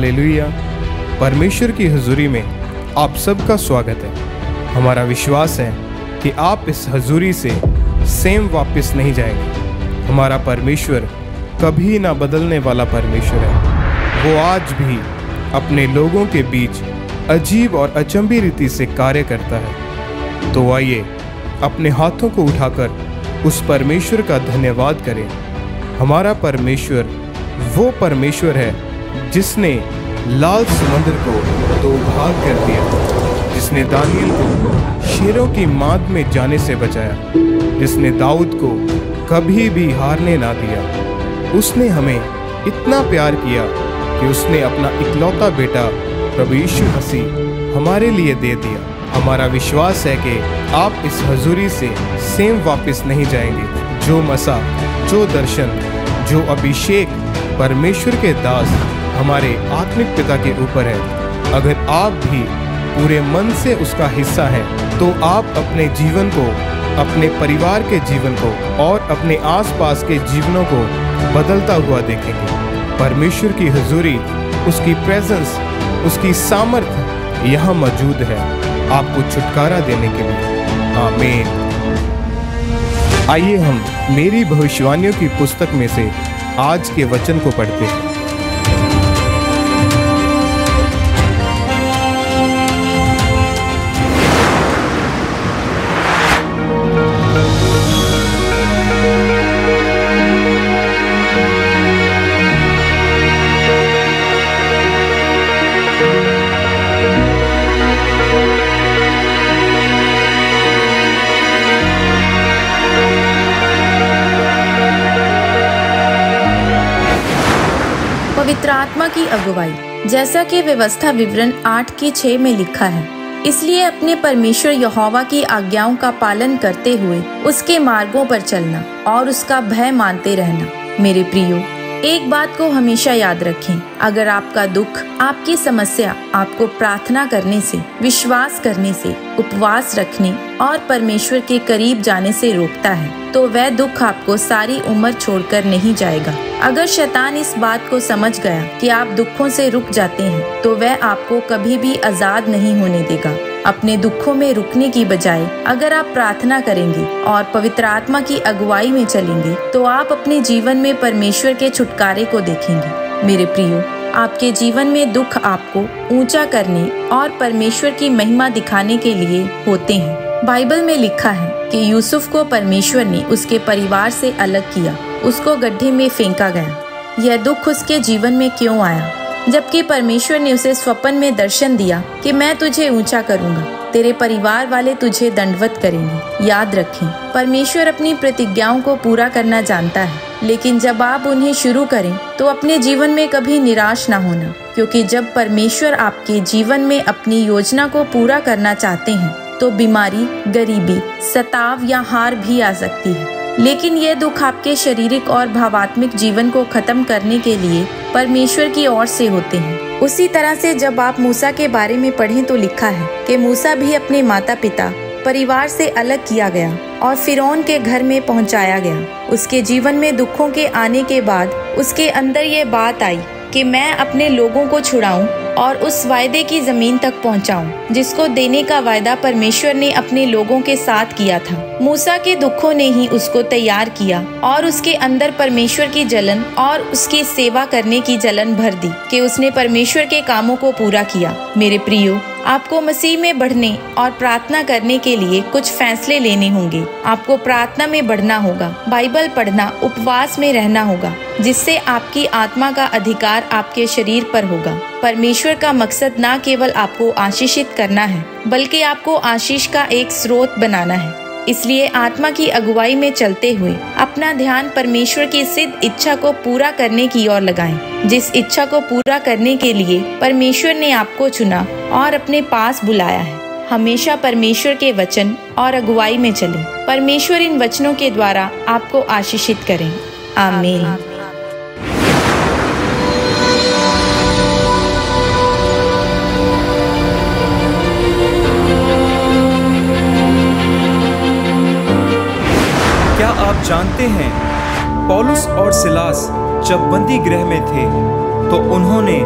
Hallelujah. परमेश्वर की हजूरी में आप सबका स्वागत है। हमारा विश्वास है कि आप इस हजूरी से सेम वापस नहीं जाएँगे। हमारा परमेश्वर कभी ना बदलने वाला परमेश्वर है। वो आज भी अपने लोगों के बीच अजीब और अचंभी रीति से कार्य करता है। तो आइए, अपने हाथों को उठाकर उस परमेश्वर का धन्यवाद करें। हमारा परमेश्वर वो परमेश्वर है जिसने लाल समुद्र को दो भाग कर दिया, जिसने दानियल को शेरों की माद में जाने से बचाया, जिसने दाऊद को कभी भी हारने ना दिया। उसने हमें इतना प्यार किया कि उसने अपना इकलौता बेटा प्रभु यीशु मसीह हमारे लिए दे दिया। हमारा विश्वास है कि आप इस हजूरी से सेम वापस नहीं जाएँगे। जो मसा जो दर्शन, जो अभिषेक परमेश्वर के दास हमारे आत्मिक पिता के ऊपर है। अगर आप भी पूरे मन से उसका हिस्सा हैं तो आप अपने जीवन को, अपने परिवार के जीवन को और अपने आसपास के जीवनों को बदलता हुआ देखेंगे। परमेश्वर की हजूरी, उसकी प्रेजेंस उसकी सामर्थ्य यहाँ मौजूद है आपको छुटकारा देने के लिए। आमीन। आइए हम मेरी भविष्यवाणियों की पुस्तक में से आज के वचन को पढ़ते हैं। पवित्र आत्मा की अगुवाई, जैसा कि व्यवस्था विवरण आठ के छह में लिखा है। इसलिए अपने परमेश्वर यहोवा की आज्ञाओं का पालन करते हुए उसके मार्गों पर चलना और उसका भय मानते रहना। मेरे प्रियो एक बात को हमेशा याद रखें। अगर आपका दुख, आपकी समस्या आपको प्रार्थना करने से, विश्वास करने से, उपवास रखने और परमेश्वर के करीब जाने से रोकता है तो वह दुख आपको सारी उम्र छोड़कर नहीं जाएगा। अगर शैतान इस बात को समझ गया कि आप दुखों से रुक जाते हैं तो वह आपको कभी भी आज़ाद नहीं होने देगा। अपने दुखों में रुकने की बजाय अगर आप प्रार्थना करेंगे और पवित्र आत्मा की अगुवाई में चलेंगे तो आप अपने जीवन में परमेश्वर के छुटकारे को देखेंगे। मेरे प्रियो, आपके जीवन में दुख आपको ऊँचा करने और परमेश्वर की महिमा दिखाने के लिए होते हैं। बाइबल में लिखा है कि यूसुफ को परमेश्वर ने उसके परिवार से अलग किया, उसको गड्ढे में फेंका गया। यह दुख उसके जीवन में क्यों आया? जबकि परमेश्वर ने उसे स्वप्न में दर्शन दिया कि मैं तुझे ऊँचा करूँगा, तेरे परिवार वाले तुझे दंडवत करेंगे। याद रखें, परमेश्वर अपनी प्रतिज्ञाओं को पूरा करना जानता है, लेकिन जब आप उन्हें शुरू करें तो अपने जीवन में कभी निराश ना होना, क्योंकि जब परमेश्वर आपके जीवन में अपनी योजना को पूरा करना चाहते हैं तो बीमारी, गरीबी, सताव या हार भी आ सकती है। लेकिन ये दुख आपके शारीरिक और भावात्मिक जीवन को खत्म करने के लिए परमेश्वर की ओर से होते हैं। उसी तरह से जब आप मूसा के बारे में पढ़ें तो लिखा है कि मूसा भी अपने माता पिता परिवार से अलग किया गया और फिरौन के घर में पहुँचाया गया। उसके जीवन में दुखों के आने के बाद उसके अंदर ये बात आई कि मैं अपने लोगों को छुड़ाऊं और उस वायदे की ज़मीन तक पहुंचाऊं, जिसको देने का वायदा परमेश्वर ने अपने लोगों के साथ किया था। मूसा के दुखों ने ही उसको तैयार किया और उसके अंदर परमेश्वर की जलन और उसकी सेवा करने की जलन भर दी कि उसने परमेश्वर के कामों को पूरा किया। मेरे प्रियो, आपको मसीह में बढ़ने और प्रार्थना करने के लिए कुछ फैसले लेने होंगे। आपको प्रार्थना में बढ़ना होगा, बाइबल पढ़ना, उपवास में रहना होगा, जिससे आपकी आत्मा का अधिकार आपके शरीर पर होगा। परमेश्वर का मकसद न केवल आपको आशीषित करना है, बल्कि आपको आशीष का एक स्रोत बनाना है इसलिए आत्मा की अगुवाई में चलते हुए अपना ध्यान परमेश्वर की सिद्ध इच्छा को पूरा करने की ओर लगाएँ। जिस इच्छा को पूरा करने के लिए परमेश्वर ने आपको चुना और अपने पास बुलाया है हमेशा परमेश्वर के वचन और अगुवाई में चलें। परमेश्वर इन वचनों के द्वारा आपको आशीषित करें आमीन आप जानते हैं? पौलुस और सिलास जब बंदी गृह में थे तो उन्होंने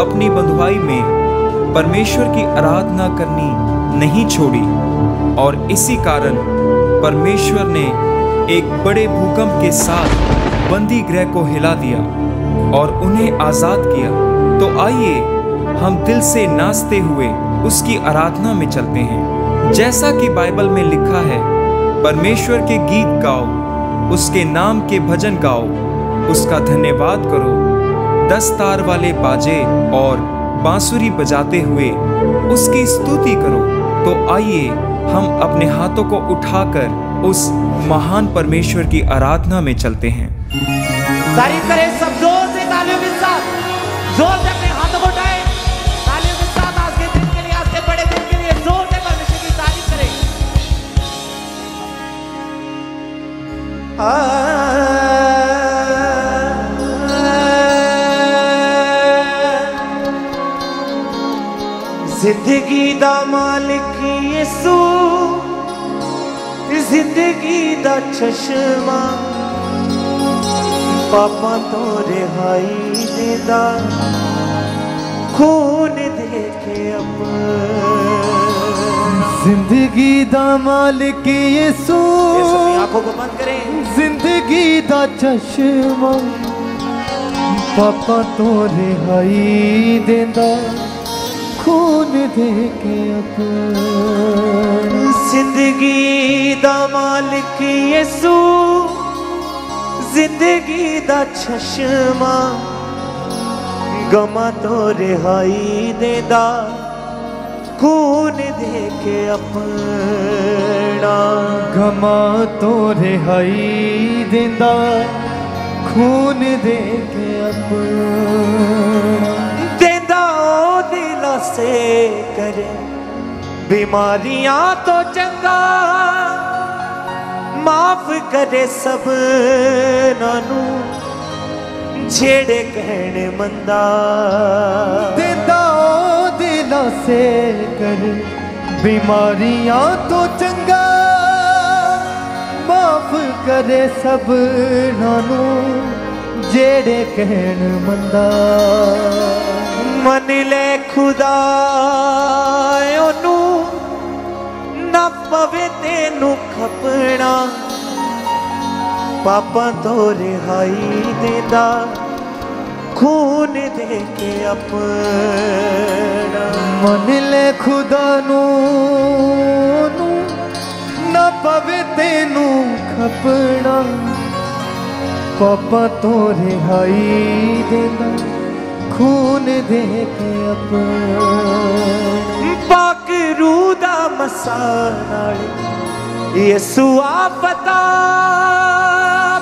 अपनी बंधुआई में परमेश्वर की आराधना करनी नहीं छोड़ी और इसी कारण परमेश्वर ने एक बड़े भूकंप के साथ बंदी गृह को हिला दिया और उन्हें आज़ाद किया। तो आइए, हम दिल से नाचते हुए उसकी आराधना में चलते हैं। जैसा कि बाइबल में लिखा है परमेश्वर के गीत गाओ, उसके नाम के भजन गाओ, उसका धन्यवाद करो। दस तार वाले बाजे और बांसुरी बजाते हुए उसकी स्तुति करो। तो आइए, हम अपने हाथों को उठाकर उस महान परमेश्वर की आराधना में चलते हैं। तारीफ़ करें सब ज़ोर से, तालियों के साथ। ज़ोर से अपने हाथों ज़िंदगी दा मालिक यीशु ज़िंदगी दा चश्मा। पापा तो रिहाई खून दे के अपना ज़िंदगी दा मालिक यीशु ये सभी आँखों को बंद करें। ज़िंदगी दा चश्मा। पापा तो रिहाई देंदा खून दे के अपना। ज़िंदगी दा मालिक यीशु ज़िंदगी दा चश्मा। गमा तो रिहाई देदा खून दे के अपना। गमा तो रिहाई देंदा खून दे के अपना देदा ओ दिला से करे बीमारियाँ तो चंगा माफ़ करे सब नानू छेड़े कहने मंदा देंदा ओ दिला से कर बीमारियाँ तो चंगा माफ़ करे सब नानू जेड़े कहन मंदा मन ले खुदा ओनू ना पवे तेनू खपना पापा तो रिहाई देदा खून दे के अपना मन ले खुदा ਆਪਣਾ ਪਾਪਾਂ ਤੋਂ ਰਿਹਾਈ ਦੇਂਦਾ ਖੂਨ ਦੇ ਕੇ ਆਪਣਾ। ਪਾਕ ਰੂਹ ਦਾ ਮਸਾ ਨਾਲ ਯਿਸੂ ਆਪਤਾ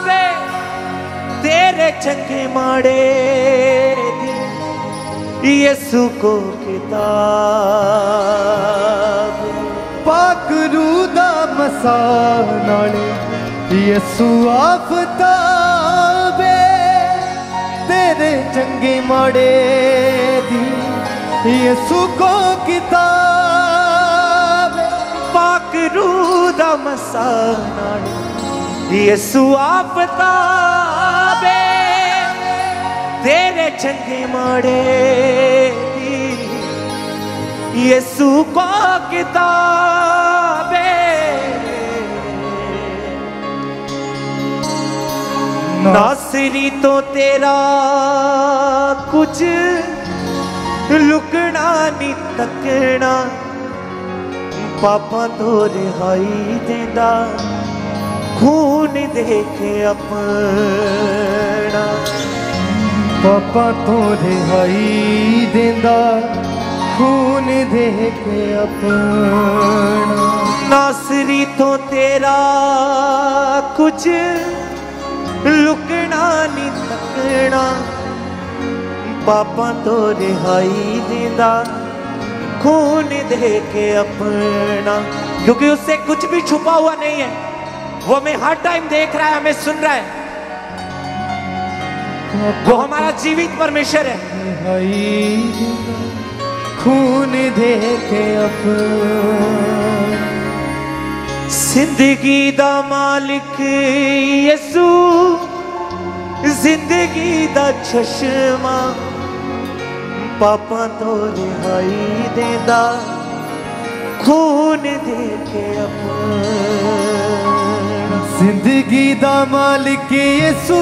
ਬੇ ਤੇਰੇ ਚੰਗੇ ਮਾੜੇ ਦੀ ਯਿਸੂ ਕੋ ਕਿਤਾਬ। ਪਾਕ ਰੂਹ ਦਾ ਮਸਾ ਨਾਲ यसु आफताबे तेरे चंगे मड़े दी। यसु को किताब, पाक रूद मसाना यसु आफताबे तेरे चंगे मड़े दी। यसु को किताब ਨਾਸਰੀ ਤੋਂ ਤੇਰਾ ਕੁਝ ਲੁਕਣਾ ਨਹੀਂ ਤੱਕਣਾ। ਪਾਪਾਂ ਤੋਂ ਰਿਹਾਈ ਦਿੰਦਾ ਖੂਨ ਦੇਖੇ ਆਪਣਾ। ਪਾਪਾਂ ਤੋਂ ਰਿਹਾਈ ਦਿੰਦਾ ਖੂਨ ਦੇਖੇ ਆਪਣਾ। ਨਾਸਰੀ ਤੋਂ ਤੇਰਾ ਕੁਝ लुकना नी तकना। पापा तो रिहाई देदा, खून दे के अपना। क्योंकि उससे कुछ भी छुपा हुआ नहीं है। वो हमें हर टाइम देख रहा है, हमें सुन रहा है। वो हमारा जीवित परमेश्वर है। खून दे के अपना। जिंदगी दा मालिक यसू जिंदगी दा चश्मा ਪਾਪਾ ਤੋਂ ਰਿਹਾਈ ਦੇਦਾ ਖੂਨ ਦੇ ਕੇ ਆਪਣਾ ਜ਼ਿੰਦਗੀ ਦਾ ਮਾਲਿਕ ਯਿਸੂ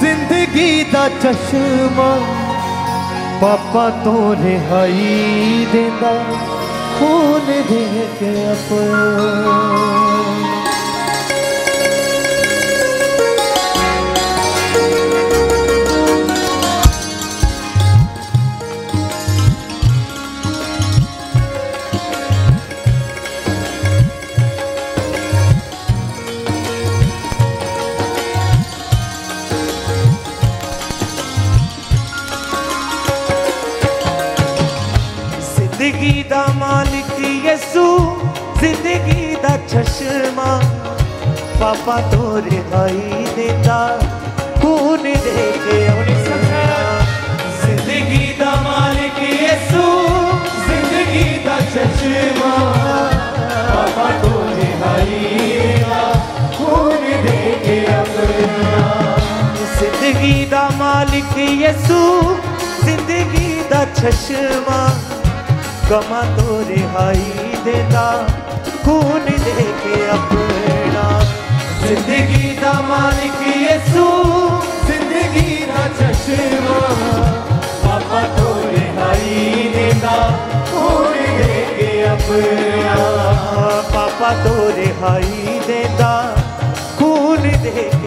ਜ਼ਿੰਦਗੀ ਦਾ ਚਸ਼ਮਾ ਪਾਪਾ ਤੋਂ खून दे के अपना। ਜ਼ਿੰਦਗੀ ਦਾ ਚਸ਼ਮਾ ਪਾਪਾ ਤੋਂ ਰਿਹਾਈ ਦੇਦਾ ਖੂਨ ਦੇ ਕੇ ਉਹਨੇ ਸਖਿਆ ਜ਼ਿੰਦਗੀ ਦਾ ਮਾਲਿਕ ਯਿਸੂ ਜ਼ਿੰਦਗੀ ਦਾ ਚਸ਼ਮਾ ਪਾਪਾ ਤੋਂ ਰਿਹਾਈ ਦੇਦਾ ਖੂਨ ਦੇ ਕੇ ਆਪਣਾ ਜ਼ਿੰਦਗੀ ਦਾ ਮਾਲਿਕ ਯਿਸੂ ਜ਼ਿੰਦਗੀ ਦਾ ਚਸ਼ਮਾ ਗਮਾਂ ਤੋਂ ਰਿਹਾਈ ਦੇਦਾ खून देके अपना। ज़िंदगी दा मालिक यीशु ज़िंदगी दा चश्मा। पापा तो रिहाई देता खून देके अपना। पापा तो रिहाई देता खून देके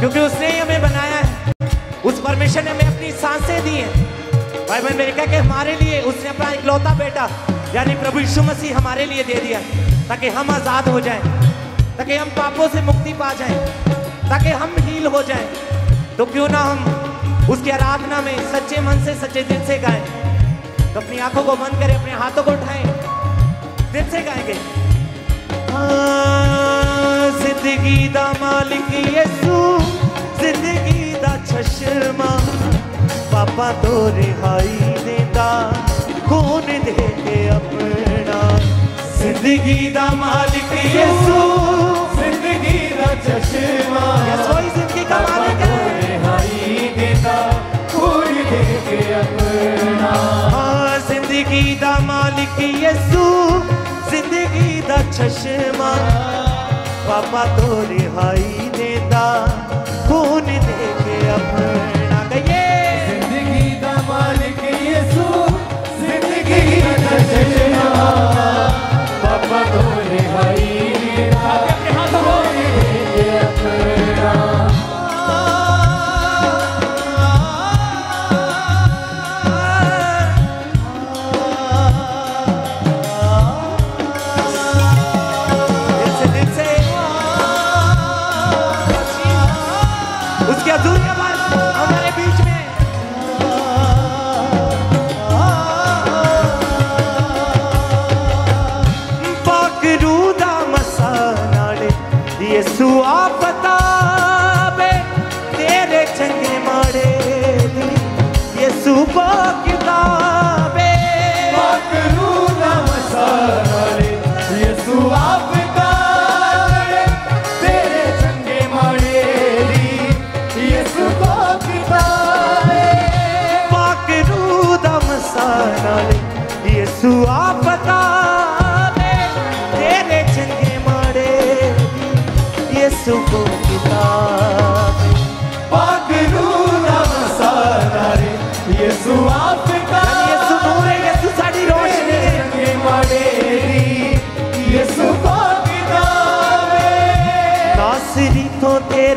क्योंकि उसने ही हमें बनाया है। उस परमेश्वर ने हमें अपनी साँसें दी हैं। भाई बहन, मेरे कहा कि हमारे लिए? उसने अपना इकलौता बेटा, यानी प्रभु यीशु मसीह हमारे लिए दे दिया, ताकि हम आज़ाद हो जाएँ, ताकि हम पापों से मुक्ति पा जाएँ, ताकि हम हील हो जाएँ। तो क्यों ना हम उसकी आराधना में सच्चे मन से, सच्चे दिल से गाएँ। तो अपनी आँखों को बंद करें, अपने हाथों को उठाएँ। दिल से गाएँगे। हाँ, ज़िंदगी दा मालिक यसू ज़िंदगी दा चश्मा। पापा तो रिहाई देता कौन दे के अपना। ज़िंदगी दा मालिक यसू ज़िंदगी दा चश्मा। यसू ही ज़िंदगी का मालिक है। रिहाई देता कौन दे के अपना। हाँ ज़िंदगी दा मालिक यसू ज़िंदगी दा चश्मा पापा तो रिहाई देता खून दे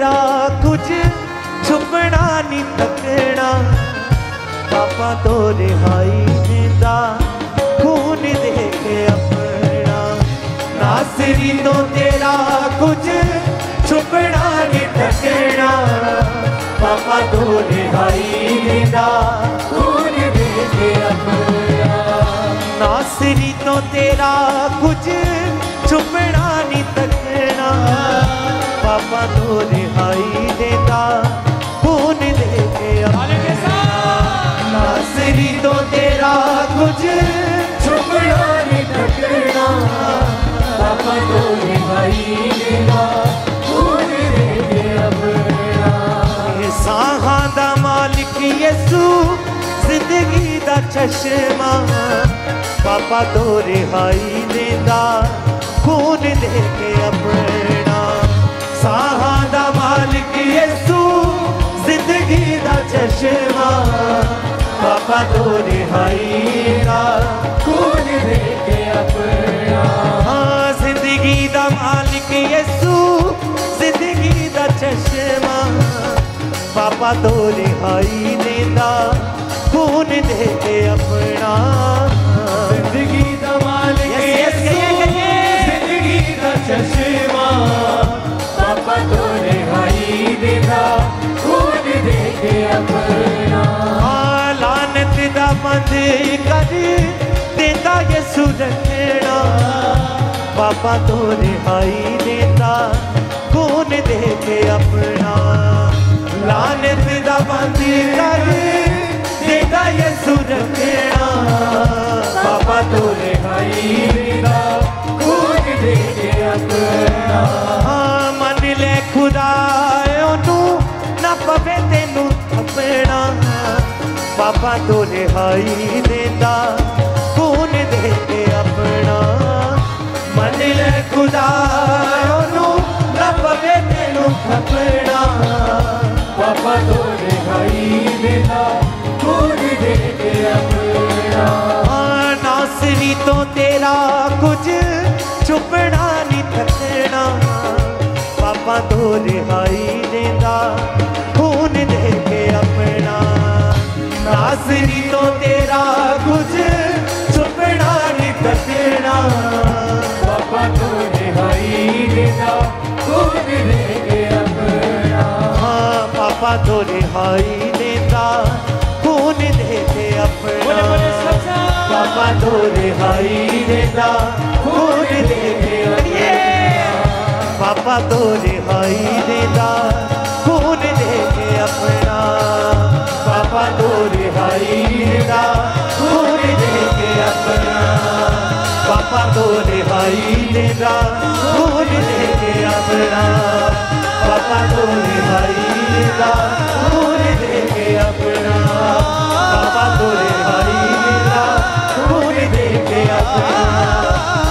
ਤੇਰਾ ਕੁਝ ਛੁਪਣਾ ਨਹੀਂ ਤੱਕਣਾ ਪਾਪਾ ਤੋਂ ਰਿਹਾਈ ਦਿੰਦਾ, ਖੂਨ ਦੇ ਕੇ ਆਪਣਾ। ਨਾਸਰੀ ਤੋਂ ਤੇਰਾ ਕੁਝ ਛੁਪਣਾ ਨਹੀਂ ਤੱਕਣਾ ਪਾਪਾ ਤੋਂ ਰਿਹਾਈ ਦਿੰਦਾ, ਖੂਨ ਦੇ ਕੇ ਆਪਣਾ। ਨਾਸਰੀ ਤੋਂ ਤੇਰਾ ਕੁਝ ਛੁਪਣਾ ਨਹੀਂ ਤੱਕਣਾ ਪਾਪਾ ਤੋਂ दिखाई देता कौन देखे नासरी तो तेरा कुछ छुपना नहीं टकरना, पापा तो अपना। ये दा मालिक यसू ज़िंदगी दा चश्मा, पापा तो रिहाई देता दे देखे अपना। साहा ਦੇ ਕੇ ਆਪਣਾ ਸਾਹਾਂ ਦਾ ਮਾਲਿਕ ਯਿਸੂ ਜ਼ਿੰਦਗੀ ਦਾ ਚਸ਼ਮਾ ਪਾਪਾ ਤੋਂ ਰਿਹਾਈ ਦਾ ਖੂਨ ਦੇ ਕੇ ਆਪਣਾ ਹਾਂ ਜ਼ਿੰਦਗੀ ਦਾ ਮਾਲਿਕ ਯਿਸੂ ਜ਼ਿੰਦਗੀ ਦਾ ਚਸ਼ਮਾ ਪਾਪਾ ਤੋਂ ਰਿਹਾਈ ਦੇਦਾ ਖੂਨ ਦੇ ਕੇ ਆਪਣਾ ਜ਼ਿੰਦਗੀ ਦਾ ਮਾਲਿਕ Yes, yes, ਯਿਸੂ ਕਹੀਏ, ਕਹੀਏ। ਜ਼ਿੰਦਗੀ ਦਾ ਚਸ਼ਮਾ ਪਾਪਾ ਤੋਂ ਰਿਹਾਈ अपना। हाँ, देता बाबा तो रिहाई देता कौन देखे अपना। लानत दा बंदी देता यसु रखना बाबा तो रिहाई देता कौन देखे अपना। हाँ मन ले खुदा बाबा तो रिहाई देता, खून देते अपना। मन ले खुदा रब वे तेनू बाबा तो रिहाई देता, खून देते अपना। नासनी तो तेरा कुछ छुपना नहीं थकना। बाबा तो रिहाई देता कौन देते अपना। नाजरी तो तेरा कुछ छुपना नहीं कटना। बाबा तूने हई देना तूने दे हाँ पापा तो रिहाई देता खून देते अपना। पापा तो रिहाई देता खून देते अपना। पापा तो रिहाई देता खून देते अपना। पापा तो रिहाई दा देखे अपना। पापा तो रिहाई दा देखे अपना। पापा तो रिहाई दा देखे अपना। पापा तो रिहाई दा देखे अपना।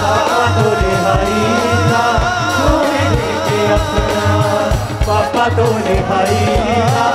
पापा तो रिहाई तोरे देखे अपना। पापा तो रिहाई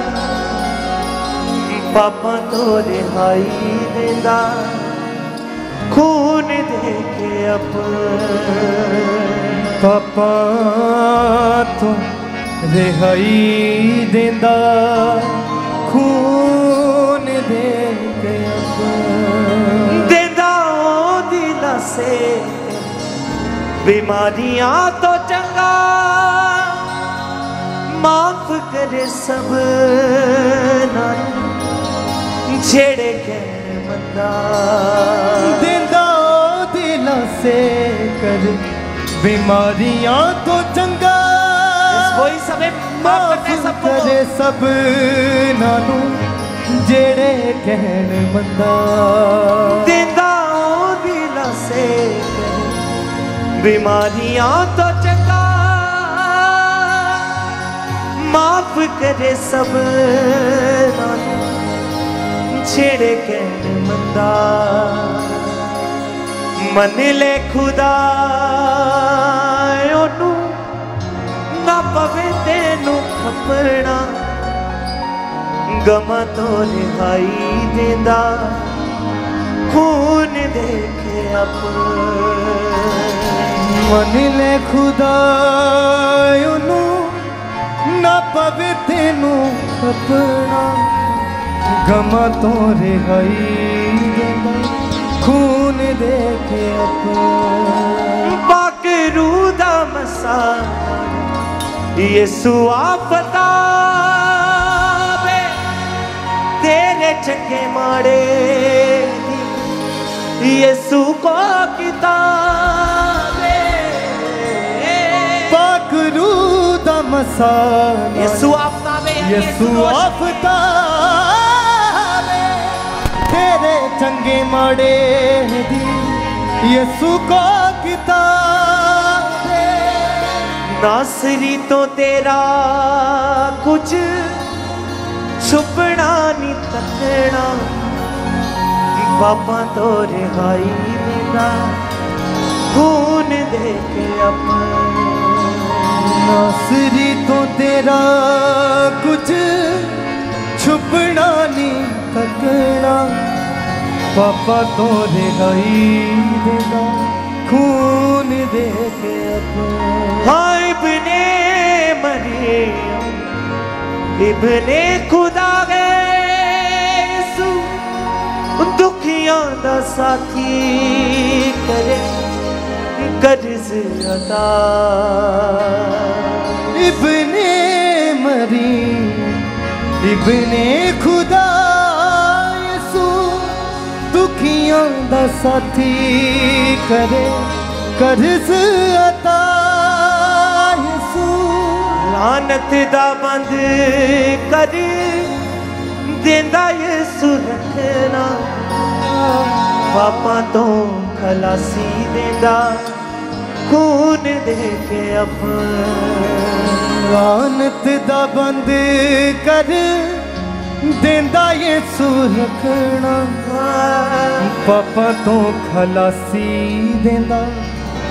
ਪਾਪਾਂ ਤੋਂ ਰਿਹਾਈ ਦਿੰਦਾ। ਖੂਨ ਦੇ ਕੇ ਆਪਣਾ ਪਾਪਾਂ ਤੋਂ ਰਿਹਾਈ ਦਿੰਦਾ। ਖੂਨ ਦੇ ਕੇ ਆਪਣਾ ਦਿੰਦਾ ਉਹਦੀ ਲਸੇ ਬਿਮਾਰੀਆਂ ਤੋਂ ਚੰਗਾ। ਮਾਫ ਕਰੇ ਸਭ ਨਾ ਛੇੜੇ ਕਹਿਣ ਮੰਦਾ ਦਿੰਦਾ ਦਿਲਾਂ ਸੇ ਕਰ ਬਿਮਾਰੀਆਂ ਤੋਂ ਚੰਗਾ वही सबे माफ करते हैं सबको ਕਰੇ ਸਭ ਨਾਨੂੰ ਜਿਹੜੇ ਕਹਿਣ ਮੰਦਾ ਦਿੰਦਾ ਉਹ ਦਿਲ ਸੇ ਬਿਮਾਰੀਆਂ ਤੋਂ ਚੰਗਾ ਮਾਫ ਕਰੇ ਸਭ ਨਾਲ ਛੇੜੇ ਕਹਿਣ ਮੰਦਾ। ਮਨ ਲੈ ਖੁਦਾ, ਉਹਨੂੰ ਨਾ ਪਵੇ ਤੈਨੂੰ ਖਪਣਾ ਗਮਾਂ ਤੋਂ ਰਿਹਾਈ ਦਿੰਦਾ, ਖੂਨ ਦੇ ਕੇ ਆਪਣਾ ਮਨ ਲੈ ਖੁਦਾ, ਉਹਨੂੰ ਨਾ ਪਵੇ ਤੈਨੂੰ ਆਪਣਾ गम तोरे गई खून देखे के बाकरूदा मसा। ये सुपता तेरे चंगे माड़े। ये सुको किताबे बाकरूदा मसा। ये सुआफता ये सुआफता चंगे माड़े यसु को किता नासरी तो तेरा कुछ सुपना नहीं, तकना। पापा तो रिहाई देना खून दे के नासरी तो तेरा कुछ छुपना नहीं, तकना। पापा तोरे गई खून दे के हाय इब्ने मरियम खुदा गैसु, दुखियाँ दा साथी करे, कर्ज अदा। इब्ने मरियम, इब्ने खुदा ਦਾ ਸਾਥੀ ਕਰੇ ਕਰਜ਼ ਅਤਾ ਯਿਸੂ। ਲਾਨਤ ਦਾ ਬੰਦ ਕਰ, ਦਿੰਦਾ ਯਿਸੂ ਰੱਖਣਾ। ਪਾਪਾਂ ਤੋਂ ਖਲਾਸੀ ਦਿੰਦਾ, ਖੂਨ ਦੇ ਕੇ ਆਪਣਾ। ਲਾਨਤ ਦਾ ਬੰਦ ਕਰ। ਦਿੰਦਾ ਯਿਸੂ ਰੱਖਣਾ ਪਾਪਾ ਤੋਂ ਖਲਾਸੀ ਦਿੰਦਾ।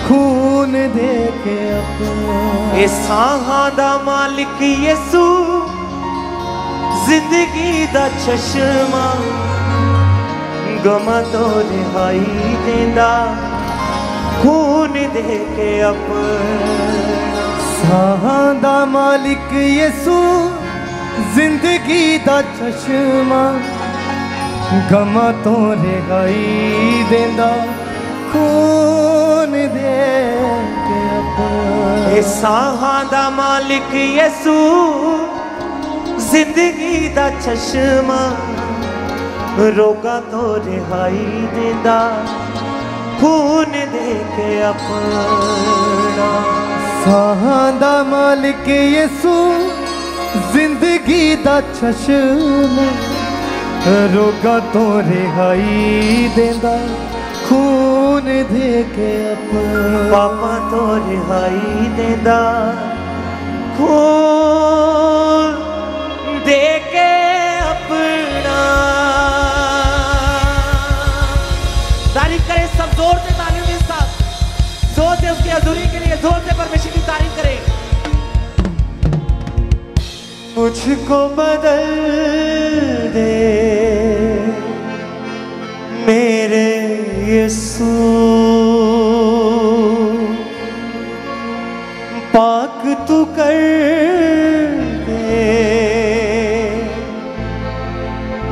ਖੂਨ ਦੇ ਕੇ ਆਪਣਾ। ਇਹ ਸਾਹਾਂ ਦਾ ਮਾਲਿਕ ਯਿਸੂ। ਜ਼ਿੰਦਗੀ ਦਾ ਚਸ਼ਮਾ। ਗਮਾਂ ਤੋਂ ਰਿਹਾਈ ਦਿੰਦਾ। ਖੂਨ ਦੇ ਕੇ ਆਪਣਾ। ਸਾਹਾਂ ਦਾ ਮਾਲਿਕ ਯਿਸੂ। ਜ਼ਿੰਦਗੀ ਦਾ ਚਸ਼ਮਾ ਗਮਾਂ ਤੋਂ ਰਿਹਾਈ ਦਿੰਦਾ ਖੂਨ ਦੇ ਕੇ ਆਪਣਾ। ਇਹ ਸਾਹਾਂ ਦਾ ਮਾਲਿਕ ਯਿਸੂ ਜ਼ਿੰਦਗੀ ਦਾ ਚਸ਼ਮਾ ਰੋਗਾਂ ਤੋਂ ਰਿਹਾਈ ਦਿੰਦਾ ਖੂਨ ਦੇ ਕੇ ਆਪਣਾ। ਸਾਹਾਂ ਦਾ ਮਾਲਿਕ ਯਿਸੂ ਜ਼ਿੰਦਗੀ ਦਾ ਚਸ਼ਮਾ ਰੋਗਾਂ ਤੋਂ ਰਿਹਾਈ ਦਿੰਦਾ ਖੂਨ ਦੇ ਕੇ ਆਪਣਾ ਪਾਪਾਂ ਤੋਂ ਰਿਹਾਈ ਦਿੰਦਾ ਖੂਨ ਦੇ ਕੇ ਆਪਣਾ तारीफ करें सब जोर से तालियों के साथ जोर से उसकी हजूरी के लिए जोर से मुझको बदल दे। मेरे यीशु। पाक तू कर दे।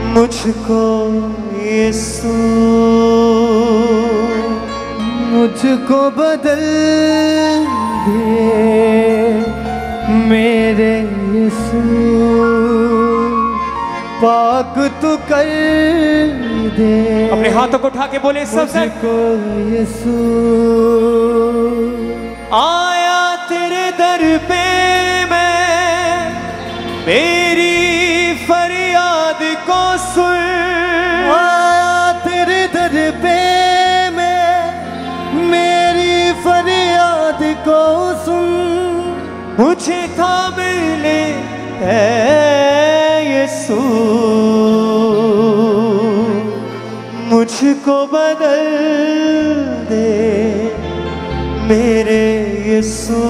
मुझको यीशु। मुझको बदल दे। पाक तू कर दे। अपने हाथों को उठा के बोले सब संग यीशु। आया तेरे दर पे मैं मेरी फरियाद को सुन। आया तेरे दर पे मैं मेरी फरियाद को सुन। मुझे थाम ले मुझको बदल दे मेरे यीशु।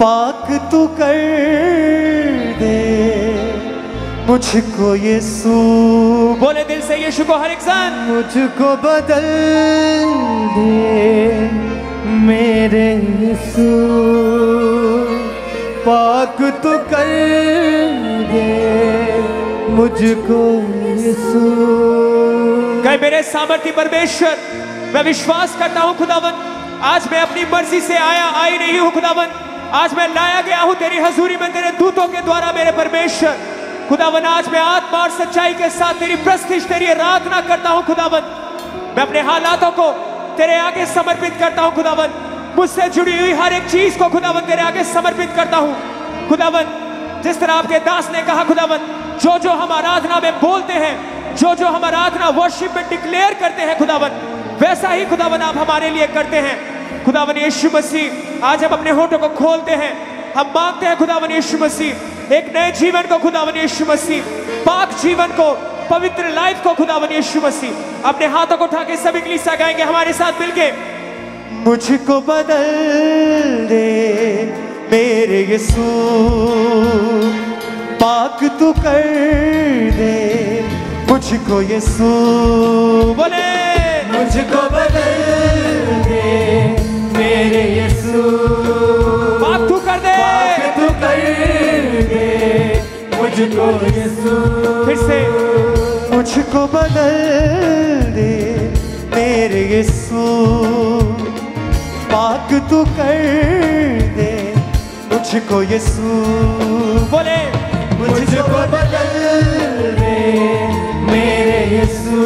पाक तू कर दे मुझको यीशु। बोले दिल से यीशु को हर इंसान मुझको बदल दे मेरे यीशु। पाक तू कर दे मुझको कहे, मेरे सामर्थ्य परमेश्वर, मैं विश्वास करता हूँ खुदावन। आज मैं अपनी मर्ज़ी से आया, आई नहीं हूँ खुदावन। आज मैं लाया गया हूँ तेरी हजूरी में, तेरे दूतों के द्वारा, मेरे परमेश्वर। खुदावन, आज मैं आत्मा और सच्चाई के साथ तेरी प्रस्तिश तेरी आराधना करता हूँ खुदावन। मैं अपने हालातों को तेरे आगे समर्पित करता हूँ खुदावन। मुझसे जुड़ी हुई हर एक चीज़ को खुदावन तेरे आगे समर्पित करता हूँ। खुदावन जिस तरह आपके दास ने कहा खुदावन जो जो हम आराधना में बोलते हैं जो जो हम आराधना वर्शिप में डिक्लेयर करते हैं खुदावन वैसा ही खुदावन आप हमारे लिए करते हैं। खुदावन यीशु मसीह, आज हम अपने होठों को खोलते हैं। हम मांगते हैं खुदावन यीशु मसीह, एक नए जीवन को खुदावन यीशु मसीह, पाक जीवन को, पवित्र लाइफ को खुदावन यीशु मसीह। अपने हाथों को उठा के सभी कलीसिया गाएँगे, हमारे साथ मिलके। मुझको बदल दे मेरे यीशु। पाक तू कर दे मुझको यीशु। बोले। मुझको बदल दे मेरे यीशु। पाक तू कर दे। पाक तू कर दे मुझको यीशु। फिर से। मुझको बदल दे मेरे यीशु। पाक तू कर दे। मुझको यीशु बोले मुझको बदल दे। मेरे यीशु।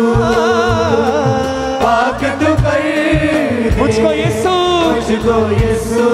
पाक तू कर दे। मुझको यीशु। मुझको यीशु।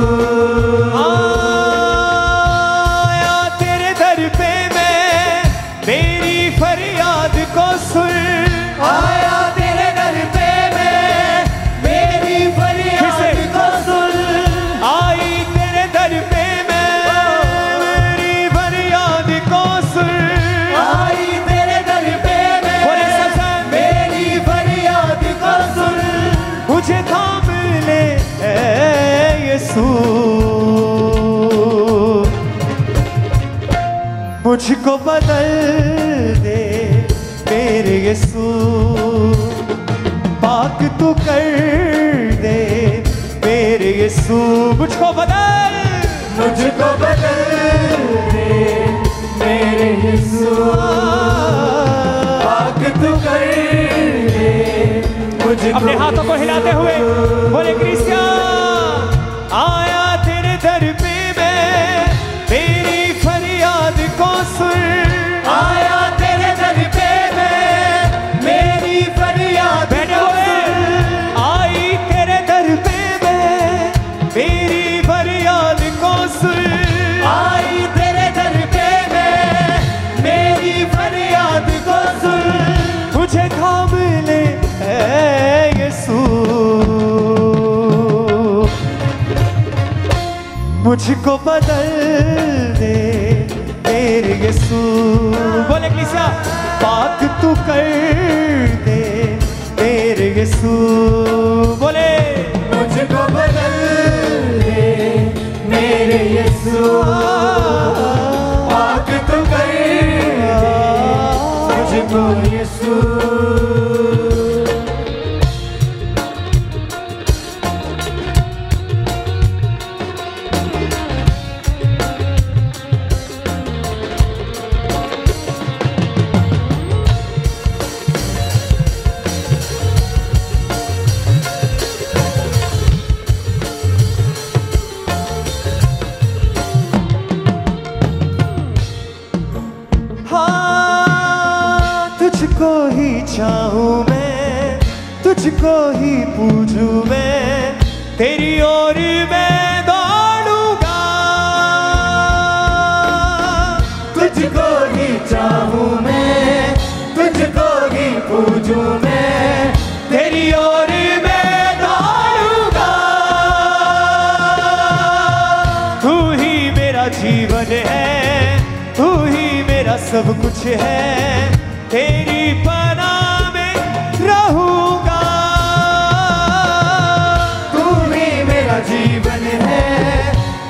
मुझको बदल दे मेरे यीशु। पाक तू कर दे मेरे यीशु। मुझको बदल। मुझको बदल दे मेरे यीशु। पाक तू कर दे मुझको अपने हाथों को हिलाते हुए बोले क्रिस्टिया आया मुझको बदल दे तेरे यीशु। बोले क्रिस्टिया पाक तू कर दे तेरे यीशु। बोले, मुझको बदल दे मेरे यीशु। कुछ है, तेरी पना में रहूँगा। तू ही मेरा जीवन है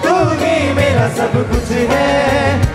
तू ही मेरा सब कुछ है।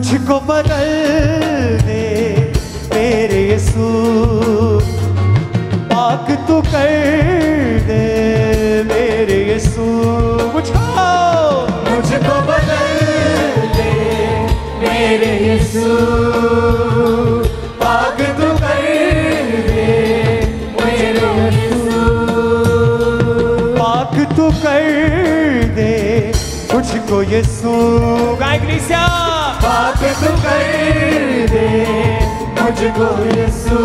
मुझको बदल दे तेरे यसू पाक तू कर दे मेरे यसू मुझको मुझको बदल दे मेरे यसू पाक तू कर दे मेरे यसु पाक तू कर दे मुझको यसु बात तो तू कर दे मुझको यीशु।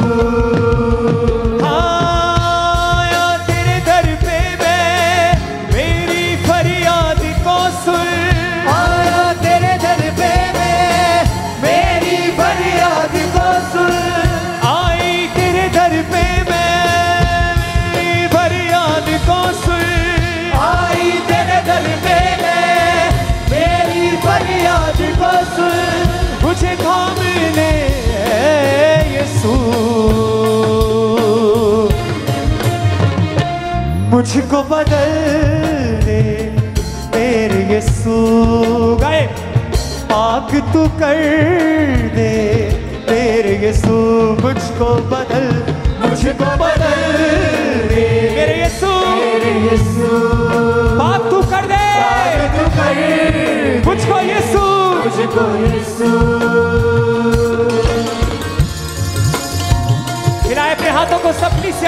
मुझको बदल दे मेरे यीशु। गए पाक तू कर दे मेरे यीशु। मुझको बदल मुझको बदल दे मेरे यीशु। मेरे यीशु। पाक तू कर दे। तू कर मुझको यीशु। मुझको यीशु। हिलाए अपने हाथों को सबकी से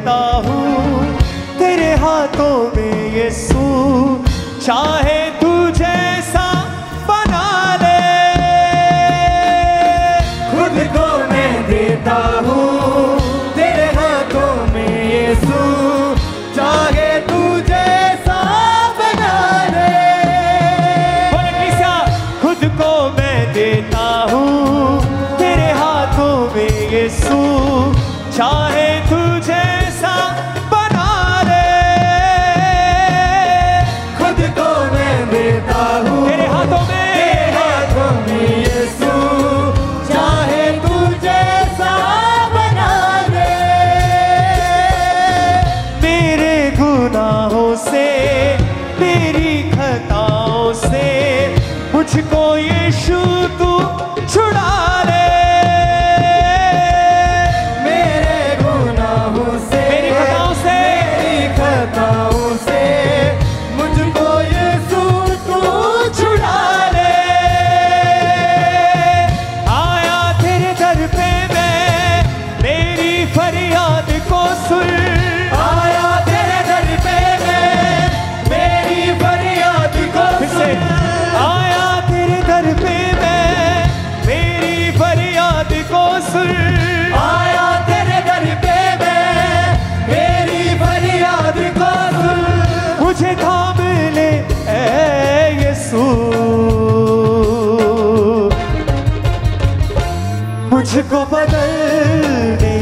देखता हूँ। तेरे हाथों में ये सू चाहे बदल दे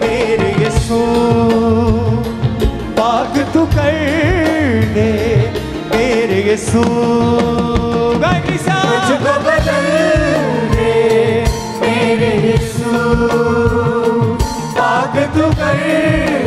मेरे यीशु। पाक तू कर दे मेरे यीशु। मुझको बदल दे मेरे यीशु। तू कर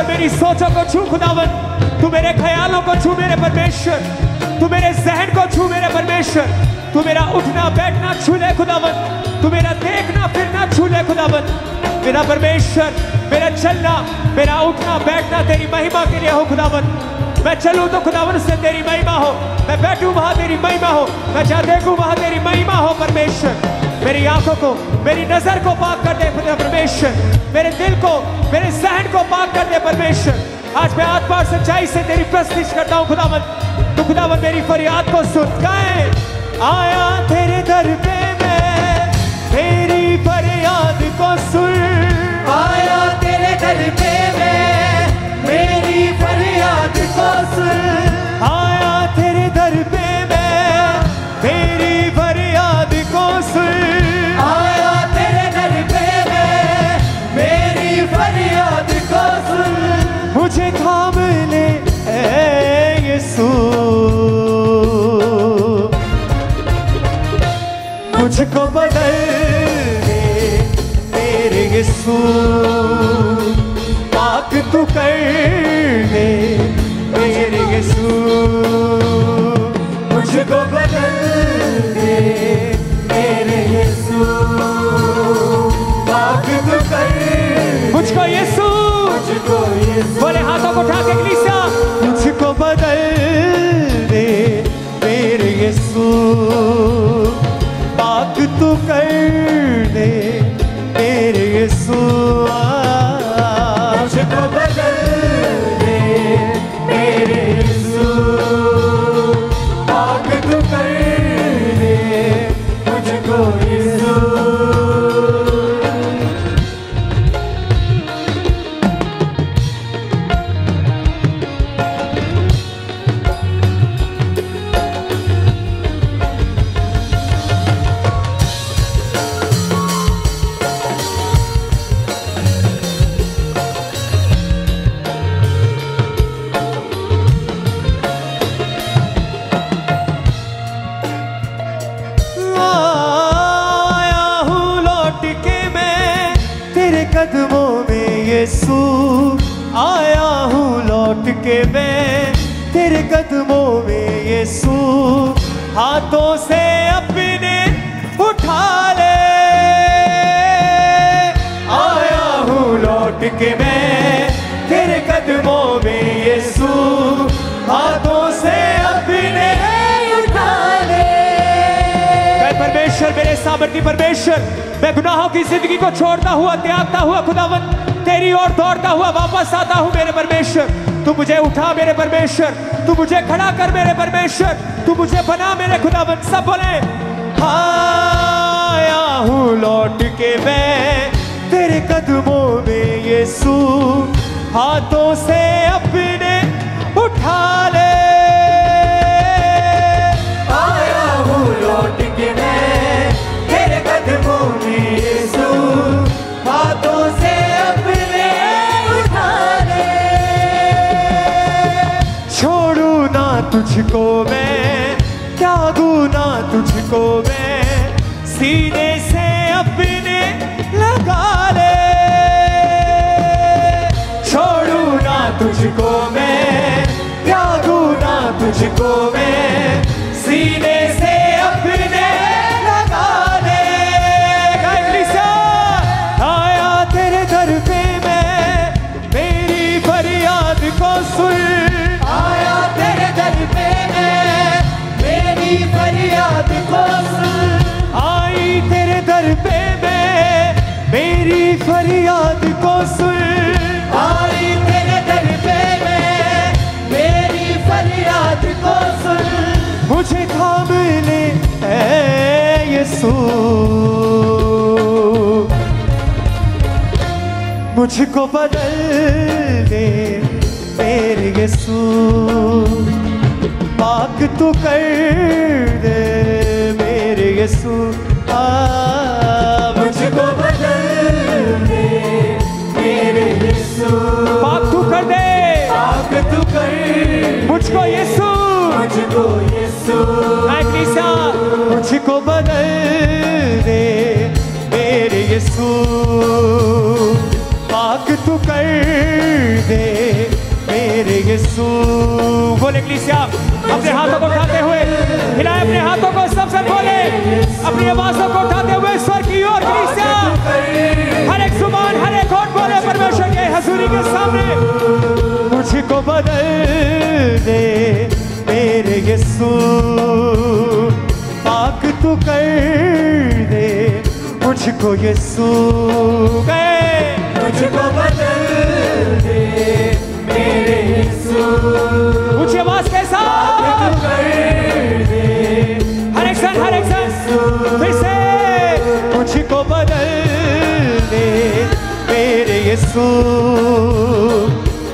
परमेश्वर मेरी सोचों को छू खुदावन। तू मेरे ख्यालों को छू मेरे परमेश्वर। तू मेरे जहन को छू मेरे परमेश्वर। तू मेरा उठना, बैठना, छू ले खुदावन। तू मेरा देखना, फिरना, छू ले खुदावन। मेरा परमेश्वर, मेरा चलना, मेरा उठना, बैठना तेरी महिमा के लिए हो खुदावन। मैं चलूँ तो खुदावन से तेरी महिमा हो। मैं बैठूं वहाँ तेरी महिमा हो। मैं जहाँ देखूँ वहाँ तेरी महिमा हो परमेश्वर। मेरी आँखों को, मेरी नज़र को पाक कर दे खुदा परमेश्वर। मेरे दिल को मेरे सहन को पाक कर दे परमेश्वर। आज मैं आत्मा और सच्चाई से तेरी प्रस्तुत करता हूँ। खुदावन, तू खुदावन, मेरी फरियाद को सुन। गए, आया तेरे दर पे मैं, तेरी फरियाद को सुन। आया तेरे दर पे मैं, मेरी फरियाद को सुन। मुझको बदल दे मेरे यीशु। पाक तू कर दे मेरे यीशु। मुझको बदल दे मेरे यीशु। पाक तू कर मुझको यीशु। मुझको यीशु। बोले हाथों को उठा के कलीसिया। मुझको बदल दे मेरे यीशु। कर दे। सामर्थ्य परमेश्वर मैं गुनाहों की ज़िंदगी को छोड़ता हुआ, त्यागता हुआ खुदावन तेरी ओर दौड़ता हुआ वापस आता हूँ मेरे परमेश्वर। तू मुझे उठा मेरे परमेश्वर, तू मुझे खड़ा कर मेरे परमेश्वर, तू मुझे बना मेरे खुदावन सब बोले आया हूँ लौट के मैं तेरे कदमों में यीशु, हाथों से अपने उठा ले। तुझको मैं, क्या गुना तुझको मैं? सीने से अपने लगा ले। छोड़ू ना तुझको मैं, क्या गुना तुझको मैं? सीने फरियाद को सुन। आई तेरे दर पे मैं मेरी फरियाद को सुन। मुझे थाम ले मुझको बदल दे मेरे यीशु पाक तू कर दे मेरे यीशु आ मुझको बदल कर दे। मेरे यीशु। पाक बोले अपने हाथों को उठाते हुए, हिलाए अपने हाथों को सबसे बोले अपनी आवाजों को उठाते हुए स्वर की ओर कलीसिया परमेश्वर के हजूरी के सामने। मुझको बदल दे मेरे यीशु। पाक तू कर दे मुझको यीशु। गए। मुझको बदल दे मेरे यीशु। ऊँची आवाज़ के साथ। कर दे हर एक सन हर एक सन फिर से। यीशु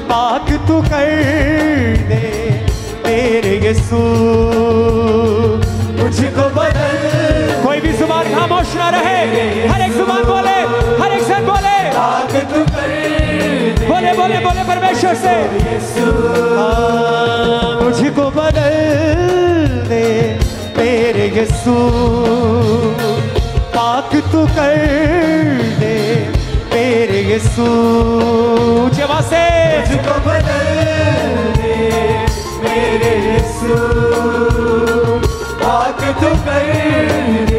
पाक तू कर दे तेरे यीशु। मुझको बदल कोई भी ज़ुबान खामोश ना रहे। हर एक ज़ुबान बोले हर एक सन बोले। पाक तू कर दे बोले बोले बोले परमेश्वर से। मुझको बदल दे मेरे यीशु। पाक तू कर दे मेरे यीशु ऊँची आवाज़ से मुझको बदल दे मेरे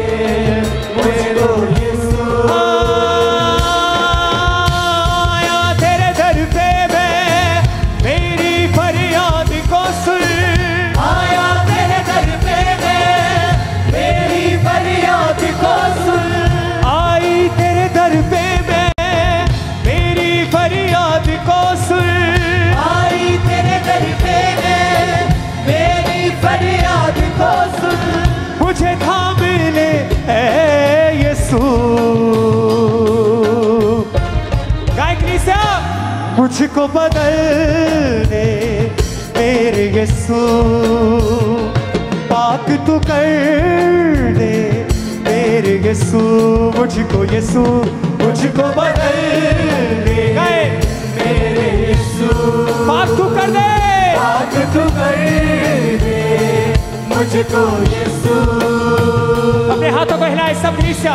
बदल दे मेरे यीशु। पाक तू कर दे मेरे यीशु। मुझको यीशु मुझको बदल दे गाए। मेरे यीशु। पाक तू कर दे। पाक तू कर दे मुझको यीशु। अपने हाथों को हिलाए सब निशा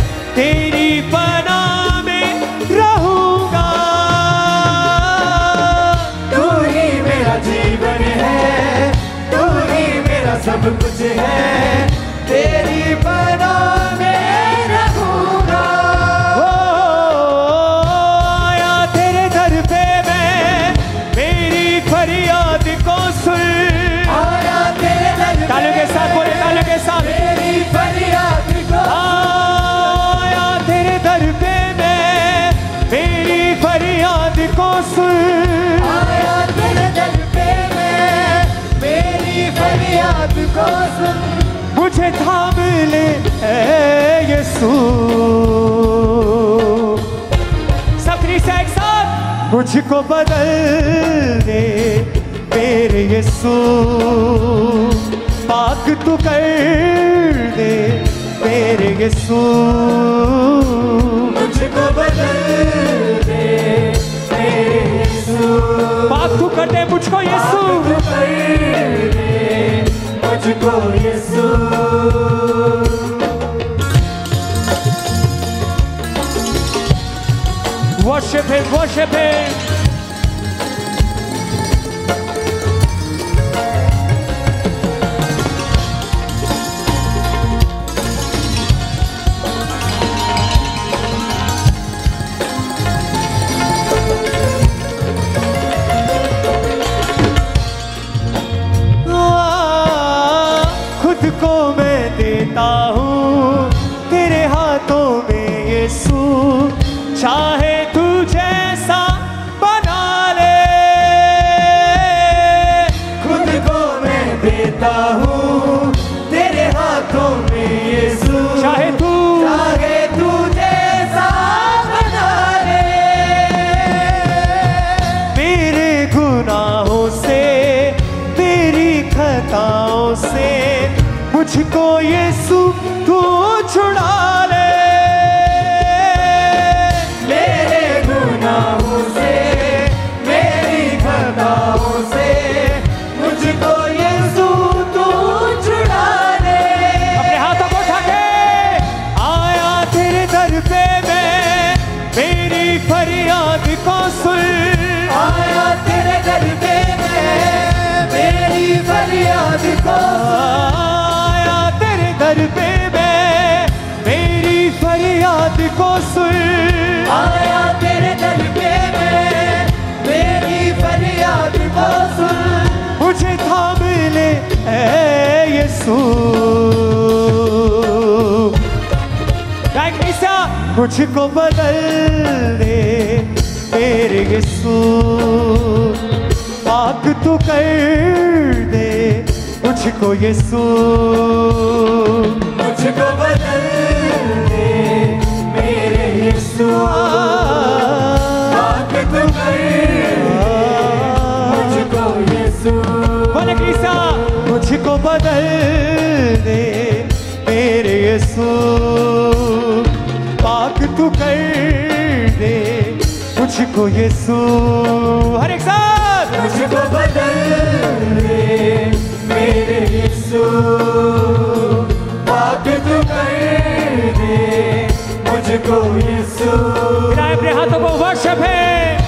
यसू सबसे एक साथ मुझको बदल दे मेरे यसू पाक तू कर दे मेरे यसू मुझको बदल दे मेरे यसू पाक तू कर दे मुझको यसू मुझको यसू Worship Him, worship Him. रसूल मुझको बदल दे तेरे यसूल पाक तो कर दे मुझको यसूल मुझको बदल दे मेरे यसूल बदल दे मेरे यसु पाक तू कर दे मुझको यसु हर एक साथ। मुझको बदल दे मेरे यसु पाक तू कर दे मुझको यसु हाथों को वर्षप है।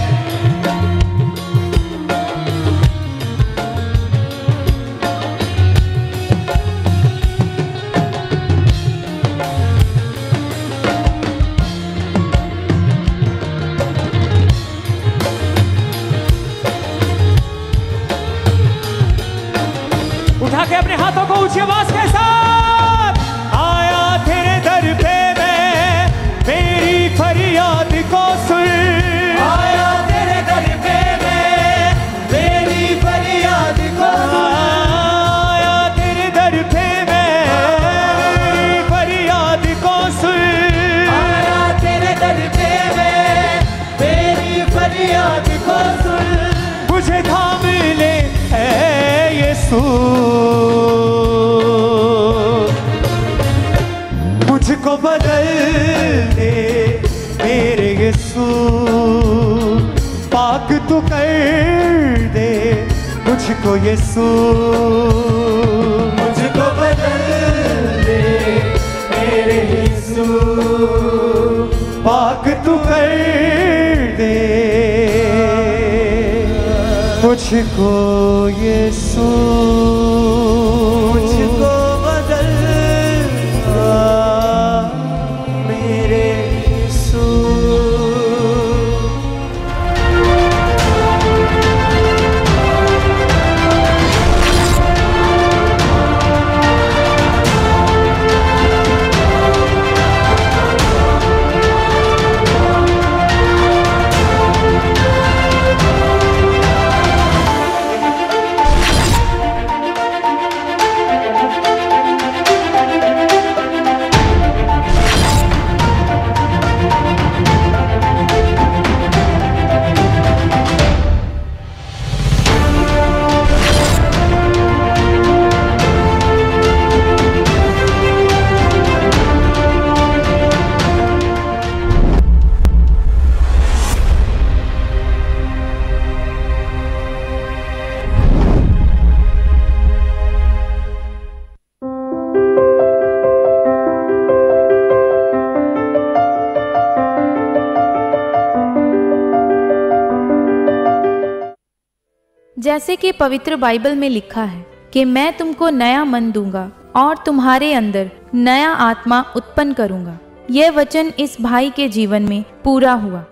कि पवित्र बाइबल में लिखा है कि मैं तुमको नया मन दूंगा और तुम्हारे अंदर नया आत्मा उत्पन्न करूंगा यह वचन इस भाई के जीवन में पूरा हुआ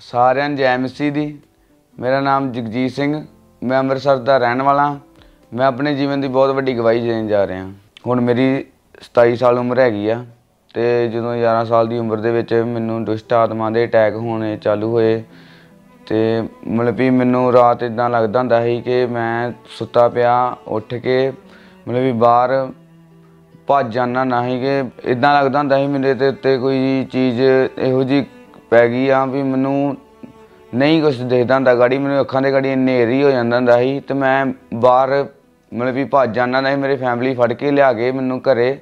ਸਾਰਿਆਂ ਨੂੰ ਜੈ ਮਸੀਹ ਦੀ ਮੇਰਾ ਨਾਮ ਜਗਜੀਤ ਸਿੰਘ ਮੈਂ ਅੰਮ੍ਰਿਤਸਰ ਦਾ ਰਹਿਣ ਵਾਲਾ ਹਾਂ। ਮੈਂ ਆਪਣੇ ਜੀਵਨ ਦੀ ਬਹੁਤ ਵੱਡੀ ਗਵਾਹੀ ਦੇਣ ਜਾ ਰਿਹਾ ਹੁਣ ਮੇਰੀ 27 ਸਾਲ ਉਮਰ ਹੈਗੀ ਆ ਤੇ ਜਦੋਂ 11 ਸਾਲ ਦੀ ਉਮਰ ਦੇ ਵਿੱਚ ਮੈਨੂੰ ਦੁਸ਼ਟ ਆਤਮਾ ਦੇ ਅਟੈਕ ਹੋਣੇ ਚਾਲੂ ਹੋਏ ਤੇ ਮਤਲਬ ਵੀ ਮੈਨੂੰ ਰਾਤ ਇਦਾਂ ਲੱਗਦਾ ਹੁੰਦਾ ਸੀ ਕਿ ਮੈਂ ਸੁੱਤਾ ਪਿਆ, ਉੱਠ ਕੇ ਮਤਲਬ ਵੀ ਬਾਹਰ ਭੱਜ ਜਾਣਾ ਨਾ ਹੀ ਕਿ ਇਦਾਂ ਲੱਗਦਾ ਹੁੰਦਾ ਸੀ ਮੇਰੇ ਤੇ ਉੱਤੇ ਕੋਈ ਚੀਜ਼ ਇਹੋ ਜੀ ਪੈ ਗਈ ਆ ਵੀ ਮੈਨੂੰ ਨਹੀਂ ਕੁਝ ਦੇਖਦਾ ਹੁੰਦਾ, ਗਾੜੀ ਮੈਨੂੰ ਅੱਖਾਂ ਦੇ ਗਾੜੀ ਹਨੇਰੀ ਹੋ ਜਾਂਦਾ ਹੁੰਦਾ ਸੀ ਤੇ ਮੈਂ ਬਾਹਰ ਮਤਲਬ ਵੀ ਭੱਜ ਜਾਂਦਾ ਹੁੰਦਾ ਸੀ, ਮੇਰੀ ਫੈਮਿਲੀ ਫੜ ਕੇ ਲਿਆ ਕੇ ਮੈਨੂੰ ਘਰੇ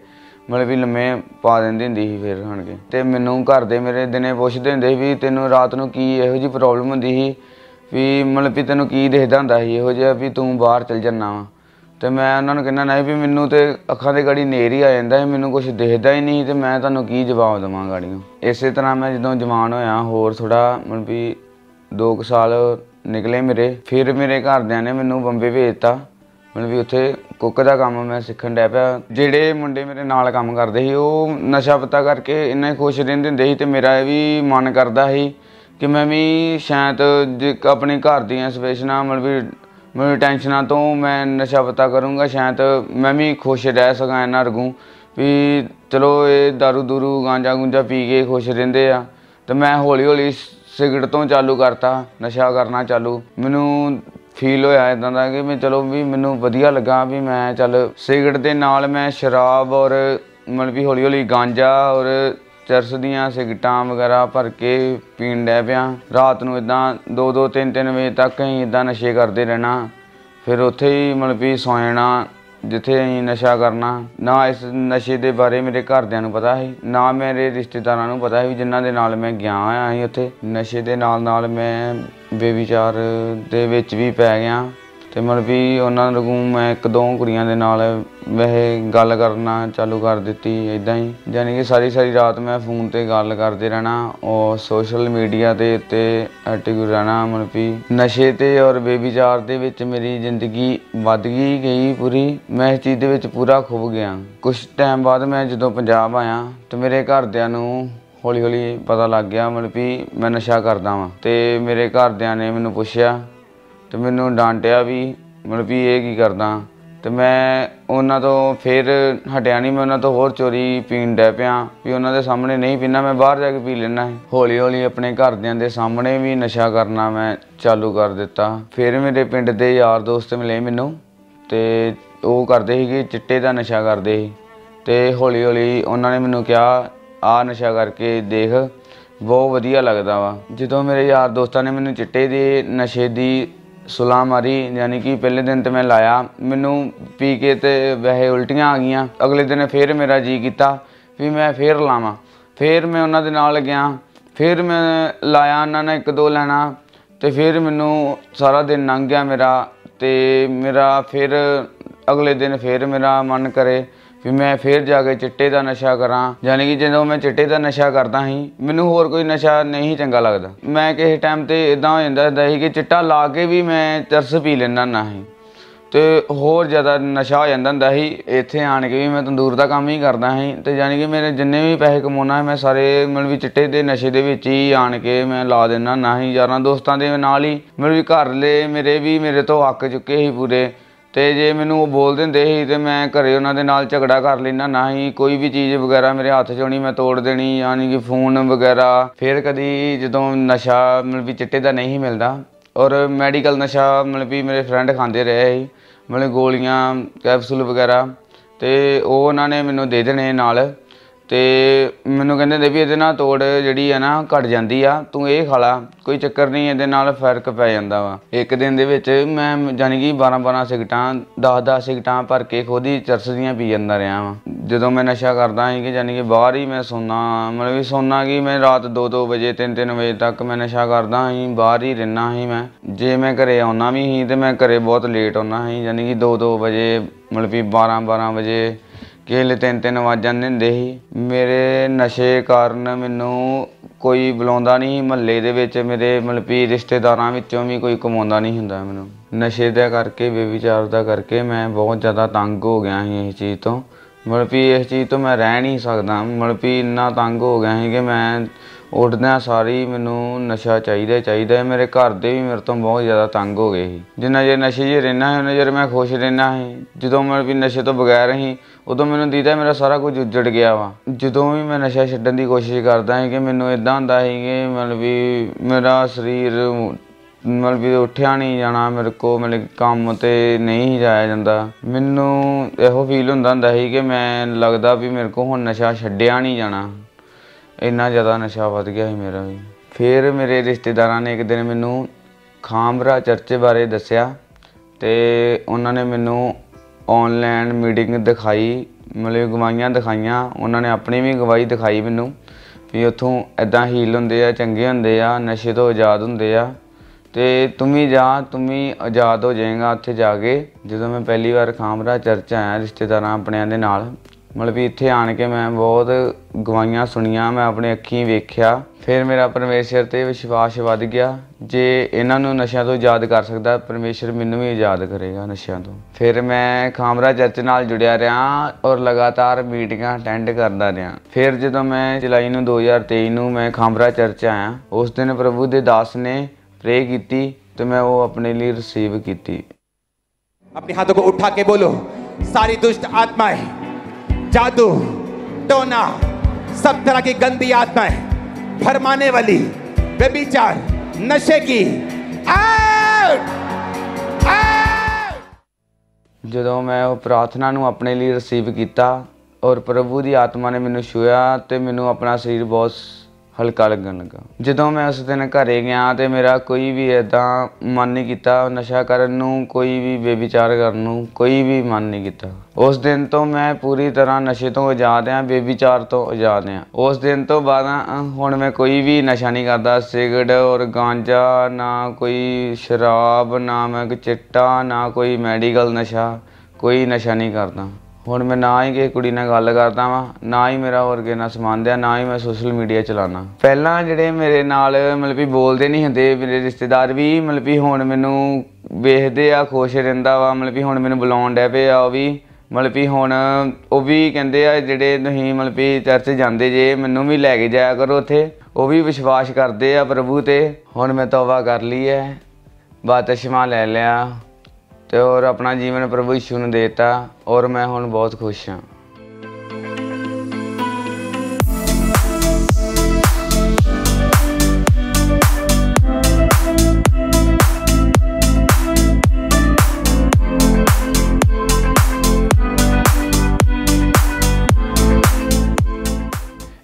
ਮਤਲਬ ਵੀ ਲੰਮੇ ਪਾ ਦਿੰਦੀ ਹੁੰਦੀ ਸੀ ਫਿਰ ਆਣ ਕੇ ਤੇ ਮੈਨੂੰ ਘਰ ਦੇ ਮੇਰੇ ਦਿਨੇ ਪੁੱਛਦੇ ਹੁੰਦੇ ਸੀ ਵੀ ਤੈਨੂੰ ਰਾਤ ਨੂੰ ਕੀ ਇਹੋ ਜੀ ਪ੍ਰੋਬਲਮ ਹੁੰਦੀ ਸੀ ਵੀ ਮਤਲਬ ਵੀ ਤੈਨੂੰ ਕੀ ਦਿਖਦਾ ਹੁੰਦਾ ਸੀ, ਇਹੋ ਜਿਹਾ ਵੀ ਤੂੰ ਬਾਹਰ ਚਲ ਜਾਂਦਾ ਵਾ। ਤੇ ਮੈਂ ਉਹਨਾਂ ਨੂੰ ਕਹਿੰਦਾ, ਨਹੀਂ ਵੀ ਮੈਨੂੰ ਤੇ ਅੱਖਾਂ ਦੇ ਗਾੜੀ ਨੇਰ ਹੀ ਆ ਜਾਂਦਾ ਸੀ, ਮੈਨੂੰ ਕੁਝ ਦਿਖਦਾ ਹੀ ਨਹੀਂ ਤੇ ਮੈਂ ਤੁਹਾਨੂੰ ਕੀ ਜਵਾਬ ਦੇਵਾਂ ਗਾੜੀਆਂ ਇਸੇ ਤਰ੍ਹਾਂ ਮੈਂ ਜਦੋਂ ਜਵਾਨ ਹੋਇਆ, ਹੋਰ ਥੋੜਾ ਮਤਲਬ ਵੀ 2 ਸਾਲ ਨਿਕਲੇ ਮੇਰੇ, ਫਿਰ ਮੇਰੇ ਘਰਦਿਆਂ ਨੇ ਮੈਨੂੰ ਬੰਬੇ ਭੇਜਤਾ। ਮਤਲਬ ਵੀ ਉੱਥੇ ਕੁੱਕ ਦਾ ਕੰਮ ਮੈਂ ਸਿੱਖਣ ਡਿਆ ਪਿਆ। ਜਿਹੜੇ ਮੁੰਡੇ ਮੇਰੇ ਨਾਲ ਕੰਮ ਕਰਦੇ ਸੀ, ਉਹ ਨਸ਼ਾ ਪਤਾ ਕਰਕੇ ਇੰਨੇ ਖੁਸ਼ ਰਹਿੰਦੇ ਹੁੰਦੇ ਸੀ ਤੇ ਮੇਰਾ ਇਹ ਵੀ ਮਨ ਕਰਦਾ ਸੀ ਕਿ ਮੈਂ ਵੀ ਸ਼ਾਇਦ ਜੇ ਆਪਣੇ ਘਰ ਦੀਆਂ ਸਿਚੁਏਸ਼ਨਾਂ, ਮਤਲਬ ਵੀ ਮੈਨੂੰ ਟੈਨਸ਼ਨਾਂ ਤੋਂ ਮੈਂ ਨਸ਼ਾ ਪਤਾ ਕਰੂੰਗਾ, ਸ਼ਾਇਦ ਮੈਂ ਵੀ ਖੁਸ਼ ਰਹਿ ਸਕਾਂ ਇਹਨਾਂ ਰਗੂ ਵੀ ਚਲੋ ਇਹ ਦਾਰੂ ਦੂਰੂ, ਗਾਂਜਾ ਗੁੰਜਾ ਪੀ ਕੇ ਖੁਸ਼ ਰਹਿੰਦੇ ਆ। ਤੇ ਮੈਂ ਹੌਲੀ ਹੌਲੀ ਸਿਗਰਟ ਤੋਂ ਚਾਲੂ ਕਰਤਾ, ਨਸ਼ਾ ਕਰਨਾ ਚਾਲੂ। ਮੈਨੂੰ ਫੀਲ ਹੋਇਆ ਇਦਾਂ ਦਾ ਕਿ ਮੈਂ ਚਲੋ ਵੀ ਮੈਨੂੰ ਵਧੀਆ ਲੱਗਾ ਵੀ ਮੈਂ ਚੱਲ ਸਿਗਰਟ ਦੇ ਨਾਲ ਮੈਂ ਸ਼ਰਾਬ ਔਰ ਮਤਲਬ ਵੀ ਹੌਲੀ ਹੌਲੀ ਗਾਂਜਾ ਔਰ ਚਰਸ ਦੀਆਂ ਸਿਗਟਾਂ ਵਗੈਰਾ ਭਰ ਕੇ ਪੀਣ ਡੈ ਪਿਆ। ਰਾਤ ਨੂੰ ਇਦਾਂ 2 2 3 3 ਵਜੇ ਤੱਕ ਅਸੀਂ ਇਦਾਂ ਨਸ਼ੇ ਕਰਦੇ ਰਹਿਣਾ। ਫਿਰ ਉੱਥੇ ਹੀ ਮਤਲਬ ਵੀ ਸੌ ਜਾਣਾ, ਜਿੱਥੇ ਅਸੀਂ ਨਸ਼ਾ ਕਰਨਾ। ਨਾ ਇਸ ਨਸ਼ੇ ਦੇ ਬਾਰੇ ਮੇਰੇ ਘਰਦਿਆਂ ਨੂੰ ਪਤਾ ਸੀ, ਨਾ ਮੇਰੇ ਰਿਸ਼ਤੇਦਾਰਾਂ ਨੂੰ ਪਤਾ ਸੀ, ਜਿਨ੍ਹਾਂ ਦੇ ਨਾਲ ਮੈਂ ਗਿਆ ਆ ਸੀ ਉੱਥੇ। ਨਸ਼ੇ ਦੇ ਨਾਲ ਨਾਲ ਮੈਂ ਬੇਵਿਚਾਰ ਦੇ ਵਿੱਚ ਵੀ ਪੈ ਗਿਆ। ਤੇ ਮਤਲਬ ਵੀ ਉਹਨਾਂ ਨੂੰ ਮੈਂ ਇੱਕ ਦੋ ਕੁੜੀਆਂ ਦੇ ਨਾਲ ਵੈਸੇ ਗੱਲ ਕਰਨਾ ਚਾਲੂ ਕਰ ਦਿੱਤੀ ਇਦਾਂ ਹੀ। ਯਾਨੀ ਕਿ ਸਾਰੀ ਸਾਰੀ ਰਾਤ ਮੈਂ ਫੋਨ ਤੇ ਗੱਲ ਕਰਦੇ ਰਹਿਣਾ ਔਰ ਸੋਸ਼ਲ ਮੀਡੀਆ ਦੇ ਉੱਤੇ ਐਕਟਿਵ ਰਹਿਣਾ, ਮਤਲਬ ਵੀ ਨਸ਼ੇ ਤੇ ਔਰ ਬੇਬੀਚਾਰ ਦੇ ਵਿੱਚ ਮੇਰੀ ਜ਼ਿੰਦਗੀ ਵੱਧ ਗਈ ਗਈ ਪੂਰੀ। ਮੈਂ ਇਸ ਚੀਜ਼ ਦੇ ਵਿੱਚ ਪੂਰਾ ਖੁੱਭ ਗਿਆ। ਕੁਝ ਟਾਈਮ ਬਾਅਦ ਮੈਂ ਜਦੋਂ ਪੰਜਾਬ ਆਇਆ, ਤੇ ਮੇਰੇ ਘਰਦਿਆਂ ਨੂੰ ਹੌਲੀ ਹੌਲੀ ਪਤਾ ਲੱਗ ਗਿਆ ਮਤਲਬ ਵੀ ਮੈਂ ਨਸ਼ਾ ਕਰਦਾ ਵਾਂ। ਤੇ ਮੇਰੇ ਘਰਦਿਆਂ ਨੇ ਮੈਨੂੰ ਪੁੱਛਿਆ ਤੇ ਮੈਨੂੰ ਡਾਂਟਿਆ ਵੀ ਮਤਲਬ ਵੀ ਇਹ ਕੀ ਕਰਦਾ। ਤੇ ਮੈਂ ਉਹਨਾਂ ਤੋਂ ਫਿਰ ਹਟਿਆ ਨਹੀਂ ਮੈਂ ਉਹਨਾਂ ਤੋਂ ਹੋਰ ਚੋਰੀ ਪੀਣ ਡੈ ਪਿਆ। ਵੀ ਉਹਨਾਂ ਦੇ ਸਾਹਮਣੇ ਨਹੀਂ ਪੀਣਾ, ਮੈਂ ਬਾਹਰ ਜਾ ਕੇ ਪੀ ਲੈਣਾ ਹੈ ਹੌਲੀ ਹੌਲੀ ਆਪਣੇ ਘਰਦਿਆਂ ਦੇ ਸਾਹਮਣੇ ਵੀ ਨਸ਼ਾ ਕਰਨਾ ਮੈਂ ਚਾਲੂ ਕਰ ਦਿੱਤਾ। ਫਿਰ ਮੇਰੇ ਪਿੰਡ ਦੇ ਯਾਰ ਦੋਸਤ ਮਿਲੇ ਮੈਨੂੰ, ਤੇ ਉਹ ਕਰਦੇ ਸੀਗੇ ਚਿੱਟੇ ਦਾ ਨਸ਼ਾ ਕਰਦੇ ਸੀ। ਤੇ ਹੌਲੀ ਹੌਲੀ ਉਹਨਾਂ ਨੇ ਮੈਨੂੰ ਕਿਹਾ, ਆ ਨਸ਼ਾ ਕਰਕੇ ਦੇਖ, ਬਹੁਤ ਵਧੀਆ ਲੱਗਦਾ ਵਾ। ਜਦੋਂ ਮੇਰੇ ਯਾਰ ਦੋਸਤਾਂ ਨੇ ਮੈਨੂੰ ਚਿੱਟੇ ਦੇ ਨਸ਼ੇ ਦੀ ਸੁਲਾ ਮਾਰੀ, ਯਾਨੀ ਕਿ ਪਹਿਲੇ ਦਿਨ ਤੇ ਮੈਂ ਲਾਇਆ। ਮੈਨੂੰ ਪੀ ਕੇ ਤੇ ਵੈਸੇ ਉਲਟੀਆਂ ਆ ਗਈਆਂ। ਅਗਲੇ ਦਿਨ ਫਿਰ ਮੇਰਾ ਜੀ ਕੀਤਾ, ਵੀ ਮੈਂ ਫਿਰ ਲਾਵਾਂ। ਫਿਰ ਮੈਂ ਉਹਨਾਂ ਦੇ ਨਾਲ ਗਿਆ। ਫਿਰ ਮੈਂ ਲਾਇਆ, ਉਹਨਾਂ ਨੇ ਇੱਕ ਦੋ ਲੈਣਾ। ਤੇ ਫਿਰ ਮੈਨੂੰ ਸਾਰਾ ਦਿਨ ਲੰਘ ਗਿਆ ਮੇਰਾ। ਤੇ ਮੇਰਾ ਫਿਰ ਅਗਲੇ ਦਿਨ ਫਿਰ ਮੇਰਾ ਮਨ ਕਰੇ। ਵੀ ਮੈਂ ਫੇਰ ਜਾ ਕੇ ਚਿੱਟੇ ਦਾ ਨਸ਼ਾ ਕਰਾਂ। ਯਾਨੀ ਕਿ ਜਦੋਂ ਮੈਂ ਚਿੱਟੇ ਦਾ ਨਸ਼ਾ ਕਰਦਾ ਸੀ, ਮੈਨੂੰ ਹੋਰ ਕੋਈ ਨਸ਼ਾ ਨਹੀਂ ਚੰਗਾ ਲੱਗਦਾ। ਮੈਂ ਕਿਸੇ ਟਾਈਮ ਤੇ ਇਦਾਂ ਹੋ ਜਾਂਦਾ ਹੁੰਦਾ ਸੀ ਕਿ ਚਿੱਟਾ ਲਾ ਕੇ ਵੀ ਮੈਂ ਤਰਸ ਪੀ ਲੈਂਦਾ ਨਾ ਸੀ। ਤੇ ਹੋਰ ਜ਼ਿਆਦਾ ਨਸ਼ਾ ਹੋ ਜਾਂਦਾ ਹੁੰਦਾ ਸੀ, ਇੱਥੇ ਆਣ ਕੇ ਵੀ ਮੈਂ ਤੰਦੂਰ ਦਾ ਕੰਮ ਹੀ ਕਰਦਾ ਸੀ। ਤੇ ਯਾਨੀ ਕਿ ਮੇਰੇ ਜਿੰਨੇ ਵੀ ਪੈਸੇ ਕਮਾਉਣਾ ਮੈਂ ਸਾਰੇ ਮਤਲਬ ਵੀ ਚਿੱਟੇ ਦੇ ਨਸ਼ੇ ਦੇ ਵਿੱਚ ਹੀ ਆਣ ਕੇ ਮੈਂ ਲਾ ਦਿੰਦਾ ਨਾ ਹੀ ਯਾਰਾਂ ਦੋਸਤਾਂ ਦੇ ਨਾਲ ਹੀ, ਮਤਲਬ ਵੀ ਘਰਲੇ ਮੇਰੇ ਵੀ ਮੇਰੇ ਤੋਂ ਅੱਕ ਚੁੱਕੇ ਸੀ ਪੂਰੇ। ਅਤੇ ਜੇ ਮੈਨੂੰ ਉਹ ਬੋਲ ਦਿੰਦੇ ਸੀ ਤਾਂ ਮੈਂ ਘਰੇ ਉਹਨਾਂ ਦੇ ਨਾਲ ਝਗੜਾ ਕਰ ਲੈਂਦਾ, ਨਾ ਹੀ ਕੋਈ ਵੀ ਚੀਜ਼ ਵਗੈਰਾ ਮੇਰੇ ਹੱਥ 'ਚ ਹੋਣੀ ਮੈਂ ਤੋੜ ਦੇਣੀ, ਯਾਨੀ ਕਿ ਫੋਨ ਵਗੈਰਾ। ਫਿਰ ਕਦੀ ਜਦੋਂ ਨਸ਼ਾ ਮਤਲਬ ਵੀ ਚਿੱਟੇ ਦਾ ਨਹੀਂ ਮਿਲਦਾ, ਔਰ ਮੈਡੀਕਲ ਨਸ਼ਾ ਮਤਲਬ ਵੀ ਮੇਰੇ ਫਰੈਂਡ ਖਾਂਦੇ ਰਹੇ ਸੀ, ਮਤਲਬ ਗੋਲੀਆਂ ਕੈਪਸੂਲ ਵਗੈਰਾ ਅਤੇ ਉਹ ਉਹਨਾਂ ਨੇ ਮੈਨੂੰ ਦੇ ਦੇਣੇ ਨਾਲ। ਤੇ ਮੈਨੂੰ ਕਹਿੰਦੇ ਨੇ ਵੀ ਇਹਦੇ ਨਾਲ ਤੋੜ ਜਿਹੜੀ ਆ ਨਾ ਘਟ ਜਾਂਦੀ ਆ, ਤੂੰ ਇਹ ਖਾ ਲਾ, ਕੋਈ ਚੱਕਰ ਨਹੀਂ, ਇਹਦੇ ਨਾਲ ਫ਼ਰਕ ਪੈ ਜਾਂਦਾ ਵਾ। ਇੱਕ ਦਿਨ ਦੇ ਵਿੱਚ ਮੈਂ ਜਾਨੀ ਕਿ 12 12 ਸਿਗਟਾਂ 10 10 ਸਿਗਟਾਂ ਭਰ ਕੇ ਖੁਦ ਹੀ ਚਰਸ ਦੀਆਂ ਪੀ ਜਾਂਦਾ ਰਿਹਾ ਵਾਂ। ਜਦੋਂ ਮੈਂ ਨਸ਼ਾ ਕਰਦਾ ਸੀ ਕਿ ਜਾਨੀ ਕਿ ਬਾਹਰ ਹੀ ਮੈਂ ਸੌਣਾ ਮਤਲਬ ਵੀ ਸੌਣਾ ਕਿ ਮੈਂ ਰਾਤ 2 2 ਵਜੇ 3 3 ਵਜੇ ਤੱਕ ਮੈਂ ਨਸ਼ਾ ਕਰਦਾ ਸੀ, ਬਾਹਰ ਹੀ ਰਹਿਣਾ ਸੀ ਮੈਂ। ਜੇ ਮੈਂ ਘਰੇ ਆਉਣਾ ਵੀ ਸੀ ਤੇ ਮੈਂ ਘਰੇ ਬਹੁਤ ਲੇਟ ਆਉਣਾ ਸੀ ਜਾਨੀ ਕਿ 2 2 ਵਜੇ, ਮਤਲਬ ਵੀ 12 12 ਵਜੇ ਕਿਸੇ ਤਿੰਨ ਤਿੰਨ ਆਵਾਜ਼ਾਂ ਜਾਂਦੇ ਸੀ। ਮੇਰੇ ਨਸ਼ੇ ਕਾਰਨ ਮੈਨੂੰ ਕੋਈ ਬੁਲਾਉਂਦਾ ਨਹੀਂ ਮਹੱਲੇ ਦੇ ਵਿੱਚ ਮੇਰੇ ਮਤਲਬ ਵੀ ਰਿਸ਼ਤੇਦਾਰਾਂ ਵਿੱਚੋਂ ਵੀ ਕੋਈ ਕਮਾਉਂਦਾ ਨਹੀਂ ਹੁੰਦਾ ਮੈਨੂੰ। ਨਸ਼ੇ ਦਾ ਕਰਕੇ, ਬੇਵਿਚਾਰ ਦਾ ਕਰਕੇ ਮੈਂ ਬਹੁਤ ਜ਼ਿਆਦਾ ਤੰਗ ਹੋ ਗਿਆ ਸੀ ਇਸ ਚੀਜ਼ ਤੋਂ। ਮਤਲਬ ਵੀ ਇਸ ਚੀਜ਼ ਤੋਂ ਮੈਂ ਰਹਿ ਨਹੀਂ ਸਕਦਾ। ਮਤਲਬ ਵੀ ਇੰਨਾ ਤੰਗ ਹੋ ਗਿਆ ਸੀ ਕਿ ਮੈਂ ਉੱਠਦਿਆਂ ਸਾਰੀ ਮੈਨੂੰ ਨਸ਼ਾ ਚਾਹੀਦਾ ਚਾਹੀਦਾ ਮੇਰੇ ਘਰ ਦੇ ਵੀ ਮੇਰੇ ਤੋਂ ਬਹੁਤ ਜ਼ਿਆਦਾ ਤੰਗ ਹੋ ਗਏ ਸੀ। ਜਿੰਨਾ ਜੇ ਨਸ਼ੇ 'ਚ ਰਹਿਣਾ ਹੈ ਉਹਨਾਂ ਚਿਰ ਮੈਂ ਖੁਸ਼ ਰਹਿਣਾ ਸੀ। ਜਦੋਂ ਮੈਂ ਵੀ ਨਸ਼ੇ ਤੋਂ ਬਗੈਰ ਹੀ ਉਦੋਂ ਮੈਨੂੰ ਦੀਦਾ ਮੇਰਾ ਸਾਰਾ ਕੁਝ ਉੱਜੜ ਗਿਆ ਵਾ। ਜਦੋਂ ਵੀ ਮੈਂ ਨਸ਼ਾ ਛੱਡਣ ਦੀ ਕੋਸ਼ਿਸ਼ ਕਰਦਾ ਸੀ ਕਿ ਮੈਨੂੰ ਇਦਾਂ ਹੁੰਦਾ ਸੀ ਕਿ ਮਤਲਬ ਵੀ ਮੇਰਾ ਸਰੀਰ ਮਤਲਬ ਵੀ ਉੱਠਿਆ ਨਹੀਂ ਜਾਣਾ, ਮੇਰੇ ਕੋ ਮਤਲਬ ਕੰਮ ਤੇ ਨਹੀਂ ਜਾਇਆ ਜਾਂਦਾ। ਮੈਨੂੰ ਇਹੋ ਫੀਲ ਹੁੰਦਾ ਹੁੰਦਾ ਸੀ ਕਿ ਮੈਂ ਲੱਗਦਾ ਵੀ ਮੇਰੇ ਕੋ ਹੁਣ ਨਸ਼ਾ ਛੱਡਿਆ ਨਹੀਂ ਜਾਣਾ। ਇੰਨਾ ਜ਼ਿਆਦਾ ਨਸ਼ਾ ਵੱਧ ਗਿਆ ਸੀ ਮੇਰਾ ਵੀ। ਫਿਰ ਮੇਰੇ ਰਿਸ਼ਤੇਦਾਰਾਂ ਨੇ ਇੱਕ ਦਿਨ ਮੈਨੂੰ ਖਾਮਰਾ ਚਰਚ ਬਾਰੇ ਦੱਸਿਆ ਤੇ ਉਹਨਾਂ ਨੇ ਮੈਨੂੰ ਔਨਲਾਈਨ ਮੀਟਿੰਗ ਦਿਖਾਈ, ਮਤਲਬ ਗਵਾਈਆਂ ਦਿਖਾਈਆਂ, ਉਹਨਾਂ ਨੇ ਆਪਣੀ ਵੀ ਗਵਾਹੀ ਦਿਖਾਈ ਮੈਨੂੰ ਵੀ ਉੱਥੋਂ ਐਦਾਂ ਹੀਲ ਹੁੰਦੇ ਆ, ਚੰਗੇ ਹੁੰਦੇ ਆ, ਨਸ਼ੇ ਤੋਂ ਆਜ਼ਾਦ ਹੁੰਦੇ ਆ। ਤੇ ਤੂੰ ਵੀ ਜਾ, ਤੂੰ ਵੀ ਆਜ਼ਾਦ ਹੋ ਜਾਏਗਾ ਉੱਥੇ ਜਾ ਕੇ। ਜਦੋਂ ਮੈਂ ਪਹਿਲੀ ਵਾਰ ਖਾਮਰਾ ਚਰਚ ਆਇਆ, ਰਿਸ਼ਤੇਦਾਰਾਂ ਆਪਣਿਆਂ ਦੇ ਨਾਲ ਮਤਲਬ ਵੀ ਇੱਥੇ ਆਣ ਕੇ ਮੈਂ ਬਹੁਤ ਗਵਾਈਆਂ ਸੁਣੀਆਂ, ਮੈਂ ਆਪਣੇ ਅੱਖੀਂ ਵੇਖਿਆ। ਫਿਰ ਮੇਰਾ ਪਰਮੇਸ਼ਰ ਤੇ ਵਿਸ਼ਵਾਸ ਵੱਧ ਗਿਆ। ਜੇ ਇਹਨਾਂ ਨੂੰ ਨਸ਼ਿਆਂ ਤੋਂ ਯਾਦ ਕਰ ਸਕਦਾ, ਪਰਮੇਸ਼ਰ ਮੈਨੂੰ ਵੀ ਆਜ਼ਾਦ ਕਰੇਗਾ ਨਸ਼ਿਆਂ ਤੋਂ। ਫਿਰ ਮੈਂ ਖਾਮਰਾ ਚਰਚ ਨਾਲ ਜੁੜਿਆ ਰਿਹਾ ਔਰ ਲਗਾਤਾਰ ਮੀਟਿੰਗਾਂ ਅਟੈਂਡ ਕਰਦਾ ਰਿਹਾ। ਫਿਰ ਜਦੋਂ ਮੈਂ ਜੁਲਾਈ ਨੂੰ 2023 ਨੂੰ ਮੈਂ ਖਾਮਰਾ ਚਰਚ ਆਇਆ, ਉਸ ਦਿਨ ਪ੍ਰਭੂ ਦੇ ਦਾਸ ਨੇ ਪ੍ਰੇ ਕੀਤੀ ਤੇ ਮੈਂ ਉਹ ਆਪਣੇ ਲਈ ਰਿਸੀਵ ਕੀਤੀ। ਆਪਣੇ ਹੱਥ ਕੋ ਉਠਾ ਕੇ ਬੋਲੋ ਸਾਰੀ ਦੁਸ਼ਟ ਆਤਮਾ ਆਤਮਾएं जादू टोना सब तरह की गंदी आत्माएं भरमाने वाली व्यभिचार नशे की आउट आउट ਜਦੋਂ ਮੈਂ ਉਹ ਪ੍ਰਾਰਥਨਾ ਨੂੰ ਆਪਣੇ ਲਈ ਰਿਸੀਵ ਕੀਤਾ ਔਰ ਪ੍ਰਭੂ ਦੀ ਆਤਮਾ ਨੇ ਮੈਨੂੰ ਛੂਇਆ ਤੇ ਮੈਨੂੰ ਆਪਣਾ ਸਰੀਰ ਬਹੁਤ ਹਲਕਾ ਲੱਗਣ ਲੱਗਾ। ਜਦੋਂ ਮੈਂ ਉਸ ਦਿਨ ਘਰੇ ਗਿਆ ਤੇ ਮੇਰਾ ਕੋਈ ਵੀ ਇਦਾਂ ਮਨ ਨਹੀਂ ਕੀਤਾ ਨਸ਼ਾ ਕਰਨ ਨੂੰ, ਕੋਈ ਵੀ ਬੇਵਿਚਾਰ ਕਰਨ ਨੂੰ, ਕੋਈ ਵੀ ਮਨ ਨਹੀਂ ਕੀਤਾ। ਉਸ ਦਿਨ ਤੋਂ ਮੈਂ ਪੂਰੀ ਤਰ੍ਹਾਂ ਨਸ਼ੇ ਤੋਂ ਆਜ਼ਾਦ ਹਾਂ, ਬੇਵਿਚਾਰ ਤੋਂ ਆਜ਼ਾਦ ਹਾਂ। ਉਸ ਦਿਨ ਤੋਂ ਬਾਅਦ ਹੁਣ ਮੈਂ ਕੋਈ ਵੀ ਨਸ਼ਾ ਨਹੀਂ ਕਰਦਾ। ਸਿਗਰਟ ਔਰ ਗਾਂਜਾ, ਨਾ ਕੋਈ ਸ਼ਰਾਬ, ਨਾ ਮੈਂ ਚਿੱਟਾ, ਨਾ ਕੋਈ ਮੈਡੀਕਲ ਨਸ਼ਾ, ਕੋਈ ਨਸ਼ਾ ਨਹੀਂ ਕਰਦਾ। ਹੁਣ ਮੈਂ ਨਾ ਹੀ ਕਿਸੇ ਕੁੜੀ ਨਾਲ ਗੱਲ ਕਰਦਾ ਵਾਂ, ਨਾ ਹੀ ਮੇਰਾ ਹੋਰ ਕਿਸੇ ਨਾਲ ਸੰਬੰਧ ਆ, ਨਾ ਹੀ ਮੈਂ ਸੋਸ਼ਲ ਮੀਡੀਆ ਚਲਾਉਣਾ ਪਹਿਲਾਂ ਜਿਹੜੇ ਮੇਰੇ ਨਾਲ ਮਤਲਬ ਵੀ ਬੋਲਦੇ ਨਹੀਂ ਹੁੰਦੇ, ਮੇਰੇ ਰਿਸ਼ਤੇਦਾਰ ਵੀ ਮਤਲਬ ਵੀ ਹੁਣ ਮੈਨੂੰ ਵੇਖਦੇ ਆ, ਖੁਸ਼ ਰਹਿੰਦਾ ਵਾ, ਮਤਲਬ ਵੀ ਹੁਣ ਮੈਨੂੰ ਬੁਲਾਉਣ ਡੈ ਪਏ ਆ ਉਹ ਵੀ। ਮਤਲਬ ਵੀ ਹੁਣ ਉਹ ਵੀ ਕਹਿੰਦੇ ਆ, ਜਿਹੜੇ ਤੁਸੀਂ ਮਤਲਬ ਵੀ ਚਰਚ ਜਾਂਦੇ ਜੇ, ਮੈਨੂੰ ਵੀ ਲੈ ਕੇ ਜਾਇਆ ਕਰੋ ਉੱਥੇ। ਉਹ ਵੀ ਵਿਸ਼ਵਾਸ ਕਰਦੇ ਆ ਪ੍ਰਭੂ ਤੇ। ਹੁਣ ਮੈਂ ਤੌਬਾ ਕਰ ਲਈ ਹੈ ਬਾਤਸ਼ਮਾ ਲੈ ਲਿਆ। ਤੇ ਔਰ ਆਪਣਾ ਜੀਵਨ ਪ੍ਰਭੂ ਯਿਸੂ ਨੂੰ ਦੇਤਾ ਔਰ ਮੈਂ ਹੁਣ ਬਹੁਤ ਖੁਸ਼ ਹਾਂ।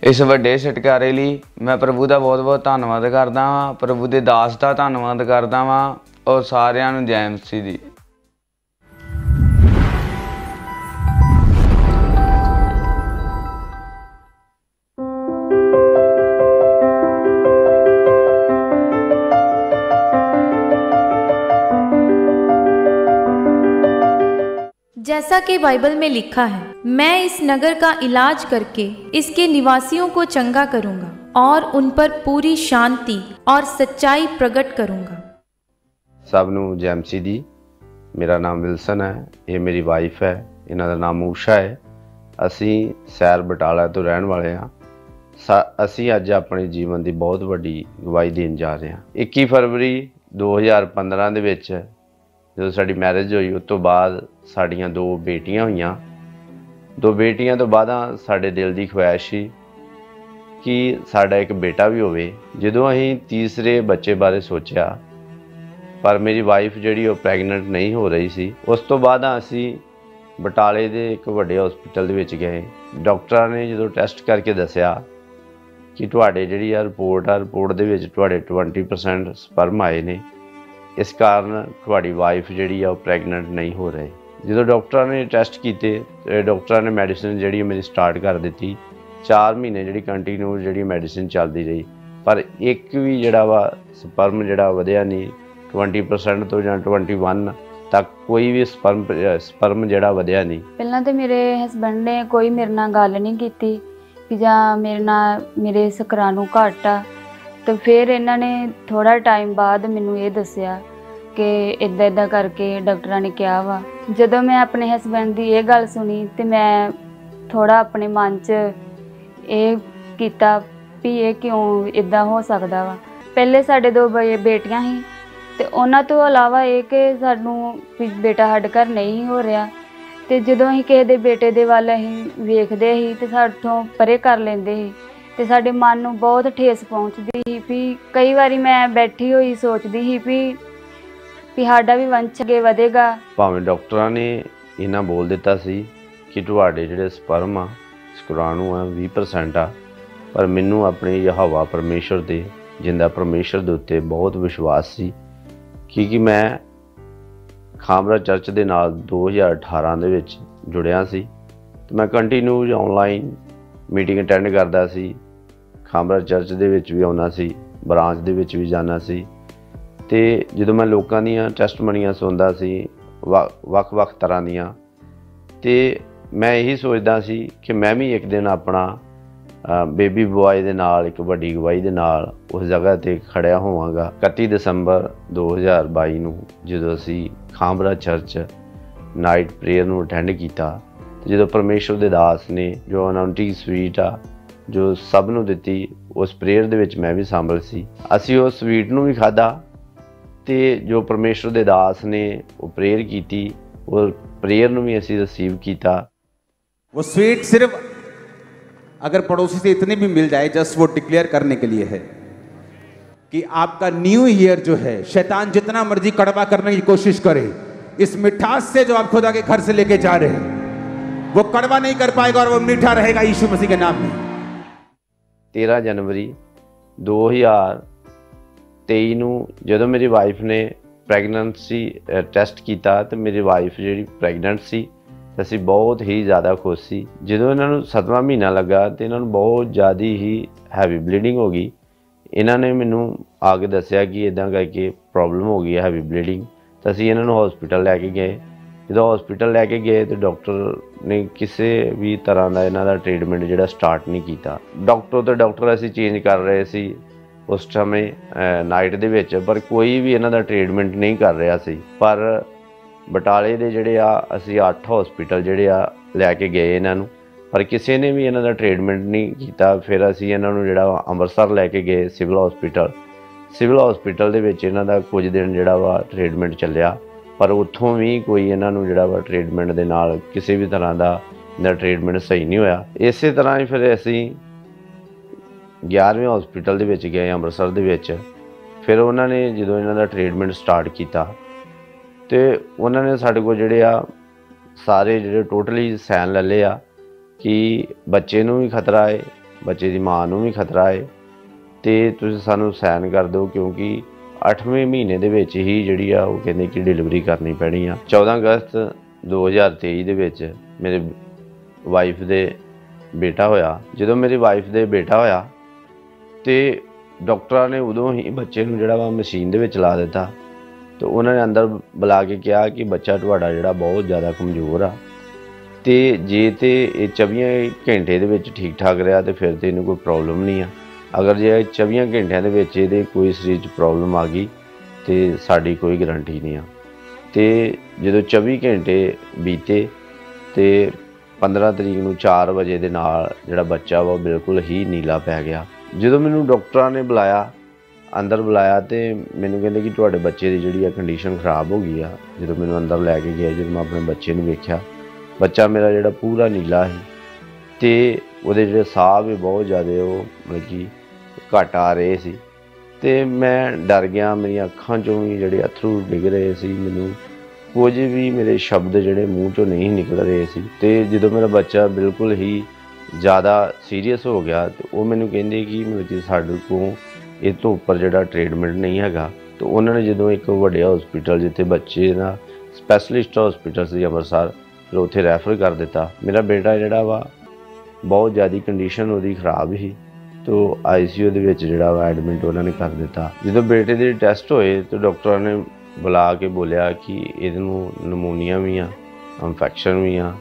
ਇਸ ਵੱਡੇ ਛੁਟਕਾਰੇ ਲਈ ਮੈਂ ਪ੍ਰਭੂ ਦਾ ਬਹੁਤ-ਬਹੁਤ ਧੰਨਵਾਦ ਕਰਦਾ ਹਾਂ, ਪ੍ਰਭੂ ਦੇ ਦਾਸ ਦਾ ਧੰਨਵਾਦ ਕਰਦਾ ਹਾਂ ਔਰ ਸਾਰਿਆਂ ਨੂੰ ਜੈ ਮਸੀਹ ਦੀ। जैसा कि बाइबल में लिखा है मैं इस नगर का इलाज करके इसके निवासियों को चंगा करूंगा और उन पर पूरी शांति और सच्चाई प्रकट करूंगा ਸਭ ਨੂੰ ਜੈਮਸੀ ਦੀ ਮੇਰਾ ਨਾਮ ਵਿਲਸਨ ਹੈ ਇਹ ਮੇਰੀ ਵਾਈਫ ਹੈ ਇਹਨਾਂ ਦਾ ਨਾਮ ਊਸ਼ਾ ਹੈ ਅਸੀਂ ਸੈਰ ਬਟਾਲਾ ਤੋਂ ਰਹਿਣ ਵਾਲੇ ਹਾਂ ਸਾ- ਅਸੀਂ ਅੱਜ ਆਪਣੇ ਜੀਵਨ ਦੀ ਬਹੁਤ ਵੱਡੀ ਗਵਾਹੀ ਦੇਣ ਜਾ ਰਹੇ ਹਾਂ 21 ਫਰਵਰੀ 2015 ਦੇ ਵਿੱਚ ਜਦੋਂ ਸਾਡੀ ਮੈਰਿਜ ਹੋਈ ਉਸ ਤੋਂ ਬਾਅਦ ਸਾਡੀਆਂ ਦੋ ਬੇਟੀਆਂ ਹੋਈਆਂ। ਦੋ ਬੇਟੀਆਂ ਤੋਂ ਬਾਅਦ ਸਾਡੇ ਦਿਲ ਦੀ ਖੁਆਇਸ਼ ਸੀ ਕਿ ਸਾਡਾ ਇੱਕ ਬੇਟਾ ਵੀ ਹੋਵੇ। ਜਦੋਂ ਅਸੀਂ ਤੀਸਰੇ ਬੱਚੇ ਬਾਰੇ ਸੋਚਿਆ, ਪਰ ਮੇਰੀ ਵਾਈਫ ਜਿਹੜੀ ਉਹ ਪ੍ਰੈਗਨੈਂਟ ਨਹੀਂ ਹੋ ਰਹੀ ਸੀ, ਉਸ ਤੋਂ ਬਾਅਦ ਅਸੀਂ ਬਟਾਲੇ ਦੇ ਇੱਕ ਵੱਡੇ ਹਸਪੀਟਲ ਦੇ ਵਿੱਚ ਗਏ। ਡਾਕਟਰਾਂ ਨੇ ਜਦੋਂ ਟੈਸਟ ਕਰਕੇ ਦੱਸਿਆ ਕਿ ਤੁਹਾਡੇ ਜਿਹੜੀ ਆ ਰਿਪੋਰਟ ਆ ਰਿਪੋਰਟ ਦੇ ਵਿੱਚ ਤੁਹਾਡੇ 20% ਸਪਰਮ ਆਏ ਨੇ, ਇਸ ਕਾਰਨ ਤੁਹਾਡੀ ਵਾਈਫ ਜਿਹੜੀ ਆ ਉਹ ਪ੍ਰੈਗਨੈਂਟ ਨਹੀਂ ਹੋ ਰਹੀ। ਜਦੋਂ ਡਾਕਟਰਾਂ ਨੇ ਟੈਸਟ ਕੀਤੇ, ਤੇ ਡਾਕਟਰਾਂ ਨੇ ਮੈਡੀਸਿਨ ਜਿਹੜੀ ਮੇਰੀ ਸਟਾਰਟ ਕਰ ਦਿੱਤੀ। 4 ਮਹੀਨੇ ਜਿਹੜੀ ਕੰਟੀਨਿਊ ਜਿਹੜੀ ਮੈਡੀਸਿਨ ਚੱਲਦੀ ਰਹੀ। ਪਰ ਇੱਕ ਵੀ ਜਿਹੜਾ ਵਾ ਸਪਰਮ ਜਿਹੜਾ ਵਧਿਆ ਨਹੀਂ 20% ਤੋਂ ਜਾਂ 21 ਤੱਕ ਕੋਈ ਵੀ ਸਪਰਮ ਸਪਰਮ ਜਿਹੜਾ ਵਧਿਆ ਨਹੀਂ। ਪਹਿਲਾਂ ਤੇ ਮੇਰੇ ਹਸਬੰਡ ਨੇ ਕੋਈ ਮੇਰੇ ਨਾਲ ਗੱਲ ਨਹੀਂ ਕੀਤੀ ਕਿ ਜਾਂ ਮੇਰੇ ਨਾਲ ਮੇਰੇ ਸਕਰਾਨੂ ਘੱਟ ਆ। ਤੇ ਫਿਰ ਇਹਨਾਂ ਨੇ ਥੋੜਾ ਟਾਈਮ ਬਾਅਦ ਮੈਨੂੰ ਇਹ ਦੱਸਿਆ ਕਿ ਇਦਾਂ ਇਦਾਂ ਕਰਕੇ ਡਾਕਟਰਾਂ ਨੇ ਕਿਹਾ ਵਾ। ਜਦੋਂ ਮੈਂ ਆਪਣੇ ਹਸਬੰਡ ਦੀ ਇਹ ਗੱਲ ਸੁਣੀ ਤੇ ਮੈਂ ਥੋੜਾ ਆਪਣੇ ਮਨ 'ਚ ਇਹ ਕੀਤਾ ਵੀ ਇਹ ਕਿਉਂ ਇਦਾਂ ਹੋ ਸਕਦਾ ਵਾ। ਪਹਿਲੇ ਸਾਡੇ ਦੋ ਬੇ- ਬੇਟੀਆਂ ਸੀ ਤੇ ਉਹਨਾਂ ਤੋਂ ਇਲਾਵਾ ਇਹ ਕਿ ਸਾਨੂੰ ਵੀ ਬੇਟਾ ਸਾਡੇ ਘਰ ਨਹੀਂ ਹੋ ਰਿਹਾ। ਤੇ ਜਦੋਂ ਅਸੀਂ ਕਿਸੇ ਦੇ ਬੇਟੇ ਦੇ ਵੱਲ ਅਸੀਂ ਵੇਖਦੇ ਸੀ ਤੇ ਸਾਥੋਂ ਪਰੇ ਕਰ ਲੈਂਦੇ ਸੀ ਤੇ ਸਾਡੇ ਮਨ ਨੂੰ ਬਹੁਤ ਠੇਸ ਪਹੁੰਚਦੀ ਸੀ ਵੀ ਕਈ ਵਾਰੀ ਮੈਂ ਬੈਠੀ ਹੋਈ ਸੋਚਦੀ ਸੀ ਵੀ ਵੀ ਸਾਡਾ ਵੀ ਵੰਸ਼ ਅੱਗੇ ਵਧੇਗਾ। ਭਾਵੇਂ ਡਾਕਟਰਾਂ ਨੇ ਇਹਨਾਂ ਬੋਲ ਦਿੱਤਾ ਸੀ ਕਿ ਤੁਹਾਡੇ ਜਿਹੜੇ ਸਪਰਮ ਆ ਸਕਰਾਣੂ ਆ 20% ਆ, ਪਰ ਮੈਨੂੰ ਆਪਣੇ ਯਹਵਾ ਪਰਮੇਸ਼ਰ ਦੇ, ਜਿੰਦਾ ਪਰਮੇਸ਼ਰ ਦੇ ਉੱਤੇ ਬਹੁਤ ਵਿਸ਼ਵਾਸ ਸੀ ਕਿਉਂਕਿ ਮੈਂ ਖਾਮਰਾ ਚਰਚ ਦੇ ਨਾਲ 2018 ਦੇ ਵਿੱਚ ਜੁੜਿਆ ਸੀ ਤੇ ਮੈਂ ਕੰਟੀਨਿਊ ਆਨਲਾਈਨ ਮੀਟਿੰਗ ਅਟੈਂਡ ਕਰਦਾ ਸੀ, ਖਾਮਰਾ ਚਰਚ ਦੇ ਵਿੱਚ ਵੀ ਆਉਣਾ ਸੀ ਬ੍ਰਾਂਚ ਦੇ ਵਿੱਚ ਵੀ ਜਾਣਾ ਸੀ। ਤੇ ਜਦੋਂ ਮੈਂ ਲੋਕਾਂ ਦੀਆਂ ਟੈਸਟਮਨੀਆਂ ਸੁਣਦਾ ਸੀ ਵੱਖ-ਵੱਖ ਤਰ੍ਹਾਂ ਦੀਆਂ, ਤੇ ਮੈਂ ਇਹੀ ਸੋਚਦਾ ਸੀ ਕਿ ਮੈਂ ਵੀ ਇੱਕ ਦਿਨ ਆਪਣਾ ਬੇਬੀ ਬੁਆਏ ਦੇ ਨਾਲ, ਇੱਕ ਵੱਡੀ ਗਵਾਹੀ ਦੇ ਨਾਲ ਉਸ ਜਗ੍ਹਾ ਤੇ ਖੜਿਆ ਹੋਵਾਂਗਾ। 31 ਦਸੰਬਰ 2022 ਨੂੰ ਜਦੋਂ ਅਸੀਂ ਖਾਂਬਰਾ ਚਰਚ ਨਾਈਟ ਪ੍ਰੇਅਰ ਨੂੰ ਅਟੈਂਡ ਕੀਤਾ, ਤੇ ਜਦੋਂ ਪਰਮੇਸ਼ਰ ਦੇ ਦਾਸ ਨੇ ਜੋ ਅਨਾਉਂਟਿੰਗ ਸਵੀਟ ਆ, ਜੋ ਸਭ ਨੂੰ ਦਿੱਤੀ, ਉਸ ਪ੍ਰੇਅਰ ਦੇ ਵਿੱਚ ਮੈਂ ਵੀ ਸ਼ਾਮਲ ਸੀ। ਅਸੀਂ ਉਸ ਸਵੀਟ ਨੂੰ ਵੀ ਖਾਦਾ जो परमेश्वर ਪਰਮੇਸ਼ਰ ਦੇ ਦਾਸ ਨੇ ਉਹ ਪ੍ਰੇਅਰ ਕੀਤੀ ਉਹ प्रेयर ਨੂੰ ਵੀ ਅਸੀਂ ਰਿਸੀਵ वो स्वीट सिर्फ़ अगर पड़ोसी से इतने भी मिल जाए जस्ट वो डिक्लेयर करने के लिए है कि आपका न्यू ईयर जो है शैतान जितना मर्ज़ी कड़वा करने की कोशिश करे इस मिठास से जो आप खुदा के घर से लेके जा रहे हैं वो कड़वा नहीं कर पाएगा और वो मीठा रहेगा यीशु मसीह के नाम में। तेरह जनवरी 2000 23 ਨੂੰ ਜਦੋਂ ਮੇਰੀ ਵਾਈਫ ਨੇ ਪ੍ਰੈਗਨੈਂਸੀ ਟੈਸਟ ਕੀਤਾ ਤੇ ਮੇਰੀ ਵਾਈਫ ਜਿਹੜੀ ਪ੍ਰੈਗਨੈਂਟ ਸੀ ਅਸੀਂ ਬਹੁਤ ਹੀ ਜ਼ਿਆਦਾ ਖੁਸ਼ ਸੀ। ਜਦੋਂ ਇਹਨਾਂ ਨੂੰ 7ਵਾਂ ਮਹੀਨਾ ਲੱਗਾ ਤੇ ਇਹਨਾਂ ਨੂੰ ਬਹੁਤ ਜ਼ਿਆਦੀ ਹੀ ਹੈਵੀ ਬਲੀਡਿੰਗ ਹੋ ਗਈ। ਇਹਨਾਂ ਨੇ ਮੈਨੂੰ ਆ ਕੇ ਦੱਸਿਆ ਕਿ ਇਦਾਂ ਕਰਕੇ ਪ੍ਰੋਬਲਮ ਹੋ ਗਈ ਹੈ ਹੈਵੀ ਬਲੀਡਿੰਗ ਤਾਂ ਅਸੀਂ ਇਹਨਾਂ ਨੂੰ ਹਸਪੀਟਲ ਲੈ ਕੇ ਗਏ। ਜਦੋਂ ਹਸਪੀਟਲ ਲੈ ਕੇ ਗਏ ਤੇ ਡਾਕਟਰ ਨੇ ਕਿਸੇ ਵੀ ਤਰ੍ਹਾਂ ਦਾ ਇਹਨਾਂ ਦਾ ਟ੍ਰੀਟਮੈਂਟ ਜਿਹੜਾ ਸਟਾਰਟ ਨਹੀਂ ਕੀਤਾ। ਡਾਕਟਰ ਤੇ ਡਾਕਟਰ ਅਸੀਂ ਚੇਂਜ ਕਰ ਰਹੇ ਸੀ। ਉਸ ਸਮੇਂ ਨਾਈਟ ਦੇ ਵਿੱਚ, ਪਰ ਕੋਈ ਵੀ ਇਹਨਾਂ ਦਾ ਟ੍ਰੀਟਮੈਂਟ ਨਹੀਂ ਕਰ ਰਿਹਾ ਸੀ। ਪਰ ਬਟਾਲੇ ਦੇ ਜਿਹੜੇ ਆ, ਅਸੀਂ 8 ਹਸਪੀਟਲ ਜਿਹੜੇ ਆ, ਲੈ ਕੇ ਗਏ ਇਹਨਾਂ ਨੂੰ। ਪਰ ਕਿਸੇ ਨੇ ਵੀ ਇਹਨਾਂ ਦਾ ਟ੍ਰੀਟਮੈਂਟ ਨਹੀਂ ਕੀਤਾ। ਫਿਰ ਅਸੀਂ ਇਹਨਾਂ ਨੂੰ ਜਿਹੜਾ ਵਾ, ਅੰਮ੍ਰਿਤਸਰ ਲੈ ਕੇ ਗਏ ਸਿਵਲ ਹਸਪੀਟਲ ਸਿਵਲ ਹਸਪੀਟਲ ਦੇ ਵਿੱਚ ਇਹਨਾਂ ਦਾ ਕੁਝ ਦਿਨ ਜਿਹੜਾ ਵਾ ਟ੍ਰੀਟਮੈਂਟ ਚੱਲਿਆ। ਪਰ ਉੱਥੋਂ ਵੀ ਕੋਈ ਇਹਨਾਂ ਨੂੰ ਜਿਹੜਾ ਵਾ ਟ੍ਰੀਟਮੈਂਟ ਦੇ ਨਾਲ ਕਿਸੇ ਵੀ ਤਰ੍ਹਾਂ ਦਾ ਦਾ ਟ੍ਰੀਟਮੈਂਟ ਸਹੀ ਨਹੀਂ ਹੋਇਆ। ਇਸੇ ਤਰ੍ਹਾਂ ਹੀ ਫਿਰ ਅਸੀਂ 11ਵੇਂ ਹਸਪੀਟਲ ਦੇ ਵਿੱਚ ਗਏ, ਅੰਮ੍ਰਿਤਸਰ ਦੇ ਵਿੱਚ। ਫਿਰ ਉਹਨਾਂ ਨੇ ਜਦੋਂ ਇਹਨਾਂ ਦਾ ਟ੍ਰੀਟਮੈਂਟ ਸਟਾਰਟ ਕੀਤਾ, ਤੇ ਉਹਨਾਂ ਨੇ ਸਾਡੇ ਕੋਲ ਜਿਹੜੇ ਆ, ਸਾਰੇ ਜਿਹੜੇ ਟੋਟਲੀ ਸੈਨ ਲੈ ਲਏ ਆ, ਕਿ ਬੱਚੇ ਨੂੰ ਵੀ ਖਤਰਾ ਹੈ ਬੱਚੇ ਦੀ ਮਾਂ ਨੂੰ ਵੀ ਖਤਰਾ ਹੈ ਤੇ ਤੁਸੀਂ ਸਾਨੂੰ ਸੈਨ ਕਰ ਦਿਓ, ਕਿਉਂਕਿ 8ਵੇਂ ਮਹੀਨੇ ਦੇ ਵਿੱਚ ਹੀ ਜਿਹੜੀ ਆ, ਉਹ ਕਹਿੰਦੇ ਕਿ ਡਿਲੀਵਰੀ ਕਰਨੀ ਪੈਣੀ ਆ। 14 ਅਗਸਤ 2023 ਦੇ ਵਿੱਚ ਮੇਰੇ ਵਾਈਫ ਦੇ ਬੇਟਾ ਹੋਇਆ। ਜਦੋਂ ਮੇਰੀ ਵਾਈਫ ਦੇ ਬੇਟਾ ਹੋਇਆ ਤੇ ਡਾਕਟਰਾਂ ਨੇ ਉਦੋਂ ਹੀ ਬੱਚੇ ਨੂੰ ਜਿਹੜਾ ਵਾ ਮਸ਼ੀਨ ਦੇ ਵਿੱਚ ਲਾ ਦਿੱਤਾ ਤੇ ਉਹਨਾਂ ਨੇ ਅੰਦਰ ਬੁਲਾ ਕੇ ਕਿਹਾ ਕਿ ਬੱਚਾ ਤੁਹਾਡਾ ਜਿਹੜਾ ਬਹੁਤ ਜ਼ਿਆਦਾ ਕਮਜ਼ੋਰ ਆ। ਤੇ ਜੇ ਤੇ ਇਹ 24 ਘੰਟੇ ਦੇ ਵਿੱਚ ਠੀਕ ਠਾਕ ਰਿਹਾ ਤੇ ਫਿਰ ਤੇ ਇਹਨੂੰ ਕੋਈ ਪ੍ਰੋਬਲਮ ਨਹੀਂ ਆ। ਅਗਰ ਜੇ 24 ਘੰਟਿਆਂ ਦੇ ਵਿੱਚ ਇਹਦੇ ਕੋਈ ਸਰੀਰ 'ਚ ਪ੍ਰੋਬਲਮ ਆ ਗਈ ਤੇ ਸਾਡੀ ਕੋਈ ਗਾਰੰਟੀ ਨਹੀਂ ਆ। ਤੇ ਜਦੋਂ 24 ਘੰਟੇ ਬੀਤੇ ਤੇ 15 ਤਰੀਕ ਨੂੰ 4 ਵਜੇ ਦੇ ਨਾਲ ਜਿਹੜਾ ਬੱਚਾ ਵਾ ਉਹ ਬਿਲਕੁਲ ਹੀ ਨੀਲਾ ਪੈ ਗਿਆ। ਜਦੋਂ ਮੈਨੂੰ ਡਾਕਟਰਾਂ ਨੇ ਬੁਲਾਇਆ, ਅੰਦਰ ਬੁਲਾਇਆ ਤੇ ਮੈਨੂੰ ਕਹਿੰਦੇ ਕਿ ਤੁਹਾਡੇ ਬੱਚੇ ਦੀ ਜਿਹੜੀ ਆ ਕੰਡੀਸ਼ਨ ਖਰਾਬ ਹੋ ਗਈ ਆ। ਜਦੋਂ ਮੈਨੂੰ ਅੰਦਰ ਲੈ ਕੇ ਗਿਆ ਜਦੋਂ ਮੈਂ ਆਪਣੇ ਬੱਚੇ ਨੂੰ ਵੇਖਿਆ, ਬੱਚਾ ਮੇਰਾ ਜਿਹੜਾ ਪੂਰਾ ਨੀਲਾ ਸੀ ਤੇ ਉਹਦੇ ਜਿਹੜੇ ਸਾਹ ਵੀ ਬਹੁਤ ਜ਼ਿਆਦਾ ਉਹ ਮਤਲਬ ਕਿ ਘਟ ਆ ਰਹੇ ਸੀ। ਤੇ ਮੈਂ ਡਰ ਗਿਆ, ਮੇਰੀਆਂ ਅੱਖਾਂ ਚੋਂ ਵੀ ਜਿਹੜੇ ਅਥਰੂ ਡਿੱਗ ਰਹੇ ਸੀ ਮੈਨੂੰ। ਕੁਝ ਵੀ ਮੇਰੇ ਸ਼ਬਦ ਜਿਹੜੇ ਮੂੰਹ ਚੋਂ ਨਹੀਂ ਨਿਕਲ ਰਹੇ ਸੀ। ਤੇ ਜਦੋਂ ਮੇਰਾ ਬੱਚਾ ਬਿਲਕੁਲ ਹੀ ਜ਼ਿਆਦਾ ਸੀਰੀਅਸ ਹੋ ਗਿਆ ਤੇ ਉਹ ਮੈਨੂੰ ਕਹਿੰਦੇ ਕਿ ਮਤਲਬ ਕਿ ਸਾਡੇ ਕੋਲ ਇਹ ਤੋਂ ਉੱਪਰ ਜਿਹੜਾ ਟ੍ਰੀਟਮੈਂਟ ਨਹੀਂ ਹੈਗਾ, ਤੇ ਉਹਨਾਂ ਨੇ ਜਦੋਂ ਇੱਕ ਵੱਡੇ ਹਸਪੀਟਲ ਜਿੱਥੇ ਬੱਚੇ ਦਾ ਸਪੈਸ਼ਲਿਸਟ ਹਸਪੀਟਲ ਸੀ ਅੰਮ੍ਰਿਤਸਰ, ਫਿਰ ਉੱਥੇ ਰੈਫਰ ਕਰ ਦਿੱਤਾ। ਮੇਰਾ ਬੇਟਾ ਜਿਹੜਾ ਵਾ, ਬਹੁਤ ਜ਼ਿਆਦੀ ਕੰਡੀਸ਼ਨ ਉਹਦੀ ਖਰਾਬ ਸੀ, ਤੋ ਆਈਸੀਯੂ ਦੇ ਵਿੱਚ ਜਿਹੜਾ ਵਾ ਐਡਮਿਟ ਉਹਨਾਂ ਨੇ ਕਰ ਦਿੱਤਾ। ਜਦੋਂ ਬੇਟੇ ਦੇ ਟੈਸਟ ਹੋਏ, ਤਾਂ ਡਾਕਟਰਾਂ ਨੇ ਬੁਲਾ ਕੇ ਬੋਲਿਆ ਕਿ ਇਹਦੇ ਨੂੰ ਨਮੂਨੀਆ ਵੀ ਆ ਇਨਫੈਕਸ਼ਨ ਵੀ ਆ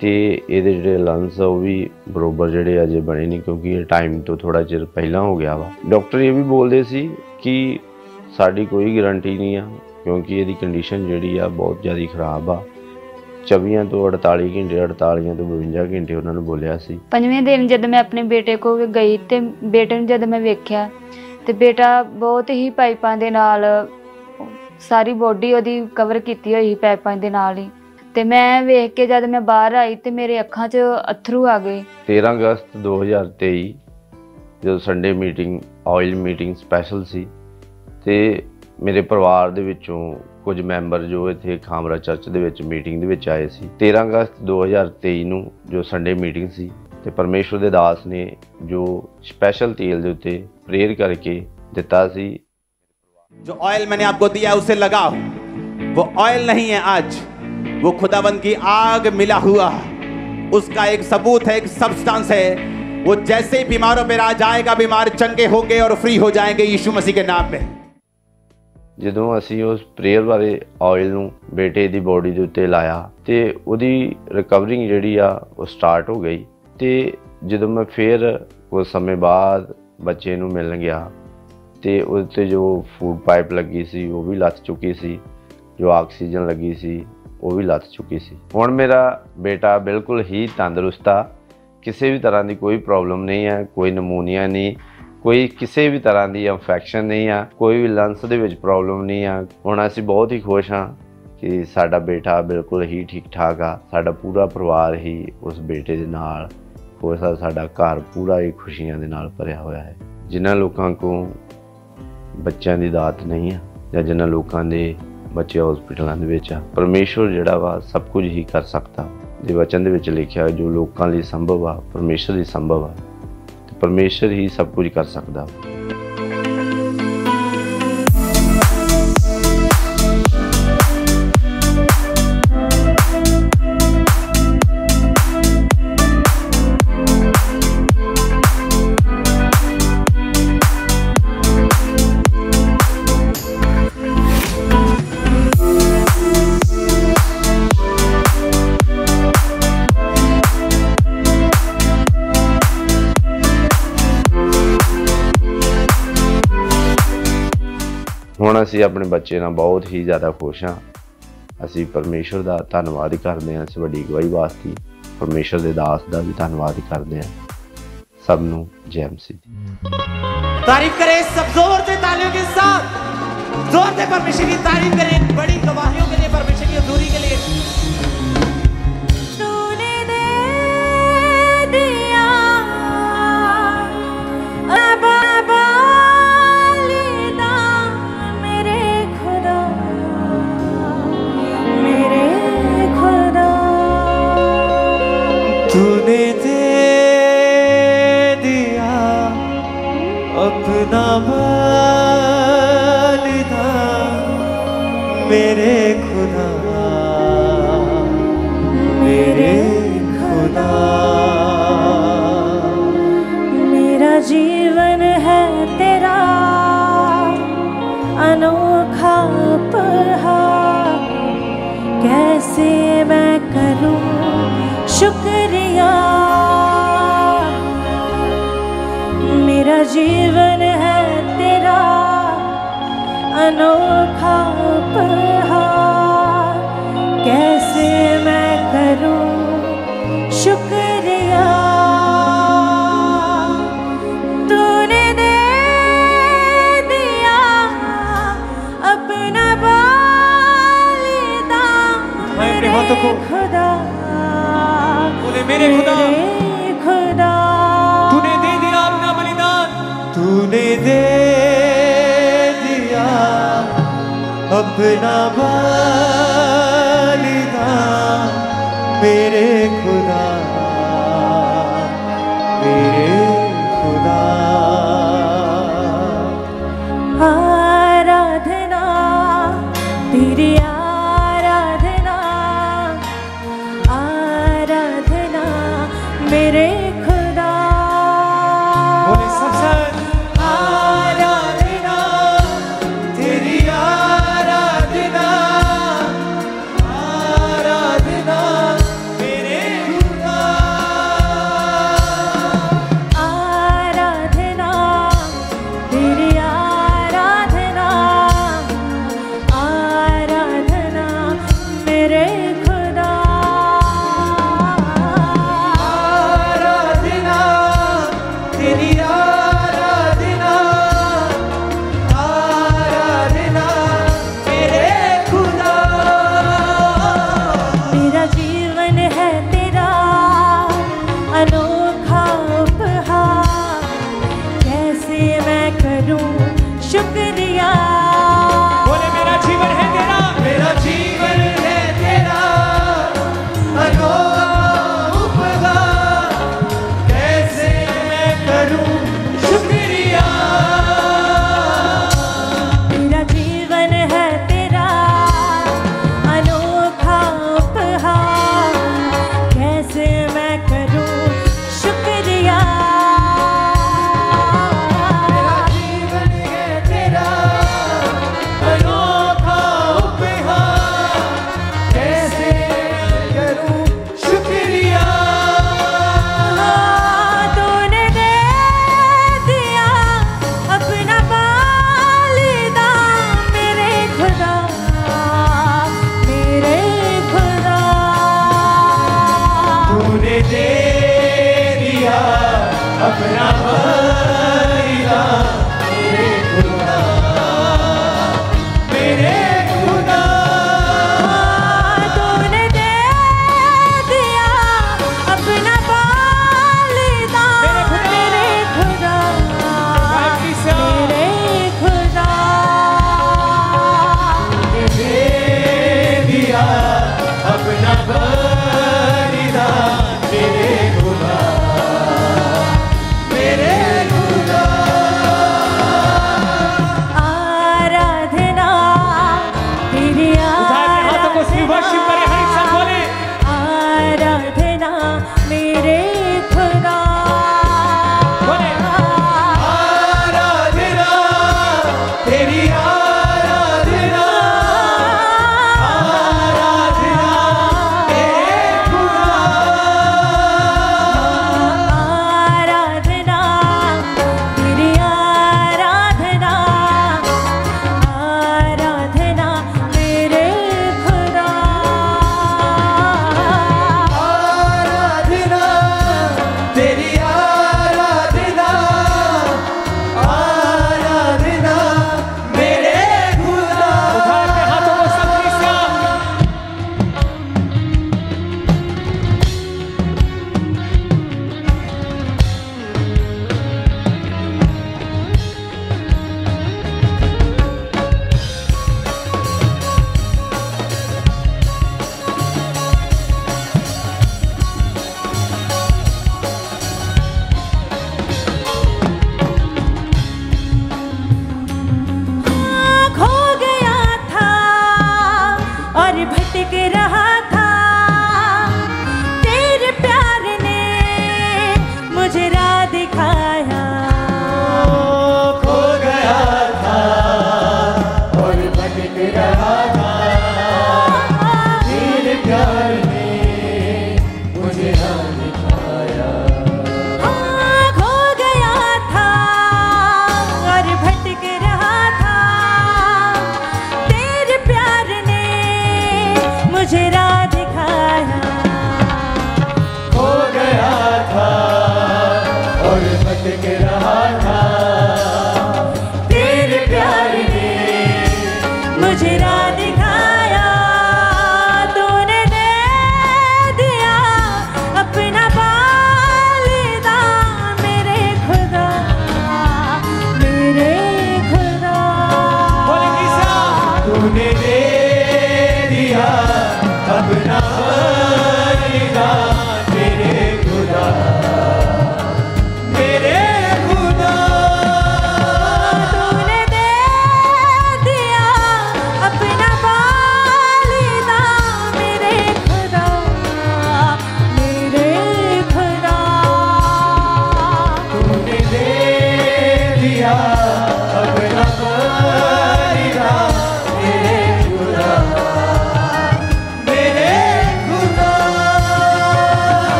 ਤੇ ਇਹਦੇ ਜਿਹੜੇ ਲੰਸ ਆ, ਉਹ ਵੀ ਬਰੋਬਰ ਜਿਹੜੇ ਅਜੇ ਬਣੇ ਨਹੀਂ, ਕਿਉਂਕਿ ਇਹ ਟਾਈਮ ਤੋਂ ਥੋੜਾ ਚਿਰ ਪਹਿਲਾਂ ਹੋ ਗਿਆ ਵਾ। ਡਾਕਟਰ ਇਹ ਵੀ ਬੋਲਦੇ ਸੀ ਕਿ ਸਾਡੀ ਕੋਈ ਗਾਰੰਟੀ ਨਹੀਂ ਆ, ਕਿਉਂਕਿ ਇਹਦੀ ਕੰਡੀਸ਼ਨ ਜਿਹੜੀ ਆ ਬਹੁਤ ਜ਼ਿਆਦਾ ਖਰਾਬ ਆ। 24 ਤੋਂ 48 ਘੰਟੇ 48 ਤੋਂ 52 ਘੰਟੇ ਉਹਨਾਂ ਨੂੰ ਬੋਲਿਆ ਸੀ। ਪੰਜਵੇਂ ਦਿਨ ਜਦ ਮੈਂ ਆਪਣੇ ਬੇਟੇ ਕੋਲ ਗਈ ਤੇ ਬੇਟੇ ਨੂੰ ਜਦ ਮੈਂ ਵੇਖਿਆ, ਤੇ ਬੇਟਾ ਬਹੁਤ ਹੀ ਪਾਈਪਾਂ ਦੇ ਨਾਲ, ਸਾਰੀ ਬੋਡੀ ਉਹਦੀ ਕਵਰ ਕੀਤੀ ਹੋਈ ਸੀ ਪਾਈਪਾਂ ਦੇ ਨਾਲ ਹੀ। ਤੇ ਮੈਂ ਵੇਖ ਕੇ ਜਦ ਮੈਂ ਬਾਹਰ ਆਈ ਤੇ ਮੇਰੇ ਅੱਖਾਂ 'ਚ ਅਥਰੂ ਆ ਗਏ 13 ਅਗਸਤ 2023 ਜਦੋਂ Sunday meeting oil meeting special ਸੀ ਤੇ ਮੇਰੇ ਪਰਿਵਾਰ ਦੇ ਵਿੱਚੋਂ ਕੁਝ ਮੈਂਬਰ ਜੋ ਇੱਥੇ ਖਾਮਰਾ ਚਰਚ ਦੇ ਵਿੱਚ ਮੀਟਿੰਗ ਦੇ ਵਿੱਚ ਆਏ ਸੀ 13 ਅਗਸਤ 2023 ਨੂੰ ਜੋ ਸੰਡੇ ਮੀਟਿੰਗ ਸੀ ਤੇ ਪਰਮੇਸ਼ਵਰ ਦੇ ਦਾਸ ਨੇ ਜੋ ਸਪੈਸ਼ਲ ਤੇਲ ਦੇ ਉੱਤੇ ਪ੍ਰੇਅਰ ਕਰਕੇ ਦਿੱਤਾ ਸੀ जो ऑयल मैंने आपको दिया है उसे लगाओ वो ऑयल नहीं है आज वो खुदाबंद की आग मिला हुआ उसका एक सबूत है एक सब्सटेंस है वो जैसे ही बीमारों पर आ जाएगा बीमार चंगे होंगे और फ्री हो जाएंगे यीशु मसीह के नाम में ਜਦੋਂ ਅਸੀਂ ਉਸ ਪ੍ਰੇਅਰ ਵਾਲੇ ਆਇਲ ਨੂੰ ਬੇਟੇ ਦੀ ਬੋਡੀ ਦੇ ਉੱਤੇ ਲਾਇਆ ਤੇ ਉਹਦੀ ਰਿਕਵਰਿੰਗ ਜਿਹੜੀ ਆ ਉਹ ਸਟਾਰਟ ਹੋ ਗਈ ਤੇ ਜਦੋਂ ਮੈਂ ਫੇਰ ਕੁਝ ਸਮੇਂ ਬਾਅਦ ਬੱਚੇ ਨੂੰ ਮਿਲਣ ਗਿਆ ਤੇ ਉਹਦੇ ਤੇ ਜੋ ਫੂਡ ਪਾਈਪ ਲੱਗੀ ਸੀ ਉਹ ਵੀ ਲੱਥ ਚੁੱਕੀ ਸੀ ਜੋ ਆਕਸੀਜਨ ਲੱਗੀ ਸੀ ਉਹ ਵੀ ਲੱਥ ਚੁੱਕੀ ਸੀ। ਹੁਣ ਮੇਰਾ ਬੇਟਾ ਬਿਲਕੁਲ ਹੀ ਤੰਦਰੁਸਤ ਆ। ਕਿਸੇ ਵੀ ਤਰ੍ਹਾਂ ਦੀ ਕੋਈ ਪ੍ਰੋਬਲਮ ਨਹੀਂ ਹੈ ਕੋਈ ਨਮੂਨੀਆ ਨਹੀਂ, ਕੋਈ ਕਿਸੇ ਵੀ ਤਰ੍ਹਾਂ ਦੀ ਇਨਫੈਕਸ਼ਨ ਨਹੀਂ ਆ, ਕੋਈ ਵੀ ਲੰਗਸ ਦੇ ਵਿੱਚ ਪ੍ਰੋਬਲਮ ਨਹੀਂ ਆ। ਹੁਣ ਅਸੀਂ ਬਹੁਤ ਹੀ ਖੁਸ਼ ਹਾਂ ਕਿ ਸਾਡਾ ਬੇਟਾ ਬਿਲਕੁਲ ਹੀ ਠੀਕ ਠਾਕ ਆ। ਸਾਡਾ ਪੂਰਾ ਪਰਿਵਾਰ ਹੀ ਉਸ ਬੇਟੇ ਦੇ ਨਾਲ ਖੁਸ਼ ਆ ਸਾਡਾ ਘਰ ਪੂਰਾ ਹੀ ਖੁਸ਼ੀਆਂ ਦੇ ਨਾਲ ਭਰਿਆ ਹੋਇਆ ਹੈ। ਜਿਨ੍ਹਾਂ ਲੋਕਾਂ ਕੋ ਬੱਚਿਆਂ ਦੀ ਦਾਤ ਨਹੀਂ ਆ ਜਾਂ ਜਿਨ੍ਹਾਂ ਲੋਕਾਂ ਦੇ ਬੱਚੇ ਹਸਪੀਟਲਾਂ ਦੇ ਵਿੱਚ ਆ। ਪਰਮੇਸ਼ਵਰ ਜਿਹੜਾ ਵਾ ਸਭ ਕੁਝ ਹੀ ਕਰ ਸਕਦਾ। ਦੇ ਵਚਨ ਦੇ ਵਿੱਚ ਲਿਖਿਆ ਜੋ ਲੋਕਾਂ ਲਈ ਸੰਭਵ ਆ ਪਰਮੇਸ਼ਰ ਲਈ ਸੰਭਵ ਆ। ਤੇ ਪਰਮੇਸ਼ਰ ਹੀ ਸਭ ਕੁਝ ਕਰ ਸਕਦਾ। ਅਸੀਂ ਆਪਣੇ ਬੱਚੇ ਨਾਲ ਬਹੁਤ ਹੀ ਜ਼ਿਆਦਾ ਖੁਸ਼ ਹਾਂ ਅਸੀਂ ਪਰਮੇਸ਼ਰ ਦਾ ਧੰਨਵਾਦ ਹੀ ਕਰਦੇ ਹਾਂ ਇਸ ਵੱਡੀ ਗਵਾਹੀ ਵਾਸਤੇ ਪਰਮੇਸ਼ਰ ਦੇ ਦਾਸ ਦਾ ਵੀ ਧੰਨਵਾਦ ਹੀ ਕਰਦੇ ਹਾਂ ਸਭ ਨੂੰ ਜੈ ਮਸੀਹ ਦੀ तारीफ करें सब जोर से तालियों के साथ जोर से परमेश्वर की तारीफ करें बड़ी गवाहियों के लिए परमेश्वर की हजूरी के लिए मेरे खुदा मेरे खुदा। मेरा जीवन है तेरा, अनोखा उपहार कैसे मैं करूँ शुक्रिया? मेरा जीवन है तेरा, अनोखा हाथों को- खुदा। बोले, मेरे खुदा खुदा, तूने दे दिया अपना बलिदान। तूने दे दिया अपना बलिदान। मेरे खुदा, मेरे अपना बलिदा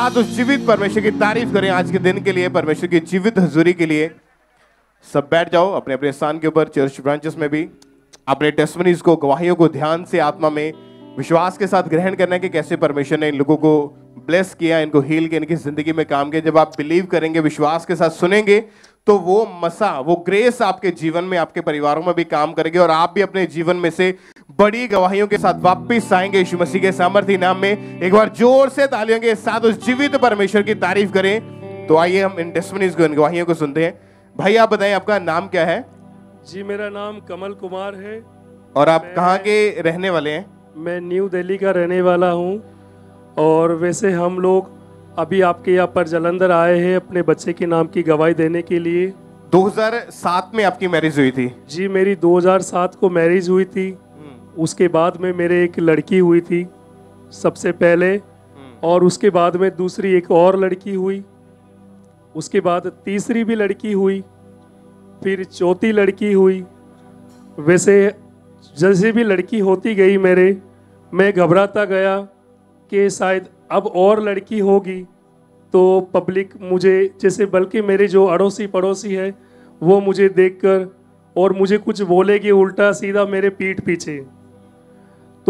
साथ उस जीवित परमेश्वर की तारीफ़ करें आज के दिन के लिए, परमेश्वर की जीवित हजूरी के लिए। सब बैठ जाओ अपने अपने स्थान के ऊपर चर्च ब्रांचेस में भी। अपने टेस्टमनीज को, गवाहियों को ध्यान से आत्मा में विश्वास के साथ ग्रहण करना है कि कैसे परमेश्वर ने इन लोगों को ब्लेस किया, इनको हील किया, इनकी ज़िंदगी में काम किया। जब आप बिलीव करेंगे, विश्वास के साथ सुनेंगे तो वो मसा, वो ग्रेस आपके जीवन में, आपके परिवारों में भी काम करेगी और आप भी अपने जीवन में से बड़ी गवाहियों के साथ वापस आएँगे यीशु मसीह के सामर्थ्य नाम में। एक बार ज़ोर से तालियों के साथ उस जीवित परमेश्वर की तारीफ़ करें। तो आइए हम इन टेस्टमनीज को इन गवाहियों को सुनते हैं। भाई आप बताएँ आपका नाम क्या है? जी मेरा नाम कमल कुमार है। और आप कहाँ के रहने वाले हैं? मैं न्यू दिल्ली का रहने वाला हूँ। और वैसे हम लोग अभी आपके यहाँ पर जलंधर आए हैं अपने बच्चे के नाम की गवाही देने के लिए। 2007 में आपकी मैरिज हुई थी। जी मेरी 2007 को मैरिज हुई थी। उसके बाद में मेरे एक लड़की हुई थी सबसे पहले और उसके बाद में दूसरी एक और लड़की हुई। उसके बाद तीसरी भी लड़की हुई फिर चौथी लड़की हुई। वैसे जैसे भी लड़की होती गई मेरे मैं घबराता गया कि शायद अब और लड़की होगी। तो पब्लिक मुझे जैसे बल्कि मेरे जो अड़ोसी पड़ोसी है वो मुझे देखकर और मुझे कुछ बोलेगी उल्टा सीधा मेरे पीठ पीछे।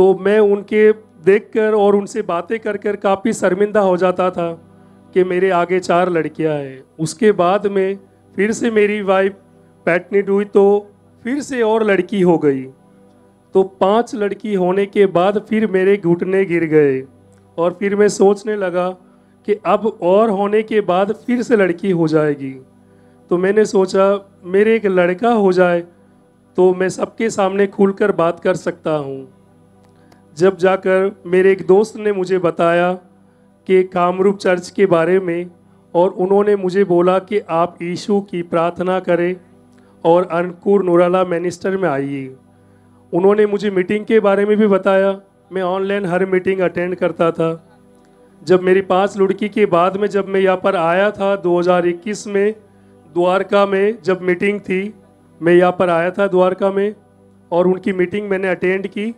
तो मैं उनके देखकर और उनसे बातें कर कर काफ़ी शर्मिंदा हो जाता था कि मेरे आगे चार लड़कियाँ हैं। उसके बाद में फिर से मेरी वाइफ पैटनिट हुई तो फिर से और लड़की हो गई। तो पाँच लड़की होने के बाद फिर मेरे घुटने गिर गए और फिर मैं सोचने लगा कि अब और होने के बाद फिर से लड़की हो जाएगी। तो मैंने सोचा, मेरे एक लड़का हो जाए तो मैं सबके सामने खुलकर बात कर सकता हूँ। जब जाकर मेरे एक दोस्त ने मुझे बताया कि कामरूप चर्च के बारे में और उन्होंने मुझे बोला कि आप यीशु की प्रार्थना करें और अनकूर नूराला मिनिस्टर में आइए। उन्होंने मुझे मीटिंग के बारे में भी बताया। मैं ऑनलाइन हर मीटिंग अटेंड करता था। जब मेरी पाँच लुड़की के बाद में जब मैं यहाँ पर आया था 2021 में द्वारका में जब मीटिंग थी, मैं यहाँ पर आया था द्वारका में और उनकी मीटिंग मैंने अटेंड की।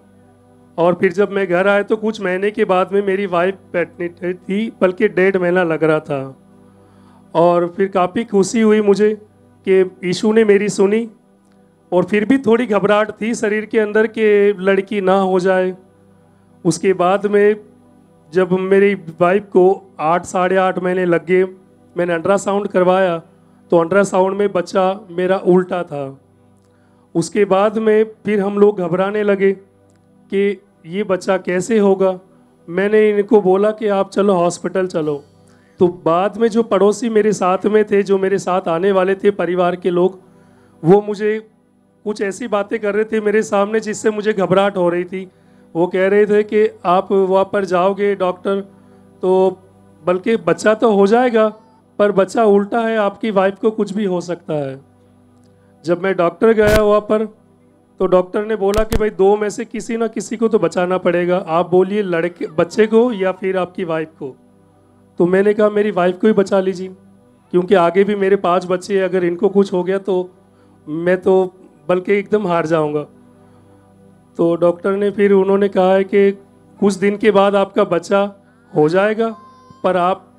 और फिर जब मैं घर आया तो कुछ महीने के बाद में मेरी वाइफ प्रेगनेंट थी बल्कि डेढ़ महीना लग रहा था। और फिर काफ़ी खुशी हुई मुझे कि यीशु ने मेरी सुनी। और फिर भी थोड़ी घबराहट थी शरीर के अंदर कि लड़की ना हो जाए। उसके बाद में जब मेरी वाइफ को आठ, साढ़े आठ महीने लग गए, मैंने अल्ट्रासाउंड करवाया तो अल्ट्रासाउंड में बच्चा मेरा उल्टा था। उसके बाद में फिर हम लोग घबराने लगे। कि ये बच्चा कैसे होगा? मैंने इनको बोला कि आप चलो हॉस्पिटल चलो। तो बाद में जो पड़ोसी मेरे साथ में थे, जो मेरे साथ आने वाले थे परिवार के लोग, वो मुझे कुछ ऐसी बातें कर रहे थे मेरे सामने जिससे मुझे घबराहट हो रही थी। वो कह रहे थे कि आप वहाँ पर जाओगे डॉक्टर तो बल्कि बच्चा तो हो जाएगा, पर बच्चा उल्टा है, आपकी वाइफ को कुछ भी हो सकता है। जब मैं डॉक्टर गया वहाँ पर तो डॉक्टर ने बोला कि भाई दो में से किसी ना किसी को तो बचाना पड़ेगा। आप बोलिए लड़के, बच्चे को या फिर आपकी वाइफ को। तो मैंने कहा, मेरी वाइफ को ही बचा लीजिए, क्योंकि आगे भी मेरे पाँच बच्चे हैं, अगर इनको कुछ हो गया तो मैं तो बल्कि एकदम हार जाऊँगा। तो डॉक्टर ने फिर उन्होंने कहा है कि कुछ दिन के बाद आपका बच्चा हो जाएगा, पर आप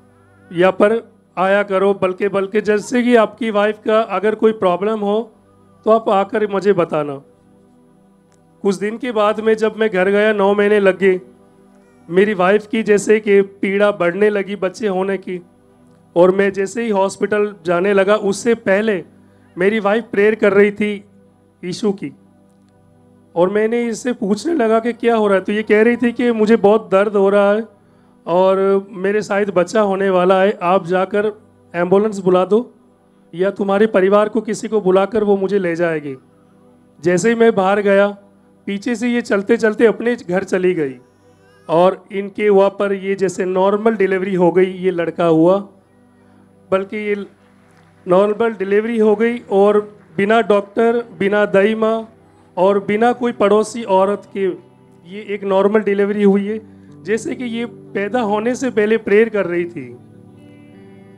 या पर आया करो बल्कि बल्कि जैसे कि आपकी वाइफ का अगर कोई प्रॉब्लम हो तो आप आकर मुझे बताना। कुछ दिन के बाद में जब मैं घर गया, नौ महीने लग गए। मेरी वाइफ की जैसे कि पीड़ा बढ़ने लगी बच्चे होने की और मैं जैसे ही हॉस्पिटल जाने लगा, उससे पहले मेरी वाइफ प्रेयर कर रही थी यीशु की और मैंने इससे पूछने लगा कि क्या हो रहा है? तो ये कह रही थी कि मुझे बहुत दर्द हो रहा है और मेरे शायद बच्चा होने वाला है, आप जाकर एंबुलेंस बुला दो या तुम्हारे परिवार को किसी को बुलाकर वो मुझे ले जाएगी। जैसे ही मैं बाहर गया पीछे से ये चलते चलते अपने घर चली गई और इनके वहाँ पर ये जैसे नॉर्मल डिलीवरी हो गई, ये लड़का हुआ। बल्कि ये नॉर्मल डिलीवरी हो गई और बिना डॉक्टर बिना दही माँ और बिना कोई पड़ोसी औरत के ये एक नॉर्मल डिलीवरी हुई है। जैसे कि ये पैदा होने से पहले प्रेयर कर रही थी।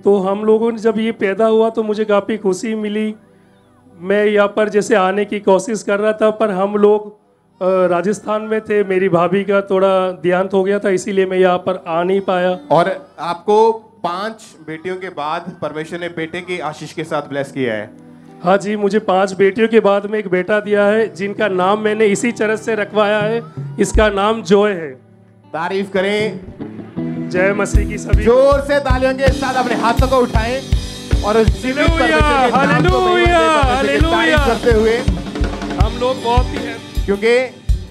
तो हम लोगों ने जब ये पैदा हुआ तो मुझे काफ़ी खुशी मिली। मैं यहाँ पर जैसे आने की कोशिश कर रहा था, पर हम लोग राजस्थान में थे मेरी भाभी का थोड़ा देहांत हो गया था इसीलिए मैं यहाँ पर आ नहीं पाया। और आपको पाँच बेटियों के बाद परमेश्वर ने बेटे की आशीष के साथ ब्लेस किया है। हाँ जी मुझे पाँच बेटियों के बाद में एक बेटा दिया है जिनका नाम मैंने इसी चरस से रखवाया है इसका नाम जोय है। तारीफ़ करें। जय मसीह की सभी। ज़ोर से तालियों के साथ अपने हाथों को उठाएँ और उस जीवित परमेश्वर के नाम को। करते हुए हम लोग बहुत ही हैं क्योंकि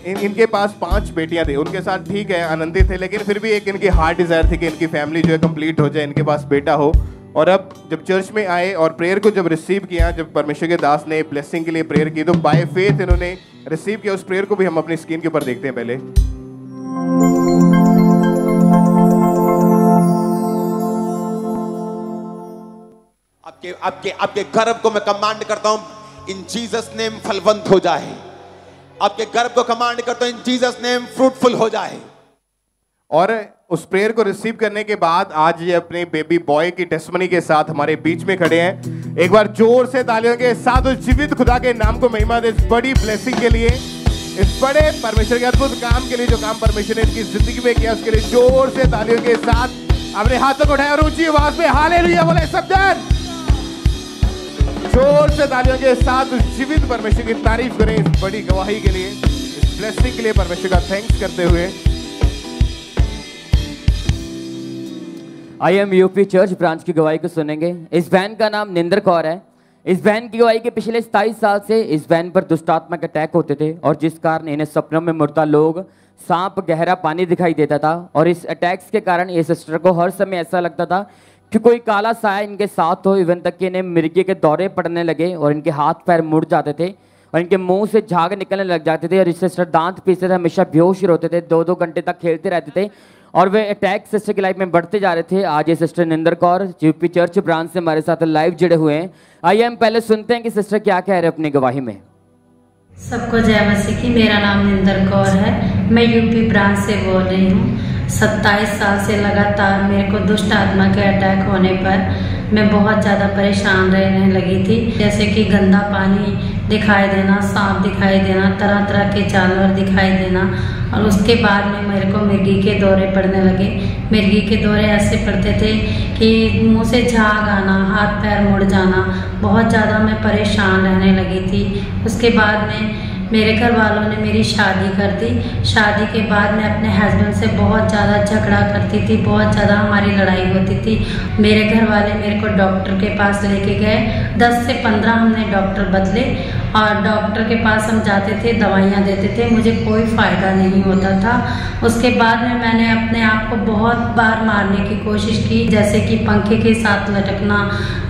इन, इनके पास पाँच बेटियाँ थी उनके साथ ठीक है आनंदित थे लेकिन फिर भी एक इनकी हार्ट डिज़ायर थी कि इनकी फैमिली जो है कंप्लीट हो जाए इनके पास बेटा हो। और अब जब चर्च में आए और प्रेयर को जब रिसीव किया जब परमेश्वर के दास ने ब्लेसिंग के लिए प्रेयर की तो बाय फेथ इन्होंने रिसीव किया उस प्रेयर को भी हम अपनी स्क्रीन के ऊपर देखते हैं पहले। आपके आपके आपके गर्भ को मैं कमांड करता हूँ इन जीसस नेम फलवंत हो जाए। आपके गर्भ को कमांड करता हूँ, इन जीसस नेम फ्रूटफुल हो जाए। और उस प्रेयर को रिसीव करने के बाद आज ये अपने बेबी बॉय की टेस्टमनी के साथ हमारे बीच में खड़े हैं। एक बार ज़ोर से तालियों के साथ उस जीवित खुदा के नाम को महिमा दे, इस बड़ी ब्लेसिंग के लिए, इस बड़े परमेश्वर के अद्भुत काम के लिए जो काम परमेश्वर ने इनकी ज़िंदगी में किया, उसके लिए ज़ोर से तालियों के साथ अपने हाथों को उठाया और ऊँची आवाज़ में हाले बोले सब जन ज़ोर से तालियों के साथ उस जीवित परमेश्वर की तारीफ़ करें इस बड़ी गवाही के लिए, इस ब्लेसिंग के लिए परमेश्वर का थैंक्स करते हुए। I am UP church branch की गवाही को सुनेंगे। इस बहन का नाम निंदर कौर है। इस बहन की गवाही के पिछले सताईस साल से इस बहन पर दुष्टात्मक अटैक होते थे और जिस कारण इन्हें सपनों में मुर्दा लोग सांप, गहरा पानी दिखाई देता था और इस अटैक्स के कारण ये सिस्टर को हर समय ऐसा लगता था कि कोई काला साया इनके साथ हो इवन तक कि इन्हें मिर्गी के दौरे पड़ने लगे और इनके हाथ पैर मुड़ जाते थे और इनके मुँह से झाग निकलने लग जाते थे और इस सिस्टर दांत पीसते थे, हमेशा बेहोश होते थे दो दो घंटे तक खेलते रहते थे और वे अटैक सिस्टर की लाइफ में बढ़ते जा रहे थे। आज ये sister Ninder Kaur UP church branch से हमारे साथ लाइव जुड़े हुए हैं। आइए हम पहले सुनते हैं कि सिस्टर क्या कह रहे हैं अपनी गवाही में। सबको जय मसीह की, मेरा नाम निंदर कौर है। मैं यूपी ब्रांच से बोल रही हूँ। सत्ताईस साल से लगातार मेरे को दुष्ट आत्मा के अटैक होने पर मैं बहुत ज़्यादा परेशान रहने लगी थी। जैसे कि गंदा पानी दिखाई देना, सांप दिखाई देना तरह तरह के जानवर दिखाई देना और उसके बाद में मेरे को मिर्गी के दौरे पड़ने लगे। मिर्गी के दौरे ऐसे पड़ते थे कि मुँह से झाग आना हाथ पैर मुड़ जाना, बहुत ज़्यादा मैं परेशान रहने लगी थी। उसके बाद में मेरे घर वालों ने मेरी शादी कर दी। शादी के बाद मैं अपने हस्बैंड से बहुत ज़्यादा झगड़ा करती थी, बहुत ज़्यादा हमारी लड़ाई होती थी। मेरे घर वाले मेरे को डॉक्टर के पास लेके गए। दस से पंद्रह हमने डॉक्टर बदले और डॉक्टर के पास हम जाते थे, दवाइयाँ देते थे। मुझे कोई फ़ायदा नहीं होता था। उसके बाद में मैंने अपने आप को बहुत बार मारने की कोशिश की, जैसे कि पंखे के साथ लटकना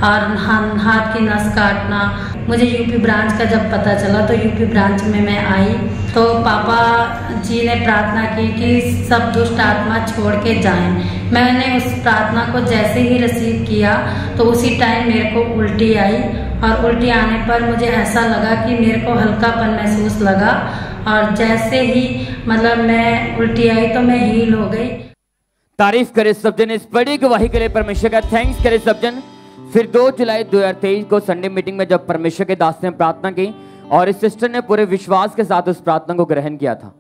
और हाथ की नस काटना। मुझे यूपी ब्रांच का जब पता चला तो यूपी ब्रांच में मैं आई। तो पापा जी ने प्रार्थना की कि सब दुष्ट आत्मा छोड़ के जाएँ। मैंने उस प्रार्थना को जैसे ही रिसीव किया तो उसी टाइम मेरे को उल्टी आई और उल्टी आने पर मुझे ऐसा लगा कि मेरे को हल्कापन महसूस लगा और जैसे ही मतलब मैं उल्टी आई तो मैं हील हो गई। तारीफ़ करे सब जन इस बड़ी गवाही के लिए परमेश्वर का थैंक्स करे सब जन फिर 2 जुलाई 2023 को संडे मीटिंग में जब परमेश्वर के दास ने प्रार्थना की और इस सिस्टर ने पूरे विश्वास के साथ उस प्रार्थना को ग्रहण किया था।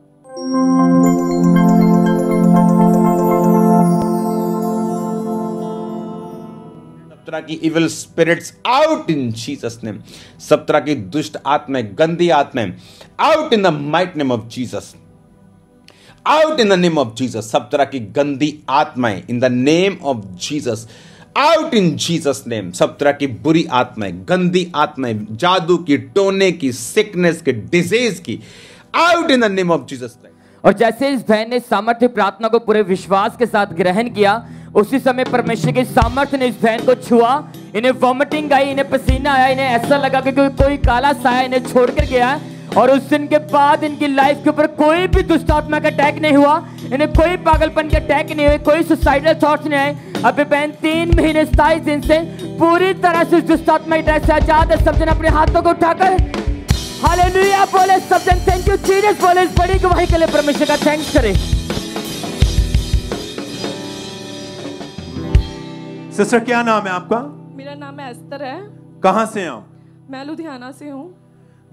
की evil spirits out in Jesus name सब तरह की दुष्ट आत्माएँ, गंदी आत्माएँ out in the might name of Jesus out in the name of Jesus सब तरह की गंदी आत्माएँ in the name of Jesus out in Jesus name सब तरह की बुरी आत्माएँ गंदी आत्माएँ जादू की टोने की सिकनेस की डिज़ीज़ की out in the name of Jesus और जैसे इस बहन ने सामर्थ्य प्रार्थना को पूरे विश्वास के साथ ग्रहण किया उसी समय परमेश्वर के सामर्थ्य ने इस बहन को छुआ इन्हें वॉमिटिंग आई इन्हें पसीना आया इन्हें ऐसा लगा कि कोई, काला साया इन्हें छोड़ कर गया और उस दिन के बाद इनकी लाइफ के ऊपर कोई भी दुष्टात्मा का अटैक नहीं हुआ। इन्हें कोई पागलपन के अटैक नहीं हुए कोई सुसाइडल थॉट्स नहीं आए। अभी बहन तीन महीने सताईस दिन से पूरी तरह से दुष्टात्मा अटैक से आज़ाद है। सब जन अपने हाथों को उठाकर हालेलुया बोले। सब जन थैंक यू जीसस बोले। इस बड़ी गवाही के लिए परमेश्वर का थैंक्स करें। सिस्टर क्या नाम है आपका? मेरा नाम है एस्तर है। कहाँ से हैं आप? मैं लुधियाना से हूँ।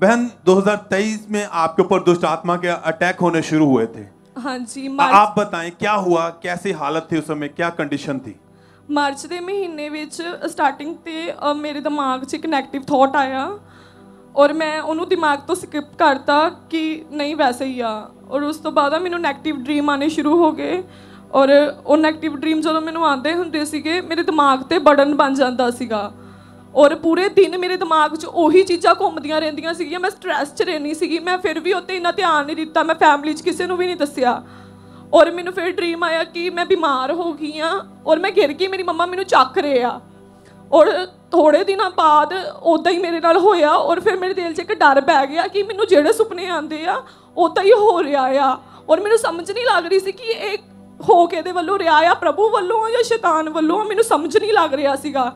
बहन 2023 में आपके ऊपर दुष्ट आत्मा के अटैक होने शुरू हुए थे हाँ जी आ- ਮਾਰਚ आप बताएं क्या हुआ कैसी हालत थी उस समय क्या कंडीशन थी ਮਾਰਚ ਦੇ ਮਹੀਨੇ ਵਿੱਚ ਸਟਾਰਟਿੰਗ ਤੇ ਅ, ਮੇਰੇ ਦਿਮਾਗ 'ਚ ਇੱਕ ਨੈਗੇਟਿਵ ਥਾਟ ਆਇਆ ਔਰ ਮੈਂ ਉਹਨੂੰ ਦਿਮਾਗ ਤੋਂ ਸਕਿਪ ਕਰਤਾ ਕਿ ਨਹੀਂ ਵੈਸੇ ਹੀ ਆ ਔਰ ਉਸ ਤੋਂ ਬਾਅਦ ਮੈਨੂੰ ਨੈਗੇਟਿਵ ਡ੍ਰੀਮ ਆਨੇ ਸ਼ੁਰੂ ਹੋ ਗਏ ਔਰ ਉਹ ਨੈਗੇਟਿਵ ਡ੍ਰੀਮ ਜਦੋਂ ਮੈਨੂੰ ਆਉਂਦੇ ਹੁੰਦੇ ਸੀਗੇ ਮੇਰੇ ਦਿਮਾਗ ਤੇ ਬੜਨ ਬਣ ਜਾਂਦਾ ਸੀਗਾ ਔਰ ਪੂਰੇ ਦਿਨ ਮੇਰੇ ਦਿਮਾਗ 'ਚ ਉਹੀ ਚੀਜ਼ਾਂ ਘੁੰਮਦੀਆਂ ਰਹਿੰਦੀਆਂ ਸੀਗੀਆਂ। ਮੈਂ ਸਟ੍ਰੈਸ 'ਚ ਰਹਿਣੀ ਸੀਗੀ। ਮੈਂ ਫਿਰ ਵੀ ਉੱਤੇ ਇੰਨਾ ਧਿਆਨ ਨਹੀਂ ਦਿੱਤਾ। ਮੈਂ ਫੈਮਿਲੀ 'ਚ ਕਿਸੇ ਨੂੰ ਵੀ ਨਹੀਂ ਦੱਸਿਆ। ਔਰ ਮੈਨੂੰ ਫਿਰ ਡ੍ਰੀਮ ਆਇਆ ਕਿ ਮੈਂ ਬਿਮਾਰ ਹੋ ਗਈ ਆ ਔਰ ਮੈਂ ਗਿਰ ਗਈ। ਮੇਰੀ ਮੰਮਾ ਮੈਨੂੰ ਚੱਕ ਰਹੇ ਆ। ਔਰ ਥੋੜੇ ਦਿਨਾਂ ਬਾਅਦ ਉਦਾਂ ਹੀ ਮੇਰੇ ਨਾਲ ਹੋਇਆ ਔਰ ਫਿਰ ਮੇਰੇ ਦਿਲ 'ਚ ਇੱਕ ਡਰ ਪੈ ਗਿਆ ਕਿ ਮੈਨੂੰ ਜਿਹੜੇ ਸੁਪਨੇ ਆਉਂਦੇ ਆ ਉਦਾਂ ਹੀ ਹੋ ਰਿਹਾ ਆ। ਔਰ ਮੈਨੂੰ ਸਮਝ ਨਹੀਂ ਲੱਗ ਰਹੀ ਸੀ ਕਿ ਇਹ ਹੋ ਕੇ ਦੇ ਵੱਲੋਂ ਰਿਹਾ ਆ, ਪ੍ਰਭੂ ਵੱਲੋਂ ਜਾਂ ਸ਼ੈਤਾਨ ਵੱਲੋਂ ਮੈਨੂੰ ਸਮਝ ਨਹੀਂ ਲੱਗ ਰਿਹਾ ਸੀਗਾ।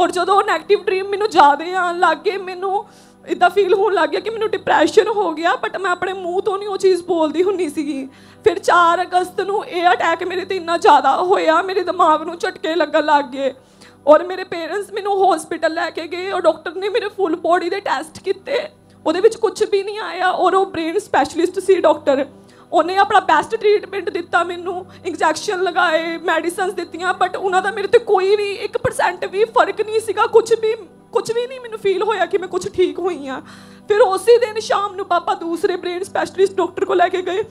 ਔਰ ਜਦੋਂ ਉਹ 네ਗੇਟਿਵ ਡ੍ਰੀਮ ਮੈਨੂੰ ਜ਼ਿਆਦਾ ਆਉਣ ਲੱਗ ਗਏ, ਮੈਨੂੰ ਇਦਾਂ ਫੀਲ ਹੋਣ ਲੱਗ ਗਿਆ ਕਿ ਮੈਨੂੰ ਡਿਪਰੈਸ਼ਨ ਹੋ ਗਿਆ ਬਟ ਮੈਂ ਆਪਣੇ ਮੂੰਹ ਤੋਂ ਨਹੀਂ ਉਹ ਚੀਜ਼ ਬੋਲਦੀ ਹੁੰਨੀ ਸੀਗੀ। ਫਿਰ 4 ਅਗਸਤ ਨੂੰ ਇਹ ਅਟੈਕ ਮੇਰੇ ਤੇ ਇੰਨਾ ਜ਼ਿਆਦਾ ਹੋਇਆ, ਮੇਰੇ ਦਿਮਾਗ ਨੂੰ ਝਟਕੇ ਲੱਗਣ ਲੱਗ ਗਏ। ਔਰ ਮੇਰੇ ਪੇਰੈਂਟਸ ਮੈਨੂੰ ਹਸਪੀਟਲ ਲੈ ਕੇ ਗਏ ਔਰ ਡਾਕਟਰ ਨੇ ਮੇਰੇ ਫੁੱਲ ਬੋਡੀ ਦੇ ਟੈਸਟ ਕੀਤੇ। ਉਹਦੇ ਵਿੱਚ ਕੁਝ ਵੀ ਨਹੀਂ ਆਇਆ ਔਰ ਉਹ ਬ੍ਰੇਨ ਸਪੈਸ਼ਲਿਸਟ ਸੀ ਡਾਕਟਰ ਉਹਨੇ ਆਪਣਾ ਬੈਸਟ ਟ੍ਰੀਟਮੈਂਟ ਦਿੱਤਾ ਮੈਨੂੰ ਇੰਜੈਕਸ਼ਨ ਲਗਾਏ ਮੈਡੀਸਿਨਸ ਦਿੱਤੀਆਂ ਬਟ ਉਹਨਾਂ ਦਾ ਮੇਰੇ ਤੇ ਕੋਈ ਵੀ 1% ਵੀ ਫ਼ਰਕ ਨਹੀਂ ਸੀਗਾ। ਕੁਝ ਵੀ ਕੁਝ ਵੀ ਨਹੀਂ ਮੈਨੂੰ ਫੀਲ ਹੋਇਆ ਕਿ ਮੈਂ ਕੁਝ ਠੀਕ ਹੋਈ ਆ ਫਿਰ ਉਸੇ ਦਿਨ ਸ਼ਾਮ ਨੂੰ ਪਾਪਾ ਦੂਸਰੇ ਬ੍ਰੇਨ ਸਪੈਸ਼ਲਿਸਟ ਡਾਕਟਰ ਕੋਲ ਲੈ ਕੇ ਗਏ।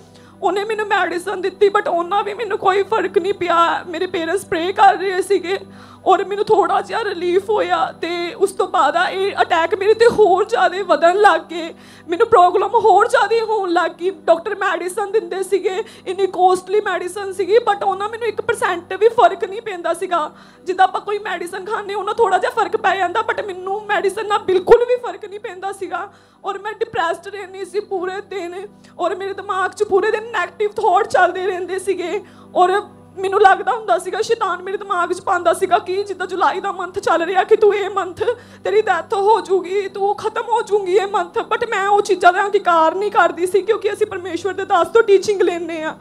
ਉਹਨੇ ਮੈਨੂੰ ਮੈਡੀਸਨ ਦਿੱਤੀ ਬਟ ਉਹਨਾਂ ਵੀ ਮੈਨੂੰ ਕੋਈ ਫ਼ਰਕ ਨਹੀਂ ਪਿਆ। ਮੇਰੇ ਪੇਰੈਂਟਸ ਪ੍ਰੇ ਕਰ ਰਹੇ ਸੀਗੇ। ਔਰ ਮੈਨੂੰ ਥੋੜਾ ਜਿਹਾ ਰਿਲੀਫ ਹੋਇਆ ਤੇ ਉਸ ਤੋਂ ਬਾਅਦ ਆ ਇਹ ਅਟੈਕ ਮੇਰੇ ਤੇ ਹੋਰ ਜ਼ਿਆਦਾ ਵਧਣ ਲੱਗ ਗਏ। ਮੈਨੂੰ ਪ੍ਰੋਬਲਮ ਹੋਰ ਜ਼ਿਆਦਾ ਹੋਣ ਲੱਗ ਗਈ। ਡਾਕਟਰ ਮੈਡੀਸਨ ਦਿੰਦੇ ਸੀਗੇ, ਇੰਨੀ ਕੋਸਟਲੀ ਮੈਡੀਸਨ ਸੀਗੀ ਬਟ ਉਹਨਾਂ ਮੈਨੂੰ 1% ਵੀ ਫ਼ਰਕ ਨਹੀਂ ਪੈਂਦਾ ਸੀਗਾ। ਜਿੱਦਾਂ ਆਪਾਂ ਕੋਈ ਮੈਡੀਸਨ ਖਾਂਦੇ ਉਹਨਾਂ ਥੋੜਾ ਜਿਹਾ ਫ਼ਰਕ ਪੈ ਜਾਂਦਾ ਬਟ ਮੈਨੂੰ ਮੈਡੀਸਨ ਨਾਲ ਬਿਲਕੁਲ ਵੀ ਫ਼ਰਕ ਨਹੀਂ ਪੈਂਦਾ ਸੀਗਾ। ਔਰ ਮੈਂ ਡਿਪਰੈਸਡ ਰਹਿੰਦੀ ਸੀ ਪੂਰੇ ਦਿਨ। ਔਰ ਮੇਰੇ ਦਿਮਾਗ 'ਚ ਪੂਰੇ ਦਿਨ 네ਗੇਟਿਵ ਥਾਟ ਚੱਲਦੇ ਰਹਿੰਦੇ ਸੀਗੇ। ਔਰ ਮੈਨੂੰ ਲੱਗਦਾ ਹੁੰਦਾ ਸੀਗਾ ਸ਼ੈਤਾਨ ਮੇਰੇ ਦਿਮਾਗ 'ਚ ਪਾਉਂਦਾ ਸੀਗਾ ਕਿ ਜਿੱਦਾਂ ਜੁਲਾਈ ਦਾ ਮੰਥ ਚੱਲ ਰਿਹਾ ਕਿ ਤੂੰ ਇਹ ਮੰਥ ਤੇਰੀ ਡੈਥ ਹੋ ਜੂਗੀ ਤੂੰ ਖਤਮ ਹੋ ਜੂਗੀ ਇਹ ਮੰਥ ਬਟ ਮੈਂ ਉਹ ਚੀਜ਼ਾਂ ਦਾ ਅੰਗੀਕਾਰ ਨਹੀਂ ਕਰਦੀ ਸੀ ਕਿਉਂਕਿ ਅਸੀਂ ਪਰਮੇਸ਼ਵਰ ਦੇ ਦਾਸ ਤੋਂ ਟੀਚਿੰਗ ਲੈਣੇ ਆ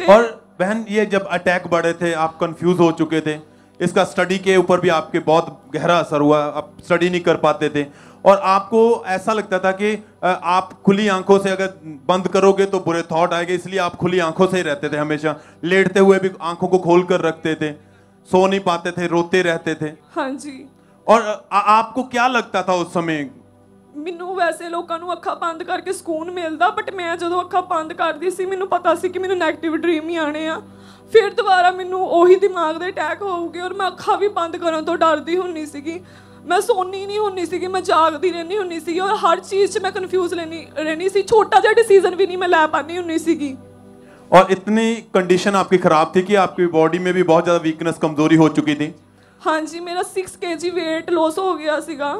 और बहन ये जब अटैक बढ़े थे आप कंफ्यूज हो चुके थे इसका स्टडी के ऊपर भी आपके बहुत गहरा असर हुआ आप स्टडी नहीं कर पाते थे और आपको ऐसा लगता था कि आप खुली आंखों से अगर बंद करोगे तो बुरे थॉट आएंगे इसलिए आप खुली आंखों से ही रहते थे हमेशा लेटते हुए भी आंखों को खोल कर रखते थे सो नहीं पाते थे रोते रहते थे हाँ जी और आ, आपको क्या लगता था उस समय ਮੈਨੂੰ ਵੈਸੇ ਲੋਕਾਂ ਨੂੰ ਅੱਖਾਂ ਬੰਦ ਕਰਕੇ ਸਕੂਨ ਮਿਲਦਾ ਬਟ ਮੈਂ ਜਦੋਂ ਅੱਖਾਂ ਬੰਦ ਕਰਦੀ ਸੀ ਮੈਨੂੰ ਪਤਾ ਸੀ ਕਿ ਮੈਨੂੰ 네ਗੇਟਿਵ ਡ੍ਰੀਮ ਹੀ ਆਣੇ ਆ ਫਿਰ ਦੁਬਾਰਾ ਮੈਨੂੰ ਉਹੀ ਦਿਮਾਗ ਦੇ ਅਟੈਕ ਹੋਊਗੇ ਔਰ ਮੈਂ ਅੱਖਾਂ ਵੀ ਬੰਦ ਕਰਨ ਤੋਂ ਡਰਦੀ ਹੁੰਨੀ ਸੀਗੀ ਮੈਂ ਸੋਣੀ ਨਹੀਂ ਹੁੰਨੀ ਸੀਗੀ ਮੈਂ ਜਾਗਦੀ ਰਹਿੰਦੀ ਹੁੰਨੀ ਸੀਗੀ ਔਰ ਹਰ ਚੀਜ਼ 'ਚ ਮੈਂ ਕਨਫਿਊਜ਼ ਰਹਿਣੀ ਰਹਿਣੀ ਸੀ ਛੋਟਾ ਜਿਹਾ ਡਿਸੀਜਨ ਵੀ ਨਹੀਂ ਮੈਂ ਲੈ ਪਾਣੀ ਹੁੰਨੀ ਸੀਗੀ और इतनी कंडीशन आपकी खराब थी कि आपकी बॉडी में भी बहुत ज्यादा वीकनेस कमजोरी हो चुकी थी ਹਾਂਜੀ ਮੇਰਾ 6 kg weight loss ਹੋ ਗਿਆ ਸੀਗਾ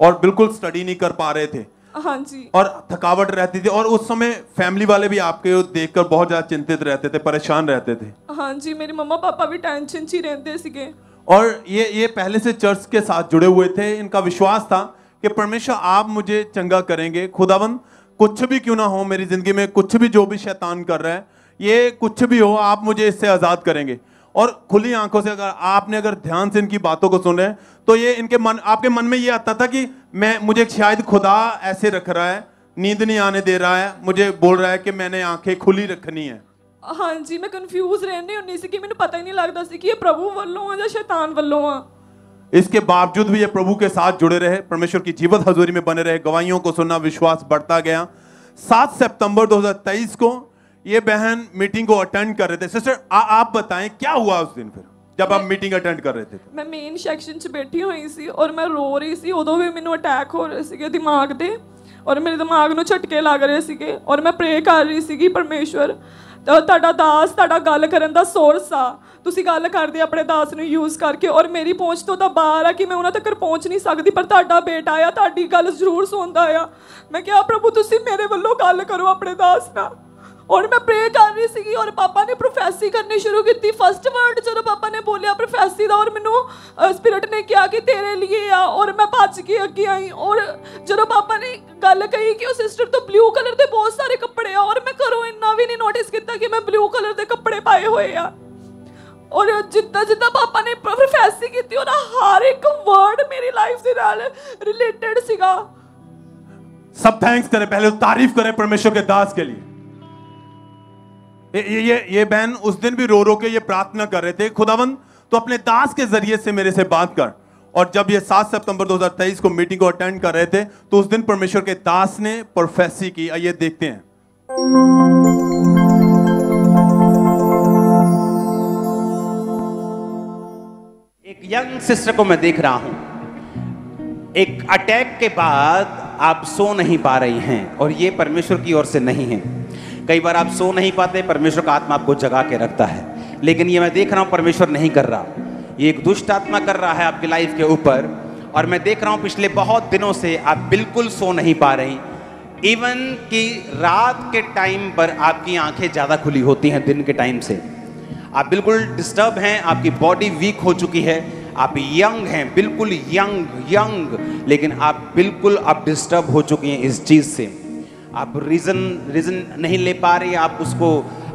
और बिल्कुल स्टडी नहीं कर पा रहे थे ਹਾਂਜੀ और थकावट रहती थी और उस समय फैमिली वाले भी आपके देखकर बहुत ज्यादा चिंतित रहते थे परेशान रहते थे ਹਾਂਜੀ ਮੇਰੇ ਮੰਮਾ ਪਾਪਾ ਵੀ ਟੈਨਸ਼ਨ 'ਚ ਹੀ ਰਹਿੰਦੇ ਸੀਗੇ और ये ये पहले से चर्च के साथ जुड़े हुए थे, इनका विश्वास था कि परमेश्वर, आप मुझे चंगा करेंगे। खुदावन, कुछ भी क्यों ना हो मेरी ज़िंदगी में, कुछ भी जो भी शैतान कर रहा है, ये कुछ भी हो, आप मुझे इससे आज़ाद करेंगे। और खुली आँखों से अगर आपने अगर ध्यान से इनकी बातों को सुन रहे हैं तो ये इनके मन, आपके मन में ये आता था कि मैं, मुझे शायद खुदा ऐसे रख रहा है, नींद नहीं आने दे रहा है, मुझे बोल रहा है कि मैंने आँखें खुली रखनी है। ਹਾਂਜੀ ਮੈਂ ਕਨਫਿਊਜ਼ ਰਹਿੰਦੀ ਹੁੰਨੀ ਸੀ ਕਿ ਮੈਨੂੰ ਪਤਾ ਹੀ ਨਹੀਂ ਲੱਗਦਾ ਸੀ ਕਿ ਇਹ ਪ੍ਰਭੂ ਵੱਲੋਂ ਆ ਜਾਂ ਸ਼ੈਤਾਨ ਵੱਲੋਂ ਆ इसके बावजूद भी ये प्रभु के साथ जुड़े रहे परमेश्वर की जीवत हजूरी में बने रहे गवाहियों को सुनना विश्वास बढ़ता गया सात सितंबर 2023 को ये बहन मीटिंग को अटेंड कर रहे थे सिस्टर आप बताएं क्या हुआ उस दिन फिर जब आप मीटिंग अटेंड कर रहे थे ਮੈਂ ਮੇਨ ਸੈਕਸ਼ਨ 'ਚ ਬੈਠੀ ਹੋਈ ਸੀ ਔਰ ਮੈਂ ਰੋ ਰਹੀ ਸੀ ਉਦੋਂ ਵੀ ਮੈਨੂੰ ਅਟੈਕ ਹੋ ਰਹੇ ਸੀਗੇ ਦਿਮਾਗ ਤੇ ਔਰ ਮੇਰੇ ਦਿਮਾਗ ਨੂੰ ਝਟਕੇ ਲੱਗ ਰਹੇ ਸੀਗੇ ਔਰ ਮੈਂ ਪ੍ਰੇ ਕਰ ਰਹੀ ਸੀਗੀ ਪਰਮੇਸ਼ਵਰ ਤਾਂ ਤੁਹਾਡਾ ਦਾਸ, ਤੁਹਾਡਾ ਗੱਲ ਕਰਨ ਦਾ ਸੋਰਸ ਆ। ਤੁਸੀਂ ਗੱਲ ਕਰਦੇ ਆਪਣੇ ਦਾਸ ਨੂੰ ਯੂਜ਼ ਕਰਕੇ ਔਰ ਮੇਰੀ ਪਹੁੰਚ ਤੋਂ ਤਾਂ ਬਾਹਰ ਆ ਕਿ ਮੈਂ ਉਹਨਾਂ ਤੱਕ ਪਹੁੰਚ ਨਹੀਂ ਸਕਦੀ, ਪਰ ਤੁਹਾਡਾ ਬੇਟਾ ਆ, ਤੁਹਾਡੀ ਗੱਲ ਜ਼ਰੂਰ ਸੁਣਦਾ ਆ। ਮੈਂ ਕਿਹਾ, ਪ੍ਰਭੂ, ਤੁਸੀਂ ਮੇਰੇ ਵੱਲੋਂ ਗੱਲ ਕਰੋ ਆਪਣੇ ਦਾਸ ਨਾਲ। ਔਰ ਮੈਂ ਪ੍ਰੇ ਕਰ ਰਹੀ ਸੀਗੀ ਔਰ ਪਾਪਾ ਨੇ ਪ੍ਰੋਫੈਸੀ ਕਰਨੀ ਸ਼ੁਰੂ ਕੀਤੀ ਫਸਟ ਵਰਡ ਜਦੋਂ ਪਾਪਾ ਨੇ ਬੋਲਿਆ ਪ੍ਰੋਫੈਸੀ ਦਾ ਔਰ ਮੈਨੂੰ ਸਪਿਰਿਟ ਨੇ ਕਿਹਾ ਕਿ ਤੇਰੇ ਲਈ ਆ ਔਰ ਮੈਂ ਭੱਜ ਕੇ ਅੱਗੇ ਆਈ ਔਰ ਜਦੋਂ ਪਾਪਾ ਨੇ ਗੱਲ ਕਹੀ ਕਿ ਉਹ ਸਿਸਟਰ ਤੋਂ ਬਲੂ ਕਲਰ ਦੇ ਬਹੁਤ ਸਾਰੇ ਕੱਪੜੇ ਆ ਔਰ ਮੈਂ ਘਰੋਂ ਇੰਨਾ ਵੀ ਨਹੀਂ ਨੋਟਿਸ ਕੀਤਾ ਕਿ ਮੈਂ ਬਲੂ ਕਲਰ ਦੇ ਕੱਪੜੇ ਪਾਏ ਹੋਏ ਆ ਔਰ ਜਿੱਦਾਂ ਜਿੱਦਾਂ ਪਾਪਾ ਨੇ ਪ੍ਰੋਫੈਸੀ ਕੀਤੀ ਉਹਦਾ ਹਰ ਇੱਕ ਵਰਡ ਮੇਰੀ ਲਾਈਫ ਦੇ ਨਾਲ ਰਿਲੇਟਡ ਸੀਗਾ सब थैंक्स करें पहले तो तारीफ करें परमेश्वर के दास के लिए ये ये ये, बहन उस दिन भी रो रो के ये प्रार्थना कर रहे थे खुदावन तो अपने दास के ज़रिए से मेरे से बात कर। और जब ये 7 सितंबर 2023 को मीटिंग को अटेंड कर रहे थे तो उस दिन परमेश्वर के दास ने प्रोफेसी की। आइए देखते हैं। एक यंग सिस्टर को मैं देख रहा हूँ। एक अटैक के बाद आप सो नहीं पा रही हैं और ये परमेश्वर की ओर से नहीं है। कई बार आप सो नहीं पाते, परमेश्वर का आत्मा आपको जगा के रखता है। लेकिन ये मैं देख रहा हूँ, परमेश्वर नहीं कर रहा। ये एक दुष्ट आत्मा कर रहा है आपकी लाइफ के ऊपर। और मैं देख रहा हूँ, पिछले बहुत दिनों से आप बिल्कुल सो नहीं पा रही। इवन कि रात के टाइम पर आपकी आँखें ज़्यादा खुली होती हैं दिन के टाइम से। आप बिल्कुल डिस्टर्ब हैं, आपकी बॉडी वीक हो चुकी है। आप यंग हैं, बिल्कुल यंग यंग लेकिन आप बिल्कुल अब डिस्टर्ब हो चुकी हैं इस चीज़ से। आप रीज़न रीज़न नहीं ले पा रही, आप उसको,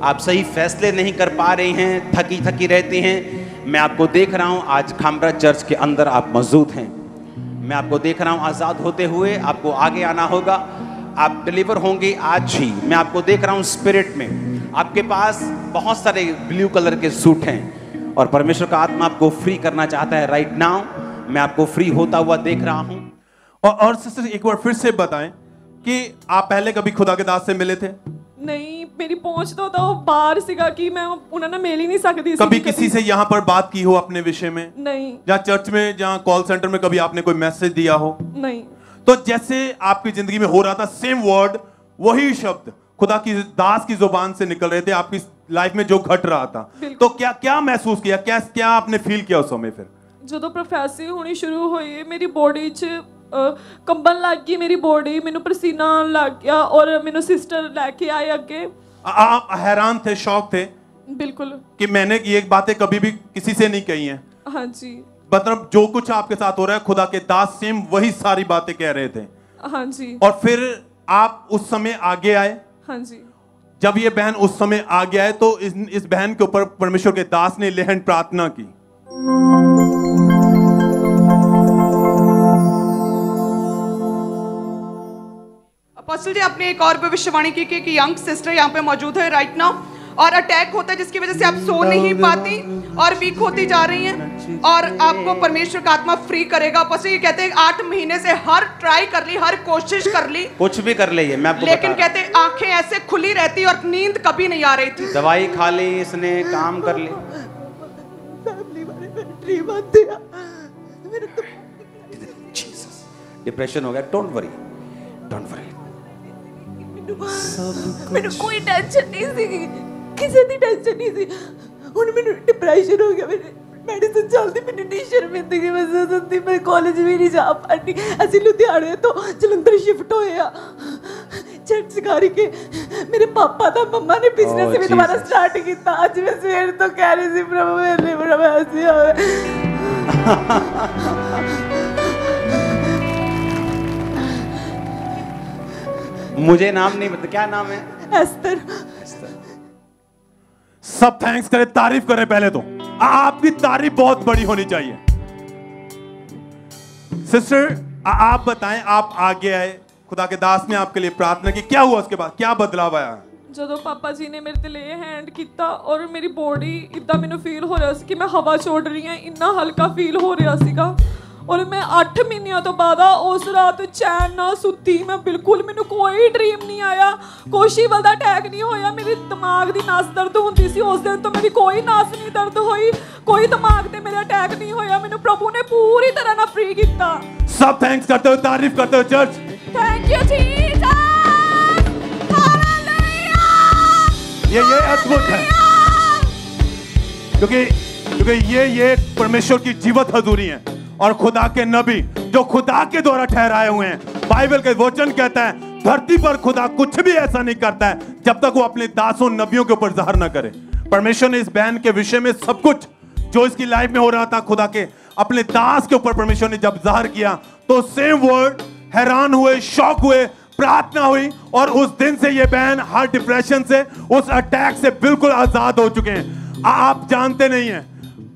आप सही फैसले नहीं कर पा रहे हैं, थकी थकी रहती हैं। मैं आपको देख रहा हूँ, आज खामरा चर्च के अंदर आप मौजूद हैं। मैं आपको देख रहा हूँ, आज़ाद होते हुए आपको आगे आना होगा। आप डिलीवर होंगे आज ही। मैं आपको देख रहा हूँ स्पिरिट में। आपके पास बहुत सारे ब्लू कलर के सूट हैं। और परमेश्वर का आत्मा आपको फ्री करना चाहता है राइट नाउ मैं आपको फ्री होता हुआ देख रहा हूँ। और और सिस्टर एक बार फिर से बताएँ कि आप पहले कभी खुदा के दास से मिले थे ਨਹੀਂ ਮੇਰੀ ਪਹੁੰਚ ਤੋਂ ਤਾਂ ਉਹ ਬਾਹਰ ਸੀਗਾ ਕਿ ਮੈਂ ਉਹਨਾਂ ਨਾਲ ਮਿਲ ਹੀ ਨਹੀਂ ਸਕਦੀ ਸੀ कभी किसी से यहाँ पर बात की हो अपने विषय में नहीं या चर्च में जहाँ कॉल सेंटर में कभी आपने कोई मैसेज दिया हो नहीं तो जैसे आपकी जिंदगी में हो रहा था सेम वर्ड वही शब्द खुदा की दास की जुबान से निकल रहे थे आपकी लाइफ में जो घट रहा था तो क्या क्या महसूस किया क्या क्या आपने फील किया उस समय फिर ਜਦੋਂ ਪ੍ਰੋਫੈਸੀ ਹੋਣੀ ਸ਼ੁਰੂ ਹੋਈ ਮੇਰੀ ਬੋਡੀ 'ਚ ਅ, ਕੰਬਣ लग गई मेरी बॉडी मेनू पसीना ਆਉਣ ਲੱਗ ਗਿਆ ਔਰ ਮੈਨੂੰ ਸਿਸਟਰ ਲੈ ਕੇ ਆਏ आप हैरान थे शौक थे बिल्कुल कि मैंने ये बातें कभी भी किसी से नहीं कही हैं हाँ जी मतलब जो कुछ आपके साथ हो रहा है खुदा के दास सेम वही सारी बातें कह रहे थे हाँ जी और फिर आप उस समय आगे आए हाँ जी जब ये बहन उस समय आगे आए तो इस, इस बहन के ऊपर परमेश्वर के दास ने लेहन प्रार्थना की अपोस्टल जी आपने एक और भविष्यवाणी की कि यंग सिस्टर यहाँ पे मौजूद है राइट नाउ और अटैक होता है जिसकी वजह से आप सो नहीं पाती और वीक होती जा रही हैं और आपको परमेश्वर का आत्मा फ्री करेगा। अपोस्टल ये कहते हैं आठ महीने से हर ट्राई कर ली हर कोशिश कर ली कुछ भी कर ली है मैं आपको लेकिन कहते हैं आँखें ऐसे खुली रहती और नींद कभी नहीं आ रही थी। दवाई खा ली इसने काम कर ली। डिप्रेशन हो गया डोंट वरी डोंट वरी ਮੈਨੂੰ ਕੋਈ ਟੈਨਸ਼ਨ ਨਹੀਂ ਸੀ। ਕਿਸੇ ਦੀ ਟੈਨਸ਼ਨ ਨਹੀਂ ਸੀ। ਹੁਣ ਮੈਨੂੰ ਡਿਪਰੈਸ਼ਨ ਹੋ ਗਿਆ। ਮੇਰੇ ਮੈਡੀਸਨ ਚੱਲਦੀ ਮੈਨੂੰ ਨਹੀਂ ਸ਼ਰਮਿੰਦਗੀ ਮਹਿਸੂਸ ਹੁੰਦੀ ਮੈਂ ਕਾਲਜ ਵੀ ਨਹੀਂ ਜਾ ਪਾਣੀ ਅਸੀਂ ਲੁਧਿਆਣੇ ਤੋਂ ਜਲੰਧਰ ਸ਼ਿਫਟ ਹੋਏ ਆ। ਚਰਚ ਕਰਕੇ ਮੇਰੇ ਪਾਪਾ ਦਾ ਮੰਮਾ ਨੇ ਬਿਜ਼ਨਸ Oh, ਵੀ ਦੁਬਾਰਾ. ਸਟਾਰਟ ਕੀਤਾ। ਅੱਜ ਮੈਂ ਸਵੇਰ ਤੋਂ ਕਹਿ ਰਹੀ ਸੀ ਪ੍ਰਭੂ ਮੇਰੇ ਲਈ ਬੜਾ ਹੋਵੇ मुझे नाम नहीं बता क्या नाम है एस्तर सब थैंक्स करें तारीफ करें पहले तो आ- आपकी तारीफ बहुत बड़ी होनी चाहिए सिस्टर आ- आप बताएं आप आगे आए खुदा के दास ने आपके लिए प्रार्थना की क्या हुआ उसके बाद क्या बदलाव आया ਜਦੋਂ ਪਾਪਾ ਜੀ ਨੇ ਮੇਰੇ ਤੇ ਲੇ ਹੈਂਡ ਕੀਤਾ ਔਰ ਮੇਰੀ ਬੋਡੀ ਇਦਾਂ ਮੈਨੂੰ ਫੀਲ ਹੋ ਰਿਹਾ ਸੀ ਕਿ ਮੈਂ ਹਵਾ ਚ ਉੱਡ ਰਹੀ ਹਾਂ ਇੰਨਾ ਹਲਕਾ ਫੀਲ ਹੋ ਰਿਹਾ ਸੀਗਾ ਔਰ ਮੈਂ 8 ਮਹੀਨਿਆਂ ਤੋਂ ਬਾਅਦ ਆ ਉਸ ਰਾਤ ਚੈਨ ਨਾਲ ਸੁੱਤੀ ਮੈਂ ਬਿਲਕੁਲ ਮੈਨੂੰ ਕੋਈ ਡ੍ਰੀਮ ਨਹੀਂ ਆਇਆ ਕੋਸ਼ੀਵਲ ਦਾ ਅਟੈਕ ਨਹੀਂ ਹੋਇਆ ਮੇਰੇ ਦਿਮਾਗ ਦੀ ਨਸ ਦਰਦ ਹੁੰਦੀ ਸੀ ਉਸ ਦਿਨ ਤੋਂ ਮੇਰੀ ਕੋਈ ਨਸ ਨਹੀਂ ਦਰਦ ਹੋਈ ਕੋਈ ਦਿਮਾਗ ਤੇ ਮੇਰੇ ਅਟੈਕ ਨਹੀਂ ਹੋਇਆ ਮੈਨੂੰ ਪ੍ਰਭੂ ਨੇ ਪੂਰੀ ਤਰ੍ਹਾਂ ਨਾਲ ਫ੍ਰੀ ਕੀਤਾ सब थैंक्स करते हो तारीफ करते हो चर्च ਥੈਂਕ ਯੂ ਜੀਸਸ ये ये अद्भुत है क्योंकि क्योंकि ये ये परमेश्वर की जीवत हजूरी है और खुदा के नबी, जो खुदा के द्वारा ठहराए हुए हैं। बाइबल के वचन कहता है, धरती पर खुदा कुछ भी ऐसा नहीं करता है, जब तक वो अपने दासों नबियों के ऊपर जहर ना करे। परमेश्वर ने इस बहन के विषय में सब कुछ, जो इसकी लाइफ में हो रहा था खुदा के, अपने दास के ऊपर परमेश्वर ने जब जहर किया तो सेम वर्ड हैरान हुए शॉक हुए, प्रार्थना हुई, और उस दिन से ये बहन हर डिप्रेशन से, उस अटैक से बिल्कुल आज़ाद हो चुके हैं। आप जानते नहीं है,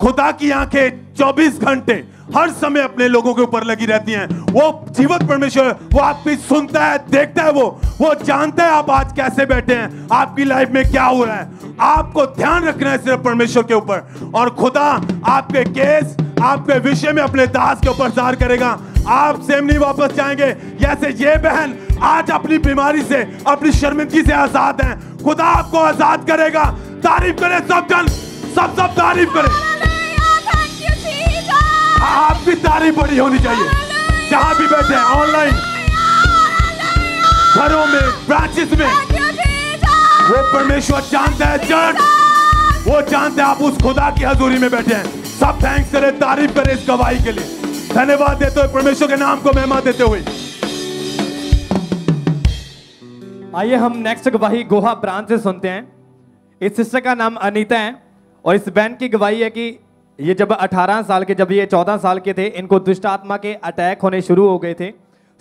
खुदा की आँखें 24 घंटे हर समय अपने लोगों के ऊपर लगी रहती हैं। वो जीवत परमेश्वर, वो आपकी सुनता है, देखता है वो। वो जानता है आप आज कैसे बैठे हैं, आपकी लाइफ में क्या हो रहा है। आपको ध्यान रखना है सिर्फ़ परमेश्वर के ऊपर। और खुदा आपके केस आपके विषय में अपने दास के ऊपर ज़ाहिर करेगा। आप सेम नहीं वापस जाएँगे। जैसे ये बहन आज अपनी बीमारी से, अपनी शर्मिंदगी से आज़ाद है। खुदा आपको आज़ाद करेगा। तारीफ़ करें सब जन, सब सब तारीफ़ करें। आपकी तारीफ़ बड़ी होनी चाहिए। जहाँ भी बैठे हैं ऑनलाइन घरों में ब्रांचेस में, वो परमेश्वर जानता है चर्च वो जानते हैं आप उस खुदा की हजूरी में बैठे हैं। सब थैंक्स करें, तारीफ़ करें इस गवाही के लिए। धन्यवाद देते हुए परमेश्वर के नाम को महिमा देते हुए। आइए हम नेक्स्ट गवाही, गोहा ब्रांच से सुनते हैं। इस सिस्टर का नाम अनीता है और इस बहन की गवाही है कि ये जब 18 साल के, जब ये 14 साल के थे, इनको दुष्ट आत्मा के अटैक होने शुरू हो गए थे।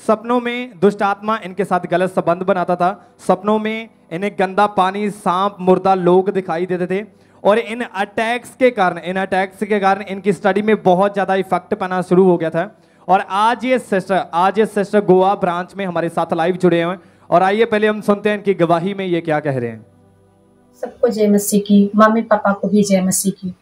सपनों में दुष्ट आत्मा इनके साथ गलत संबंध बनाता था। सपनों में इन्हें गंदा पानी, सांप, मुर्दा, लोग दिखाई देते थे। और इन अटैक्स के कारण, इन अटैक्स के कारण इनकी स्टडी में बहुत ज़्यादा इफ़ेक्ट पना शुरू हो गया था। और आज ये सिस्टर आज ये सिस्टर गोवा ब्रांच में हमारे साथ लाइव जुड़े हुए हैं। और आइए, पहले हम सुनते हैं इनकी गवाही में ये क्या कह रहे हैं। सबको जय मसीह की मम्मी पापा को भी जय मसीह की।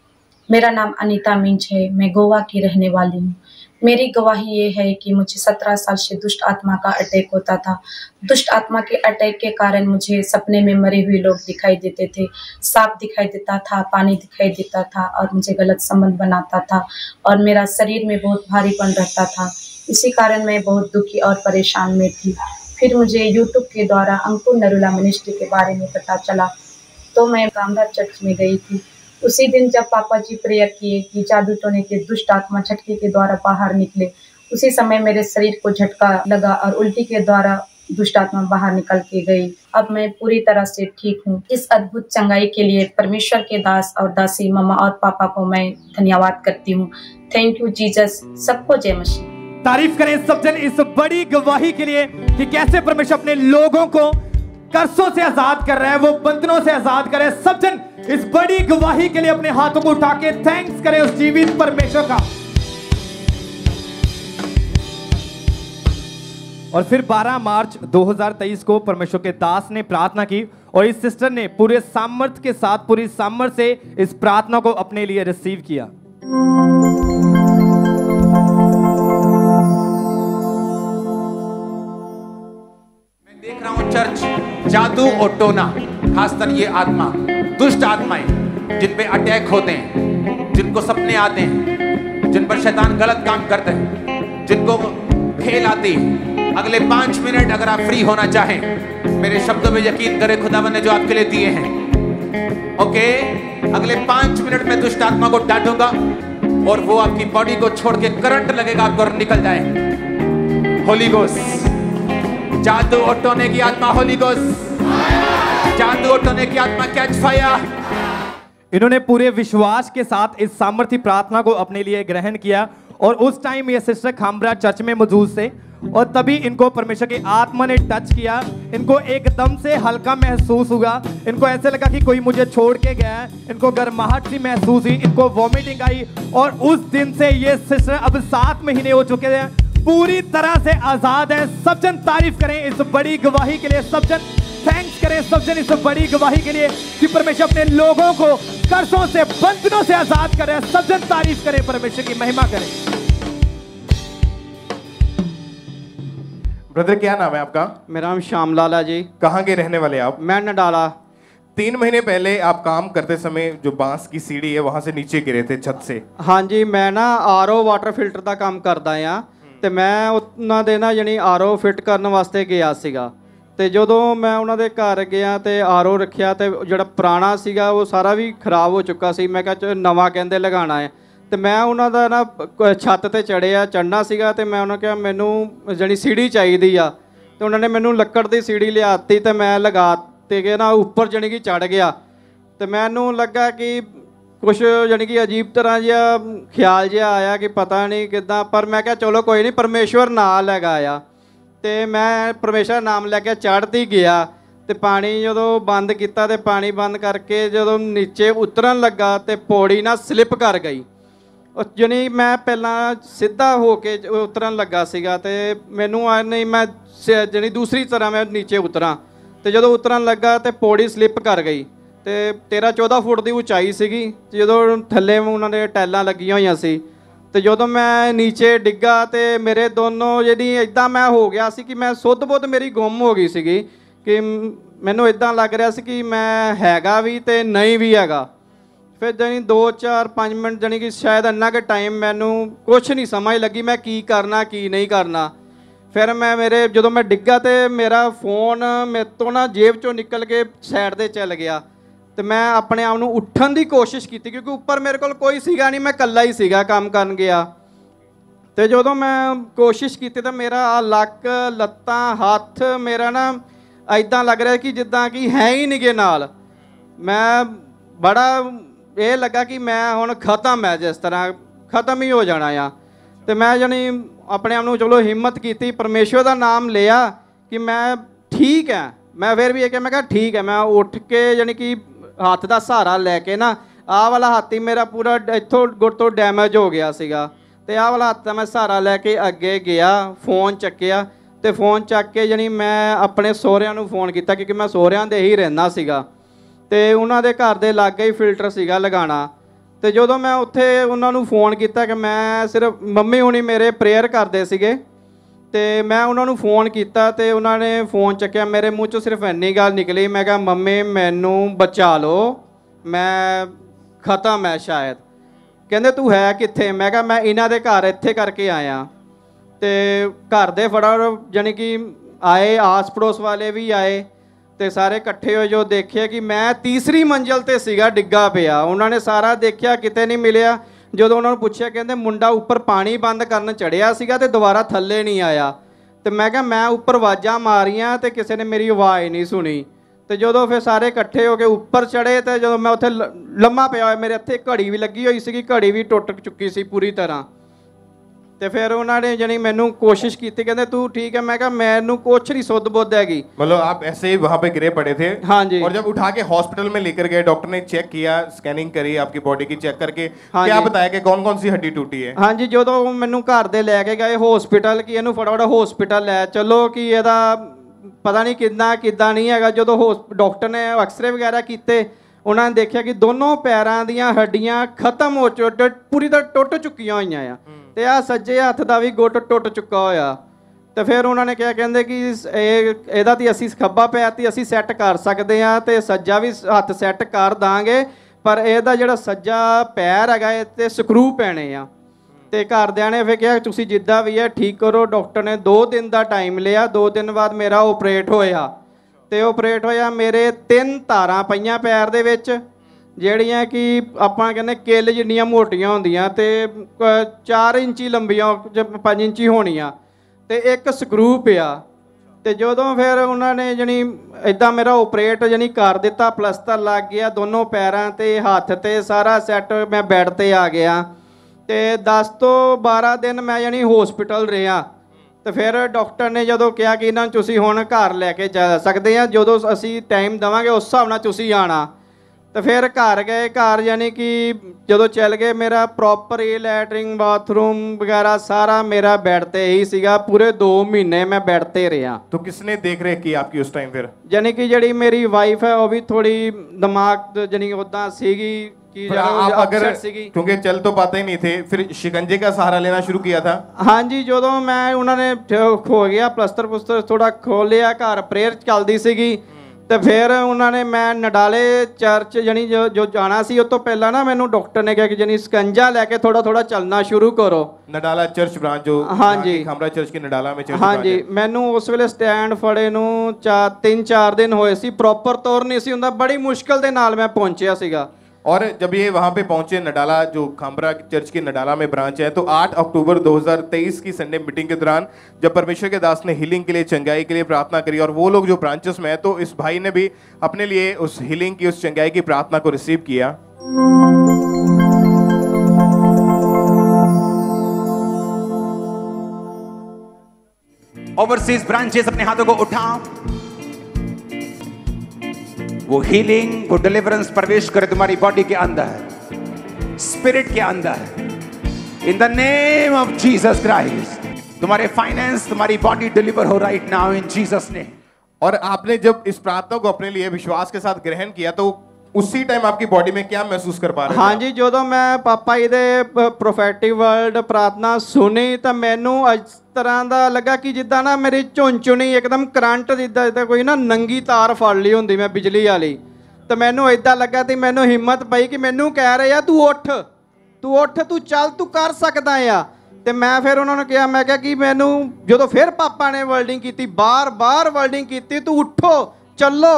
मेरा नाम अनीता मिंच है, मैं गोवा की रहने वाली हूँ। मेरी गवाही ये है कि मुझे सत्रह साल से दुष्ट आत्मा का अटैक होता था। दुष्ट आत्मा के अटैक के कारण मुझे सपने में मरे हुए लोग दिखाई देते थे। सांप दिखाई देता था, पानी दिखाई देता था और मुझे गलत संबंध बनाता था और मेरा शरीर में बहुत भारीपन रहता था। इसी कारण मैं बहुत दुखी और परेशान में थी। फिर मुझे यूट्यूब के द्वारा अंकुर नरुला मिनिस्ट्री के बारे में पता चला। तो मैं कामरा चर्च में गई थी। उसी दिन जब पापा जी प्रेयर किए कि जादू टोने के दुष्ट आत्मा झटके के द्वारा बाहर निकले, उसी समय मेरे शरीर को झटका लगा और उल्टी के द्वारा दुष्ट आत्मा बाहर निकल के गई। अब मैं पूरी तरह से ठीक हूँ। इस अद्भुत चंगाई के लिए परमेश्वर के दास और दासी मम्मा और पापा को मैं धन्यवाद करती हूँ। थैंक यू जीजस सबको जय मसीह। तारीफ़ करें सब जन, इस बड़ी गवाही के लिए कि कैसे परमेश्वर अपने लोगों को कर्सों से आज़ाद कर रहा है, वो बंधनों से आज़ाद कर रहे हैं। सब जन इस बड़ी गवाही के लिए अपने हाथों को उठा के थैंक्स करें उस जीवित परमेश्वर का। और फिर 12 मार्च 2023 को परमेश्वर के दास ने प्रार्थना की और इस सिस्टर ने पूरे सामर्थ्य के साथ, पूरी सामर्थ्य से इस प्रार्थना को अपने लिए रिसीव किया। मैं देख रहा हूँ चर्च, जादू और टोना खासकर ये आत्मा। दुष्ट आत्माएँ, जिन पे अटैक होते हैं, जिनको सपने आते हैं, जिन पर शैतान गलत काम करते हैं, जिनको खेल आती है। अगले पाँच मिनट अगर आप फ्री होना चाहें, मेरे शब्दों में यकीन करें, खुदावन ने जो आपके लिए दिए हैं। ओके? अगले पाँच मिनट में दुष्ट आत्मा को डांटूँगा और वो आपकी बॉडी को छोड़ के करंट लगेगा, आपको और निकल जाए। होली गोस्ट जादू और टोने की आत्मा होली गोस्ट और की आत्मा कैच फायर इन्होंने पूरे विश्वास के साथ इस सामर्थ्य प्रार्थना को अपने लिए ग्रहण किया और उस टाइम ये सिस्टर खामरा चर्च में मौजूद थे और तभी इनको परमेश्वर की आत्मा ने टच किया। इनको एकदम से हल्का महसूस हुआ। इनको ऐसे लगा कि कोई मुझे छोड़ के गया है। इनको गर्माहट सी महसूस हुई। इनको वॉमिटिंग आई और उस दिन से ये सिस्टर अब सात महीने हो चुके हैं। पूरी तरह से आज़ाद है। सब जन तारीफ़ करें इस बड़ी गवाही के लिए। सब जन थैंक्स करें सब जन इस बड़ी गवाही के लिए कि परमेश्वर अपने लोगों को कर्जों से बंधनों से आजाद करे सब जन तारीफ करें परमेश्वर की महिमा करें ब्रदर क्या नाम है आपका मेरा नाम श्याम लाला जी कहाँ के रहने वाले आप मैं नडाला तीन महीने पहले आप काम करते समय जो बांस की सीढ़ी है वहां से नीचे गिरे थे छत से हाँ जी मैं ਨਾ ਆਰਓ ਵਾਟਰ ਫਿਲਟਰ ਦਾ ਕੰਮ ਕਰਦਾ ਆ ਤੇ ਮੈਂ ਉਹਨਾਂ ਦੇ ਨਾ ਯਾਨੀ ਆਰਓ ਫਿੱਟ ਕਰਨ ਵਾਸਤੇ ਗਿਆ ਸੀਗਾ ਤੇ ਜਦੋਂ ਮੈਂ ਉਹਨਾਂ ਦੇ ਘਰ ਗਿਆ ਤੇ ਆਰਓ ਰੱਖਿਆ ਤੇ ਜਿਹੜਾ ਪੁਰਾਣਾ ਸੀਗਾ ਉਹ ਸਾਰਾ ਵੀ ਖਰਾਬ ਹੋ ਚੁੱਕਾ ਸੀ। ਮੈਂ ਕਿਹਾ ਚਲੋ ਨਵਾਂ ਕਹਿੰਦੇ ਲਗਾਉਣਾ ਹੈ। ਤੇ ਮੈਂ ਉਹਨਾਂ ਦਾ ਨਾ ਕ- ਛੱਤ ਤੇ ਚੜਿਆ ਚੜਨਾ ਸੀਗਾ ਤੇ ਮੈਂ ਉਹਨਾਂ ਕਿਹਾ ਮੈਨੂੰ ਜਿਹੜੀ ਸੀੜੀ ਚਾਹੀਦੀ ਆ, ਤੇ ਉਹਨਾਂ ਨੇ ਮੈਨੂੰ ਲੱਕੜ ਦੀ ਸੀੜੀ ਲਿਆਤੀ ਤੇ ਮੈਂ ਲਗਾ ਤੇ ਗਿਆ ਨਾ ਉੱਪਰ ਜਾਣੀ ਕਿ ਚੜ ਗਿਆ। ਤੇ ਮੈਨੂੰ ਲੱਗਾ ਕਿ ਕੁਝ ਜਾਣੀ ਕਿ ਅਜੀਬ ਤਰ੍ਹਾਂ ਜਿਹਾ ਖਿਆਲ ਜਿਹਾ ਆਇਆ ਕਿ ਪਤਾ ਨਹੀਂ ਕਿਦਾਂ, ਪਰ ਮੈਂ ਕਿਹਾ ਚਲੋ ਕੋਈ ਨਹੀਂ, ਪਰਮੇਸ਼ਵਰ ਨਾਲ ਹੈਗਾ ਆ। ਤੇ ਮੈਂ ਪਰਮੇਸ਼ਵਰ ਨਾਮ ਲੈ ਕੇ ਚੜ੍ਹਦੀ ਗਿਆ ਤੇ ਪਾਣੀ ਜਦੋਂ ਬੰਦ ਕੀਤਾ ਤੇ ਪਾਣੀ ਬੰਦ ਕਰਕੇ ਜਦੋਂ ਨੀਚੇ ਉਤਰਨ ਲੱਗਾ ਤੇ ਪੌੜੀ ਨਾ ਸਲਿੱਪ ਕਰ ਗਈ। ਉਹ ਜਣੀ ਮੈਂ ਪਹਿਲਾਂ ਸਿੱਧਾ ਹੋ ਕੇ ਉਤਰਨ ਲੱਗਾ ਸੀਗਾ ਤੇ ਮੈਨੂੰ ਆ ਨਹੀਂ ਮੈਂ ਸ- ਜਣੀ ਦੂਸਰੀ ਤਰ੍ਹਾਂ ਮੈਂ ਨੀਚੇ ਉਤਰਾਂ ਤੇ ਜਦੋਂ ਉਤਰਨ ਲੱਗਾ ਤੇ ਪੌੜੀ ਸਲਿੱਪ ਕਰ ਗਈ ਤੇ 13 14 ਫੁੱਟ ਦੀ ਉਚਾਈ ਸੀਗੀ ਜਦੋਂ ਥੱਲੇ ਉਹਨਾਂ ਦੇ ਟੈਲਾਂ ਲੱਗੀਆਂ ਹੋਈਆਂ ਸੀ ਤੇ ਜਦੋਂ ਮੈਂ ਨੀਚੇ ਡਿੱਗਾ ਤੇ ਮੇਰੇ ਦੋਨੋਂ ਜਿਹੜੀ ਇਦਾਂ ਮੈਂ ਹੋ ਗਿਆ ਸੀ ਕਿ ਮੈਂ ਸੁੱਧ ਬੁੱਧ ਮੇਰੀ ਗੁੰਮ ਹੋ ਗਈ ਸੀਗੀ ਕਿ ਮੈਨੂੰ ਇਦਾਂ ਲੱਗ ਰਿਹਾ ਸੀ ਕਿ ਮੈਂ ਹੈਗਾ ਵੀ ਤੇ ਨਹੀਂ ਵੀ ਹੈਗਾ। ਫਿਰ ਜਾਣੀ 2 4 5 ਮਿੰਟ ਜਾਣੀ ਕਿ ਸ਼ਾਇਦ ਇੰਨਾ ਕੁ ਟਾਈਮ ਮੈਨੂੰ ਕੁਝ ਨਹੀਂ ਸਮਝ ਲੱਗੀ ਮੈਂ ਕੀ ਕਰਨਾ, ਕੀ ਨਹੀਂ ਕਰਨਾ। ਫਿਰ ਮੈਂ ਮੇਰੇ ਜਦੋਂ ਮੈਂ ਡਿੱਗਾ ਤੇ ਮੇਰਾ ਫੋਨ ਮੇਰੇ ਤੋਂ ਨਾ ਜੇਬ ਚੋਂ ਨਿਕਲ ਕੇ ਸਾਈਡ ਤੇ ਚੱਲ ਗਿਆ। ਤੇ ਮੈਂ ਆਪਣੇ ਆਪ ਨੂੰ ਉੱਠਣ ਦੀ ਕੋਸ਼ਿਸ਼ ਕੀਤੀ ਕਿਉਂਕਿ ਉੱਪਰ ਮੇਰੇ ਕੋਲ ਕੋਈ ਸੀਗਾ ਨਹੀਂ, ਮੈਂ ਇਕੱਲਾ ਹੀ ਸੀਗਾ ਕੰਮ ਕਰਨ ਗਿਆ। ਤੇ ਜਦੋਂ ਮੈਂ ਕੋਸ਼ਿਸ਼ ਕੀਤੀ ਤਾਂ ਮੇਰਾ ਆਹ ਲੱਕ, ਲੱਤਾਂ, ਹੱਥ ਮੇਰਾ ਨਾ ਐਦਾਂ ਲੱਗ ਰਿਹਾ ਕਿ ਜਿੱਦਾਂ ਕਿ ਹੈ ਹੀ ਨਹੀਂਗੇ ਨਾਲ। ਮੈਂ ਬੜਾ ਇਹ ਲੱਗਾ ਕਿ ਮੈਂ ਹੁਣ ਖਤਮ ਹੈ ਜਿਸ ਤਰ੍ਹਾਂ ਖਤਮ ਹੀ ਹੋ ਜਾਣਾ ਆ। ਤੇ ਮੈਂ ਜਾਣੀ ਆਪਣੇ ਆਪ ਨੂੰ ਚਲੋ ਹਿੰਮਤ ਕੀਤੀ, ਪਰਮੇਸ਼ਵਰ ਦਾ ਨਾਮ ਲਿਆ ਕਿ ਮੈਂ ਠੀਕ ਹੈ ਮੈਂ ਫਿਰ ਵੀ ਇਹ ਕਿ ਮੈਂ ਕਿਹਾ ਠੀਕ ਹੈ ਮੈਂ ਉੱਠ ਕੇ ਜਾਣੀ ਕਿ ਹੱਥ ਦਾ ਸਹਾਰਾ ਲੈ ਕੇ ਨਾ, ਆਹ ਵਾਲਾ ਹੱਥ ਹੀ ਮੇਰਾ ਪੂਰਾ ਇੱਥੋਂ ਗੁੱਟ ਤੋਂ ਡੈਮੇਜ ਹੋ ਗਿਆ ਸੀਗਾ। ਤੇ ਆਹ ਵਾਲਾ ਹੱਥ ਦਾ ਮੈਂ ਸਹਾਰਾ ਲੈ ਕੇ ਅੱਗੇ ਗਿਆ ਫੋਨ ਚੱਕਿਆ ਤੇ ਫੋਨ ਚੱਕ ਕੇ ਜਾਣੀ ਮੈਂ ਆਪਣੇ ਸਹੁਰਿਆਂ ਨੂੰ ਫੋਨ ਕੀਤਾ ਕਿਉਂਕਿ ਮੈਂ ਸਹੁਰਿਆਂ ਦੇ ਹੀ ਰਹਿੰਦਾ ਸੀਗਾ। ਤੇ ਉਹਨਾਂ ਦੇ ਘਰ ਦੇ ਲਾਗੇ ਹੀ ਫਿਲਟਰ ਸੀਗਾ ਲਗਾਉਣਾ ਤੇ ਜਦੋਂ ਮੈਂ ਉੱਥੇ ਉਹਨਾਂ ਨੂੰ ਫੋਨ ਕੀਤਾ ਕਿ ਮੈਂ ਸਿਰਫ ਮੰਮੀ ਹੁਣੀ ਮੇਰੇ ਪ੍ਰੇਅਰ ਕਰਦੇ ਸੀਗੇ ਤੇ ਮੈਂ ਉਹਨਾਂ ਨੂੰ ਫੋਨ ਕੀਤਾ ਤੇ ਉਹਨਾਂ ਨੇ ਫੋਨ ਚੱਕਿਆ, ਮੇਰੇ ਮੂੰਹ ਚੋਂ ਸਿਰਫ ਇੰਨੀ ਗੱਲ ਨਿਕਲੀ, ਮੈਂ ਕਿਹਾ, ਮੰਮੀ, ਮੈਨੂੰ ਬਚਾ ਲਓ, ਮੈਂ ਖਤਮ ਹੈ ਸ਼ਾਇਦ। ਕਹਿੰਦੇ, ਤੂੰ ਹੈ ਕਿੱਥੇ? ਮੈਂ ਕਿਹਾ, ਮੈਂ ਇਹਨਾਂ ਦੇ ਘਰ ਇੱਥੇ ਕਰਕੇ ਆਇਆ। ਤੇ ਘਰ ਦੇ ਫੜਾ, ਜਾਣੀ ਕਿ ਆਏ ਆਸ ਪੜੋਸ ਵਾਲੇ ਵੀ ਆਏ ਤੇ ਸਾਰੇ ਇਕੱਠੇ ਹੋਏ, ਜੋ ਦੇਖਿਆ ਕਿ ਮੈਂ ਤੀਸਰੀ ਮੰਜ਼ਲ ਤੇ ਸੀਗਾ, ਡਿੱਗਾ ਪਿਆ। ਉਹਨਾਂ ਨੇ ਸਾਰਾ ਦੇਖਿਆ, ਕਿਤੇ ਨਹੀਂ ਮਿਲਿਆ। ਜਦੋਂ ਉਹਨਾਂ ਨੂੰ ਪੁੱਛਿਆ, ਕਹਿੰਦੇ ਮੁੰਡਾ ਉੱਪਰ ਪਾਣੀ ਬੰਦ ਕਰਨ ਚੜਿਆ ਸੀਗਾ ਤੇ ਦੁਬਾਰਾ ਥੱਲੇ ਨਹੀਂ ਆਇਆ। ਤੇ ਮੈਂ ਕਿਹਾ, ਮੈਂ ਉੱਪਰ ਆਵਾਜ਼ਾਂ ਮਾਰੀਆਂ ਤੇ ਕਿਸੇ ਨੇ ਮੇਰੀ ਆਵਾਜ਼ ਨਹੀਂ ਸੁਣੀ। ਤੇ ਜਦੋਂ ਫਿਰ ਸਾਰੇ ਇਕੱਠੇ ਹੋ ਕੇ ਉੱਪਰ ਚੜੇ ਤੇ ਜਦੋਂ ਮੈਂ ਉੱਥੇ ਲ- ਲੰਮਾ ਪਿਆ ਹੋਇਆ, ਮੇਰੇ ਇੱਥੇ ਘੜੀ ਵੀ ਲੱਗੀ ਹੋਈ ਸੀਗੀ, ਘੜੀ ਵੀ ਟੁੱਟ ਚੁੱਕੀ ਸੀ ਪੂਰੀ ਤਰ੍ਹਾਂ। ਤੇ ਫਿਰ ਉਹਨਾਂ ਨੇ ਜਾਣੀ ਮੈਨੂੰ ਕੋਸ਼ਿਸ਼ ਕੀਤੀ ਕਹਿੰਦੇ ਤੂੰ ਠੀਕ ਹੈ ਮੈਂ ਕਿਹਾ ਮੈਨੂੰ ਕੁਛ ਨਹੀਂ ਸੁੱਧ ਬੁੱਧ ਹੈਗੀ मतलब आप ऐसे ही वहां पे गिरे पड़े थे हाँ जी और जब उठा के हॉस्पिटल में लेकर गए डॉक्टर ने चेक किया स्कैनिंग करी आपकी बॉडी की चेक करके हाँ क्या जी। बताया कि कौन कौन सी हड्डी टूटी है ਹਾਂਜੀ ਜਦੋਂ ਮੈਨੂੰ ਘਰ ਦੇ ਲੈ ਕੇ ਗਏ ਹਸਪੀਟਲ ਕਿ ਇਹਨੂੰ ਫਟਾਫਟ ਹਸਪੀਟਲ ਲੈ ਚੱਲੋ ਕਿ ਇਹਦਾ ਪਤਾ ਨਹੀਂ ਕਿੰਨਾ ਕਿੱਦਾਂ ਨਹੀਂ ਹੈਗਾ ਜਦੋਂ ਹੋਸ- ਡਾਕਟਰ ਨੇ ਐਕਸਰੇ ਵਗੈਰਾ ਕੀਤੇ ਉਹਨਾਂ ਨੇ ਦੇਖਿਆ ਕਿ ਦੋਨੋਂ ਪੈਰਾਂ ਦੀਆਂ ਹੱਡੀਆਂ ਖਤਮ ਹੋ ਚੁੱਕ ਪੂਰੀ ਤਰ੍ਹਾਂ ਟੁੱਟ ਚੁੱਕੀਆਂ ਹੋਈਆਂ ਆ ਤੇ ਆ ਸੱਜੇ ਹੱਥ ਦਾ ਵੀ ਗੁੱਟ ਟੁੱਟ ਚੁੱਕਾ ਹੋਇਆ। ਤੇ ਫਿਰ ਉਹਨਾਂ ਨੇ ਕਿਹਾ, ਕਹਿੰਦੇ ਕਿ ਇਹ ਇਹਦਾ ਤੇ ਅਸੀਂ ਖੱਬਾ ਪੈਰ ਤੇ ਅਸੀਂ ਸੈੱਟ ਕਰ ਸਕਦੇ ਆ ਤੇ ਸੱਜਾ ਵੀ ਹੱਥ ਸੈੱਟ ਕਰ ਦਾਂਗੇ, ਪਰ ਇਹਦਾ ਜਿਹੜਾ ਸੱਜਾ ਪੈਰ ਹੈਗਾ, ਇਹ ਤੇ ਸਕਰੂ ਪੈਣੇ ਆ। ਤੇ ਘਰਦਿਆਂ ਨੇ ਫਿਰ ਕਿਹਾ, ਤੁਸੀਂ ਜਿੱਦਾਂ ਵੀ ਹੈ, ਠੀਕ ਕਰੋ। ਡਾਕਟਰ ਨੇ 2 ਦਿਨ ਦਾ ਟਾਈਮ ਲਿਆ। 2 ਦਿਨ ਬਾਅਦ ਮੇਰਾ ਆਪਰੇਟ ਹੋਇਆ। ਤੇ ਆਪਰੇਟ ਹੋਇਆ ਮੇਰੇ ਤਿੰਨ ਤਾਰਾਂ ਪਈਆਂ ਪੈਰ ਦੇ ਵਿੱਚ। ਜਿਹੜੀਆਂ ਕਿ ਆਪਾਂ ਕਹਿੰਦੇ ਕਿੱਲ ਜਿੰਨੀਆਂ ਮੋਟੀਆਂ ਹੁੰਦੀਆਂ ਤੇ 4 ਇੰਚੀ ਲੰਬੀਆਂ 5 ਇੰਚੀ ਹੋਣੀਆਂ ਤੇ ਇੱਕ ਸਕਰੂ ਪਿਆ। ਤੇ ਜਦੋਂ ਫਿਰ ਉਹਨਾਂ ਨੇ ਜਣੀ ਇਦਾਂ ਮੇਰਾ ਆਪਰੇਟ ਜਣੀ ਕਰ ਦਿੱਤਾ, ਪਲਸਤਰ ਲੱਗ ਗਿਆ ਦੋਨੋਂ ਪੈਰਾਂ ਤੇ, ਹੱਥ ਤੇ, ਸਾਰਾ ਸੈੱਟ ਮੈਂ ਬੈੱਡ ਤੇ ਆ ਗਿਆ। ਤੇ 10 ਤੋਂ 12 ਦਿਨ ਮੈਂ ਯਾਨੀ ਹਸਪੀਟਲ ਰਿਹਾ। ਤੇ ਫਿਰ ਡਾਕਟਰ ਨੇ ਜਦੋਂ ਕਿਹਾ ਕਿ ਇਹਨਾਂ ਨੂੰ ਤੁਸੀਂ ਹੁਣ ਘਰ ਲੈ ਕੇ ਜਾ ਸਕਦੇ ਆ, ਜਦੋਂ ਅਸੀਂ ਟਾਈਮ ਦਵਾਂਗੇ, ਉਸ ਹਿਸਾਬ ਨਾਲ ਤੁਸੀਂ ਆਣਾ ਤੇ ਫਿਰ ਘਰ ਗਏ ਘਰ ਯਾਨੀ ਕਿ ਜਦੋਂ ਚੱਲ ਗਏ ਮੇਰਾ ਪ੍ਰੋਪਰ ਇਹ ਲੈਟਰਿੰਗ ਬਾਥਰੂਮ ਵਗੈਰਾ ਸਾਰਾ ਮੇਰਾ ਬੈੱਡ ਤੇ ਹੀ ਸੀਗਾ ਪੂਰੇ 2 ਮਹੀਨੇ ਮੈਂ ਬੈੱਡ ਤੇ ਰਿਹਾ तो किसने देख रेख की आपकी उस टाइम फिर ਯਾਨੀ ਕਿ ਜਿਹੜੀ ਮੇਰੀ ਵਾਈਫ ਹੈ ਉਹ ਵੀ ਥੋੜੀ ਦਿਮਾਗ ਜਾਨੀ ਉਦਾਂ ਸੀਗੀ ਕਿ फिर आप अगर upset ਸੀਗੀ क्योंकि चल तो पाते ही नहीं थे फिर शिकंजे का सहारा लेना शुरू किया था ਹਾਂਜੀ ਜਦੋਂ ਮੈਂ ਉਹਨਾਂ ਨੇ ਠ- ਹੋ ਗਿਆ ਪਲਸਤਰ ਪੁਸਤਰ ਥੋੜਾ ਖੋਲਿਆ ਘਰ ਪ੍ਰੇਅਰ ਚੱਲਦੀ ਸੀਗੀ ਤੇ ਫਿਰ ਉਹਨਾਂ ਨੇ ਮੈਂ ਨਡਾਲੇ ਚਰਚ ਜਣੀ ਜੋ ਜਾਣਾ ਸੀ ਉਸ ਤੋਂ ਪਹਿਲਾਂ ਨਾ ਮੈਨੂੰ ਡਾਕਟਰ ਨੇ ਕਿਹਾ ਕਿ ਜਣੀ ਸਕੰਜਾ ਲੈ ਕੇ ਥੋੜਾ ਥੋੜਾ ਚੱਲਣਾ ਸ਼ੁਰੂ ਕਰੋ। ਨਡਾਲਾ ਚਰਚ ਬ੍ਰਾਂਚ ਜੋ ਹਾਂਜੀ। ਖਮਰਾ ਚਰਚ ਕੇ ਨਡਾਲਾ ਵਿੱਚ ਹਾਂਜੀ। ਮੈਨੂੰ ਉਸ ਵੇਲੇ ਸਟੈਂਡ ਫੜੇ ਨੂੰ 4 3 4 ਦਿਨ ਹੋਏ ਸੀ। ਪ੍ਰੋਪਰ ਤੌਰ ਨਹੀਂ ਸੀ ਹੁੰਦਾ। ਬੜੀ ਮੁਸ਼ਕਲ ਦੇ ਨਾਲ ਮੈਂ ਪਹੁੰਚਿਆ ਸੀਗਾ। और जब ये वहाँ पे पहुँचे नडाला, जो खामरा चर्च की नडाला में ब्रांच है तो 8 अक्टूबर 2023 की संडे मीटिंग के दौरान, जब परमेश्वर के दास ने हीलिंग के लिए, चंगाई के लिए प्रार्थना करी और वो लोग जो ब्रांचेस में है तो इस भाई ने भी अपने लिए उस हीलिंग की, उस चंगाई की प्रार्थना को रिसीव किया। ओवरसीज ब्रांचेस अपने हाथों को उठाओ। वो हीलिंग वो डिलीवरेंस प्रवेश करे तुम्हारी बॉडी के अंदर स्पिरिट के अंदर in the name of Jesus Christ तुम्हारे फाइनेंस तुम्हारी बॉडी डिलीवर हो राइट नाउ इन जीसस ने और आपने जब इस प्रार्थना को अपने लिए विश्वास के साथ ग्रहण किया तो ਉਸੇ ਟਾਈਮ ਆਪਕੀ ਬਾਡੀ ਮੇਂ ਕੀ ਮਹਿਸੂਸ ਕਰ ਪਾ ਰਹੇ ਹਾਂਜੀ ਜਦੋਂ ਮੈਂ ਪਾਪਾ ਜੀ ਦੇ ਪ੍ਰੋਫੈਟਿਕ ਵਰਡ ਪ੍ਰਾਰਥਨਾ ਸੁਣੀ ਤਾਂ ਮੈਨੂੰ ਇਸ ਤਰ੍ਹਾਂ ਦਾ ਲੱਗਾ ਕਿ ਜਿੱਦਾਂ ਨਾ ਮੇਰੀ ਝੁੰਚੁਣੀ ਇੱਕਦਮ ਕਰੰਟ ਜਿੱਦਾਂ ਜਿੱਦਾਂ ਕੋਈ ਨਾ ਨੰਗੀ ਤਾਰ ਫੜ ਲਈ ਹੁੰਦੀ ਮੈਂ ਬਿਜਲੀ ਵਾਲੀ ਤਾਂ ਮੈਨੂੰ ਇਦਾਂ ਲੱਗਾ ਤੇ ਮੈਨੂੰ ਹਿੰਮਤ ਪਈ ਕਿ ਮੈਨੂੰ ਕਹਿ ਰਹੇ ਆ ਤੂੰ ਉੱਠ ਤੂੰ ਉੱਠ ਤੂੰ ਚੱਲ ਤੂੰ ਕਰ ਸਕਦਾ ਆ ਤੇ ਮੈਂ ਫਿਰ ਉਹਨਾਂ ਨੂੰ ਕਿਹਾ ਮੈਂ ਕਿਹਾ ਕਿ ਮੈਨੂੰ ਜਦੋਂ ਫਿਰ ਪਾਪਾ ਨੇ ਵਰਲਡਿੰਗ ਕੀਤੀ ਬਾਰ-ਬਾਰ ਵਰਡਿੰਗ ਕੀਤੀ ਤੂੰ ਉੱਠੋ ਚੱਲੋ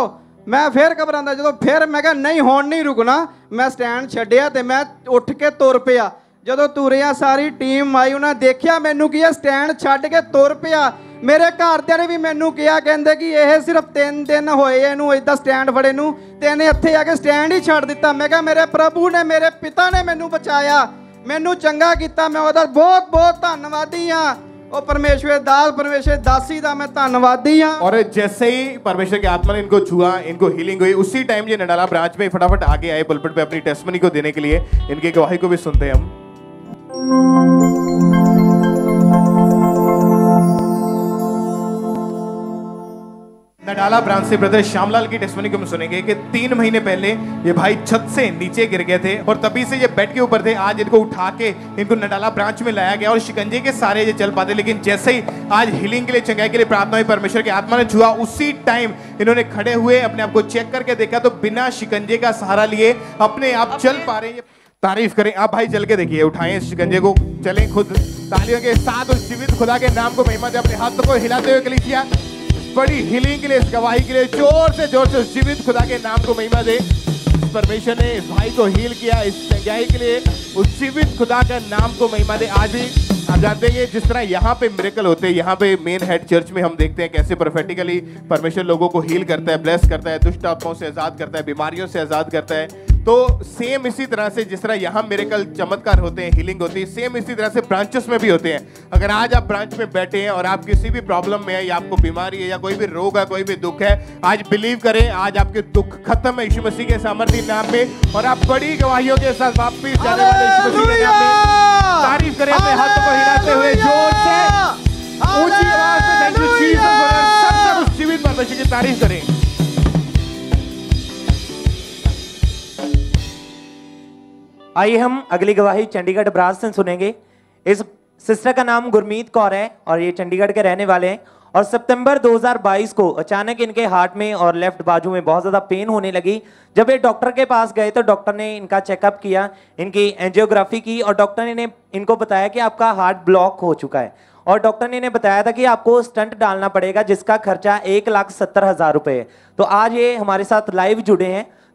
ਮੈਂ ਫਿਰ ਘਬਰਾਉਂਦਾ ਜਦੋਂ ਫਿਰ ਮੈਂ ਕਿਹਾ, ਨਹੀਂ, ਹੁਣ ਨਹੀਂ ਰੁਕਣਾ। ਮੈਂ ਸਟੈਂਡ ਛੱਡਿਆ ਤੇ ਮੈਂ ਉੱਠ ਕੇ ਤੁਰ ਪਿਆ। ਜਦੋਂ ਤੁਰਿਆ, ਸਾਰੀ ਟੀਮ ਆਈ, ਉਹਨਾਂ ਦੇਖਿਆ ਮੈਨੂੰ ਕੀ ਹੈ ਸਟੈਂਡ ਛੱਡ ਕੇ ਤੁਰ ਪਿਆ। ਮੇਰੇ ਘਰਦਿਆਂ ਨੇ ਵੀ ਮੈਨੂੰ ਕਿਹਾ, ਕਹਿੰਦੇ ਕਿ ਇਹ ਸਿਰਫ 3 ਦਿਨ ਹੋਏ ਇਹਨੂੰ ਇਦਾਂ ਸਟੈਂਡ ਫੜੇ ਨੂੰ ਤੇ ਇਹਨੇ ਇੱਥੇ ਆ ਕੇ ਸਟੈਂਡ ਹੀ ਛੱਡ ਦਿੱਤਾ। ਮੈਂ ਕਿਹਾ, ਮੇਰੇ ਪ੍ਰਭੂ ਨੇ, ਮੇਰੇ ਪਿਤਾ ਨੇ ਮੈਨੂੰ ਬਚਾਇਆ। ਮੈਨੂੰ ਚੰਗਾ ਕੀਤਾ। ਮੈਂ ਉਹਦਾ ਬਹੁਤ ਬਹੁਤ ਧੰਨਵਾਦੀ ਹਾਂ। ਉਹ ਪਰਮੇਸ਼ਵਰ ਦਾਸ ਪਰਮੇਸ਼ਵਰ ਦਾਸੀ ਦਾ ਮੈਂ ਧੰਨਵਾਦੀ ਆ और जैसे ही परमेश्वर की आत्मा ने इनको छुआ इनको हीलिंग हुई उसी टाइम ये नडाला ब्रांच में फटाफट आगे आए पुलपिट पे अपनी टेस्टमनी को देने के लिए इनकी गवाही को भी सुनते हैं हम नडाला ब्रांच से ब्रदर श्यामलाल की टेस्टमनी को हम सुनेंगे कि तीन महीने पहले ये भाई छत से नीचे गिर गए थे और तभी से ये बेड के ऊपर थे। आज इनको उठा के इनको नडाला ब्रांच में लाया गया और शिकंजे के सारे ये चल पाते, लेकिन जैसे ही आज हीलिंग के लिए, चंगाई के लिए प्रार्थना हुई, परमेश्वर की आत्मा ने छुआ, उसी टाइम इन्होंने खड़े हुए, अपने आप को चेक करके देखा तो बिना शिकंजे का सहारा लिए अपने आप चल पा रहे तारीफ़ करें, आप भाई चल के देखिए, उठाएँ शिकंजे को, चलें खुद। तालियों के साथ उस जीवित खुदा के नाम को महिमा दे अपने हाथों को हिलाते हुए कलीसिया बड़ी हीलिंग के लिए इस गवाही के लिए ज़ोर से ज़ोर से जीवित खुदा के नाम को महिमा दे। परमेश्वर ने इस भाई को हील किया इस के लिए। उस जीवित खुदा का नाम को महिमा दे। आज भी आप जानते हैं जिस तरह यहाँ पे मेरेकल होते हैं, यहाँ पे मेन हेड चर्च में हम देखते हैं कैसे प्रोफेटिकली परमेश्वर लोगों को हील करता है ब्लेस करता है, दुष्ट आत्माओं से आज़ाद करता है, बीमारियों से आज़ाद करता है। तो सेम इसी तरह से जिस तरह यहाँ मेरे कल चमत्कार होते हैं हीलिंग होती है सेम इसी तरह से ब्रांचेस में भी होते हैं। अगर आज आप ब्रांच में बैठे हैं और आप किसी भी प्रॉब्लम में है या आपको बीमारी है या कोई भी रोग है कोई भी दुख है आज बिलीव करें आज आपके दुख खत्म है। यीशु मसीह के सामर्थ्य नाम में और आप बड़ी गवाहियों के साथ वापिस जाने वाले यीशु मसीह के नाम में तारीफ़ करें अपने हाथों को हिलाते हुए ज़ोर से। ऊँची आवाज़ में थैंक यू जीसस सबसे उस जीवित परमेश्वर की तारीफ़ करें। आइए हम अगली गवाही चंडीगढ़ ब्रांच से सुनेंगे। इस सिस्टर का नाम गुरमीत कौर है और ये चंडीगढ़ के रहने वाले हैं। और सितंबर 2022 को अचानक इनके हार्ट में और लेफ़्ट बाजू में बहुत ज़्यादा पेन होने लगी। जब ये डॉक्टर के पास गए तो डॉक्टर ने इनका चेकअप किया, इनकी एंजियोग्राफी की और डॉक्टर ने इनको बताया कि आपका हार्ट ब्लॉक हो चुका है। और डॉक्टर ने इन्हें बताया था कि आपको स्टंट डालना पड़ेगा, जिसका खर्चा एक लाख सत्तर हज़ार रुपए है। तो आज ये हमारे साथ लाइव जुड़े हैं।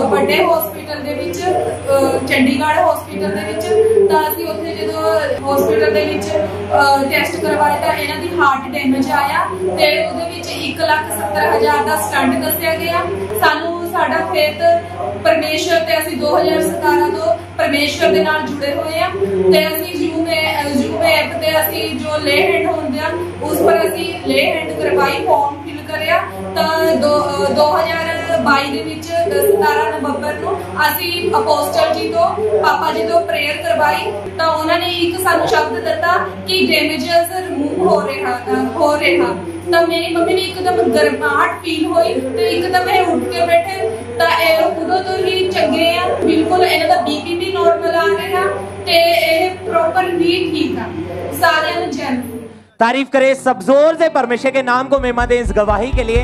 ਵੱਡੇ ਹਸਪੀਟਲ ਦੇ ਵਿੱਚ ਚੰਡੀਗੜ੍ਹ ਹਸਪੀਟਲ ਦੇ ਵਿੱਚ, ਤਾਂ ਅਸੀਂ ਉੱਥੇ ਜਦੋਂ ਹਸਪੀਟਲ ਦੇ ਵਿੱਚ ਟੈਸਟ ਕਰਵਾਏ ਤਾਂ ਇਹਨਾਂ ਦੀ ਹਾਰਟ ਡੈਮੇਜ ਆਇਆ ਤੇ ਉਹਦੇ ਵਿੱਚ 170000 ਦਾ ਸਟੰਟ ਦੱਸਿਆ ਗਿਆ। ਸਾਨੂੰ ਸਾਡਾ ਫੇਥ ਪਰਮੇਸ਼ਰ ਤੇ ਅਸੀਂ 2017 ਤੋਂ ਪਰਮੇਸ਼ਰ ਦੇ ਨਾਲ ਜੁੜੇ ਹੋਏ ਆ ਤੇ ਅਸੀਂ ਜੂਮੇ ਜੂਮੇ ਐਪ ਤੇ ਅਸੀਂ ਜੋ ਲੇ ਹੈਂਡ ਹੁੰਦੇ ਆ, ਉਸ ਪਰ ਅਸੀਂ ਲੇ ਹੈਂਡ ਕਰਵਾਈ ਫਾਰਮ ਫਿਲ ਕਰਿਆ। ਤਾਂ ਦੋ- ਅਹ 2022 ਦੇ ਵਿੱਚ 17 ਨਵੰਬਰ ਨੂੰ ਅਸੀਂ ਅਪੋਸਟਲ ਜੀ ਤੋਂ ਪਾਪਾ ਜੀ ਤੋਂ ਪ੍ਰੇਅਰ ਕਰਵਾਈ ਤਾਂ ਉਹਨਾਂ ਨੇ ਇੱਕ ਸਾਨੂੰ ਸ਼ਬਦ ਦਿੱਤਾ ਕਿ ਡੈਮੇਜਸ ਰਿਮੂਵ ਹੋ ਰਿਹਾ ਅਹ ਹੋ ਰਿਹਾ ਤਾਂ ਮੇਰੀ ਮੰਮੀ ਨੇ ਇੱਕਦਮ ਗਰਮਾਹਟ ਫੀਲ ਹੋਈ ਤੇ ਇੱਕਦਮ ਇਹ ਉੱਠ ਕੇ ਬੈਠੇ ਤਾਂ ਇਹ ਉਦੋਂ ਤੋਂ ਹੀ ਚੰਗੇ ਆ ਬਿਲਕੁਲ ਇਹਨਾਂ ਦਾ ਬੀਪੀ ਵੀ ਨਾਰਮਲ ਆ ਰਿਹਾ ਤੇ ਇਹ ਪ੍ਰੋਪਰ ਵੀ ਠੀਕ ਆ ਸਾਰਿਆਂ ਨੂੰ ਜੈ ਮਸੀਹ। तारीफ करें सब जोर से परमेश्वर के नाम को महिमा दें इस गवाही के लिए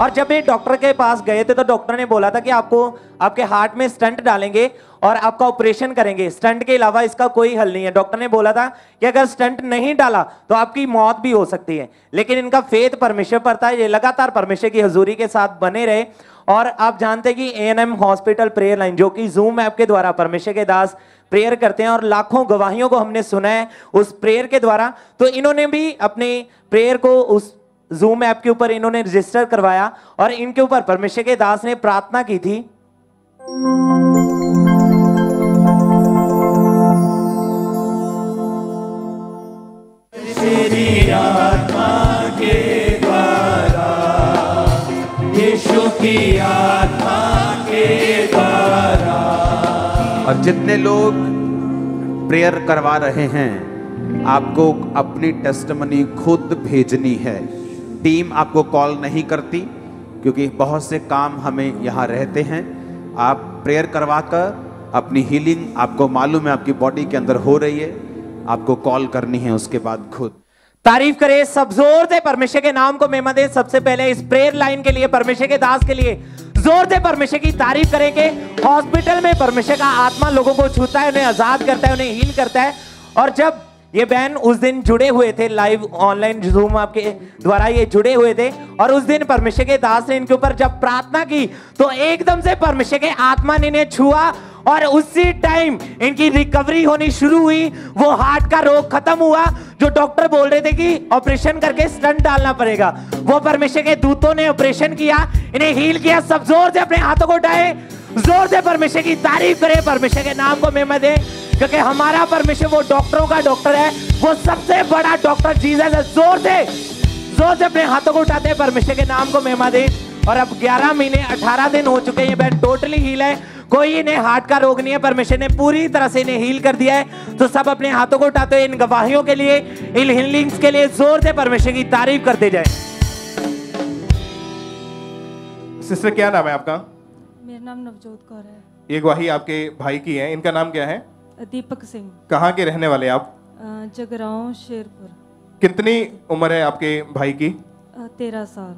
और जब ये डॉक्टर के पास गए थे तो डॉक्टर ने बोला था कि आपको, आपके हार्ट में स्टंट डालेंगे और आपका ऑपरेशन करेंगे। स्टंट के अलावा इसका कोई हल नहीं है। डॉक्टर ने बोला था कि अगर स्टंट नहीं डाला तो आपकी मौत भी हो सकती है। लेकिन इनका फेथ परमेश्वर पर था, ये लगातार परमेश्वर की हजूरी के साथ बने रहे। और आप जानते हैं कि एम हॉस्पिटल प्रेयर लाइन, जो कि जूम ऐप के द्वारा परमेश्वर के दास प्रेयर करते हैं, और लाखों गवाहियों को हमने सुना है उस प्रेयर के द्वारा। तो इन्होंने भी अपने प्रेयर को उस जूम ऐप के ऊपर इन्होंने रजिस्टर करवाया और इनके ऊपर परमेश्वर के दास ने प्रार्थना की थी। तेरी आत्मा के द्वारा यीशु की आत्मा के द्वारा। और जितने लोग प्रेयर करवा रहे हैं आपको अपनी टेस्टमनी खुद भेजनी है। टीम आपको कॉल नहीं करती, क्योंकि बहुत से काम हमें यहाँ रहते हैं। आप प्रेयर करवा कर अपनी हीलिंग आपको मालूम है, आपकी बॉडी के अंदर हो रही है। आपको कॉल करनी है उसके बाद खुद। तारीफ़ करें सब ज़ोर से परमेश्वर के नाम को मेहमा दे सबसे पहले इस प्रेयर लाइन के लिए, परमेश्वर के दास के लिए ज़ोर से परमेश्वर की तारीफ़ करेंगे हॉस्पिटल में परमेश्वर का आत्मा लोगों को छूता है, उन्हें आज़ाद करता है, उन्हें हील करता है। और जब ये बहन उस दिन जुड़े हुए थे लाइव ऑनलाइन जूम आपके द्वारा ये जुड़े हुए थे और उस दिन परमेश्वर के दास ने इनके ऊपर जब प्रार्थना की तो एकदम से परमेश्वर के आत्मा ने इन्हें छुआ और उसी टाइम इनकी रिकवरी होनी शुरू हुई। वो हार्ट का रोग खत्म हुआ, जो डॉक्टर बोल रहे थे कि ऑपरेशन करके स्टंट डालना पड़ेगा। वो परमेश्वर के दूतों ने ऑपरेशन किया, इन्हें हील किया, सब ज़ोर से अपने हाथों को उठाए, ज़ोर से परमेश्वर की तारीफ़ करे, परमेश्वर के नाम को मेहमत दे। क्योंकि हमारा परमेश्वर वो डॉक्टरों का डॉक्टर है। वो सबसे बड़ा डॉक्टर जीसस है। ज़ोर से ज़ोर से अपने हाथों को उठाते हैं परमेश्वर के नाम को मेहमा दे और अब 11 महीने 18 दिन हो चुके हैं। ये बहन टोटली हील है। कोई इन्हें हार्ट का रोग नहीं है। परमेश्वर ने पूरी तरह से इन्हें हील कर दिया है। तो सब अपने हाथों को उठाते हुए इन गवाहियों के लिए इन हीलिंग्स के लिए। ज़ोर से परमेश्वर की तारीफ़ करते जाए। सिस्टर क्या नाम है आपका? मेरा नाम नवजोत कौर है। ये गवाही आपके भाई की है। इनका नाम क्या है? दीपक सिंह। कहाँ के रहने वाले आप? जगरांव शेरपुर। कितनी उम्र है आपके भाई की? तेरह साल।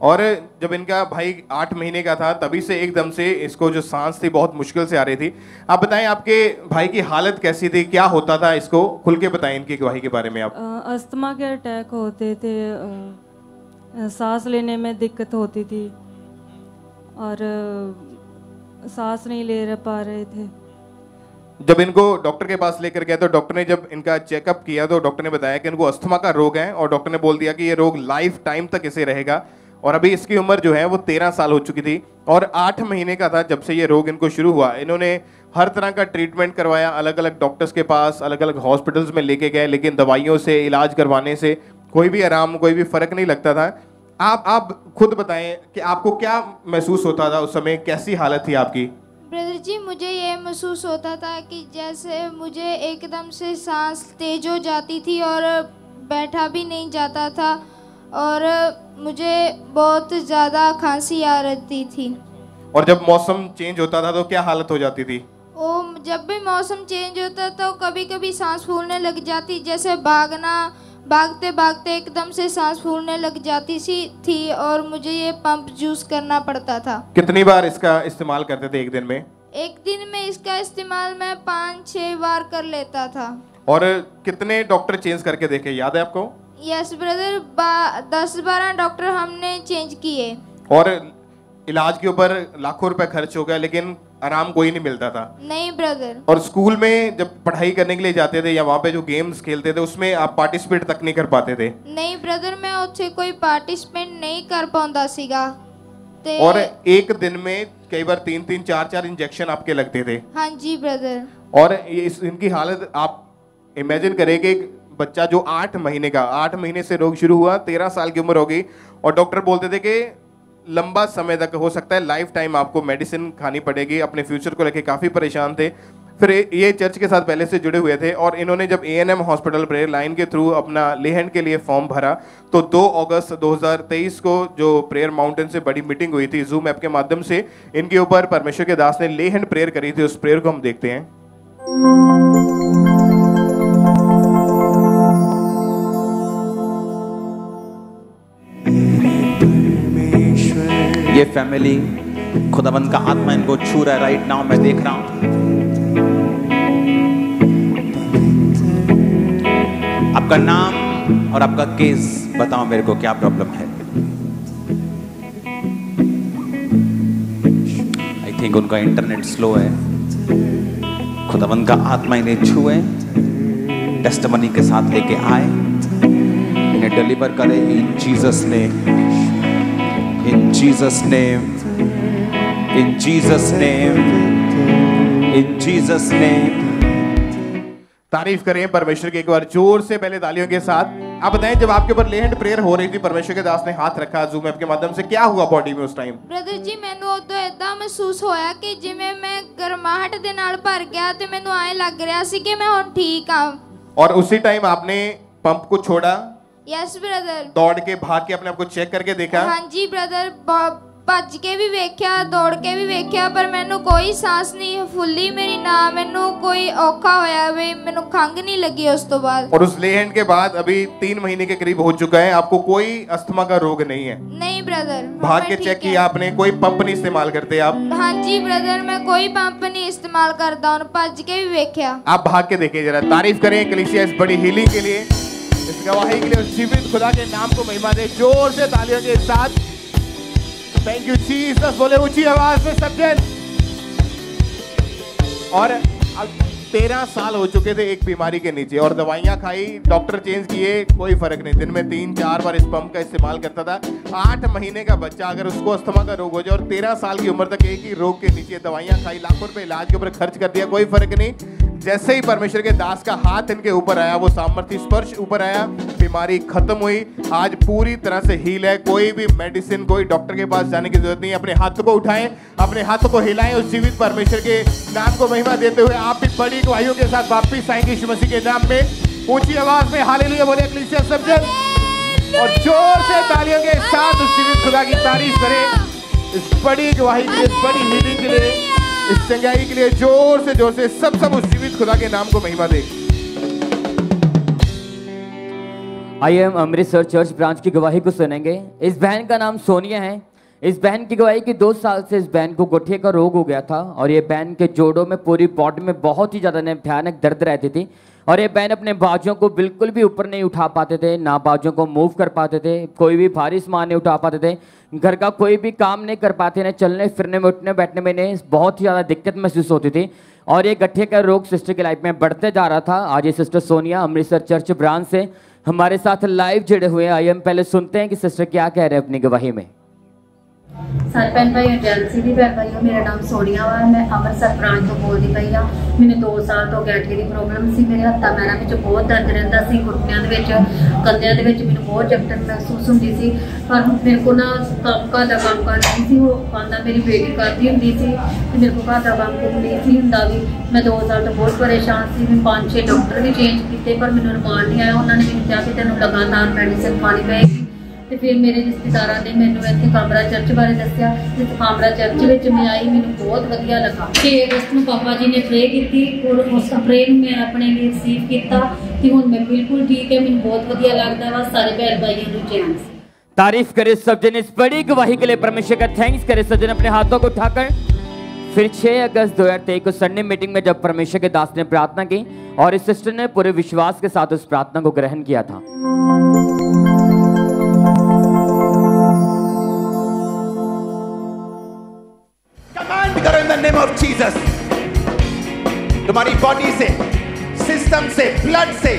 और जब इनका भाई आठ महीने का था तभी से एकदम से इसको जो सांस थी बहुत मुश्किल से आ रही थी। आप बताएँ आपके भाई की हालत कैसी थी? क्या होता था इसको? खुल के बताएँ इनके भाई के बारे में आप। अस्थमा के अटैक होते थे सांस लेने में दिक्कत होती थी और सांस नहीं ले रह पा रहे थे। जब इनको डॉक्टर के पास लेकर गया तो डॉक्टर ने जब इनका चेकअप किया तो डॉक्टर ने बताया कि इनको अस्थमा का रोग है, और डॉक्टर ने बोल दिया कि ये रोग लाइफ टाइम तक इसे रहेगा। और अभी इसकी उम्र जो है, वो तेरह साल हो चुकी थी, और आठ महीने का था जब से ये रोग इनको शुरू हुआ। इन्होंने हर तरह का ट्रीटमेंट करवाया अलग अलग डॉक्टर्स के पास अलग अलग हॉस्पिटल्स में लेके गए, लेकिन दवाइयों से, इलाज करवाने से कोई भी आराम, कोई भी फ़र्क नहीं लगता था। आप आप खुद बताएँ कि आपको क्या महसूस होता था उस समय, कैसी हालत थी आपकी? ब्रदर जी मुझे ये महसूस होता था कि जैसे मुझे एकदम से सांस तेज हो जाती थी और बैठा भी नहीं जाता था और मुझे बहुत ज़्यादा खांसी आ रही थी। और जब मौसम चेंज होता था तो क्या हालत हो जाती थी? ओ जब भी मौसम चेंज होता तो कभी कभी सांस फूलने लग जाती जैसे भागना भागते भागते एकदम से सांस फूलने लग जाती सी थी और मुझे ये पंप जूस करना पड़ता था। कितनी बार इसका इस्तेमाल करते थे एक दिन में? एक दिन में इसका इस्तेमाल मैं पाँच छः बार कर लेता था। और कितने डॉक्टर चेंज करके देखे याद है आपको? यस ब्रदर बा, दस बारह डॉक्टर हमने चेंज किए। और इलाज के ऊपर लाखों रुपए खर्च हो गया लेकिन आराम कोई नहीं मिलता था। नहीं ब्रदर और स्कूल में जब पढ़ाई करने के लिए जाते थे या वहाँ पे जो गेम्स खेलते थे उसमें आप पार्टिसिपेट तक नहीं कर पाते थे। नहीं ब्रदर मैं उसे कोई पार्टिसिपेट नहीं कर पाता सीगा। और एक दिन में कई बार तीन तीन चार चार इंजेक्शन आपके लगते थे। हाँ जी ब्रदर और इस इनकी हालत आप इमेजिन करें कि बच्चा जो आठ महीने का आठ महीने से रोग शुरू हुआ तेरह साल की उम्र होगी और डॉक्टर बोलते थे कि लंबा समय तक हो सकता है लाइफ टाइम आपको मेडिसिन खानी पड़ेगी, अपने फ्यूचर को लेके काफ़ी परेशान थे। फिर ये- चर्च के साथ पहले से जुड़े हुए थे और इन्होंने जब A N M hospital prayer line के थ्रू अपना लेहन के लिए फॉर्म भरा तो 2 अगस्त 2023 को जो प्रेयर माउंटेन से बड़ी मीटिंग हुई थी जूम ऐप के माध्यम से, इनके ऊपर परमेश्वर के दास ने लेहन प्रेयर करी थी, उस प्रेयर को हम देखते हैं। ये फैमिली खुदाबंद का आत्मा इनको छू रहा है राइट नाउ मैं देख रहा हूँ। आपका नाम और आपका केस बताओ मेरे को क्या प्रॉब्लम है। आई थिंक उनका इंटरनेट स्लो है। खुदाबंद का आत्मा इन्हें छुए टेस्टमनी के साथ लेके आए। इन्हें डिलीवर करे इन जीसस ने। In Jesus' name. In Jesus' name. In Jesus' name. तारीफ करें परमेश्वर की एक बार जोर से पहले तालियों के साथ आप बताएं जब आपके ऊपर लेहंड प्रेयर हो रही थी परमेश्वर के दास ने हाथ रखा जूम ऐप के माध्यम से क्या हुआ बॉडी में उस टाइम ਬ੍ਰਦਰ ਜੀ ਮੈਨੂੰ ਉਦੋਂ ਇਦਾਂ ਮਹਿਸੂਸ ਹੋਇਆ ਕਿ ਜਿਵੇਂ ਮੈਂ ਗਰਮਾਹਟ ਦੇ ਨਾਲ ਭਰ ਗਿਆ ਤੇ ਮੈਨੂੰ ਐਂ ਲੱਗ ਰਿਹਾ ਸੀ ਕਿ ਮੈਂ ਹੁਣ ਠੀਕ ਆ और उसी टाइम आपने पंप को छोड़ा ਯੈਸ ਬ੍ਰਦਰ दौड़ के भाग के अपने आप को चेक करके देखा ਹਾਂਜੀ ਬ੍ਰਦਰ ਭੱਜ ਕੇ ਵੀ ਵੇਖਿਆ ਦੌੜ ਕੇ ਵੀ ਵੇਖਿਆ ਪਰ ਮੈਨੂੰ ਕੋਈ ਸਾਹ ਨਹੀਂ ਫੁੱਲੀ ਮੇਰੀ ਨਾ ਮੈਨੂੰ ਕੋਈ ਔਖਾ ਹੋਇਆ ਵੀ ਮੈਨੂੰ ਖੰਗ ਨਹੀਂ ਲੱਗੀ ਉਸ ਤੋਂ ਬਾਅਦ और उस लेहंड के बाद अभी तीन महीने के करीब हो चुका है आपको कोई अस्थमा का रोग नहीं है ਨਹੀਂ ਬ੍ਰਦਰ भाग के चेक किया आपने कोई पंप नहीं इस्तेमाल करते आप ਹਾਂਜੀ ਬ੍ਰਦਰ ਮੈਂ ਕੋਈ ਪੰਪ ਨਹੀਂ ਇਸਤੇਮਾਲ ਕਰਦਾ ਹੁਣ ਭੱਜ ਕੇ ਵੀ ਵੇਖਿਆ आप भाग के देखें जरा तारीफ करें कलिसिया इस बड़ी हीलिंग के लिए इस गवाही के लिए जीवित खुदा के नाम को महिमा दे, ज़ोर से तालियों के साथ। थैंक यू जीसस बोले ऊँची आवाज़ में सब जन। और अब तेरह साल हो चुके थे एक बीमारी के नीचे, और दवाइयाँ खाई डॉक्टर चेंज किए, कोई फ़र्क नहीं। दिन में तीन, चार बार इस पंप का इस्तेमाल करता था। आठ महीने का बच्चा अगर उसको अस्थमा का रोग हो जाए, और तेरह साल की उम्र तक एक ही रोग के नीचे दवाइयाँ खाई, लाखों रुपए इलाज के ऊपर खर्च कर दिया, कोई फ़र्क नहीं। जैसे ही परमेश्वर के दास का हाथ इनके ऊपर आया, वो सामर्थ्य स्पर्श ऊपर आया, बीमारी खत्म हुई। आज पूरी तरह से हील है। कोई भी मेडिसिन कोई डॉक्टर के पास जाने की ज़रूरत नहीं अपने हाथों को उठाएँ, अपने हाथों को हिलाएँ उस जीवित परमेश्वर के नाम को महिमा देते हुए आप भी बड़ी गवाहियों के साथ वापिस आएँगे यीशु मसीह के नाम में। ऊँची आवाज़ में हालेलुया बोले कलीसिया सब और ज़ोर से तालियों के साथ उस जीवित खुदा की तारीफ़ करें। इस बड़ी गवाही के लिए, इस बड़ी हीलिंग के लिए। इस चंगाई के लिए ज़ोर से ज़ोर से सब सब उस जीवित खुदा के नाम को महिमा दे। I am Amritsar church branch की गवाही को सुनेंगे। इस बहन का नाम सोनिया है। इस बहन की गवाही की दो साल से इस बहन को गठिया का रोग हो गया था और ये बहन के जोड़ों में, पूरी बॉडी में बहुत ही ज़्यादा भयानक दर्द रहती थी और ये बहन अपने बाजुओं को बिल्कुल भी ऊपर नहीं उठा पाते थे, ना बाजुओं को मूव कर पाते थे, कोई भी भारी सामान नहीं उठा पाते थे। घर का कोई भी काम नहीं कर पाते, ना चलने, फिरने में उठने, बैठने में, नहीं, बहुत ही ज़्यादा दिक्कत महसूस होती थी। और ये गठे का रोग सिस्टर की लाइफ में बढ़ते जा रहा था। आज ये sister Sonia Amritsar church branch से हमारे साथ लाइव जुड़े हुए आइए हम पहले सुनते हैं कि सिस्टर क्या कह रहे हैं अपनी गवाही में। ਸਾਰੇ ਭੈਣ ਭਾਈ ਏਜੰਸੀ ਦੀ ਭੈਣ ਭਾਈਓ ਮੇਰਾ ਨਾਮ ਸੋਨੀਆ ਵਾ। ਮੈਂ ਅੰਮ੍ਰਿਤਸਰ ਬ੍ਰਾਂਚ ਤੋਂ ਬੋਲਦੀ ਪਈ ਆ। ਮੈਨੂੰ 2 ਸਾਲ ਤੋਂ ਗੈਠੀ ਦੀ ਪ੍ਰੋਬਲਮ ਸੀ। ਮੇਰੇ ਹੱਥਾਂ ਪੈਰਾਂ ਵਿੱਚ ਬਹੁਤ ਦਰਦ ਰਹਿੰਦਾ ਸੀ। ਘੁੱਟਨਿਆਂ ਦੇ ਵਿੱਚ, ਕੰਧਿਆਂ ਦੇ ਵਿੱਚ ਮੈਨੂੰ ਬਹੁਤ ਜਕੜਨ ਮਹਿਸੂਸ ਹੁੰਦੀ ਸੀ। ਪਰ ਹੁਣ ਮੇਰੇ ਕੋਲ ਨਾ ਕੰਮ ਘਰ ਦਾ ਕੰਮ ਕਰ ਨਹੀਂ ਸੀ। ਉਹ ਆਂਦਾ ਮੇਰੀ ਬੇਟੀ ਕਰਦੀ ਹੁੰਦੀ ਸੀ ਤੇ ਮੇਰੇ ਕੋਲ ਘਰ ਦਾ ਕੰਮ ਕੁਮ ਨਹੀਂ ਸੀ ਹੁੰਦਾ ਵੀ। ਮੈਂ 2 ਸਾਲ ਤੋਂ ਬਹੁਤ ਪਰੇਸ਼ਾਨ ਸੀ। ਮੈਂ ਪੰਜ ਛੇ ਡਾਕਟਰ ਵੀ ਚੇਂਜ ਕੀਤੇ, ਪਰ ਮੈਨੂੰ ਰਮਾਨ ਨਹੀਂ ਆਇਆ। ਉਹਨਾਂ ਨੇ ਮੈਨੂੰ ਕਿਹਾ ਕਿ ਤੈਨੂੰ ਲਗਾਤਾਰ ਮੈਡੀਸਿਨ ਖਾਣੀ ਪਏਗੀ। ਤੇ ਫਿਰ ਮੇਰੇ ਰਿਸ਼ਤੇਦਾਰਾਂ ਨੇ ਮੈਨੂੰ ਇੱਥੇ ਕਾਮਰਾ ਚਰਚ ਬਾਰੇ ਦੱਸਿਆ ਤੇ ਕਾਮਰਾ ਚਰਚ ਵਿੱਚ ਮੈਂ ਆਈ ਮੈਨੂੰ ਬਹੁਤ ਵਧੀਆ ਲੱਗਾ 6 ਅਗਸਤ ਨੂੰ ਪਾਪਾ ਜੀ ਨੇ ਪ੍ਰੇ ਕੀਤੀ ਔਰ ਉਸ ਪ੍ਰੇ ਨੂੰ ਮੈਂ ਆਪਣੇ ਲਈ ਰਿਸੀਵ ਕੀਤਾ ਤੇ ਹੁਣ ਮੈਂ ਬਿਲਕੁਲ ਠੀਕ ਹੈ ਮੈਨੂੰ ਬਹੁਤ ਵਧੀਆ ਲੱਗਦਾ ਵਾ ਸਾਰੇ ਭੈਣ ਭਾਈਆਂ ਨੂੰ ਚੈਨ तारीफ करे सब जन इस बड़ी गवाही के लिए परमेश्वर का थैंक्स करे सब जन अपने हाथों को उठाकर फिर 6 अगस्त 2023 को संडे मीटिंग में जब परमेश्वर के दास ने प्रार्थना की और इस सिस्टर ने पूरे विश्वास के साथ उस प्रार्थना को ग्रहण किया था Command of Jesus. तुम्हारी बॉडी से सिस्टम से ब्लड से,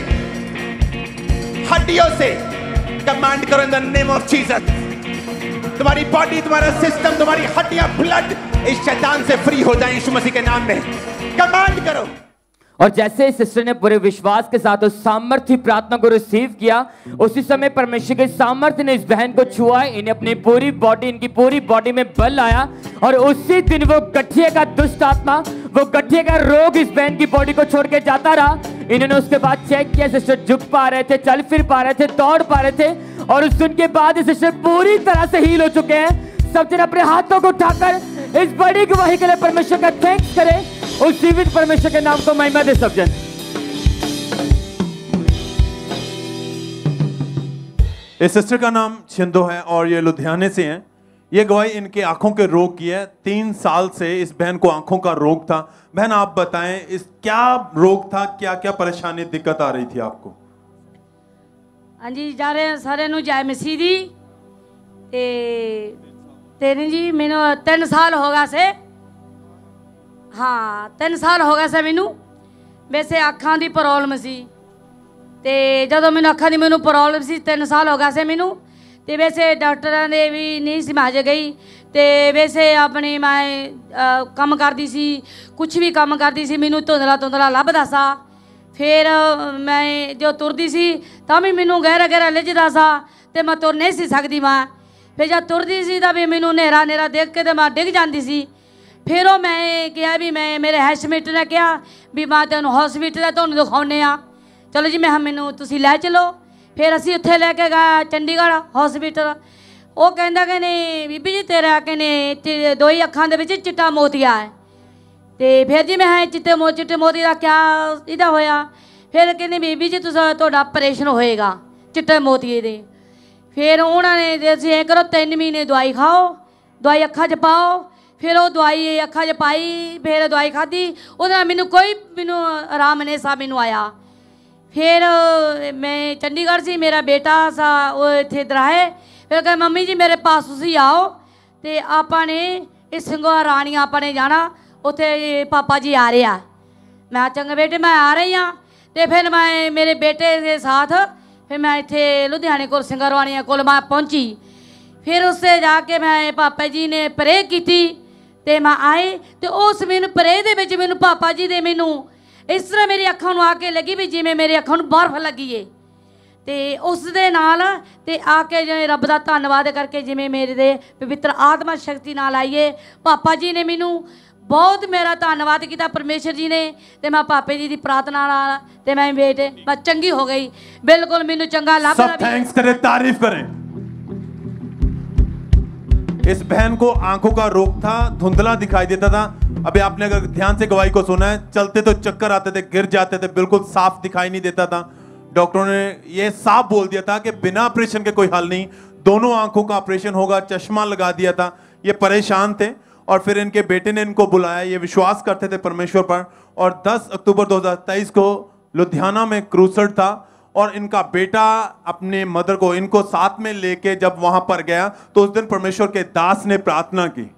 हड्डियों से कमांड करो in the name of Jesus तुम्हारी बॉडी तुम्हारा सिस्टम तुम्हारी हड्डियाँ ब्लड इस शैतान से फ्री हो जाए, यीशु मसीह के नाम में. कमांड करो. और जैसे इस सिस्टर ने पूरे विश्वास के साथ उस सामर्थ्य प्रार्थना को रिसीव किया, उसी समय परमेश्वर के सामर्थ्य ने इस बहन को छुआ, इन्हें अपनी पूरी बॉडी इनकी पूरी बॉडी में बल आया और उसी दिन वो गठिए का दुष्ट आत्मा, वो गठिए का रोग इस बहन की बॉडी को छोड़ के जाता रहा। इन्होंने उसके बाद चेक किया, सिस्टर झुक पा रहे थे, चल फिर पा रहे थे, दौड़ पा रहे थे और उस दिन के बाद सिस्टर पूरी तरह से हील हो चुके हैं। सब जन अपने हाथों को उठाकर इस बड़ी गवाही के लिए परमेश्वर का थैंक्स करें। उस जीवित परमेश्वर के नाम को महिमा दे सब जन इस सिस्टर का नाम छिंदो है और ये लुधियाने से हैं ये गवाही इनके आंखों के रोग की है तीन साल से इस बहन को आंखों का रोग था बहन आप बताएं इस क्या रोग था क्या क्या परेशानी दिक्कत आ रही थी आपको ਹਾਂਜੀ ਜਾ ਰਹੇ ਸਾਰਿਆਂ ਨੂੰ ਜੈ ਮਸੀਹ ਦੀ ਤੇ ਤੇਰੀ ਜੀ ਮੈਨੂੰ 3 ਸਾਲ ਹੋ ਗਿਆ ਸੇ ਹਾਂ 3 ਸਾਲ ਹੋ ਗਿਆ ਸੀ ਮੈਨੂੰ। ਵੈਸੇ ਅੱਖਾਂ ਦੀ ਪ੍ਰੋਬਲਮ ਸੀ। ਤੇ ਜਦੋਂ ਮੈਨੂੰ ਅੱਖਾਂ ਦੀ ਮੈਨੂੰ ਪ੍ਰੋਬਲਮ ਸੀ 3 ਸਾਲ ਹੋ ਗਿਆ ਸੀ ਮੈਨੂੰ। ਤੇ ਵੈਸੇ ਡਾਕਟਰਾਂ ਦੇ ਵੀ ਨਹੀਂ ਸੀ ਮਾਜ ਗਈ। ਤੇ ਵੈਸੇ ਆਪਣੀ ਮੈਂ ਕੰਮ ਕਰਦੀ ਸੀ ਕੁਝ ਵੀ ਕੰਮ ਕਰਦੀ ਸੀ, ਮੈਨੂੰ ਧੁੰਦਲਾ ਧੁੰਦਲਾ ਲੱਭਦਾ ਸਾ। ਫਿਰ ਮੈਂ ਜੋ ਤੁਰਦੀ ਸੀ, ਤਾਂ ਵੀ ਮੈਨੂੰ ਗਹਿਰਾ ਗਹਿਰਾ ਲਿਜਦਾ ਸਾ ਤੇ ਮੈਂ ਤੁਰ ਨਹੀਂ ਸੀ ਸਕਦੀ ਮੈਂ। ਫਿਰ ਜਦ ਤੁਰਦੀ ਸੀ, ਤਾਂ ਵੀ ਮੈਨੂੰ ਹਨੇਰਾ ਨੇਰਾ ਦੇਖ ਕੇ ਤੇ ਮੈਂ ਡਿੱਗ ਜਾਂਦੀ ਸੀ। ਫਿਰ ਉਹ ਮੈਂ ਕਿਹਾ ਵੀ ਮੈਂ ਮੇਰੇ ਹੈਸ਼ਮੇਟ ਨੇ ਕਿਹਾ ਵੀ ਮੈਂ ਤੈਨੂੰ ਹਸਪੀਟਲ ਤੁਹਾਨੂੰ ਦਿਖਾਉਨੇ ਆ ਚਲੋ ਜੀ ਮੈਂ ਕਿਹਾ ਮੈਨੂੰ ਤੁਸੀਂ ਲੈ ਚਲੋ ਫਿਰ ਅਸੀਂ ਉੱਥੇ ਲੈ ਕੇ ਗਏ ਚੰਡੀਗੜ੍ਹ ਹਸਪੀਟਲ ਉਹ ਕਹਿੰਦਾ ਕਿ ਨਹੀਂ ਬੀਬੀ ਜੀ ਤੇਰਾ ਕਹਿੰਦੇ ਚਿ- ਦੋ ਅੱਖਾਂ ਦੇ ਵਿੱਚ ਚਿੱਟਾ ਮੋਤੀਆ ਹੈ ਤੇ ਫਿਰ ਜੀ ਮੈਂ ਚਿੱਟੇ ਮੋ ਚਿੱਟੇ ਮੋਤੀ ਦਾ ਕਿਆ ਇਹਦਾ ਹੋਇਆ ਫਿਰ ਕਹਿੰਦੇ ਬੀਬੀ ਜੀ ਤੁਸੀਂ ਤੁਹਾਡਾ ਆਪਰੇਸ਼ਨ ਹੋਏਗਾ ਚਿੱਟੇ ਮੋਤੀਏ ਦੇ ਫਿਰ ਉਹਨਾਂ ਨੇ ਜੇ ਤੁਸੀਂ ਇਹ ਕਰੋ 3 ਮਹੀਨੇ ਦਵਾਈ ਖਾਓ ਦਵਾਈ ਅੱਖਾਂ 'ਚ ਪਾਓ ਫਿਰ ਉਹ ਦਵਾਈ ਅੱਖਾਂ 'ਚ ਪਾਈ ਫਿਰ ਦਵਾਈ ਖਾਧੀ। ਉਹਦੇ ਨਾਲ ਮੈਨੂੰ ਕੋਈ ਮੈਨੂੰ ਆਰਾਮ ਨਹੀਂ ਸਾ ਮੈਨੂੰ ਆਇਆ। ਫਿਰ ਮੈਂ ਚੰਡੀਗੜ੍ਹ ਸੀ ਮੇਰਾ ਬੇਟਾ ਸਾ ਉਹ ਇੱਥੇ ਇੱਧਰ ਫਿਰ ਕਹੇ ਮੰਮੀ ਜੀ ਮੇਰੇ ਪਾਸ ਤੁਸੀਂ ਆਓ ਤੇ ਆਪਾਂ ਨੇ ਇਹ ਸਿੰਘਾ ਰਾਣੀਆਂ ਆਪਾਂ ਨੇ ਜਾਣਾ। ਉੱਥੇ ਪਾਪਾ ਜੀ ਆ ਰਹੇ ਆ। ਮੈਂ ਕਿਹਾ, ਚੰਗਾ ਬੇਟੇ ਮੈਂ ਆ ਰਹੀ ਹਾਂ। ਤੇ ਫਿਰ ਮੈਂ ਮੇਰੇ ਬੇਟੇ ਦੇ ਸਾਥ ਫਿਰ ਮੈਂ ਇੱਥੇ ਲੁਧਿਆਣੇ ਕੋਲ ਸਿੰਘਰਵਾਣੀਆਂ ਕੋਲ ਮੈਂ ਪਹੁੰਚੀ। ਫਿਰ ਉਸੇ ਜਾ ਕੇ ਮੈਂ ਪਾਪਾ ਜੀ ਨੇ ਪ੍ਰੇ ਕੀਤੀ। ਤੇ ਮੈਂ ਆਏ ਤੇ ਉਸ ਮੈਨੂੰ ਪਰੇ ਦੇ ਵਿੱਚ ਮੈਨੂੰ ਪਾਪਾ ਜੀ ਦੇ ਮੈਨੂੰ ਇਸ ਤਰ੍ਹਾਂ ਮੇਰੀ ਅੱਖਾਂ ਨੂੰ ਆ ਕੇ ਲੱਗੀ ਵੀ ਜਿਵੇਂ ਮੇਰੇ ਅੱਖਾਂ ਨੂੰ ਬਰਫ਼ ਲੱਗੀ ਏ। ਤੇ ਉਸ ਦੇ ਨਾਲ ਤੇ ਆ ਕੇ ਜਿਵੇਂ ਰੱਬ ਦਾ ਧੰਨਵਾਦ ਕਰਕੇ ਜਿਵੇਂ ਮੇਰੇ ਦੇ ਪਵਿੱਤਰ ਆਤਮਾ ਸ਼ਕਤੀ ਨਾਲ ਆਈਏ ਪਾਪਾ ਜੀ ਨੇ ਮੈਨੂੰ ਬਹੁਤ ਮੇਰਾ ਧੰਨਵਾਦ ਕੀਤਾ ਪਰਮੇਸ਼ਰ ਜੀ ਨੇ ਤੇ ਮੈਂ ਪਾਪੇ ਜੀ ਦੀ ਪ੍ਰਾਰਥਨਾ ਨਾਲ ਤੇ ਮੈਂ ਵੇਟ ਮੈਂ ਚੰਗੀ ਹੋ ਗਈ। ਬਿਲਕੁਲ ਮੈਨੂੰ ਚੰਗਾ ਲੱਭ ਰਿਹਾ ਸਭ ਥੈਂਕਸ ਕਰੇ ਤਾਰੀਫ ਕਰੇ। इस बहन को आँखों का रोग था, धुंधला दिखाई देता था। अभी आपने अगर ध्यान से गवाही को सुना है, चलते तो चक्कर आते थे, गिर जाते थे, बिल्कुल साफ़ दिखाई नहीं देता था। डॉक्टरों ने यह साफ़ बोल दिया था कि बिना ऑपरेशन के कोई हल नहीं, दोनों आँखों का ऑपरेशन होगा, चश्मा लगा दिया था। ये परेशान थे और फिर इनके बेटे ने इनको बुलाया, ये विश्वास करते थे परमेश्वर पर। और 10 अक्टूबर 2023 को लुधियाना में क्रूसड था और इनका बेटा अपने मदर को, इनको साथ में लेके जब वहाँ पर गया तो उस दिन परमेश्वर के दास ने प्रार्थना की।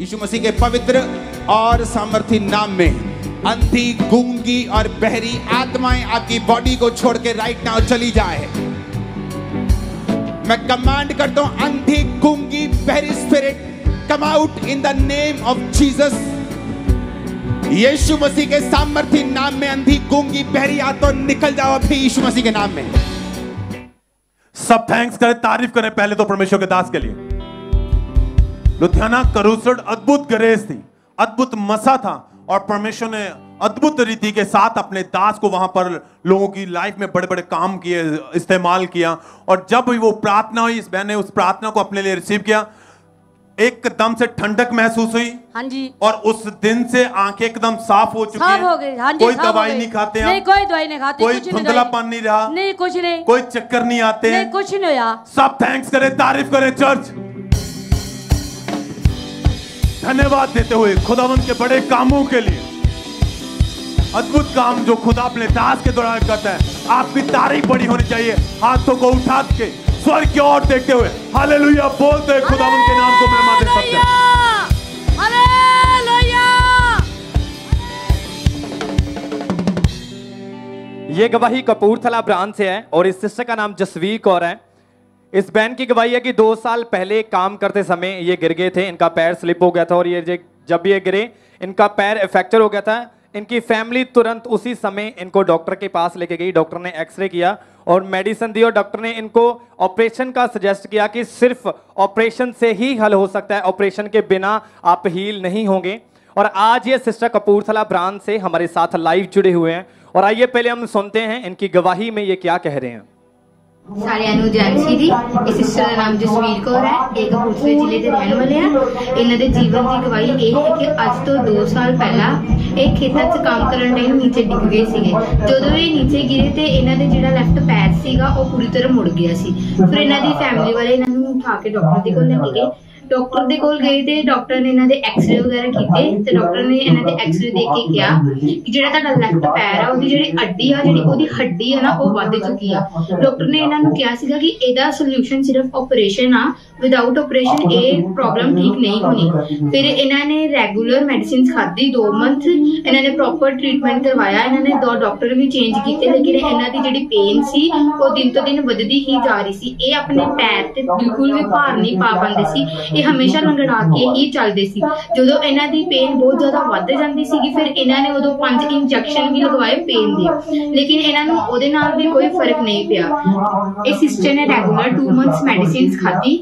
यीशु मसीह के पवित्र और सामर्थी नाम में अंधी, गूँगी और बहरी आत्माएँ आपकी बॉडी को छोड़ के राइट नाउ चली जाए। मैं कमांड करता हूँ, अंधी, गूँगी, बहरी spirit come out in the name of Jesus Yeshu Masih के सामर्थ्य नाम में अंधी गूँगी बहरी आत्मा निकल जाओ अभी यीशु मसीह के नाम में। सब थैंक्स करें, तारीफ़ करें पहले तो परमेश्वर के दास के लिए। लुधियाना करूसड अद्भुत गरेज थी, अद्भुत मसा था और परमेश्वर ने अद्भुत रीति के साथ अपने दास को वहाँ पर लोगों की लाइफ में बड़े बड़े काम किए, इस्तेमाल किया और जब वो प्रार्थना हुई इस बहन ने उस प्रार्थना को अपने लिए रिसीव किया। एकदम से ठंडक महसूस हुई। हाँ जी। और उस दिन से आँखें एकदम साफ़ हो चुकी साफ़ हो। गई। हाँ जी कोई दवाई नहीं खाते नहीं कोई दवाई नहीं खाते कोई धुंधलापन नहीं रहा। नहीं कुछ नहीं। कोई चक्कर नहीं आते। नहीं कुछ नहीं होया। सब थैंक्स करें तारीफ़ करें चर्च धन्यवाद देते हुए खुदावन के बड़े कामों के लिए। अद्भुत काम जो खुदा अपने दास के दौरान करता है। आपकी तारीफ़ बड़ी होनी चाहिए। हाथों को उठा के स्वर्ग की ओर देखते हुए। हालेलुया, बोलते हुए खुदावन के नाम को महिमा दे सकते ये गवाही कपूरथला ब्रांच से है और इस सिस्टर का नाम जसवीर कौर है। इस बहन की गवाही है कि दो साल पहले काम करते समय ये गिर गए थे। इनका पैर स्लिप हो गया था और ये जब ये गिरे, इनका पैर फ्रैक्चर हो गया था। इनकी फैमिली तुरंत उसी समय इनको डॉक्टर के पास लेके गई, डॉक्टर ने एक्सरे किया और मेडिसिन दी और डॉक्टर ने इनको ऑपरेशन का सजेस्ट किया कि सिर्फ़ ऑपरेशन से ही हल हो सकता है, ऑपरेशन के बिना आप हील नहीं होंगे। और आज ये सिस्टर कपूरथला ब्रांच से हमारे साथ लाइव जुड़े हुए हैं। और आइए पहले हम सुनते हैं इनकी गवाही में ये क्या कह रहे हैं। ਸਾਰਿਆਂ ਨੂੰ ਜੈਨਸੀ ਦੀ ਇਸ ਸਿਸਟਰ ਦਾ ਨਾਮ ਜਸਵੀਰ ਕੌਰ ਹੈ ਇਹ ਕਪੂਰਥਲੇ ਜ਼ਿਲ੍ਹੇ ਦੇ ਰਹਿਣ ਵਾਲੇ ਆ ਇਹਨਾਂ ਦੇ ਜੀਵਨ ਦੀ ਗਵਾਹੀ ਇਹ ਹੈ ਕਿ ਅੱਜ ਤੋਂ 2 ਸਾਲ ਪਹਿਲਾਂ ਇਹ ਖੇਤਾਂ 'ਚ ਕੰਮ ਕਰਨ ਲਈ ਨੀਚੇ ਡਿੱਗ ਗਏ ਸੀਗੇ ਜਦੋਂ ਇਹ ਨੀਚੇ ਗਿਰੇ ਤੇ ਇਹਨਾਂ ਦੇ ਜਿਹੜਾ ਲੈਫਟ ਪੈਰ ਸੀਗਾ ਉਹ ਪੂਰੀ ਤਰ੍ਹਾਂ ਮੁੜ ਗਿਆ ਸੀ ਫਿਰ ਇਹਨਾਂ ਦੀ ਫੈਮਿਲੀ ਵਾਲੇ ਇਹਨਾਂ ਨੂੰ ਉਠਾ ਕੇ ਡਾਕਟਰ ਦੇ ਕੋਲ ਲੈ ਕੇ ਗਏ ਡਾਕਟਰ ਦੇ ਕੋਲ ਗਏ ਤੇ ਡਾਕਟਰ ਨੇ ਇਹਨਾਂ ਦੇ ਐਕਸਰੇ ਵਗੈਰਾ ਕੀਤੇ ਤੇ ਡਾਕਟਰ ਨੇ ਇਹਨਾਂ ਦੇ ਐਕਸਰੇ ਦੇਖ ਕੇ ਕਿਹਾ ਕਿ ਜਿਹੜਾ ਤੁਹਾਡਾ ਲੈਫਟ ਪੈਰ ਆ ਉਹਦੀ ਜਿਹੜੀ ਅੱਡੀ ਆ ਜਿਹੜੀ ਉਹਦੀ ਹੱਡੀ ਆ ਨਾ ਉਹ ਵੱਧ ਚੁੱਕੀ ਆ। ਡਾਕਟਰ ਨੇ ਇਹਨਾਂ ਨੂੰ ਕਿਹਾ ਸੀਗਾ ਕਿ ਇਹਦਾ ਸੋਲੂਸ਼ਨ ਸਿਰਫ ਆਪਰੇਸ਼ਨ ਆ ਵਿਦਆਊਟ ਆਪਰੇਸ਼ਨ ਇਹ ਪ੍ਰੋਬਲਮ ਠੀਕ ਨਹੀਂ ਹੋਣੀ ਫਿਰ ਇਹਨਾਂ ਨੇ ਰੈਗੂਲਰ ਮੈਡੀਸਿਨਸ ਖਾਧੀ 2 ਮੰਥ ਇਹਨਾਂ ਨੇ ਪ੍ਰੋਪਰ ਟ੍ਰੀਟਮੈਂਟ ਕਰਵਾਇਆ ਇਹਨਾਂ ਨੇ ਦੋ ਡਾਕਟਰ ਵੀ ਚੇਂਜ ਕੀਤੇ ਲੇਕਿਨ ਇਹਨਾਂ ਦੀ ਜਿਹੜੀ ਪੇਨ ਸੀ ਉਹ ਦਿਨ ਤੋਂ ਦਿਨ ਵੱਧਦੀ ਹੀ ਜਾ ਰਹੀ ਸੀ ਇਹ ਆਪਣੇ ਪੈਰ ਤੇ ਬਿਲਕੁਲ ਵੀ ਭਾਰ ਨਹੀਂ ਪਾ ਪਾਉਂਦੇ ਸੀ ਇਹ ਹਮੇਸ਼ਾ ਲੰਗੜਾ ਕੇ ਹੀ ਚੱਲਦੇ ਸੀ ਜਦੋਂ ਇਹਨਾਂ ਦੀ ਪੇਨ ਬਹੁਤ ਜ਼ਿਆਦਾ ਵੱਧ ਜਾਂਦੀ ਸੀਗੀ ਫਿਰ ਇਹਨਾਂ ਨੇ ਉਦੋਂ ਪੰਜ ਇੰਜੈਕਸ਼ਨ ਵੀ ਲਗਵਾਏ ਪੇਨ ਦੇ ਲੇਕਿਨ ਇਹਨਾਂ ਨੂੰ ਉਹਦੇ ਨਾਲ ਵੀ ਕੋਈ ਫਰਕ ਨਹੀਂ ਪਿਆ ਇਹ ਸਿਸਟਰ ਨੇ ਰੈਗੂਲਰ 2 ਮੰਥਸ ਮੈਡੀਸਿਨਸ ਖਾਧੀ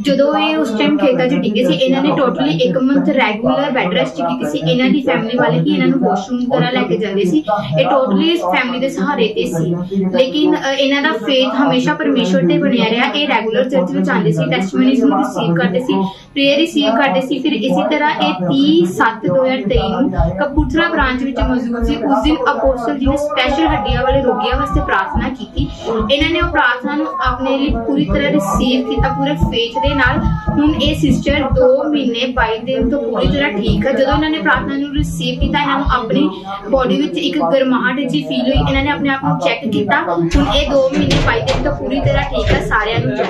ਜਦੋਂ ਇਹ ਉਸ ਟਾਈਮ ਖੇਤਾਂ 'ਚ ਡਿੱਗੇ ਸੀ, ਇਹਨਾਂ ਨੇ totally 1 month regular bed rest ਕੀਤੀ ਸੀ। ਇਹਨਾਂ ਦੀ ਫੈਮਿਲੀ ਵਾਲੇ ਹੀ ਇਹਨਾਂ ਨੂੰ ਵਾਸ਼ਰੂਮ ਵਗੈਰਾ ਲੈ ਕੇ ਜਾਂਦੇ ਸੀ। ਇਹ ਟੋਟਲੀ ਇਸ ਫੈਮਿਲੀ ਦੇ ਸਹਾਰੇ ਤੇ ਸੀ। ਲੇਕਿਨ ਇਹਨਾਂ ਦਾ ਫੇਥ ਹਮੇਸ਼ਾ ਪਰਮੇਸ਼ਵਰ ਤੇ ਬਣਿਆ ਰਿਹਾ। ਇਹ ਰੈਗੂਲਰ ਚਰਚ ਵਿੱਚ ਆਉਂਦੇ ਸੀ ਟੈਸਟਮਨੀਜ਼ ਨੂੰ ਰਿਸੀਵ ਕਰਦੇ ਸੀ ਪ੍ਰੇਅਰ ਰਿਸੀਵ ਕਰਦੇ ਸੀ। ਫਿਰ ਇਸੇ ਤਰ੍ਹਾਂ ਇਹ 30 7 2023 ਨੂੰ ਕਪੂਰਥਲਾ ਬ੍ਰਾਂਚ ਵਿੱਚ ਮੌਜੂਦ ਸੀ। ਉਸ ਦਿਨ ਅਪੋਸਟਲ ਜੀ ਨੇ ਸਪੈਸ਼ਲ ਹੱਡੀਆਂ ਵਾਲੇ ਰੋਗੀਆਂ ਵਾਸਤੇ ਪ੍ਰਾਰਥਨਾ ਕੀਤੀ। ਇਹਨਾਂ ਨੇ ਉਹ ਪ੍ਰਾਰਥਨਾ ਨੂੰ ਆਪਣੇ ਲਈ ਪੂਰੀ ਤਰ੍ਹਾਂ ਰਿਸੀਵ ਕੀਤਾ, ਪੂਰੇ ਫੇਥ ਦੇ ਨਾਲ ਹੁਣ ਇਹ ਸਿਸਟਰ 2 ਮਹੀਨੇ 22 ਦਿਨ ਤੋਂ ਪੂਰੀ ਤਰ੍ਹਾਂ ਠੀਕ ਹੈ ਜਦੋਂ ਇਹਨਾਂ ਨੇ ਪ੍ਰਾਰਥਨਾ ਨੂੰ ਰਿਸੀਵ ਕੀਤਾ ਇਹਨਾਂ ਨੂੰ ਆਪਣੀ ਬੋਡੀ ਵਿੱਚ ਇੱਕ ਗਰਮਾਹਟ ਜੀ ਫੀਲ ਹੋਈ ਇਹਨਾਂ ਨੇ ਆਪਣੇ ਆਪ ਨੂੰ ਚੈੱਕ ਕੀਤਾ ਹੁਣ ਇਹ 2 ਮਹੀਨੇ 22 ਦਿਨ ਤੋਂ ਪੂਰੀ ਤਰ੍ਹਾਂ ਠੀਕ ਹੈ ਸਾਰਿਆਂ ਨੂੰ ਜੈ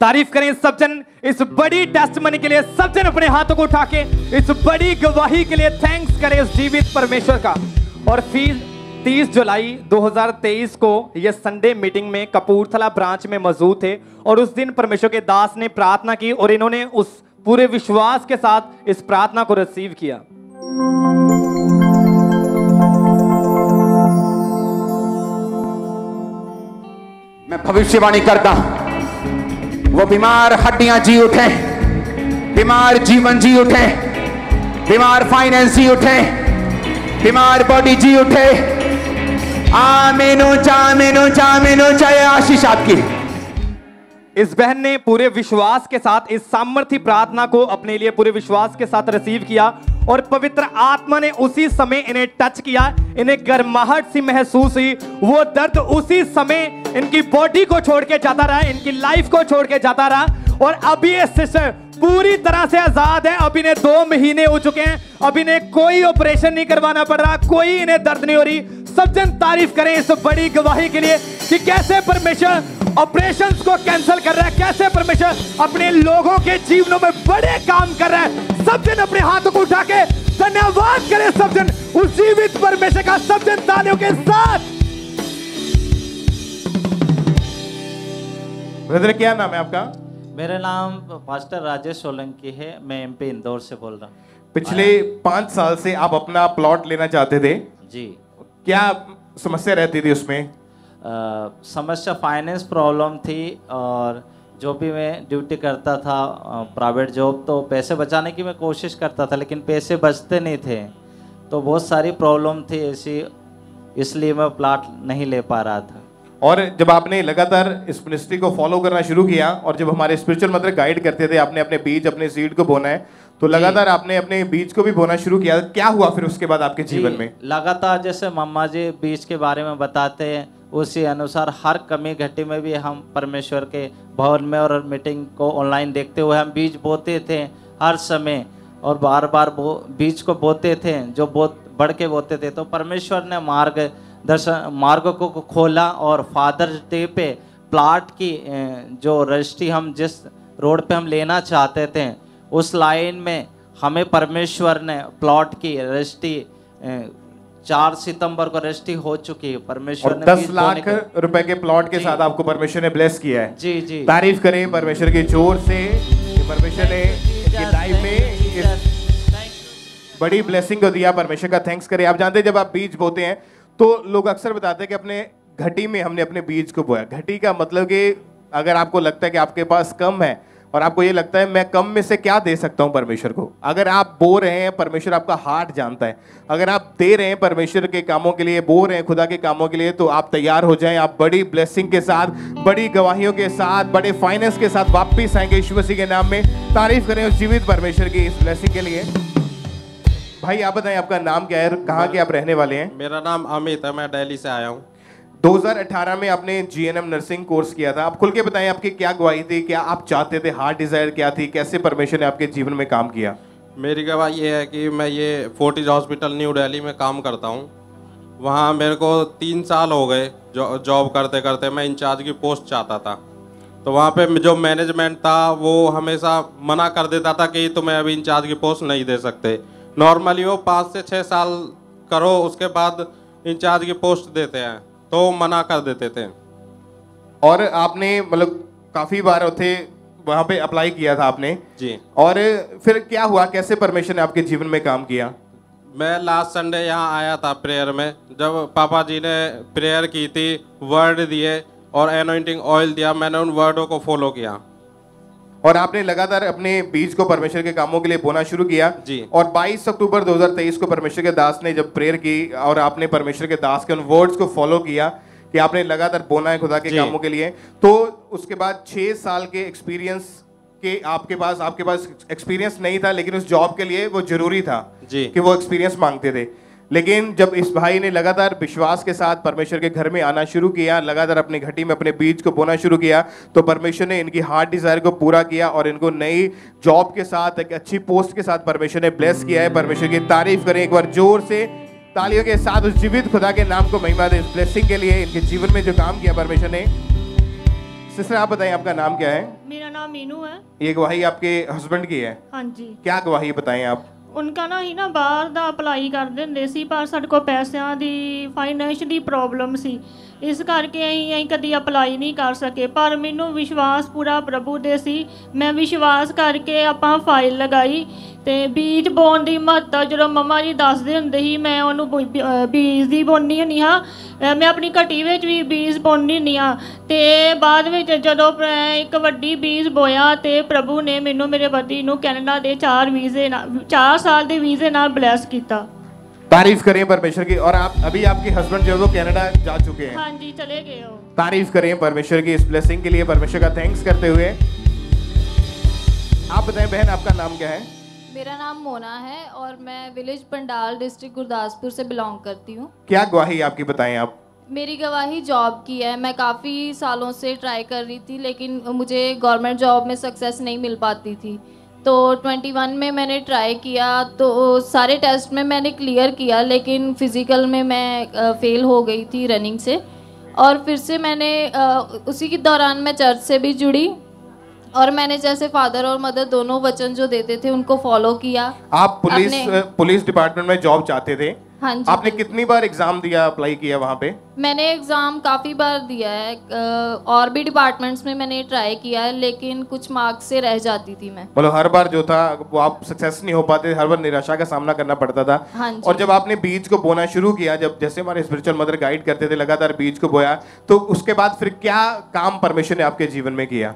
तारीफ करें सब जन इस बड़ी टेस्ट मनी के लिए सब जन अपने हाथों को उठा के इस बड़ी गवाही के लिए थैंक्स करें इस जीवित परमेश्वर का और फीस 30 जुलाई 2023 को ये संडे मीटिंग में कपूरथला ब्रांच में मौजूद थे और उस दिन परमेश्वर के दास ने प्रार्थना की और इन्होंने उस पूरे विश्वास के साथ इस प्रार्थना को रिसीव किया। मैं भविष्यवाणी करता हूँ। वो बीमार हड्डियाँ जी उठे, बीमार जीवन जी उठे, बीमार फाइनेंस जी उठे, बीमार बॉडी जी उठे। चाहे आशीष आपकी। इस बहन ने पूरे विश्वास के साथ, इस सामर्थ्य प्रार्थना को अपने लिए पूरे विश्वास के साथ रिसीव किया और पवित्र आत्मा ने उसी समय इन्हें टच किया, इन्हें गर्माहट सी महसूस हुई। वो दर्द उसी समय इनकी बॉडी को छोड़ के जाता रहा, इनकी लाइफ को छोड़ के जाता रहा और अभी ये सिस्टर पूरी तरह से आज़ाद है। अभी इन्हें दो महीने हो चुके हैं। अभी इन्हें कोई ऑपरेशन नहीं करवाना पड़ रहा, कोई इन्हें दर्द नहीं हो रही। सब जन तारीफ़ करें इस बड़ी गवाही के लिए कि कैसे परमेश्वर ऑपरेशंस को कैंसिल कर रहा है, कैसे परमेश्वर अपने लोगों के जीवनों में बड़े काम कर रहा है। सब जन अपने हाथों को उठा के धन्यवाद करें, सब जन उस जीवित परमेश्वर का, सब जन तालियों के साथ। ब्रदर क्या नाम है आपका? मेरा नाम पास्टर राजेश सोलंकी है मैं एमपी इंदौर से बोल रहा हूँ। पिछले पाँच साल से आप अपना प्लॉट लेना चाहते थे? जी। क्या समस्या रहती थी उसमें? अ, समस्या फाइनेंस प्रॉब्लम थी और जो भी मैं ड्यूटी करता था प्राइवेट जॉब तो पैसे बचाने की मैं कोशिश करता था लेकिन पैसे बचते नहीं थे। तो बहुत सारी प्रॉब्लम थी ऐसी इसलिए मैं प्लाट नहीं ले पा रहा था। और जब आपने लगातार इस मिनिस्ट्री को फॉलो करना शुरू किया और जब हमारे स्पिरिचुअल मदर गाइड करते थे आपने अपने बीज अपने सीड को बोना है तो लगातार आपने अपने बीज को भी बोना शुरू किया। क्या हुआ फिर उसके बाद आपके जीवन में? लगातार जैसे मम्मा जी बीज के बारे में बताते हैं उसी अनुसार हर कमी घटी में भी हम परमेश्वर के भवन में और मीटिंग को ऑनलाइन देखते हुए हम बीज बोते थे हर समय। और बार बार बो बीज को बोते थे जो बहुत बढ़ के बोते थे तो परमेश्वर ने मार्ग दर्शन मार्ग को खोला और फादर्स डे पे प्लाट की जो रजिस्ट्री हम जिस रोड पे हम लेना चाहते थे उस लाइन में हमें परमेश्वर ने प्लॉट की रजिस्ट्री चार सितंबर को रजिस्ट्री हो चुकी है। परमेश्वर ने दस लाख रुपए के प्लॉट के साथ आपको परमेश्वर ने ब्लेस किया है। जी जी। तारीफ़ करें परमेश्वर की ज़ोर से परमेश्वर ने लाइफ में बड़ी ब्लेसिंग को दिया। परमेश्वर का थैंक्स करें। आप जानते हैं जब आप बीज बोते हैं तो लोग अक्सर बताते हैं कि अपने घटी में हमने अपने बीज को बोया। घटी का मतलब कि अगर आपको लगता है कि आपके पास कम है और आपको ये लगता है मैं कम में से क्या दे सकता हूँ परमेश्वर को? अगर आप बो रहे हैं, परमेश्वर आपका हार्ट जानता है। अगर आप दे रहे हैं परमेश्वर के कामों के लिए, बो रहे हैं खुदा के कामों के लिए तो आप तैयार हो जाएँ, आप बड़ी ब्लेसिंग के साथ, बड़ी गवाहियों के साथ, बड़े फाइनेंस के साथ वापिस आएँगे मसीह के नाम में। तारीफ़ करें उस जीवित परमेश्वर की इस ब्लेसिंग के लिए। भाई आप बताएँ आपका नाम क्या है कहाँ के आप रहने वाले हैं? मेरा नाम अमित है मैं दिल्ली से आया हूँ। 2018 में आपने जीएनएम नर्सिंग कोर्स किया था। आप खुल के बताएँ आपकी क्या गवाही थी क्या आप चाहते थे? हार्ट डिज़ायर क्या थी? कैसे परमेश्वर ने आपके जीवन में काम किया? मेरी गवाही ये है कि मैं ये फोर्टिज हॉस्पिटल न्यू दिल्ली में काम करता हूँ। वहाँ मेरे को तीन साल हो गए जॉब करते करते मैं इंचार्ज की पोस्ट चाहता था। तो वहाँ पे जो मैनेजमेंट था वो हमेशा मना कर देता था कि तुम्हें अभी इंचार्ज की पोस्ट नहीं दे सकते। नॉर्मली वो पाँच से छः साल करो उसके बाद इंचार्ज की पोस्ट देते हैं तो मना कर देते थे। और आपने मतलब काफ़ी बार थे वहाँ पे अप्लाई किया था आपने। जी। और फिर क्या हुआ? कैसे परमिशन ने आपके जीवन में काम किया? मैं लास्ट संडे यहाँ आया था प्रेयर में जब पापा जी ने प्रेयर की थी वर्ड दिए और एनोइंटिंग ऑयल दिया मैंने उन वर्डों को फॉलो किया। और आपने लगातार अपने बीज को परमेश्वर के कामों के लिए बोना शुरू किया। जी। और 22 अक्टूबर 2023 को परमेश्वर के दास ने जब प्रेयर की और आपने परमेश्वर के दास के उन वर्ड्स को फॉलो किया कि आपने लगातार बोना है खुदा के कामों के लिए तो उसके बाद छह साल के एक्सपीरियंस के आपके पास आपके पास एक्सपीरियंस नहीं था लेकिन उस जॉब के लिए वो ज़रूरी था जी। कि वो एक्सपीरियंस मांगते थे। लेकिन जब इस भाई ने लगातार विश्वास के साथ परमेश्वर के घर में आना शुरू किया लगातार अपनी घटी में अपने बीज को बोना शुरू किया तो परमेश्वर ने इनकी हार्ट डिज़ायर को पूरा किया और इनको नई जॉब के साथ एक अच्छी पोस्ट के साथ परमेश्वर ने ब्लेस किया है। परमेश्वर की तारीफ़ करें एक बार ज़ोर से तालियों के साथ उस जीवित खुदा के नाम को महिमा दे। ब्लेसिंग के लिए इनके जीवन में जो काम किया परमेश्वर ने। सिस्टर आप बताइए आपका नाम क्या है? मेरा नाम मीनू है। ये गवाही आपके हस्बैंड की है? हाँ जी। क्या गवाही बताएँ आप? ਉਨਕਾ ਨਾ ਹੀ ਨਾ ਬਾਹਰ ਦਾ ਅਪਲਾਈ ਕਰਦੇ ਹੁੰਦੇ ਸੀ, ਪਰ ਸਾਡੇ ਕੋਲ ਪੈਸਿਆਂ ਦੀ ਫਾਈਨੈਂਸ ਦੀ ਪ੍ਰੋਬਲਮ ਸੀ। ਇਸ ਕਰਕੇ ਅਸੀਂ ਅਸੀਂ ਕਦੀ ਅਪਲਾਈ ਨਹੀਂ ਕਰ ਸਕੇ। ਪਰ ਮੈਨੂੰ ਵਿਸ਼ਵਾਸ ਪੂਰਾ ਪ੍ਰਭੂ ਦੇ ਸੀ। ਮੈਂ ਵਿਸ਼ਵਾਸ ਕਰਕੇ ਆਪਾਂ ਫਾਈਲ ਲਗਾਈ ਤੇ ਬੀਜ ਬੋਣ ਦੀ ਮਹੱਤਤਾ ਜਦੋਂ ਮਮਾ ਜੀ ਦੱਸਦੇ ਹੁੰਦੇ ਸੀ, ਮੈਂ ਉਹਨੂੰ ਬੀ- ਬੀ- ਅਹ ਬੀਜ ਦੀ ਬੋਣੀ ਹੁੰਦੀ ਹਾਂ। ਅਹ ਮੈਂ ਆਪਣੀ ਘਟੀ ਵਿੱਚ ਵੀ ਬੀਜ ਬੋਣੀ ਹੁੰਦੀ ਹਾਂ। ਤੇ ਬਾਅਦ ਵਿੱਚ ਜਦੋਂ ਮੈਂ ਇੱਕ ਵੱਡੀ ਬੀਜ ਬੋਇਆ ਤੇ ਪ੍ਰਭੂ ਨੇ ਮੈਨੂੰ ਮੇਰੇ ਪਤੀ ਨੂੰ ਕੈਨੇਡਾ ਦੇ ਚਾਰ ਵੀਜ਼ੇ ਨਾਲ 4 ਸਾਲ ਦੇ ਵੀਜ਼ੇ ਨਾਲ ਬਲੈਸ ਕੀਤਾ। तारीफ़ करें परमेश्वर की। और आप अभी आपके हस्बैंड जो है वो कनाडा जा चुके हैं। हाँ जी चले गए हो। तारीफ़ करें परमेश्वर की इस ब्लेसिंग के लिए। परमेश्वर का थैंक्स करते हुए। आप बताएँ बहन आपका नाम क्या है? मेरा नाम मोना है और मैं विलेज पंडाल डिस्ट्रिक्ट गुरदासपुर से बिलोंग करती हूँ। क्या गवाही आपकी बताएँ आप? मेरी गवाही जॉब की है। मैं काफ़ी सालों से ट्राई कर रही थी लेकिन मुझे गवर्नमेंट जॉब में सक्सेस नहीं मिल पाती थी। तो 21 में मैंने ट्राई किया तो सारे टेस्ट में मैंने क्लियर किया लेकिन फ़िज़िकल में मैं फ़ेल हो गई थी रनिंग से। और फिर से मैंने उसी के दौरान मैं चर्च से भी जुड़ी और मैंने जैसे फादर और मदर दोनों वचन जो देते थे उनको फॉलो किया। आप पुलिस पुलिस डिपार्टमेंट में जॉब चाहते थे? हाँ जी आपने कितनी बार एग्ज़ाम दिया अप्लाई किया वहाँ पे? मैंने एग्ज़ाम काफ़ी बार दिया है। और भी डिपार्टमेंट्स में मैंने ट्राई किया है लेकिन कुछ मार्क्स से रह जाती थी मैं। मतलब हर बार जो था वो आप सक्सेस नहीं हो पाते हर बार निराशा का सामना करना पड़ता था। हाँ जी। और जब आपने बीज को बोना शुरू किया जब जैसे हमारे स्पिरिचुअल मदर गाइड करते थे लगातार बीज को बोया तो उसके बाद फिर क्या काम परमेश्वर ने आपके जीवन में किया?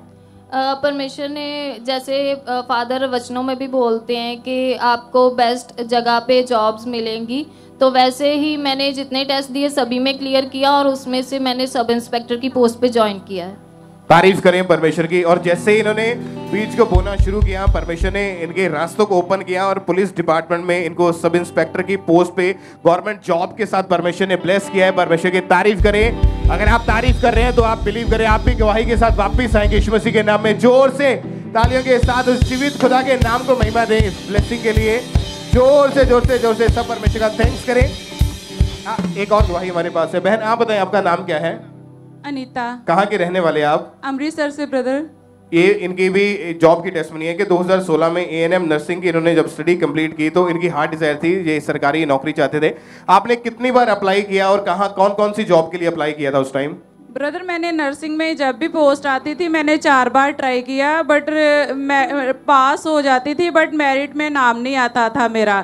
परमेश्वर ने जैसे फादर वचनों में भी बोलते हैं कि आपको बेस्ट जगह पे जॉब्स मिलेंगी तो वैसे ही मैंने जितने टेस्ट दिए, सभी में क्लियर किया और उसमें से मैंने सब इंस्पेक्टर की पोस्ट पे ज्वाइन किया है। तारीफ़ करें परमेश्वर की, और जैसे ही इन्होंने बीज को बोना शुरू किया, परमेश्वर ने इनके रास्तों को ओपन किया और पुलिस डिपार्टमेंट में इनको सब इंस्पेक्टर की पोस्ट पे गवर्नमेंट जॉब के साथ परमेश्वर ने ब्लेस किया है। परमेश्वर की तारीफ़ करें। अगर आप तारीफ़ कर रहे हैं तो आप बिलीव करें, आप भी गवाही के साथ वापिस आएँगे मसीह के नाम में। ज़ोर से तालियों के साथ उस जीवित खुदा के नाम को महिमा दें। ब्लेसिंग के लिए ज़ोर से ज़ोर से ज़ोर से सब परमेश्वर का थैंक्स करें। आ, एक और गवाही हमारे पास है। बहन आप बताएँ आपका नाम क्या है? अनीता। कहाँ के रहने वाले आप? अमृतसर से ब्रदर ये इनकी भी जॉब की टेस्टमनी है कि 2016 में एएनएम नर्सिंग की इन्होंने जब स्टडी कंप्लीट की तो इनकी हार्ट डिज़ायर थी ये सरकारी नौकरी चाहते थे। आपने कितनी बार अप्लाई किया और कहाँ कौन कौन सी जॉब के लिए अप्लाई किया था उस टाइम ब्रदर मैंने नर्सिंग में जब भी पोस्ट आती थी, मैंने चार बार ट्राई किया बट मैं पास हो जाती थी बट मेरिट में नाम नहीं आता था मेरा।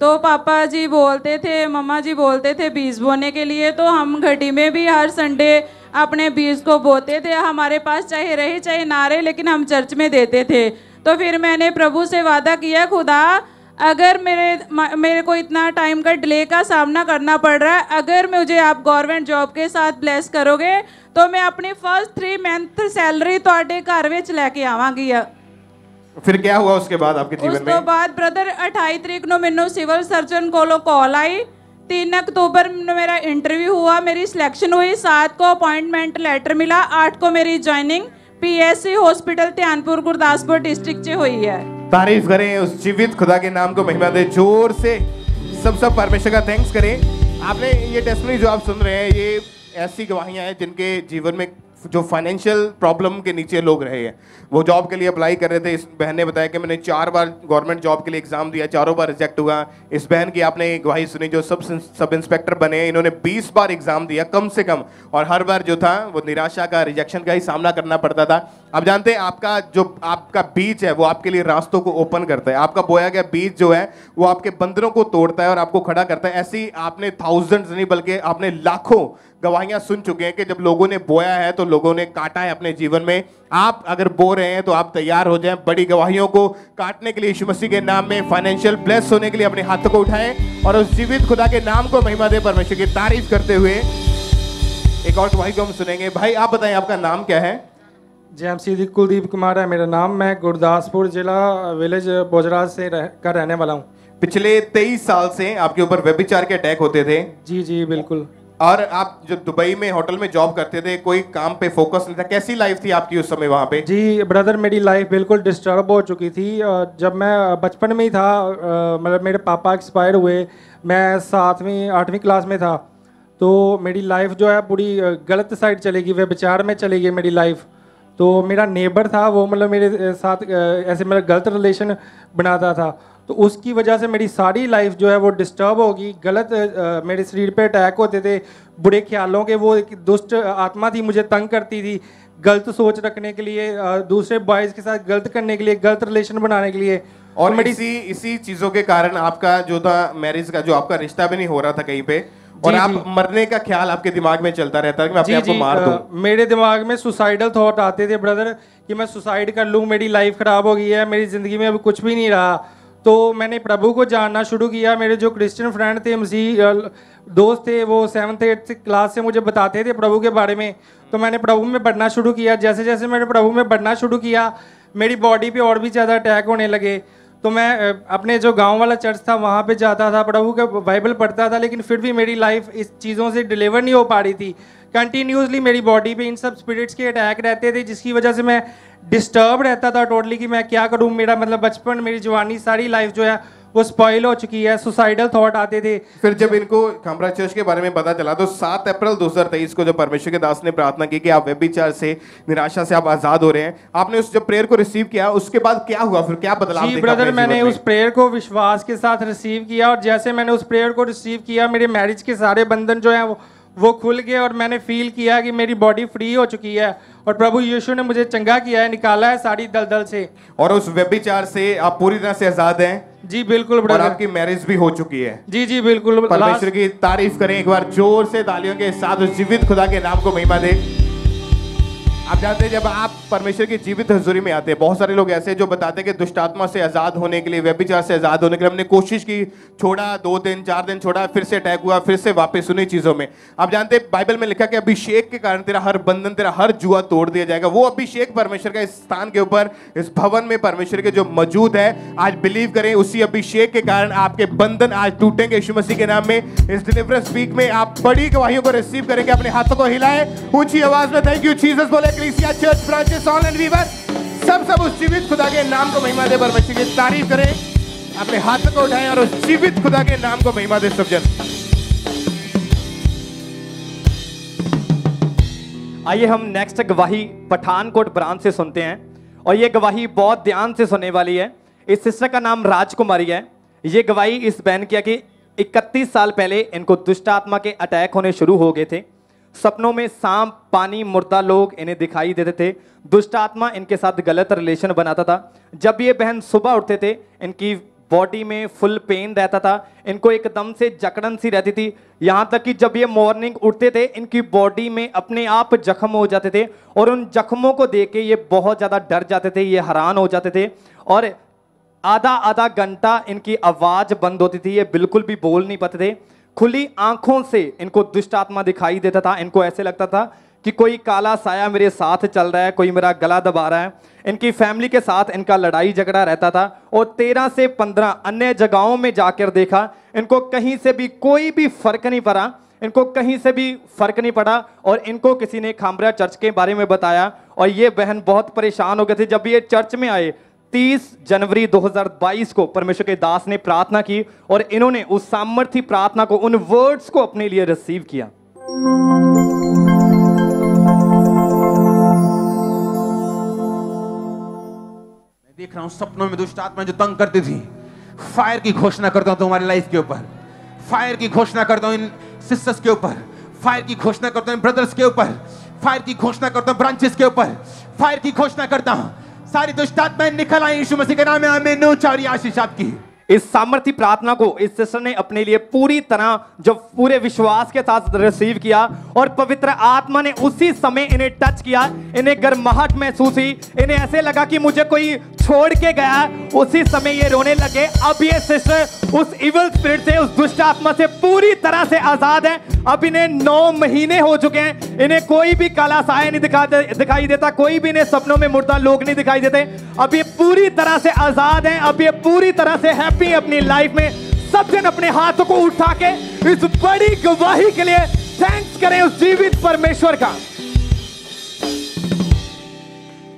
तो पापा जी बोलते थे, मम्मा जी बोलते थे बीज बोने के लिए तो हम घटी में भी हर संडे अपने बीज को बोते थे। हमारे पास चाहे रहे, चाहे ना रहे, लेकिन हम चर्च में देते थे। तो फिर मैंने प्रभु से वादा किया, खुदा अगर मेरे म- मेरे को इतना टाइम का डिले का सामना करना पड़ रहा है अगर मुझे आप गवर्नमेंट जॉब के साथ ब्लेस करोगे तो मैं अपनी फर्स्ट थ्री मंथ सैलरी ਤੁਹਾਡੇ ਘਰ ਵਿੱਚ ਲੈ ਕੇ ਆਵਾਂਗੀ फिर क्या हुआ उसके बाद आपके ਉਸ जीवन ਤੋਂ में ਬਾਅਦ ਬ੍ਰਦਰ 28 ਤਰੀਕ ਨੂੰ ਮੈਨੂੰ ਸਿਵਲ ਸਰਜਨ ਕੋਲੋਂ ਕਾਲ ਆਈ 3 अक्टूबर में मेरा इंटरव्यू हुआ मेरी सिलेक्शन हुई सात को अपॉइंटमेंट लेटर मिला आठ को मेरी joining PSC hospital Dhyanpur Gurdaspur district से हुई है तारीफ़ करें, उस जीवित खुदा के नाम को महिमा दे, ज़ोर से। सब सब परमेश्वर का थैंक्स करें। आपने ये टेस्टमनी जो आप सुन रहे हैं, ये ऐसी गवाहियाँ हैं जिनके जीवन में जो फाइनेंशियल प्रॉब्लम के नीचे लोग रहे हैं। वो जॉब के लिए अप्लाई कर रहे थे। इस बहन ने बताया कि मैंने चार बार गवर्नमेंट जॉब के लिए एग्ज़ाम दिया, चारों बार रिजेक्ट हुआ। इस बहन की आपने गवाही सुनी जो सब सब इंस्पेक्टर बने इन्होंने 20 बार एग्ज़ाम दिया, कम से कम। और हर बार जो था, वो निराशा का रिजेक्शन का ही सामना करना पड़ता था। अब जानते हैं, आपका जो, आपका बीज है, वो आपके लिए रास्तों को ओपन करता है। आपका बोया गया बीज जो है, वो आपके बंदरों को तोड़ता है और आपको खड़ा करता है। ऐसी आपने थाउजेंड्स नहीं, बल्कि आपने लाखों गवाहियाँ सुन चुके हैं कि जब लोगों ने बोया है तो लोगों ने काटा है अपने जीवन में। आप अगर बो रहे हैं तो आप तैयार हो जाएँ। बड़ी गवाहियों को काटने के लिए यीशु मसीह के नाम में फाइनेंशियल ब्लेस होने के लिए अपने हाथों को उठाएँ और उस जीवित खुदा के नाम को महिमा दे परमेश्वर की तारीफ़ करते हुए। एक और गवाही को हम सुनेंगे। भाई आप बताएँ आपका नाम क्या है? जय हम सीधी कुलदीप कुमार है। मेरा नाम मैं गुरदासपुर जिला विलेज बोजराज से रह, का रहने वाला हूँ। पिछले तेईस साल से आपके ऊपर व्यभिचार के अटैक होते थे। जी जी बिल्कुल। और आप जो दुबई में होटल में जॉब करते थे, कोई काम पे फोकस नहीं था, कैसी लाइफ थी आपकी उस समय वहाँ पे? जी ब्रदर मेरी लाइफ बिल्कुल डिस्टर्ब हो चुकी थी। जब मैं बचपन में ही था मतलब मेरे पापा एक्सपायर हुए, मैं सातवीं, आठवीं क्लास में था तो मेरी लाइफ जो है पूरी गलत साइड चलेगी गई, व्यभिचार में चली गई मेरी लाइफ तो मेरा नेबर था, वो मतलब मेरे साथ ऐसे मतलब गलत रिलेशन बनाता था। तो उसकी वजह से मेरी सारी लाइफ जो है वो डिस्टर्ब होगी गलत अ, मेरे शरीर पे अटैक होते थे बुरे ख्यालों के वो एक दुष्ट आत्मा थी मुझे तंग करती थी गलत सोच रखने के लिए दूसरे बॉयज़ के साथ गलत करने के लिए गलत रिलेशन बनाने के लिए। और मेरी इसी इसी चीज़ों के कारण आपका जो था मैरिज का जो आपका रिश्ता भी नहीं हो रहा था कहीं पे और जी, आप जी। मरने का ख्याल आपके दिमाग में चलता रहता है कि मैं अपने आप को मार दूँ। मेरे दिमाग में सुसाइडल थॉट आते थे ब्रदर कि मैं सुसाइड कर लूँ मेरी लाइफ खराब हो गई है मेरी ज़िंदगी में अब कुछ भी नहीं रहा। तो मैंने प्रभु को जानना शुरू किया। मेरे जो क्रिश्चियन फ्रेंड थे मसीह दोस्त थे, वो सेवन्थ एट्थ क्लास से मुझे बताते थे प्रभु के बारे में। तो मैंने प्रभु में बढ़ना शुरू किया। जैसे जैसे मैंने प्रभु में बढ़ना शुरू किया, मेरी बॉडी पे और भी ज़्यादा अटैक होने लगे। तो मैं अपने जो गाँव वाला चर्च था, वहाँ पे जाता था, प्रभु का बाइबल पढ़ता था, लेकिन फिर भी मेरी लाइफ इस चीज़ों से डिलीवर नहीं हो पा रही थी। कंटिन्यूसली मेरी बॉडी पे इन सब स्पिरिट्स के अटैक रहते थे, जिसकी वजह से मैं डिस्टर्ब रहता था टोटली कि मैं क्या करूँ? मेरा मतलब बचपन मेरी जवानी सारी लाइफ जो है वो स्पॉइल हो चुकी है सुसाइडल थॉट आते थे। फिर जब इनको खामरा चर्च के बारे में पता चला तो 7 अप्रैल 2023 को जब परमेश्वर के दास ने प्रार्थना की कि आप व्यभिचार से निराशा से आप आज़ाद हो रहे हैं आपने उस जब प्रेयर को रिसीव किया उसके बाद क्या हुआ? फिर क्या बदलाव जी ब्रदर मैंने उस प्रेयर को विश्वास के साथ रिसीव किया और जैसे मैंने उस प्रेयर को रिसीव किया मेरे मैरिज के सारे बंधन जो है वो वो खुल गए और मैंने फील किया कि मेरी बॉडी फ्री हो चुकी है। और प्रभु यीशु ने मुझे चंगा किया है निकाला है सारी दलदल से। और उस व्यभिचार से आप पूरी तरह से आज़ाद हैं। जी बिल्कुल और आपकी मैरिज भी हो चुकी है। जी जी बिल्कुल। परमेश्वर की तारीफ़ करें एक बार ज़ोर से तालियों के साथ उस जीवित खुदा के नाम को महिमा दे। आप जानते हैं, जब आप परमेश्वर की जीवित हजूरी में आते हैं, बहुत सारे लोग ऐसे जो बताते हैं कि दुष्ट आत्मा से आज़ाद होने के लिए, व्यभिचार से आज़ाद होने के लिए, हमने कोशिश की, छोड़ा, दो दिन, चार दिन छोड़ा, फिर से अटैक हुआ, फिर से वापस उन्हीं चीज़ों में। आप जानते हैं, बाइबल में लिखा कि अभिषेक के कारण तेरा हर बंधन, तेरा हर जुआ तोड़ दिया जाएगा। वो अभिषेक परमेश्वर का इस स्थान के ऊपर, इस भवन में परमेश्वर के जो मौजूद है, आज बिलीव करें, उसी अभिषेक के कारण आपके बंधन आज टूटेंगे। यीशु मसीह के नाम में, इस डिलीवरेंस वीक में आप बड़ी गवाहियों को रिसीव करेंगे, अपने हाथों को हिलाएँ, ऊँची आवाज़ में थैंक यू जीसस बोले। क्रिसिया चर्च ब्रांचेस ऑनलाइन वीवर सब सब उस जीवित खुदा के नाम को महिमा दे, परमेश्वर की तारीफ़ करें। अपने हाथों को उठाएँ और उस जीवित खुदा के नाम को महिमा दे, सब जन। आइए हम नेक्स्ट गवाही पठानकोट ब्रांच से सुनते हैं। और ये गवाही बहुत ध्यान से सुनने वाली है। इस सिस्टर का नाम राजकुमारी है। ये गवाही इस बहन किया कि 31 साल पहले इनको दुष्ट आत्मा के अटैक होने शुरू हो गए थे। सपनों में सांप, पानी, मुर्दा लोग इन्हें दिखाई देते थे। दुष्ट आत्मा इनके साथ गलत रिलेशन बनाता था। जब ये बहन सुबह उठते थे, इनकी बॉडी में फुल पेन रहता था। इनको एकदम से जकड़न सी रहती थी। यहाँ तक कि जब ये मॉर्निंग उठते थे, इनकी बॉडी में अपने आप जख्म हो जाते थे और उन जख्मों को देख के ये बहुत ज़्यादा डर जाते थे, ये हैरान हो जाते थे और आधा आधा घंटा इनकी आवाज़ बंद होती थी। ये बिल्कुल भी बोल नहीं पाते थे। खुली आँखों से इनको दुष्ट आत्मा दिखाई देता था। इनको ऐसे लगता था कि कोई काला साया मेरे साथ चल रहा है, कोई मेरा गला दबा रहा है। इनकी फैमिली के साथ इनका लड़ाई झगड़ा रहता था और तेरह से पंद्रह अन्य जगहों में जाकर देखा, इनको कहीं से भी कोई भी फ़र्क नहीं पड़ा। इनको कहीं से भी फ़र्क नहीं पड़ा और इनको किसी ने खामरा चर्च के बारे में बताया और ये बहन बहुत परेशान हो गए थे। जब ये चर्च में आए 30 जनवरी 2022 को परमेश्वर के दास ने प्रार्थना की और इन्होंने उस सामर्थ्य प्रार्थना को, उन वर्ड्स को अपने लिए रिसीव किया। मैं देख रहा हूँ सपनों में दुष्ट आत्मा जो तंग करती थी। फायर की घोषणा करता हूँ तुम्हारी लाइफ के ऊपर। फायर की घोषणा करता हूँ इन सिस्टर्स के ऊपर। फायर की घोषणा करता हूँ इन ब्रदर्स के ऊपर। फायर की घोषणा करता हूँ ब्रांचेस के ऊपर। फायर की घोषणा करता हूँ सारी दुष्टात्माएँ निकल आई। यीशु मसीह के नाम में आमीन। चार आशीष आपकी। इस सामर्थ्य प्रार्थना को इस सिस्टर ने अपने लिए पूरी तरह जब पूरे विश्वास के साथ रिसीव किया और पवित्र आत्मा ने उसी समय इन्हें टच किया इन्हें गर्माहट महसूस हुई इन्हें ऐसे लगा कि मुझे कोई छोड़ के गया। उसी समय ये रोने लगे। अब ये सिस्टर उस इवल स्पिरिट से उस दुष्ट आत्मा से पूरी तरह से आज़ाद है। अब इन्हें नौ महीने हो चुके हैं। इन्हें कोई भी काला साया नहीं दिखा दे, दिखाई देता कोई भी इन्हें सपनों में मुर्दा लोग नहीं दिखाई देते। अब ये पूरी तरह से आज़ाद हैं। अब ये पूरी तरह से हैप्पी अपनी लाइफ में सब जन अपने हाथों को उठा के इस बड़ी गवाही के लिए थैंक्स करें उस जीवित परमेश्वर का।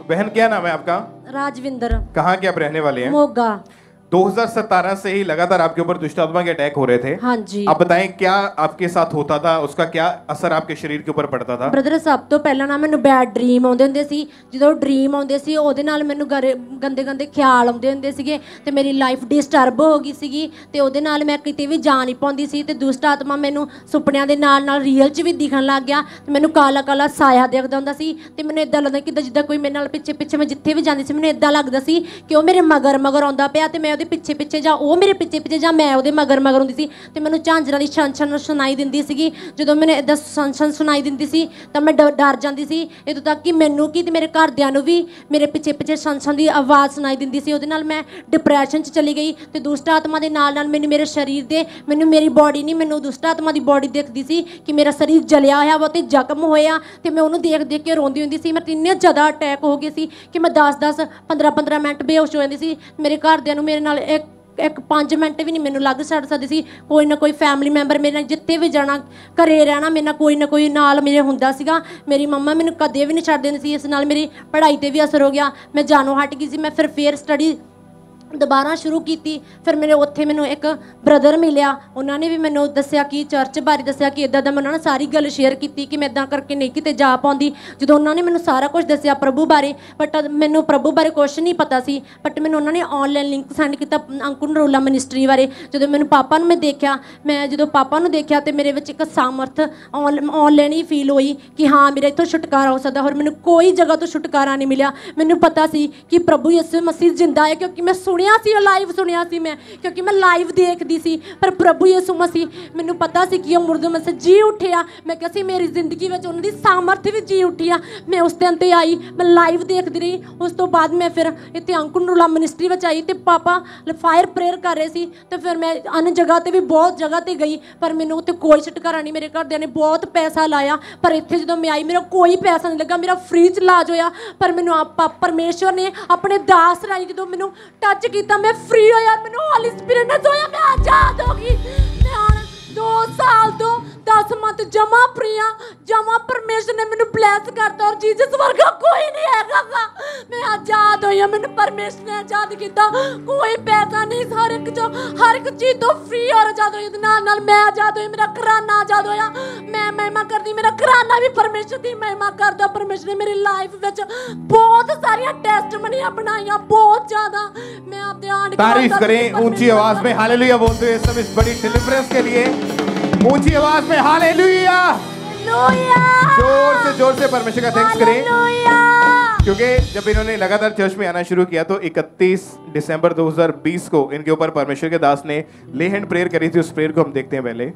बहन क्या नाम है आपका? राजविंदर। कहाँ के आप रहने वाले हैं? मोगा। 2017 से ही लगातार आपके ऊपर दुष्टात्मा के अटैक हो रहे थे। हाँ जी। आप बताएं क्या आपके साथ होता था? उसका क्या असर आपके ਸਰੀਰ ਦੇ ਉੱਪਰ ਪੜਦਾ ਥਾ ਬ੍ਰਦਰ ਸਭ ਤੋਂ ਪਹਿਲਾਂ ਨਾ ਮੈਨੂੰ ਬੈਡ ਡ੍ਰੀਮ ਆਉਂਦੇ ਹੁੰਦੇ ਸੀ। ਜਦੋਂ ਡ੍ਰੀਮ ਆਉਂਦੇ ਸੀ ਉਹਦੇ ਨਾਲ ਮੈਨੂੰ ਗੰਦੇ ਗੰਦੇ ਖਿਆਲ ਆਉਂਦੇ ਹੁੰਦੇ ਸੀਗੇ ਤੇ ਮੇਰੀ ਲਾਈਫ ਡਿਸਟਰਬ ਹੋ ਗਈ ਸੀਗੀ ਤੇ ਉਹਦੇ ਨਾਲ ਮੈਂ ਕਿਤੇ ਵੀ ਜਾ ਨਹੀਂ ਪਾਉਂਦੀ ਸੀ ਤੇ ਦੁਸ਼ਟ ਆਤਮਾ ਮੈਨੂੰ ਸੁਪਨਿਆਂ ਦੇ ਨਾਲ ਨਾਲ ਰੀਅਲ 'ਚ ਵੀ ਦਿਖਣ ਲੱਗ ਗਿਆ। ਤੇ ਮੈਨੂੰ ਕਾਲਾ ਕਾਲਾ ਸਾਇਆ ਦਿਖਦਾ ਹੁੰਦਾ ਸੀ ਤੇ ਮੈਨੂੰ ਇਦਾਂ ਲੱਗਦਾ ਕਿ ਜਿੱਦਾਂ ਕੋਈ ਮੇਰੇ ਨਾਲ ਪਿੱਛੇ ਪਿੱਛੇ ਮੈਂ ਜਿੱਥੇ ਵੀ ਜਾਂਦੀ ਸੀ ਮੈਨੂੰ ਇਦਾਂ ਲੱਗਦਾ ਸੀ ਕਿ ਉਹ ਮੇਰੇ ਮਗਰ ਮਗਰ ਆਉਂਦਾ ਪਿਆ ਤੇ ਮੈਂ ਉਹਦੇ ਪਿੱਛੇ ਪਿੱਛੇ ਜਾਂ ਉਹ ਮੇਰੇ ਪਿੱਛੇ ਪਿੱਛੇ ਜਾਂ ਮੈਂ ਉਹਦੇ ਮਗਰ ਮਗਰ ਹੁੰਦੀ ਸੀ ਤੇ ਮੈਨੂੰ ਝਾਂਜਰਾਂ ਦੀ ਛਣ ਛਣ ਸੁਣਾਈ ਦਿੰਦੀ ਸੀਗੀ। ਜਦੋਂ ਮੈਨੂੰ ਇਦਾਂ ਛਣ ਸੁਣਾਈ ਦਿੰਦੀ ਸੀ ਤਾਂ ਮੈਂ ਡਰ ਜਾਂਦੀ ਸੀ। ਇਦੋਂ ਤੱਕ ਕਿ ਮੈਨੂੰ ਕੀ ਤੇ ਮੇਰੇ ਘਰਦਿਆਂ ਨੂੰ ਵੀ ਮੇਰੇ ਪਿੱਛੇ ਪਿੱਛੇ ਛਣ ਛਣ ਦੀ ਆਵਾਜ਼ ਸੁਣਾਈ ਦਿੰਦੀ ਸੀ। ਉਹਦੇ ਨਾਲ ਮੈਂ ਡਿਪਰੈਸ਼ਨ 'ਚ ਚਲੀ ਗਈ ਤੇ ਦੁਸ਼ਟ ਆਤਮਾ ਦੇ ਨਾਲ ਨਾਲ ਮੈਨੂੰ ਮੇਰੇ ਸਰੀਰ ਦੇ, ਮੈਨੂੰ ਮੇਰੀ ਬਾਡੀ ਨਹੀਂ, ਮੈਨੂੰ ਦੁਸ਼ਟ ਆਤਮਾ ਦੀ ਬਾਡੀ ਦੇਖਦੀ ਸੀ ਕਿ ਮੇਰਾ ਸਰੀਰ ਜਲਿਆ ਹੋਇਆ ਵਾ ਤੇ ਜ਼ਖਮ ਹੋਇਆ ਤੇ ਮੈਂ ਉਹਨੂੰ ਦੇਖ ਦੇਖ ਕੇ ਰੋਂਦੀ ਹੁੰਦੀ ਸੀ। ਮੇਰੇ ਇੰਨੇ ਜ਼ਿਆਦਾ ਅਟੈਕ ਹੋ ਗਏ ਸੀ ਕਿ ਮੈਂ 10 10 15 15 ਮਿੰਟ ਬੇਹੋਸ਼ ਹੋ ਜਾਂਦੀ ਸੀ। ਮੇਰੇ ਘਰਦਿਆਂ ਨੂੰ ਮੇਰੇ ਨਾਲ ਇੱਕ ਇੱਕ 5 ਮਿੰਟ ਵੀ ਨਹੀਂ ਮੈਨੂੰ ਲੱਗ ਛੱਡ ਸਕਦੀ ਸੀ। ਕੋਈ ਨਾ ਕੋਈ ਫੈਮਿਲੀ ਮੈਂਬਰ ਮੇਰੇ ਨਾਲ ਜਿੱਥੇ ਵੀ ਜਾਣਾ, ਘਰੇ ਰਹਿਣਾ, ਮੇਰੇ ਨਾਲ ਕੋਈ ਨਾ ਕੋਈ ਨਾਲ ਮੇਰੇ ਹੁੰਦਾ ਸੀਗਾ। ਮੇਰੀ ਮੰਮਾ ਮੈਨੂੰ ਕਦੇ ਵੀ ਨਹੀਂ ਛੱਡ ਦਿੰਦੀ ਸੀ। ਇਸ ਨਾਲ ਮੇਰੀ ਪੜ੍ਹਾਈ ਤੇ ਵੀ ਅਸਰ ਹੋ ਗਿਆ। ਮੈਂ ਜਾਣੋਂ ਹਟ ਗਈ ਸੀ। ਮੈਂ ਫਿਰ ਫੇਰ ਸਟੱਡੀ ਦੁਬਾਰਾ ਸ਼ੁਰੂ ਕੀਤੀ, ਫਿਰ ਮੇਰੇ ਉੱਥੇ ਮੈਨੂੰ ਇੱਕ ਬ੍ਰਦਰ ਮਿਲਿਆ। ਉਹਨਾਂ ਨੇ ਵੀ ਮੈਨੂੰ ਦੱਸਿਆ ਕਿ ਚਰਚ ਬਾਰੇ ਦੱਸਿਆ ਕਿ ਇਦਾਂ ਦਾ ਮੈਂ ਉਹਨਾਂ ਨਾਲ ਸਾਰੀ ਗੱਲ ਸ਼ੇਅਰ ਕੀਤੀ ਕਿ ਮੈਂ ਇਦਾਂ ਕਰਕੇ ਨਹੀਂ ਕਿਤੇ ਜਾ ਪਾਉਂਦੀ। ਜਦੋਂ ਉਹਨਾਂ ਨੇ ਮੈਨੂੰ ਸਾਰਾ ਕੁਝ ਦੱਸਿਆ ਪ੍ਰਭੂ ਬਾਰੇ ਬਟ ਮੈਨੂੰ ਪ੍ਰਭੂ ਬਾਰੇ ਕੁਝ ਨਹੀਂ ਪਤਾ ਸੀ ਬਟ ਮੈਨੂੰ ਉਹਨਾਂ ਨੇ ਆਨਲਾਈਨ ਲਿੰਕ ਸੈਂਡ ਕੀਤਾ ਅੰਕੁਰ ਨਰੋਲਾ ਮਿਨਿਸਟਰੀ ਬਾਰੇ। ਜਦੋਂ ਮੈਨੂੰ ਪਾਪਾ ਨੂੰ ਮੈਂ ਦੇਖਿਆ, ਮੈਂ ਜਦੋਂ ਪਾਪਾ ਨੂੰ ਦੇਖਿਆ ਤੇ ਮੇਰੇ ਵਿੱਚ ਇੱਕ ਸਾਮਰਥ ਆਨਲਾਈਨ ਹੀ ਫੀਲ ਹੋਈ ਕਿ ਹਾਂ, ਮੇਰਾ ਇੱਥੋਂ ਛੁਟਕਾਰਾ ਹੋ ਸਕਦਾ ਹੋਰ ਮੈਨੂੰ ਕੋਈ ਜਗ੍ਹਾ ਤੋਂ ਛੁਟਕਾਰਾ ਨਹੀਂ ਮਿਲਿਆ। ਮੈਨੂੰ ਪਤਾ ਸੀ ਕਿ ਪ੍ਰਭੂ ਯਿਸੂ ਮਸੀਹ ਜਿੰਦਾ ਹੈ ਕਿਉਂਕਿ ਮੈਂ ਸੁਣਿਆ ਸੀ ਲਾਈਵ ਸੁਣਿਆ ਸੀ ਮੈਂ, ਕਿਉਂਕਿ ਮੈਂ ਲਾਈਵ ਦੇਖਦੀ ਸੀ, ਪਰ ਪ੍ਰਭੂ ਯਿਸੂ ਮਸੀਹ ਮੈਨੂੰ ਪਤਾ ਸੀ ਕਿ ਉਹ ਮੁਰਦੇ ਮਸੇ ਜੀ ਉੱਠਿਆ। ਮੈਂ ਕਿਹਾ ਸੀ, ਮੇਰੀ ਜ਼ਿੰਦਗੀ ਵਿੱਚ ਉਹਨਾਂ ਦੀ ਸਾਮਰਥ ਵੀ ਜੀ ਉੱਠੀ ਆ। ਮੈਂ ਉਸ ਦਿਨ ਤੇ ਆਈ, ਮੈਂ ਲਾਈਵ ਦੇਖਦੀ ਰਹੀ। ਉਸ ਤੋਂ ਬਾਅਦ ਮੈਂ ਫਿਰ ਇੱਥੇ ਅੰਕੁਰ ਨੂਰਲਾ ਮਿਨਿਸਟਰੀ ਵਿੱਚ ਆਈ ਤੇ ਪਾਪਾ ਫਾਇਰ ਪ੍ਰੇਅਰ ਕਰ ਰਹੇ ਸੀ। ਤੇ ਫਿਰ ਮੈਂ ਅਨ ਜਗ੍ਹਾ ਤੇ ਵੀ ਬਹੁਤ ਜਗ੍ਹਾ ਤੇ ਗਈ, ਪਰ ਮੈਨੂੰ ਉੱਥੇ ਕੋਈ ਛੁਟਕਾਰਾ ਨਹੀਂ, ਮੇਰੇ ਘਰਦਿਆਂ ਨੇ ਬਹੁਤ ਪੈਸਾ ਲਾਇਆ। ਪਰ ਇੱਥੇ ਜਦੋਂ ਮੈਂ ਆਈ, ਮੇਰਾ ਕੋਈ ਪੈਸਾ ਨਹੀਂ ਲੱਗਾ, ਮੇਰਾ ਫ੍ਰੀ ਚ ਇਲਾਜ ਹੋਇਆ। ਪਰ ਮੈਨੂੰ ਆਪਾ ਪਰਮੇਸ਼ਵਰ ਨੇ ਆਪਣੇ ਦਾਸ ਰਾਹੀਂ ਜਦੋਂ ਮੈਨੂੰ ਟੱਚ ਕੀਤਾ, ਮੈਂ ਫ੍ਰੀ ਹੋਇਆ ਮੈਨੂੰ ਹੋਲੀ ਸਪਿਰਿਟ ਨੇ ਧੋਇਆ ਮੈਂ ਆਜ਼ਾਦ ਹੋ ਗਈ। ਮੈਂ ਹੁਣ 2 ਸਾਲ ਤੋਂ 10 ਮੰਥ ਜਮਾ ਪ੍ਰਿਆ ਜਮਾ ਪਰਮੇਸ਼ਰ ਨੇ ਮੈਨੂੰ ਬਲੈਸ ਕਰਤਾ ਔਰ ਜੀਸਸ ਵਰਗਾ ਕੋਈ ਨਹੀਂ ਹੈਗਾ ਗਾ। ਮੈਂ ਆਜ਼ਾਦ ਹੋਈ ਹਾਂ ਮੈਨੂੰ ਪਰਮੇਸ਼ਰ ਨੇ ਆਜ਼ਾਦ ਕੀਤਾ ਕੋਈ ਪੈਸਾ ਨਹੀਂ ਹਰ ਇੱਕ ਜੋ ਹਰ ਇੱਕ ਚੀਜ਼ ਤੋਂ ਫ੍ਰੀ ਔਰ ਆਜ਼ਾਦ ਹੋਈ ਉਹਦੇ ਨਾਲ ਨਾਲ ਮੈਂ ਆਜ਼ਾਦ ਹੋਈ ਮੇਰਾ ਘਰਾਨਾ ਆਜ਼ਾਦ ਹੋਇਆ ਮੈਂ ਮਹਿਮਾ ਕਰਦੀ ਮੇਰਾ ਘਰਾਨਾ ਵੀ ਪਰਮੇਸ਼ਰ ਦੀ ਮਹਿਮਾ ਕਰਦਾ ਪਰਮੇਸ਼ਰ ਨੇ ਮੇਰੀ ਲਾਈਫ ਵਿੱਚ ਬਹੁਤ ਸਾਰੀਆਂ ਟੈਸਟਮਨੀਆਂ ਬਣਾਈਆਂ ਬਹੁਤ ਜ਼ਿਆਦਾ मैं आपने आंट तारीफ करें ऊंची आवाज में हालेलुया बोलते हुए सब इस बड़ी डिलीवरेंस के लिए ऊँची आवाज़ में हालेलुया। ज़ोर से ज़ोर से परमेश्वर का थैंक्स करें। क्योंकि जब इन्होंने लगातार चर्च में आना शुरू किया तो 31 दिसंबर 2020 को इनके ऊपर परमेश्वर के दास ने ले हैंड प्रेयर करी थी। उस प्रेयर को हम देखते हैं पहले।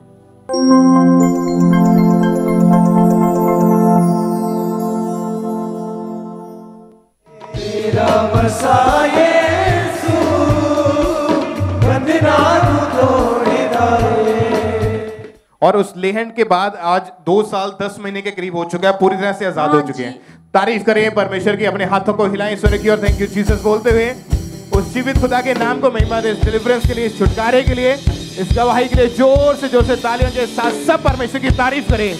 तेरा मसाये वंदना तू। और उस लेहंड के बाद आज दो साल दस महीने के करीब हो चुका है पूरी तरह से आज़ाद हो चुके हैं। तारीफ़ करें परमेश्वर की अपने हाथों को हिलाएँ ईश्वर की और थैंक यू जीसस बोलते हुए। उस जीवित खुदा के नाम को महिमा दे इस डिलीवरेंस के लिए इस छुटकारे के लिए इस गवाही के लिए ज़ोर से ज़ोर से तालियों के साथ सब परमेश्वर की तारीफ़ करें।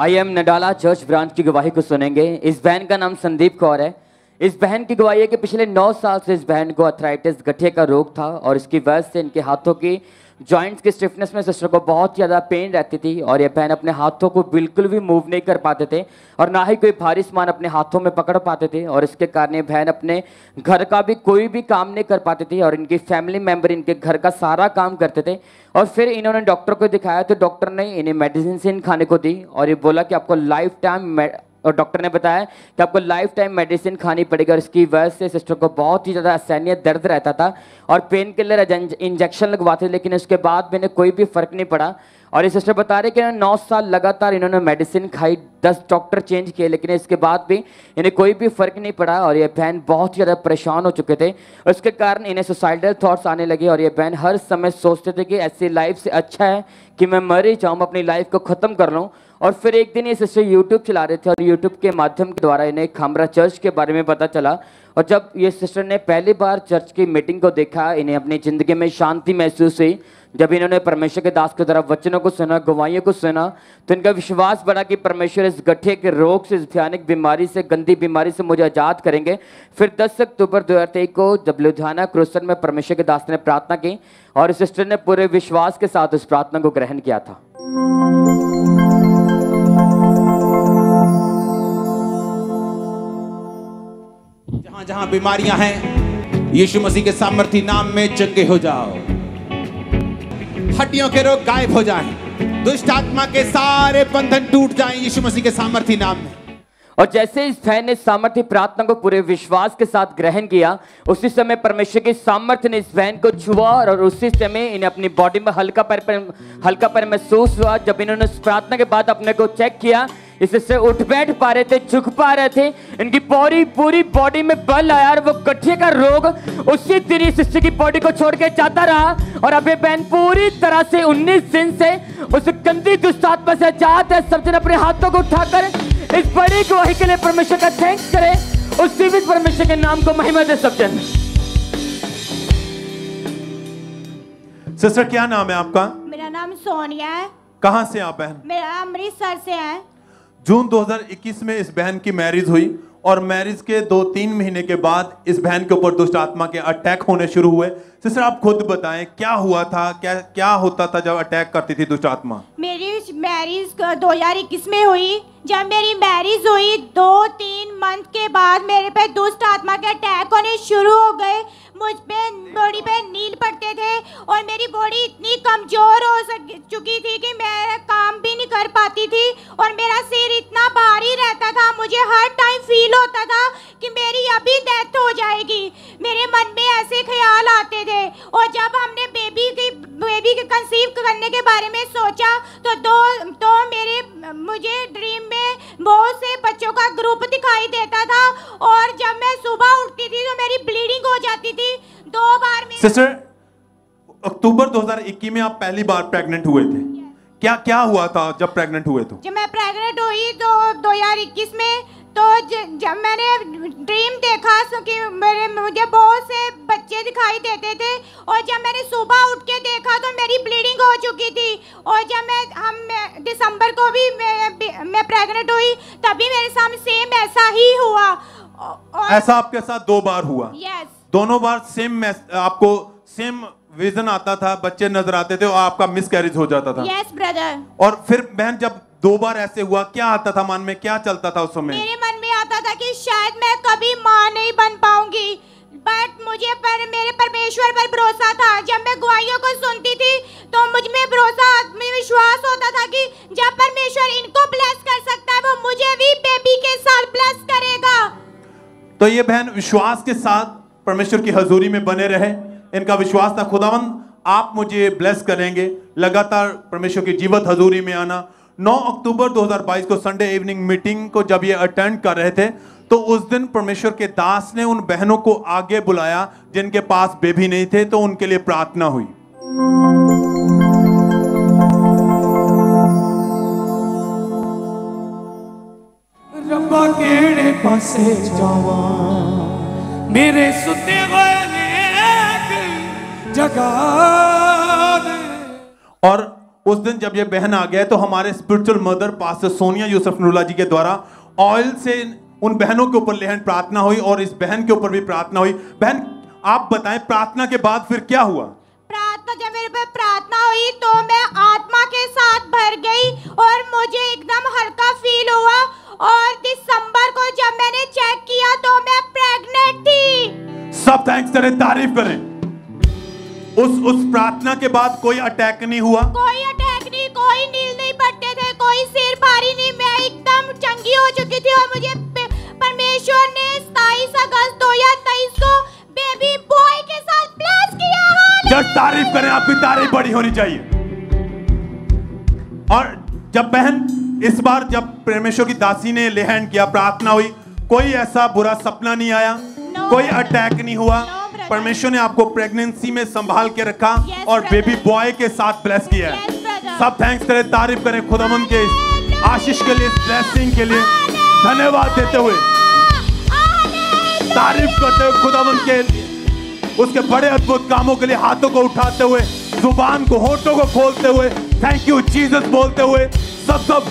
I am Nadala church branch की गवाही को सुनेंगे। इस बहन का नाम संदीप कौर है। इस बहन की गवाही है कि पिछले नौ साल से इस बहन को अथराइटिस गठिया का रोग था और इसकी वजह से इनके हाथों की जॉइंट्स की स्टिफनेस में सिस्टर को बहुत ज़्यादा पेन रहती थी और ये बहन अपने हाथों को बिल्कुल भी मूव नहीं कर पाते थे और ना ही कोई भारी सामान अपने हाथों में पकड़ पाते थे और इसके कारण ये बहन अपने घर का भी कोई भी काम नहीं कर पाती थी और इनकी फैमिली मेंबर इनके घर का सारा काम करते थे। और फिर इन्होंने डॉक्टर को दिखाया तो डॉक्टर ने इन्हें मेडिसिन से इन खाने को दी और ये बोला कि आपको लाइफ टाइम और डॉक्टर ने बताया कि आपको लाइफ टाइम मेडिसिन खानी पड़ेगी और इसकी वजह से सिस्टर को बहुत ही ज़्यादा असहनीय दर्द रहता था और पेन किलर इंजेक्शन लगवाते लेकिन उसके बाद मैंने कोई भी फ़र्क नहीं पड़ा। और ये सिस्टर बता रहे कि नौ साल लगातार इन्होंने मेडिसिन खाई, दस डॉक्टर चेंज किए, लेकिन इसके बाद भी इन्हें कोई भी फ़र्क नहीं पड़ा और ये बहन बहुत ही ज़्यादा परेशान हो चुके थे। उसके कारण इन्हें सुसाइडल थाट्स आने लगे और ये बहन हर समय सोचते थे कि ऐसी लाइफ से अच्छा है कि मैं मर ही जाऊँ, अपनी लाइफ को ख़त्म कर लूँ। और फिर एक दिन ये सिस्टर यूट्यूब चला रहे थे और यूट्यूब के माध्यम के द्वारा इन्हें खामरा चर्च के बारे में पता चला। और जब ये सिस्टर ने पहली बार चर्च की मीटिंग को देखा, इन्हें अपनी ज़िंदगी में शांति महसूस हुई। जब इन्होंने परमेश्वर के दास की तरफ़ वचनों को सुना, गवाहियों को सुना तो इनका विश्वास बढ़ा कि परमेश्वर इस गठे के रोग से, इस भयानक बीमारी से, गंदी बीमारी से मुझे आज़ाद करेंगे। फिर 10 अक्टूबर दो को जब लुधियाना क्रूसन में परमेश्वर के दास ने प्रार्थना की, और सिस्टर ने पूरे विश्वास के साथ उस प्रार्थना को ग्रहण किया था। जहाँ जहाँ बीमारियाँ हैं यीशु मसीह के सामर्थी नाम में चंगे हो जाओ। हड्डियों के रोग गायब हो जाएँ दुष्ट आत्मा के सारे बंधन टूट जाएँ यीशु मसीह के सामर्थी नाम में। और जैसे इस बहन ने सामर्थ्य प्रार्थना को पूरे विश्वास के साथ ग्रहण किया उसी समय परमेश्वर की सामर्थ्य ने इस बहन को छुआ और उसी समय इन्हें अपनी बॉडी में हल्का पर, पर हल्का पर महसूस हुआ। जब इन्होंने प्रार्थना के बाद अपने को चेक किया इससे उठ बैठ पा रहे थे झुक पा रहे थे। इनकी पूरी पूरी बॉडी में बल आया और वो गठिया का रोग उसी दिन शिष्य की बॉडी को छोड़ के जाता रहा। और अभी बहन पूरी तरह से 19 दिन से उस गंदी दुष्टात्मा से आज़ाद है। सब जन अपने हाथों को उठाकर इस बड़ी गवाही के लिए परमेश्वर का थैंक्स करें। उस जीवित परमेश्वर के नाम को महिमा दे सब जन। सिस्टर क्या नाम है आपका? मेरा नाम सोनिया है। कहाँ से आप बहन? मेरा अमृतसर से है। जून 2021 में इस बहन की मैरिज हुई और मैरिज के दो तीन महीने के बाद इस बहन के ऊपर दुष्ट आत्मा के अटैक होने शुरू हुए। सिस्टर, आप खुद बताएँ, क्या हुआ था? क्या क्या होता था जब अटैक करती थी दुष्ट आत्मा? मेरी मैरिज 2021 में हुई। जब मेरी मैरिज हुई, दो तीन मंथ के बाद मेरे पे दुष्ट आत्मा के अटैक होने शुरू हो गए। मुझ पे बॉडी पे नील पड़ते थे और मेरी बॉडी इतनी कमज़ोर हो चुकी थी कि मैं काम भी नहीं कर पाती थी और मेरा सिर इतना भारी रहता था, मुझे हर टाइम फील होता था कि मेरी अभी डेथ हो जाएगी। मेरे मन में ऐसे ख्याल आते थे और जब हमने बेबी की बेबी के कंसीव करने के बारे में सोचा तो दो तो मेरे, मुझे ड्रीम में बहुत से बच्चों का ग्रुप दिखाई देता था और जब मैं सुबह उठती थी तो मेरी ब्लीडिंग हो जाती थी दो बार में सिस्टर अक्टूबर 2021 में आप पहली बार प्रेग्नेंट हुए थे। क्या क्या हुआ था जब प्रेग्नेंट हुए तो? जब मैं प्रेग्नेंट हुई तो 2021 में तो जब मैंने ड्रीम देखा कि मेरे मुझे बहुत से बच्चे दिखाई देते थे और जब मैंने सुबह उठ के देखा तो मेरी ब्लीडिंग हो चुकी थी और जब मैं हम दिसंबर को भी मैं, मैं प्रेग्नेंट हुई तभी मेरे सामने सेम ऐसा ही हुआ और ऐसा आपके साथ दो बार हुआ? यस दोनों बार सेम आपको सेम विजन आता था बच्चे नज़र आते थे और आपका मिस कैरेज हो जाता था। यस ब्रदर और फिर बहन जब दो बार ऐसे हुआ क्या आता था मन में क्या चलता था उस समय? मेरे मन में आता था कि शायद मैं कभी माँ नहीं बन पाऊँगी। बट मुझे पर मेरे परमेश्वर पर भरोसा था। जब मैं गुआइयों को सुनती थी तो मुझमें भरोसा में विश्वास होता था कि जब परमेश्वर इनको ब्लेस कर सकता है वो मुझे भी बेबी के साथ ब्लेस करेगा। तो ये बहन विश्वास के साथ परमेश्वर की हजूरी में बने रहे। इनका विश्वास था, खुदावंद, आप मुझे ब्लेस करेंगे। लगातार परमेश्वर की जीवत हजूरी में आना। 9 अक्टूबर 2022 को संडे इवनिंग मीटिंग को जब ये अटेंड कर रहे थे तो उस दिन परमेश्वर के दास ने उन बहनों को आगे बुलाया, जिनके पास बेबी नहीं थे तो उनके लिए प्रार्थना हुई। रब्बा केड़े पासे जावा। मेरे सुते हुए ने। जगा और उस दिन जब ये बहन आ गया तो हमारे स्पिरिचुअल मदर पास सोनिया यूसुफ नुला जी के द्वारा ऑयल से उन बहनों के ऊपर लेहन प्रार्थना हुई और इस बहन के ऊपर भी प्रार्थना हुई। बहन आप बताएँ प्रार्थना के बाद फिर क्या हुआ? प्रार्थना जब मेरे पे प्रार्थना हुई तो मैं आत्मा के साथ भर गई और मुझे एकदम हल्का फील हुआ और दिसंबर को जब मैंने चेक किया तो मैं प्रेग्नेंट थी। सब थैंक्स करें तारीफ़ करें। उस उस प्रार्थना के बाद कोई अटैक नहीं हुआ? कोई अटैक नहीं कोई नील नहीं पड़ते थे कोई सिर भारी नहीं। मैं एकदम चंगी हो चुकी थी और मुझे परमेश्वर ने 27 अगस्त 2023 को बेबी बॉय के साथ ब्लेस किया। जब तारीफ़ करें आपकी तारीफ़ बड़ी होनी चाहिए। और जब बहन इस बार जब परमेश्वर की दासी ने लेहन किया प्रार्थना हुई कोई ऐसा बुरा सपना नहीं आया? No, कोई अटैक नहीं हुआ? No, परमेश्वर ने आपको प्रेगनेंसी में संभाल के रखा yes, और बेबी बॉय के साथ ब्लेस किया है। सब थैंक्स करें तारीफ़ करें खुदावन के आशीष के लिए ब्लेसिंग के लिए। धन्यवाद देते हुए। तारीफ़ करते हुए खुदावन के उसके बड़े अद्भुत कामों के लिए हाथों को उठाते हुए ज़ुबान को होठों को खोलते हुए थैंक यू जीसस बोलते हुए सब सब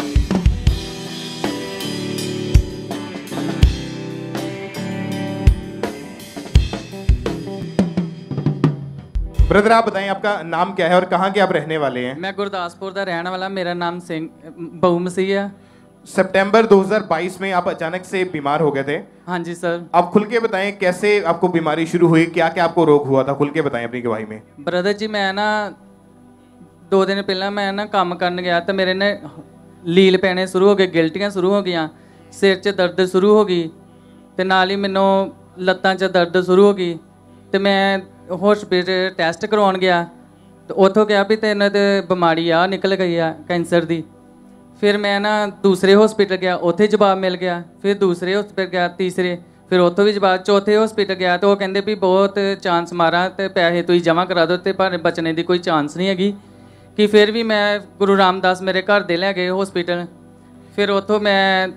ब्रदर आप बताएं आपका नाम क्या है और कहाँ के आप रहने वाले हैं ਮੈਂ ਗੁਰਦਾਸਪੁਰ ਦਾ ਰਹਿਣ ਵਾਲਾ ਮੇਰਾ ਨਾਮ ਸਿੰਘ ਬਹੁ ਮਸੀਹ ਆ सितंबर 2022 में आप अचानक से बीमार हो गए थे हाँ जी सर आप खुल के बताएं कैसे आपको बीमारी शुरू हुई क्या क्या आपको रोग हुआ था खुल के बताएं अपनी गवाही में ਬ੍ਰਦਰ ਜੀ ਮੈਂ ਨਾ ਦੋ ਦਿਨ ਪਹਿਲਾਂ ਮੈਂ ਨਾ ਕੰਮ ਕਰਨ ਗਿਆ ਤੇ ਮੇਰੇ ਨੇ ਲੀਲ ਪੈਣੇ ਸ਼ੁਰੂ ਹੋ ਗਏ ਗਿਲਟੀਆਂ ਸ਼ੁਰੂ ਹੋ ਗਈਆਂ ਸਿਰ 'ਚ ਦਰਦ ਸ਼ੁਰੂ ਹੋ ਗਈ ਤੇ ਨਾਲ ਹੀ ਮੈਨੂੰ ਲੱਤਾਂ 'ਚ ਦਰਦ ਸ਼ੁਰੂ ਹੋ ਗਈ ਤੇ ਮੈਂ ਹਸਪੀਟਲ ਟੈਸਟ ਕਰਵਾਉਣ ਗਿਆ। ਤੇ ਉੱਥੋਂ ਕਿਹਾ ਵੀ ਤੈਨੂੰ ਤੇ ਬਿਮਾਰੀ ਆ, ਨਿਕਲ ਗਈ ਆ ਕੈਂਸਰ ਦੀ। ਫਿਰ ਮੈਂ ਨਾ ਦੂਸਰੇ ਹਸਪੀਟਲ ਗਿਆ, ਉੱਥੇ ਜਵਾਬ ਮਿਲ ਗਿਆ। ਫਿਰ ਦੂਸਰੇ ਹਸਪੀਟਲ ਗਿਆ, ਤੀਸਰੇ। ਫਿਰ ਉੱਥੋਂ ਵੀ ਜਵਾਬ, ਚੌਥੇ ਹਸਪੀਟਲ ਗਿਆ ਤੇ ਉਹ ਕਹਿੰਦੇ ਵੀ ਬਹੁਤ ਚਾਂਸ ਮਾਰਾ ਤੇ ਪੈਸੇ ਤੁਸੀਂ ਜਮ੍ਹਾਂ ਕਰਾ ਦਿਓ ਤੇ ਪਰ ਬਚਣੇ ਦੀ ਕੋਈ ਚਾਂਸ ਨਹੀਂ ਹੈਗੀ। ਕਿ ਫਿਰ ਵੀ ਮੈਂ ਗੁਰੂ ਰਾਮਦਾਸ ਮੇਰੇ ਘਰ ਦੇ ਲੈ ਗਏ ਹਸਪੀਟਲ ਫਿਰ ਉੱਥੋਂ ਮੈਂ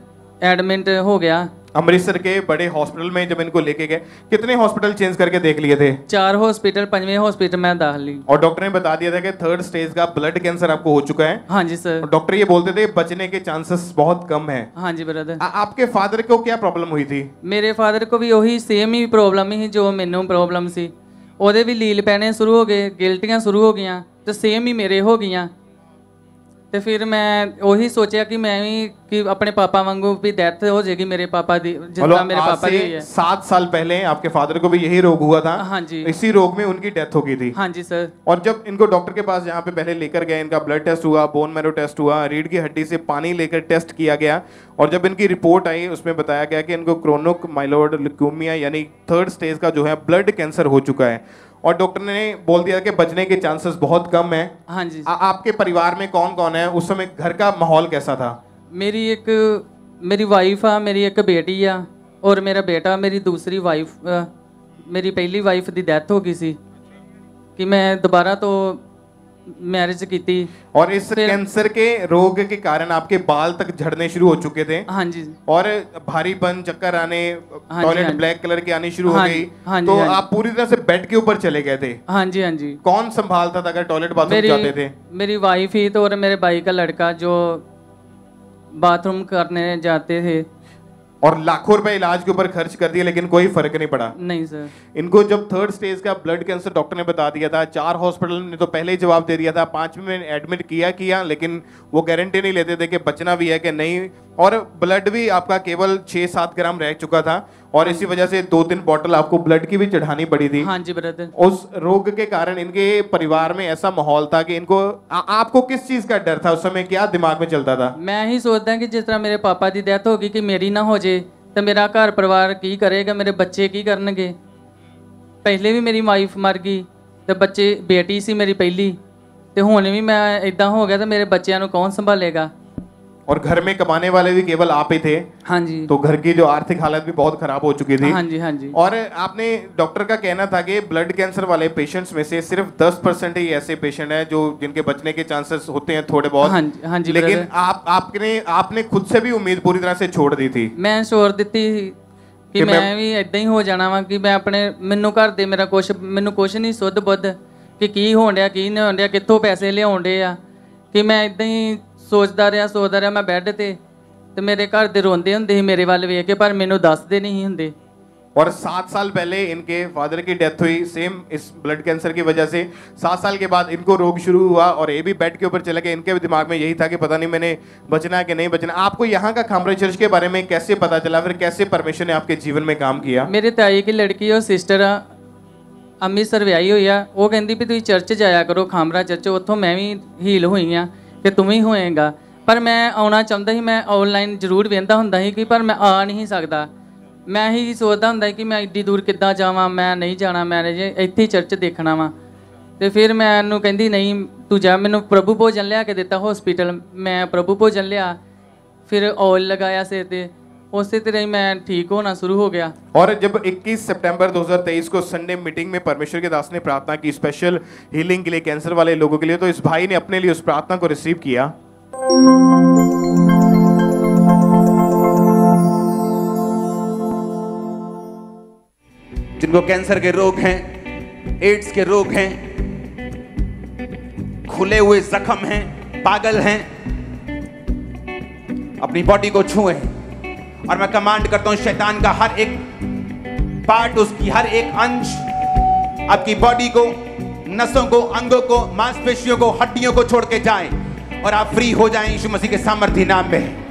ਐਡਮਿਟ ਹੋ ਗਿਆ। अमृतसर के बड़े हॉस्पिटल में जब इनको लेके गए कितने हॉस्पिटल चेंज करके देख लिए थे चार हॉस्पिटल पंजवें हॉस्पिटल में दाखिल हुई और डॉक्टर ने बता दिया था कि थर्ड स्टेज का ब्लड कैंसर आपको हो चुका है हाँ जी सर और डॉक्टर ये बोलते थे बचने के चांसेस बहुत कम है हाँ जी ब्रदर आपके फादर को क्या प्रॉब्लम हुई थी ਮੇਰੇ ਫਾਦਰ ਕੋ ਵੀ ਉਹੀ ਸੇਮ ਹੀ ਪ੍ਰੋਬਲਮ ਹੀ ਜੋ ਮੈਨੂੰ ਪ੍ਰੋਬਲਮ ਸੀ ਉਹਦੇ ਵੀ ਲੀਲ ਪੈਣੇ ਸ਼ੁਰੂ ਹੋ ਗਏ ਗਿਲਟੀਆਂ ਸ਼ੁਰੂ ਹੋ ਗਈਆਂ ਤੇ ਸੇਮ ਹੀ ਮੇਰੇ ਹੋ ਗਈਆਂ ਤੇ ਫਿਰ ਮੈਂ ਉਹੀ ਸੋਚਿਆ ਕਿ ਮੈਂ ਵੀ ਕਿ ਆਪਣੇ ਪਾਪਾ ਵਾਂਗੂ ਵੀ ਡੈਥ ਹੋ ਜਾਏਗੀ ਮੇਰੇ ਪਾਪਾ ਦੀ ਜਿਸ ਤਰ੍ਹਾਂ ਮੇਰੇ आज ਪਾਪਾ ਦੀ से ਹੋਈ ਹੈ सात साल पहले आपके फादर को भी यही रोग हुआ था हाँ जी इसी रोग में उनकी डेथ हो गई थी हाँ जी सर और जब इनको डॉक्टर के पास यहाँ पे पहले लेकर गए इनका ब्लड टेस्ट हुआ बोन मैरो टेस्ट हुआ रीढ़ की हड्डी से पानी लेकर टेस्ट किया गया और जब इनकी रिपोर्ट आई उसमें बताया गया कि इनको क्रोनिक माइलोड लिक्यूमिया यानी थर्ड स्टेज का जो है ब्लड कैंसर हो चुका है और डॉक्टर ने बोल दिया कि बचने के चांसेस बहुत कम है। हाँ जी। आ, आपके परिवार में कौन कौन है? उस समय घर का माहौल कैसा था? मेरी एक मेरी वाइफ आ मेरी एक बेटी आ और मेरा बेटा मेरी दूसरी वाइफ आ, मेरी पहली वाइफ की डेथ हो गई सी कि मैं दोबारा तो मैरिज की थी। और इस कैंसर के रोग के कारण आपके बाल तक झड़ने शुरू हो चुके थे। हाँ जी। और भारीपन चक्कर आने हाँ टॉयलेट हाँ ब्लैक कलर की आनी शुरू हाँ हो गई। हाँ तो हाँ आप पूरी तरह से बेड के ऊपर चले गए थे। हाँ जी हाँ जी। कौन संभालता था अगर टॉयलेट बाथरूम जाते थे? मेरी वाइफ ही तो और मेरे भाई का लड़का जो बाथरूम करने जाते थे। और लाखों रुपए इलाज के ऊपर खर्च कर दिया लेकिन कोई फ़र्क नहीं पड़ा। नहीं सर इनको जब थर्ड स्टेज का ब्लड कैंसर डॉक्टर ने बता दिया था चार हॉस्पिटल ने तो पहले ही जवाब दे दिया था पाँचवें में एडमिट किया किया लेकिन वो गारंटी नहीं लेते थे कि बचना भी है कि नहीं। और ब्लड भी आपका केवल छः सात ग्राम रह चुका था और इसी वजह से दो तीन बॉटल आपको ब्लड की भी चढ़ानी पड़ी थी। हाँ जी ब्रदर उस रोग के कारण इनके परिवार में ऐसा माहौल था कि इनको आ, आपको किस चीज़ का डर था? उस समय क्या दिमाग में चलता था? मैं ही सोचता कि जिस तरह मेरे पापा की डेथ होगी कि मेरी ना हो जाए तो मेरा घर परिवार की करेगा मेरे बच्चे की करनगे। पहले भी मेरी वाइफ मर गई तो बच्चे बेटी सी मेरी पहली तो हूँ भी मैं इदा हो गया तो मेरे बच्चों को कौन संभालेगा? और घर में कमाने वाले भी केवल आप ही थे हाँ जी तो घर की जो आर्थिक हालत भी बहुत खराब हो चुकी थी हाँ जी हाँ जी और आपने डॉक्टर का कहना था कि ब्लड कैंसर वाले पेशेंट्स में से सिर्फ 10 परसेंट ही ऐसे पेशेंट हैं जो जिनके बचने के चांसेस होते हैं थोड़े बहुत हाँ जी- हाँ जी, लेकिन brother। आप आपने आपने खुद से भी उम्मीद पूरी तरह से छोड़ दी थी ਮੈਂ ਸ਼ੋਰ ਦਿੱਤੀ ਸੀ ਕਿ ਕਿ ਮੈਂ- ਮੈਂ ਵੀ ਇਦਾਂ ਹੀ ਹੋ ਜਾਣਾ ਵਾਂ ਕਿ ਮੈਂ ਆਪਣੇ ਮੈਨੂੰ ਘਰ ਦੇ ਮੇਰਾ ਕੁਛ ਮੈਨੂੰ ਕੁਛ ਨਹੀਂ ਸੁੱਧ ਬੁੱਧ ਕਿ ਕੀ ਹੋਣ ਡਿਆ ਕੀ ਨਹੀਂ ਹੋਣ ਡਿਆ ਕਿੱਥੋਂ ਪੈਸੇ ਲਿਆਉਣ ਡੇ ਆ ਕਿ ਮੈਂ ਇਦਾਂ ਹੀ ਸੋਚਦਾ ਰਿਹਾ ਸੋਚਦਾ ਰਿਹਾ ਮੈਂ ਬੈੱਡ ਤੇ ਤੇ ਮੇਰੇ ਘਰ ਦੇ ਰੋਂਦੇ ਹੁੰਦੇ ਸੀ ਮੇਰੇ ਵੱਲ ਵੇਖ ਕੇ ਪਰ ਮੈਨੂੰ ਦੱਸਦੇ ਨਹੀਂ ਸੀ ਹੁੰਦੇ और सात साल पहले इनके फादर की डेथ हुई सेम इस ब्लड कैंसर की वजह से सात साल के बाद इनको रोग शुरू हुआ और ये भी बेड के ऊपर चले गए इनके भी दिमाग में यही था कि पता नहीं मैंने बचना है कि नहीं बचना आपको यहाँ का खामरा चर्च के बारे में कैसे पता चला फिर कैसे परमेश्वर ने आपके जीवन में काम किया ਮੇਰੇ ਤਾਈ ਕੀ ਲੜਕੀ ਉਹ ਸਿਸਟਰ ਆ ਅੰਮ੍ਰਿਤਸਰ ਵਿਆਹੀ ਹੋਈ ਆ ਉਹ ਕਹਿੰਦੀ ਵੀ ਤੁਸੀਂ ਚਰਚ ਜਾਇਆ ਕਰੋ ਖਾਮਰਾ ਚਰਚ ਉੱਥੋਂ ਮੈਂ ਵੀ ਹੀਲ ਹੋਈ ਆ ਕਿ ਤੂੰ ਵੀ ਹੋਏਗਾ। ਪਰ ਮੈਂ ਆਉਣਾ ਚਾਹੁੰਦਾ ਸੀ, ਮੈਂ ਆਨਲਾਈਨ ਜ਼ਰੂਰ ਵੇਖਦਾ ਹੁੰਦਾ ਸੀ ਕਿ ਪਰ ਮੈਂ ਆ ਨਹੀਂ ਸਕਦਾ। ਮੈਂ ਹੀ ਸੋਚਦਾ ਹੁੰਦਾ ਸੀ ਕਿ ਮੈਂ ਇੱਡੀ ਦੂਰ ਕਿੱਦਾਂ ਜਾਵਾਂ, ਮੈਂ ਨਹੀਂ ਜਾਣਾ, ਮੈਂ ਇੱਥੇ ਹੀ ਚਰਚ ਦੇਖਣਾ ਵਾ। ਤੇ ਫਿਰ ਮੈਂ ਉਹਨੂੰ ਕਹਿੰਦੀ, ਨਹੀਂ, ਤੂੰ ਜਾ, ਮੈਨੂੰ ਪ੍ਰਭੂ ਭੋਜਨ ਲਿਆ ਕੇ ਦਿੱਤਾ ਹਸਪੀਟਲ ਮੈਂ ਪ੍ਰਭੂ ਭੋਜਨ ਲਿਆ। ਫਿਰ ਆਇਲ ਲਗਾਇਆ ਸਿਰ ਤੇ। उससे तरह ही मैं ठीक होना शुरू हो गया। और जब 21 सितंबर 2023 को संडे मीटिंग में परमेश्वर के दास ने प्रार्थना की स्पेशल हीलिंग के लिए कैंसर वाले लोगों के लिए तो इस भाई ने अपने लिए उस प्रार्थना को रिसीव किया। जिनको कैंसर के रोग हैं एड्स के रोग हैं खुले हुए जख्म हैं पागल हैं अपनी बॉडी को छुए और मैं कमांड करता हूँ शैतान का हर एक पार्ट उसकी हर एक अंश आपकी बॉडी को नसों को अंगों को मांसपेशियों को हड्डियों को छोड़ के जाए और आप फ्री हो जाए यीशु मसीह के सामर्थ्य नाम में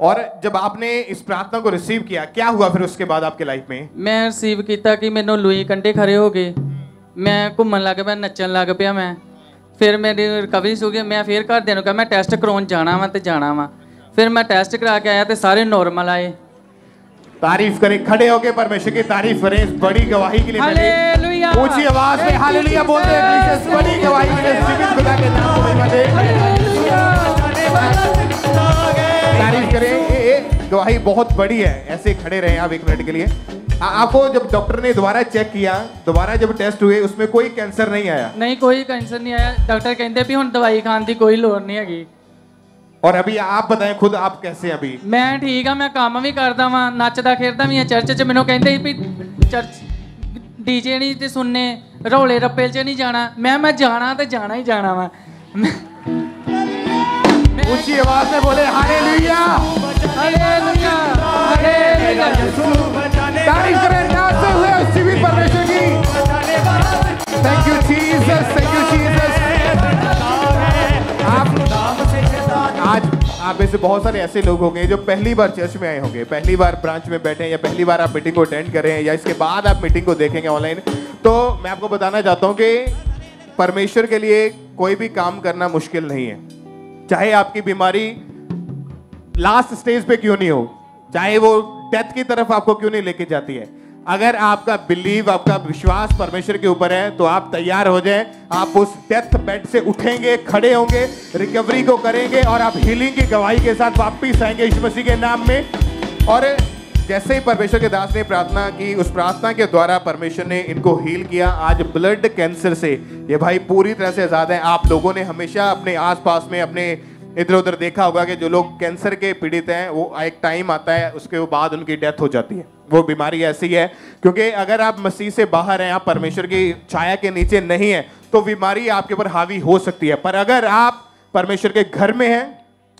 और जब आपने इस प्रार्थना को रिसीव किया क्या हुआ फिर उसके बाद आपके लाइफ में? मैं रिसीव किया कि मैंने लुई कंडे खड़े हो गए। मैं घूमन लग पाया नचन लग पाया मैं। फिर मेरी रिकवरी हो गई मैं फिर घर देनों कहा मैं टेस्ट करवा जाना वा तो जाना वा। फिर मैं टेस्ट करा के आया तो सारे नॉर्मल आए। तारीफ़ करें खड़े होके परमेश्वर की तारीफ़ करें इस बड़ी गवाही के लिए ऊँची आवाज़ में हालेलुया बोलते हैं बड़ी गवाही के लिए जीवित खुदा के नाम को महिमा दे। तारीफ़ करें ये गवाही बहुत बड़ी है ऐसे खड़े रहे आप एक मिनट के लिए। आ, आपको जब डॉक्टर ने दोबारा चेक किया दोबारा जब टेस्ट हुए उसमें कोई कैंसर नहीं आया? नहीं कोई कैंसर नहीं आया। डॉक्टर कहते भी हम दवाई खान की कोई लोड़ नहीं हैगी। और अभी आप बताएं खुद आप कैसे हैं अभी ਮੈਂ ਠੀਕ ਆ ਮੈਂ ਕੰਮ ਵੀ ਕਰਦਾ ਵਾਂ ਨੱਚਦਾ ਖੇਡਦਾ ਵੀ ਆ ਚਰਚ 'ਚ ਮੈਨੂੰ ਕਹਿੰਦੇ ਸੀ ਵੀ ਚਰਚ ਡੀਜੇ ਨਹੀਂ ਤੇ ਸੁਣਨੇ ਰੌਲੇ ਰੱਪੇ 'ਚ ਨਹੀਂ ਜਾਣਾ ਮੈਂ ਮੈਂ ਜਾਣਾ ਤੇ ਜਾਣਾ ਹੀ ਜਾਣਾ ਵਾ ऊंची आवाज में बोले हालेलुया हालेलुया हालेलुया तारीफ करें नाचते हुए उस जीवित परमेश्वर की thank you Jesus thank you Jesus आप में से बहुत सारे ऐसे लोग होंगे जो पहली बार चर्च में आए होंगे, पहली बार ब्रांच में बैठे हैं या पहली बार आप मीटिंग को अटेंड कर रहे हैं या इसके बाद आप मीटिंग को देखेंगे ऑनलाइन तो मैं आपको बताना चाहता हूँ कि परमेश्वर के लिए कोई भी काम करना मुश्किल नहीं है। चाहे आपकी बीमारी लास्ट स्टेज पे क्यों नहीं हो, चाहे वो डेथ की तरफ़ आपको क्यों नहीं लेके जाती है अगर आपका बिलीव, आपका विश्वास परमेश्वर के ऊपर है तो आप तैयार हो जाएँ। आप उस डेथ बेड से उठेंगे, खड़े होंगे रिकवरी को करेंगे और आप हीलिंग की गवाही के साथ वापिस आएँगे यीशु मसीह के नाम में। और जैसे ही परमेश्वर के दास ने प्रार्थना की, उस प्रार्थना के द्वारा परमेश्वर ने इनको हील किया। आज ब्लड कैंसर से ये भाई पूरी तरह से आज़ाद हैं। आप लोगों ने हमेशा अपने आसपास में, अपने इधर उधर देखा होगा कि जो लोग कैंसर के पीड़ित हैं, वो एक टाइम आता है, उसके बाद उनकी डेथ हो जाती है। वो बीमारी ऐसी है, क्योंकि अगर आप मसीह से बाहर हैं, आप परमेश्वर की छाया के नीचे नहीं है तो बीमारी आपके ऊपर हावी हो सकती है। पर अगर आप परमेश्वर के घर में हैं,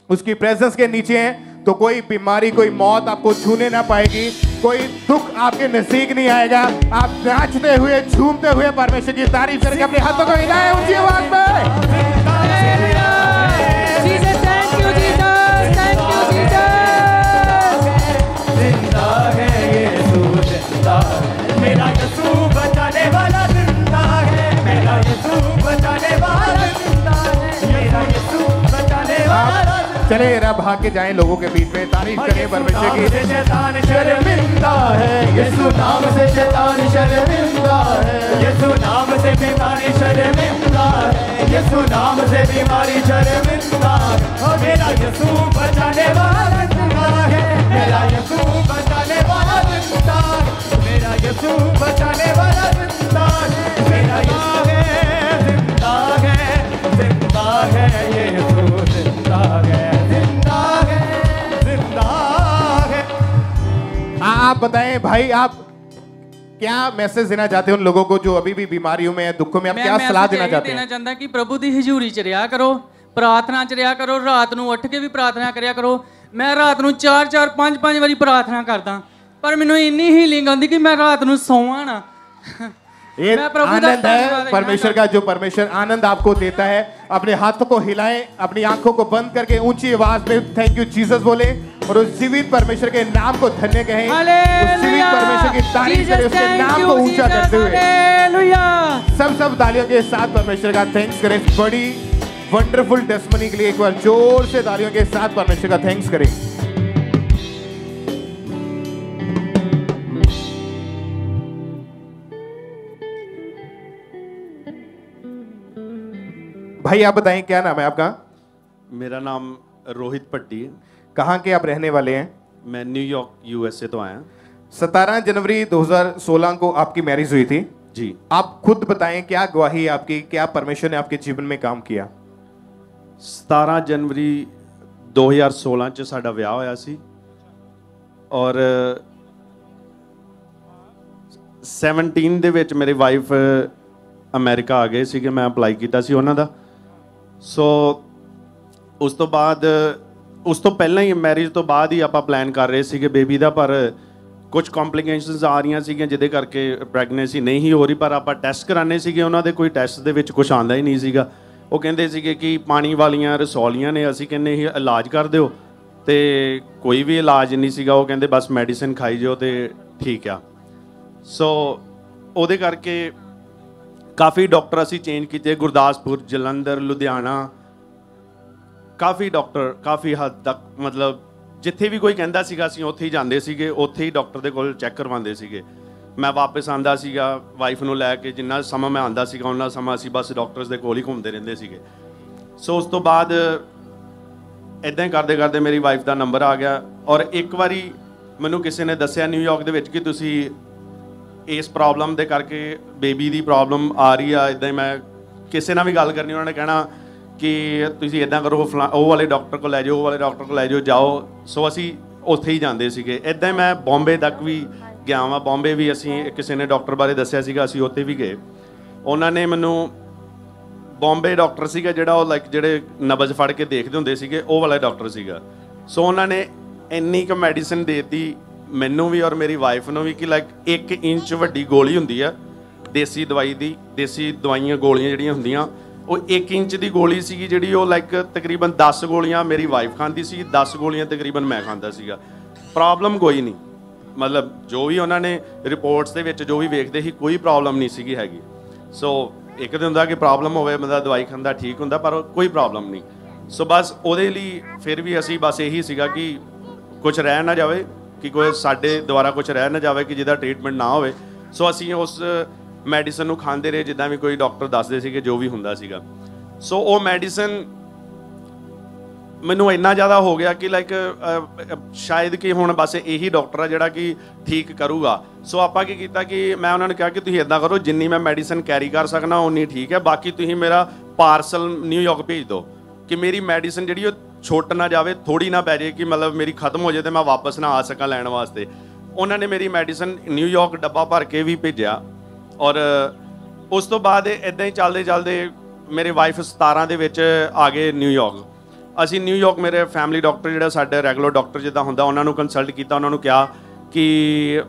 उसकी प्रेजेंस के नीचे हैं तो कोई बीमारी, कोई मौत आपको छूने ना पाएगी, कोई दुख आपके नज़दीक नहीं आएगा। आप नाचते हुए, झूमते हुए परमेश्वर की तारीफ़ करके अपने हाथों को हिलाएँ, ऊँची आवाज़ में वाला चले जरा भाग के जाए लोगों के बीच में। तारीफ़ करें परमेश्वर की। शैतान शर्मिंदा है। यीशु नाम से शैतान शर्मिंदा है। यीशु नाम से बीमारी शर्मिंदा है। यीशु नाम से बीमारी शर्मिंदा है। मेरा यीशु बचाने वाला ज़िंदा है। मेरा यीशु बचाने वाला ज़िंदा है। मेरा यीशु बचाने वाला ज़िंदा है। मेरा यीशु ज़िंदा है ज़िंदा है। आप बताएं भाई आप क्या मैसेज देना चाहते हैं उन लोगों को जो अभी भी बीमारियों में है दुखों में आप ਮੈਂ क्या सलाह message देना ਇਹੀ चाहते ਦੇਣਾ हैं ਚਾਹੁੰਦਾ ਕਿ ਪ੍ਰਭੂ ਦੀ ਹਜ਼ੂਰੀ 'ਚ ਰਿਹਾ ਕਰੋ ਪ੍ਰਾਰਥਨਾ 'ਚ ਰਿਹਾ ਕਰੋ ਰਾਤ ਨੂੰ ਉੱਠ ਕੇ ਵੀ ਪ੍ਰਾਰਥਨਾ ਕਰਿਆ ਕਰੋ ਮੈਂ ਰਾਤ ਨੂੰ 4 4 5 5 ਵਾਰੀ ਪ੍ਰਾਰਥਨਾ ਕਰਦਾ ਪਰ ਮੈਨੂੰ ਇੰਨੀ ਹੀਲਿੰਗ ਆਉਂਦੀ ਕਿ ਮੈਂ ਰਾਤ ਨੂੰ ਸੌਵਾਂ ਨਾ ये आनंद है परमेश्वर का जो परमेश्वर आनंद आपको देता है अपने हाथों को हिलाएँ अपनी आँखों को बंद करके ऊँची आवाज़ में थैंक यू जीसस बोले और उस जीवित परमेश्वर के नाम को धन्य कहें उस जीवित परमेश्वर की तारीफ़ करें उसके नाम को ऊँचा करते हुए। सब सब तालियों के साथ परमेश्वर का थैंक्स करें बड़ी वंडरफुल टेस्टमनी के लिए एक बार ज़ोर से तालियों के साथ परमेश्वर का थैंक्स करें। भाई आप बताएं क्या नाम है आपका मेरा नाम रोहित पट्टी है कहाँ के आप रहने वाले हैं मैं न्यूयॉर्क यूएसए तो आया 17 जनवरी 2016 को आपकी मैरिज हुई थी जी आप खुद बताएं क्या गवाही है आपकी क्या परमेश्वर ने आपके जीवन में काम किया 17 ਜਨਵਰੀ 2016 ਚ ਸਾਡਾ ਵਿਆਹ ਹੋਇਆ ਸੀ ਔਰ 17 ਦੇ ਵਿੱਚ ਮੇਰੀ ਵਾਈਫ ਅਮਰੀਕਾ ਆ ਗਏ ਸੀਗੇ ਮੈਂ ਅਪਲਾਈ ਕੀਤਾ ਸੀ ਉਹਨਾਂ ਦਾ ਸੋ ਉਸ ਤੋਂ ਬਾਅਦ, ਉਸ ਤੋਂ ਪਹਿਲਾਂ ਹੀ ਮੈਰਿਜ ਤੋਂ ਬਾਅਦ ਹੀ ਆਪਾਂ ਪਲਾਨ ਕਰ ਰਹੇ ਸੀਗੇ ਬੇਬੀ ਦਾ, ਪਰ ਕੁਝ ਕੰਪਲਿਕੇਸ਼ਨਸ ਆ ਰਹੀਆਂ ਸੀਗੀਆਂ ਜਿਹਦੇ ਕਰਕੇ ਪ੍ਰੈਗਨੈਂਸੀ ਨਹੀਂ ਹੀ ਹੋ ਰਹੀ, ਪਰ ਆਪਾਂ ਟੈਸਟ ਕਰਾਣੇ ਸੀਗੇ ਉਹਨਾਂ ਦੇ, ਕੋਈ ਟੈਸਟ ਦੇ ਵਿੱਚ ਕੁਝ ਆਂਦਾ ਹੀ ਨਹੀਂ ਸੀਗਾ। ਉਹ ਕਹਿੰਦੇ ਸੀਗੇ ਕਿ ਪਾਣੀ ਵਾਲੀਆਂ ਰਸੌਲੀਆਂ ਨੇ, ਅਸੀਂ ਕਹਿੰਦੇ ਇਹ ਇਲਾਜ ਕਰ ਦਿਓ। ਤੇ ਕੋਈ ਵੀ ਇਲਾਜ ਨਹੀਂ ਸੀਗਾ, ਉਹ ਕਹਿੰਦੇ ਬਸ ਮੈਡੀਸਿਨ ਖਾਈ ਜਾਓ ਤੇ ਠੀਕ ਆ। ਸੋ ਉਹਦੇ ਕਰਕੇ ਕਾਫੀ ਡਾਕਟਰ ਅਸੀਂ ਚੇਂਜ ਕੀਤੇ, ਗੁਰਦਾਸਪੁਰ, ਜਲੰਧਰ, ਲੁਧਿਆਣਾ। ਕਾਫੀ ਡਾਕਟਰ, ਕਾਫੀ ਹੱਦ ਤੱਕ, ਮਤਲਬ ਜਿੱਥੇ ਵੀ ਕੋਈ ਕਹਿੰਦਾ ਸੀਗਾ, ਅਸੀਂ ਉੱਥੇ ਹੀ ਜਾਂਦੇ ਸੀਗੇ, ਉੱਥੇ ਹੀ ਡਾਕਟਰ ਦੇ ਕੋਲ ਚੈੱਕ ਕਰਵਾਉਂਦੇ ਸੀਗੇ। ਮੈਂ ਵਾਪਸ ਆਂਦਾ ਸੀਗਾ, ਵਾਈਫ ਨੂੰ ਲੈ ਕੇ, ਜਿੰਨਾ ਸਮਾਂ ਮੈਂ ਆਂਦਾ ਸੀਗਾ ਉਹਨਾਂ ਸਮਾਂ ਅਸੀਂ ਬਸ ਡਾਕਟਰਸ ਦੇ ਕੋਲ ਹੀ ਘੁੰਮਦੇ ਰਹਿੰਦੇ ਸੀਗੇ। ਸੋ ਉਸ ਤੋਂ ਬਾਅਦ ਇਦਾਂ ਹੀ ਕਰਦੇ ਕਰਦੇ ਮੇਰੀ ਵਾਈਫ ਦਾ ਨੰਬਰ ਆ ਗਿਆ ਔਰ ਇੱਕ ਵਾਰੀ ਮੈਨੂੰ ਕਿਸੇ ਨੇ ਦੱਸਿਆ ਨਿਊਯਾਰਕ ਦੇ ਵਿੱਚ ਕਿ ਤੁਸੀਂ ਇਸ ਪ੍ਰੋਬਲਮ ਦੇ ਕਰਕੇ ਬੇਬੀ ਦੀ ਪ੍ਰੋਬਲਮ ਆ ਰਹੀ ਆ ਇਦਾਂ ਹੀ ਮੈਂ ਕਿਸੇ ਨਾਲ ਵੀ ਗੱਲ ਕਰਨੀ, ਉਹਨਾਂ ਨੇ ਕਹਿਣਾ ਕਿ ਤੁਸੀਂ ਇਦਾਂ ਕਰੋ ਫਲਾ- ਉਹ ਵਾਲੇ ਡਾਕਟਰ ਕੋਲ ਲੈ ਜਾਓ, ਉਹ ਵਾਲੇ ਡਾਕਟਰ ਕੋਲ ਲੈ ਜਾਓ ਜਾਓ। ਸੋ ਅਸੀਂ ਉੱਥੇ ਹੀ ਜਾਂਦੇ ਸੀਗੇ। ਇਦਾਂ ਹੀ ਮੈਂ ਬੰਬੇ ਤੱਕ ਵੀ ਗਿਆ ਵਾਂ। ਬੰਬੇ ਵੀ ਅਸੀਂ ਕਿਸੇ ਨੇ ਡਾਕਟਰ ਬਾਰੇ ਦੱਸਿਆ ਸੀਗਾ, ਅਸੀਂ ਉੱਥੇ ਵੀ ਗਏ। ਉਹਨਾਂ ਨੇ ਮੈਨੂੰ ਬੰਬੇ ਡਾਕਟਰ ਸੀਗਾ ਜਿਹੜਾ ਉਹ ਲਾਈਕ ਜਿਹੜੇ ਨਬਜ਼ ਫੜ ਕੇ ਦੇਖਦੇ ਹੁੰਦੇ ਸੀਗੇ, ਉਹ ਵਾਲਾ ਡਾਕਟਰ ਸੀਗਾ। ਸੋ ਉਹਨਾਂ ਨੇ ਇੰਨੀ ਕੁ ਮੈਡੀਸਿਨ ਦੇਤੀ ਮੈਨੂੰ ਵੀ ਔਰ ਮੇਰੀ ਵਾਈਫ ਨੂੰ ਵੀ ਕਿ ਲਾਈਕ 1 ਇੰਚ ਵੱਡੀ ਗੋਲੀ ਹੁੰਦੀ ਆ, ਦੇਸੀ ਦਵਾਈ ਦੀ, ਦੇਸੀ ਦਵਾਈਆਂ ਗੋਲੀਆਂ ਜਿਹੜੀਆਂ ਹੁੰਦੀਆਂ, ਉਹ 1 ਇੰਚ ਦੀ ਗੋਲੀ ਸੀਗੀ ਜਿਹੜੀ ਉਹ ਲਾਈਕ ਤਕਰੀਬਨ 10 ਗੋਲੀਆਂ ਮੇਰੀ ਵਾਈਫ ਖਾਂਦੀ ਸੀ 10 ਗੋਲੀਆਂ ਤਕਰੀਬਨ ਮੈਂ ਖਾਂਦਾ ਸੀਗਾ। ਪ੍ਰੋਬਲਮ ਕੋਈ ਨਹੀਂ। ਮਤਲਬ ਜੋ ਵੀ ਉਹਨਾਂ ਨੇ ਰਿਪੋਰਟਸ ਦੇ ਵਿੱਚ ਜੋ ਵੀ ਵੇਖਦੇ ਸੀ, ਕੋਈ ਪ੍ਰੋਬਲਮ ਨਹੀਂ ਸੀਗੀ ਹੈਗੀ। ਸੋ ਇੱਕ ਤੇ ਹੁੰਦਾ ਕਿ ਪ੍ਰੋਬਲਮ ਹੋਵੇ, ਬੰਦਾ ਦਵਾਈ ਖਾਂਦਾ ਠੀਕ ਹੁੰਦਾ, ਪਰ ਕੋਈ ਪ੍ਰੋਬਲਮ ਨਹੀਂ। ਸੋ ਬਸ ਉਹਦੇ ਲਈ ਫਿਰ ਵੀ ਅਸੀਂ ਬਸ ਇਹੀ ਸੀਗਾ ਕਿ ਕੁਝ ਰਹਿ ਨਾ ਜਾਵੇ। ਕਿ ਕੋਈ ਸਾਡੇ ਦੁਆਰਾ ਕੁਝ ਰਹਿ ਨਾ ਜਾਵੇ, ਕਿ ਜਿਹਦਾ ਟ੍ਰੀਟਮੈਂਟ ਨਾ ਹੋਵੇ। ਸੋ ਅਸੀਂ ਉਸ ਮੈਡੀਸਨ ਨੂੰ ਖਾਂਦੇ ਰਹੇ, ਜਿੱਦਾਂ ਵੀ ਕੋਈ ਡਾਕਟਰ ਦੱਸਦੇ ਸੀਗੇ ਜੋ ਵੀ ਹੁੰਦਾ ਸੀਗਾ। ਸੋ ਉਹ ਮੈਡੀਸਨ ਮੈਨੂੰ ਇੰਨਾ ਜ਼ਿਆਦਾ ਹੋ ਗਿਆ ਕਿ ਲਾਈਕ ਸ਼ਾਇਦ ਕਿ ਹੁਣ ਬਸ ਇਹੀ ਡਾਕਟਰ ਆ ਜਿਹੜਾ ਕਿ ਠੀਕ ਕਰੂਗਾ। ਸੋ ਆਪਾਂ ਕੀ ਕੀਤਾ ਕਿ ਮੈਂ ਉਹਨਾਂ ਨੂੰ ਕਿਹਾ ਕਿ ਤੁਸੀਂ ਇਦਾਂ ਕਰੋ, ਜਿੰਨੀ ਮੈਂ ਮੈਡੀਸਨ ਕੈਰੀ ਕਰ ਸਕਣਾ ਉਨੀ ਠੀਕ ਹੈ। ਬਾਕੀ ਤੁਸੀਂ ਮੇਰਾ ਪਾਰਸਲ ਨਿਊਯਾਰਕ ਭੇਜ ਦਿਓ। ਕਿ ਮੇਰੀ ਮੈਡੀਸਨ ਜਿਹੜੀ ਉਹ ਛੁੱਟ ਨਾ ਜਾਵੇ ਥੋੜੀ ਨਾ ਪੈ ਜੇ ਕਿ ਮਤਲਬ ਮੇਰੀ ਖਤਮ ਹੋ ਜਾਏ ਤੇ ਮੈਂ ਵਾਪਸ ਨਾ ਆ ਸਕਾਂ ਲੈਣ ਵਾਸਤੇ। ਉਹਨਾਂ ਨੇ ਮੇਰੀ ਮੈਡੀਸਨ ਨਿਊਯਾਰਕ ਡੱਬਾ ਭਰ ਕੇ ਵੀ ਭੇਜਿਆ। ਔਰ, ਉਸ ਤੋਂ ਬਾਅਦ ਇਦਾਂ ਹੀ ਚੱਲਦੇ ਚੱਲਦੇ ਮੇਰੇ ਵਾਈਫ 17 ਦੇ ਵਿੱਚ ਆ ਗਏ ਨਿਊਯਾਰਕ ਅਸੀਂ ਨਿਊਯਾਰਕ ਮੇਰੇ ਫੈਮਿਲੀ ਡਾਕਟਰ ਜਿਹੜਾ ਸਾਡੇ ਰੈਗੂਲਰ ਡਾਕਟਰ ਜਿੱਦਾਂ ਹੁੰਦਾ, ਉਹਨਾਂ ਨੂੰ ਕੰਸਲਟ ਕੀਤਾ, ਉਹਨਾਂ ਨੂੰ ਕਿਹਾ ਕਿ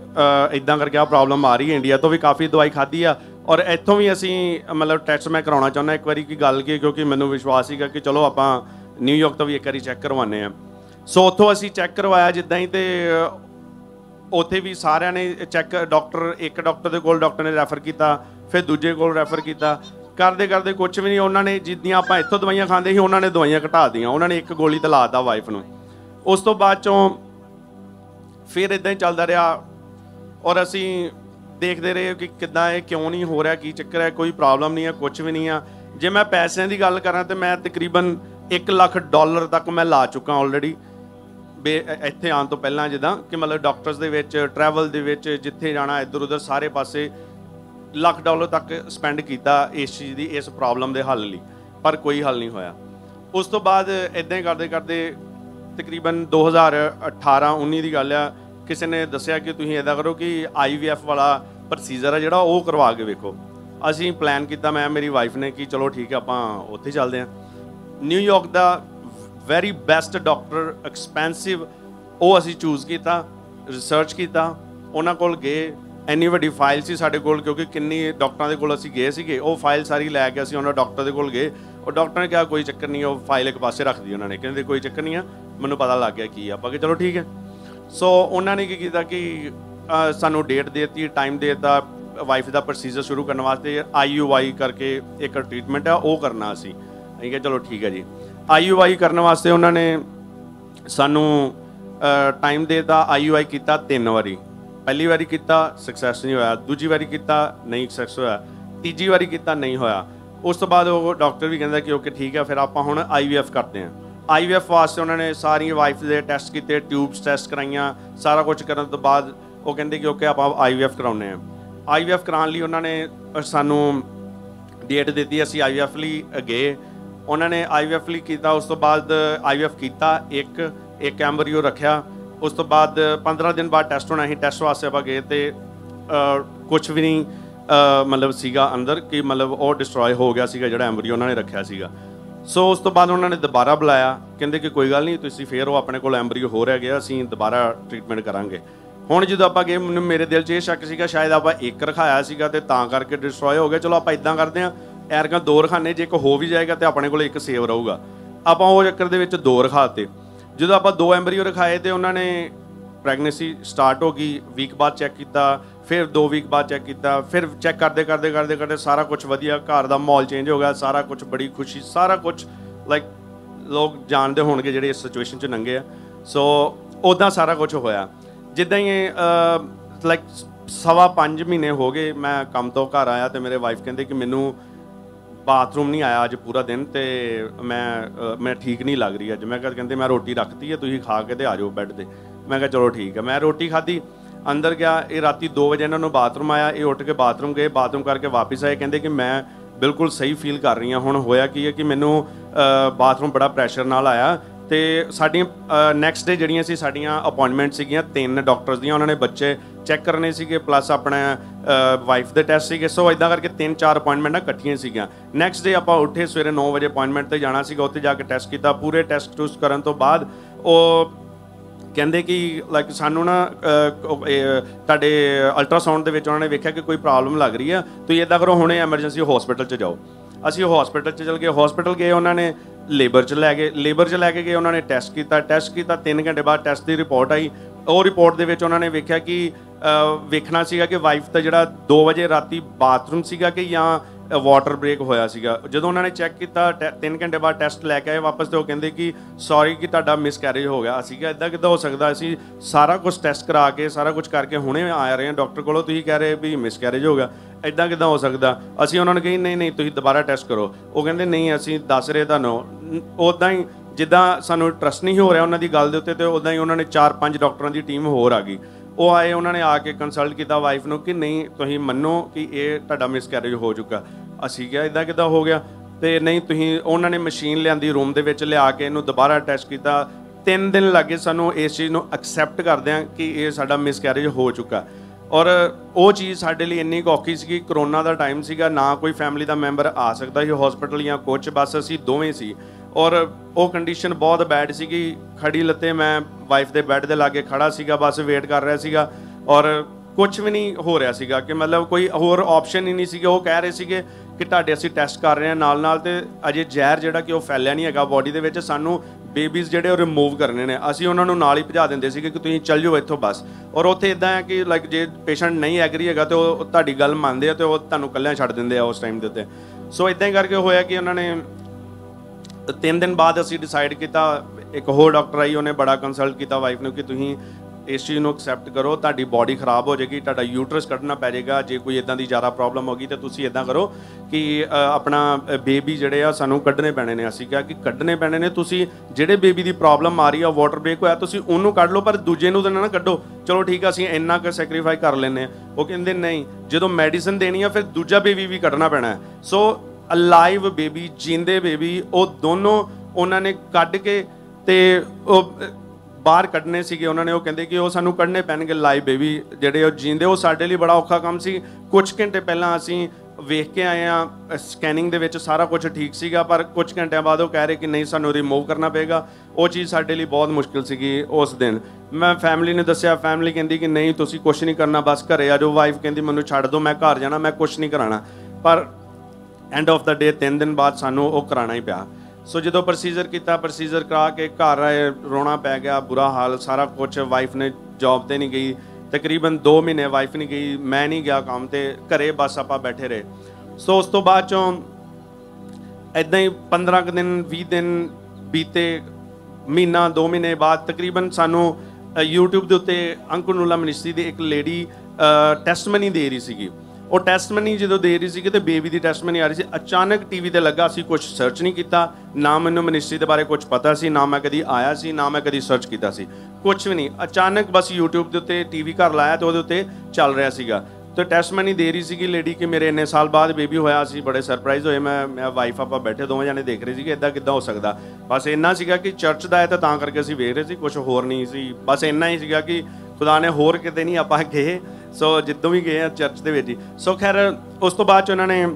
ਇਦਾਂ ਕਰਕੇ ਆ ਪ੍ਰੋਬਲਮ ਆ ਰਹੀ ਹੈ ਇੰਡੀਆ ਤੋਂ ਵੀ ਕਾਫੀ ਦਵਾਈ ਖਾਧੀ ਆ। ਔਰ ਇੱਥੋਂ ਵੀ ਅਸੀਂ ਮਤਲਬ ਟੈਸਟ ਮੈਂ ਕਰਾਉਣਾ ਚਾਹੁੰਦਾ, ਇੱਕ ਵਾਰੀ ਕੀ ਗੱਲ ਕੀ ਕਿਉਂਕਿ ਮੈਨੂੰ ਵਿਸ਼ਵਾਸ ਸੀਗਾ ਕਿ ਚਲੋ ਆਪਾਂ ਨਿਊਯਾਰਕ ਤੋਂ ਵੀ ਇੱਕ ਵਾਰੀ ਚੈੱਕ ਕਰਵਾਉਂਦੇ ਆ ਸੋ ਉੱਥੋਂ ਅਸੀਂ ਚੈੱਕ ਕਰਵਾਇਆ ਜਿੱਦਾਂ ਹੀ ਤੇ ਉੱਥੇ ਵੀ ਸਾਰਿਆਂ ਨੇ ਚੈੱਕ ਡਾਕਟਰ ਇੱਕ ਡਾਕਟਰ ਦੇ ਕੋਲ ਡਾਕਟਰ ਨੇ ਰੈਫਰ ਕੀਤਾ, ਫਿਰ ਦੂਜੇ ਕੋਲ ਰੈਫਰ ਕੀਤਾ। ਕਰਦੇ ਕਰਦੇ ਕੁਝ ਵੀ ਨਹੀਂ, ਉਹਨਾਂ ਨੇ ਜਿੱਦੀਆਂ ਆਪਾਂ ਇੱਥੋਂ ਦਵਾਈਆਂ ਖਾਂਦੇ ਸੀ, ਉਹਨਾਂ ਨੇ ਦਵਾਈਆਂ ਘਟਾ ਦਿੱਤੀਆਂ। ਉਹਨਾਂ ਨੇ ਇੱਕ ਗੋਲੀ ਤੇ ਲਾਤਾ ਵਾਈਫ ਨੂੰ। ਉਸ ਤੋਂ ਬਾਅਦ ਚੋਂ ਫਿਰ ਇਦਾਂ ਹੀ ਚੱਲਦਾ ਰਿਹਾ ਔਰ ਅਸੀਂ ਦੇਖਦੇ ਰਹੇ ਕਿ ਕਿੱਦਾਂ ਇਹ ਕਿਉਂ ਨਹੀਂ ਹੋ ਰਿਹਾ, ਕੀ ਚੱਕਰ ਹੈ, ਕੋਈ ਪ੍ਰੋਬਲਮ ਨਹੀਂ ਹੈ ਕੁਝ ਵੀ ਨਹੀਂ ਆ ਜੇ ਮੈਂ ਪੈਸਿਆਂ ਦੀ ਗੱਲ ਕਰਾਂ ਤੇ ਮੈਂ ਤਕਰੀਬਨ 1 ਲੱਖ ਡਾਲਰ ਤੱਕ ਮੈਂ ਲਾ ਚੁੱਕਾ ਆਲਰੇਡੀ ਇੱਥੇ ਆਉਣ ਤੋਂ ਪਹਿਲਾਂ ਜਿੱਦਾਂ ਕਿ ਮਤਲਬ ਡਾਕਟਰਸ ਦੇ ਵਿੱਚ ਟਰੈਵਲ ਦੇ ਵਿੱਚ, ਜਿੱਥੇ ਜਾਣਾ ਇੱਧਰ ਉੱਧਰ ਸਾਰੇ ਪਾਸੇ ਲੱਖ ਡਾਲਰ ਤੱਕ ਸਪੈਂਡ ਕੀਤਾ ਇਸ ਚੀਜ਼ ਦੀ, ਇਸ ਪ੍ਰੋਬਲਮ ਦੇ ਹੱਲ ਲਈ। ਪਰ ਕੋਈ ਹੱਲ ਨਹੀਂ ਹੋਇਆ। ਉਸ ਤੋਂ ਬਾਅਦ ਇਦਾਂ ਹੀ ਕਰਦੇ ਕਰਦੇ ਤਕਰੀਬਨ 2018 19 ਦੀ ਗੱਲ ਆ, ਕਿਸੇ ਨੇ ਦੱਸਿਆ ਕਿ ਤੁਸੀਂ ਇਦਾਂ ਕਰੋ ਕਿ ਆਈਵੀਐਫ ਵਾਲਾ ਪ੍ਰੋਸੀਜਰ ਆ ਜਿਹੜਾ ਉਹ ਕਰਵਾ ਕੇ ਵੇਖੋ। ਅਸੀਂ ਪਲਾਨ ਕੀਤਾ, ਮੈਂ, ਮੇਰੀ ਵਾਈਫ ਨੇ ਕਿ ਚਲੋ ਠੀਕ ਹੈ ਆਪਾਂ ਉੱਥੇ ਚੱਲਦੇ ਹਾਂ ਨਿਊਯਾਰਕ ਦਾ ਵੈਰੀ ਬੈਸਟ ਡਾਕਟਰ ਐਕਸਪੈਂਸਿਵ ਉਹ ਅਸੀਂ ਚੂਜ਼ ਕੀਤਾ ਰਿਸਰਚ ਕੀਤਾ। ਉਹਨਾਂ ਕੋਲ ਗਏ, ਇੰਨੀ ਵੱਡੀ ਫਾਈਲ ਸੀ ਸਾਡੇ ਕੋਲ, ਕਿਉਂਕਿ ਕਿੰਨੀ ਡਾਕਟਰਾਂ ਦੇ ਕੋਲ ਅਸੀਂ ਗਏ ਸੀਗੇ, ਉਹ ਫਾਈਲ ਸਾਰੀ ਲੈ ਕੇ ਅਸੀਂ ਉਹਨਾਂ ਡਾਕਟਰ ਦੇ ਕੋਲ ਗਏ। ਉਹ ਡਾਕਟਰ ਨੇ ਕਿਹਾ, ਕੋਈ ਚੱਕਰ ਨਹੀਂ, ਉਹ ਫਾਈਲ ਇੱਕ ਪਾਸੇ ਰੱਖ ਦਿੱਤੀ ਉਹਨਾਂ ਨੇ। ਕਹਿੰਦੇ, ਕੋਈ ਚੱਕਰ ਨਹੀਂ ਆ, ਮੈਨੂੰ ਪਤਾ ਲੱਗ ਗਿਆ ਕੀ ਆ। ਆਪਾਂ ਕਿ ਚਲੋ ਠੀਕ ਹੈ। ਸੋ ਉਹਨਾਂ ਨੇ ਕੀ ਕੀਤਾ ਕਿ ਸਾਨੂੰ ਡੇਟ ਦੇ ਦਿੱਤੀ ਟਾਈਮ ਦੇ ਦਿੱਤਾ ਵਾਈਫ ਦਾ ਪ੍ਰੋਸੀਜਰ ਸ਼ੁਰੂ ਕਰਨ ਵਾਸਤੇ ਆਈਯੂਆਈ ਕਰਕੇ ਇੱਕ ਟ੍ਰੀਟਮੈਂਟ ਆ, ਉਹ ਕਰਨਾ ਅਸੀਂ। ਅਸੀਂ ਕਿਹਾ ਚਲੋ ਠੀਕ ਹੈ ਜੀ। ਆਈਯੂਆਈ ਕਰਨ ਵਾਸਤੇ ਉਹਨਾਂ ਨੇ ਸਾਨੂੰ ਟਾਈਮ ਦੇਤਾ ਆਈਯੂਆਈ ਕੀਤਾ ਤਿੰਨ ਵਾਰੀ। ਪਹਿਲੀ ਵਾਰੀ ਕੀਤਾ ਸਕਸੈਸ ਨਹੀਂ ਹੋਇਆ। ਦੂਜੀ ਵਾਰੀ ਕੀਤਾ, ਨਹੀਂ ਸਕਸੈਸ ਹੋਇਆ। ਤੀਜੀ ਵਾਰੀ ਕੀਤਾ, ਨਹੀਂ ਹੋਇਆ। ਉਸ ਤੋਂ ਬਾਅਦ ਉਹ ਡਾਕਟਰ ਵੀ ਕਹਿੰਦਾ ਕਿ ਓਕੇ, ਠੀਕ ਹੈ, ਫਿਰ ਆਪਾਂ ਹੁਣ ਆਈਵੀਐਫ ਕਰਦੇ ਹਾਂ। ਆਈਵੀਐਫ ਵਾਸਤੇ ਉਹਨਾਂ ਨੇ ਸਾਰੀਆਂ ਵਾਈਫ ਦੇ ਟੈਸਟ ਕੀਤੇ ਟਿਊਬਸ ਟੈਸਟ ਕਰਾਈਆਂ, ਸਾਰਾ ਕੁਝ ਕਰਨ ਤੋਂ ਬਾਅਦ ਉਹ ਕਹਿੰਦੇ ਕਿ ਓਕੇ, ਆਪਾਂ ਆਈਵੀਐਫ ਕਰਾਉਨੇ ਆ ਆਈਵੀਐਫ ਕਰਾਉਣ ਲਈ ਉਹਨਾਂ ਨੇ ਸਾਨੂੰ ਡੇਟ ਦਿੱਤੀ, ਅਸੀਂ ਆਈਵੀਐਫ ਲਈ ਗਏ। ਉਹਨਾਂ ਨੇ ਆਈਵੀਐਫ ਲਈ ਕੀਤਾ, ਉਸ ਤੋਂ ਬਾਅਦ ਆਈਵੀਐਫ ਕੀਤਾ, ਇੱਕ ਇੱਕ ਐਮਬਰੀਓ ਰੱਖਿਆ। ਉਸ ਤੋਂ ਬਾਅਦ 15 ਦਿਨ ਬਾਅਦ ਟੈਸਟ ਹੋਣਾ ਸੀ ਟੈਸਟ ਵਾਸਤੇ ਆਪਾਂ ਗਏ ਤੇ ਕੁਝ ਵੀ ਨਹੀਂ ਮਤਲਬ ਸੀਗਾ ਅੰਦਰ ਕਿ ਮਤਲਬ ਉਹ ਡਿਸਟਰੋਏ ਹੋ ਗਿਆ ਸੀਗਾ ਜਿਹੜਾ ਐਮਬਰੀਓ ਉਹਨਾਂ ਨੇ ਰੱਖਿਆ ਸੀਗਾ। ਸੋ ਉਸ ਤੋਂ ਬਾਅਦ ਉਹਨਾਂ ਨੇ ਦੁਬਾਰਾ ਬੁਲਾਇਆ, ਕਹਿੰਦੇ ਕਿ ਕੋਈ ਗੱਲ ਨਹੀਂ, ਤੁਸੀਂ ਫੇਰ ਉਹ ਆਪਣੇ ਕੋਲ ਐਮਬਰੀਓ ਹੋ ਰਿਹਾ ਗਿਆ, ਅਸੀਂ ਦੁਬਾਰਾ ਟ੍ਰੀਟਮੈਂਟ ਕਰਾਂਗੇ। ਹੁਣ ਜਦੋਂ ਆਪਾਂ ਗਏ, ਮੈਨੂੰ ਮੇਰੇ ਦਿਲ 'ਚ ਇਹ ਸ਼ੱਕ ਸੀਗਾ, ਸ਼ਾਇਦ ਆਪਾਂ ਇੱਕ ਰਖਾਇਆ ਸੀਗਾ ਤੇ ਤਾਂ ਕਰਕੇ ਡਿਸਟਰੋਏ ਹੋ ਗਿਆ। ਚਲੋ ਆਪਾਂ ਇਦਾਂ ਕਰਦੇ ਹਾਂ ਐਰਗਾ ਦੋ ਰਖਾਨੇ, ਜੇ ਇੱਕ ਹੋ ਵੀ ਜਾਏਗਾ ਤੇ ਆਪਣੇ ਕੋਲ ਇੱਕ ਸੇਵ ਰਹੂਗਾ। ਆਪਾਂ ਉਹ ਚੱਕਰ ਦੇ ਵਿੱਚ ਦੋ ਰਖਾਤੇ ਜਦੋਂ ਆਪਾਂ ਦੋ ਐਮਬਰੀਓ ਰਖਾਏ ਤੇ ਉਹਨਾਂ ਨੇ ਪ੍ਰੈਗਨੈਂਸੀ ਸਟਾਰਟ ਹੋ ਗਈ ਵੀਕ ਬਾਅਦ ਚੈੱਕ ਕੀਤਾ, ਫਿਰ 2 ਵੀਕ ਬਾਅਦ ਚੈੱਕ ਕੀਤਾ, ਫਿਰ ਚੈੱਕ ਕਰਦੇ ਕਰਦੇ ਕਰਦੇ ਕਰਦੇ ਸਾਰਾ ਕੁਝ ਵਧੀਆ, ਘਰ ਦਾ ਮਾਹੌਲ ਚੇਂਜ ਹੋ ਗਿਆ, ਸਾਰਾ ਕੁਝ ਬੜੀ ਖੁਸ਼ੀ, ਸਾਰਾ ਕੁਝ ਲਾਈਕ ਲੋਕ ਜਾਣਦੇ ਹੋਣਗੇ ਜਿਹੜੇ ਇਸ ਸਿਚੁਏਸ਼ਨ 'ਚ ਨੰਗੇ ਆ। ਸੋ ਉਦਾਂ ਸਾਰਾ ਕੁਝ ਹੋਇਆ। ਜਿੱਦਾਂ ਹੀ ਲਾਈਕ ਸਵਾ 5 ਮਹੀਨੇ ਹੋ ਗਏ ਮੈਂ ਕੰਮ ਤੋਂ ਘਰ ਆਇਆ ਤੇ ਮੇਰੇ ਵਾਈਫ ਕਹਿੰਦੇ ਕਿ ਮੈਨੂੰ ਬਾਥਰੂਮ ਨਹੀਂ ਆਇਆ ਅੱਜ ਪੂਰਾ ਦਿਨ ਤੇ ਮੈਂ ਮੈਂ ਠੀਕ ਨਹੀਂ ਲੱਗ ਰਹੀ ਅੱਜ। ਮੈਂ ਕਿਹਾ ਕਹਿੰਦੇ ਮੈਂ ਰੋਟੀ ਰੱਖਤੀ ਹੈ, ਤੁਸੀਂ ਖਾ ਕੇ ਤੇ ਆ ਜਾਓ ਬੈੱਡ ਤੇ। ਮੈਂ ਕਿਹਾ ਚਲੋ ਠੀਕ ਹੈ। ਮੈਂ ਰੋਟੀ ਖਾਧੀ, ਅੰਦਰ ਗਿਆ, ਇਹ ਰਾਤੀ 2 ਵਜੇ ਇਹਨਾਂ ਨੂੰ ਬਾਥਰੂਮ ਆਇਆ, ਇਹ ਉੱਠ ਕੇ ਬਾਥਰੂਮ ਗਏ, ਬਾਥਰੂਮ ਕਰਕੇ ਵਾਪਸ ਆਏ, ਕਹਿੰਦੇ ਕਿ ਮੈਂ ਬਿਲਕੁਲ ਸਹੀ ਫੀਲ ਕਰ ਰਹੀ ਹਾਂ। ਹੁਣ ਹੋਇਆ ਕੀ ਹੈ ਕਿ ਮੈਨੂੰ ਬਾਥਰੂਮ ਬੜਾ ਪ੍ਰੈਸ਼ਰ ਨਾਲ ਆਇਆ ਤੇ ਸਾਡੀਆਂ ਨੈਕਸਟ ਡੇ ਜਿਹੜੀਆਂ ਸੀ, ਸਾਡੀਆਂ ਅਪਾਇੰਟਮੈਂਟ ਸੀਗੀਆਂ, ਤਿੰਨ ਡਾਕਟਰਸ ਦੀਆਂ, ਉਹਨਾਂ ਨੇ ਬੱਚੇ ਚੈੱਕ ਕਰਨੇ ਸੀਗੇ ਪਲੱਸ ਆਪਣਾ ਵਾਈਫ ਦੇ ਟੈਸਟ ਸੀਗੇ। ਸੋ ਇਦਾਂ ਕਰਕੇ ਤਿੰਨ ਚਾਰ ਅਪਾਇੰਟਮੈਂਟਾਂ ਇਕੱਠੀਆਂ ਸੀਗੀਆਂ। ਨੈਕਸਟ ਡੇ ਆਪਾਂ ਉੱਠੇ ਸਵੇਰੇ 9 ਵਜੇ ਅਪਾਇੰਟਮੈਂਟ ਤੇ ਜਾਣਾ ਸੀਗਾ, ਉੱਥੇ ਜਾ ਕੇ ਟੈਸਟ ਕੀਤਾ। ਪੂਰੇ ਟੈਸਟ ਟੂਸ ਕਰਨ ਤੋਂ ਬਾਅਦ ਉਹ ਕਹਿੰਦੇ ਕਿ ਲਾਈਕ ਸਾਨੂੰ ਨਾ ਤੁਹਾਡੇ ਅਲਟਰਾਸਾਊਂਡ ਦੇ ਵਿੱਚ ਉਹਨਾਂ ਨੇ ਵੇਖਿਆ ਕਿ ਕੋਈ ਪ੍ਰੋਬਲਮ ਲੱਗ ਰਹੀ ਆ। ਤੁਸੀਂ ਇਦਾਂ ਕਰੋ, ਹੁਣੇ ਐਮਰਜੈਂਸੀ ਹਸਪੀਟਲ 'ਚ ਜਾਓ। ਅਸੀਂ ਹਸਪੀਟਲ 'ਚ ਚਲ ਗਏ। ਹਸਪੀਟਲ ਗਏ, ਉਹਨਾਂ ਨੇ ਲੇਬਰ 'ਚ ਲੈ ਗਏ। ਲੇਬਰ 'ਚ ਲੈ ਕੇ ਗਏ, ਉਹਨਾਂ ਨੇ ਟੈਸਟ ਕੀਤਾ। ਟੈਸਟ ਕੀਤਾ 3 ਘੰਟੇ ਬਾਅਦ ਟੈਸਟ ਦੀ ਰਿਪੋਰਟ ਆਈ। ਉਹ ਰਿਪੋਰਟ ਦੇ ਵਿੱਚ ਉਹਨਾਂ ਨੇ ਵੇਖਿਆ ਕਿ ਵੇਖਣਾ ਸੀਗਾ ਕਿ ਵਾਈਫ ਦਾ ਜਿਹੜਾ 2 ਵਜੇ ਰਾਤੀ ਬਾਥਰੂਮ ਸੀਗਾ ਕਿ ਜਾਂ ਵਾਟਰ ਬ੍ਰੇਕ ਹੋਇਆ ਸੀਗਾ। ਜਦੋਂ ਉਹਨਾਂ ਨੇ ਚੈੱਕ ਕੀਤਾ 3 ਘੰਟੇ ਬਾਅਦ ਟੈਸਟ ਲੈ ਕੇ ਆਏ ਵਾਪਸ ਤੇ ਉਹ ਕਹਿੰਦੇ ਕਿ ਸੌਰੀ ਕਿ ਤੁਹਾਡਾ ਮਿਸਕੈਰੇਜ ਹੋ ਗਿਆ। ਅਸੀਂ ਕਿਹਾ ਇਦਾਂ ਕਿੱਦਾਂ ਹੋ ਸਕਦਾ? ਅਸੀਂ ਸਾਰਾ ਕੁਝ ਟੈਸਟ ਕਰਾ ਕੇ, ਸਾਰਾ ਕੁਝ ਕਰਕੇ ਹੁਣੇ ਆ ਰਹੇ ਹਾਂ ਡਾਕਟਰ ਕੋਲੋਂ। ਤੁਸੀਂ ਕਹਿ ਰਹੇ ਵੀ ਮਿਸਕੈਰੇਜ ਹੋ ਗਿਆ। ਇਦਾਂ ਕਿੱਦਾਂ ਹੋ ਸਕਦਾ? ਅਸੀਂ ਉਹਨਾਂ ਨੂੰ ਕਹੀ, ਨਹੀਂ ਨਹੀਂ, ਤੁਸੀਂ ਦੁਬਾਰਾ ਟੈਸਟ ਕਰੋ। ਉਹ ਕਹਿੰਦੇ, ਨਹੀਂ, ਅਸੀਂ ਦੱਸ ਰਹੇ ਤੁਹਾਨੂੰ। ਉਦਾਂ ਹੀ ਜਿੱਦਾਂ ਸਾਨੂੰ ਟਰਸਟ ਨਹੀਂ ਹੋ ਰਿਹਾ ਉਹਨਾਂ ਦੀ ਗੱਲ ਦੇ ਉੱਤੇ ਤੇ ਉਦਾਂ ਹੀ ਉਹਨਾਂ ਨੇ 4-5 ਡਾਕਟਰਾਂ ਦੀ ਟੀਮ ਹੋਰ ਆ ਗਈ। ਉਹ ਆਏ, ਉਹਨਾਂ ਨੇ ਆ ਕੇ ਕੰਸਲਟ ਕੀਤਾ ਵਾਈਫ ਨੂੰ ਕਿ ਨਹੀਂ, ਤੁਸੀਂ ਮੰਨੋ ਕਿ ਇਹ ਤੁਹਾਡਾ ਮਿਸਕੈਰੇਜ ਹੋ ਚੁੱਕਾ। ਅਸੀਂ ਕਿਹਾ ਇਦਾਂ ਕਿਦਾਂ ਹੋ ਗਿਆ? ਤੇ ਨਹੀਂ, ਤੁਸੀਂ, ਉਹਨਾਂ ਨੇ ਮਸ਼ੀਨ ਲਿਆਂਦੀ ਰੂਮ ਦੇ ਵਿੱਚ ਲਿਆ ਕੇ ਇਹਨੂੰ ਦੁਬਾਰਾ ਟੈਸਟ ਕੀਤਾ। ਤਿੰਨ ਦਿਨ ਲੱਗੇ ਸਾਨੂੰ ਇਸ ਚੀਜ਼ ਨੂੰ ਐਕਸੈਪਟ ਕਰਦਿਆਂ ਕਿ ਇਹ ਸਾਡਾ ਮਿਸਕੈਰੇਜ ਹੋ ਚੁੱਕਾ। ਔਰ ਉਹ ਚੀਜ਼ ਸਾਡੇ ਲਈ ਇੰਨੀ ਕੁ ਔਖੀ ਸੀ ਕਰੋਨਾ ਦਾ ਟਾਈਮ ਸੀਗਾ, ਨਾ ਕੋਈ ਫੈਮਿਲੀ ਦਾ ਮੈਂਬਰ ਆ ਸਕਦਾ ਸੀ ਹਸਪੀਟਲ ਜਾਂ ਕੁਝ ਬਸ ਅਸੀਂ ਦੋਵੇਂ ਸੀ। ਔਰ ਉਹ ਕੰਡੀਸ਼ਨ ਬਹੁਤ ਬੈਡ ਸੀਗੀ, ਖੜੀ ਲੱਤੇ ਮੈਂ ਵਾਈਫ ਦੇ ਬੈੱਡ ਦੇ ਲਾਗੇ ਖੜਾ ਸੀਗਾ, ਬਸ ਵੇਟ ਕਰ ਰਿਹਾ ਸੀਗਾ। ਔਰ ਕੁਝ ਵੀ ਨਹੀਂ ਹੋ ਰਿਹਾ ਸੀਗਾ ਕਿ ਮਤਲਬ ਕੋਈ ਹੋਰ ਆਪਸ਼ਨ ਹੀ ਨਹੀਂ ਸੀਗਾ, ਉਹ ਕਹਿ ਰਹੇ ਸੀਗੇ ਕਿ ਤੁਹਾਡੇ ਅਸੀਂ ਟੈਸਟ ਕਰ ਰਹੇ ਹਾਂ ਨਾਲ ਨਾਲ ਤੇ ਅਜੇ ਜ਼ਹਿਰ ਜਿਹੜਾ ਕਿ ਉਹ ਫੈਲਿਆ ਨਹੀਂ ਹੈਗਾ ਬਾਡੀ ਦੇ ਵਿੱਚ, ਸਾਨੂੰ ਬੇਬੀਜ਼ ਜਿਹੜੇ ਉਹ ਰਿਮੂਵ ਕਰਨੇ ਨੇ। ਅਸੀਂ ਉਹਨਾਂ ਨੂੰ ਨਾਲ ਹੀ ਭਜਾ ਦਿੰਦੇ ਸੀਗੇ ਕਿ ਤੁਸੀਂ ਚੱਲ ਜਾਓ ਇੱਥੋਂ ਬਸ। ਔਰ ਉੱਥੇ ਇਦਾਂ ਹੈ ਕਿ ਲਾਈਕ ਜੇ ਪੇਸ਼ੈਂਟ ਨਹੀਂ ਐਗਰੀ ਹੈਗਾ ਤੇ ਉਹ ਤੁਹਾਡੀ ਗੱਲ ਮੰਨਦੇ ਆ ਤੇ ਉਹ ਤੁਹਾਨੂੰ ਇਕੱਲਿਆਂ ਛੱਡ ਦਿੰਦੇ ਆ ਉਸ ਟਾਈਮ ਦੇ ਉੱਤੇ। ਸੋ ਇਦਾਂ ਹੀ ਕਰਕੇ ਹੋਇਆ ਕਿ ਉਹਨਾਂ ਨੇ ਤਿੰਨ ਦਿਨ ਬਾਅਦ ਅਸੀਂ ਡਿਸਾਈਡ ਕੀਤਾ, ਇੱਕ ਹੋਰ ਡਾਕਟਰ ਆਈ, ਉਹਨੇ ਬੜਾ ਕੰਸਲਟ ਕੀਤਾ ਵਾਈਫ ਨੂੰ ਕਿ ਤੁਸੀਂ ਇਸ ਚੀਜ਼ ਨੂੰ ਐਕਸੈਪਟ ਕਰੋ, ਤੁਹਾਡੀ ਬਾਡੀ ਖਰਾਬ ਹੋ ਜਾਏਗੀ, ਤੁਹਾਡਾ ਯੂਟਰਸ ਕੱਢਣਾ ਪੈ ਜਾਏਗਾ, ਜੇ ਕੋਈ ਇਦਾਂ ਦੀ ਜ਼ਿਆਦਾ ਪ੍ਰੋਬਲਮ ਹੋ ਗਈ ਤਾਂ ਤੁਸੀਂ ਇਦਾਂ ਕਰੋ ਕਿ ਆਪਣਾ ਬੇਬੀ ਜਿਹੜੇ ਆ ਸਾਨੂੰ ਕੱਢਣੇ ਪੈਣੇ ਨੇ। ਅਸੀਂ ਕਿਹਾ ਕਿ ਕੱਢਣੇ ਪੈਣੇ ਨੇ, ਤੁਸੀਂ ਜਿਹੜੇ ਬੇਬੀ ਦੀ ਪ੍ਰੋਬਲਮ ਆ ਰਹੀ ਆ ਵਾਟਰ ਬ੍ਰੇਕ ਹੋਇਆ, ਤੁਸੀਂ ਉਹਨੂੰ ਕੱਢ ਲਓ, ਪਰ ਦੂਜੇ ਨੂੰ ਤਾਂ ਨਾ ਕੱਢੋ। ਚਲੋ ਠੀਕ ਆ, ਅਸੀਂ ਇੰਨਾ ਕੁ ਸੈਕਰੀਫਾਈ ਕਰ ਲੈਨੇ ਆ ਉਹ ਕਹਿੰਦੇ, ਨਹੀਂ, ਜਦੋਂ ਮੈਡੀਸਨ ਦੇਣੀ ਆ, ਫਿਰ ਦੂਜਾ ਬੇਬੀ ਵੀ ਕੱਢਣਾ ਪੈਣਾ ਹੈ। ਸੋ ਅਲਾਈਵ ਬੇਬੀ ਜਿੰਦੇ ਬੇਬੀ ਉਹ ਦੋਨੋਂ ਉਹਨਾਂ ਨੇ ਕੱਢ ਕੇ ਤੇ ਉਹ ਬਾਹਰ ਕੱਢਨੇ ਸੀਗੇ, ਉਹਨਾਂ ਨੇ ਉਹ ਕਹਿੰਦੇ ਕਿ ਉਹ ਸਾਨੂੰ ਕੱਢਨੇ ਪੈਣਗੇ ਲਾਈਵ ਬੇਬੀ ਜਿਹੜੇ ਉਹ ਜੀਂਦੇ, ਉਹ ਸਾਡੇ ਲਈ ਬੜਾ ਔਖਾ ਕੰਮ ਸੀ। ਕੁਝ ਘੰਟੇ ਪਹਿਲਾਂ ਅਸੀਂ ਵੇਖ ਕੇ ਆਏ ਆ ਸਕੈਨਿੰਗ ਦੇ ਵਿੱਚ ਸਾਰਾ ਕੁਝ ਠੀਕ ਸੀਗਾ, ਪਰ ਕੁਝ ਘੰਟਿਆਂ ਬਾਅਦ ਉਹ ਕਹਿ ਰਹੇ ਕਿ ਨਹੀਂ, ਸਾਨੂੰ ਰਿਮੂਵ ਕਰਨਾ ਪਏਗਾ। ਉਹ ਚੀਜ਼ ਸਾਡੇ ਲਈ ਬਹੁਤ ਮੁਸ਼ਕਿਲ ਸੀਗੀ ਉਸ ਦਿਨ। ਮੈਂ ਫੈਮਿਲੀ ਨੂੰ ਦੱਸਿਆ ਫੈਮਿਲੀ ਕਹਿੰਦੀ ਕਿ ਨਹੀਂ, ਤੁਸੀਂ ਕੁਝ ਨਹੀਂ ਕਰਨਾ, ਬਸ ਘਰੇ ਆ ਜਾਓ। ਵਾਈਫ ਕਹਿੰਦੀ, ਮੈਨੂੰ ਛੱਡ ਦਿਓ ਮੈਂ ਘਰ ਜਾਣਾ, ਮੈਂ ਕੁਝ ਨਹੀਂ ਕਰਾਣਾ ਪਰ ਐਂਡ ਆਫ ਦਾ ਡੇ 3 ਦਿਨ ਬਾਅਦ ਸਾਨੂੰ ਉਹ ਕਰਾਣਾ ਹੀ ਪਿਆ। ਸੋ ਜਦੋਂ ਪ੍ਰੋਸੀਜਰ ਕੀਤਾ ਪ੍ਰੋਸੀਜਰ ਕਰਾ ਕੇ ਘਰ ਆਏ ਰੋਣਾ ਪੈ ਗਿਆ ਬੁਰਾ ਹਾਲ ਸਾਰਾ ਕੁਝ ਵਾਈਫ ਨੇ ਜੌਬ ਤੇ ਨਹੀਂ ਗਈ। ਤਕਰੀਬਨ 2 ਮਹੀਨੇ ਵਾਈਫ ਨਹੀਂ ਗਈ ਮੈਂ ਨਹੀਂ ਗਿਆ ਕੰਮ ਤੇ ਘਰੇ ਬਸ ਆਪਾਂ ਬੈਠੇ ਰਹੇ। ਸੋ ਉਸ ਤੋਂ ਬਾਅਦ ਚੋਂ ਇਦਾਂ ਹੀ 15 ਕੁ ਦਿਨ 20 ਦਿਨ ਬੀਤੇ ਮਹੀਨਾ 2 ਮਹੀਨੇ ਬਾਅਦ ਤਕਰੀਬਨ ਸਾਨੂੰ ਅ, YouTube ਦੇ ਉੱਤੇ ਅੰਕੁਨੂਲਾ ਮਿਨਿਸਟਰੀ ਦੀ ਇੱਕ ਲੇਡੀ ਟੈਸਟਮਨੀ ਦੇ ਰਹੀ ਸੀਗੀ। ਉਹ ਟੈਸਟਮਨੀ ਜਦੋਂ ਦੇ ਰਹੀ ਸੀ ਤੇ ਬੇਬੀ ਦੀ ਟੈਸਟਮਨੀ ਆ ਰਹੀ ਸੀ, ਅਚਾਨਕ ਟੀਵੀ ਤੇ ਲੱਗਾ, ਅਸੀਂ ਕੁਝ ਸਰਚ ਨਹੀਂ ਕੀਤਾ, ਨਾ ਮੈਨੂੰ ਮਿਨਿਸਟਰੀ ਦੇ ਬਾਰੇ ਕੁਝ ਪਤਾ ਸੀ, ਨਾ ਮੈਂ ਕਦੀ ਆਇਆ ਸੀ, ਨਾ ਮੈਂ ਕਦੀ ਸਰਚ ਕੀਤਾ ਸੀ। ਕੁਝ ਵੀ ਨਹੀਂ, ਅਚਾਨਕ ਬਸ YouTube ਦੇ ਉੱਤੇ ਟੀਵੀ ਘਰ ਲਾਇਆ ਤੇ ਉਹਦੇ ਉੱਤੇ ਚੱਲ ਰਿਹਾ ਸੀਗਾ। ਤੇ ਟੈਸਟਮਨੀ ਦੇ ਰਹੀ ਸੀਗੀ ਲੇਡੀ ਕਿ ਮੇਰੇ ਇੰਨੇ ਸਾਲ ਬਾਅਦ ਬੇਬੀ ਹੋਇਆ ਸੀ, ਬੜੇ ਸਰਪ੍ਰਾਈਜ਼ ਹੋਏ। ਮੈਂ ਮੈਂ ਵਾਈਫ ਆਪਾਂ ਬੈਠੇ, ਦੋਵੇਂ ਜਾਨੇ ਦੇਖ ਰਹੇ ਸੀ ਕਿ ਇਦਾਂ ਕਿੱਦਾਂ ਹੋ ਸਕਦਾ। ਬਸ ਇੰਨਾ ਸੀਗਾ ਕਿ ਚਰਚ ਦਾ ਹੈ ਤਾਂ ਤਾਂ ਕਰਕੇ ਅਸੀਂ ਵੇਖ ਰਹੇ ਸੀ ਕੁਝ ਹੋਰ ਨਹੀਂ ਸੀ। ਬਸ ਇੰਨਾ ਹੀ ਸੀਗਾ ਕਿ ਖੁਦਾ ਨੇ ਹੋਰ ਕਿਤੇ ਨਹੀਂ ਆਪਾਂ ਗਏ। ਸੋ ਜਿੱਦੋਂ ਵੀ ਗਏ ਆ ਚਰਚ ਦੇ ਵਿੱਚ ਹੀ। ਸੋ ਖੈਰ, ਉਸ ਤੋਂ ਬਾਅਦ ਚ ਉਹਨਾਂ ਨੇ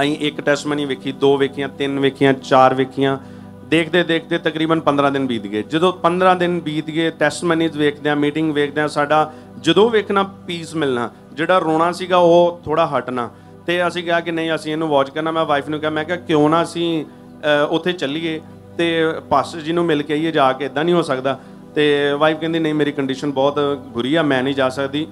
ਅਸੀਂ ਇੱਕ ਟੈਸਟਮਨੀ ਵੇਖੀ, ਦੋ ਵੇਖੀਆਂ, ਤਿੰਨ ਵੇਖੀਆਂ, ਚਾਰ ਵੇਖੀਆਂ। ਦੇਖਦੇ ਦੇਖਦੇ ਤਕਰੀਬਨ 15 ਦਿਨ ਬੀਤ ਗਏ। ਜਦੋਂ 15 ਦਿਨ ਬੀਤ ਗਏ ਟੈਸਟਮਨੀਜ਼ ਵੇਖਦੇ ਆ ਮੀਟਿੰਗ ਵੇਖਦੇ ਆ ਸਾਡਾ ਜਦੋਂ ਵੇਖਣਾ ਪੀਸ ਮਿਲਣਾ ਜਿਹੜਾ ਰੋਣਾ ਸੀਗਾ ਉਹ ਥੋੜਾ ਹਟਣਾ ਤੇ ਅਸੀਂ ਕਿਹਾ ਕਿ ਨਹੀਂ ਅਸੀਂ ਇਹਨੂੰ ਵਾਚ ਕਰਨਾ ਮੈਂ ਵਾਈਫ ਨੂੰ ਕਿਹਾ ਮੈਂ ਕਿਹਾ ਕਿਉਂ ਨਾ ਅਸੀਂ ਅ, ਉੱਥੇ ਚੱਲੀਏ ਤੇ ਪਾਸਟਰ ਜੀ ਨੂੰ ਮਿਲ ਕੇ ਆਈਏ ਜਾ ਕੇ ਇਦਾਂ ਨਹੀਂ ਹੋ ਸਕਦਾ ਤੇ ਵਾਈਫ ਕਹਿੰਦੀ ਨਹੀਂ ਮੇਰੀ ਕੰਡੀਸ਼ਨ ਬਹੁਤ ਬੁਰੀ ਆ ਮੈਂ ਨਹੀਂ ਜਾ ਸਕਦੀ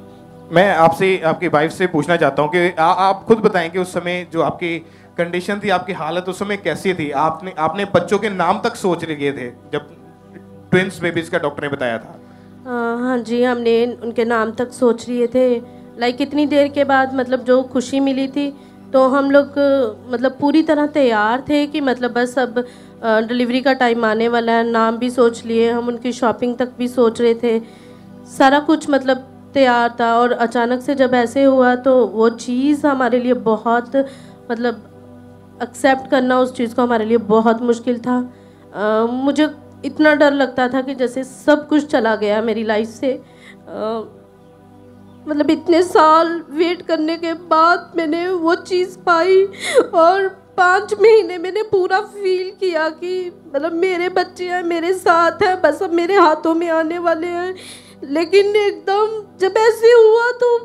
मैं आपसे आपकी वाइफ से पूछना चाहता हूँ कि आ, आप खुद बताएं कि उस समय जो आपकी कंडीशन थी आपकी हालत उस समय कैसी थी आपने आपने बच्चों के नाम तक सोच लिए थे जब ट्विंस बेबीज का डॉक्टर ने बताया था अ, हाँ जी हमने उनके नाम तक सोच लिए थे लाइक इतनी देर के बाद मतलब जो खुशी मिली थी तो हम लोग मतलब पूरी तरह तैयार थे कि मतलब बस अब डिलीवरी का टाइम आने वाला है। नाम भी सोच लिए हम उनकी शॉपिंग तक भी सोच रहे थे। सारा कुछ मतलब तैयार था और अचानक से जब ऐसे हुआ तो वो चीज़ हमारे लिए बहुत मतलब एक्सेप्ट करना उस चीज़ को हमारे लिए बहुत मुश्किल था। अ, मुझे इतना डर लगता था कि जैसे सब कुछ चला गया मेरी लाइफ से। अ, मतलब इतने साल वेट करने के बाद मैंने वो चीज़ पाई और पाँच महीने मैंने पूरा फील किया कि मतलब मेरे बच्चे हैं, मेरे साथ हैं, बस अब मेरे हाथों में आने वाले हैं। लेकिन एकदम जब ऐसे हुआ तो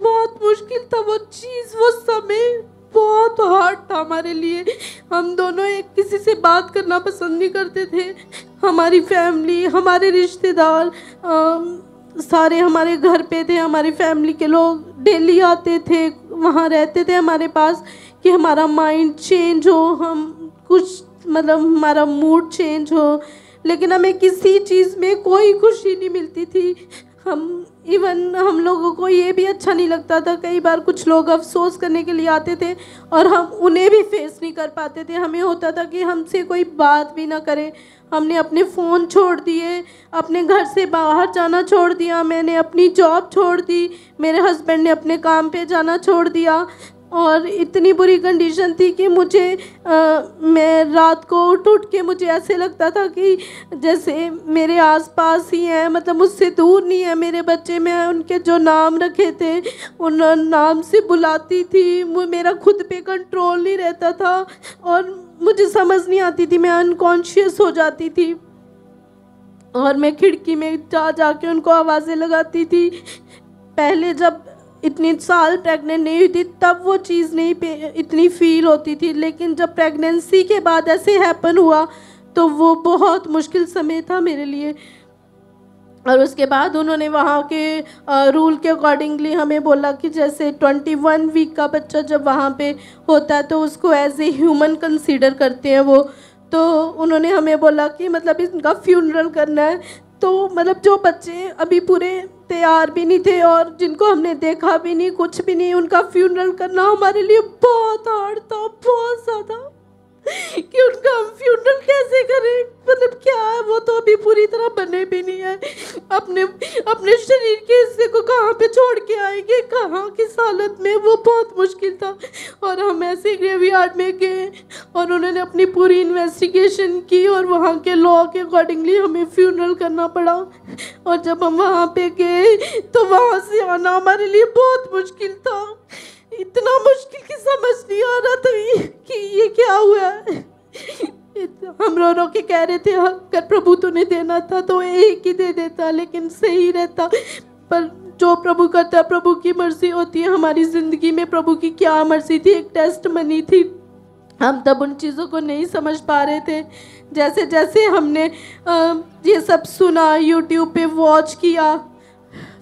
बहुत मुश्किल था वो चीज़, वो समय बहुत हार्ड था हमारे लिए। हम दोनों एक किसी से बात करना पसंद नहीं करते थे। हमारी फैमिली हमारे रिश्तेदार सारे हमारे घर पे थे, हमारी फैमिली के लोग डेली आते थे, वहाँ रहते थे हमारे पास कि हमारा माइंड चेंज हो, हम कुछ मतलब हमारा मूड चेंज हो, लेकिन हमें किसी चीज़ में कोई खुशी नहीं मिलती थी। हम इवन हम लोगों को ये भी अच्छा नहीं लगता था, कई बार कुछ लोग अफसोस करने के लिए आते थे और हम उन्हें भी फेस नहीं कर पाते थे। हमें होता था कि हमसे कोई बात भी ना करे हमने अपने फ़ोन छोड़ दिए अपने घर से बाहर जाना छोड़ दिया मैंने अपनी जॉब छोड़ दी मेरे हस्बैंड ने अपने काम पे जाना छोड़ दिया और इतनी बुरी कंडीशन थी कि मुझे आ, मैं रात को उठ उठ के मुझे ऐसे लगता था कि जैसे मेरे आसपास ही हैं मतलब मुझसे दूर नहीं है मेरे बच्चे मैं उनके जो नाम रखे थे उन नाम से बुलाती थी मु- मेरा खुद पे कंट्रोल नहीं रहता था और मुझे समझ नहीं आती थी, मैं अनकॉन्शियस हो जाती थी। और मैं खिड़की में जा जा के उनको आवाज़ें लगाती थी। पहले जब इतनी साल प्रेग्नेंट नहीं हुई थी, तब वो चीज़ नहीं पे, इतनी फील होती थी। लेकिन जब प्रेगनेंसी के बाद ऐसे हैपन हुआ तो वो बहुत मुश्किल समय था मेरे लिए। और उसके बाद उन्होंने वहाँ के रूल के अकॉर्डिंगली हमें बोला कि जैसे 21 वीक का बच्चा जब वहाँ पे होता है तो उसको एज ए ह्यूमन कंसीडर करते हैं वो। तो उन्होंने हमें बोला कि मतलब इनका फ्यूनरल करना है। तो मतलब जो बच्चे अभी पूरे तैयार भी नहीं थे और जिनको हमने देखा भी नहीं, कुछ भी नहीं, उनका फ्यूनरल करना हमारे लिए बहुत हार्ड था, बहुत ज़्यादा। कि उनका हम फ्यूनरल कैसे करें? मतलब क्या है? वो तो अभी पूरी तरह बने भी नहीं है। अपने अपने शरीर के हिस्से को कहाँ पे छोड़ के आएँगे? कहाँ किस हालत में? वो बहुत मुश्किल था। और हम ऐसे ग्रेवयार्ड में गए और उन्होंने अपनी पूरी इन्वेस्टिगेशन की और वहाँ के लॉ के अकॉर्डिंगली हमें फ्यूनरल करना पड़ा। और जब हम वहाँ पे गए तो वहाँ से आना हमारे लिए बहुत मुश्किल था। इतना मुश्किल की समझ नहीं आ रहा था कि ये क्या हुआ है। हम रो रो के कह रहे थे अगर प्रभु तूने देना था तो एक ही दे देता, लेकिन सही रहता। पर जो प्रभु करता है, प्रभु की मर्ज़ी होती है। हमारी ज़िंदगी में प्रभु की क्या मर्ज़ी थी? एक टेस्ट मनी थी। हम तब उन चीज़ों को नहीं समझ पा रहे थे। जैसे जैसे हमने ये सब सुना यूट्यूब पे वॉच किया,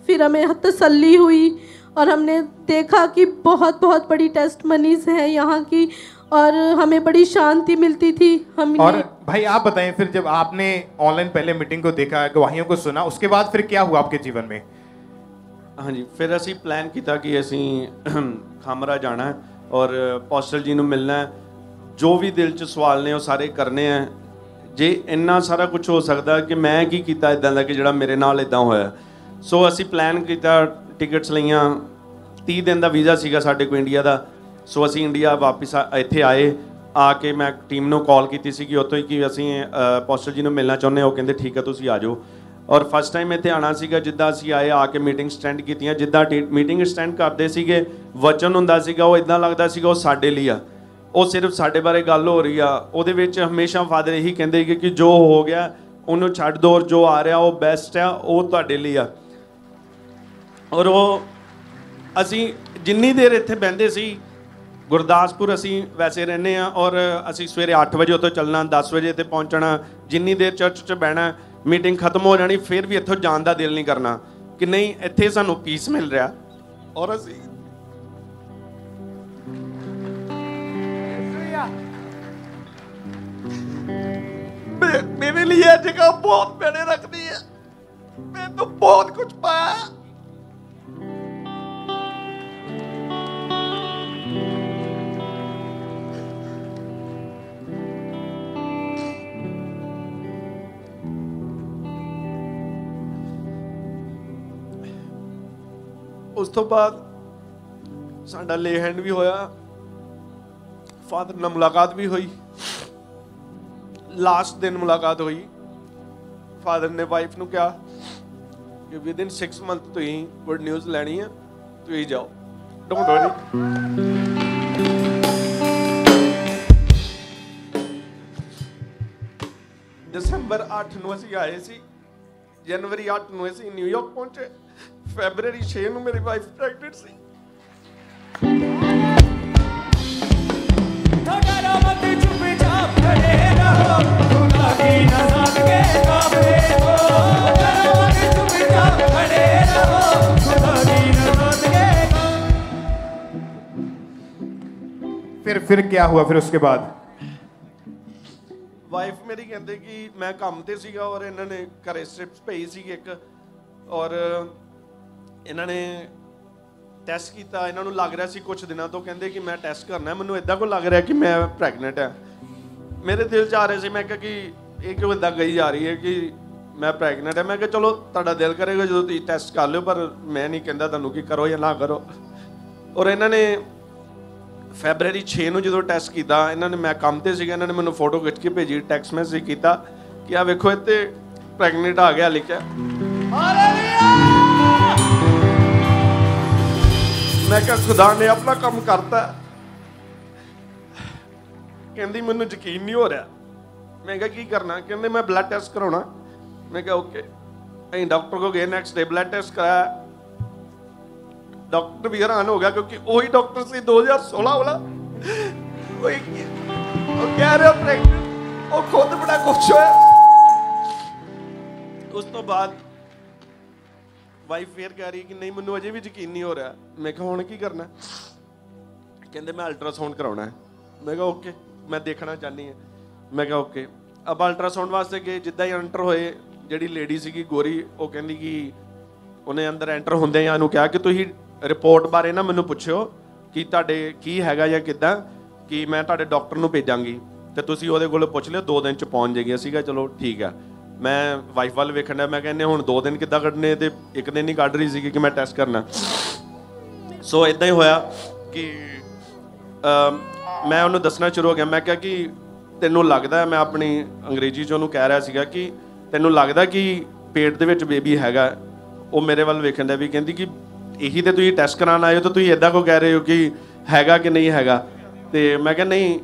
फिर हमें तसल्ली हुई। और हमने देखा कि बहुत बहुत बड़ी टेस्ट मनीज हैं यहाँ की और हमें बड़ी शांति मिलती थी हमने और भाई आप बताएं फिर जब आपने ऑनलाइन पहले मीटिंग को देखा गवाहियों को सुना उसके बाद फिर क्या हुआ आपके जीवन में ਹਾਂਜੀ ਫਿਰ ਅਸੀਂ ਪਲਾਨ ਕੀਤਾ ਕਿ ਅਸੀਂ ਖਾਮਰਾ ਜਾਣਾ ਹੈ ਔਰ ਪੋਸਟਲ ਜੀ ਨੂੰ ਮਿਲਣਾ ਹੈ ਜੋ ਵੀ ਦਿਲ 'ਚ ਸਵਾਲ ਨੇ ਉਹ ਸਾਰੇ ਕਰਨੇ ਆ ਜੇ ਇੰਨਾ ਸਾਰਾ ਕੁਝ ਹੋ ਸਕਦਾ ਕਿ ਮੈਂ ਕੀ ਕੀਤਾ ਇਦਾਂ ਦਾ ਕਿ ਜਿਹੜਾ ਮੇਰੇ ਨਾਲ ਇਦਾਂ ਹੋਇਆ ਸੋ ਅਸੀਂ ਪਲਾਨ ਕੀਤਾ ਟਿਕਟਸ ਲਈਆਂ। 30 ਦਿਨ ਦਾ ਵੀਜ਼ਾ ਸੀਗਾ ਸਾਡੇ ਕੋਲ ਇੰਡੀਆ ਦਾ। ਸੋ ਅਸੀਂ ਇੰਡੀਆ ਵਾਪਸ ਇੱਥੇ ਆਏ। ਆ ਕੇ ਮੈਂ ਟੀਮ ਨੂੰ ਕਾਲ ਕੀਤੀ ਸੀ ਕਿ ਉੱਥੋਂ ਹੀ ਕਿ ਅਸੀਂ ਪੋਸਟਲ ਜੀ ਨੂੰ ਮਿਲਣਾ ਚਾਹੁੰਦੇ ਹਾਂ। ਉਹ ਕਹਿੰਦੇ, ਠੀਕ ਹੈ ਤੁਸੀਂ ਆ ਜਾਓ। ਔਰ ਫਸਟ ਟਾਈਮ ਇੱਥੇ ਆਣਾ ਸੀਗਾ, ਜਿੱਦਾਂ ਅਸੀਂ ਆਏ, ਆ ਕੇ ਮੀਟਿੰਗ ਸਟੈਂਡ ਕੀਤੀਆਂ। ਜਿੱਦਾਂ ਮੀਟਿੰਗ ਸਟੈਂਡ ਕਰਦੇ ਸੀਗੇ, ਵਚਨ ਹੁੰਦਾ ਸੀਗਾ, ਉਹ ਇਦਾਂ ਲੱਗਦਾ ਸੀਗਾ, ਉਹ ਸਾਡੇ ਲਈ ਆ। ਉਹ ਸਿਰਫ ਸਾਡੇ ਬਾਰੇ ਗੱਲ ਹੋ ਰਹੀ ਆ। ਉਹਦੇ ਵਿੱਚ ਹਮੇਸ਼ਾ ਫਾਦਰ ਇਹੀ ਕਹਿੰਦੇ ਕਿ ਕਿ ਜੋ ਹੋ ਗਿਆ, ਉਹਨੂੰ ਛੱਡ ਦੋ ਔਰ ਜੋ ਆ ਰਿਹਾ, ਉਹ ਬੈਸਟ ਆ, ਉਹ ਤੁਹਾਡੇ ਲਈ ਆ। ਔਰ ਉਹ ਅਸੀਂ ਜਿੰਨੀ ਦੇਰ ਇੱਥੇ ਬੈੰਦੇ ਸੀ, ਗੁਰਦਾਸਪੁਰ ਅਸੀਂ ਵੈਸੇ ਰਹਿੰਦੇ ਆ ਔਰ ਅਸੀਂ ਸਵੇਰੇ 8 ਵਜੇ ਉਤੋਂ ਚੱਲਣਾ 10 ਵਜੇ ਤੇ ਪਹੁੰਚਣਾ, ਜਿੰਨੀ ਦੇਰ ਚਰਚ 'ਚ ਬਹਿਣਾ ਮੀਟਿੰਗ ਖਤਮ ਹੋ ਜਾਣੀ, ਫਿਰ ਵੀ ਇੱਥੋਂ ਜਾਣ ਦਾ ਦਿਲ ਨਹੀਂ ਕਰਨਾ ਕਿ ਨਹੀਂ, ਇੱਥੇ ਸਾਨੂੰ ਪੀਸ ਮਿਲ ਰਿਹਾ। ਔਰ ਅਸੀਂ ਮੇਰੇ ਲਈ ਇਹ ਜਗ੍ਹਾ ਬਹੁਤ ਮੈਨੇ ਰੱਖਦੀ ਹੈ। ਮੈਂ ਤਾਂ ਬਹੁਤ ਕੁਝ ਪਾਇਆ। ਉਸ ਤੋਂ ਬਾਅਦ ਸਾਡਾ ਲੇ ਹੈਂਡ ਵੀ ਹੋਇਆ। ਫਾਦਰ ਨਾਲ ਮੁਲਾਕਾਤ ਵੀ ਹੋਈ। ਲਾਸਟ ਦਿਨ ਮੁਲਾਕਾਤ ਹੋਈ। ਫਾਦਰ ਨੇ ਵਾਈਫ ਨੂੰ ਕਿਹਾ ਕਿ ਵਿਦਿਨ 6 ਮੰਥ ਤੁਸੀਂ ਗੁੱਡ ਨਿਊਜ਼ ਲੈਣੀ ਹੈ ਤੁਸੀਂ ਜਾਓ। ਡੋਂਟ ਵਰੀ ਦਸੰਬਰ 8 ਨੂੰ ਅਸੀਂ ਆਏ ਸੀ। ਜਨਵਰੀ 8 ਨੂੰ ਅਸੀਂ ਨਿਊਯਾਰਕ ਪਹੁੰਚੇ। ਫੈਬਰੂਅਰੀ 6 ਨੂੰ ਮੇਰੀ ਵਾਈਫ ਪ੍ਰੈਗਨੈਂਟ ਸੀ फिर फिर क्या हुआ फिर उसके बाद ਵਾਈਫ ਮੇਰੀ ਕਹਿੰਦੇ ਕਿ ਮੈਂ ਕੰਮ ਤੇ ਸੀਗਾ ਔਰ ਇਹਨਾਂ ਨੇ ਘਰੇ ਸਟ੍ਰਿਪਸ ਭੇਜੀ ਸੀ ਇੱਕ ਔਰ ਇਹਨਾਂ ਨੇ ਟੈਸਟ ਕੀਤਾ, ਇਹਨਾਂ ਨੂੰ ਲੱਗ ਰਿਹਾ ਸੀ ਕੁਝ ਦਿਨਾਂ ਤੋਂ ਕਹਿੰਦੇ ਕਿ ਮੈਂ ਟੈਸਟ ਕਰਨਾ ਮੈਨੂੰ ਇਦਾਂ ਕੋ ਲੱਗ ਰਿਹਾ ਕਿ ਮੈਂ ਪ੍ਰੈਗਨੈਂਟ ਹਾਂ? ਮੇਰੇ ਦਿਲ 'ਚ ਆ ਰਿਹਾ ਸੀ, ਮੈਂ ਕਿਹਾ ਕਿ ਇਹ ਕਿਉਂ ਇਦਾਂ ਗਈ ਜਾ ਰਹੀ ਹੈ ਕਿ ਮੈਂ ਪ੍ਰੈਗਨੈਂਟ ਹਾਂ? ਮੈਂ ਕਿਹਾ, ਚਲੋ, ਤੁਹਾਡਾ ਦਿਲ ਕਰੇਗਾ ਜਦੋਂ ਤੁਸੀਂ ਟੈਸਟ ਕਰ ਲਿਓ, ਪਰ ਮੈਂ ਨਹੀਂ ਕਹਿੰਦਾ ਤੁਹਾਨੂੰ ਕਿ ਕਰੋ ਜਾਂ ਨਾ ਕਰੋ। ਔਰ ਇਹਨਾਂ ਨੇ ਫੈਬਰੂਅਰੀ 6 ਨੂੰ ਜਦੋਂ ਟੈਸਟ ਕੀਤਾ, ਇਹਨਾਂ ਨੇ ਮੈਂ ਕੰਮ ਤੇ ਸੀਗਾ, ਇਹਨਾਂ ਨੇ ਮੈਨੂੰ ਫੋਟੋ ਖਿੱਚ ਕੇ ਭੇਜੀ ਟੈਕਸਟ ਮੈਸੇਜ ਕੀਤਾ ਕਿ ਆ ਵੇਖੋ, ਇੱਥੇ ਪ੍ਰੈਗਨੈਂਟ ਆ ਗਿਆ, ਲਿਖਿਆ। ਮੈਂ ਕਿਹਾ, ਖੁਦਾ ਨੇ ਆਪਣਾ ਕੰਮ ਕਰਤਾ। ਕਹਿੰਦੀ, ਮੈਨੂੰ ਯਕੀਨ ਨਹੀਂ ਹੋ ਰਿਹਾ। ਮੈਂ ਕਿਹਾ, ਕੀ ਕਰਨਾ? ਕਹਿੰਦੇ, ਮੈਂ ਬਲੱਡ ਟੈਸਟ ਕਰਾਉਣਾ। ਮੈਂ ਕਿਹਾ ਓਕੇ ਅਸੀਂ ਡਾਕਟਰ ਕੋ ਗਏ ਨੈਕਸਟ ਡੇ ਬਲੱਡ ਟੈਸਟ ਕਰਾਇਆ। ਡਾਕਟਰ ਵੀ ਹੈਰਾਨ ਹੋ ਗਿਆ, ਕਿਉਂਕਿ ਉਹੀ ਡਾਕਟਰ ਸੀ 2016 ਵਾਲਾ। ਉਹ ਇੱਕ- ਉਹ ਕਹਿ ਰਿਹਾ ਪ੍ਰੈਗਨੈਂਟ ਉਹ ਖੁਦ ਬੜਾ ਖੁਸ਼ ਹੋਇਆ। ਉਸ ਤੋਂ ਬਾਅਦ ਵਾਈਫ ਫੇਰ ਕਹਿ ਰਹੀ ਕਿ ਨਹੀਂ, ਮੈਨੂੰ ਅਜੇ ਵੀ ਯਕੀਨ ਨਹੀਂ ਹੋ ਰਿਹਾ। ਮੈਂ ਕਿਹਾ, ਹੁਣ ਕੀ ਕਰਨਾ? ਕਹਿੰਦੇ, ਮੈਂ ਅਲਟਰਾਸਾਊਂਡ ਕਰਾਉਣਾ ਹੈ। ਮੈਂ ਕਿਹਾ ਓਕੇ ਮੈਂ ਦੇਖਣਾ ਚਾਹਨੀ ਹਾਂ। ਮੈਂ ਕਿਹਾ ਓਕੇ ਅਬ ਅਲਟਰਾਸਾਊਂਡ ਵਾਸਤੇ ਗਏ, ਜਿੱਦਾਂ ਹੀ ਐਂਟਰ ਹੋਏ, ਜਿਹੜੀ ਲੇਡੀ ਸੀਗੀ ਗੋਰੀ, ਉਹ ਕਹਿੰਦੀ ਕਿ ਉਹਨੇ ਅੰਦਰ ਐਂਟਰ ਹੁੰਦੇ ਜਾਂ ਉਹਨੂੰ ਕਿਹਾ ਕਿ ਤੁਸੀਂ ਰਿਪੋਰਟ ਬਾਰੇ ਨਾ ਮੈਨੂੰ ਪੁੱਛਿਓ ਕਿ ਤੁਹਾਡੇ ਕੀ ਹੈਗਾ ਜਾਂ ਕਿੱਦਾਂ, ਕਿ ਮੈਂ ਤੁਹਾਡੇ ਡਾਕਟਰ ਨੂੰ ਭੇਜਾਂਗੀ। ਤੇ ਤੁਸੀਂ ਉਹਦੇ ਕੋਲ ਪੁੱਛ ਲਿਓ 2 ਦਿਨ ਚ ਪਹੁੰਚ ਜਾਏਗੀ। ਸੀਗਾ ਚਲੋ, ਠੀਕ ਆ। ਮੈਂ ਵਾਈਫ ਵੱਲ ਵੇਖਣ ਦਾ ਮੈਂ ਕਹਿੰਨੇ ਹੁਣ 2 ਦਿਨ ਕਿੱਦਾਂ ਕੱਢਨੇ, ਤੇ ਇੱਕ ਦਿਨ ਨਹੀਂ ਕੱਢ ਰਹੀ ਸੀਗੀ ਕਿ ਮੈਂ ਟੈਸਟ ਕਰਨਾ। ਸੋ ਇਦਾਂ ਹੀ ਹੋਇਆ ਕਿ ਮੈਂ ਉਹਨੂੰ ਦੱਸਣਾ ਸ਼ੁਰੂ ਹੋ ਗਿਆ। ਮੈਂ ਕਿਹਾ ਕਿ ਤੈਨੂੰ ਲੱਗਦਾ, ਮੈਂ ਆਪਣੀ ਅੰਗਰੇਜ਼ੀ ਚ ਉਹਨੂੰ ਕਹਿ ਰਿਹਾ ਸੀਗਾ ਕਿ ਤੈਨੂੰ ਲੱਗਦਾ ਕਿ ਪੇਟ ਦੇ ਵਿੱਚ ਬੇਬੀ ਹੈਗਾ? ਉਹ ਮੇਰੇ ਵੱਲ ਵੇਖਣ ਦਾ ਵੀ ਕਹਿੰਦੀ ਕਿ ਇਹੀ ਤੇ ਤੁਸੀਂ ਟੈਸਟ ਕਰਾਉਣ ਆਏ ਹੋ, ਤਾਂ ਤੁਸੀਂ ਇਦਾਂ ਕੋ ਕਹਿ ਰਹੇ ਹੋ ਕਿ ਹੈਗਾ ਕਿ ਨਹੀਂ ਹੈਗਾ? ਤੇ ਮੈਂ ਕਿਹਾ, ਨਹੀਂ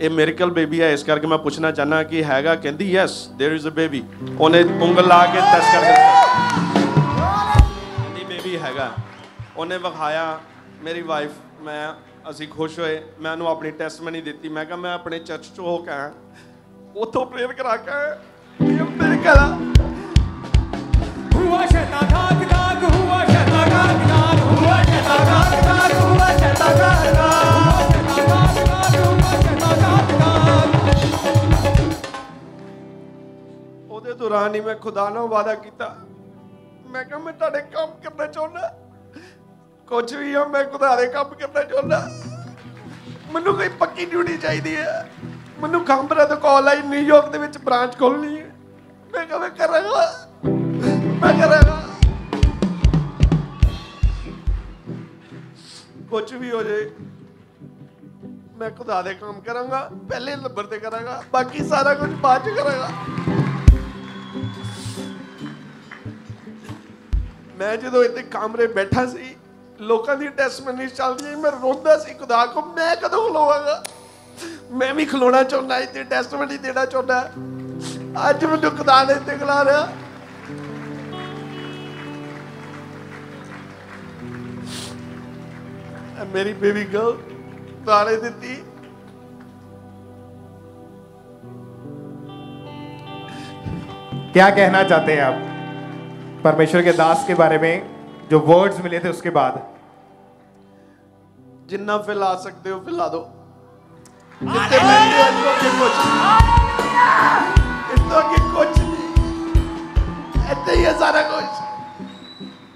ਇਹ ਮਿਰਕਲ ਬੇਬੀ ਹੈ ਇਸ ਕਰਕੇ ਮੈਂ ਪੁੱਛਣਾ ਚਾਹਨਾ ਕਿ ਹੈਗਾ ਕਹਿੰਦੀ yes there is a baby ਉਹਨੇ ਉਂਗਲ ਲਾ ਕੇ ਟੈਸਟ ਕਰ ਦਿੱਤਾ ਕਹਿੰਦੀ ਬੇਬੀ ਹੈਗਾ ਉਹਨੇ ਵਿਖਾਇਆ ਮੇਰੀ ਵਾਈਫ ਮੈਂ ਅਸੀਂ ਖੁਸ਼ ਹੋਏ ਮੈਂ ਉਹਨੂੰ ਆਪਣੀ ਟੈਸਟਮਨੀ ਦਿੱਤੀ ਮੈਂ ਕਿਹਾ ਮੈਂ ਆਪਣੇ ਚਰਚ ਚ ਹੋ ਕੇ ਆਇਆ ਉੱਥੋਂ ਪ੍ਰੇਰ ਕਰਾ ਕੇ ਆਇਆ। ਇਹ ਮੇਰੇ ਘਰ हुआ शता घात घात हुआ शता घात घात हुआ शता घात घात ਦੌਰਾਨ ਹੀ ਮੈਂ ਖੁਦਾ ਨਾਲ ਵਾਅਦਾ ਕੀਤਾ। ਮੈਂ ਕਿਹਾ, ਮੈਂ ਤੁਹਾਡੇ ਕੰਮ ਕਰਨਾ ਚਾਹੁੰਦਾ। ਕੁਝ ਵੀ ਆ, ਮੈਂ ਖੁਦਾ ਦੇ ਕੰਮ ਕਰਨਾ ਚਾਹੁੰਦਾ। ਮੈਨੂੰ ਕੋਈ ਪੱਕੀ ਡਿਊਟੀ ਚਾਹੀਦੀ ਹੈ। ਮੈਨੂੰ ਖੰਬਰਾ ਤੋਂ ਕਾਲ ਆਈ ਨਿਊਯਾਰਕ ਦੇ ਵਿੱਚ ਬ੍ਰਾਂਚ ਖੋਲਣੀ ਹੈ। ਮੈਂ ਕਿਹਾ, ਮੈਂ ਕਰਾਂਗਾ। ਮੈਂ ਕਰਾਂਗਾ। ਕੁਝ ਵੀ ਹੋ ਜਾਏ, ਮੈਂ ਖੁਦਾ ਦੇ ਕੰਮ ਕਰਾਂਗਾ। ਪਹਿਲੇ ਨੰਬਰ ਤੇ ਕਰਾਂਗਾ। ਬਾਕੀ ਸਾਰਾ ਕੁਝ ਬਾਅਦ ਚ ਕਰਾਂਗਾ। ਮੈਂ ਜਦੋਂ ਇੱਥੇ ਕਮਰੇ ਬੈਠਾ ਸੀ, ਲੋਕਾਂ ਦੀ ਟੈਸਟਮਨੀ ਚੱਲਦੀ ਮੈਂ ਰੋਂਦਾ ਸੀ, ਖੁਦਾ ਕੋ, ਮੈਂ ਕਦੋਂ ਖਲੋਵਾਂਗਾ? ਮੈਂ ਵੀ ਖਲੋਣਾ ਚਾਹੁੰਦਾ, ਇੱਥੇ ਟੈਸਟਮਨੀ ਦੇਣਾ ਚਾਹੁੰਦਾ। ਅੱਜ ਮੈਨੂੰ ਖੁਦਾ ਨੇ ਇੱਥੇ ਖਲਾ ਰਿਹਾ ਮੇਰੀ ਬੇਬੀ ਗਰਲ ਤਾਲੇ ਦਿੱਤੀ। क्या कहना चाहते हैं आप परमेश्वर के दास के बारे में जो वर्ड्स मिले थे उसके बाद ਜਿੰਨਾ ਫੈਲਾ ਸਕਦੇ ਹੋ ਫੈਲਾ ਦਿਓ ਜਿੱਤੇ ਮਿਲਦੇ ਹੋ ਇਸ ਤੋਂ ਅੱਗੇ ਕੁਝ ਇਸ ਤੋਂ ਅੱਗੇ ਕੁਝ ਨਹੀਂ ਇੱਥੇ ਹੀ ਹੈ ਸਾਰਾ ਕੁਝ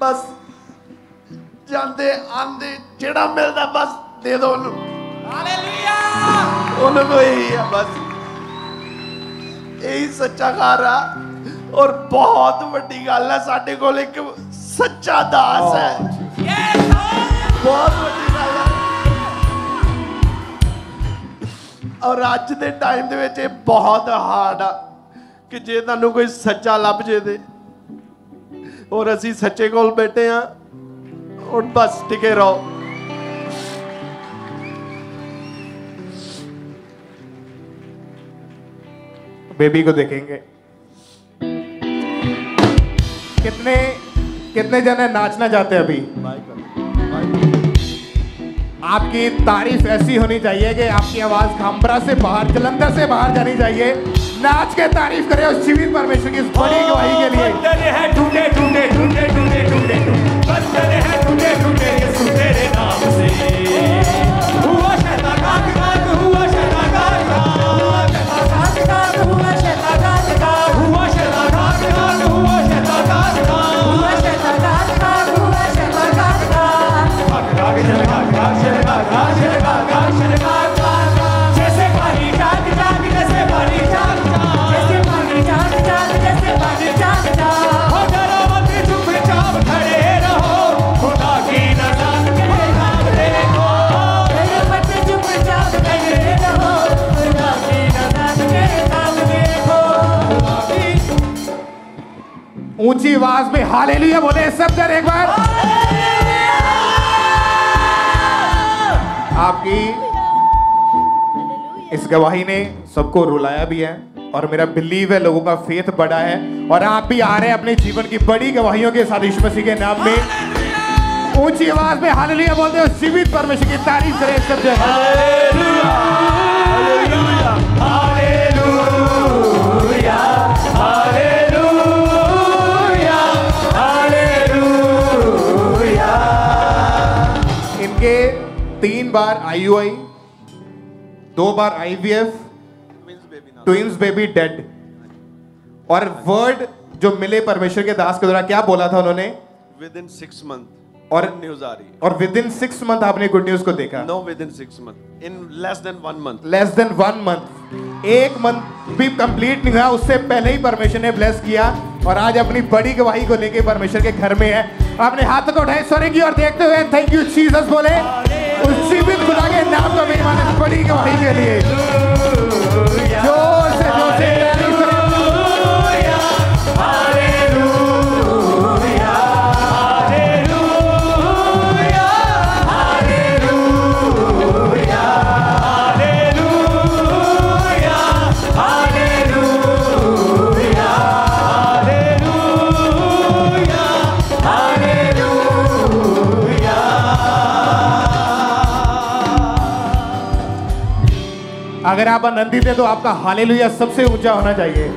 ਬਸ ਜਾਂਦੇ ਆਂਦੇ ਜਿਹੜਾ ਮਿਲਦਾ ਬਸ ਦੇ ਦਿਓ ਉਹਨੂੰ ਹਾਲੇਲੂਇਆ ਉਹਨੂੰ ਕੋਈ ਹੈ ਬਸ ਇਹੀ ਸੱਚਾ ਘਰ ਆ ਔਰ ਬਹੁਤ ਵੱਡੀ ਗੱਲ ਹੈ ਸਾਡੇ ਕੋਲ ਇੱਕ ਸੱਚਾ ਦਾਸ ਹੈ ਬਹੁਤ ਵੱਡੀ ਗੱਲ ਹੈ ਔਰ ਅੱਜ ਦੇ ਟਾਈਮ ਦੇ ਵਿੱਚ ਇਹ ਬਹੁਤ ਹਾਰਡ ਆ ਕਿ ਜੇ ਤੁਹਾਨੂੰ ਕੋਈ ਸੱਚਾ ਲੱਭ ਜੇ ਤੇ ਔਰ ਅਸੀਂ ਸੱਚੇ ਕੋਲ ਬੈਠੇ ਆ ਔਰ ਬਸ ਟਿਕੇ ਰਹੋ बेबी को देखेंगे कितने कितने जने नाचना चाहते हैं अभी? आपकी तारीफ़ ऐसी होनी चाहिए कि आपकी आवाज़ खामबरा से बाहर जलंधर से बाहर जानी चाहिए। नाच के तारीफ़ करें उस जीवित परमेश्वर की इस बड़ी गवाही के लिए। है नाम से। ऊँची आवाज़ में हालेलुया बोले सब जन एक बार। आपकी इस गवाही ने सबको रुलाया भी है और मेरा बिलीव है लोगों का फेथ बड़ा है और आप भी आ रहे हैं अपने जीवन की बड़ी गवाहियों के साथ यीशु मसीह के नाम में। ऊँची आवाज़ में हालेलुया बोलते हो जीवित परमेश्वर की तारीफ़ करें सब जन तीन बार आईयूआई दो बार आईवीएफ ट्विंस बेबी डेड और वर्ड जो मिले परमेश्वर के दास के द्वारा क्या बोला था उन्होंने? विद इन सिक्स मंथ और न्यूज़ आ रही है। और विद इन सिक्स मंथ आपने गुड न्यूज़ को देखा? No within six month in less than one month less than one month एक मंथ भी कंप्लीट नहीं हुआ उससे पहले ही परमेश्वर ने ब्लेस किया। और आज अपनी बड़ी गवाही को लेके परमेश्वर के घर में है। अपने हाथ को उठाए सोने की और देखते हुए थैंक यू जीसस बोले। उस जीवित खुदा के नाम को इस बड़ी गवाही के लिए। ज़ोर अगर आप आनंदित है तो आपका हाले सबसे ऊँचा होना चाहिए।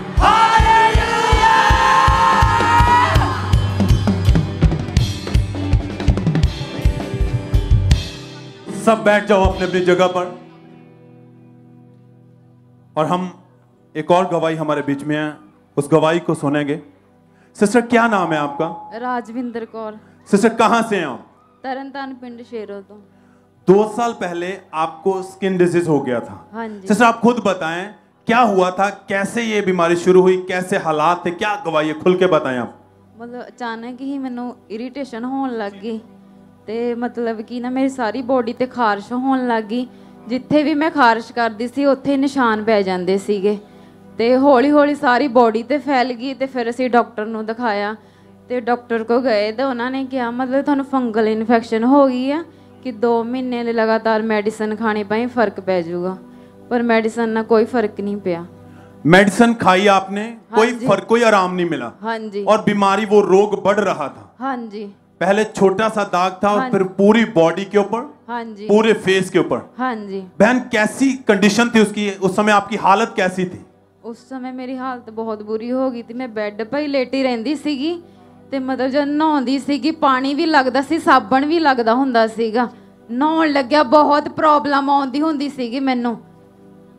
सब बैठ जाओ अपने अपनी जगह पर। और हम एक और गवाही हमारे बीच में है उस गवाही को सुनेंगे। सिस्टर क्या नाम है आपका? राजविंदर कौर। सिस्टर कहाँ से हैं आप? तरन तारण पिंड शेरों तो। दो साल पहले आपको स्किन डिजीज हो गया था ਹਾਂਜੀ सिस्टर आप खुद बताएं क्या हुआ था कैसे ये बीमारी शुरू हुई कैसे हालात थे क्या गवाही है खुल के बताएं आप ਮਤਲਬ ਅਚਾਨਕ ਹੀ ਮੈਨੂੰ ਇਰੀਟੇਸ਼ਨ ਹੋਣ ਲੱਗ ਗਈ ਤੇ ਮਤਲਬ ਕਿ ਨਾ ਮੇਰੀ ਸਾਰੀ ਬੋਡੀ ਤੇ ਖਾਰਸ਼ ਹੋਣ ਲੱਗ ਗਈ ਜਿੱਥੇ ਵੀ ਮੈਂ ਖਾਰਸ਼ ਕਰਦੀ ਸੀ ਉੱਥੇ ਹੀ ਨਿਸ਼ਾਨ ਪੈ ਜਾਂਦੇ ਸੀਗੇ ਤੇ ਹੌਲੀ ਹੌਲੀ ਸਾਰੀ ਬੋਡੀ ਤੇ ਫੈਲ ਗਈ ਤੇ ਫਿਰ ਅਸੀਂ ਡਾਕਟਰ ਨੂੰ ਦਿਖਾਇਆ ਤੇ ਡਾਕਟਰ ਕੋ ਗਏ ਤਾਂ ਉਹਨਾਂ ਨੇ ਕਿਹਾ ਮਤਲਬ ਤੁਹਾਨੂੰ ਫੰਗਲ ਇਨਫੈਕਸ਼ਨ ਹੋ ਗਈ ਆ ਕਿ 2 ਮਹੀਨੇ ਲਈ ਲਗਾਤਾਰ ਮੈਡੀਸਨ ਖਾਣੀ ਪਈ ਫਰਕ ਪੈ ਜਾਊਗਾ ਪਰ ਮੈਡੀਸਨ ਨਾਲ ਕੋਈ ਫਰਕ ਨਹੀਂ ਪਿਆ मेडिसिन खाई आपने कोई हाँ जी। फर्क कोई आराम नहीं मिला ਹਾਂਜੀ और बीमारी वो रोग बढ़ रहा था ਹਾਂਜੀ पहले छोटा सा दाग था और हाँ फिर जी। पूरी बॉडी के ऊपर ਹਾਂਜੀ पूरे फेस के ऊपर ਹਾਂਜੀ बहन कैसी कंडीशन थी उसकी उस समय आपकी हालत कैसी थी ਉਸ ਸਮੇਂ ਮੇਰੀ ਹਾਲਤ ਬਹੁਤ ਬੁਰੀ ਹੋ ਗਈ ਤੇ ਮੈਂ ਬੈੱਡ 'ਤੇ ਹੀ ਲੇਟੀ ਰਹਿੰਦੀ ਸੀਗੀ ਤੇ ਮਤਲਬ ਜਦ ਨਹਾਉਂਦੀ ਸੀਗੀ ਪਾਣੀ ਵੀ ਲੱਗਦਾ ਸੀ ਸਾਬਣ ਵੀ ਲੱਗਦਾ ਹੁੰਦਾ ਸੀਗਾ ਨਹਾਉਣ ਲੱਗਿਆ ਬਹੁਤ ਪ੍ਰੋਬਲਮ ਆਉਂਦੀ ਹੁੰਦੀ ਸੀਗੀ ਮੈਨੂੰ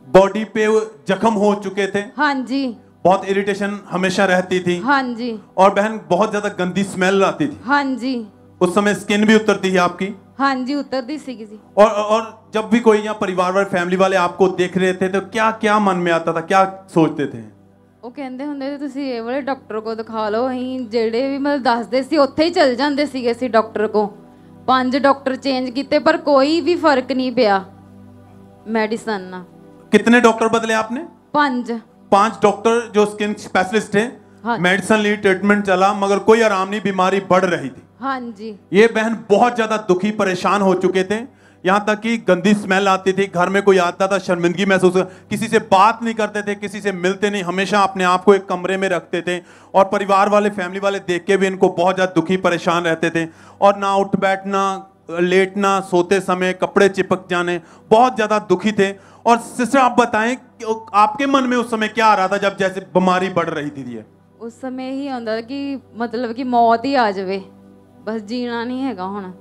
बॉडी पे वो जख्म हो चुके थे ਹਾਂਜੀ बहुत इरिटेशन हमेशा रहती थी ਹਾਂਜੀ और बहन बहुत ज्यादा गंदी स्मेल आती थी ਹਾਂਜੀ उस समय स्किन भी उतरती थी आपकी ਹਾਂਜੀ ਉਤਰਦੀ ਸੀਗੀ ਜੀ और और जब भी कोई यहाँ परिवार वाले फैमिली वाले आपको देख रहे थे तो क्या क्या मन में आता था क्या सोचते थे ਉਹ ਕਹਿੰਦੇ ਹੁੰਦੇ ਸੀ ਤੁਸੀਂ ਇਹ ਵਾਲੇ ਡਾਕਟਰ ਕੋ ਦਿਖਾ ਲਓ ਅਸੀਂ ਜਿਹੜੇ ਵੀ ਮਤਲਬ ਦੱਸਦੇ ਸੀ ਉੱਥੇ ਹੀ ਚਲ ਜਾਂਦੇ ਸੀਗੇ ਅਸੀਂ ਡਾਕਟਰ ਕੋ ਪੰਜ ਡਾਕਟਰ ਚੇਂਜ ਕੀਤੇ ਪਰ ਕੋਈ ਵੀ ਫਰਕ ਨਹੀਂ ਪਿਆ ਮੈਡੀਸਨ ਨਾਲ कितने डॉक्टर बदले आपने ਪੰਜ पांच डॉक्टर जो स्किन स्पेशलिस्ट थे हाँ। मेडिसिन ली ट्रीटमेंट चला मगर कोई आराम नहीं बीमारी बढ़ रही थी ਹਾਂਜੀ ये बहन बहुत ज्यादा दुखी परेशान हो चुके थे यहाँ तक कि गंदी स्मेल आती थी, घर में कोई आता था, शर्मिंदगी महसूस, किसी से बात नहीं करते थे, किसी से मिलते नहीं, हमेशा अपने आप को एक कमरे में रखते थे और परिवार वाले फैमिली वाले देख के भी इनको बहुत ज़्यादा दुखी, परेशान रहते थे और ना उठ बैठना, लेटना, सोते समय, कपड़े चिपक जाने, बहुत ज़्यादा दुखी थे। और सिस्टर आप बताएँ, आपके मन में उस समय क्या आ रहा था जब जैसे बीमारी बढ़ रही थी ये? उस समय ही आंदा कि मतलब कि मौत ही आ जाए बस जीना नहीं है ਹੁਣ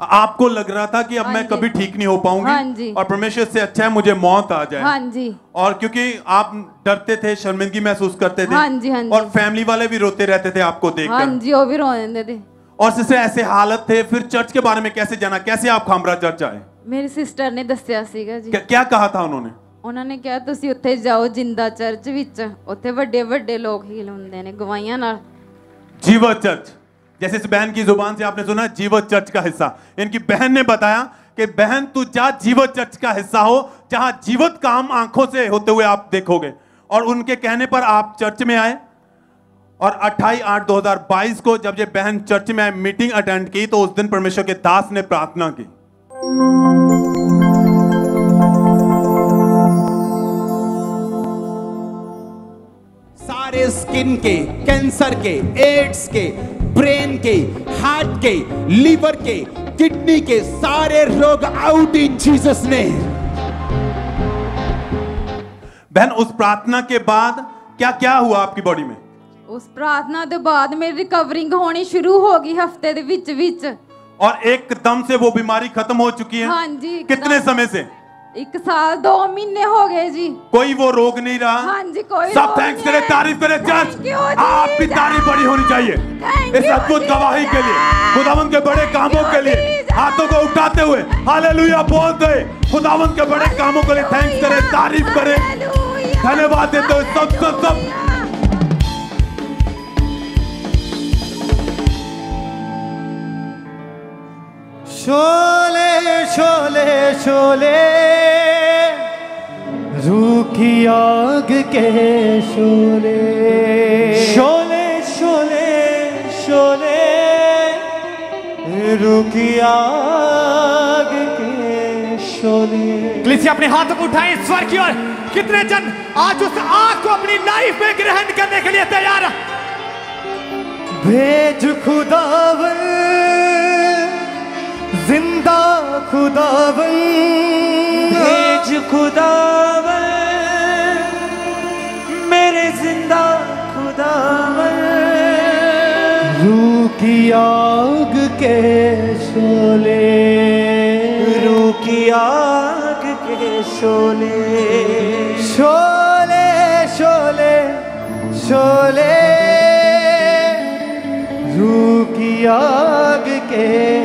आपको लग रहा था कि अब मैं कभी ठीक नहीं हो हाँ पाऊंगी जी। और परमेश्वर से अच्छा है मुझे मौत आ जाए ਹਾਂਜੀ और क्योंकि आप डरते थे शर्मिंदगी महसूस करते थे हाँ जी, हाँ जी। और फैमिली वाले भी रोते रहते थे आपको देखकर ਹਾਂਜੀ ਉਹ ਵੀ ਰੋ ਦਿੰਦੇ ਤੇ और सिस्टर ऐसे हालत थे फिर चर्च के बारे में कैसे जाना कैसे आप खामरा चर्च आए ਮੇਰੀ ਸਿਸਟਰ ਨੇ ਦੱਸਿਆ ਸੀਗਾ ਜੀ क्या, क्या कहा था उन्होंने ਉਹਨਾਂ ਨੇ ਕਿਹਾ ਤੁਸੀਂ ਉੱਥੇ ਜਾਓ ਜਿੰਦਾ ਚਰਚ ਵਿੱਚ ਉੱਥੇ ਵੱਡੇ ਵੱਡੇ ਲੋਕ ਹੀਲ ਹੁੰਦੇ ਨੇ ਗਵਾਈਆਂ ਨਾਲ जीवत चर्च जैसे इस बहन की ज़ुबान से आपने सुना जीवत चर्च का हिस्सा। इनकी बहन ने बताया कि बहन, तू जा जीवत चर्च का हिस्सा हो, जहाँ जीवत काम आँखों से होते हुए आप देखोगे। और उनके कहने पर आप चर्च में आए। और 28 आठ 2022 को जब ये बहन चर्च में आए, मीटिंग अटेंड की तो उस दिन परमेश्वर के दास ने प्रार्थना की। स्किन के कैंसर के एड्स के ब्रेन के हार्ट के लीवर के किडनी के सारे रोग आउट इन जीसस ने बहन उस प्रार्थना के बाद क्या क्या हुआ आपकी बॉडी में? उस प्रार्थना के बाद मेरी रिकवरिंग होनी शुरू हो गई हफ़्ते के विच विच और एकदम से वो बीमारी खत्म हो चुकी है? हाँ जी कितने समय से? एक साल दो महीने हो गए जी। कोई वो रोक नहीं रहा। हाँ जी कोई सब थैंक्स करे तारीफ़ करे चर्च। आपकी तारीफ़ बड़ी होनी चाहिए। इस अद्भुत गवाही के लिए खुदावन के बड़े कामों के लिए हाथों को उठाते हुए हाले लुया बोलते खुदावन के बड़े कामों के लिए थैंक्स करे तारीफ़ करे। धन्यवाद देते हुए सब सब सब। शोले शोले शोले। रूह की आग के शोले। शोले शोले शोले। की आग के शोले। कलीसिया अपने हाथों को उठाएँ स्वर की ओर। कितने जन आज उस आग को अपनी लाइफ में ग्रहण करने के लिए तैयार ज़िंदा खुदावन भेज खुदावन मेरे ज़िंदा खुदावन रू की आग के शोले। रू की आग के शोले। शोले शोले शोले। रू की आग के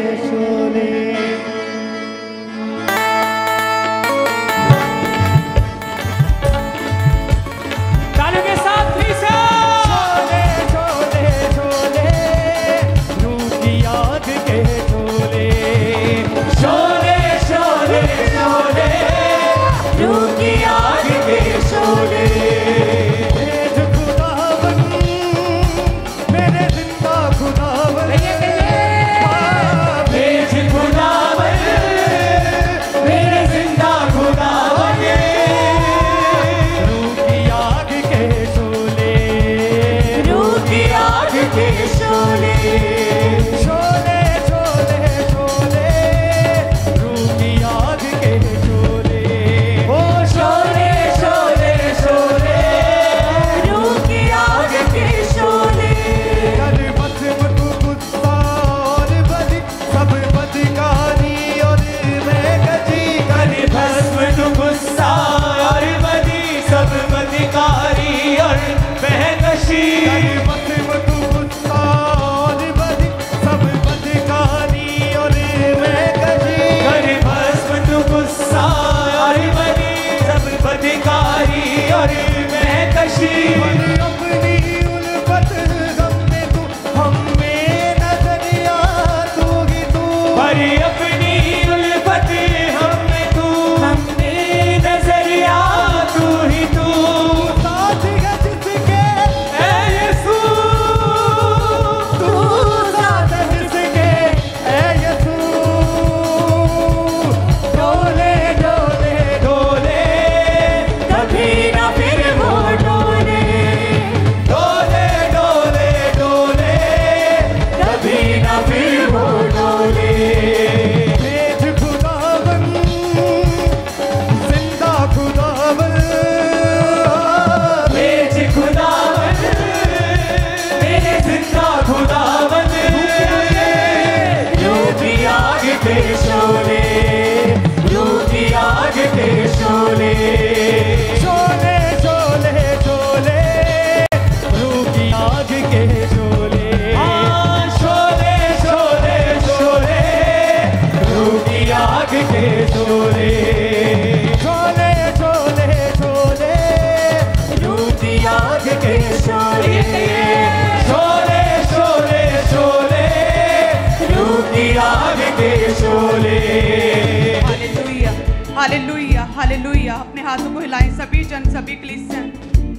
सभी क्लिस्टियन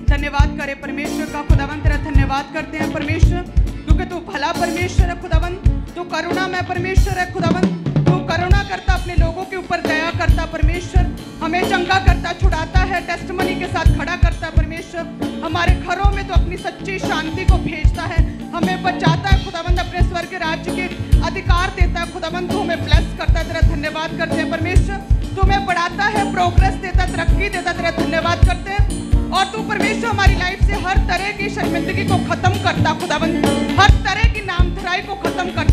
धन्यवाद करे परमेश्वर का खुदावन तेरा धन्यवाद करते हैं परमेश्वर। क्योंकि तू भला परमेश्वर है खुदावन तू करुणा में परमेश्वर है खुदावन तू करुणा करता अपने लोगों के ऊपर, दया करता परमेश्वर। हमें चंगा करता, छुड़ाता है टेस्टमनी के साथ खड़ा करता परमेश्वर। हमारे घरों में तो अपनी सच्ची शांति को भेजता है। हमें बचाता है खुदावंद अपने स्वर्ग राज्य के अधिकार देता है। खुदावंद तू हमें ब्लेस करता है, तेरा धन्यवाद करते हैं परमेश्वर। तुम्हें बढ़ाता है प्रोग्रेस देता तरक्की देता तेरा धन्यवाद और तू परमेश्वर हमारी लाइफ से हर तरह की शर्मिंदगी को खत्म करता खुदावन हर तरह की नामधराई को खत्म करता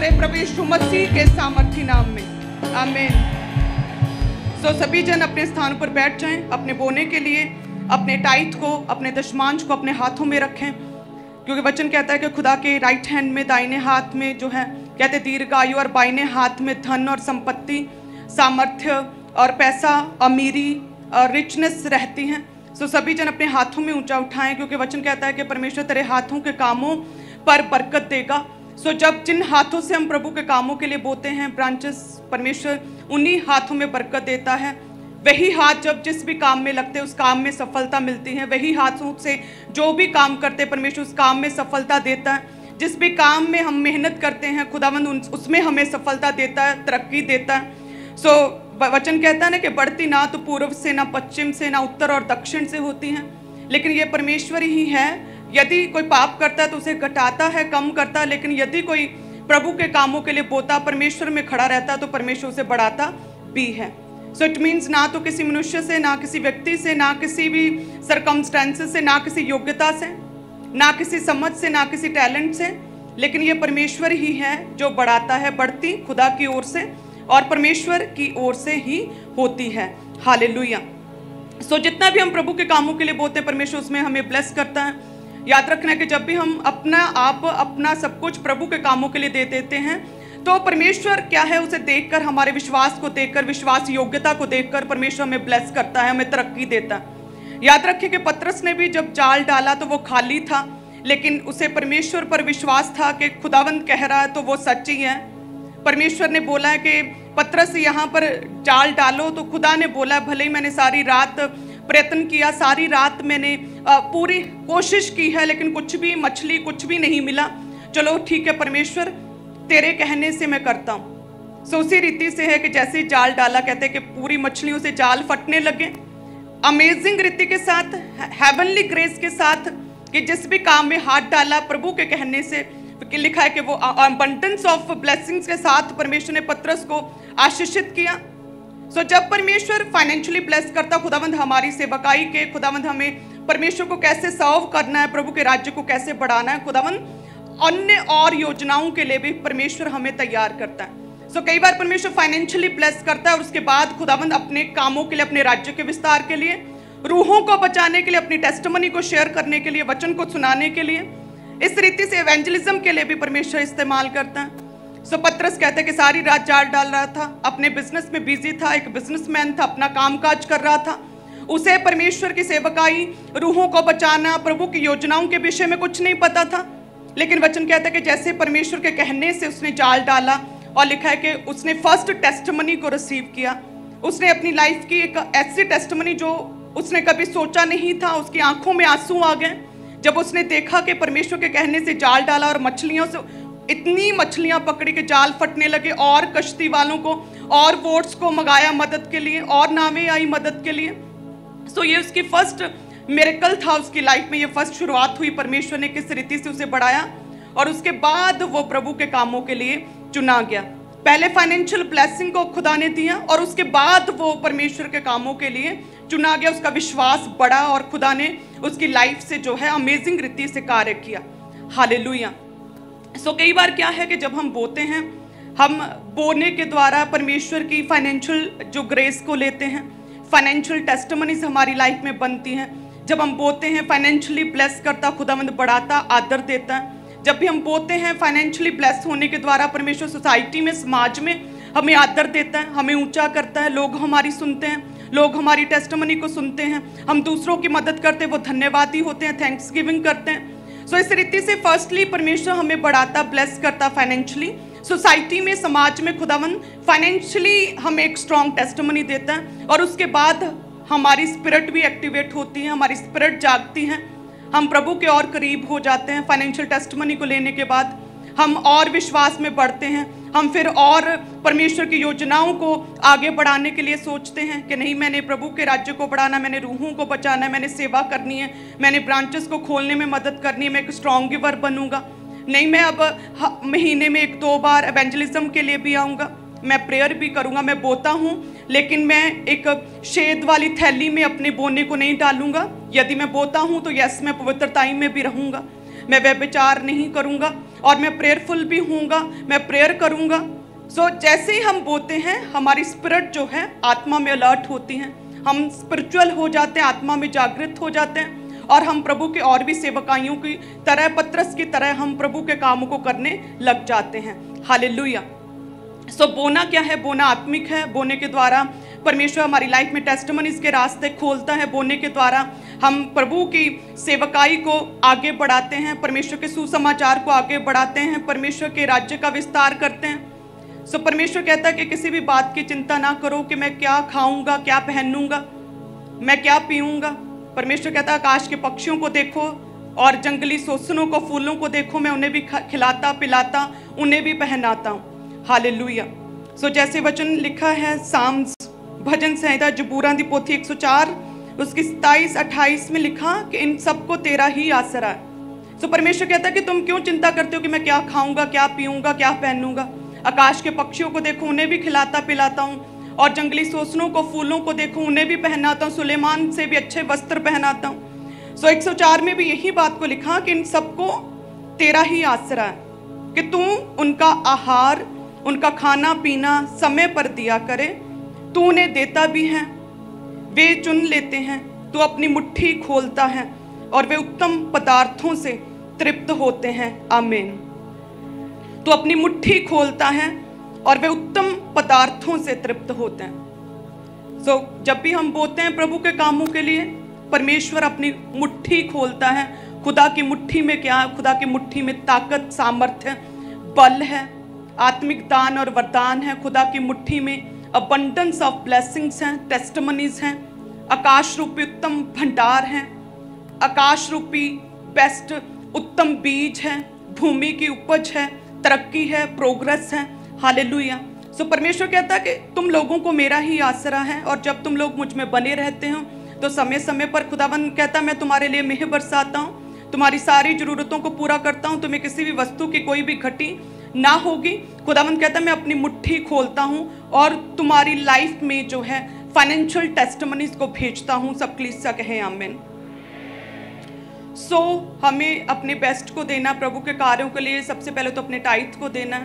करे प्रभु यीशु मसीह के सामर्थ्य नाम में। आमीन। सो सभी जन अपने स्थान पर बैठ जाएँ, अपने बोने के लिए, अपने टाइट को, अपने दशमांश को अपने हाथों में रखें। क्योंकि वचन कहता है कि खुदा के राइट हैंड में, दाहिने हाथ में जो है, कहते दीर्घ आयु और बाइने हाथ में धन और संपत्ति, सामर्थ्य और पैसा, अमीरी और रिचनेस रहती हैं। सो सभी जन अपने हाथों में ऊँचा उठाएँ, क्योंकि वचन कहता है कि परमेश्वर तेरे हाथों के कामों पर बरकत देगा। सो जब जिन हाथों से हम प्रभु के कामों के लिए बोते हैं ब्रांचेस परमेश्वर, उन्हीं हाथों में बरकत देता है। वही हाथ जब जिस भी काम में लगते उस काम में सफलता मिलती है। वही हाथों से जो भी काम करते परमेश्वर उस काम में सफलता देता है। जिस भी काम में हम मेहनत करते हैं, खुदावंद उसमें हमें सफलता देता है, तरक्की देता है। सो वचन कहता है ना कि बढ़ती ना तो पूर्व से, ना पश्चिम से, ना उत्तर और दक्षिण से होती हैं। लेकिन ये परमेश्वर ही है यदि कोई पाप करता है तो उसे घटाता है कम करता है लेकिन यदि कोई प्रभु के कामों के लिए बोता परमेश्वर में खड़ा रहता तो परमेश्वर उसे बढ़ाता भी है। सो इट मीन्स ना तो किसी मनुष्य से ना किसी व्यक्ति से ना किसी भी सरकमस्टेंसेस से ना किसी योग्यता से ना किसी समझ से ना किसी टैलेंट से लेकिन ये परमेश्वर ही है जो बढ़ाता है बढ़ती खुदा की ओर से और परमेश्वर की ओर से ही होती है। हालेलुया सो so, जितना भी हम प्रभु के कामों के लिए बोलते हैं परमेश्वर उसमें हमें ब्लेस करता है। याद रखना है कि जब भी हम अपना आप, अपना सब कुछ प्रभु के कामों के लिए दे देते हैं तो परमेश्वर क्या है उसे देखकर, हमारे विश्वास को देखकर, विश्वास योग्यता को देखकर परमेश्वर हमें ब्लेस करता है, हमें तरक्की देता है। याद रखें कि पत्रस ने भी जब जाल डाला तो वो खाली था, लेकिन उसे परमेश्वर पर विश्वास था कि खुदावंत कह रहा है तो वो सच्ची है परमेश्वर ने बोला है कि पत्रस यहाँ पर जाल डालो तो खुदा ने बोला भले ही मैंने सारी रात प्रयत्न किया। सारी रात मैंने पूरी कोशिश की है, लेकिन कुछ भी मछली, कुछ भी नहीं मिला। चलो, ठीक है, परमेश्वर, तेरे कहने से मैं करता हूँ। सो उसी रीति से है कि जैसे जाल डाला, कहते हैं कि पूरी मछलियों से जाल फटने लगे। अमेजिंग रीति के साथ हेवनली ग्रेस के साथ, कि जिस भी काम में हाथ डाला, प्रभु के कहने से, कि लिखा है कि वो अबंडेंस ऑफ़ ब्लेसिंग्स के साथ परमेश्वर ने पत्रस को आशीषित किया। सो जब परमेश्वर फाइनेंशियली ब्लेस करता खुदावंद हमारी सेवकाई के खुदावंद हमें परमेश्वर को कैसे सर्व करना है प्रभु के राज्य को कैसे बढ़ाना है खुदावंद अन्य और योजनाओं के लिए भी परमेश्वर हमें तैयार करता है। सो so, कई बार परमेश्वर फाइनेंशियली ब्लेस करता है और उसके बाद खुदावंद अपने कामों के लिए अपने राज्य के विस्तार के लिए रूहों को बचाने के लिए अपनी टेस्टमनी को शेयर करने के लिए वचन को सुनाने के लिए इस रीति से एवेंजलिज्म के लिए भी परमेश्वर इस्तेमाल करता है। सो पत्रस कहते कि सारी रात जाल डाल रहा था। अपने बिज़नेस में बिज़ी था, एक बिजनेसमैन था, अपना कामकाज कर रहा था। उसे परमेश्वर की सेवकाई, रूहों को बचाना, प्रभु की योजनाओं के विषय में कुछ नहीं पता था। लेकिन वचन कहता है कि जैसे परमेश्वर के कहने से उसने जाल डाला और लिखा है कि उसने फ़र्स्ट टेस्टमनी को रिसीव किया। उसने अपनी लाइफ की एक ऐसी टेस्टमनी जो उसने कभी सोचा नहीं था, उसकी आँखों में आँसू आ गए। जब उसने देखा कि परमेश्वर के कहने से जाल डाला और मछलियों से इतनी मछलियाँ पकड़ी के जाल फटने लगे और कश्ती वालों को, और बोट्स को मंगाया मदद के लिए, और नावें आई मदद के लिए। सो ये उसकी फ़र्स्ट मेरेकल था उसकी लाइफ में। ये फ़र्स्ट शुरुआत हुई परमेश्वर ने किस रीति से उसे बढ़ाया, और उसके बाद वो प्रभु के कामों के लिए चुना गया। पहले फाइनेंशियल ब्लेसिंग को खुदा ने दिया, और उसके बाद वो परमेश्वर के कामों के लिए चुना गया। उसका विश्वास बढ़ा, और खुदा ने उसकी लाइफ से जो है अमेजिंग रीति से कार्य किया। हालेलुया सो कई बार क्या है कि जब हम बोते हैं, हम बोने के द्वारा परमेश्वर की फाइनेंशियल जो ग्रेस को लेते हैं फाइनेंशियल टेस्टमनीज हमारी लाइफ में बनती हैं। जब हम बोते हैं फाइनेंशियली ब्लेस करता खुदावंद बढ़ाता, आदर देता है। जब भी हम बोते हैं फाइनेंशियली ब्लेस होने के द्वारा परमेश्वर सोसाइटी में, समाज में हमें आदर देता है, हमें ऊँचा करता है, लोग हमारी सुनते हैं, लोग हमारी टेस्टमनी को सुनते हैं। हम दूसरों की मदद करते हैं, वो धन्यवादी होते हैं थैंक्स गिविंग करते हैं। सो so, इस रीति से फर्स्टली परमेश्वर हमें बढ़ाता ब्लेस करता फाइनेंशियली सोसाइटी में समाज में खुदावन फाइनेंशियली हमें एक स्ट्रॉन्ग टेस्टमनी देता है। और उसके बाद हमारी स्पिरिट भी एक्टिवेट होती है हमारी स्पिरिट जागती है। हम प्रभु के और करीब हो जाते हैं फाइनेंशियल टेस्टमनी को लेने के बाद। हम और विश्वास में बढ़ते हैं। हम फिर और परमेश्वर की योजनाओं को आगे बढ़ाने के लिए सोचते हैं कि नहीं, मैंने प्रभु के राज्य को बढ़ाना, मैंने रूहों को बचाना है मैंने सेवा करनी है, मैंने ब्रांचेस को खोलने में मदद करनी है, मैं एक स्ट्रॉन्ग गिवर बनूँगा। नहीं, मैं अब महीने में एक दो बार एवेंजलिज्म के लिए भी आऊँगा। मैं प्रेयर भी करूँगा, मैं बोता हूँ, लेकिन मैं एक शेद वाली थैली में अपने बोने को नहीं डालूँगा। यदि मैं बोता हूँ तो यस मैं पवित्रताई में भी रहूँगा। मैं व्यभिचार नहीं करूँगा और मैं प्रेयरफुल भी हूँगा मैं प्रेयर करूँगा। सो so, जैसे ही हम बोते हैं हमारी स्पिरिट जो है आत्मा में अलर्ट होती हैं। हम स्पिरिचुअल हो जाते हैं आत्मा में जागृत हो जाते हैं और हम प्रभु के और भी सेवकाइयों की तरह पत्रस की तरह हम प्रभु के कामों को करने लग जाते हैं। हालेलुया सो so, बोना क्या है? बोना आत्मिक है। बोने के द्वारा परमेश्वर हमारी लाइफ में टेस्टमनीज के रास्ते खोलता है बोने के द्वारा हम प्रभु की सेवकाई को आगे बढ़ाते हैं, परमेश्वर के सुसमाचार को आगे बढ़ाते हैं, परमेश्वर के राज्य का विस्तार करते हैं। सो परमेश्वर कहता है कि किसी भी बात की चिंता ना करो कि मैं क्या खाऊँगा, क्या पहनूँगा, मैं क्या पीऊँगा। परमेश्वर कहता है, आकाश के पक्षियों को देखो और जंगली सोसनों को, फूलों को देखो, मैं उन्हें भी खिलाता, पिलाता, उन्हें भी पहनाता हूँ। हाल सो जैसे वचन लिखा है साम्स भजन संहिता जबूरा की पोथी 104 उसकी सताईस, अट्ठाईस में लिखा कि इन सबको तेरा ही आसरा है। सो परमेश्वर कहता है कि तुम क्यों चिंता करते हो कि मैं क्या खाऊँगा, क्या पीऊँगा, क्या पहनूँगा? आकाश के पक्षियों को देखो, उन्हें भी खिलाता पिलाता हूँ, और जंगली सोसनों को, फूलों को देखो, उन्हें भी पहनाता हूँ, सुलेमान से भी अच्छे वस्त्र पहनाता हूँ। सो 104 में भी यही बात को लिखा कि इन सबको तेरा ही आसरा है, कि तू उनका आहार, उनका खाना पीना समय पर दिया करे तू उन्हें देता भी है। वे चुन लेते हैं तू अपनी मुट्ठी खोलता है और वे उत्तम पदार्थों से तृप्त होते हैं। आमीन। तू अपनी मुट्ठी खोलता है और वे उत्तम पदार्थों से तृप्त होते हैं। सो so, जब भी हम बोते हैं प्रभु के कामों के लिए परमेश्वर अपनी मुट्ठी खोलता है। खुदा की मुट्ठी में क्या है खुदा की मुट्ठी में ताकत सामर्थ्य बल है आत्मिक दान और वरदान है। खुदा की मुट्ठी में अबंडेंस ऑफ़ ब्लेसिंग्स हैं टेस्टमनीज हैं आकाश रूपी उत्तम भंडार हैं आकाश रूपी बेस्ट उत्तम बीज है भूमि की उपज है तरक्की है प्रोग्रेस है हालेलुया सो परमेश्वर कहता है कि तुम लोगों को मेरा ही आसरा है और जब तुम लोग मुझमें बने रहते हो तो समय समय पर खुदावन कहता मैं तुम्हारे लिए मेह बरसाता हूँ, तुम्हारी सारी जरूरतों को पूरा करता हूँ, तुम्हें किसी भी वस्तु की कोई भी घटी ना होगी। खुदावन कहता है मैं अपनी मुट्ठी खोलता हूँ और तुम्हारी लाइफ में जो है फाइनेंशियल टेस्टमनीज को भेजता हूँ। सब क्लीसा कहे आमिन। सो so, हमें अपने बेस्ट को देना प्रभु के कार्यों के लिए। सबसे पहले तो अपने टाइथ को देना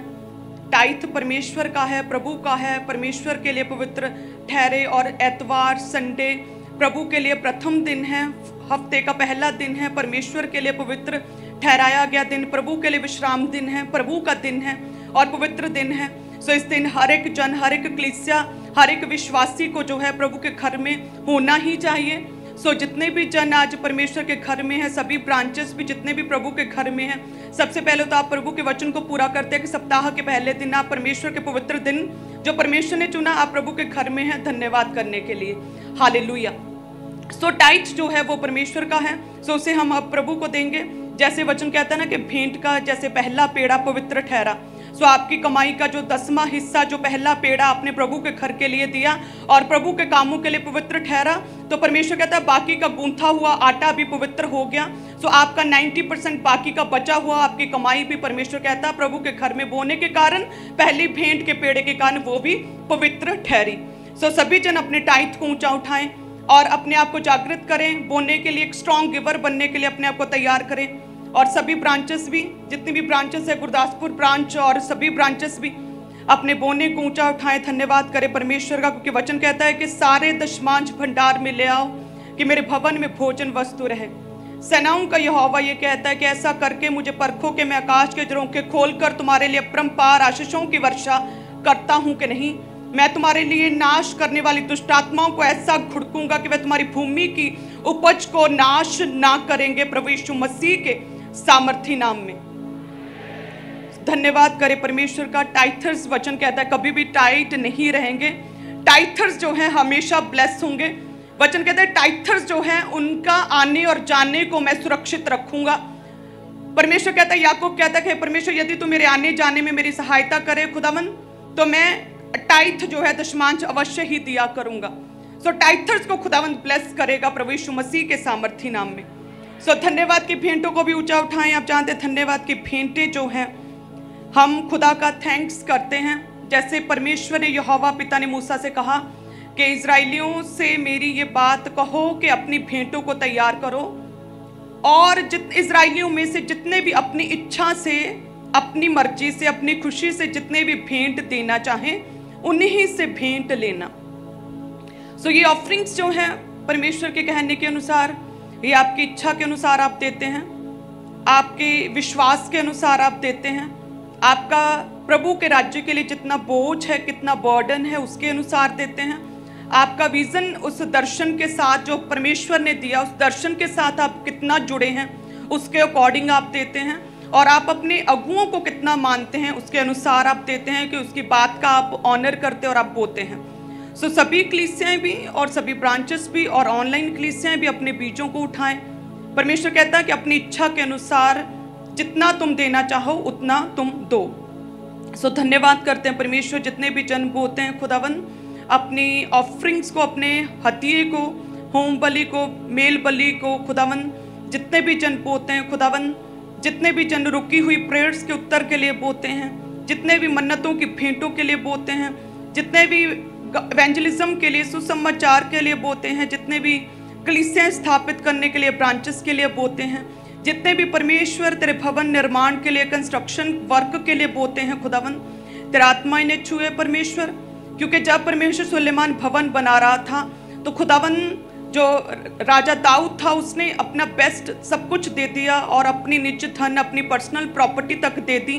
टाइथ परमेश्वर का है प्रभु का है। परमेश्वर के लिए पवित्र ठहरे और एतवार संडे प्रभु के लिए प्रथम दिन है। हफ़्ते का पहला दिन है। परमेश्वर के लिए पवित्र ठहराया गया दिन प्रभु के लिए विश्राम दिन है, प्रभु का दिन है और पवित्र दिन है। सो इस दिन हर एक जन, हर एक क्लिसिया हर एक विश्वासी को जो है प्रभु के घर में होना ही चाहिए। सो जितने भी जन आज परमेश्वर के घर में हैं, सभी ब्रांचेस भी जितने भी प्रभु के घर में हैं, सबसे पहले तो आप प्रभु के वचन को पूरा करते हैं कि सप्ताह के पहले दिन आप परमेश्वर के पवित्र दिन, जो परमेश्वर ने चुना, आप प्रभु के घर में हैं, धन्यवाद करने के लिए। हालेलुया सो टाइट जो है वो परमेश्वर का है, सो उसे हम अब प्रभु को देंगे। जैसे वचन कहता है ना कि भेंट का जैसे पहला पेड़ा पवित्र ठहरा, सो आपकी कमाई का जो दसवां हिस्सा, जो पहला पेड़ा आपने प्रभु के घर के लिए दिया और प्रभु के कामों के लिए पवित्र ठहरा तो परमेश्वर कहता है, बाकी का गूंथा हुआ, आटा भी पवित्र हो गया, सो आपका 90 परसेंट बाकी का बचा हुआ, आपकी कमाई भी परमेश्वर कहता है, प्रभु के घर में बोने के कारण, पहली भेंट के पेड़े के कारण वो भी पवित्र ठहरी। सो सभी जन अपने टाइथ को ऊँचा उठाएँ और अपने आप को जागृत करें, बोने के लिए एक स्ट्रॉन्ग गिवर बनने के लिए अपने आप को तैयार करें। और सभी ब्रांचेस भी, जितनी भी ब्रांचेस है, गुरदासपुर ब्रांच और सभी ब्रांचेस भी, अपने बोने को ऊँचा उठाएँ, धन्यवाद करें परमेश्वर का, क्योंकि वचन कहता है कि सारे दशमांश भंडार में ले आओ, कि मेरे भवन में भोजन वस्तु रहे। सेनाओं का यहोवा ये कहता है कि ऐसा करके मुझे परखो के मैं आकाश के झरोखे खोलकर तुम्हारे लिए परम्पार आशीषों की वर्षा करता हूँ कि नहीं। मैं तुम्हारे लिए नाश करने वाली दुष्टात्माओं को ऐसा घुड़कूँगा कि वह तुम्हारी भूमि की उपज को नाश ना करेंगे। प्रभु यीशु मसीह के सामर्थी नाम में। धन्यवाद करें परमेश्वर का। टाइथर्स वचन कहता है कभी भी टाइट नहीं रहेंगे। टाइथर्स जो हैं हमेशा ब्लेस होंगे। वचन कहता है टाइथर्स जो हैं उनका आने और जाने को मैं सुरक्षित रखूँगा। परमेश्वर कहता है याकूब कहता है परमेश्वर यदि तू मेरे आने जाने में मेरी सहायता करे खुदावन तो मैं टाइथ जो है दशमांश अवश्य ही दिया करूँगा। सो so, टाइथर्स को खुदावन ब्लेस करेगा प्रभु यीशु मसीह के सामर्थी नाम में। सो धन्यवाद की भेंटों को भी ऊँचा उठाएँ। आप जानते हैं धन्यवाद की भेंटें जो हैं हम खुदा का थैंक्स करते हैं। जैसे परमेश्वर ने यहोवा पिता ने मूसा से कहा कि इसराइलियों से मेरी ये बात कहो कि अपनी भेंटों को तैयार करो और जित इसराइलियों में से जितने भी अपनी इच्छा से अपनी मर्ज़ी से अपनी खुशी से जितने भी भेंट देना चाहें उन्हीं से भेंट लेना। सो so, ये ऑफरिंग्स जो हैं परमेश्वर के कहने के अनुसार ये आपकी इच्छा के अनुसार आप देते हैं, आपके विश्वास के अनुसार आप देते हैं, आपका प्रभु के राज्य के लिए जितना बोझ है, कितना बर्डन है, उसके अनुसार देते हैं। आपका विजन उस दर्शन के साथ जो परमेश्वर ने दिया, उस दर्शन के साथ आप कितना जुड़े हैं, उसके अकॉर्डिंग आप देते हैं और आप अपने अगुओं को कितना मानते हैं, उसके अनुसार आप देते हैं कि उसकी बात का आप ऑनर करते और आप बोते हैं। सो so, सभी क्लीसियाएँ भी और सभी ब्रांचेस भी और ऑनलाइन क्लीसियाएँ भी अपने बीजों को उठाएँ। परमेश्वर कहता है कि अपनी इच्छा के अनुसार जितना तुम देना चाहो उतना तुम दो। सो so, धन्यवाद करते हैं परमेश्वर जितने भी जन्म बोते हैं खुदावन अपनी ऑफरिंग्स को अपने हतिये को होम बलि को मेल बलि को खुदावन जितने भी जन बोते हैं खुदावन जितने भी जन रुकी हुई प्रेयर्स के उत्तर के लिए बोते हैं जितने भी मन्नतों की भेंटों के लिए बोते हैं जितने भी एवेंजलिज्म के लिए, सुसमाचार के लिए बोते हैं, जितने भी कलिसियाँ स्थापित करने के लिए ब्रांचेस के लिए बोते हैं, जितने भी परमेश्वर तेरे भवन निर्माण के लिए कंस्ट्रक्शन वर्क के लिए बोते हैं, खुदावन, तेरा आत्मा इन्हें छुए परमेश्वर, क्योंकि जब परमेश्वर सुलेमान भवन बना रहा था तो खुदावन, जो राजा दाऊद था, उसने अपना बेस्ट सब कुछ दे दिया और अपनी निजी धन, अपनी पर्सनल प्रॉपर्टी तक दे दी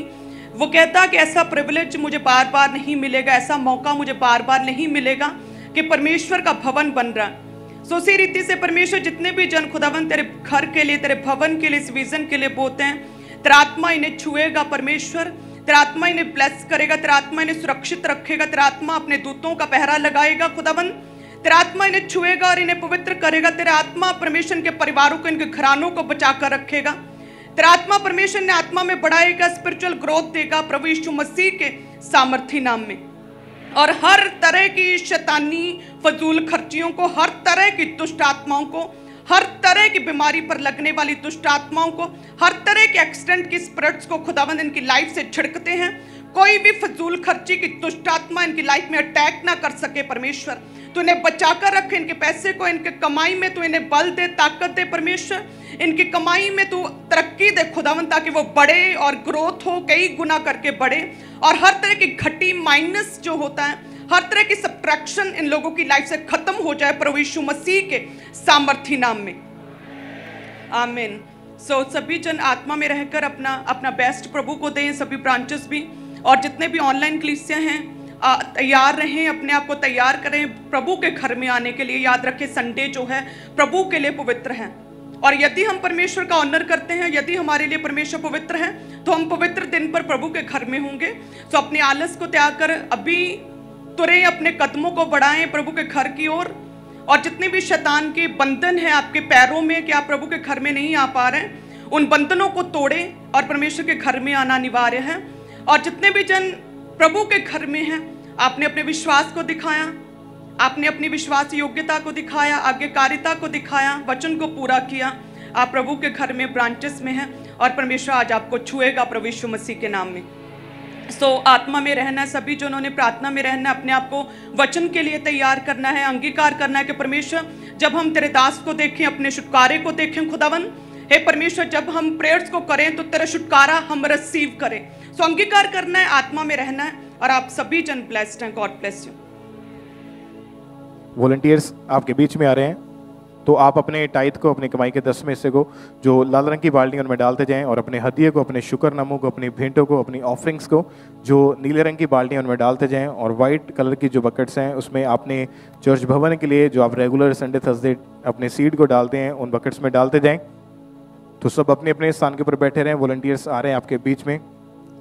वो कहता कि ऐसा प्रिविलेज मुझे बार बार नहीं मिलेगा, ऐसा मौका मुझे बार बार नहीं मिलेगा कि परमेश्वर का भवन बन रहा। सो उसी रीति से परमेश्वर जितने भी जन, खुदावन तेरे घर के लिए, तेरे भवन के लिए, इस विजन के लिए बोते हैं, तेरा आत्मा इन्हें छुएगा परमेश्वर, तेरा आत्मा इन्हें ब्लेस करेगा, तेरा आत्मा इन्हें सुरक्षित रखेगा, तेरा आत्मा अपने दूतों का पहरा लगाएगा, खुदावन। तेरा आत्मा इन्हें छुएगा और इन्हें पवित्र करेगा, तेरा आत्मा परमेश्वर के परिवारों को, इनके घरानों को बचा कर रखेगा। तेरा आत्मा परमेश्वर ने आत्मा में बढ़ाएगा स्पिरिचुअल ग्रोथ देगा प्रभु यीशु मसीह के सामर्थ्य नाम में। और हर तरह की शैतानी, फजूल खर्चियों को, हर तरह की दुष्ट आत्माओं को, हर तरह की बीमारी पर लगने वाली दुष्ट आत्माओं को, हर तरह के एक्सीडेंट की स्पिरिट्स को खुदावंद इनकी लाइफ से छिड़कते हैं। कोई भी फजूल खर्ची की दुष्ट आत्मा इनकी लाइफ में अटैक ना कर सके परमेश्वर। तो इन्हें बचा कर रखे इनके पैसे को इनके कमाई में तू इन्हें बल दे ताकत दे परमेश्वर। इनकी कमाई में तू तरक्की दे खुदावन ताकि वो बढ़े और ग्रोथ हो कई गुना करके बढ़े। और हर तरह की घटी माइनस जो होता है हर तरह की सब्ट्रैक्शन इन लोगों की लाइफ से खत्म हो जाए प्रभु यीशु मसीह के सामर्थ्य नाम में। आमीन सो so, सभी जन आत्मा में रहकर अपना अपना बेस्ट प्रभु को दें सभी ब्रांचेस भी और जितने भी ऑनलाइन क्लिसियाँ हैं तैयार रहें अपने आप को तैयार करें प्रभु के घर में आने के लिए याद रखें संडे जो है प्रभु के लिए पवित्र है। और यदि हम परमेश्वर का ऑनर करते हैं यदि हमारे लिए परमेश्वर पवित्र है तो हम पवित्र दिन पर प्रभु के घर में होंगे। तो अपने आलस को त्याग कर अभी तुरे अपने कदमों को बढ़ाएँ प्रभु के घर की ओर। और, और जितने भी शैतान के बंधन हैं आपके पैरों में कि आप प्रभु के घर में नहीं आ पा रहे हैं उन बंधनों को तोड़े और परमेश्वर के घर में आना अनिवार्य है। और जितने भी जन प्रभु के घर में हैं। आपने अपने विश्वास को दिखाया। आपने अपनी विश्वास योग्यता को दिखाया आज्ञाकारिता को दिखाया वचन को पूरा किया। आप प्रभु के घर में ब्रांचेस में हैं और परमेश्वर आज आपको छुएगा प्रभु यीशु मसीह के नाम में। सो so, आत्मा में रहना सभी जो उन्होंने प्रार्थना में रहना अपने आप को वचन के लिए तैयार करना है अंगीकार करना है कि परमेश्वर जब हम तेरे दास को देखें अपने छुटकारे को देखें खुदावन हे परमेश्वर जब हम प्रेयर्स को करें तो तेरा छुटकारा हम रिसीव करें। सो अंगीकार करना है, आत्मा में रहना है, और आप सभी जन ब्लेस्ड हैं गॉड ब्लेस यू वॉलंटियर्स आपके बीच में आ रहे हैं तो आप अपने टाइट को, अपनी कमाई के दस में हिस्से को, जो लाल रंग की बाल्टी उनमें डालते जाएँ, और अपने हदिये को, अपने शुक्रनामों को, अपनी भेंटों को, अपनी ऑफरिंग्स को, जो नीले रंग की बाल्टी उनमें डालते जाएँ, और वाइट कलर की जो बकेट्स हैं, उसमें आपने चर्च भवन के लिए, जो आप रेगुलर संडे थर्सडे अपने सीड को डालते हैं, उन बकेट्स में डालते जाएँ। तो सब अपने अपने स्थान के ऊपर बैठे रहें वॉल्टियर्स आ रहे हैं आपके बीच में।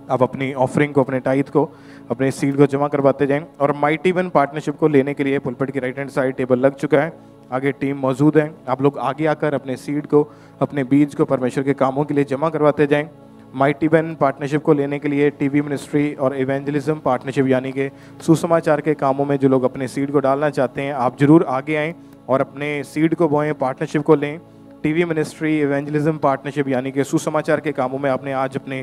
आप अपनी ऑफरिंग को, अपने टाइथ को, अपने सीट को जमा करवाते जाएँ। और माइटी वन पार्टनरशिप को लेने के लिए पुलपट की राइट हैंड साइड टेबल लग चुका है। आगे टीम मौजूद है। आप लोग आगे आकर अपने सीड को, अपने बीज को, परमेश्वर के कामों के लिए जमा करवाते जाएँ। माइटी वन पार्टनरशिप को लेने के लिए टीवी मिनिस्ट्री और इवेंजलिज्म पार्टनरशिप यानी कि सुसमाचार के कामों में जो लोग अपने सीड को डालना चाहते हैं, आप ज़रूर आगे आएँ और अपने सीड को बोएँ पार्टनरशिप को लें। टीवी मिनिस्ट्री इवेंजलिज्म पार्टनरशिप यानी कि सुसमाचार के कामों में आपने आज अपने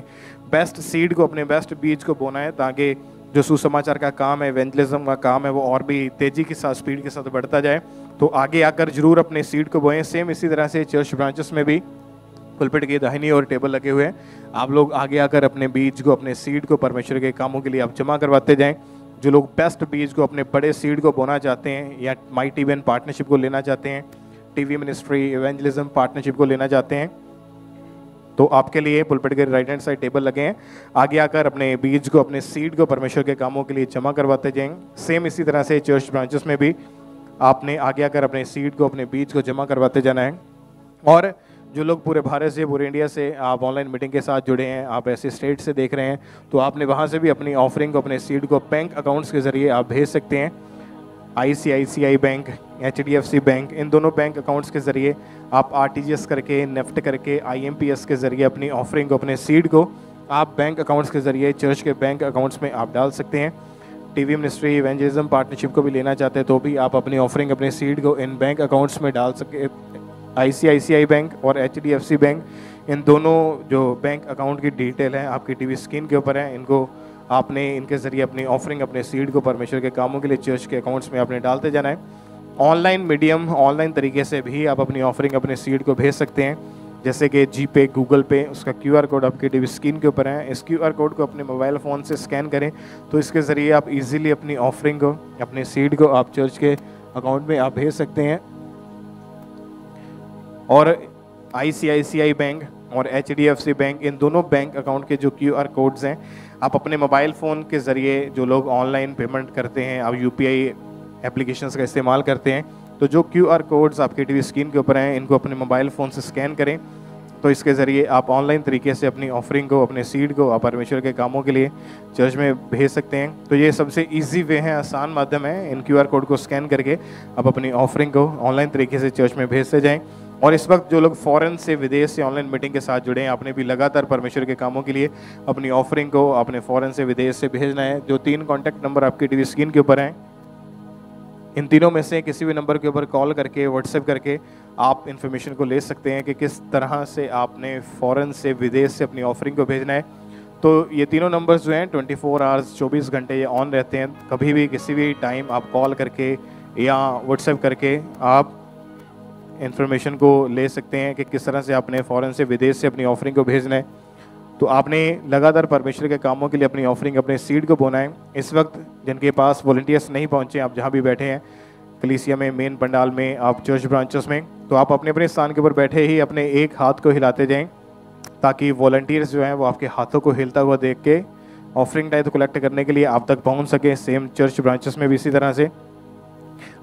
बेस्ट सीड को, अपने बेस्ट बीज को बोना है, ताकि जो सुसमाचार का काम है इवेंजलिज्म का काम है, वो और भी तेज़ी के साथ स्पीड के साथ बढ़ता जाए। तो आगे आकर ज़रूर अपने सीट को बोएँ। सेम इसी तरह से चर्च ब्रांचेस में भी पुलपिट की दाहिनी और टेबल लगे हुए हैं। आप लोग आगे आकर अपने बीज को, अपने सीड को, परमेश्वर के कामों के लिए आप जमा करवाते जाएँ। जो लोग बेस्ट बीज को, अपने बड़े सीड को बोना चाहते हैं, या माई टी पार्टनरशिप को लेना चाहते हैं टीवी मिनिस्ट्री इवेंजलिज्म पार्टनरशिप को लेना चाहते हैं। तो आपके लिए पुलपेट के राइट हैंड साइड टेबल लगे हैं। आगे आकर अपने बीज को, अपने सीड को परमेश्वर के कामों के लिए जमा करवाते जाएँगे सेम इसी तरह से चर्च ब्रांचेस में भी आपने आगे आकर अपने सीड को, अपने बीज को जमा करवाते जाना है। और जो लोग पूरे भारत से, पूरे इंडिया से, आप ऑनलाइन मीटिंग के साथ जुड़े हैं, आप ऐसे स्टेट से देख रहे हैं तो आपने वहाँ से भी अपनी ऑफरिंग को, अपने सीड को बैंक अकाउंट्स के ज़रिए आप भेज सकते हैं। आईसीआईसीआई बैंक HDFC बैंक इन दोनों बैंक अकाउंट्स के ज़रिए आप आरटीजीएस करके नेफ्ट करके आईएमपीएस के ज़रिए अपनी ऑफरिंग को, अपने सीड को आप बैंक अकाउंट्स के ज़रिए चर्च के बैंक अकाउंट्स में आप डाल सकते हैं। टीवी मिनिस्ट्री इवेंजलिज्म पार्टनरशिप को भी लेना चाहते हैं तो भी आप अपनी ऑफरिंग अपने सीड को इन बैंक अकाउंट्स में डाल सके। आईसीआईसीआई बैंक और एचडीएफसी बैंक इन दोनों जो बैंक अकाउंट की डिटेल है, आपकी टीवी स्क्रीन के ऊपर है, इनको आपने इनके ज़रिए अपनी ऑफरिंग अपने सीड को परमेश्वर के कामों के लिए चर्च के अकाउंट्स में आपने डालते जाना है। ऑनलाइन मीडियम ऑनलाइन तरीके से भी आप अपनी ऑफरिंग अपने सीड को भेज सकते हैं। जैसे कि जी पे गूगल पे उसका क्यू आर कोड आपकी टीवी स्क्रीन के ऊपर है। इस क्यू आर कोड को अपने मोबाइल फ़ोन से स्कैन करें तो इसके ज़रिए आप इजीली अपनी ऑफरिंग को, अपने सीड को आप चर्च के अकाउंट में आप भेज सकते हैं। और ICICI बैंक और HDFC बैंक इन दोनों बैंक अकाउंट के जो क्यू आर कोड्स हैं आप अपने मोबाइल फ़ोन के ज़रिए जो लोग ऑनलाइन पेमेंट करते हैं, आप यू एप्लीकेशंस का इस्तेमाल करते हैं तो जो क्यू आर कोड्स आपके टीवी स्क्रीन के ऊपर हैं, इनको अपने मोबाइल फ़ोन से स्कैन करें। तो इसके ज़रिए आप ऑनलाइन तरीके से अपनी ऑफरिंग को, अपने सीड को आप परमेश्वर के कामों के लिए चर्च में भेज सकते हैं। तो ये सबसे इजी वे है, आसान माध्यम है, इन क्यू आर कोड को स्कैन करके आप अपनी ऑफरिंग को ऑनलाइन तरीके से चर्च में भेजते जाएँ। और इस वक्त जो लोग फ़ॉरन से विदेश से ऑनलाइन मीटिंग के साथ जुड़े हैं, आपने भी लगातार परमेश्वर के कामों के लिए अपनी ऑफरिंग को अपने फ़ॉरन से विदेश से भेजना है। जो तीन कॉन्टैक्ट नंबर आपकी टीवी स्क्रीन के ऊपर हैं, इन तीनों में से किसी भी नंबर के ऊपर कॉल करके व्हाट्सएप करके आप इन्फॉर्मेशन को ले सकते हैं कि किस तरह से आपने फ़ॉरन से विदेश से अपनी ऑफरिंग को भेजना है। तो ये तीनों नंबर्स जो हैं 24 फोर आवर्स चौबीस घंटे ये ऑन रहते हैं। कभी भी किसी भी टाइम आप कॉल करके या व्हाट्सएप करके आप इन्फॉर्मेशन को ले सकते हैं कि किस तरह से आपने फ़ॉरन से विदेश से अपनी ऑफरिंग को भेजना है। तो आपने लगातार परमेश्वर के कामों के लिए अपनी ऑफरिंग अपने सीड को बोना है। इस वक्त जिनके पास वॉल्टियर्स नहीं पहुँचे, आप जहाँ भी बैठे हैं, कलीसिया में, मेन पंडाल में, आप चर्च ब्रांचेस में तो आप अपने अपने स्थान के ऊपर बैठे ही अपने एक हाथ को हिलाते जाएँ, ताकि वॉल्टियर्स जो हैं वो आपके हाथों को हिलता हुआ देख के ऑफरिंग टाइप कलेक्ट करने के लिए आप तक पहुँच सके। सेम चर्च ब्रांचेस में भी इसी तरह से।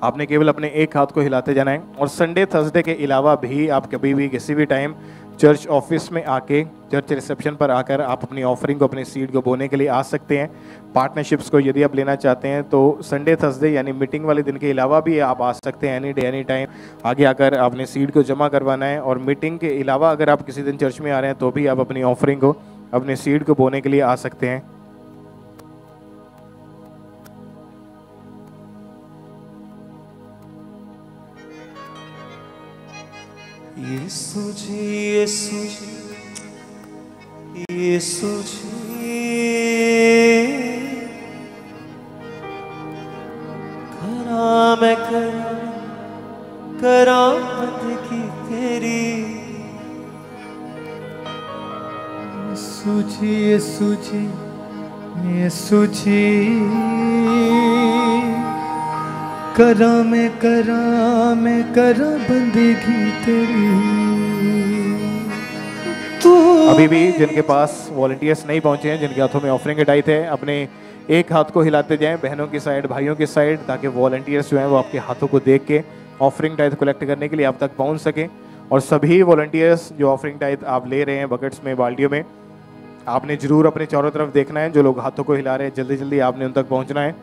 आपने केवल अपने एक हाथ को हिलाते जाना है। और संडे थर्सडे के अलावा भी आप कभी भी किसी भी टाइम चर्च ऑफ़िस में आके चर्च रिसेप्शन पर आकर आप अपनी ऑफरिंग को, अपने सीट को बोने के लिए आ सकते हैं। पार्टनरशिप्स को यदि आप लेना चाहते हैं तो संडे थर्सडे यानी मीटिंग वाले दिन के अलावा भी आप आ सकते हैं एनी डे एनी टाइम आगे आकर आपने सीट को जमा करवाना है और मीटिंग के अलावा अगर आप किसी दिन चर्च में आ रहे हैं तो भी आप अपनी ऑफरिंग को, अपने सीट को बोने के लिए आ सकते हैं। यीशु जी यीशु जी यीशु जी। करा मैं, करा करामत की तेरी। यीशु जी यीशु जी यीशु जी। करा मैं करा मैं करा बंदगी तेरी अभी भी जिनके पास वॉल्टियर्स नहीं पहुँचे हैं, जिनके हाथों में ऑफरिंग के टाइट है अपने एक हाथ को हिलाते जाएँ, बहनों की साइड भाइयों की साइड ताकि वॉल्टियर्स जो हैं वो आपके हाथों को देख के ऑफरिंग टाइट कलेक्ट करने के लिए आप तक पहुँच सकें। और सभी वॉल्टियर्स जो ऑफरिंग टाइट आप ले रहे हैं बकेट्स में, बाल्टियों में, आपने ज़रूर अपने चारों तरफ़ देखना है, जो लोग हाथों को हिला रहे हैं जल्दी जल्दी आपने उन तक पहुँचना है।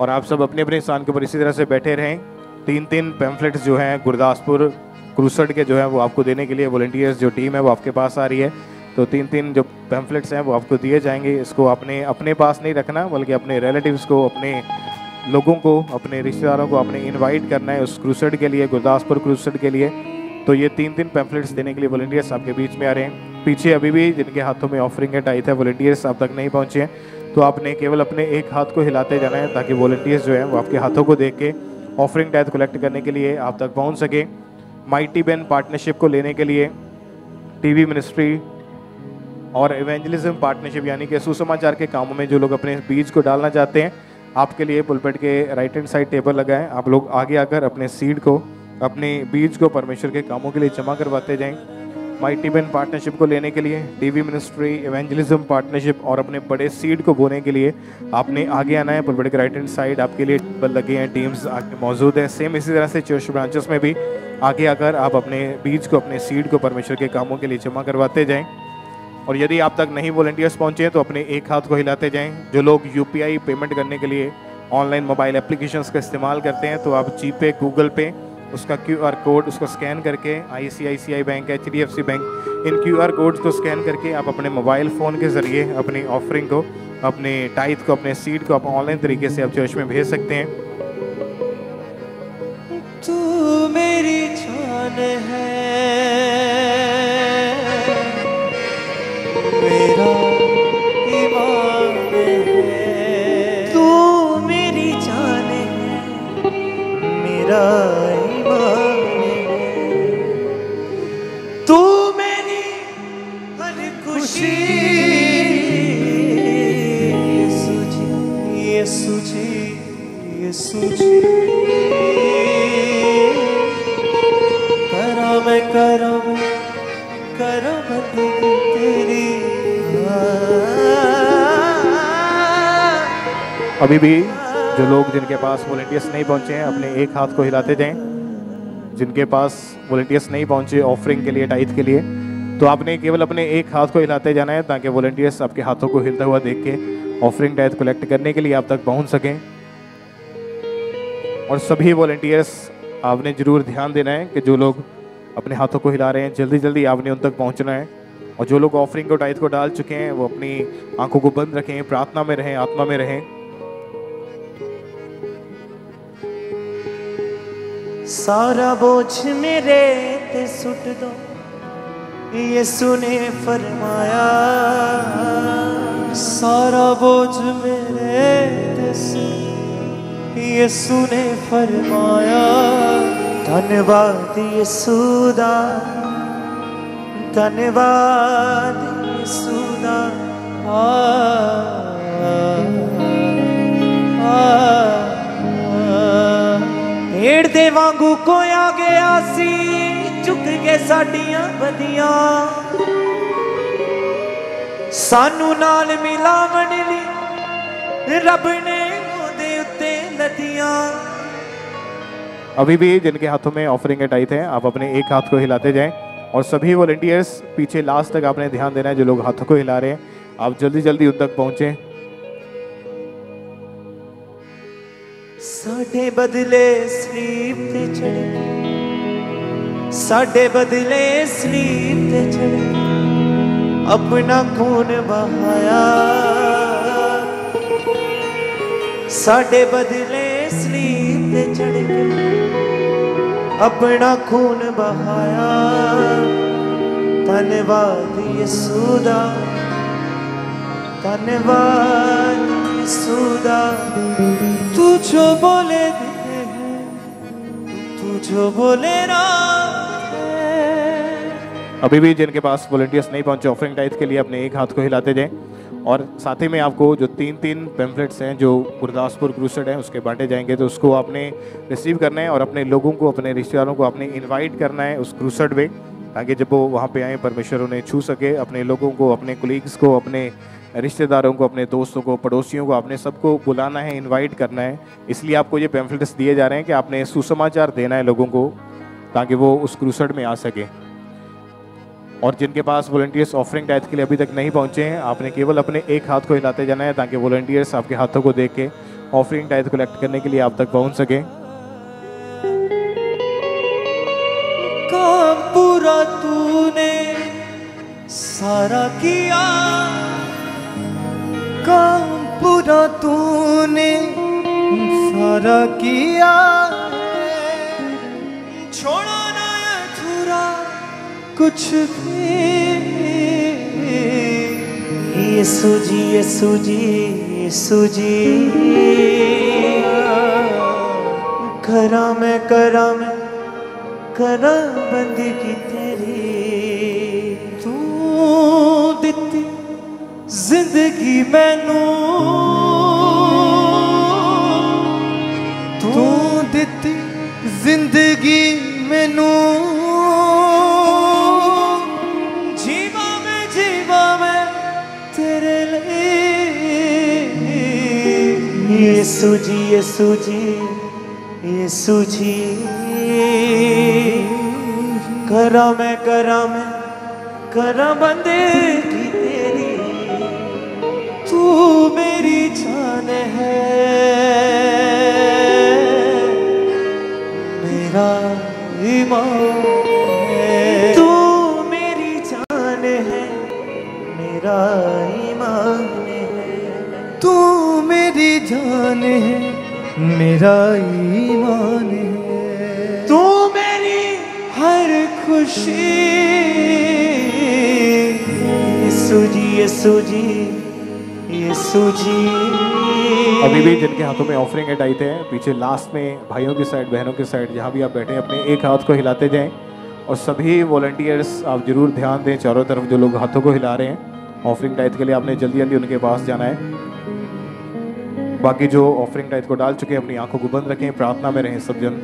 और आप सब अपने अपने स्थान के ऊपर इसी तरह से बैठे रहें। तीन तीन पैम्फलेट्स जो हैं, गुरदासपुर, क्रूसड के जो है, वो आपको देने के लिए वॉल्टियर्स जो टीम है, वो आपके पास आ रही है। तो तीन तीन जो पैम्फलेट्स हैं, वो आपको दिए जाएँगे। इसको आपने अपने पास नहीं रखना, बल्कि अपने रिलेटिव्स को, अपने लोगों को, अपने रिश्तेदारों को आपने इनवाइट करना है उस क्रूसड के लिए, गुरदासपुर क्रूसड के लिए। तो ये तीन तीन पैम्फलेट्स देने के लिए वॉल्टियर्स आपके बीच में आ रहे हैं। पीछे अभी भी जिनके हाथों में ऑफरिंग है टाइट है वॉल्टियर्स आप तक नहीं पहुँचे हैं। तो आपने केवल अपने एक हाथ को हिलाते जाना है ताकि वॉल्टियर्स जो हैं वो आपके हाथों को देख के ऑफरिंग टाइप कलेक्ट करने के लिए आप तक पहुँच सके। माइटी बेन पार्टनरशिप को लेने के लिए टीवी मिनिस्ट्री और इवेंजलिज्म पार्टनरशिप यानी कि सुसमाचार के कामों में जो लोग अपने बीज को डालना चाहते हैं, आपके लिए पुलपेट के राइट हैंड साइड टेबल लगा है आप लोग आगे आकर अपने सीड को, अपने बीज को परमेश्वर के कामों के लिए जमा करवाते जाएँ। माइटी बेन पार्टनरशिप को लेने के लिए टीवी मिनिस्ट्री इवेंजलिज्म पार्टनरशिप और अपने बड़े सीड को बोने के लिए आपने आगे आना है पुलपेट के राइट हैंड साइड आपके लिए लगे हैं टीम्स मौजूद हैं। सेम इसी तरह से चर्च ब्रांचेस में भी आगे आकर आप अपने बीज को, अपने सीड को परमेश्वर के कामों के लिए जमा करवाते जाएँ। और यदि आप तक नहीं वॉल्टियर्स पहुँचे हैं तो अपने एक हाथ को हिलाते जाएँ। जो लोग यूपीआई पेमेंट करने के लिए ऑनलाइन मोबाइल एप्लीकेशंस का इस्तेमाल करते हैं तो आप जी पे गूगल पे उसका क्यू आर कोड उसको स्कैन करके I C I C I bank H D F C bank in Q R codes को स्कैन करके आप अपने मोबाइल फ़ोन के ज़रिए अपनी ऑफरिंग को, अपने टाइथ को, अपने सीड को आप ऑनलाइन तरीके से आप चर्च में भेज सकते हैं। तू मेरी जान है। अभी भी जो लोग जिनके पास वॉलेंटियर्स नहीं पहुँचे हैं, अपने एक हाथ को हिलाते जाएँ। जिनके पास वॉलेंटियर्स नहीं पहुँचे ऑफरिंग के लिए टाइथ के लिए तो आपने केवल अपने एक हाथ को हिलाते जाना है, ताकि वॉलेंटियर्स आपके हाथों को हिलता हुआ देख के ऑफरिंग टाइथ कलेक्ट करने के लिए आप तक पहुँच सकें। और सभी वॉलेंटियर्स आपने ज़रूर ध्यान देना है कि जो लोग अपने हाथों को हिला रहे हैं, जल्दी जल्दी आपने उन तक पहुँचना है। और जो लोग ऑफरिंग को टाइथ को डाल चुके हैं, वो अपनी आँखों को बंद रखें, प्रार्थना में रहें, आत्मा में रहें। सारा बोझ मेरे ते सुट दो, यीशु ने फरमाया। सारा बोझ मेरे ते सुट यसु ने फरमाया धन्यवाद यसुदा धन्यवाद यसुदा आ, आ, भेड़ दे वांगू कोई आ गया सी चुक के साडियाँ बदियाँ सानू नाल मिलावन ली रब ने अभी भी जिनके हाथों में ऑफरिंग एट आई थे आप अपने एक हाथ को हिलाते जाएँ और सभी वॉलेंटियर्स पीछे लास्ट तक आपने ध्यान देना है जो लोग हाथों को हिला रहे हैं आप जल्दी जल्दी उन तक पहुँचे। साढ़े बदले स्लीप ते चढ़े। साढ़े बदले स्लीप ते चढ़े। अपना खून बहाया। ਸਾਡੇ ਬਦਲੇ ਸਲੀਪ ਤੇ ਚੜ ਕੇ ਆਪਣਾ ਖੂਨ ਬਹਾਇਆ ਧੰਨਵਾਦ ਯਿਸੂ ਦਾ ਧੰਨਵਾਦ ਯਿਸੂ ਦਾ तू जो बोले दे तू जो बोले ना अभी भी जिनके पास वॉलेंटियर्स नहीं पहुंचे ऑफरिंग टाइथ के लिए अपने एक हाथ को हिलाते जाएं और साथ ही में आपको जो तीन तीन पेम्पलेट्स हैं, जो गुरदासपुर क्रूसेड हैं, उसके बांटे जाएँगे। तो उसको आपने रिसीव करना है और अपने लोगों को, अपने रिश्तेदारों को आपने इनवाइट करना है उस क्रूसेड में, ताकि जब वो वहाँ पे आए, परमेश्वर उन्हें छू सके। अपने लोगों को, अपने कोलीग्स को, अपने रिश्तेदारों को, अपने दोस्तों को, पड़ोसियों को आपने सबको बुलाना है इनवाइट करना है। इसलिए आपको ये पैम्फलेट्स दिए जा रहे हैं कि आपने सुसमाचार देना है लोगों को, ताकि वो उस क्रूसड में आ सके। और जिनके पास वॉलेंटियर्स ऑफरिंग टाइथ के लिए अभी तक नहीं पहुँचे हैं, आपने केवल अपने एक हाथ को हिलाते जाना है ताकि वॉलेंटियर्स आपके हाथों को देख के ऑफरिंग टाइथ कलेक्ट करने के लिए आप तक पहुँच सकें। काम पूरा तूने सारा किया। काम पूरा तूने सारा किया। छोड़ा। कुछ भी। ये जी, यीशु जी यीशु जी। करा मैं करा मैं करा बंदगी तेरी। तू दिती ज़िंदगी मैनू यीशु जी यीशु जी यीशु जी। करम है करम है, करम बंदे की तेरी। तू मेरी जान है। मेरा ईमान है। तू मेरी जान है। मेरा जान है मेरा ईमान है। तू मेरी हर खुशी यीशु जी यीशु जी यीशु जी। अभी भी जिनके हाथों में ऑफरिंग एड आते हैं पीछे लास्ट में भाइयों की साइड बहनों की साइड जहाँ भी आप बैठे हैं अपने एक हाथ को हिलाते जाएँ और सभी वॉलंटियर्स आप ज़रूर ध्यान दें चारों तरफ़ जो लोग हाथों को हिला रहे हैं ऑफरिंग टाइट के लिए आपने जल्दी जल्दी उनके पास जाना है। बाकी जो ऑफरिंग टाइट को डाल चुके हैं, अपनी आँखों को बंद रखें, प्रार्थना में रहें सब जन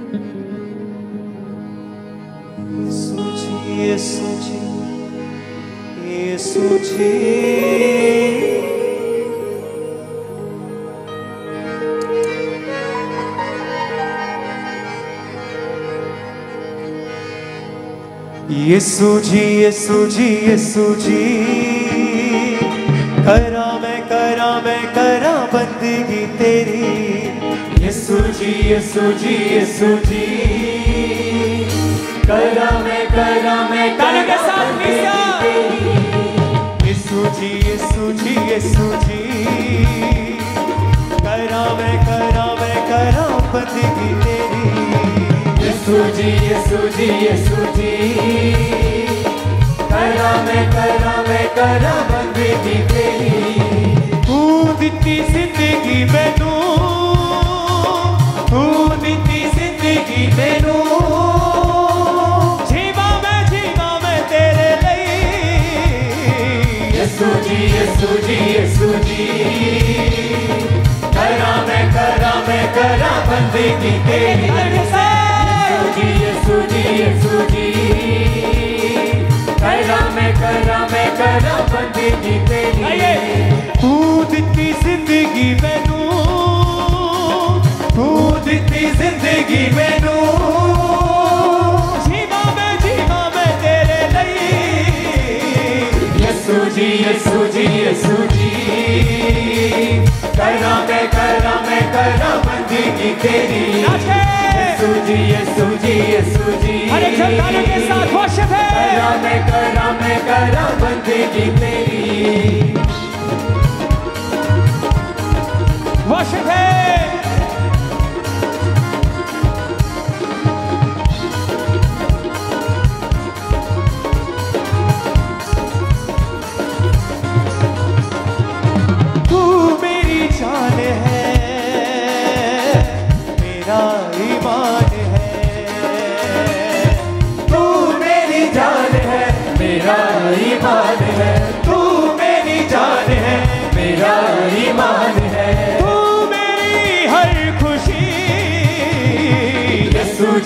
यीशु जी यीशु जी यीशु जी। करा मैं करा मैं, करा बंदगी तेरी। यीशु जी यीशु जी यीशु जी। करा मैं करा मैं तालियों के साथ यीशु जी यीशु जी यीशु जी। करा मैं करा मैं करा बंदगी तेरी। यीशु जी यीशु जी यीशु जी। करा मैं करा मैं करा बंदगी तेरी। तू ਦਿੱਤੀ ਜ਼ਿੰਦਗੀ ਮੈਨੂੰ ਤੂੰ ਦਿੱਤੀ ਜ਼ਿੰਦਗੀ ਮੈਨੂੰ ਜੀਵਾਂ ਮੈਂ ਜੀਵਾਂ ਮੈਂ ਤੇਰੇ ਲਈ ਯਿਸੂ ਜੀ ਯਿਸੂ ਜੀ ਯਿਸੂ ਜੀ ਕਰਾਂ ਮੈਂ ਕਰਾਂ ਮੈਂ ਕਰਾਂ ਬੰਦਗੀ ਤੇਰੀ ਯਿਸੂ ਜੀ ਯਿਸੂ ਜੀ ਯਿਸੂ ਜੀ ਕਰਾਂ ਮੈਂ ਕਰਾਂ ਮੈਂ ਕਰਾਂ ਬੰਦਗੀ ਤੇਰੀ कूदती ज़िंदगी मैनू कूदती ज़िंदगी मैनू। जीवा मैं जीवा मैं तेरे लिए। यसू जी यसू जी यसू जी। करा मैं करा मैं करा बंदगी तेरी। यसू जी यसू जी यसू जी। हर एक गाने के साथ खुश है। करा मैं करा मैं करा बंदगी तेरी।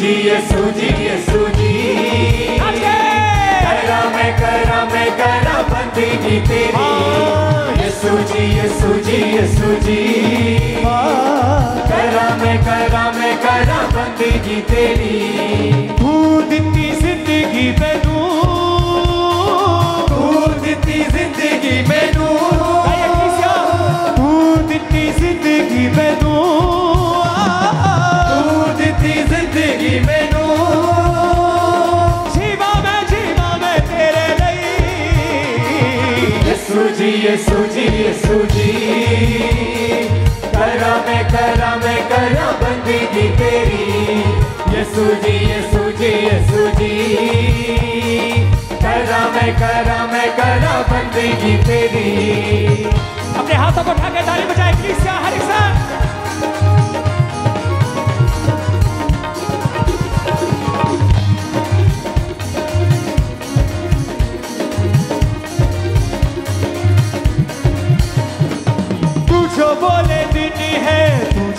जी हाँ। यसु हाँ। जी यसु जी करा मैं करा मैं करा बंदगी तेरी। यसु जी यसु जी यसु जी करा मैं करा मैं करा बंदगी तेरी। तू दिती ज़िंदगी मैनू। तू दिती ज़िंदगी मैनू। तू दिती ज़िंदगी मैनू। जी जी जी करा मैं करा मैं करा तेरी जी जी जी करा मैं करा मैं करा तेरी अपने हाथों को उठा के ताली बजाए क्रिस्टिया हर एक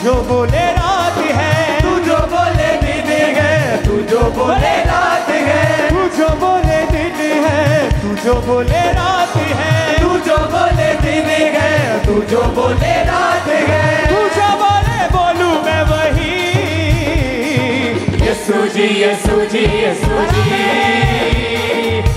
जो बोले रात है। तू जो बोले दिन है। तू जो बोले रात है। तू जो बोले दिन है। तू जो बोले रात है। तू जो बोले दिन है। तू जो बोले रात है। तू जो बोले बोलू मैं वही। यीशु जी यीशु जी यीशु जी।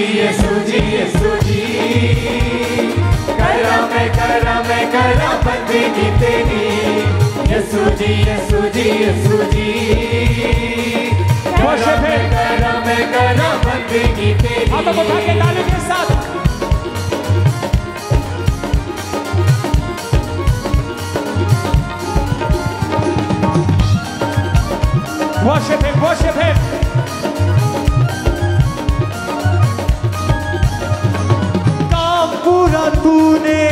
Yesu Worship him, worship him. तूने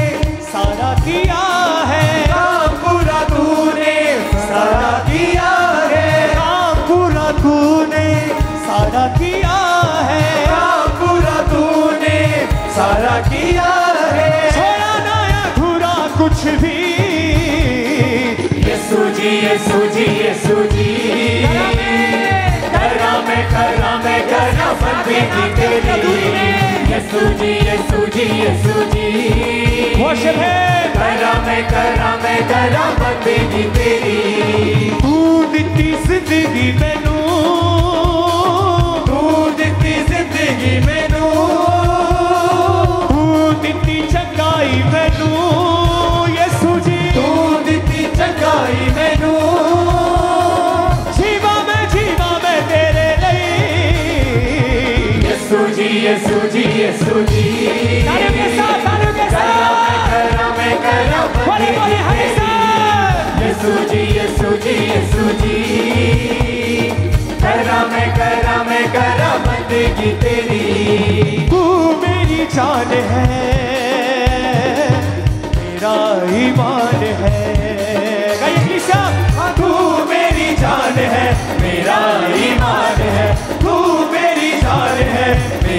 सारा किया है। काम पूरा तूने सारा किया है। काम पूरा तूने सारा किया है। काम पूरा तूने सारा किया है। छोड़ा ना अधूरा कुछ भी। यीशु जी यीशु जी यीशु जी। करा मैं करा मैं करा बंदगी तेरी। यीशु जी जी जी। Worship him. करा मैं करा मैं करा जी तेरी। तू दिती ज़िंदगी मैनू। तू दिती ज़िंदगी मैनू यीशु जी यीशु जी। तालियों के साथ तालियों के साथ। करो मैं करो बोले बोले हरि यीशु जी यीशु जी यीशु जी। करो मैं करो मैं करो बंदगी तेरी। तू मेरी जान है मेरा ईमान है। तू मेरी जान है मेरा ईमान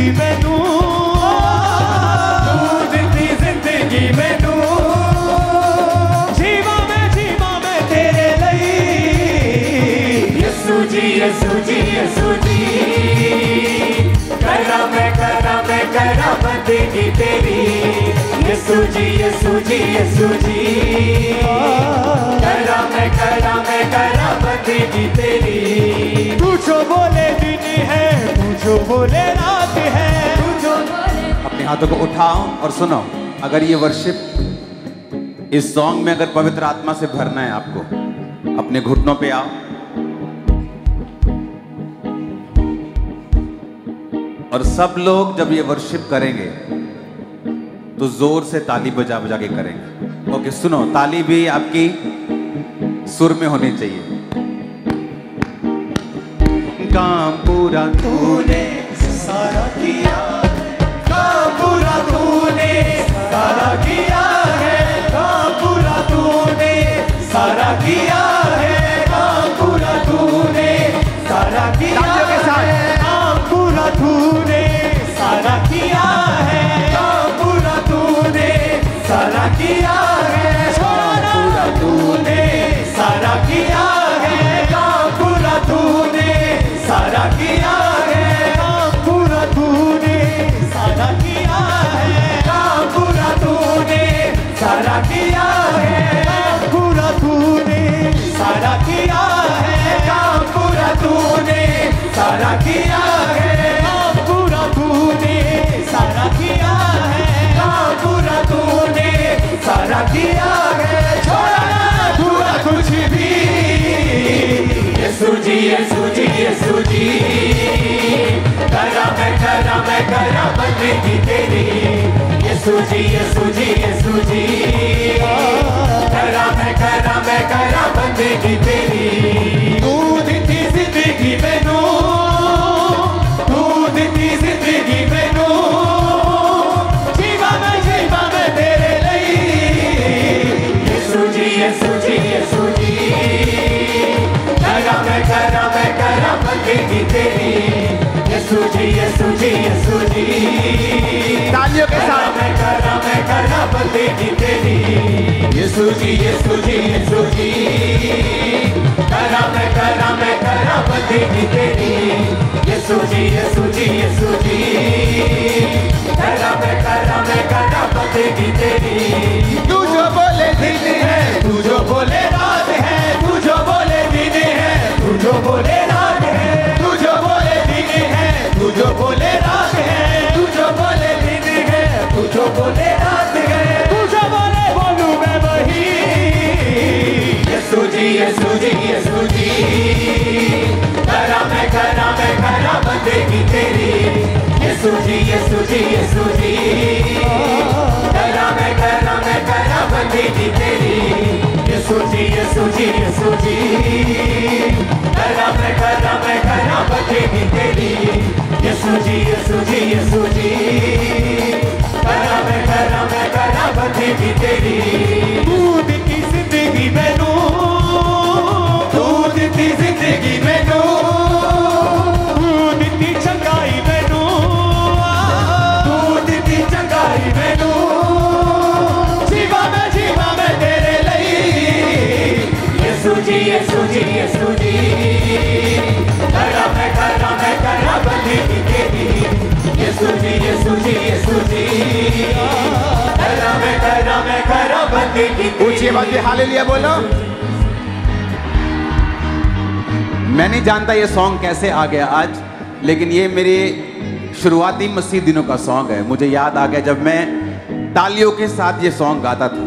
ਜ਼ਿੰਦਗੀ ਮੈਨੂੰ ਤੂੰ ਦਿੱਤੀ ਜ਼ਿੰਦਗੀ ਮੈਨੂੰ ਜੀਵਾ ਮੈਂ ਜੀਵਾ ਮੈਂ ਤੇਰੇ ਲਈ ਯਿਸੂ ਜੀ ਯਿਸੂ ਜੀ ਯਿਸੂ ਜੀ ਕਰਾਂ ਮੈਂ ਕਰਾਂ ਮੈਂ ਕਰਾਂ ਬੰਦਗੀ ਤੇਰੀ ਯਿਸੂ ਜੀ ਯਿਸੂ ਜੀ ਯਿਸੂ ਜੀ ਕਰਾਂ ਮੈਂ ਕਰਾਂ ਮੈਂ ਕਰਾਂ ਬੰਦਗੀ ਤੇਰੀ ਤੂੰ ਜੋ ਬੋਲੇ ਦਿਨ ਹੈ जो बोले रात है। अपने हाथों को उठाओ और सुनो, अगर ये वर्शिप इस सॉन्ग में अगर पवित्र आत्मा से भरना है आपको, अपने घुटनों पे आओ। और सब लोग जब ये वर्शिप करेंगे तो ज़ोर से ताली बजा बजा के करेंगे। ओके सुनो, ताली भी आपकी सुर में होनी चाहिए। काम पूरा तूने सारा किया का पूरा तूने सारा किया है। काम पूरा तूने सारा किया सारा किया है। पूरा तूने सारा किया है। पूरा तूने सारा किया है। छोड़ा पूरा कुछ भी। यीशु करा मैं करा मैं करा बंदगी तेरी यीशु करा मैं करा मैं करा बंदगी तेरी तू दी ज़िंदगी में यीशु जी यीशु जी यीशु जी तालियों के साथ। मैं करा मैं करा बंदेगी तेरी। यीशु जी यीशु जी यीशु जी करा मैं करा मैं करा बंदेगी तेरी। यीशु जी यीशु जी यीशु जी करा मैं करा मैं करा बंदेगी तेरी। तू जो बोले दिन है तू जो बोले रात है तू जो बोले दिन है तू जो बोले रात है तू जो बोले रात है तू जो बोले दिन है तू जो बोले रात है। तू जो बोले बोलू मैं वही। जी जी जी। करा मैं करा मैं, करा बंदेगी तेरी। जी जी जी। करा मैं करा मैं, करा तेरी। ऊँची आवाज़ में हालेलुया बोलो। मैं नहीं जानता ये सॉन्ग कैसे आ गया आज, लेकिन ये मेरे शुरुआती मसीह दिनों का सॉन्ग है। मुझे याद आ गया जब मैं तालियों के साथ ये सॉन्ग गाता था।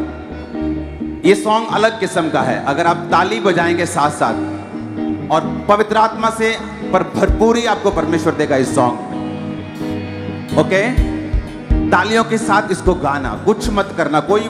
ये सॉन्ग अलग किस्म का है। अगर आप ताली बजाएँगे साथ साथ और पवित्र आत्मा से पर भरपूरी आपको परमेश्वर देगा इस सॉन्ग ओके तालियों के साथ इसको गाना, कुछ मत करना। कोई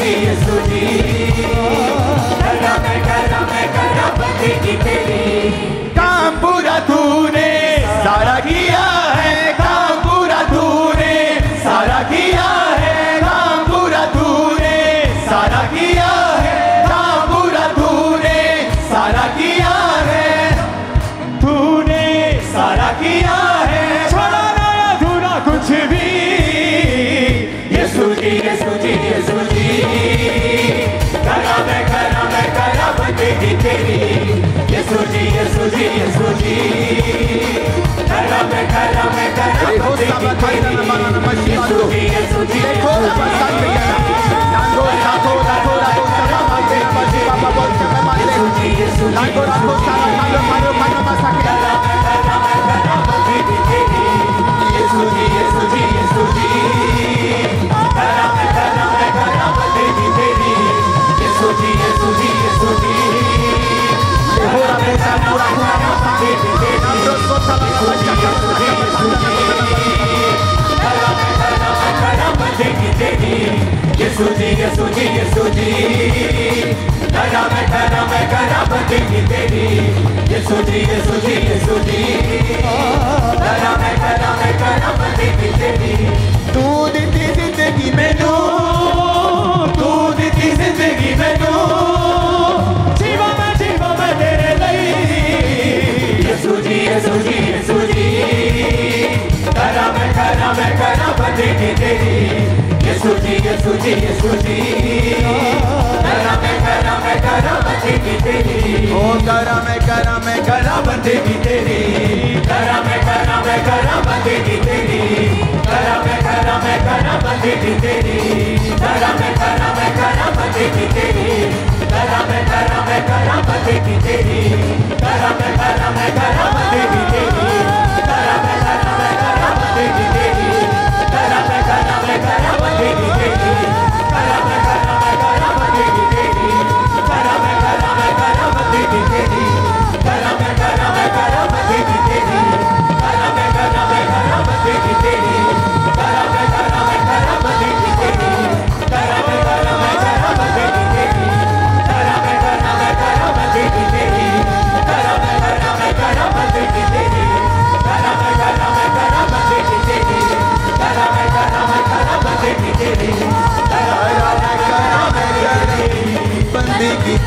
यीशु जी यीशु Sabatayna na mana na mashibando Leko na basante yana Nando sato dato dato sabamante na mashiba babonte memante Nando dato sabatayna mano mana masakela सुजी ये सुजी। ये सुजी धर्म धर्म बंदी की तेरी ये सुजी ये सुजी ये सुजी। धर्म धर्म बंदी की तेरी तू दिती ज़िंदगी मैनू तू दिती ज़िंदगी मैनू जीवा मैं जीवा मैं तेरे लिए। ये सुजी ये सुजी ये सुजी। धर्म धर्म बंदी की तेरी स्कूटी स्कूटी स्कूटी ओ करा मैं करा मैं करा बंदे की तेरी करा मैं करा मैं करा बंदे की तेरी करा मैं करा मैं करा बंदे की तेरी करा मैं करा मैं करा बंदे की तेरी करा मैं करा मैं करा बंदे की तेरी करा मैं करा मैं करा बंदे की तेरी para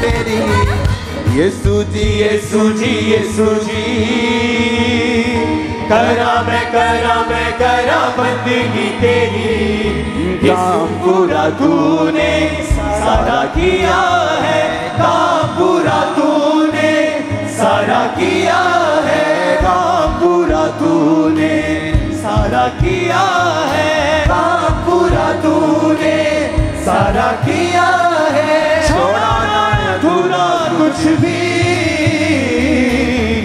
तेरी। यीशु जी यीशु जी यीशु जी। करा मैं करा मैं, करा बंदगी तेरी। काम पूरा तूने सारा किया है। काम पूरा तूने सारा किया है। काम पूरा तूने सारा किया है। काम पूरा तूने सारा किया अधूरा कुछ भी।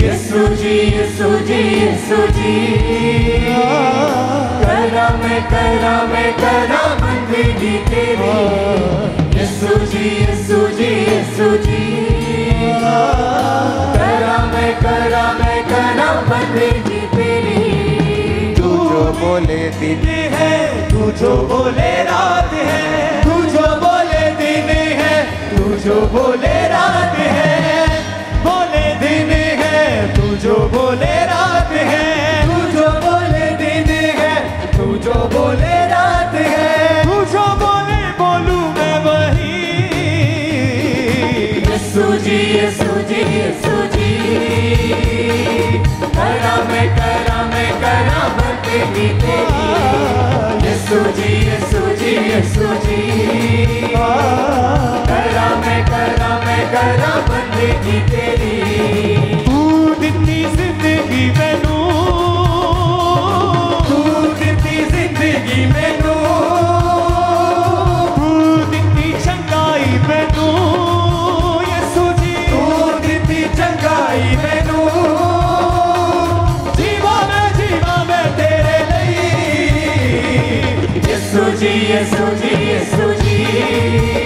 यीशु जी यीशु जी यीशु जी। करा मैं करा मैं करा बंदगी तेरी। यीशु जी यीशु जी यीशु जी। करा मैं करा मैं करा बंदगी तेरी। तू जो बोले दिन है तू जो बोले रात है तू जो बोले दिन है तू जो बोले रात है बोले दिन है तू जो बोले रात है तू जो बोले दिन है तू जो बोले रात है तू जो बोले बोलू मैं वही। यीशु जी यीशु जी यीशु जी करा मैं करा मैं करा तेरी। यीशु जी यीशु जी यीशु जी। करा मैं करा मैं करा बंदगी तेरी। तू दिती ज़िंदगी मैनू। तू दिती ज़िंदगी मैनू। तू दिती चंगाई मैनू। यसु जी। तू दिती चंगाई मैनू। जीवा मैं जीवा मैं तेरे ਲਈ यसु जी यसु जी यसु जी।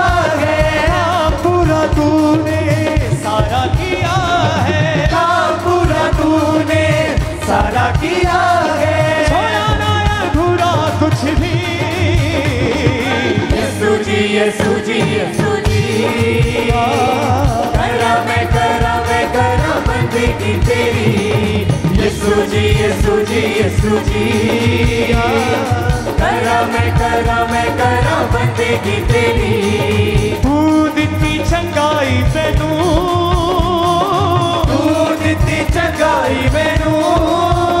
की तेरी यसु जी यसु जी यसु जी करा मैं करा मैं करा बंदे तेरी तू चंगाई मैनू तू चंगाई मैनू।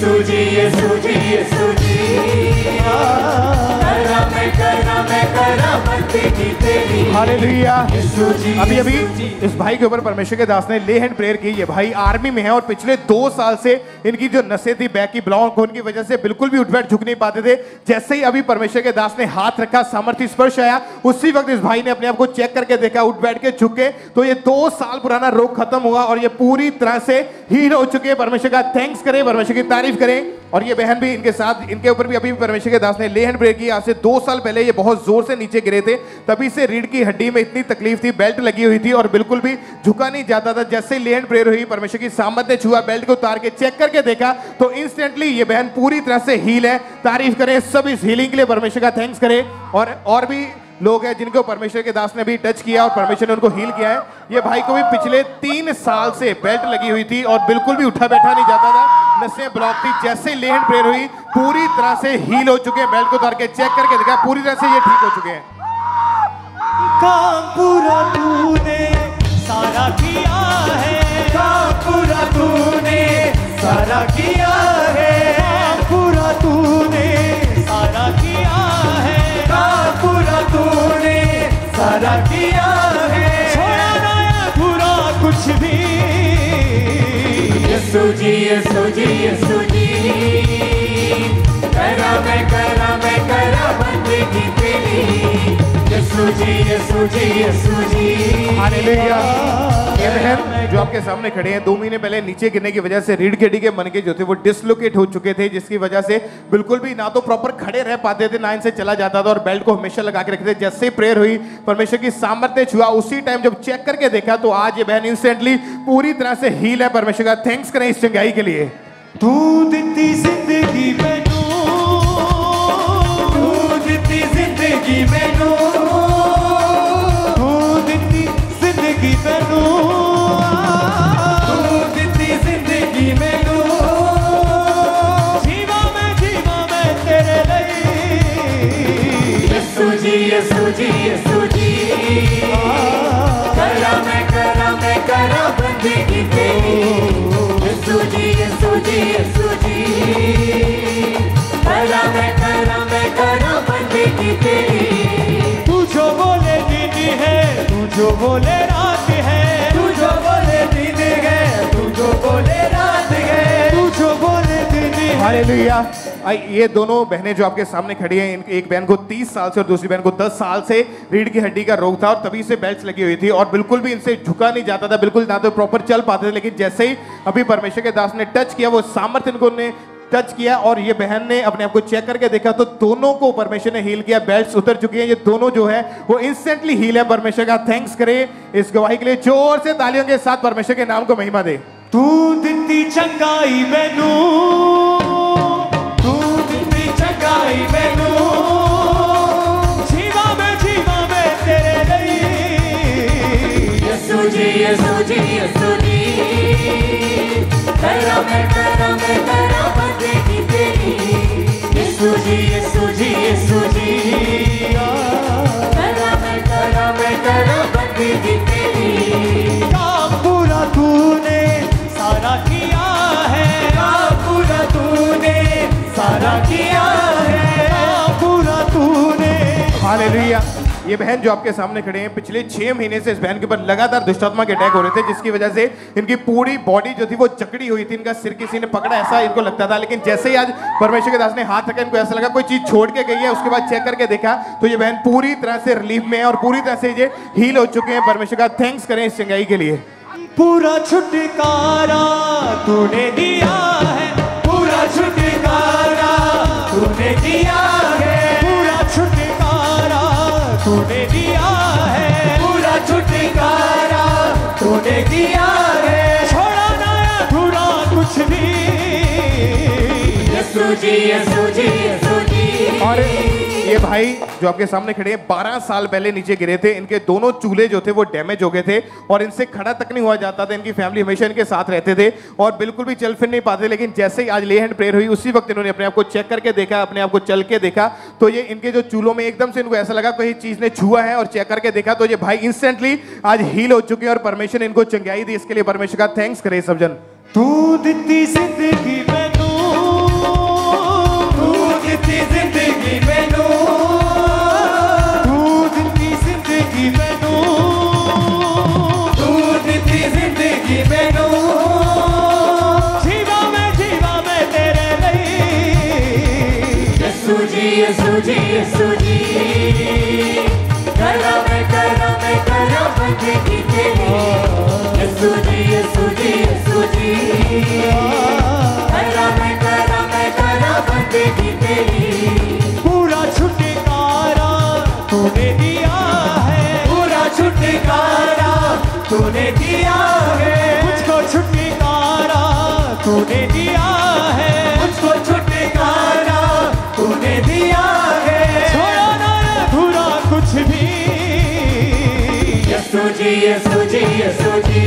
यीशु जी यीशु जी यीशु जी करा मैं करा अभी अभी इस भाई के ऊपर परमेश्वर के दास ने ले हैंड प्रेयर की। ये भाई आर्मी में है और पिछले दो साल से इनकी जो नसें थी, बैक की, ब्लॉक होने की वजह से बिल्कुल भी उठ बैठ झुक नहीं पाते थे। जैसे ही अभी परमेश्वर के दास ने हाथ रखा, सामर्थ्य स्पर्श आया, उसी वक्त इस भाई ने अपने आप को चेक करके देखा, उठ बैठ के झुके। तो ये दो साल पुराना रोग खत्म हुआ और ये पूरी तरह से हील हो चुके परमेश्वर का थैंक्स करें, परमेश्वर की तारीफ़ करें। और ये बहन भी इनके साथ, इनके ऊपर भी अभी भी परमेश्वर के दास ने ले हैंड प्रेयर की आज से दो साल पहले ये बहुत ज़ोर से नीचे गिरे थे। तभी से रीढ़ की हड्डी में इतनी तकलीफ़ थी, बेल्ट लगी हुई थी और बिल्कुल भी झुका नहीं जाता था। जैसे ले हैंड हुई, परमेश्वर की सामत ने छुआ, बेल्ट को उतार के चेक करके देखा तो इंस्टेंटली ये बहन पूरी तरह से हील है। तारीफ़ करें, सब इस हीलिंग के लिए परमेश्वर का थैंक्स करें। और और भी लोग हैं जिनको परमेश्वर के दास ने भी टच किया और परमेश्वर ने उनको हील किया है। ये भाई को भी पिछले तीन साल से बेल्ट लगी हुई थी और बिल्कुल भी उठा बैठा नहीं जाता था। नसें ब्लॉक थी। जैसे लेहन प्रेयर हुई, पूरी तरह से हील हो चुके हैं बेल्ट को उतार के चेक करके देखा, पूरी तरह से ये ठीक हो चुके हैं। काम पूरा तूने, सारा किया है। काम पूरा तूने, सारा किया है। काम पूरा तूने सारा किया है। छोड़ा ना अधूरा कुछ भी। यीशु जी यीशु जी यीशु जी। करा मैं करा मैं करा बंदगी तेरी। यीशु जी यीशु जी यीशु जी। हालेलुया। जो आपके सामने खड़े हैं दो महीने पहले नीचे गिरने की वजह से रीढ़ के हड्डी के मनके जो थे वो डिसलोकेट हो चुके थे जिसकी वजह से बिल्कुल भी ना तो प्रॉपर खड़े रह पाते थे ना इनसे चला जाता था और बेल्ट को हमेशा लगा के रखते थे। जैसे ही प्रेयर हुई परमेश्वर की सामर्थ्य छुआ उसी टाइम जब चेक करके देखा तो आज ये बहन इंस्टेंटली पूरी तरह से हील है परमेश्वर का। थैंक्स करें इस चंगाई के लिए। तू दित्ती ज़िंदगी मैनू तू दित्ती ज़िंदगी मैनू बोले रात है। तू जो बोले दिन है, तू जो बोले रात है। तू जो बोले दिन ये दोनों बहनें जो आपके सामने खड़ी हैं एक बहन को 30 साल से और दूसरी बहन को 10 साल से रीढ़ की हड्डी का रोग था और तभी से बेल्ट लगी हुई थी और बिल्कुल भी इनसे झुका नहीं जाता था, बिल्कुल ना तो प्रॉपर चल पाते थे, लेकिन जैसे ही अभी परमेश्वर के दास ने टच किया, वो सामर्थ्य इनको ने टच किया और ये बहन ने अपने आप को चेक करके देखा तो दोनों को परमेश्वर ने हील किया। बेल्ट उतर चुकी हैं ये दोनों जो है वो इंस्टेंटली हील है। परमेश्वर का थैंक्स करे। इस गवाही के लिए ज़ोर से तालियों के साथ परमेश्वर के नाम को महिमा दे। तू दित्ती चंगाई मैनू। तू दित्ती चंगाई मैनू। जीवा मैं जीवा मैं तेरे ਲਈ यीशु जी यीशु जी यीशु जी। करा मैं करा ये बहन जो आपके सामने खड़े हैं, पिछले छह महीने से इस बहन के ऊपर लगातार दुष्टात्मा के अटैक हो रहे थे, जिसकी वजह से इनकी पूरी बॉडी जो थी वो जकड़ी हुई थी, इनका सिर किसी ने पकड़ा, ऐसा इनको लगता था। लेकिन जैसे ही आज परमेश्वर के दास ने हाथ रखा, इनको ऐसा लगा कोई चीज़ छोड़ के गई है, उसके बाद चेक करके देखा तो ये बहन पूरी तरह से रिलीफ में है और पूरी तरह से ये हील हो चुके हैं। परमेश्वर का थैंक्स करें इस चंगाई के लिए। पूरा छुटकारा तूने दिया है। और ये भाई जो आपके सामने खड़े हैं 12 साल पहले नीचे गिरे थे इनके दोनों चूल्हे जो थे वो डैमेज हो गए थे और इनसे खड़ा तक नहीं हुआ जाता था इनकी फैमिली हमेशा इनके साथ रहते थे और बिल्कुल भी चल फिर नहीं पाते लेकिन जैसे ही आज ले हैंड प्रेयर हुई उसी वक्त इन्होंने अपने आप को चेक करके देखा अपने आप को चल के देखा तो ये इनके जो चूल्हों में एकदम से इनको ऐसा लगा कोई चीज़ ने छुआ है और चेक करके देखा तो ये भाई इंस्टेंटली आज हील हो चुके हैं और परमेश्वर इनको चंगाई दी इसके लिए परमेश्वर का थैंक्स करे थी ज़िंदगी मैनू। तू ज़िंदगी ज़िंदगी मैनू। तू ज़िंदगी ज़िंदगी मैनू। जीवा मैं जीवा मैं तेरे लिए यसू जी यसू जी यसू जी। करा मैं करा मैं करा बंदगी तेरी। हाँ। यसू जी यसू जी यसू जी। तूने दिया है। मुझको छुटकारा तूने दिया है। मुझको छुटकारा तूने दिया है। छोड़ा ना अधूरा कुछ भी। यीशु जी यीशु जी यीशु जी।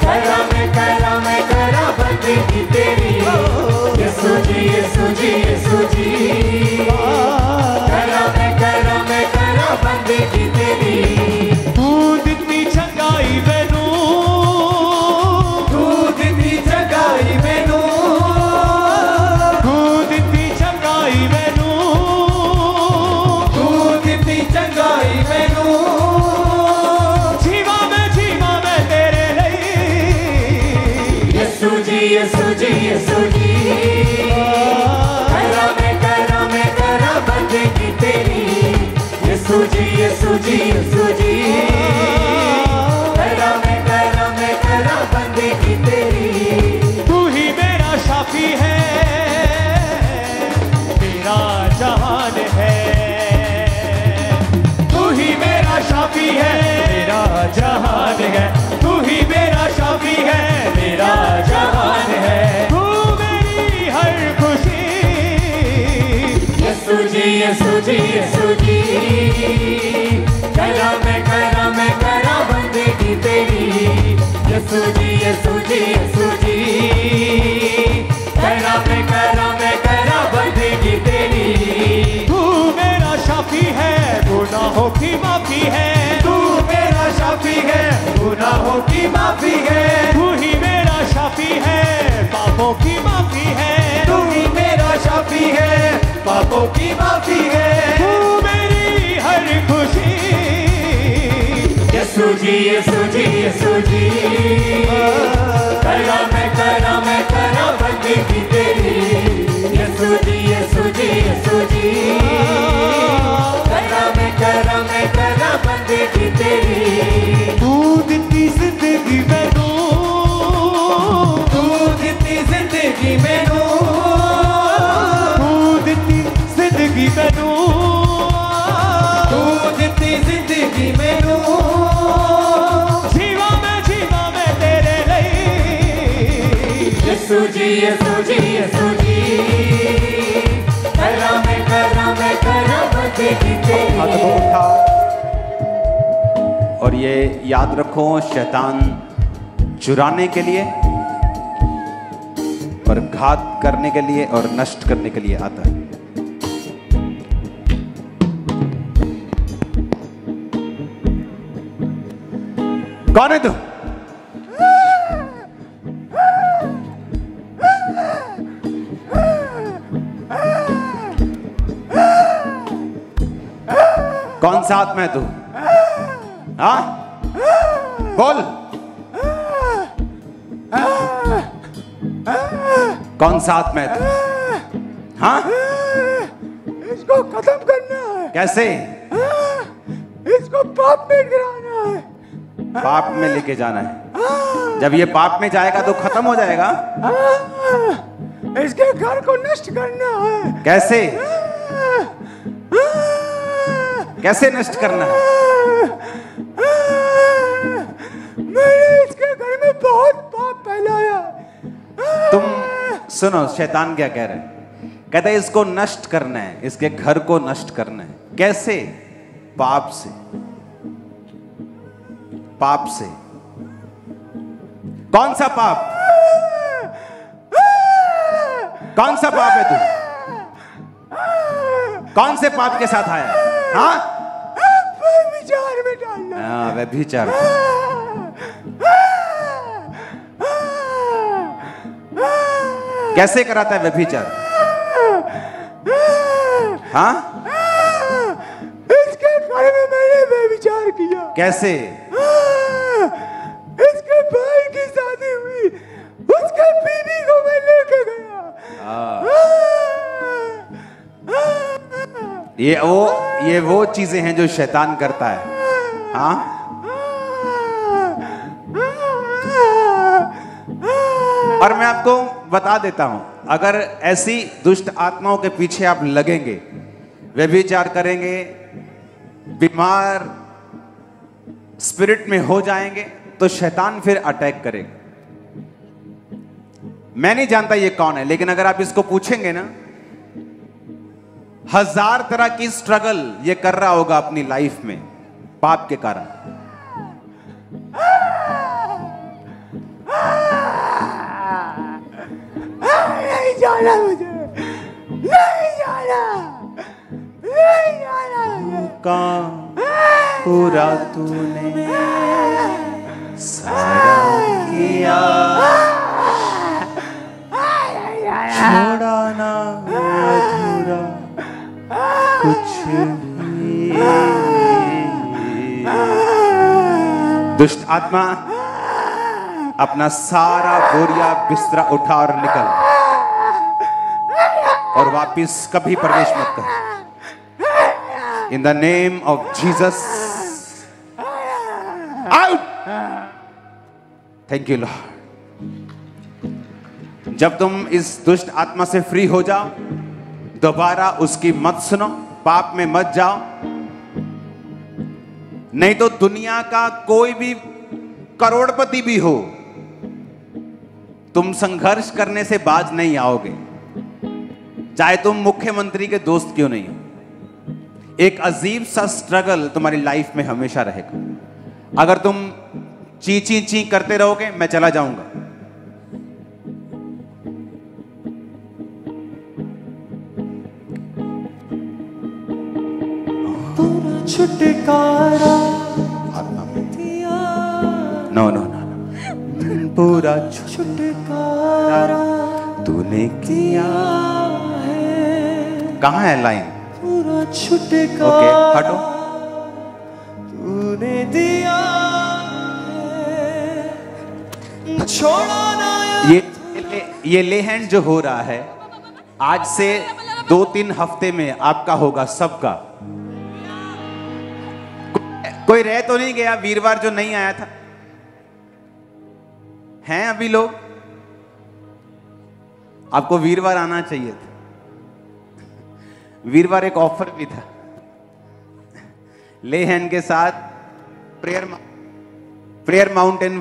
करा मैं करा मैं करा बंदगी तेरी। यीशु जी यीशु जी यीशु जी। यीशु जी यीशु जी करा मैं करा मैं करा बंदगी तेरी। यीशु जी यीशु जी यीशु जी। करा मैं करा मैं करा बंदगी तेरी। तू मेरा शाफी है गुनाहों की माफ़ी है। तू मेरा शाफी है गुनाहों की माफ़ी है। तू ही मेरा शाफी है पापों की माफ़ी है। तू ही मेरा शाफी है। पापों की माफ़ी है। तू मेरी हर खुशी। यीशु जी यीशु जी यीशु जी। करा मैं करा मैं करा बंदगी तेरी। यीशु जी यीशु जी यीशु जी। करा मैं करा मैं करा बंदगी तेरी। तू दित्ती ज़िंदगी मैनू और ये याद रखो, शैतान चुराने के लिए और घात करने के लिए और नष्ट करने के लिए आता है। कौन है तू? कौन में तू। हाँ? बोल। कौन सा आत्मा है तू? हाँ? इसको खत्म करना है। कैसे? इसको पाप में गिराना है। पाप में लेके जाना है। जब ये पाप में जाएगा तो खत्म हो जाएगा। इसके घर को नष्ट करना है। कैसे? कैसे नष्ट करना है? मैंने इसके घर में बहुत पाप फैलाया तुम सुनो शैतान क्या कह रहे हैं? कहते हैं इसको नष्ट करना है इसके घर को नष्ट करना है। कैसे? पाप से। पाप से। कौन सा पाप? कौन सा पाप है तू? कौन से पाप के साथ आया? हाँ? विचार में डालना हाँ व्यभिचार कैसे कराता है व्यभिचार हाँ? इसके घर में मैंने बेविचार किया। कैसे? इसके भाई की शादी हुई। उसके बीवी को मैं लेके गया। हाँ। ये वो ये वो चीज़ें हैं जो शैतान करता है। हाँ? और मैं आपको बता देता हूँ, अगर ऐसी दुष्ट आत्माओं के पीछे आप लगेंगे वे व्यभिचार करेंगे, बीमार स्पिरिट में हो जाएँगे तो शैतान फिर अटैक करेगा। मैं नहीं जानता ये कौन है, लेकिन अगर आप इसको पूछेंगे ना हज़ार तरह की स्ट्रगल ये कर रहा होगा अपनी लाइफ में पाप के कारण। नहीं जाना मुझे। नहीं जाना। नहीं जाना मुझे। का पूरा तूने सारा किया। छोड़ा ना। कुछ दुष्ट आत्मा, अपना सारा बोरिया बिस्तरा उठा और निकल। और वापिस कभी प्रवेश मत कर। In the name of Jesus out thank you lord जब तुम इस दुष्ट आत्मा से फ्री हो जाओ, दोबारा उसकी मत सुनो। पाप में मत जाओ। नहीं तो दुनिया का कोई भी करोड़पति भी हो, तुम संघर्ष करने से बाज नहीं आओगे। चाहे तुम मुख्यमंत्री के दोस्त क्यों नहीं हो। एक अजीब सा स्ट्रगल तुम्हारी लाइफ में हमेशा रहेगा। अगर तुम ची ची ची करते रहोगे, मैं चला जाऊँगा। छुटकारा। नो नो नो पूरा छुटकारा तूने किया। कहाँ है लाइन? पूरा ओके छुटकारा हटो। तूने दिया छोड़ा ना ये ये, ये लेहैंड जो हो रहा है आज से दो तीन हफ़्ते में आपका होगा सबका। कोई रह तो नहीं गया, वीरवार जो नहीं आया था। हैं अभी लोग? आपको वीरवार आना चाहिए था। वीरवार एक ऑफ़र भी था। लेहैंड के साथ prayer prayer mountain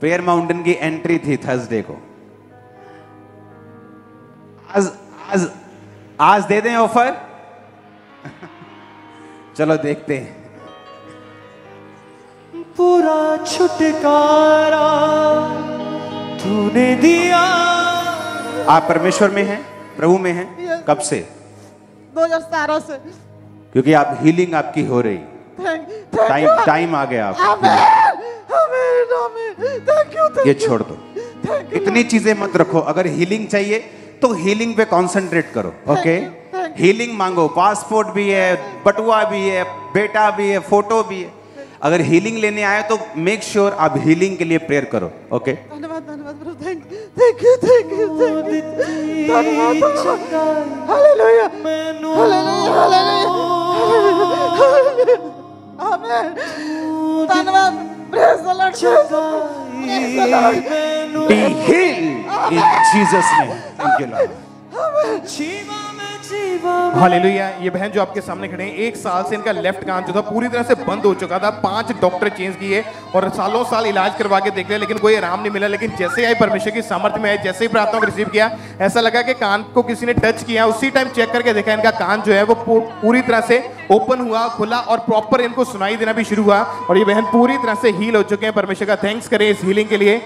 prayer mountain की एंट्री थी थर्सडे को। आज आज आज दे दें ऑफ़र? चलो देखते हैं। पूरा छुटकारा तूने दिया। आप परमेश्वर में हैं प्रभु में हैं कब से? 2017 से। क्योंकि आप हीलिंग आपकी हो रही। टाइम टाइम आ गया आप ये छोड़ दो। इतनी चीज़ें मत रखो। अगर हीलिंग चाहिए तो हीलिंग पे कंसंट्रेट करो ओके हीलिंग मांगो। पासपोर्ट भी है बटुआ भी है बेटा भी है फ़ोटो भी है। अगर हीलिंग लेने आए तो मेक श्योर sure आप हीलिंग के लिए प्रेयर करो ओके धन्यवाद धन्यवाद thank thank you thank you thank you धन्यवाद धन्यवाद। हालेलुया हालेलुया हालेलुया आमेन धन्यवाद। Praise the lord praise the lord Be healed in Jesus name. Thank you, Lord. Hallelujah. ये बहन जो आपके सामने खड़े हैं, एक साल से इनका लेफ़्ट कान जो था पूरी तरह से बंद हो चुका था। पाँच डॉक्टर चेंज किए और सालों साल इलाज करवा के देख लेकिन कोई आराम नहीं मिला। लेकिन जैसे आई परमेश्वर की सामर्थ्य में आई जैसे ही प्रार्थना को रिसीव किया, ऐसा लगा कि कान को किसी ने टच किया। उसी टाइम चेक करके देखा, इनका कान जो है वो पूरी तरह से ओपन हुआ, खुला और प्रॉपर इनको सुनाई देना भी शुरू हुआ। और ये बहन पूरी तरह से हील हो चुके हैं। परमेश्वर का थैंक्स करें इस हीलिंग के लिए।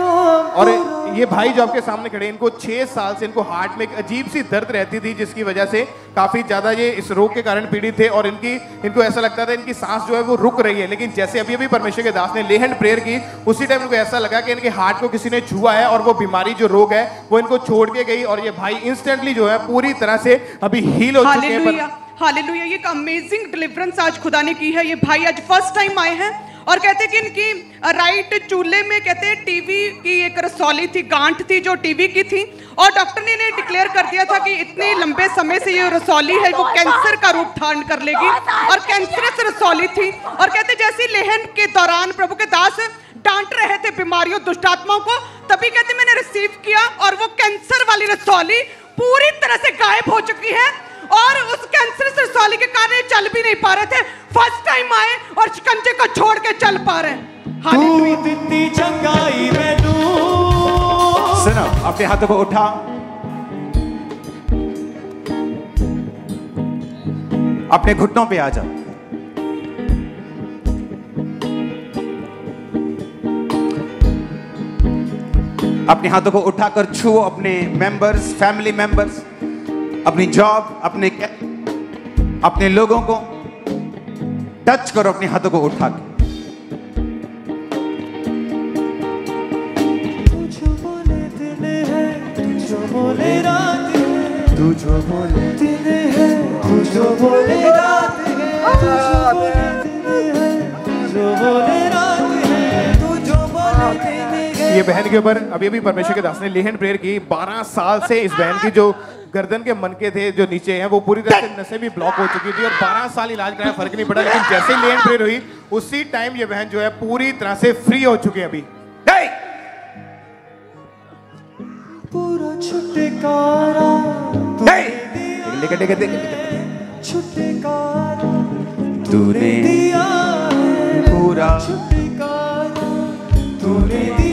और ये भाई जो आपके सामने खड़े इनको छह साल से इनको हार्ट में एक अजीब सी दर्द रहती थी जिसकी वजह से काफ़ी ज़्यादा ये इस रोग के कारण पीड़ित थे और इनकी इनको ऐसा लगता था इनकी सांस जो है वो रुक रही है। लेकिन जैसे अभी अभी परमेश्वर के दास ने लेहन प्रेयर की उसी टाइम इनको ऐसा लगा कि इनके हार्ट को किसी ने छुआ है और वो बीमारी जो रोग है वो इनको छोड़ के गई और ये भाई इंस्टेंटली जो है पूरी तरह से अभी हील हो चुके हैं। हालेलुया हालेलुया ये एक अमेजिंग डिलीवरेंस आज खुदा ने की है। ये भाई आज फ़र्स्ट टाइम आए हैं और कहते कि इनकी राइट चूल्हे में कहते टीवी की एक रसौली थी, गांठ थी जो टीवी की थी। और डॉक्टर ने इन्हें डिक्लेयर कर दिया था कि इतने लंबे समय से ये रसौली है, वो कैंसर का रूप धारण कर लेगी और कैंसरस रसौली थी। और कहते जैसे लेहन के दौरान प्रभु के दास डांट रहे थे बीमारियों, दुष्टात्माओं को, तभी कहते मैंने रिसीव किया और वो कैंसर वाली रसौली पूरी तरह से गायब हो चुकी है। और उस कैंसर से रसौली के कारण चल भी नहीं पा रहे थे। फ़र्स्ट टाइम आए और शिकंजे को छोड़ के चल पा रहे। हैं सुनो अपने हाथों को उठा अपने घुटनों पे आ जाओ। अपने हाथों को उठाकर छुओ अपने मेंबर्स फैमिली मेंबर्स अपनी जॉब अपने अपने लोगों को टच करो अपने हाथों को उठा के। जो बोले रात है तू जो बोले दिन है तू जो बोले रात है तू जो बोले दिन है जो बोले ये बहन के ऊपर अभी अभी परमेश्वर के दास ने लेहन प्रेयर की। 12 साल से इस बहन की जो गर्दन के मनके थे जो नीचे हैं वो पूरी तरह से नसें भी ब्लॉक हो चुकी थी और 12 साल इलाज कराया फ़र्क नहीं पड़ा। लेकिन जैसे ही लेहन प्रेयर हुई उसी टाइम ये बहन जो है पूरी तरह से फ्री हो चुकी है अभी। पूरा छुटकारा छुटकारा तूने दिया पूरा छुटकारा तूने दिया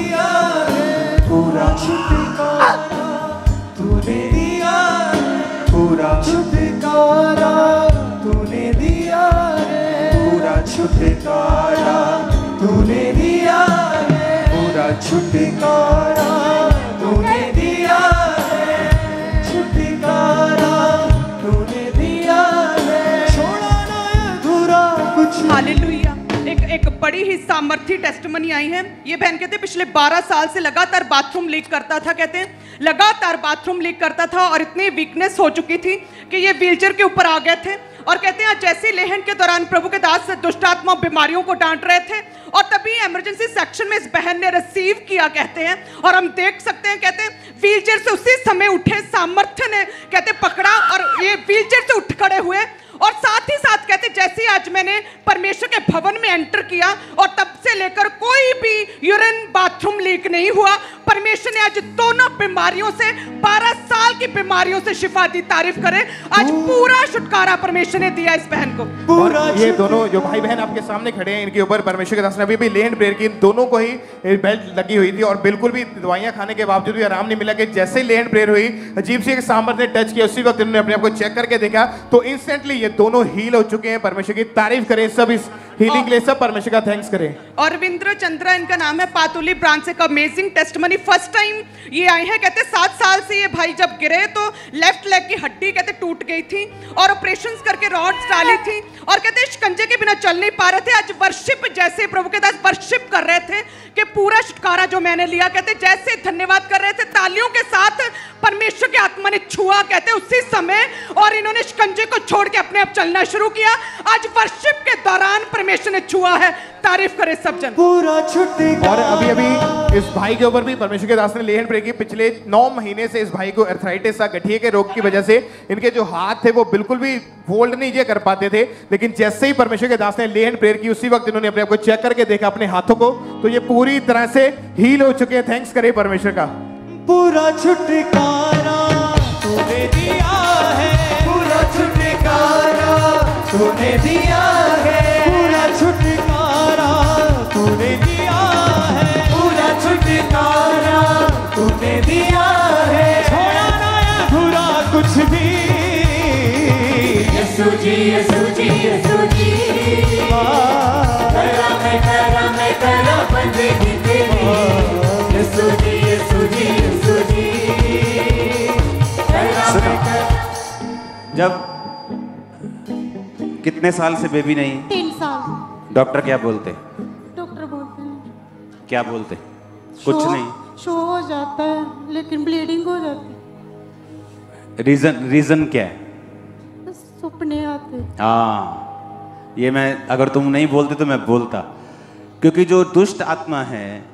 तूने दिया पूरा छुटकारा तूने दिया पूरा छुटकारा तूने दिया पूरा छुटकारा तूने एक बड़ी ही सामर्थी टेस्टमनी आई है। ये बहन कहते पिछले 12 साल से लगातार बाथरूम लीक करता था, कहते हैं। लगातार बाथरूम लीक करता था और इतनी वीकनेस हो चुकी थी कि ये व्हीलचेयर के ऊपर आ गए थे। और कहते हैं जैसे लेहन के दौरान प्रभु के दास दुष्टात्मा बीमारियों को डांट रहे थे और तभी इमरजेंसी सेक्शन में इस बहन ने रिसीव किया, कहते हैं। और हम देख सकते हैं, कहते हैं व्हीलचेयर से उसी समय उठे सामर्थ्य ने, कहते पकड़ा और ये व्हीलचेयर से उठ खड़े हुए। और साथ ही साथ कहते जैसे ही आज मैंने परमेश्वर के भवन में एंटर किया और तब से लेकर कोई भी यूरिन बाथरूम लीक नहीं हुआ परमेश्वर ने आज दोनों बीमारियों से 12 साल की बीमारियों से शिफा दी तारीफ़ करे। आज पूरा छुटकारा परमेश्वर ने दिया इस बहन को। और ये दोनों जो भाई बहन आपके सामने खड़े हैं इनके ऊपर परमेश्वर के दास ने अभी भी लेहन प्रेयर की दोनों को ही बेल्ट लगी हुई थी और बिल्कुल भी दवाइयाँ खाने के बावजूद भी आराम नहीं मिला कि जैसे ही लेहन प्रेयर हुई अजीब सी एक सामर्थ ने टच किया उसी वक्त इन्होंने अपने आप को चेक करके देखा तो इंस्टेंटली ये दोनों हील हो चुके हैं। परमेश्वर की तारीफ़ करें, सब इस हीलिंग के लिए, सब परमेश्वर का थैंक्स करें। और रविंद्र चंद्रा, इनका नाम है पातुली ब्रांच से अमेजिंग टेस्टमनी फ़र्स्ट टाइम ये आए हैं, कहते सात साल से ये भाई जब गिरे तो लेफ़्ट लेग की हड्डी कहते टूट गई थी और ऑपरेशंस करके रॉड्स डाली थी और कहते शिकंजे के बिना चल नहीं पा रहे थे। आज वर्शिप जैसे प्रभु के दास वर्शिप कर रहे थे कि पूरा छुटकारा जो मैंने लिया, कहते जैसे धन्यवाद कर रहे थे, तालियों के साथ परमेश्वर की आत्मा ने छुआ, कहते उसी समय और इन्होंने शिकंजे को छोड़ के अपने आप चलना शुरू किया। आज वर्शिप के दौरान परमेश्वर ने छुआ है। तारीफ़ करे सब जन। पूरा छुट्टी और अभी अभी इस भाई के ऊपर भी परमेश्वर के दास ने लेहन प्रेयर की। पिछले नौ महीने से इस भाई को एर्थराइटिस या गठिए के रोग की वजह से इनके जो हाथ थे वो बिल्कुल भी फोल्ड नहीं ये कर पाते थे। लेकिन जैसे ही परमेश्वर के दास ने लेहन प्रेयर की उसी वक्त इन्होंने अपने आप को चेक करके देखा अपने हाथों को। तो ये पूरी तरह से हील हो चुके हैं। थैंक्स करे परमेश्वर का। पूरा छुटकारा तूने दिया है। पूरा छुटकारा तूने दिया है। पूरा छुटकारा तूने दिया है। पूरा छुटकारा तूने दिया है। छोड़ा ना अधूरा कुछ भी। यीशु जी यीशु जी यीशु जी। करा मैं करा मैं करा बंदगी तेरी। यीशु जी यीशु जी यीशु जी। करा मैं करा। जब कितने साल से बेबी नहीं? है तीन साल। डॉक्टर क्या बोलते? डॉक्टर बोलते हैं। क्या बोलते? कुछ शो- नहीं। शो हो जाता है लेकिन ब्लीडिंग हो जाती है। रीजन रीजन क्या है? सपने आते हाँ। ये मैं अगर तुम नहीं बोलते तो मैं बोलता। क्योंकि जो दुष्ट आत्मा है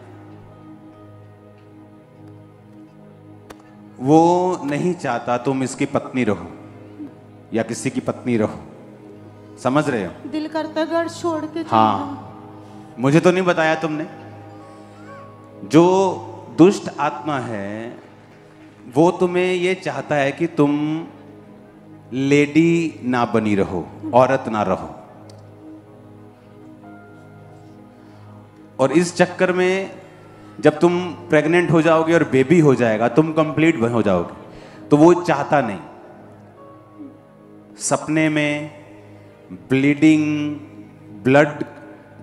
वो नहीं चाहता तुम इसकी पत्नी रहो या किसी की पत्नी रहो। समझ रहे हो? दिल करता घर छोड़ के हाँ। मुझे तो नहीं बताया तुमने। जो दुष्ट आत्मा है वो तुम्हें ये चाहता है कि तुम लेडी ना बनी रहो औरत ना रहो। और इस चक्कर में जब तुम प्रेग्नेंट हो जाओगे और बेबी हो जाएगा तुम कंप्लीट हो जाओगे तो वो चाहता नहीं। सपने में ब्लीडिंग ब्लड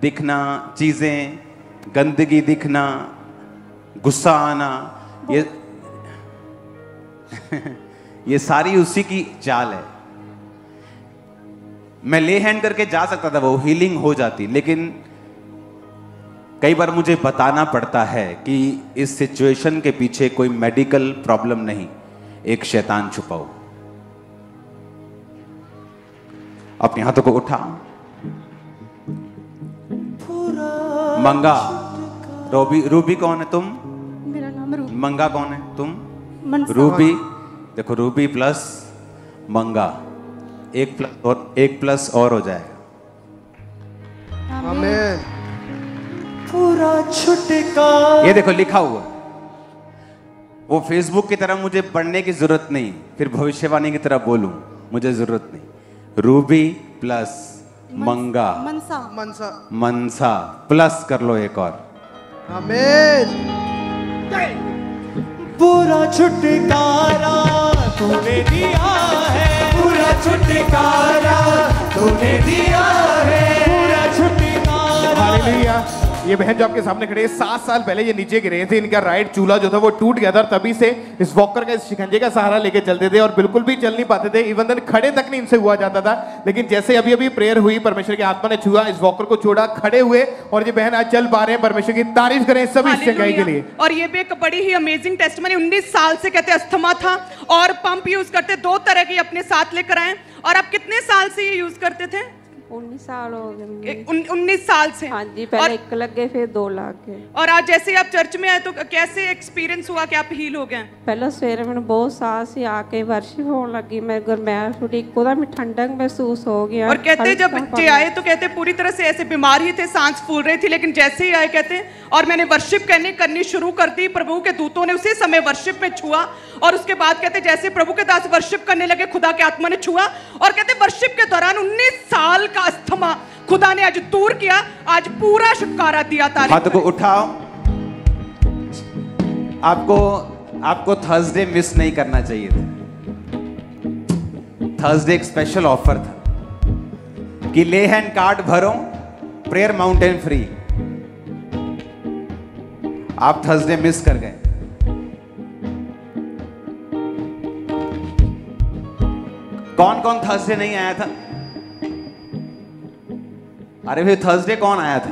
दिखना, चीज़ें, गंदगी दिखना, गुस्सा आना, ये ये सारी उसी की चाल है। मैं ले हैंड करके जा सकता था, वो हीलिंग हो जाती, लेकिन कई बार मुझे बताना पड़ता है कि इस सिचुएशन के पीछे कोई मेडिकल प्रॉब्लम नहीं, एक शैतान छुपाओ। अपने हाथों को उठा। मंगा रूबी रूबी कौन है तुम? मेरा नाम रू मंगा कौन है तुम? रूबी देखो रूबी प्लस मंगा। एक प्लस और एक प्लस और हो जाएगा। आमीन। पूरा छुटकारा ये देखो लिखा हुआ। वो फेसबुक की तरह मुझे पढ़ने की ज़रूरत नहीं फिर भविष्यवाणी की तरह बोलूँ मुझे ज़रूरत नहीं। रूबी प्लस मंगा। मनसा मनसा मनसा प्लस कर लो एक और। आमीन। पूरा छुटकारा तूने दिया है। पूरा छुटकारा तूने दिया है। पूरा छुटकारा। हालेलुया। ये बहन जो आपके सामने खड़े सात साल पहले ये नीचे गिरे थे इनका राइट चूल्हा जो था वो टूट गया था और तभी से इस वॉकर का इस शिकंजे का सहारा लेके चलते थे और बिल्कुल भी चल नहीं पाते थे। इवन देन खड़े तक नहीं इनसे हुआ जाता था। लेकिन जैसे अभी अभी प्रेयर हुई परमेश्वर की आत्मा ने छुआ इस वॉकर को छोड़ा खड़े हुए और ये बहन आज चल पा रहे हैं। परमेश्वर की तारीफ़ करें सभी चंगाई के लिए। और ये भी एक बड़ी ही अमेजिंग टेस्टमनी 19 साल से कहते अस्थमा था और पंप यूज़ करते दो तरह के अपने साथ लेकर आए। और आप कितने साल से ये यूज़ करते थे? उन्नीस साल से? हाँ जी पहले और, एक लग गए फिर दो लग। गए और आज जैसे आप चर्च में आए तो कैसे एक्सपीरियंस हुआ कि आप हील हो गए? पहले सवेरे मैंने बहुत सांस ही आके वर्षिप होने लगी। मैं गुरमैर थोड़ी एक भी ठंडक महसूस हो गया। और कहते जब बच्चे आए तो कहते पूरी तरह से ऐसे बीमार ही थे सांस फूल रही थी लेकिन जैसे ही आए कहते और मैंने वर्षिप कहने करनी शुरू कर दी प्रभु के दूतों ने उसी समय वर्षिप में छुआ। और उसके बाद कहते जैसे प्रभु के दास वर्षिप करने लगे खुदा के आत्मा ने छुआ। और कहते वर्षिप के दौरान उन्नीस साल का अस्थमा खुदा ने आज दूर किया आज पूरा छुटकारा दिया तारीफ़ हाथ को उठाओ। आपको आपको थर्सडे मिस नहीं करना चाहिए था। थर्सडे एक स्पेशल ऑफ़र था कि ले हैंड कार्ड भरो प्रेयर माउंटेन फ्री आप थर्सडे मिस कर गए। कौन कौन थर्सडे नहीं आया था? अरे फिर थर्सडे कौन आया था?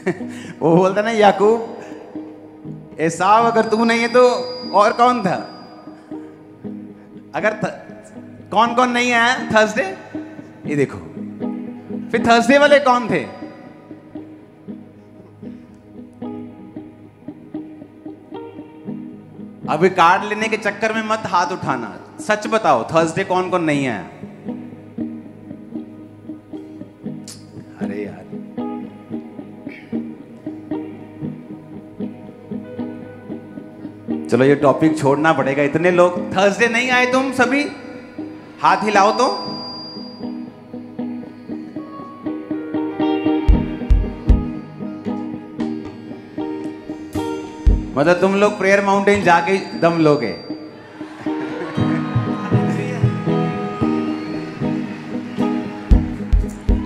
वो बोलता ना याकूब, ए साहब, अगर तू नहीं है तो और कौन था? अगर कौन कौन नहीं आया थर्सडे ये देखो, फिर थर्सडे वाले कौन थे? अभी कार्ड लेने के चक्कर में मत हाथ उठाना। सच बताओ थर्सडे कौन कौन नहीं आया? चलो ये टॉपिक छोड़ना पड़ेगा, इतने लोग थर्सडे नहीं आए तुम सभी। हाथ हिलाओ तो। मतलब तुम लोग प्रेयर माउंटेन जाके दम लोगे।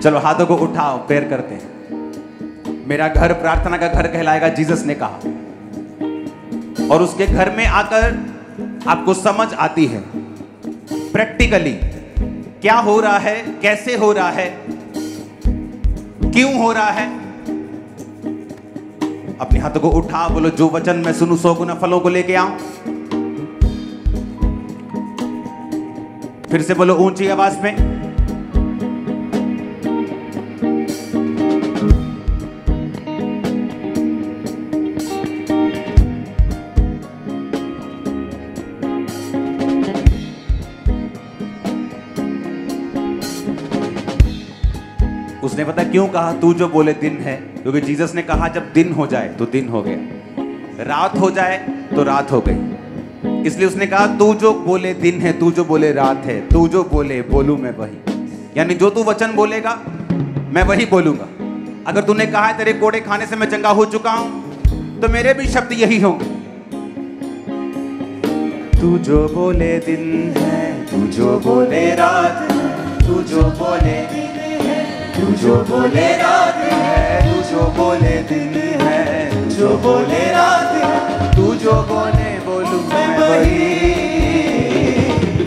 चलो हाथों को उठाओ, प्रेयर करते हैं। मेरा घर प्रार्थना का घर कहलाएगा, जीसस ने कहा। और उसके घर में आकर आपको समझ आती है। प्रैक्टिकली क्या हो रहा है, कैसे हो रहा है, क्यों हो रहा है? अपने हाथों को उठा, बोलो, जो वचन मैं सुनू, सौ गुना फलों को लेके आऊँ फिर से बोलो, ऊँची आवाज़ में। उसने पता क्यों कहा, तू जो बोले दिन है? क्योंकि जीसस ने कहा, जब दिन हो जाए तो दिन हो गया। रात हो जाए तो रात हो गई। इसलिए उसने कहा, तू जो बोले दिन है, तू जो बोले रात है, तू जो बोले, बोलू मैं वही। यानी जो तू वचन बोलेगा, मैं वही बोलूँगा। अगर तूने कहा है, तेरे कोड़े खाने से मैं चंगा हो चुका हूँ तो मेरे भी शब्द यही होंगे। तू जो बोले दिन है, तू जो बोले रात है, तू जो बोले दिन तू जो बोले रात है तू जो बोले दिन है जो बोले रात है तू जो बोले बोलूँ मैं वही।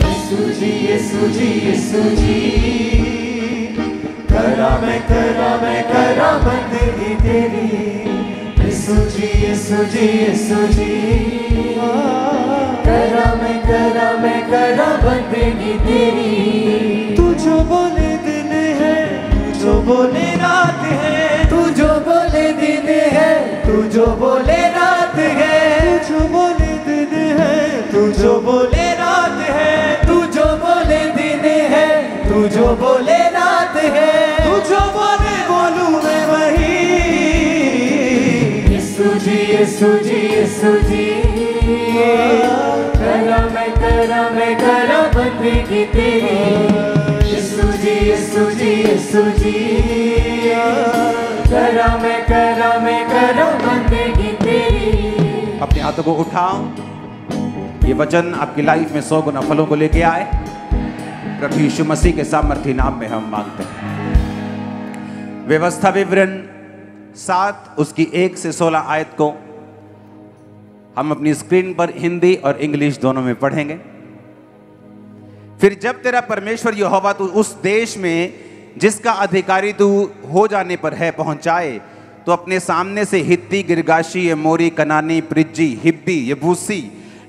यीशु जी यीशु जी यीशु जी। करा मैं करा मैं, करा बंदगी तेरी। यीशु जी यीशु जी यीशु जी। करा मैं करा मैं, करा बंदगी तेरी। तू जो बोले जो बोले रात है। तू जो बोले दिन है तू जो बोले रात है। जो बोले दिन है तू जो बोले रात है। तू जो बोले दिन है तू जो बोले रात है। तू जो बोले बोलूँ मैं वही। यीशु जी यीशु जी यीशु जी। करा मैं करा मैं करा बंदगी तेरी यीशु जी यीशु जी। मैं मैं बंदगी तेरी अपने हाथों को उठाओ। ये वचन आपकी लाइफ में सौ गुना फलों को लेके आए। प्रभु यीशु मसीह के सामर्थ्य नाम में हम मांगते हैं। व्यवस्था विवरण सात, उसकी एक से सोलह आयत को हम अपनी स्क्रीन पर हिंदी और इंग्लिश दोनों में पढ़ेंगे। फिर जब तेरा परमेश्वर यहोवा तू उस देश में, जिसका अधिकारी तू हो जाने पर है, पहुँचाए तो अपने सामने से हित्ती, गिरगाशी मोरी कनानी, प्रिज्जी, हिब्बी, यबूसी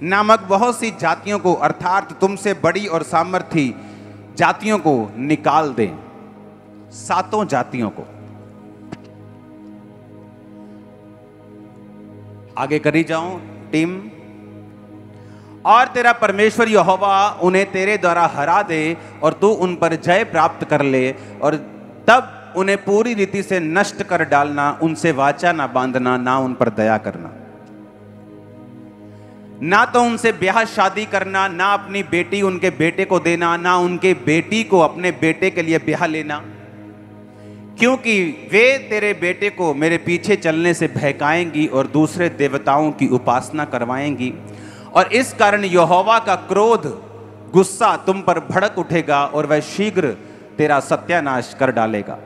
नामक बहुत सी जातियों को, अर्थात तुमसे बड़ी और सामर्थी जातियों को निकाल दे। सातों जातियों को। आगे करी जाऊँ, टीम। और तेरा परमेश्वर यहोवा उन्हें तेरे द्वारा हरा दे और तू उन पर जय प्राप्त कर ले और तब उन्हें पूरी रीति से नष्ट कर डालना, उनसे वाचा ना बांधना, ना उन पर दया करना। ना तो उनसे ब्याह, शादी करना, ना अपनी बेटी उनके बेटे को देना, ना उनके बेटी को अपने बेटे के लिए ब्याह लेना। क्योंकि वे तेरे बेटे को मेरे पीछे चलने से बहकाएँगी और दूसरे देवताओं की उपासना करवाएँगी। और इस कारण यहोवा का क्रोध, गुस्सा तुम पर भड़क उठेगा और वह शीघ्र तेरा सत्यानाश कर डालेगा।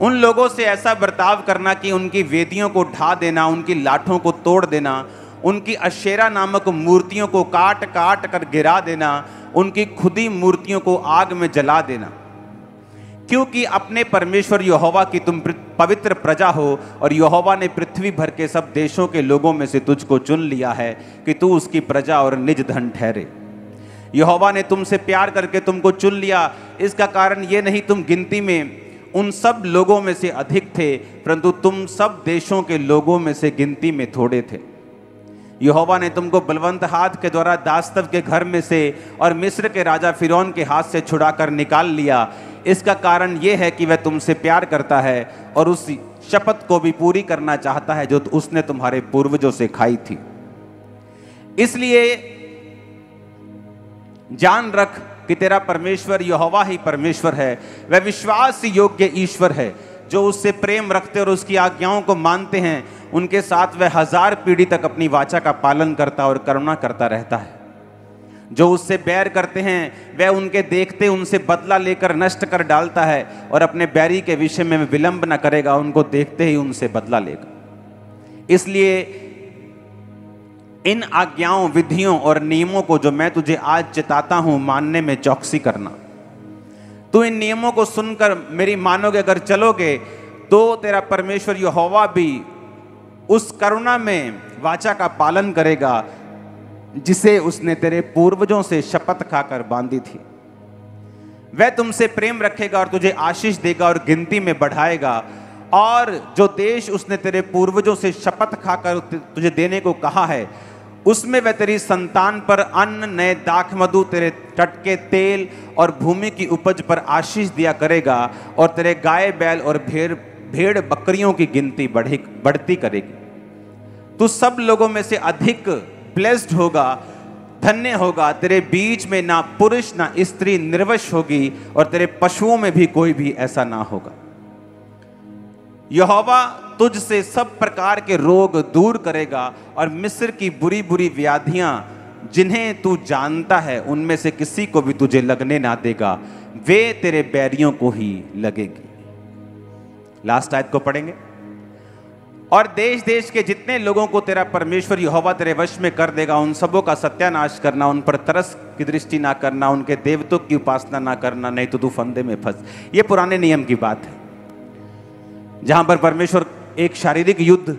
उन लोगों से ऐसा बर्ताव करना कि उनकी वेदियों को ढा देना, उनकी लाठों को तोड़ देना, उनकी अशेरा नामक मूर्तियों को काट काट कर गिरा देना, उनकी खुदी मूर्तियों को आग में जला देना। क्योंकि अपने परमेश्वर यहोवा की तुम पवित्र प्रजा हो और यहोवा ने पृथ्वी भर के सब देशों के लोगों में से तुझको चुन लिया है कि तू उसकी प्रजा और निज धन ठहरे। यहोवा ने तुमसे प्यार करके तुमको चुन लिया। इसका कारण ये नहीं तुम गिनती में उन सब लोगों में से अधिक थे, परंतु तुम सब देशों के लोगों में से गिनती में थोड़े थे। यहोवा ने तुमको बलवंत हाथ के द्वारा दास्तव के घर में से और मिस्र के राजा फिरौन के हाथ से छुड़ाकर निकाल लिया। इसका कारण यह है कि वह तुमसे प्यार करता है और उस शपथ को भी पूरी करना चाहता है जो उसने तुम्हारे पूर्वजों से खाई थी। इसलिए जान रख कि तेरा परमेश्वर यहोवा ही परमेश्वर है। वह विश्वास योग्य ईश्वर है। जो उससे प्रेम रखते और उसकी आज्ञाओं को मानते हैं, उनके साथ वह हज़ार पीढ़ी तक अपनी वाचा का पालन करता और करुणा करता रहता है। जो उससे बैर करते हैं, वह उनके देखते उनसे बदला लेकर नष्ट कर डालता है और अपने बैरी के विषय में विलंब न करेगा, उनको देखते ही उनसे बदला लेगा। इसलिए इन आज्ञाओं, विधियों और नियमों को जो मैं तुझे आज चिताता हूँ, मानने में चौकसी करना। तू इन नियमों को सुनकर मेरी मानोगे, अगर चलोगे तो तेरा परमेश्वर यहोवा भी उस करुणा में वाचा का पालन करेगा, जिसे उसने तेरे पूर्वजों से शपथ खाकर बांधी थी। वह तुमसे प्रेम रखेगा और तुझे आशीष देगा और गिनती में बढ़ाएगा, और जो देश उसने तेरे पूर्वजों से शपथ खाकर तुझे देने को कहा है उसमें वह तेरी संतान पर अन्न, नए दाख मधु, तेरे टटके तेल और भूमि की उपज पर आशीष दिया करेगा और तेरे गाय, बैल और भेड़ भेड़ बकरियों की गिनती बढ़ी, बढ़ती करेगी। तू सब लोगों में से अधिक ब्लेस्ड होगा, धन्य होगा। तेरे बीच में ना पुरुष, ना स्त्री निर्वश होगी और तेरे पशुओं में भी कोई भी ऐसा ना होगा। यहोवा तुझ से सब प्रकार के रोग दूर करेगा और मिस्र की बुरी बुरी व्याधियाँ जिन्हें तू जानता है, उनमें से किसी को भी तुझे लगने ना देगा। वे तेरे बैरियों को ही लगेगी। लास्ट आयत को पढ़ेंगे। और देश देश के जितने लोगों को तेरा परमेश्वर यहोवा तेरे वश में कर देगा, उन सबों का सत्यानाश करना, उन पर तरस की दृष्टि ना करना, उनके देवतों की उपासना ना करना, नहीं तो तू फंदे में फंस। ये पुराने नियम की बात है। जहाँ पर परमेश्वर एक शारीरिक युद्ध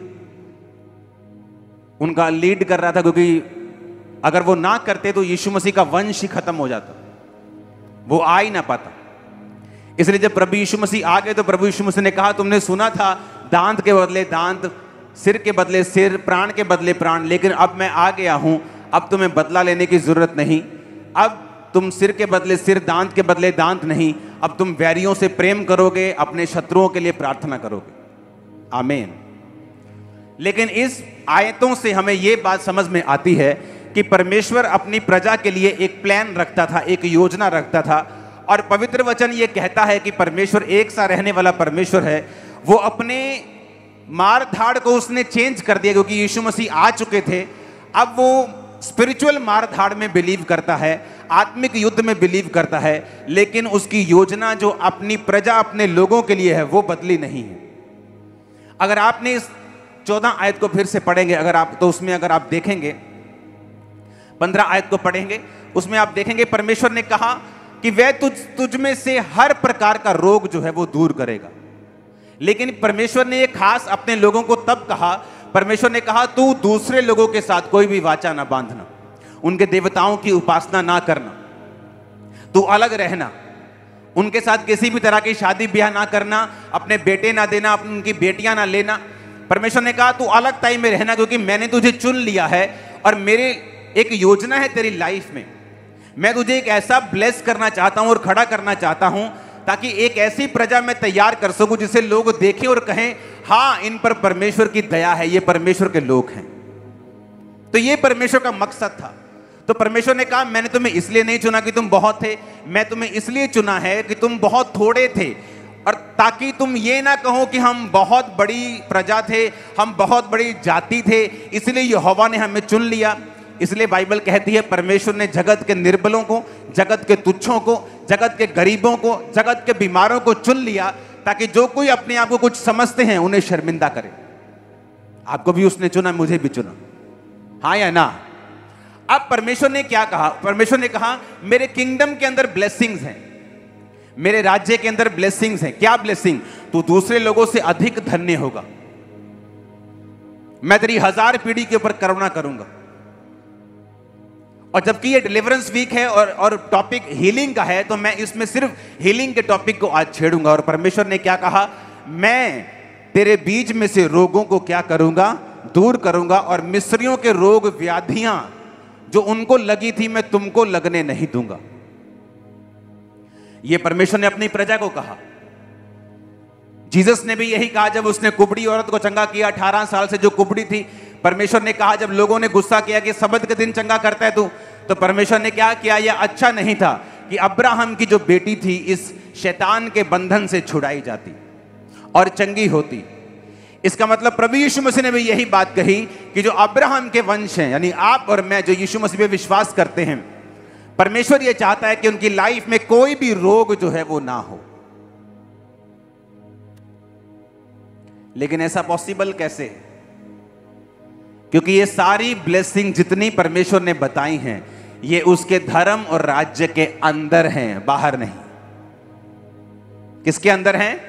उनका लीड कर रहा था, क्योंकि अगर वो ना करते तो यीशु मसीह का वंश ही खत्म हो जाता। वो आ ही ना पाता। इसलिए जब प्रभु यीशु मसीह आ गए तो प्रभु यीशु मसीह ने कहा, तुमने सुना था, दांत के बदले दांत, सिर के बदले सिर, प्राण के बदले प्राण, लेकिन अब मैं आ गया हूँ, अब तुम्हें बदला लेने की ज़रूरत नहीं। अब तुम सिर के बदले सिर, दांत के बदले दांत नहीं, अब तुम वैरियों से प्रेम करोगे, अपने शत्रुओं के लिए प्रार्थना करोगे। आमेन। लेकिन इस आयतों से हमें यह बात समझ में आती है कि परमेश्वर अपनी प्रजा के लिए एक प्लान रखता था, एक योजना रखता था, और पवित्र वचन ये कहता है कि परमेश्वर एक सा रहने वाला परमेश्वर है। वो अपने मार धाड़ को उसने चेंज कर दिया, क्योंकि यीशु मसीह आ चुके थे। अब वो स्पिरिचुअल मार धाड़ में बिलीव करता है, आत्मिक युद्ध में बिलीव करता है, लेकिन उसकी योजना जो अपनी प्रजा अपने लोगों के लिए है, वो बदली नहीं है। अगर आपने इस चौदह आयत को फिर से पढ़ेंगे, अगर आप तो उसमें अगर आप देखेंगे, पंद्रह आयत को पढ़ेंगे, उसमें आप देखेंगे, परमेश्वर ने कहा कि वह तुझ तुझ में से हर प्रकार का रोग जो है, वो दूर करेगा। लेकिन परमेश्वर ने एक खास अपने लोगों को तब कहा परमेश्वर ने कहा, तू दूसरे लोगों के साथ कोई भी वाचा ना बांधना, उनके देवताओं की उपासना ना करना। तू अलग रहना, उनके साथ किसी भी तरह की शादी ब्याह ना करना, अपने बेटे ना देना, उनकी बेटियाँ ना लेना। परमेश्वर ने कहा, तू अलग टाइम में रहना, क्योंकि मैंने तुझे चुन लिया है और मेरे एक योजना है तेरी लाइफ में। मैं तुझे एक ऐसा ब्लेस करना चाहता हूँ और खड़ा करना चाहता हूँ ताकि एक ऐसी प्रजा मैं तैयार कर सकूँ जिसे लोग देखें और कहें, हाँ, इन पर परमेश्वर की दया है, ये परमेश्वर के लोग हैं। तो ये परमेश्वर का मकसद था। तो परमेश्वर ने कहा, मैंने तुम्हें इसलिए नहीं चुना कि तुम बहुत थे, मैं तुम्हें इसलिए चुना है कि तुम बहुत थोड़े थे। और ताकि तुम ये ना कहो कि हम बहुत बड़ी प्रजा थे, हम बहुत बड़ी जाति थे, इसलिए यहोवा ने हमें चुन लिया। इसलिए बाइबल कहती है, परमेश्वर ने जगत के निर्बलों को जगत के तुच्छों को, जगत के गरीबों को, जगत के बीमारों को चुन लिया ताकि जो कोई अपने आप को कुछ समझते हैं, उन्हें शर्मिंदा करे। आपको भी उसने चुना, मुझे भी चुना। हाँ या ना? अब परमेश्वर ने क्या कहा? परमेश्वर ने कहा, मेरे किंगडम के अंदर ब्लेसिंग्स हैं। मेरे राज्य के अंदर ब्लेसिंग्स हैं। क्या ब्लेसिंग तू दूसरे लोगों से अधिक धन्य होगा। मैं तेरी हज़ार पीढ़ी के ऊपर करुणा करूँगा। और जबकि ये डिलीवरेंस वीक है और और टॉपिक हीलिंग का है तो मैं इसमें सिर्फ़ हीलिंग के टॉपिक को आज छेड़ूँगा और परमेश्वर ने क्या कहा? मैं तेरे बीच में से रोगों को क्या करूँगा? दूर करूँगा और मिस्रियों के रोग व्याधियाँ जो उनको लगी थी, मैं तुमको लगने नहीं दूँगा। यह परमेश्वर ने अपनी प्रजा को कहा। जीसस ने भी यही कहा, जब उसने कुबड़ी औरत को चंगा किया, अठारह साल से जो कुबड़ी थी परमेश्वर ने कहा, जब लोगों ने गुस्सा किया कि सबद के दिन चंगा करता है तू तो परमेश्वर ने क्या किया, यह अच्छा नहीं था कि अब्राहम की जो बेटी थी, इस शैतान के बंधन से छुड़ाई जाती और चंगी होती। इसका मतलब प्रभु यीशु मसीह ने भी यही बात कही कि जो अब्राहम के वंश हैं, यानी आप और मैं जो यीशु मसीह पे विश्वास करते हैं, परमेश्वर यह चाहता है कि उनकी लाइफ में कोई भी रोग जो है वो ना हो। लेकिन ऐसा पॉसिबल कैसे? है क्योंकि ये सारी ब्लेसिंग जितनी परमेश्वर ने बताई हैं, ये उसके धर्म और राज्य के अंदर हैं, बाहर नहीं। किसके अंदर हैं?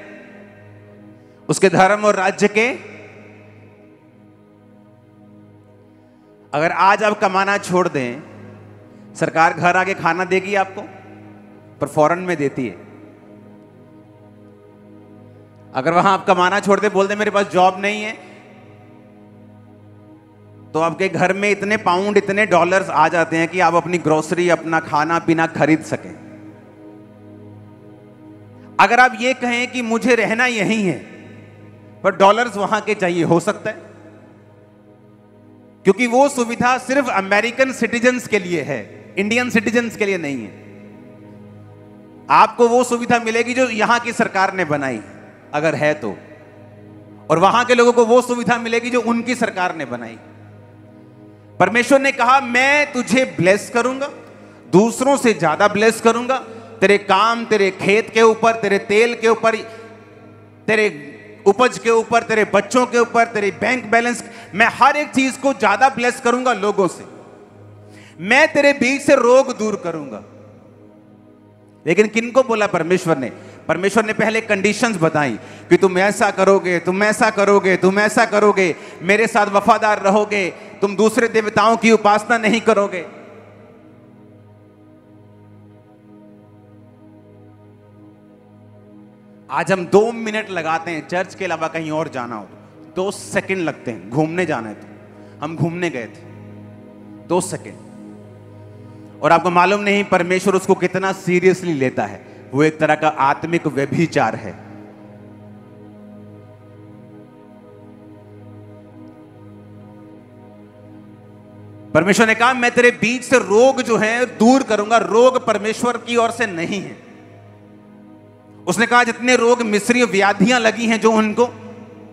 उसके धर्म और राज्य के। अगर आज आप कमाना छोड़ दें, सरकार घर आके खाना देगी आपको, पर फ़ौरन में देती है। अगर वहाँ आप कमाना छोड़ दे, बोल दे मेरे पास जॉब नहीं है तो आपके घर में इतने पाउंड इतने डॉलर्स आ जाते हैं कि आप अपनी ग्रोसरी अपना खाना पीना खरीद सकें। अगर आप ये कहें कि मुझे रहना यहीं है, पर डॉलर्स वहाँ के चाहिए, हो सकता है? क्योंकि वो सुविधा सिर्फ़ अमेरिकन सिटीजन्स के लिए है इंडियन सिटीजन्स के लिए नहीं है। आपको वो सुविधा मिलेगी जो यहाँ की सरकार ने बनाई, अगर है तो। और वहाँ के लोगों को वो सुविधा मिलेगी जो उनकी सरकार ने बनाई। परमेश्वर ने कहा, मैं तुझे ब्लेस करूँगा, दूसरों से ज़्यादा ब्लेस करूँगा। तेरे काम, तेरे खेत के ऊपर, तेरे तेल के ऊपर, तेरे उपज के ऊपर, तेरे बच्चों के ऊपर, तेरे बैंक बैलेंस मैं हर एक चीज़ को ज़्यादा ब्लेस करूँगा लोगों से। मैं तेरे बीच से रोग दूर करूँगा। लेकिन किनको बोला परमेश्वर ने? परमेश्वर ने पहले कंडीशंस बताई कि तुम ऐसा करोगे, तुम ऐसा करोगे, तुम ऐसा करोगे, मेरे साथ वफादार रहोगे, तुम दूसरे देवताओं की उपासना नहीं करोगे। आज हम दो मिनट लगाते हैं, चर्च के अलावा कहीं और जाना हो तो। दो सेकंड लगते हैं, घूमने जाना है तो। हम घूमने गए थे। दो सेकंड। और आपको मालूम नहीं, परमेश्वर उसको कितना सीरियसली लेता है। वो एक तरह का आत्मिक व्यभिचार है। परमेश्वर ने कहा, मैं तेरे बीच से रोग जो है, दूर करूँगा। रोग परमेश्वर की ओर से नहीं है। उसने कहा, जितने रोग मिस्री व्याधियाँ लगी हैं जो उनको,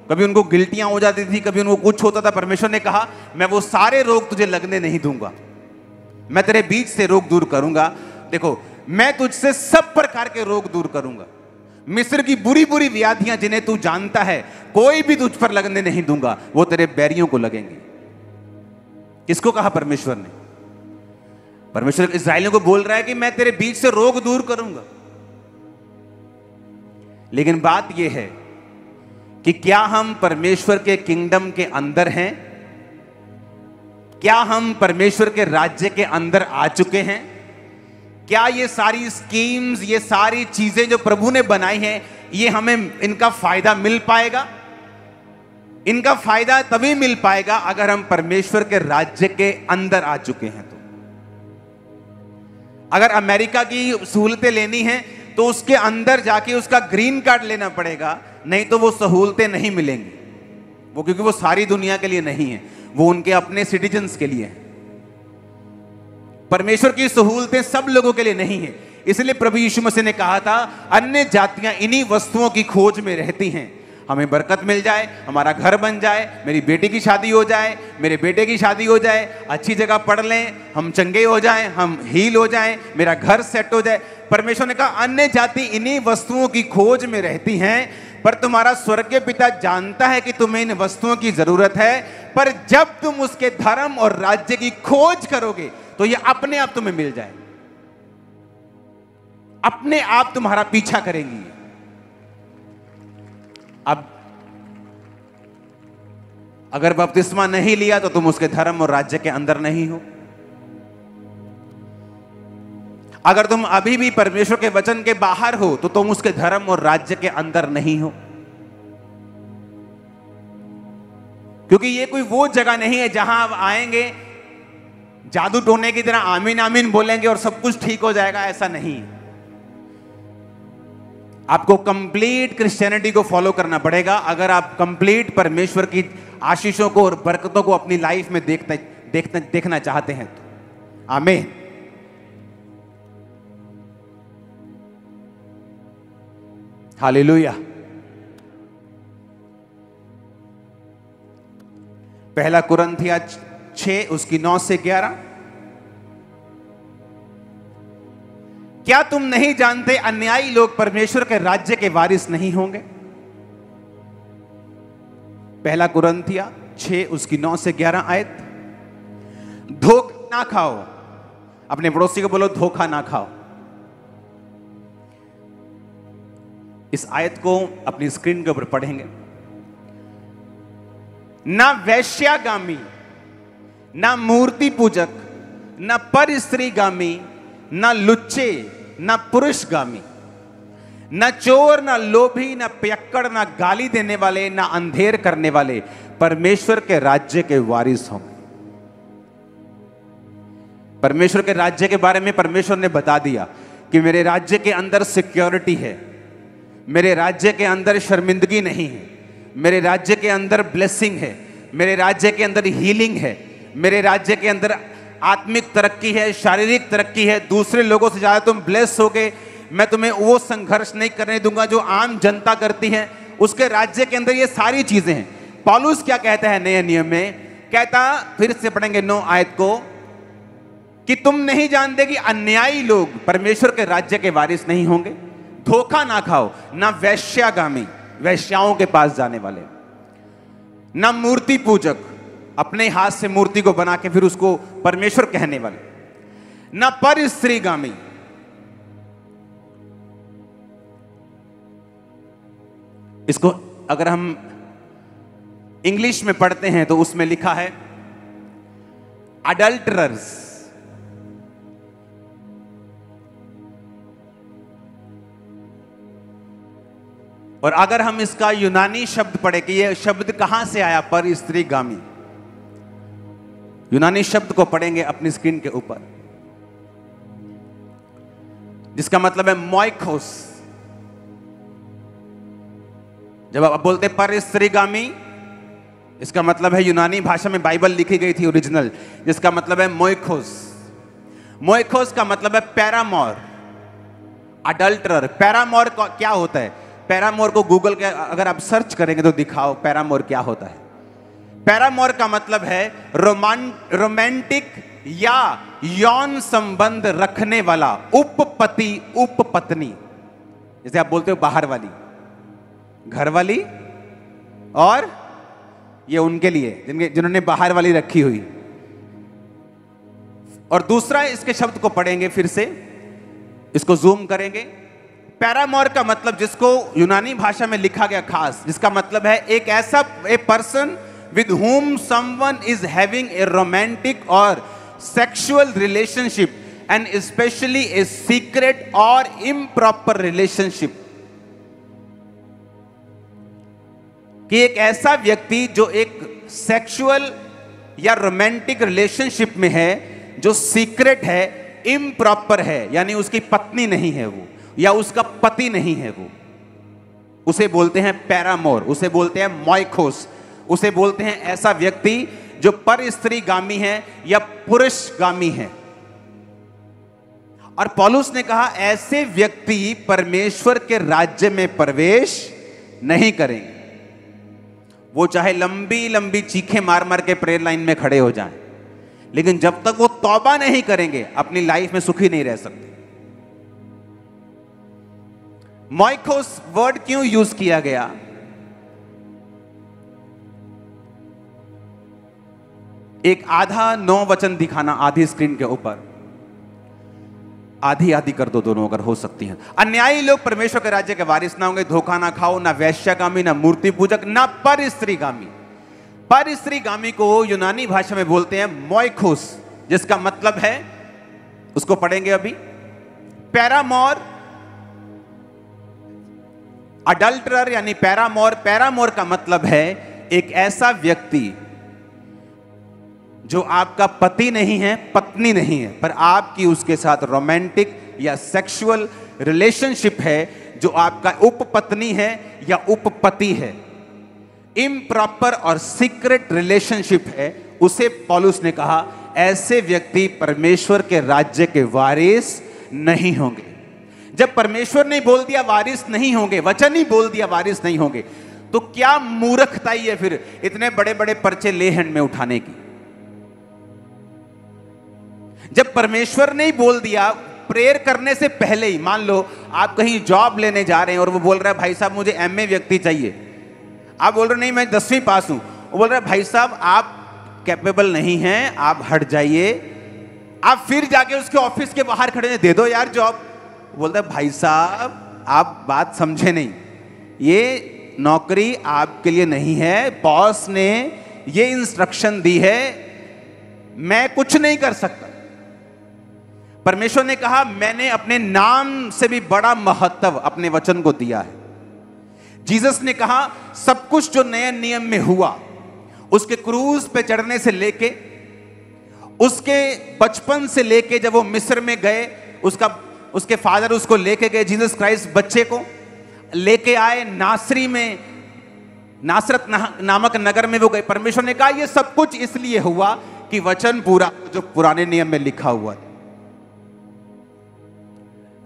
कभी उनको गिल्टियाँ हो जाती थी, कभी उनको कुछ होता था, परमेश्वर ने कहा, मैं वो सारे रोग तुझे लगने नहीं दूँगा। मैं तेरे बीच से रोग दूर करूँगा। देखो, मैं तुझसे सब प्रकार के रोग दूर करूँगा। मिस्र की बुरी बुरी व्याधियाँ जिन्हें तू जानता है, कोई भी तुझ पर लगने नहीं दूँगा। वो तेरे बैरियों को लगेंगे। किसको कहा परमेश्वर ने? परमेश्वर इसराइलियों को बोल रहा है कि मैं तेरे बीच से रोग दूर करूँगा। लेकिन बात यह है कि क्या हम परमेश्वर के किंगडम के अंदर हैं? क्या हम परमेश्वर के राज्य के अंदर आ चुके हैं? क्या ये सारी स्कीम्स ये सारी चीज़ें जो प्रभु ने बनाई हैं, ये हमें इनका फ़ायदा मिल पाएगा? इनका फ़ायदा तभी मिल पाएगा अगर हम परमेश्वर के राज्य के अंदर आ चुके हैं तो। अगर अमेरिका की सहूलतें लेनी है तो उसके अंदर जाके उसका ग्रीन कार्ड लेना पड़ेगा, नहीं तो वो सहूलतें नहीं मिलेंगी। वो क्योंकि वो सारी दुनिया के लिए नहीं है। वो उनके अपने सिटीजन्स के लिए परमेश्वर की सहूलतें सब लोगों के लिए नहीं है। इसलिए प्रभु यीशु मसीह ने कहा था, अन्य जातियाँ इन्हीं वस्तुओं की खोज में रहती हैं। हमें बरकत मिल जाए, हमारा घर बन जाए, मेरी बेटी की शादी हो जाए, मेरे बेटे की शादी हो जाए, अच्छी जगह पढ़ लें, हम चंगे हो जाएँ, हम हील हो जाएँ, मेरा घर सेट हो जाए। परमेश्वर ने कहा, अन्य जाति इन्हीं वस्तुओं की खोज में रहती हैं पर तुम्हारा स्वर्गीय पिता जानता है कि तुम्हें इन वस्तुओं की ज़रूरत है, पर जब तुम उसके धर्म और राज्य की खोज करोगे तो ये अपने आप तुम्हें मिल जाए। अपने आप तुम्हारा पीछा करेंगी। अब, अगर बपतिस्मा नहीं लिया तो तुम उसके धर्म और राज्य के अंदर नहीं हो। अगर तुम अभी भी परमेश्वर के वचन के बाहर हो तो तुम उसके धर्म और राज्य के अंदर नहीं हो। क्योंकि ये कोई वो जगह नहीं है जहाँ आप आएँगे, जादू टोने की तरह आमीन आमीन बोलेंगे और सब कुछ ठीक हो जाएगा, ऐसा नहीं। आपको कंप्लीट क्रिश्चियनिटी को फॉलो करना पड़ेगा। अगर आप कंप्लीट परमेश्वर की आशीषों को और बरकतों को अपनी लाइफ में देखते देखना देखना चाहते हैं तो। आमीन। हालेलुया। पहला कुरंथिया छ, उसकी नौ से ग्यारह। क्या तुम नहीं जानते अन्यायी लोग परमेश्वर के राज्य के वारिस नहीं होंगे? पहला कुरंथिया छ, उसकी नौ से ग्यारह आयत। धोखा ना खाओ। अपने पड़ोसी को बोलो, धोखा ना खाओ। इस आयत को अपनी स्क्रीन के ऊपर पढ़ेंगे। ना वैश्यागामी, ना मूर्ति पूजक, ना पर स्त्रीगामी ना लुच्चे, ना पुरुषगामी, ना चोर, ना लोभी, ना पियक्कड़, ना गाली देने वाले, ना अंधेर करने वाले, परमेश्वर के राज्य के वारिस होंगे। परमेश्वर के राज्य के बारे में परमेश्वर ने बता दिया कि मेरे राज्य के अंदर सिक्योरिटी है। मेरे राज्य के अंदर शर्मिंदगी नहीं है। मेरे राज्य के अंदर ब्लेसिंग है। मेरे राज्य के अंदर हीलिंग है। मेरे राज्य के अंदर आत्मिक तरक्की है, शारीरिक तरक्की है। दूसरे लोगों से ज़्यादा तुम ब्लेस हो गए मैं तुम्हें वो संघर्ष नहीं करने दूँगा जो आम जनता करती है। उसके राज्य के अंदर ये सारी चीज़ें हैं। पॉलुस क्या कहता है नए नियम में? कहता, फिर से पढ़ेंगे नौ आयत को, कि तुम नहीं जानते कि अन्यायी लोग परमेश्वर के राज्य के वारिस नहीं होंगे। धोखा ना खाओ, ना वैश्यागामी, वैश्याओं के पास जाने वाले। ना मूर्ति पूजक, अपने हाथ से मूर्ति को बना के फिर उसको परमेश्वर कहने वाले। ना पर स्त्रीगामी इसको अगर हम इंग्लिश में पढ़ते हैं तो उसमें लिखा है अडल्टरर्स और अगर हम इसका यूनानी शब्द पढ़े कि यह शब्द कहाँ से आया? पर स्त्री गामी यूनानी शब्द को पढ़ेंगे अपनी स्क्रीन के ऊपर। जिसका मतलब है मोइकोस जब आप बोलते पर स्त्रीगामी इसका मतलब है यूनानी भाषा में बाइबल लिखी गई थी ओरिजिनल, जिसका मतलब है मोइकोस मोइकोस का मतलब है पैरामोर अडल्टर पैरामोर क्या होता है? पैरामोर को गूगल के अगर आप सर्च करेंगे तो दिखाओ पैरामोर क्या होता है। पैरामोर का मतलब है रोमान, रोमांटिक या यौन संबंध रखने वाला उपपति, उपपत्नी। जैसे आप बोलते हो बाहर वाली। घर वाली और ये उनके लिए, जिनके, जिन्होंने बाहर वाली रखी हुई। और दूसरा इसके शब्द को पढ़ेंगे फिर से। इसको जूम करेंगे। पैरामोर का मतलब जिसको यूनानी भाषा में लिखा गया खास, जिसका मतलब है एक ऐसा a person with home someone is having a romantic और sexual relationship and specially a secret और इम्प्रॉपर रिलेशनशिप कि एक ऐसा व्यक्ति जो एक सेक्सुअल या रोमांटिक रिलेशनशिप में है, जो सीक्रेट है इम्प्रॉपर है, यानी उसकी पत्नी नहीं है वो। या उसका पति नहीं है वो। उसे बोलते हैं पैरामोर, उसे बोलते हैं मॉइकोस उसे बोलते हैं ऐसा व्यक्ति जो पर स्त्री गामी है या पुरुष गामी है। और पॉलुस ने कहा, ऐसे व्यक्ति परमेश्वर के राज्य में प्रवेश नहीं करेंगे। वो चाहे लंबी लंबी चीखे मार मार के प्रेयर लाइन में खड़े हो जाएँ, लेकिन जब तक वो तौबा नहीं करेंगे, अपनी लाइफ में सुखी नहीं रह सकते। मोइकोस वर्ड क्यों यूज़ किया गया? एक आधा नौ वचन दिखाना आधी स्क्रीन के ऊपर। आधी आधी कर दो दोनों अगर हो सकती हैं। अन्यायी लोग परमेश्वर के राज्य के वारिस ना होंगे, धोखा ना खाओ, ना वैश्यगामी, ना मूर्ति पूजक ना पर स्त्रीगामी पर स्त्रीगामी को यूनानी भाषा में बोलते हैं मोइकोस जिसका मतलब है, उसको पढ़ेंगे अभी, पैरामोर अडल्टरर यानी पैरामोर पैरामोर का मतलब है एक ऐसा व्यक्ति जो आपका पति नहीं है, पत्नी नहीं है, पर आपकी उसके साथ रोमांटिक या सेक्सुअल रिलेशनशिप है, जो आपका उपपत्नी है या उपपति है। इम्प्रॉपर और सीक्रेट रिलेशनशिप है, उसे पॉलुस ने कहा, ऐसे व्यक्ति परमेश्वर के राज्य के वारिस नहीं होंगे। जब परमेश्वर ने बोल दिया वारिस नहीं होंगे, वचन ही बोल दिया वारिस नहीं होंगे तो क्या मूर्खताई है फिर इतने बड़े बड़े पर्चे ले हैंड में उठाने की? जब परमेश्वर ने ही बोल दिया, प्रेयर करने से पहले ही, मान लो आप कहीं जॉब लेने जा रहे हैं और वो बोल रहा है, भाई साहब, मुझे एमए व्यक्ति चाहिए। आप बोल रहे नहीं, मैं दसवीं पास हूँ। वो बोल रहा है, भाई साहब, आप कैपेबल नहीं हैं, आप हट जाइए। आप फिर जाके उसके ऑफ़िस के बाहर खड़े दे दो यार जॉब। बोलता है, भाई साहब, आप बात समझे नहीं। ये नौकरी आपके लिए नहीं है। बॉस ने ये इंस्ट्रक्शन दी है। मैं कुछ नहीं कर सकता। परमेश्वर ने कहा, मैंने अपने नाम से भी बड़ा महत्व अपने वचन को दिया है। जीसस ने कहा, सब कुछ जो नए नियम में हुआ, उसके क्रूज पे चढ़ने से लेके, उसके बचपन से लेके जब वो मिस्र में गए, उसका उसके फादर उसको लेके गए जीसस क्राइस्ट बच्चे को, लेके आए नासरी में, नासरत ना- नामक नगर में वो गए। परमेश्वर ने कहा, ये सब कुछ इसलिए हुआ कि वचन पूरा जो पुराने नियम में लिखा हुआ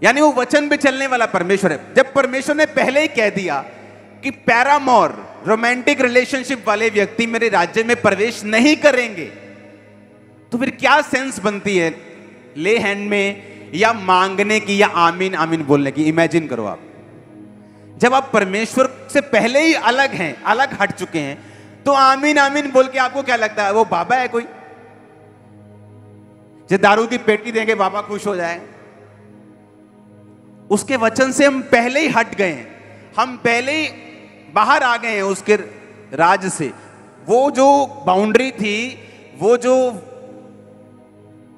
यानी वो वचन पे चलने वाला परमेश्वर है। जब परमेश्वर ने पहले ही कह दिया कि पैरामोर, रोमांटिक रिलेशनशिप वाले व्यक्ति मेरे राज्य में प्रवेश नहीं करेंगे तो फिर क्या सेंस बनती है? ले हैंड में या मांगने की या आमीन आमीन बोलने की इमेजिन करो आप। जब आप परमेश्वर से पहले ही अलग हैं, अलग हट चुके हैं तो आमीन आमीन बोल के आपको क्या लगता है, वो बाबा है कोई? जो दारू की पेटी देंगे, बाबा खुश हो जाए। उसके वचन से हम पहले ही हट गए हैं। हम पहले ही बाहर आ गए हैं उसके राज से। वो जो बाउंड्री थी, वो जो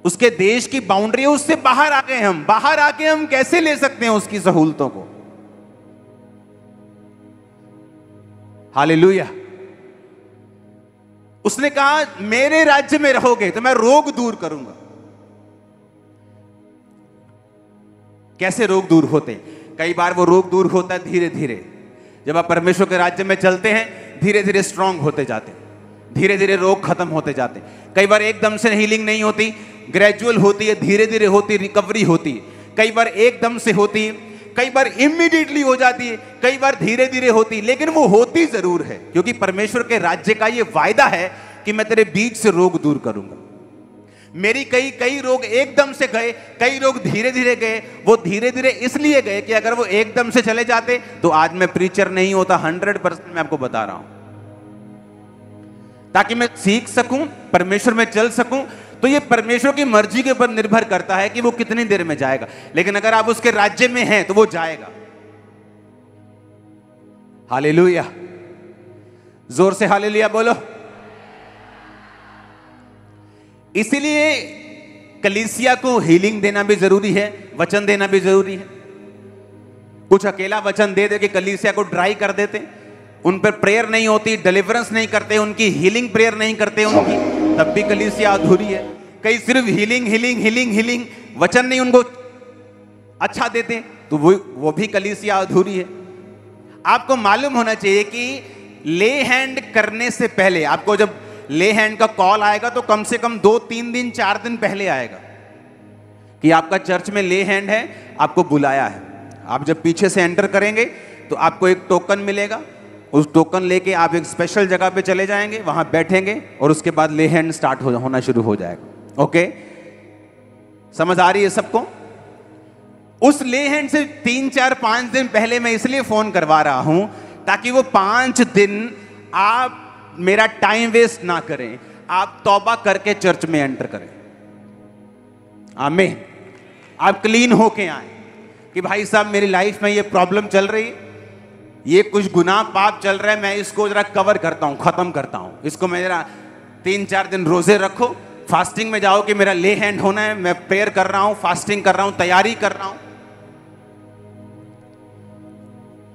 उसके देश की बाउंड्री है, उससे बाहर आ गए हम। बाहर आके हम कैसे ले सकते हैं उसकी सहूलतों को? हालेलुया उसने कहा, मेरे राज्य में रहोगे तो मैं रोग दूर करूँगा। कैसे रोग दूर होते? कई बार वो रोग दूर होता है धीरे धीरे जब आप परमेश्वर के राज्य में चलते हैं धीरे धीरे स्ट्रांग होते जाते धीरे धीरे रोग खत्म होते जाते कई बार एकदम से हीलिंग नहीं होती ग्रेजुअल होती है धीरे धीरे होती रिकवरी होती। कई बार एकदम से होती, कई बार इमीडिएटली हो जाती, कई बार धीरे धीरे होती, लेकिन वो होती ज़रूर है, क्योंकि परमेश्वर के राज्य का ये वायदा है कि मैं तेरे बीच से रोग दूर करूँगा। मेरी कई कई रोग एकदम से गए, कई रोग धीरे धीरे गए, वो धीरे धीरे इसलिए गए कि अगर वो एकदम से चले जाते तो आज मैं प्रीचर नहीं होता हंड्रेड परसेंट मैं आपको बता रहा हूँ। ताकि मैं सीख सकूँ, परमेश्वर में चल सकूँ तो ये परमेश्वर की मर्ज़ी के ऊपर निर्भर करता है कि वो कितनी देर में जाएगा। लेकिन अगर आप उसके राज्य में हैं तो वो जाएगा। हालेलुया। ज़ोर से हालेलुया बोलो। इसीलिए कलीसिया को हीलिंग देना भी ज़रूरी है, वचन देना भी ज़रूरी है। कुछ अकेला वचन दे दे के कलीसिया को ड्राई कर देते। उन पर प्रेयर नहीं होती डिलीवरेंस नहीं करते, उनकी हीलिंग प्रेयर नहीं करते उनकी। तब भी कलीसिया अधूरी है कई सिर्फ़ हीलिंग हीलिंग हीलिंग हीलिंग वचन नहीं उनको अच्छा देते तो वो वो भी कलीसिया अधूरी है आपको मालूम होना चाहिए कि ले हैंड करने से पहले, आपको जब ले हैंड का कॉल आएगा तो कम से कम दो, तीन दिन, चार दिन पहले आएगा कि आपका चर्च में ले हैंड है, आपको बुलाया है। आप जब पीछे से एंटर करेंगे तो आपको एक टोकन मिलेगा। उस टोकन लेके आप एक स्पेशल जगह पे चले जाएँगे वहाँ बैठेंगे और उसके बाद ले हैंड स्टार्ट हो, होना शुरू हो जाएगा। ओके समझ आ रही है सबको? उस ले हैंड से तीन चार पाँच दिन पहले मैं इसलिए फ़ोन करवा रहा हूँ ताकि वो पाँच दिन आप मेरा टाइम वेस्ट ना करें आप तौबा करके चर्च में एंटर करें। आमेन। आप क्लीन होके आए कि भाई साहब मेरी लाइफ में ये प्रॉब्लम चल रही ये कुछ गुनाह पाप चल रहा है, मैं इसको जरा कवर करता हूँ, खत्म करता हूँ। इसको मैं जरा तीन चार दिन रोज़े रखो फास्टिंग में जाओ कि मेरा ले हैंड होना है, मैं प्रेयर कर रहा हूँ फास्टिंग कर रहा हूँ, तैयारी कर रहा हूँ।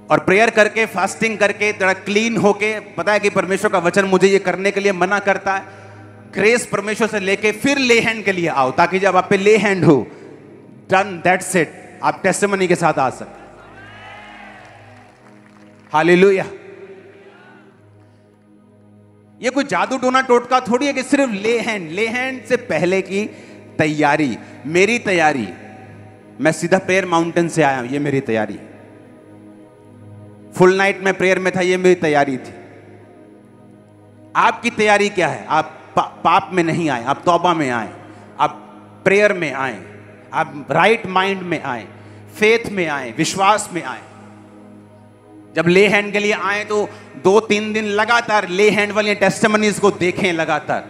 और प्रेयर करके फास्टिंग करके थोड़ा क्लीन होके, पता है कि परमेश्वर का वचन मुझे ये करने के लिए मना करता है। ग्रेस परमेश्वर से लेके फिर ले हैंड के लिए आओ, ताकि जब आप पे ले हैंड हो डन दैट्स इट आप टेस्टमनी के साथ आ सकते हालेलुया। ये कोई जादू टोना टोटका थोड़ी है कि सिर्फ़ ले हैंड ले हैंड से पहले की तैयारी मेरी तैयारी। मैं सीधा प्रेयर माउंटेन से आया हूँ ये मेरी तैयारी। फुल नाइट में प्रेयर में था ये मेरी तैयारी थी। आपकी तैयारी क्या है? आप पा, पाप में नहीं आए आप तौबा में आए आप प्रेयर में आए आप राइट माइंड में आए फेथ में आए विश्वास में आए। जब ले हैंड के लिए आए तो दो तीन दिन लगातार ले हैंड वाली टेस्टमनीज को देखें लगातार।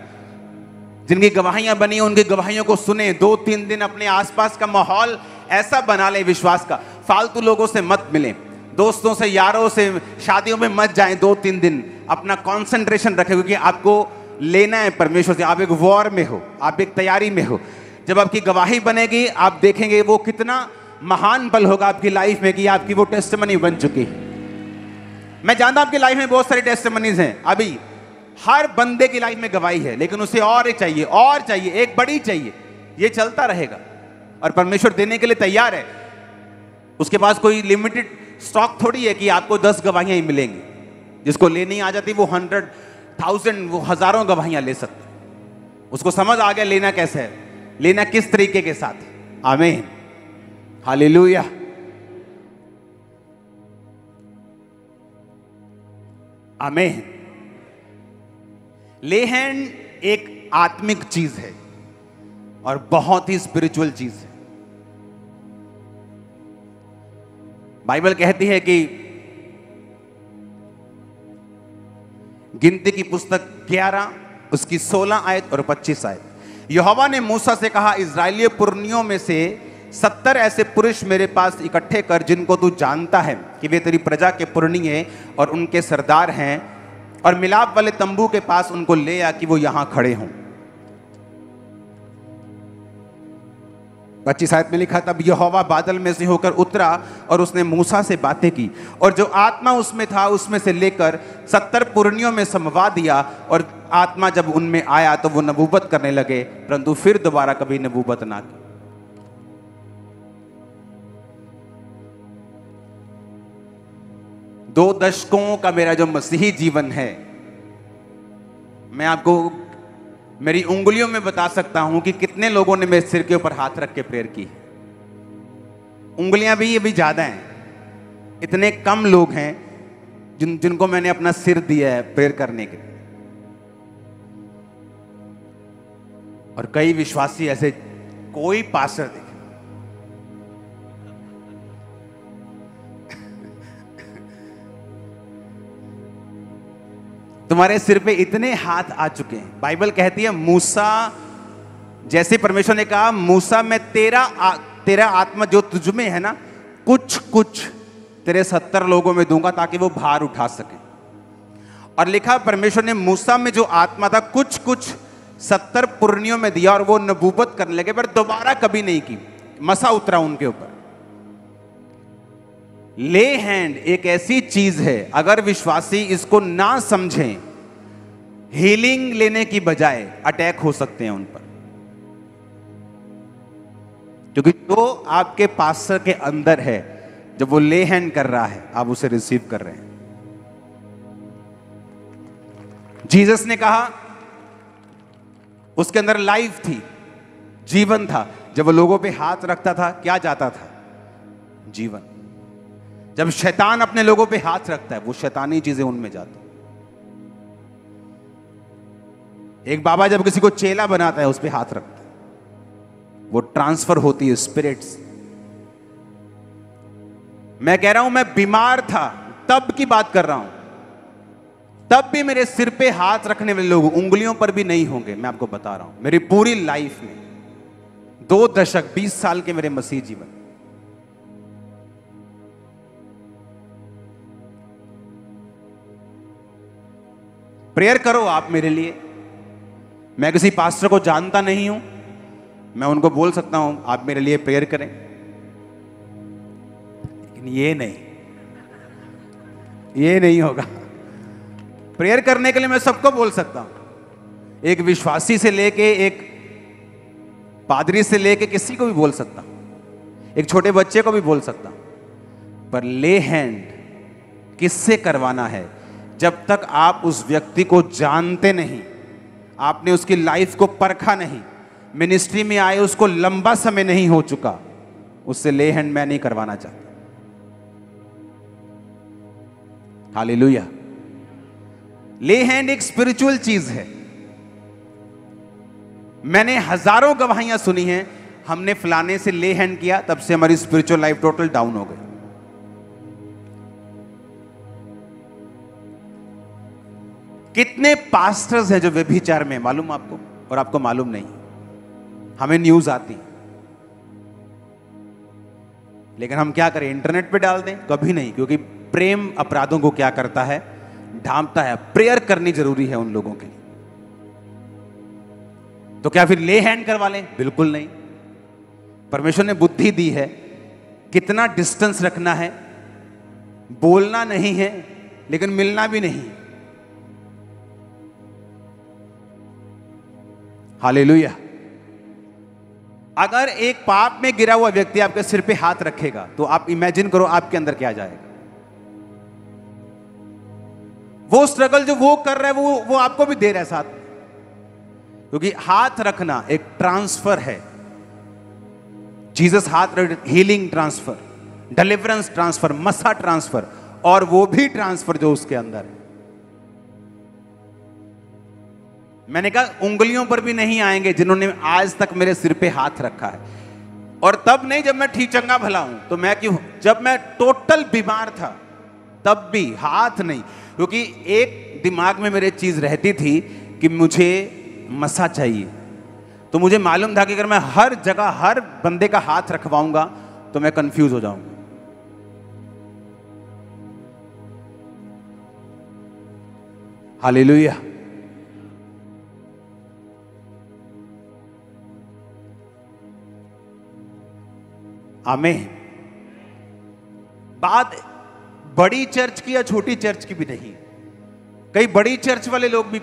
जिनकी गवाहियाँ बनी, उनकी गवाहियों को सुने दो तीन दिन अपने आसपास का माहौल ऐसा बना ले विश्वास का। फालतू लोगों से मत मिले। दोस्तों से, यारों से, शादियों में मत जाएँ दो तीन दिन। अपना कंसंट्रेशन रखें, क्योंकि आपको लेना है परमेश्वर से। आप एक वॉर में हो, आप एक तैयारी में हो। जब आपकी गवाही बनेगी, आप देखेंगे वो कितना महान पल होगा आपकी लाइफ में कि आपकी वो टेस्टमनी बन चुकी है। मैं जानता हूँ आपकी लाइफ में बहुत सारी टेस्टमनीज हैं। अभी हर बंदे की लाइफ में गवाही है, लेकिन उसे और एक चाहिए, और चाहिए, एक बड़ी चाहिए। ये चलता रहेगा और परमेश्वर देने के लिए तैयार है। उसके पास कोई लिमिटेड स्टॉक थोड़ी है कि आपको दस गवाहियाँ ही मिलेंगी। जिसको लेनी आ जाती, वो हंड्रेड थाउज़ेंड वो हज़ारों गवाहियाँ ले सकते उसको समझ आ गया, लेना कैसे है? लेना किस तरीके के साथ? आमीन। हालेलुया। आमीन। लेहन एक आत्मिक चीज़ है और बहुत ही स्पिरिचुअल चीज़ है। बाइबल कहती है कि गिनती की पुस्तक 11 उसकी 16 आयत और 25 आयत। यहोवा ने मूसा से कहा इसराइली पुरनियों में से सत्तर ऐसे पुरुष मेरे पास इकट्ठे कर जिनको तू जानता है कि वे तेरी प्रजा के पुरनिये और उनके सरदार हैं और मिलाप वाले तंबू के पास उनको ले आ कि वो यहाँ खड़े हों। पच्चीस आयत में लिखा तब यहोवा बादल में से होकर उतरा और उसने मूसा से बातें की और जो आत्मा उसमें था उसमें से लेकर सत्तर पुरनियों में समवा दिया और आत्मा जब उनमें आया तो वो नबूबत करने लगे, परंतु फिर दोबारा कभी नबूबत ना की। दो दशकों का मेरा जो मसीही जीवन है, मैं आपको मेरी उंगलियों में बता सकता हूँ कि कितने लोगों ने मेरे सिर के ऊपर हाथ रख के प्रेयर की उंगलियाँ भी, ये भी ज़्यादा हैं। इतने कम लोग हैं जिन, जिनको मैंने अपना सिर दिया है प्रेयर करने के और कई विश्वासी ऐसे, कोई पास्टर देखे तुम्हारे सिर पे इतने हाथ आ चुके हैं। बाइबल कहती है मूसा जैसे परमेश्वर ने कहा मूसा मैं तेरा आ, तेरा आत्मा जो तुझ में है ना कुछ कुछ तेरे सत्तर लोगों में दूँगा ताकि वो भार उठा सके। और लिखा परमेश्वर ने मूसा में जो आत्मा था कुछ कुछ सत्तर पुर्णियों में दिया और वो नबूबत करने लगे पर दोबारा कभी नहीं की। मसा उतरा उनके ऊपर। ले हैंड एक ऐसी चीज़ है, अगर विश्वासी इसको ना समझें हीलिंग लेने की बजाय अटैक हो सकते हैं उन पर। क्योंकि जो आपके पास्टर के अंदर है, जब वो ले हैंड कर रहा है, आप उसे रिसीव कर रहे हैं। जीसस ने कहा, उसके अंदर लाइफ थी, जीवन था। जब वो लोगों पे हाथ रखता था, क्या जाता था? जीवन। जब शैतान अपने लोगों पे हाथ रखता है, वो शैतानी चीज़ें उनमें जाती एक बाबा जब किसी को चेला बनाता है, उस पर हाथ रखता है। वो ट्रांसफ़र होती है स्पिरिट्स मैं कह रहा हूँ, मैं बीमार था, तब की बात कर रहा हूँ। तब भी मेरे सिर पे हाथ रखने वाले लोग उंगलियों पर भी नहीं होंगे, मैं आपको बता रहा हूँ। मेरी पूरी लाइफ में दो दशक, बीस साल के मेरे मसीह जीवन। प्रेयर करो आप मेरे लिए। मैं किसी पास्टर को जानता नहीं हूँ। मैं उनको बोल सकता हूँ, आप मेरे लिए प्रेयर करें। लेकिन ये नहीं। ये नहीं होगा। प्रेयर करने के लिए मैं सबको बोल सकता हूँ। एक विश्वासी से लेके, एक पादरी से लेके किसी को भी बोल सकता हूँ। एक छोटे बच्चे को भी बोल सकता हूँ। पर ले हैंड किससे करवाना है? जब तक आप उस व्यक्ति को जानते नहीं, आपने उसकी लाइफ को परखा नहीं मिनिस्ट्री में आए उसको लंबा समय नहीं हो चुका, उससे ले हैंड मैं नहीं करवाना चाहता। हालेलुया ले हैंड एक स्पिरिचुअल चीज़ है। मैंने हज़ारों गवाहियाँ सुनी हैं, हमने फलाने से ले हैंड किया, तब से हमारी स्पिरिचुअल लाइफ टोटल डाउन हो गई। कितने पास्टर्स हैं जो व्यभिचार में मालूम आपको? और आपको मालूम नहीं। हमें न्यूज़ आती। लेकिन हम क्या करें? इंटरनेट पे डाल दें? कभी नहीं, क्योंकि प्रेम अपराधों को क्या करता है? ढांपता है। प्रेयर करनी ज़रूरी है उन लोगों के लिए। तो क्या फिर ले हैंड करवा लें? बिल्कुल नहीं। परमेश्वर ने बुद्धि दी है। कितना डिस्टेंस रखना है? बोलना नहीं है, लेकिन मिलना भी नहीं। हालेलुया। अगर एक पाप में गिरा हुआ व्यक्ति आपके सिर पे हाथ रखेगा तो आप इमेजिन करो आपके अंदर क्या जाएगा। वो स्ट्रगल जो वो कर रहा है, वो वो आपको भी दे रहा है साथ। क्योंकि हाथ रखना एक ट्रांसफ़र है। जीसस हाथ हीलिंग ट्रांसफ़र डिलीवरेंस ट्रांसफ़र मसा ट्रांसफ़र और वो भी ट्रांसफ़र जो उसके अंदर है। मैंने कहा, उंगलियों पर भी नहीं आएँगे जिन्होंने आज तक मेरे सिर पे हाथ रखा है। और तब नहीं जब मैं ठीक चंगा भला हूँ तो मैं क्यों, जब मैं टोटल बीमार था, तब भी हाथ नहीं। क्योंकि एक दिमाग में मेरे चीज़ रहती थी कि मुझे मसा चाहिए। तो मुझे मालूम था कि अगर मैं हर जगह, हर बंदे का हाथ रखवाऊँगा तो मैं कंफ्यूज हो जाऊँगा। Hallelujah amen. बात बड़ी चर्च की या छोटी चर्च की भी नहीं। कई बड़ी चर्च वाले लोग भी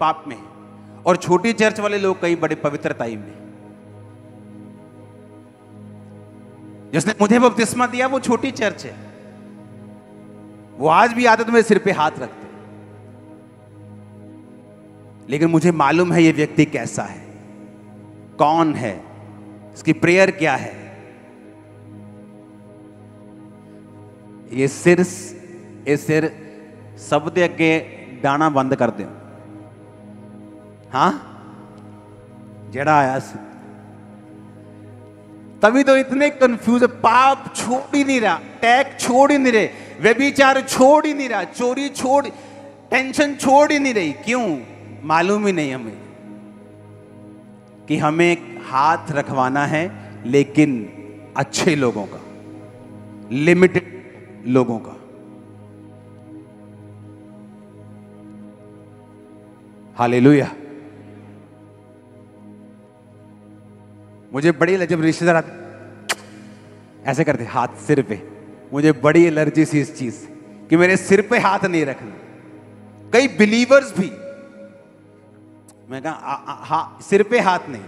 पाप में हैं और छोटी चर्च वाले लोग कई बड़े पवित्रताई में जिसने मुझे बपतिस्मा दिया, वो छोटी चर्च है। वो आज भी आदत में सिर पे हाथ रखते लेकिन मुझे मालूम है ये व्यक्ति कैसा है। कौन है? इसकी प्रेयर क्या है? ये सिर ये सिर सब ਦੇ ਅੱਗੇ ਡਾਣਾ ਬੰਦ ਕਰ ਦਿਓ हाँ जड़ा आया ਸੀ तभी तो इतने कंफ्यूज है पाप छोड़ ही नहीं रहा टैग छोड़ ही नहीं रहे व्यभिचार छोड़ ही नहीं रहा चोरी छोड़ टेंशन छोड़ ही नहीं रही क्यों मालूम ही नहीं हमें कि हमें हाथ रखवाना है लेकिन अच्छे लोगों का लिमिटेड लोगों का। हालेलुया। मुझे बड़ी जब रिश्तेदार आते ऐसे करते, हाथ सिर पे। मुझे बड़ी एलर्जी सी इस चीज़ कि मेरे सिर पे हाथ नहीं रखना। कई बिलीवर्स भी, मैं कहा सिर पे हाथ नहीं।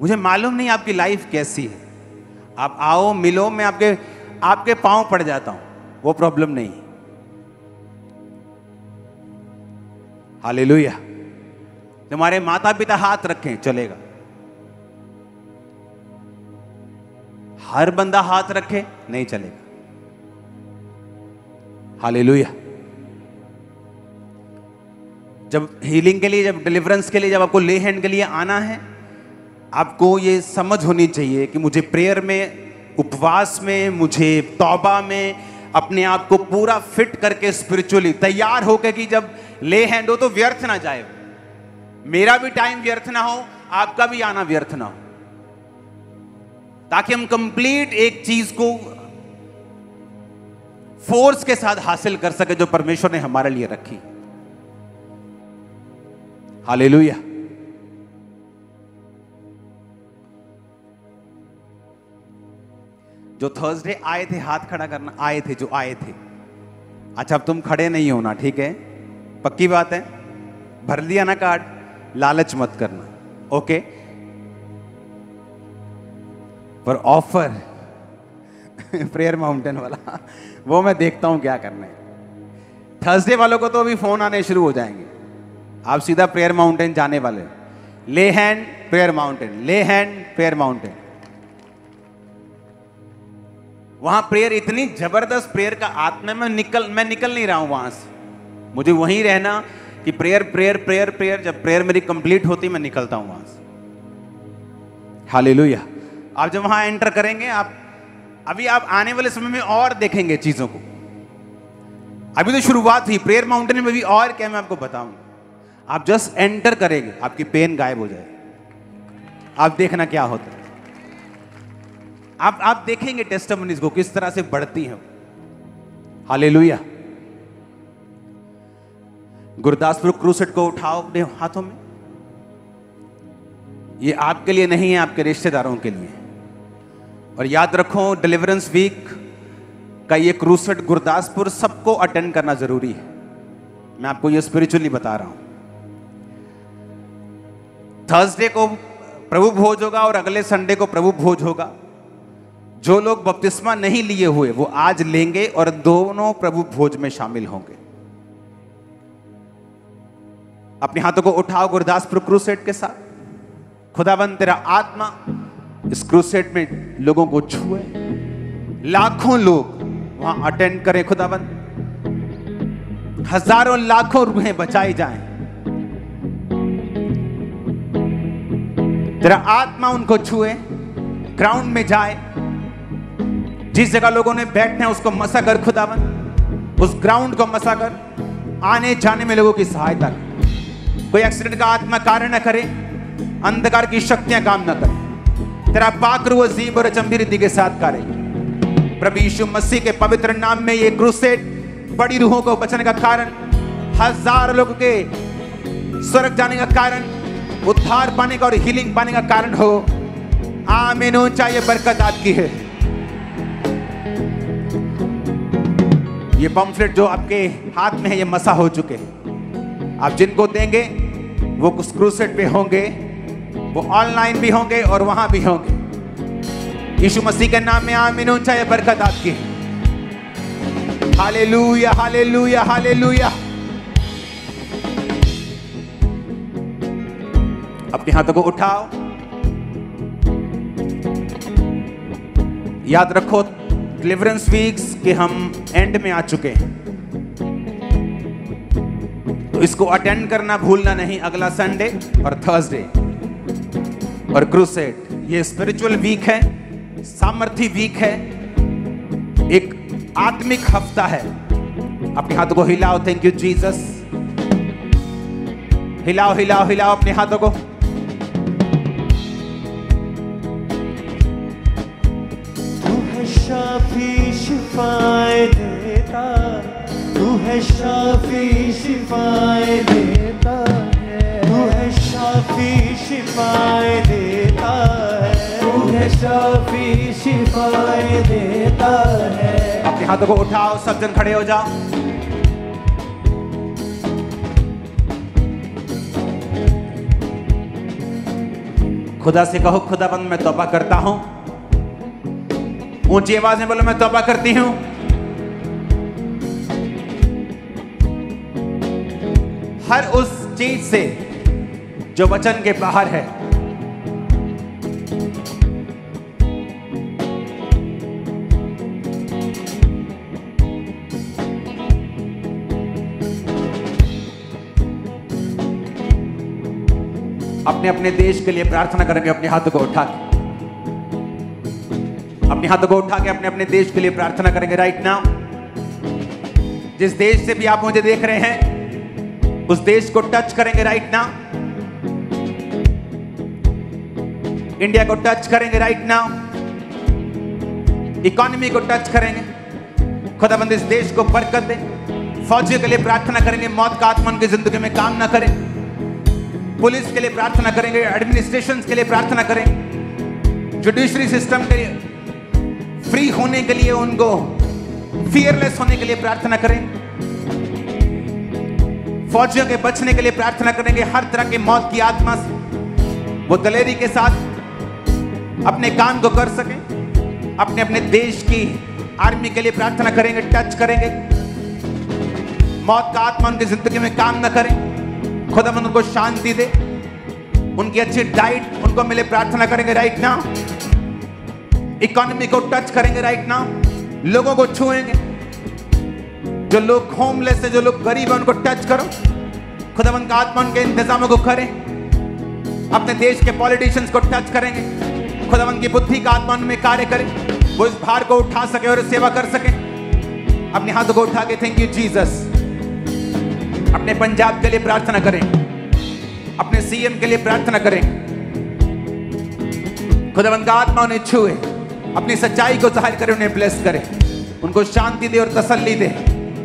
मुझे मालूम नहीं आपकी लाइफ कैसी है। आप आओ, मिलो, मैं आपके आपके पाँव पड़ जाता हूँ। वो प्रॉब्लम नहीं। हालेलुया तुम्हारे माता पिता हाथ रखें, चलेगा। हर बंदा हाथ रखे, नहीं चलेगा। हालेलुया जब हीलिंग के लिए, जब डिलीवरेंस के लिए, जब आपको ले हैंड के लिए आना है आपको ये समझ होनी चाहिए कि मुझे प्रेयर में, उपवास में, मुझे तौबा में, अपने आप को पूरा फिट करके स्पिरिचुअली तैयार होकर कि जब ले हैंड हो तो व्यर्थ ना जाए। मेरा भी टाइम व्यर्थ ना हो, आपका भी आना व्यर्थ ना हो। ताकि हम कंप्लीट एक चीज़ को फोर्स के साथ हासिल कर सके जो परमेश्वर ने हमारे लिए रखी। हालेलुया जो थर्सडे आए थे, हाथ खड़ा करना, आए थे जो आए थे। अच्छा अब तुम खड़े नहीं होना ठीक है? पक्की बात है? भर लिया ना कार्ड लालच मत करना ओके पर ऑफ़र प्रेयर माउंटेन वाला, वो मैं देखता हूँ क्या करना है। थर्सडे वालों को तो अभी फ़ोन आने शुरू हो जाएँगे। आप सीधा प्रेयर माउंटेन जाने वाले। ले हैंड प्रेयर माउंटेन ले हैंड प्रेयर माउंटेन वहाँ प्रेयर इतनी ज़बरदस्त प्रेयर का आत्मा, में निकल, मैं निकल नहीं रहा हूँ वहाँ से। मुझे वहीं रहना कि प्रेयर प्रेयर प्रेयर प्रेयर जब प्रेयर मेरी कंप्लीट होती, मैं निकलता हूँ वहाँ से। हालेलुया आप जब वहाँ एंटर करेंगे, आप, अभी आप आने वाले समय में और देखेंगे चीज़ों को। अभी तो शुरुआत हुई प्रेयर माउंटेन में भी और क्या मैं आपको बताऊँ। आप जस्ट एंटर करेंगे, आपकी पेन गायब हो जाए आप देखना क्या होता है। आप आप देखेंगे टेस्टमनीज को किस तरह से बढ़ती हैं। हालेलुया। गुरदासपुर क्रूसेट को उठाओ अपने हाथों में। ये आपके लिए नहीं है, आपके रिश्तेदारों के लिए। और याद रखो डिलीवरेंस वीक का ये क्रूसेट गुरदासपुर सबको अटेंड करना ज़रूरी है। मैं आपको ये स्पिरिचुअली बता रहा हूँ। थर्सडे को प्रभु भोज होगा और अगले संडे को प्रभु भोज होगा। जो लोग बपतिस्मा नहीं लिए हुए, वो आज लेंगे और दोनों प्रभु भोज में शामिल होंगे। अपने हाथों को उठाओ गुरदासपुर क्रूसेट के साथ। खुदाबंद तेरा आत्मा इस क्रूसेट में लोगों को छुए। लाखों लोग वहाँ अटेंड करें खुदाबंद हज़ारों लाखों रूहें बचाई जाएँ। तेरा आत्मा उनको छुए, ग्राउंड में जाए। जिस जगह लोगों ने बैठना है, उसको मसा कर, खुदावन। उस ग्राउंड को मसा कर। आने जाने में लोगों की सहायता कर। कोई एक्सीडेंट का आत्मा कार्य न करे, अंधकार की शक्तियाँ काम न करे। तेरा पाक रूह अजीम और रिद्धि के साथ कार्य प्रभु यीशु मसीह के पवित्र नाम में ये क्रूसेड बड़ी रूहों को बचने का कारण, हज़ार लोगों के स्वर्ग जाने का कारण, उद्धार पाने का और हीलिंग पाने का कारण हो। आमीन ये बरकत आपकी है। ये पम्फलेट जो आपके हाथ में है, ये मसा हो चुके हैं। आप जिनको देंगे, वो उस क्रूसेट पे होंगे, वो ऑनलाइन भी होंगे और वहाँ भी होंगे। यीशु मसीह के नाम में आमीन ऊँचा ये बरकत आपकी है। Hallelujah hallelujah hallelujah. अपने हाथों को उठाओ। याद रखो डिलीवरेंस वीक्स के हम एंड में आ चुके हैं। तो इसको अटेंड करना भूलना नहीं, अगला संडे और थर्सडे और क्रूसेट ये स्पिरिचुअल वीक है सामर्थ्य वीक है, एक आत्मिक हफ़्ता है। अपने हाथों को हिलाओ थैंक यू जीसस हिलाओ हिलाओ हिलाओ अपने हाथों को। शाफी शिफाए देता तू है शाफी शिफाए देता है। तू है शाफी शिफाए देता है। तू है शाफी शिफाए देता है। अपने हाथों को उठाओ, सब जन खड़े हो जाओ। खुदा से कहो खुदाबंद मैं तोबा करता हूँ। ऊँची आवाज़ में बोलो, मैं तौबा करती हूँ। हर उस चीज़ से जो वचन के बाहर है अपने अपने देश के लिए प्रार्थना करेंगे, अपने हाथ को उठा के। अपने हाथों को उठा के अपने अपने देश के लिए प्रार्थना करेंगे राइट नाउ जिस देश से भी आप मुझे देख रहे हैं, उस देश को टच करेंगे राइट नाउ इंडिया को टच करेंगे राइट नाउ इकोनॉमी को टच करेंगे। खुदाबंद, इस देश को बरकत दे। फौजियों के लिए प्रार्थना करेंगे, मौत का आत्मा उनकी ज़िंदगी में काम ना करें। पुलिस के लिए प्रार्थना करेंगे एडमिनिस्ट्रेशन के लिए प्रार्थना करेंगे जुडिशरी सिस्टम के लिए फ्री होने के लिए उनको फियरलेस होने के लिए प्रार्थना करें। फौजियों के बचने के लिए प्रार्थना करेंगे, हर तरह के मौत की आत्मा से। वो दलेरी के साथ अपने काम को कर सके, अपने अपने देश की आर्मी के लिए प्रार्थना करेंगे, टच करेंगे। मौत का आत्मा उनकी ज़िंदगी में काम ना करें, खुदा उनको शांति दे। उनकी अच्छी डाइट उनको मिले, प्रार्थना करेंगे राइट नाउ इकोनॉमी को टच करेंगे राइट नाउ लोगों को छुएँगे. जो लोग होमलेस है, जो लोग गरीब है, उनको टच करो. खुदावन का आत्मा उनके इंतजामों को करें. अपने देश के पॉलिटिशियंस को टच करेंगे. खुदावन की बुद्धि का आत्मा उनमें कार्य करें. वो इस भार को उठा सके और सेवा कर सके. अपने हाथों को उठा के थैंक यू जीसस अपने पंजाब के लिए प्रार्थना करें. अपने सीएम के लिए प्रार्थना करें. खुदावन का आत्मा उन्हें छुए. अपनी सच्चाई को ज़ाहिर करे, उन्हें ब्लेस करें। उनको शांति दे और तसल्ली दे।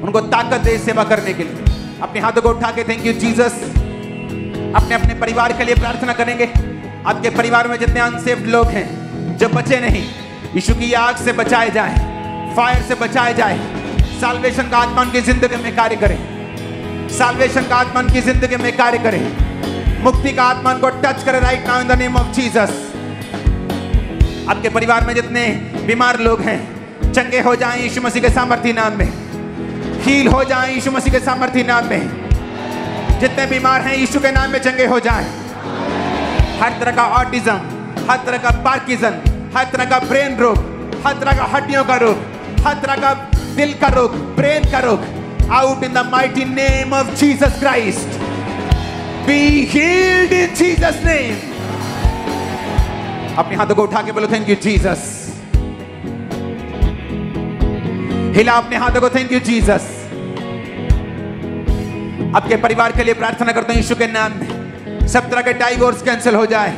उनको ताकत दे सेवा करने के लिए। अपने हाथों को उठा के थैंक यू जीसस अपने अपने परिवार के लिए प्रार्थना करेंगे। आपके परिवार में जितने अनसेफ्ड लोग हैं, जो बचे नहीं, यीशु की आग से बचाए जाए फायर से बचाए जाए। साल्वेशन का आत्मा उनकी ज़िंदगी में कार्य करें। साल्वेशन का आत्मा उनकी ज़िंदगी में कार्य करे। मुक्ति का आत्मा को टच करे right now in the name of Jesus आपके परिवार में जितने बीमार लोग हैं, चंगे हो जाएँ यीशु मसीह के सामर्थ्य नाम में। हील हो जाएँ यीशु मसीह के सामर्थ्य नाम में। जितने बीमार हैं, यीशु के नाम में चंगे हो जाएँ। हर तरह का ऑटिज्म, हर तरह का पार्किसन हर तरह का ब्रेन रोग, हर तरह का हड्डियों का रोग, हर तरह का दिल का रोग, ब्रेन का रोग। Out in the mighty name of Jesus Christ be healed in Jesus name अपने हाथों को उठा के बोलो थैंक यू जीसस हिला अपने हाथों को थैंक यू जीसस आपके परिवार के लिए प्रार्थना करता हूँ, यीशु के नाम में सब तरह के डाइवोर्स कैंसिल हो जाए,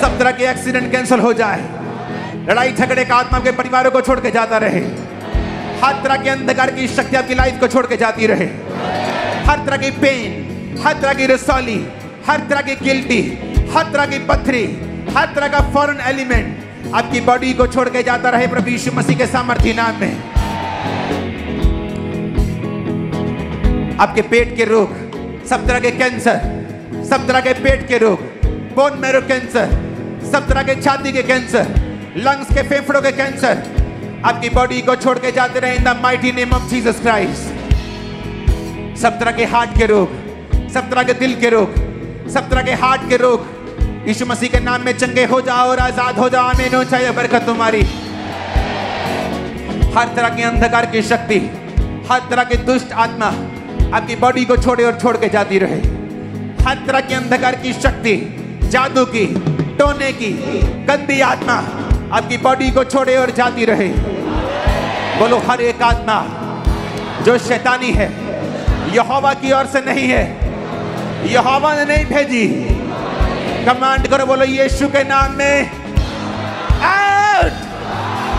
सब तरह के एक्सीडेंट कैंसिल हो जाए, लड़ाई, झगड़े का आत्मा के परिवारों को छोड़ के जाता रहे, हर तरह के अंधकार की शक्ति आपकी लाइफ को छोड़ के जाती रहे, हर तरह की पेन हर तरह की रसौली, हर तरह की गिल्टी हर तरह की पथरी हर तरह का फॉरन एलिमेंट आपकी बॉडी को छोड़ के जाता रहे प्रभु यीशु मसीह के सामर्थ्य नाम में। आपके पेट के रोग, सब तरह के कैंसर सब तरह के पेट के रोग बोन मैरो कैंसर सब तरह के छाती के कैंसर लंग्स के फेफड़ों के कैंसर आपकी बॉडी को छोड़ के जाते रहे in the mighty name of Jesus Christ सब तरह के हार्ट के रोग, सब तरह के दिल के रोग, सब तरह के हार्ट के रोग यीशु मसीह के नाम में चंगे हो जाओ और आज़ाद हो जाओ। आमीन। हो चाहे बरकत तुम्हारी। हर तरह की अंधकार की शक्ति, हर तरह की दुष्ट आत्मा आपकी बॉडी को छोड़े और छोड़ के जाती रहे। हर तरह की अंधकार की शक्ति, जादू की, टोने की, गंदी आत्मा आपकी बॉडी को छोड़े और जाती रहे। बोलो, हर एक आत्मा जो शैतानी है, यहोवा की ओर से नहीं है, यहोवा ने नहीं भेजी। कमांड करो, बोलो, यीशु के नाम में आउट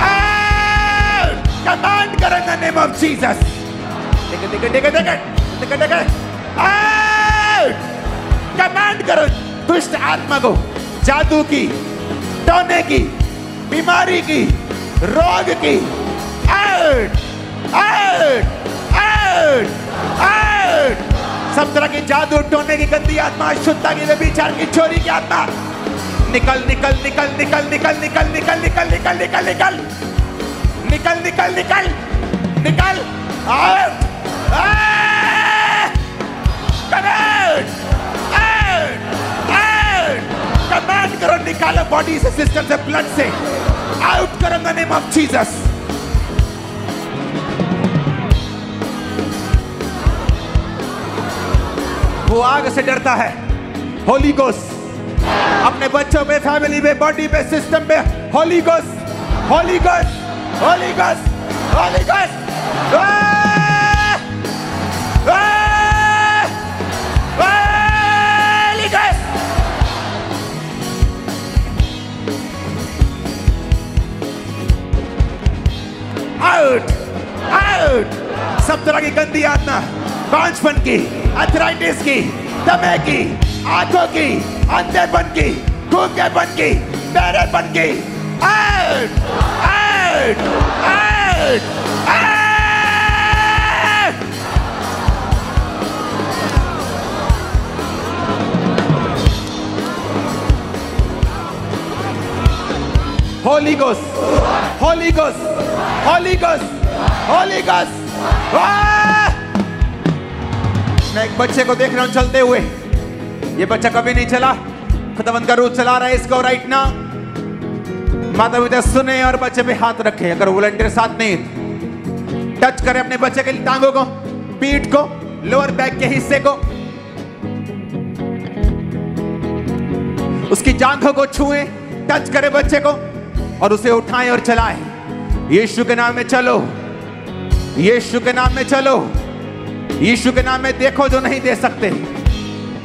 आउट कमांड करो in the name of Jesus. टिक टिक टिक टिक टिक टिक आउट कमांड करो, दुष्ट आत्मा को, जादू की टोने की, बीमारी की, रोग की आउट आउट आउट आउट सब तरह की जादू टोने की गंदी आत्मा शुद्धता की व्यभिचार की चोरी की आत्मा निकल निकल निकल निकल निकल निकल निकल निकल निकल निकल निकल निकल निकल निकल निकल आउट कमांड करो निकालो बॉडी से सिस्टम से ब्लड से आउट करो द नेम ऑफ़ जीसस वो आग से डरता है। होली गोस अपने बच्चों पे फैमिली पे बॉडी पे सिस्टम पे होली गोस होली गोस होली गोस होली गोस आउट आउट सब तरह की गंदी आत्मा, बांझपन की। अथराइटिस की दमे की आँखों की अंधेपन की गूंगेपन की बहरेपन की। Out out out Holy Ghost, Holy Ghost, Holy Ghost, Holy Ghost. Ah! मैं एक बच्चे को देख रहा हूँ चलते हुए। ये बच्चा कभी नहीं चला। खुदावंत का रूप चला रहा है इसको राइट ना माता पिता सुने और बच्चे पे हाथ रखे। अगर वॉलंटियर साथ नहीं टच करे अपने बच्चे के टांगों को पीठ को लोअर बैक के हिस्से को। उसकी जांघों को छुए टच करे बच्चे को और उसे उठाए और चलाए। यीशु के नाम में चलो। यीशु के नाम में चलो। यीशु के नाम में देखो जो नहीं दे सकते,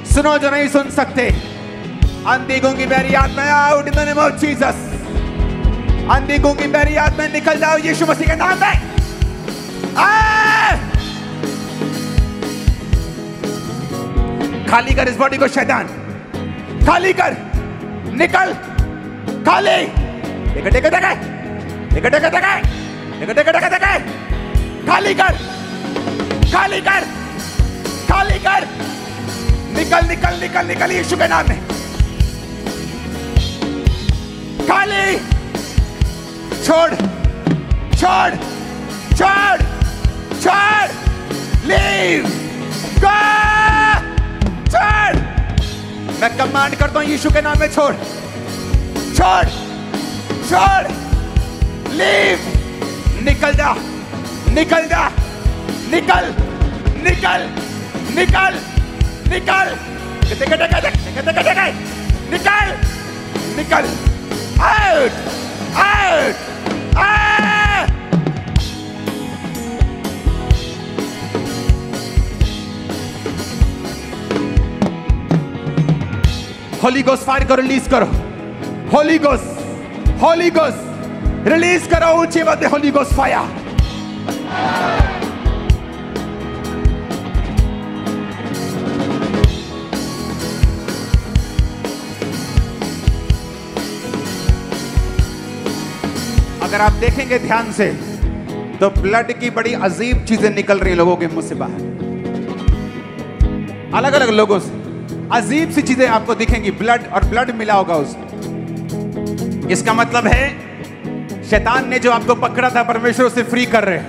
सुनो जो नहीं सुन सकते। अंधी गूँगी बैरी आत्मा out in the name of Jesus. अंधी गूँगी बैरी आत्मा, निकल जाओ यीशु मसीह के नाम में। खाली कर इस बॉडी को, शैतान। खाली कर। निकल। खाली। टेके टेके टेके टेके टेके टेके टेके टेके टेके खाली कर। खाली कर खाली कर। निकल निकल निकल निकल यीशु के नाम में। खाली। छोड़ छोड़ छोड़ छोड़। लीव गो छोड़ मैं कमांड करता हूँ यीशु के नाम में छोड़। छोड़ छोड़। लीव निकल जा निकल जा। निकल निकल निकल निकल। निकल निकल आउट आउट होली गोस फायर करो रिलीज़ करो। होली गोस होली गोस रिलीज़ करो ऊँची बातें होली गोस फायर अगर आप देखेंगे ध्यान से तो ब्लड की बड़ी अजीब चीज़ें निकल रही लोगों के मुँह से बाहर। अलग अलग लोगों से अजीब सी चीज़ें आपको दिखेंगी ब्लड और ब्लड मिला होगा उसमें। इसका मतलब है, शैतान ने जो आपको पकड़ा था, परमेश्वर उसे फ्री कर रहे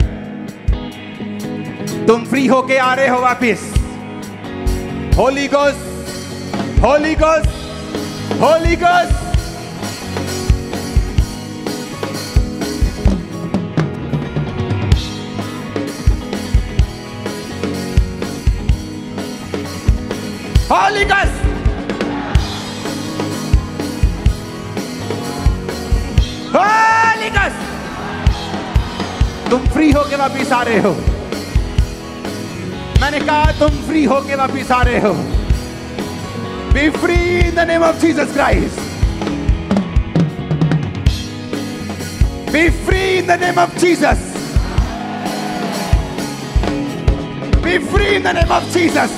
तुम फ्री होके आ रहे हो वापिस। होली गोस होली गोस होली गोस Holy Ghost. तुम फ्री होके वापिस आ रहे हो। मैंने कहा, तुम फ्री होके वापिस आ रहे हो। Be free in the name of Jesus Christ be free in the name of Jesus be free in the name of Jesus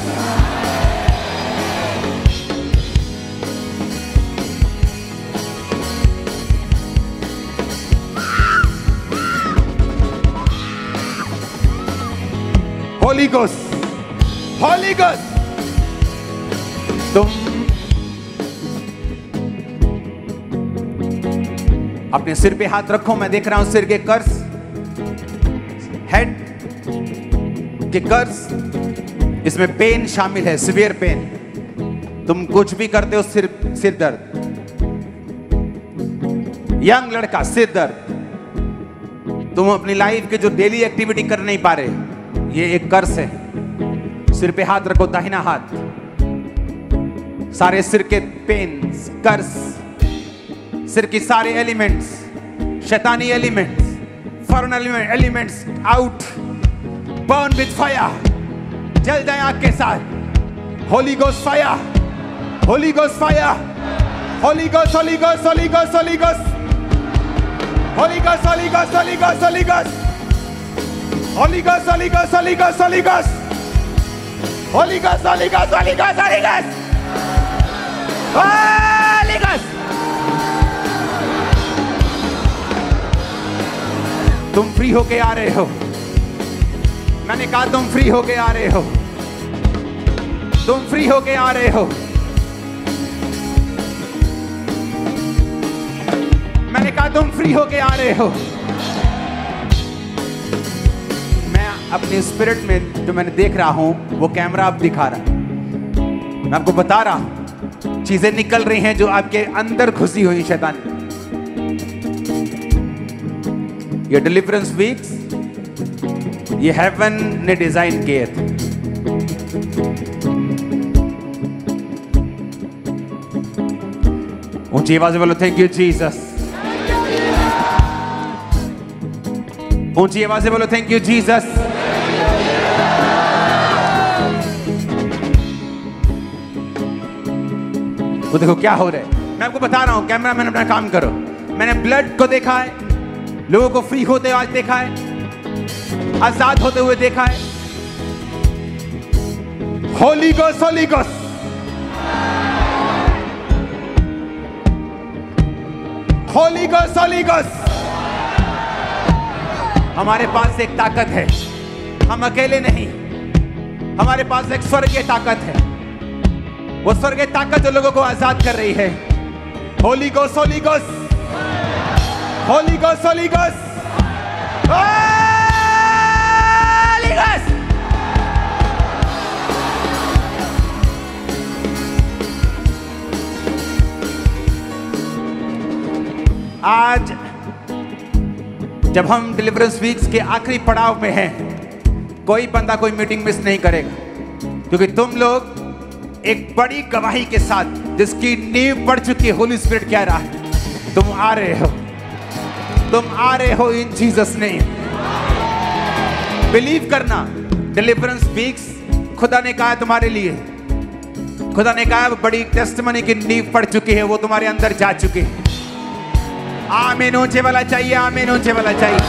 Holi गोस होली गोस तुम अपने सिर पे हाथ रखो, मैं देख रहा हूँ सिर के कर्ज हेड के कर्ज इसमें पेन शामिल है सिवियर पेन तुम कुछ भी करते हो, सिर सिर दर्द। यंग लड़का, सिर दर्द। तुम अपनी लाइफ के जो डेली एक्टिविटी कर नहीं पा रहे। ये एक कर्स है। सिर पे हाथ रखो, दाहिना हाथ। सारे सिर के पेन कर्स सिर की सारे एलिमेंट्स शैतानी elements foreign element elements out burn with fire जल जाए आग के साथ। होली गोस फायर होली गोस फायर होली गोस होली गोस होली गोस होली गोस होली गोस होली गोस होली गोस होली गोस Ghost, Holy Ghost, Holy Ghost, Holy Ghost. Holy Ghost. तुम फ्री होके आ रहे हो मैंने कहा तुम फ्री होके आ रहे हो तुम फ्री होके आ रहे हो मैंने कहा तुम फ्री होके आ रहे हो अपने स्पिरिट में जो मैंने देख रहा हूँ, वो कैमरा आप दिखा रहा है। मैं आपको बता रहा हूँ, चीज़ें निकल रही हैं जो आपके अंदर घुसी हुई शैतान। ये डिलीवरेंस वीक्स ये हेवन ने डिज़ाइन किए थे। ऊँची आवाज़ बोलो थैंक यू जीसस ऊँची आवाज़ बोलो थैंक यू जीसस वो देखो क्या हो रहा है। मैं आपको बता रहा हूँ कैमरा मैन अपना काम करो। मैंने ब्लड को देखा है, लोगों को फ्री होते आज देखा है, आज़ाद होते हुए देखा है। होली गोस होली गोस होली गोस होली गोस हमारे पास एक ताकत है। हम अकेले नहीं। हमारे पास एक स्वर्गीय ताकत है। वो स्वर्गीय ताकत जो लोगों को आज़ाद कर रही है। होली गोस होली गोस होली गोस होली गोस गोस आज जब हम डिलीवरेंस वीक्स के आखिरी पड़ाव में हैं, कोई बंदा कोई मीटिंग मिस नहीं करेगा, क्योंकि तुम लोग एक बड़ी गवाही के साथ जिसकी नींव पड़ चुकी होली स्पिरिट कह रहा है, तुम आ रहे हो। तुम आ रहे हो इन जीसस ने बिलीव करना डिलीवरेंस वीक्स खुदा ने कहा तुम्हारे लिए। खुदा ने कहा बड़ी टेस्टमनी की नींव पड़ चुकी है, वो तुम्हारे अंदर जा चुकी है। आमीन, ऊँचे वाला चाहिए, आमीन, ऊँचे वाला चाहिए।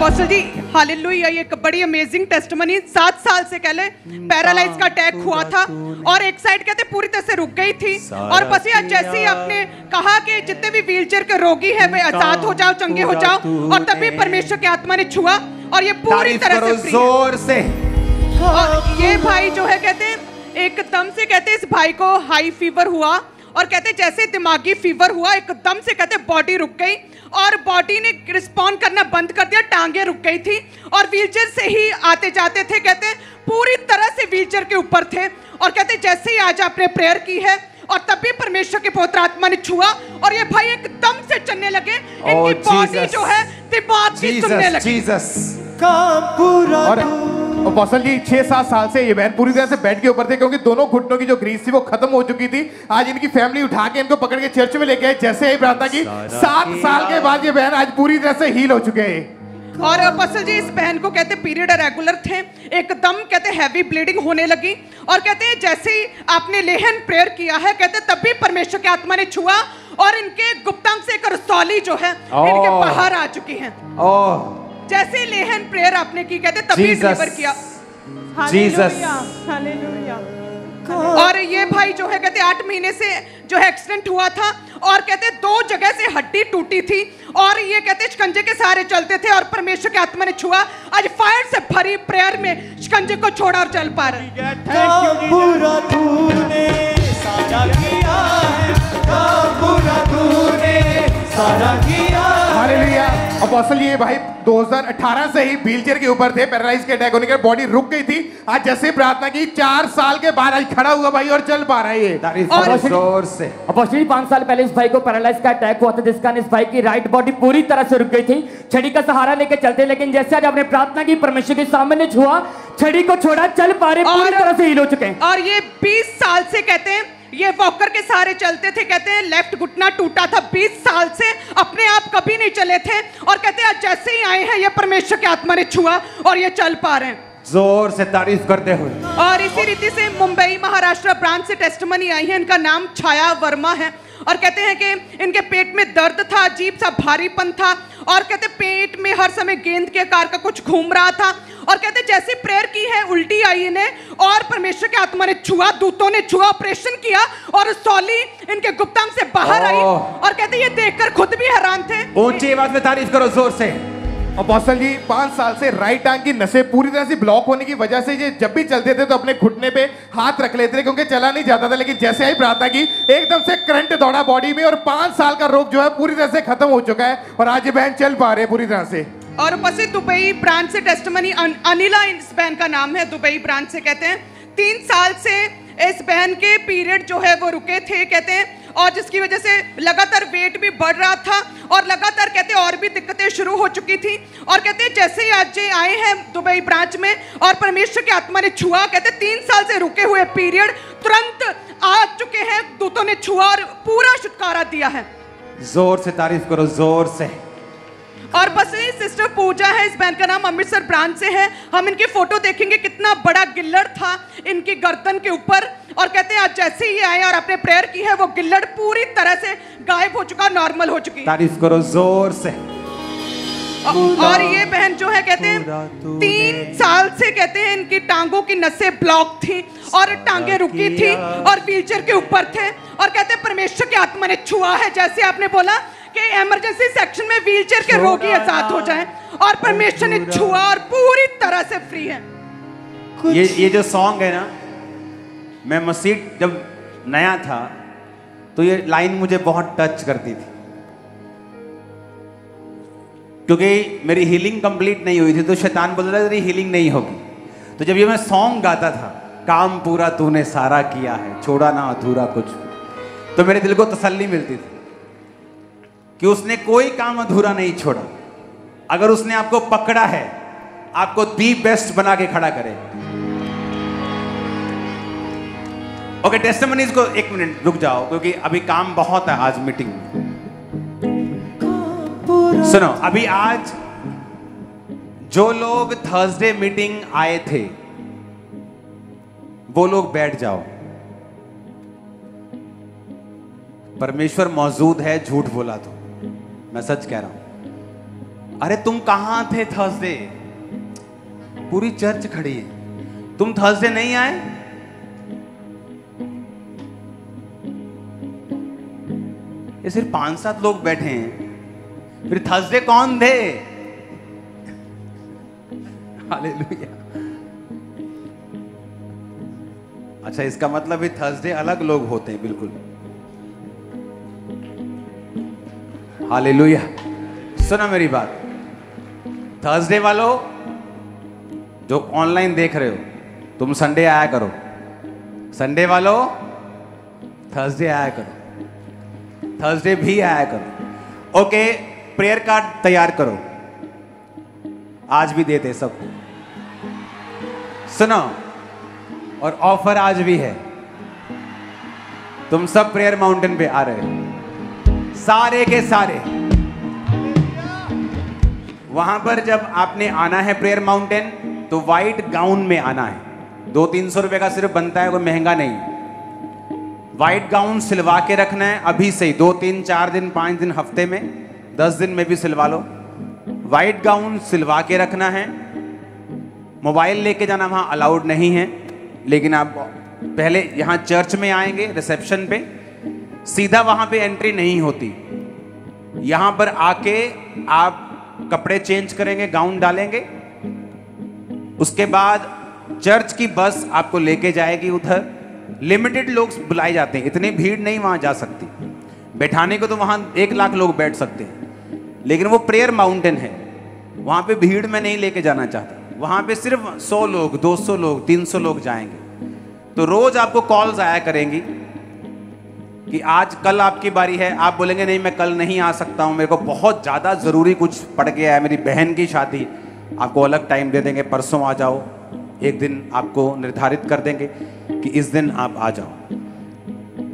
अपोस्टल जी हालेलुया ये एक बड़ी अमेजिंग टेस्टमनी सात साल से पहले पैरालाइज का अटैक हुआ था और एक साइड कहते पूरी तरह से रुक गई थी। और बस ये जैसे ही आपने कहा कि जितने भी व्हीलचेयर के रोगी है वे आज़ाद हो जाओ चंगे हो जाओ और तभी परमेश्वर की आत्मा ने छुआ और ये पूरी तरह से ज़ोर से। और ये भाई जो है कहते एकदम से कहते इस भाई को हाई फीवर हुआ। और कहते जैसे दिमागी फीवर हुआ एकदम से कहते बॉडी रुक गई और बॉडी ने रिस्पॉन्ड करना बंद कर दिया टांगे रुक गई थी और व्हीलचेयर से ही आते जाते थे कहते पूरी तरह से व्हीलचेयर के ऊपर थे और कहते जैसे ही आज आपने प्रेयर की है और तभी परमेश्वर के पवित्र आत्मा ने छुआ और ये भाई एकदम से चलने लगे इनकी बॉडी जो है दिमाग की सुनने लगी। जीसस काम पूरा और अपोस्टल जी छह सात साल से ये बहन पूरी तरह से बेड के ऊपर थे क्योंकि दोनों घुटनों की जो ग्रीस थी वो खत्म हो चुकी थी। आज इनकी फैमिली उठा के इनको पकड़ के चर्च में लेके आए। जैसे ही प्रार्थना की सात साल के बाद ये बहन आज पूरी तरह से हील हो चुके हैं। और अपोस्टल जी इस बहन को कहते पीरियड रेगुलर थे। एकदम कहते हैवी ब्लीडिंग होने लगी। और कहते हैं जैसे ही आपने लेहन प्रेयर किया है कहते तभी परमेश्वर की आत्मा ने छुआ और इनके गुप्तांग से एक रसौली जो है इनके बाहर आ चुकी है। ओह। जैसे लेहन प्रेयर आपने की कहते तभी डिलीवर किया। जीसस और ये भाई जो है कहते आठ महीने से जो है एक्सीडेंट हुआ था और कहते दो जगह से हड्डी टूटी थी और ये कहते शिकंजे के सहारे चलते थे और परमेश्वर के आत्मा ने छुआ। आज फायर से भरी प्रेयर में शिकंजे को छोड़ा और चल पा रहे। पूरा तूने सारा किया है पूरा तूने ये भाई 2018 से ही व्हीलचेयर के ऊपर थे पैरालाइज के अटैक होने के बॉडी रुक गई थी। आज जैसे ही प्रार्थना की चार साल के बाद आज खड़ा हुआ भाई और चल पा रहा है ये। ज़ोर से। पाँच साल पहले इस भाई को पैरालाइज का अटैक हुआ था जिस कारण इस भाई की राइट बॉडी पूरी तरह से रुक गई थी। छड़ी का सहारा लेके चलते लेकिन जैसे आज आपने प्रार्थना की परमेश्वर के सामने छुआ छड़ी को छोड़ा चल पा रहे पूरी तरह से हील हो चुके हैं। और ये 20 साल से कहते हैं ये वॉकर के सहारे चलते थे कहते हैं लेफ़्ट घुटना टूटा था 20 साल से अपने आप कभी नहीं चले थे और कहते हैं जैसे ही आए हैं ये परमेश्वर की आत्मा ने छुआ और ये चल पा रहे हैं। ज़ोर से तारीफ़ करते हुए। और इसी रीति से मुंबई महाराष्ट्र ब्रांच से टेस्टमनी आई है इनका नाम छाया वर्मा है और कहते हैं कि इनके पेट में दर्द था अजीब सा भारीपन था और कहते पेट में हर समय गेंद के आकार का कुछ घूम रहा था। और कहते जैसे प्रेयर की है उल्टी आई इन्हें और परमेश्वर के आत्मा ने छुआ दूतों ने छुआ ऑपरेशन किया और सौली इनके गुप्तांग से बाहर आई। और कहते ये देखकर खुद भी हैरान थे। ऊँची आवाज़ में तारीफ़ करो ज़ोर से। अपोस्टल जी, पाँच साल से राइट टांग की नसें पूरी तरह से ब्लॉक होने की वजह से ये जब भी चलते थे तो अपने घुटने पे हाथ रख लेते थे, क्योंकि चला नहीं जाता था। लेकिन जैसे ही प्रार्थना की, एकदम से करंट दौड़ा बॉडी में और पाँच साल का रोग जो है पूरी तरह से खत्म हो चुका है। और आज ये बहन चल पा रहे पूरी तरह से। और से दुबई ब्रांच से टेस्टमनी अनिला इस बहन का नाम है, दुबई ब्रांच से कहते हैं। तीन साल से इस बहन के पीरियड जो है वो रुके थे, कहते हैं। और जिसकी वजह से लगातार वेट भी बढ़ रहा था और लगातार कहते और भी दिक्कतें शुरू हो चुकी थी और कहते जैसे ही आज आए हैं दुबई ब्रांच में और परमेश्वर की आत्मा ने छुआ, कहते तीन साल से रुके हुए पीरियड तुरंत आ चुके हैं दूतों ने छुआ और पूरा छुटकारा दिया है। ज़ोर से तारीफ़ करो, ज़ोर से। और बस ये सिस्टर पूजा है इस बहन का नाम अमृतसर ब्रांच से है। हम इनकी फ़ोटो देखेंगे कितना बड़ा गिल्लड़ था इनकी गर्दन के ऊपर। और कहते हैं आज जैसे ही आए और आपने प्रेयर की है वो गिल्लड़ पूरी तरह से गायब हो चुका नॉर्मल हो चुकी। तारीफ़ करो ज़ोर से। और ये बहन जो है कहते हैं तीन साल से कहते हैं इनकी टांगों की नसें ब्लॉक थी और टांगे रुकी थी और व्हीलचेयर के ऊपर थे। और कहते हैं परमेश्वर की आत्मा ने छुआ है जैसे आपने बोला कि इमरजेंसी सेक्शन में व्हीलचेयर के रोगी आज़ाद हो जाएँ और परमेश्वर ने छुआ और पूरी तरह से फ्री है। ये ये जो सॉन्ग है ना मैं मसीह जब नया था तो ये लाइन मुझे बहुत टच करती थी। क्योंकि मेरी हीलिंग कंप्लीट नहीं हुई थी तो शैतान बोल था तेरी हीलिंग नहीं होगी। तो जब ये मैं सॉन्ग गाता था काम पूरा तूने सारा किया है छोड़ा ना अधूरा कुछ तो मेरे दिल को तसल्ली मिलती थी। कि उसने कोई काम अधूरा नहीं छोड़ा। अगर उसने आपको पकड़ा है, आपको दी बेस्ट बना के खड़ा करे। ओके टेस्टमनीज को एक मिनट, रुक जाओ, क्योंकि अभी काम बहुत है आज मीटिंग में। सुनो, अभी आज जो लोग थर्सडे मीटिंग आए थे, वो लोग बैठ जाओ। परमेश्वर मौजूद है, झूठ बोला तो। मैं सच कह रहा हूँ। अरे तुम कहाँ थे थर्सडे पूरी चर्च खड़ी है। तुम थर्सडे नहीं आए? ये सिर्फ़ पाँच सात लोग बैठे हैं। फिर थर्सडे कौन थे? अच्छा इसका मतलब भी थर्सडे अलग लोग होते हैं, बिल्कुल। हालेलुया। सुना मेरी बात। थर्सडे वालों जो ऑनलाइन देख रहे हो, तुम संडे आया करो। संडे वालों थर्सडे आया करो। थर्सडे भी आया करो। ओके प्रेयर कार्ड तैयार करो। आज भी देते सबको। सुनो, और ऑफ़र आज भी है। तुम सब प्रेयर माउंटेन पे आ रहे हो। सारे के सारे। वहाँ पर जब आपने आना है प्रेयर माउंटेन तो वाइट गाउन में आना है। दो तीन सौ रुपए का सिर्फ़ बनता है, कोई महँगा नहीं। व्हाइट गाउन सिलवा के रखना है, अभी से ही। दो तीन, चार दिन, पाँच दिन, हफ़्ते में, दस दिन में भी सिलवा लो। व्हाइट गाउन सिलवा के रखना है। मोबाइल लेके जाना वहाँ अलाउड नहीं है, लेकिन आप पहले यहाँ चर्च में आएँगे, रिसेप्शन पे। सीधा वहाँ पे एंट्री नहीं होती। यहाँ पर आके आप कपड़े चेंज करेंगे गाउन डालेंगे। उसके बाद चर्च की बस आपको लेके जाएगी उधर। लिमिटेड लोग बुलाए जाते हैं, इतनी भीड़ नहीं वहाँ जा सकती। बैठाने को तो वहाँ एक लाख लोग बैठ सकते हैं। लेकिन वो प्रेयर माउंटेन है। वहाँ पे भीड़ में नहीं लेके जाना चाहता। वहाँ पे सिर्फ़ 100 लोग 200 लोग 300 लोग जाएँगे। तो रोज आपको कॉल्स आया करेंगी। कि आज कल आपकी बारी है। आप बोलेंगे, नहीं, मैं कल नहीं आ सकता हूँ। मेरे को बहुत ज़्यादा ज़रूरी कुछ पड़ गया है। मेरी बहन की शादी। आपको अलग टाइम दे देंगे। परसों आ जाओ। एक दिन आपको निर्धारित कर देंगे कि इस दिन आप आ जाओ।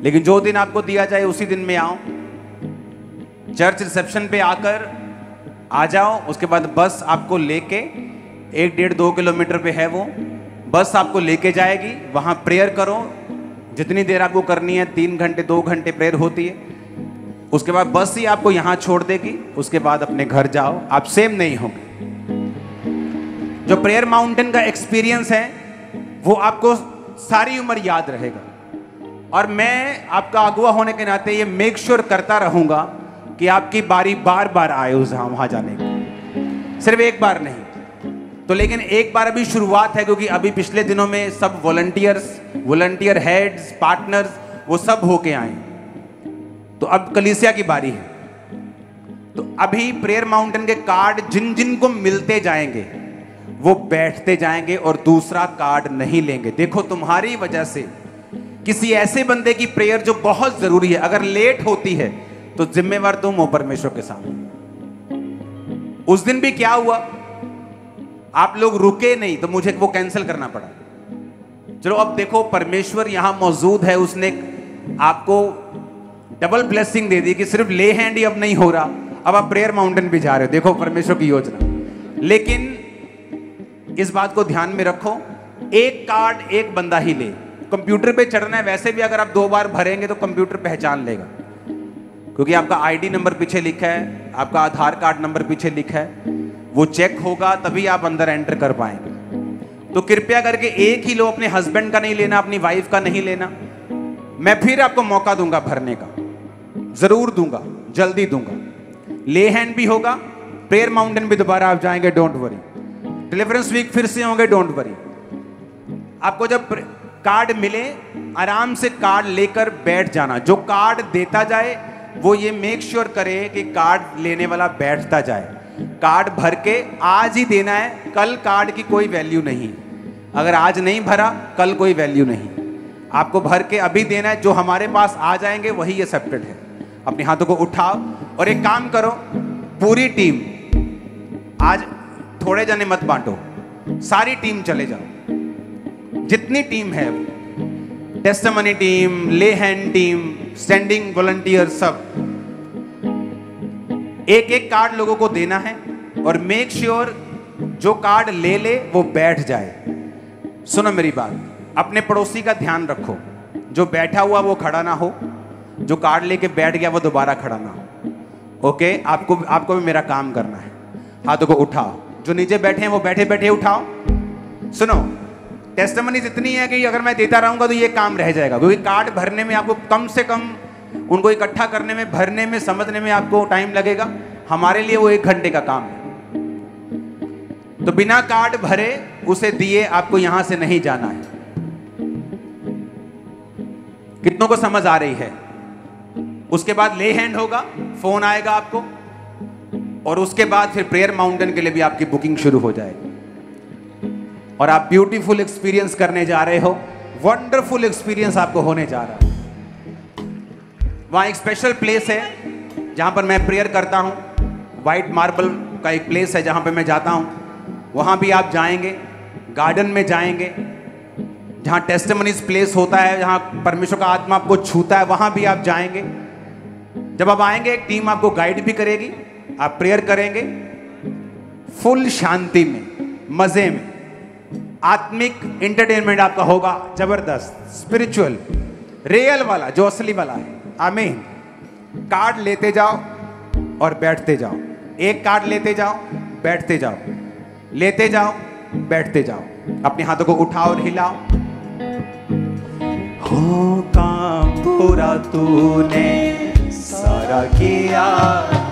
लेकिन जो दिन आपको दिया जाए, उसी दिन में आओ। चर्च रिसेप्शन पे आकर आ जाओ। उसके बाद बस आपको लेके, एक डेढ़ दो किलोमीटर पे है वो, बस आपको लेके जाएगी। वहाँ प्रेयर करो। जितनी देर आपको करनी है, तीन घंटे, दो घंटे प्रेयर होती है। उसके बाद बस ही आपको यहाँ छोड़ देगी। उसके बाद अपने घर जाओ। आप सेम नहीं होंगे। जो प्रेयर माउंटेन का एक्सपीरियंस है, वो आपको सारी उम्र याद रहेगा। और मैं आपका अगुआ होने के नाते ये मेक श्योर sure करता रहूँगा कि आपकी बारी बार बार आए उस वहाँ जाने की। सिर्फ़ एक बार नहीं। तो लेकिन एक बार अभी शुरुआत है, क्योंकि अभी पिछले दिनों में सब वॉलंटियर्स वॉलंटियर हेड्स पार्टनर्स वो सब होके आए। तो अब कलीसिया की बारी है। तो अभी प्रेयर माउंटेन के कार्ड जिन जिन को मिलते जाएँगे, वो बैठते जाएँगे और दूसरा कार्ड नहीं लेंगे। देखो तुम्हारी वजह से किसी ऐसे बंदे की प्रेयर जो बहुत ज़रूरी है, अगर लेट होती है तो जिम्मेवार तुम हो परमेश्वर के सामने। उस दिन भी क्या हुआ? आप लोग रुके नहीं तो मुझे वो कैंसिल करना पड़ा। चलो, अब देखो, परमेश्वर यहाँ मौजूद है, उसने आपको डबल ब्लेसिंग दे दी कि सिर्फ़ ले हैंड ही अब नहीं हो रहा। अब आप प्रेयर माउंटेन भी जा रहे हो, देखो परमेश्वर की योजना। लेकिन इस बात को ध्यान में रखो, एक कार्ड एक बंदा ही ले। कंप्यूटर पे चढ़ना है, वैसे भी अगर आप दो बार भरेंगे तो कंप्यूटर पहचान लेगा। क्योंकि आपका आईडी नंबर पीछे लिखा है, आपका आधार कार्ड नंबर पीछे लिखा है। वो चेक होगा, तभी आप अंदर एंटर कर पाएँगे। तो कृपया करके एक ही लो अपने हस्बैंड का नहीं लेना, अपनी वाइफ का नहीं लेना। मैं फिर आपको मौका दूँगा भरने का। ज़रूर दूँगा, जल्दी दूँगा। ले हैंड भी होगा प्रेयर माउंटेन भी दोबारा आप जाएँगे डोंट वरी डिलीवरेंस वीक फिर से होंगे डोंट वरी आपको जब कार्ड मिले, आराम से कार्ड लेकर बैठ जाना। जो कार्ड देता जाए, वो ये मेक श्योर करे कि कार्ड लेने वाला बैठता जाए। कार्ड भर के आज ही देना है, कल कार्ड की कोई वैल्यू नहीं। अगर आज नहीं भरा, कल कोई वैल्यू नहीं। आपको भर के अभी देना है, जो हमारे पास आ जाएँगे, वही एक्सेप्टेड है। अपने हाथों को उठाओ और एक काम करो, पूरी टीम आज थोड़े जने मत बांटो, सारी टीम चले जाओ। जितनी टीम है testimony team lay hand team standing volunteer सब एक एक कार्ड लोगों को देना है और मेक श्योर sure जो कार्ड ले ले, वो बैठ जाए। सुनो मेरी बात, अपने पड़ोसी का ध्यान रखो। जो बैठा हुआ वो खड़ा ना हो, जो कार्ड लेके बैठ गया वो दोबारा खड़ा ना हो। ओके आपको आपको भी मेरा काम करना है। हाथों को उठाओ। जो नीचे बैठे हैं वो बैठे बैठे उठाओ। सुनो टेस्टमनीज इतनी है कि अगर मैं देता रहूँगा तो ये काम रह जाएगा, क्योंकि कार्ड भरने में आपको कम से कम उनको इकट्ठा करने में, भरने में, समझने में आपको टाइम लगेगा। हमारे लिए वो एक घंटे का काम है। तो बिना कार्ड भरे उसे दिए आपको यहाँ से नहीं जाना है। कितनों को समझ आ रही है? उसके बाद ले हैंड होगा फ़ोन आएगा आपको, और उसके बाद फिर प्रेयर माउंटेन के लिए भी आपकी बुकिंग शुरू हो जाएगी। और आप ब्यूटीफुल एक्सपीरियंस करने जा रहे हो वंडरफुल एक्सपीरियंस आपको होने जा रहा है। वहाँ एक स्पेशल प्लेस है, जहाँ पर मैं प्रेयर करता हूँ। वाइट मार्बल का एक प्लेस है जहाँ पर मैं जाता हूँ। वहाँ भी आप जाएँगे गार्डन में जाएँगे। जहाँ टेस्टमनीज प्लेस होता है, जहाँ परमेश्वर का आत्मा आपको छूता है, वहाँ भी आप जाएँगे। जब आप आएँगे, एक टीम आपको गाइड भी करेगी, आप प्रेयर करेंगे। फुल शांति में, मज़े में। आत्मिक एंटरटेनमेंट आपका होगा, ज़बरदस्त स्पिरिचुअल रियल वाला, जो असली वाला है। आमीन। कार्ड लेते जाओ और बैठते जाओ। एक कार्ड लेते जाओ, बैठते जाओ। लेते जाओ, बैठते जाओ। अपने हाथों को उठाओ और हिलाओ। हो काम पूरा तूने, सारा किया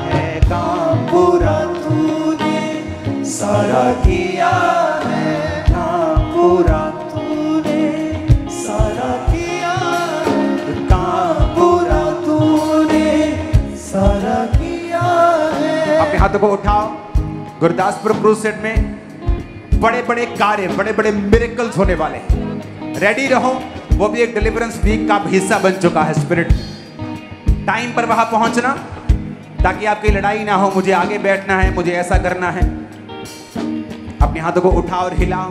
है काम। पूरा तूने, सारा किया हाथों को उठाओ। गुरदासपुर क्रूसेट में बड़े बड़े कार्य बड़े बड़े मिरेकल्स होने वाले हैं। रेडी रहो वो भी एक डिलीवरेंस वीक का हिस्सा बन चुका है स्पिरिट टाइम पर वहाँ पहुँचना ताकि आपकी लड़ाई ना हो मुझे आगे बैठना है मुझे ऐसा करना है। अपने हाथों को उठाओ और हिलाओ।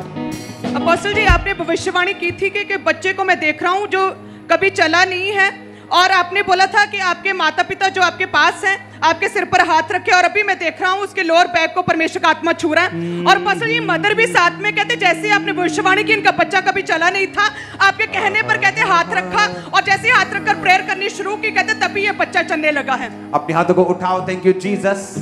अपोस्टल जी आपने भविष्यवाणी की थी कि, कि बच्चे को मैं देख रहा हूँ जो कभी चला नहीं है। और आपने बोला था कि आपके माता पिता जो आपके पास हैं आपके सिर पर हाथ रखे और अभी मैं देख रहा हूँ उसके लोअर बैक को परमेश्वर का आत्मा छू रहा है। और पसल ये मदर भी साथ में कहते जैसे आपने भविष्यवाणी की इनका बच्चा कभी चला नहीं था आपके कहने पर कहते हाथ रखा और जैसे हाथ रखकर प्रेयर करनी शुरू की कहते तभी ये बच्चा चलने लगा है। अपने हाथों को उठाओ थैंक यू जीसस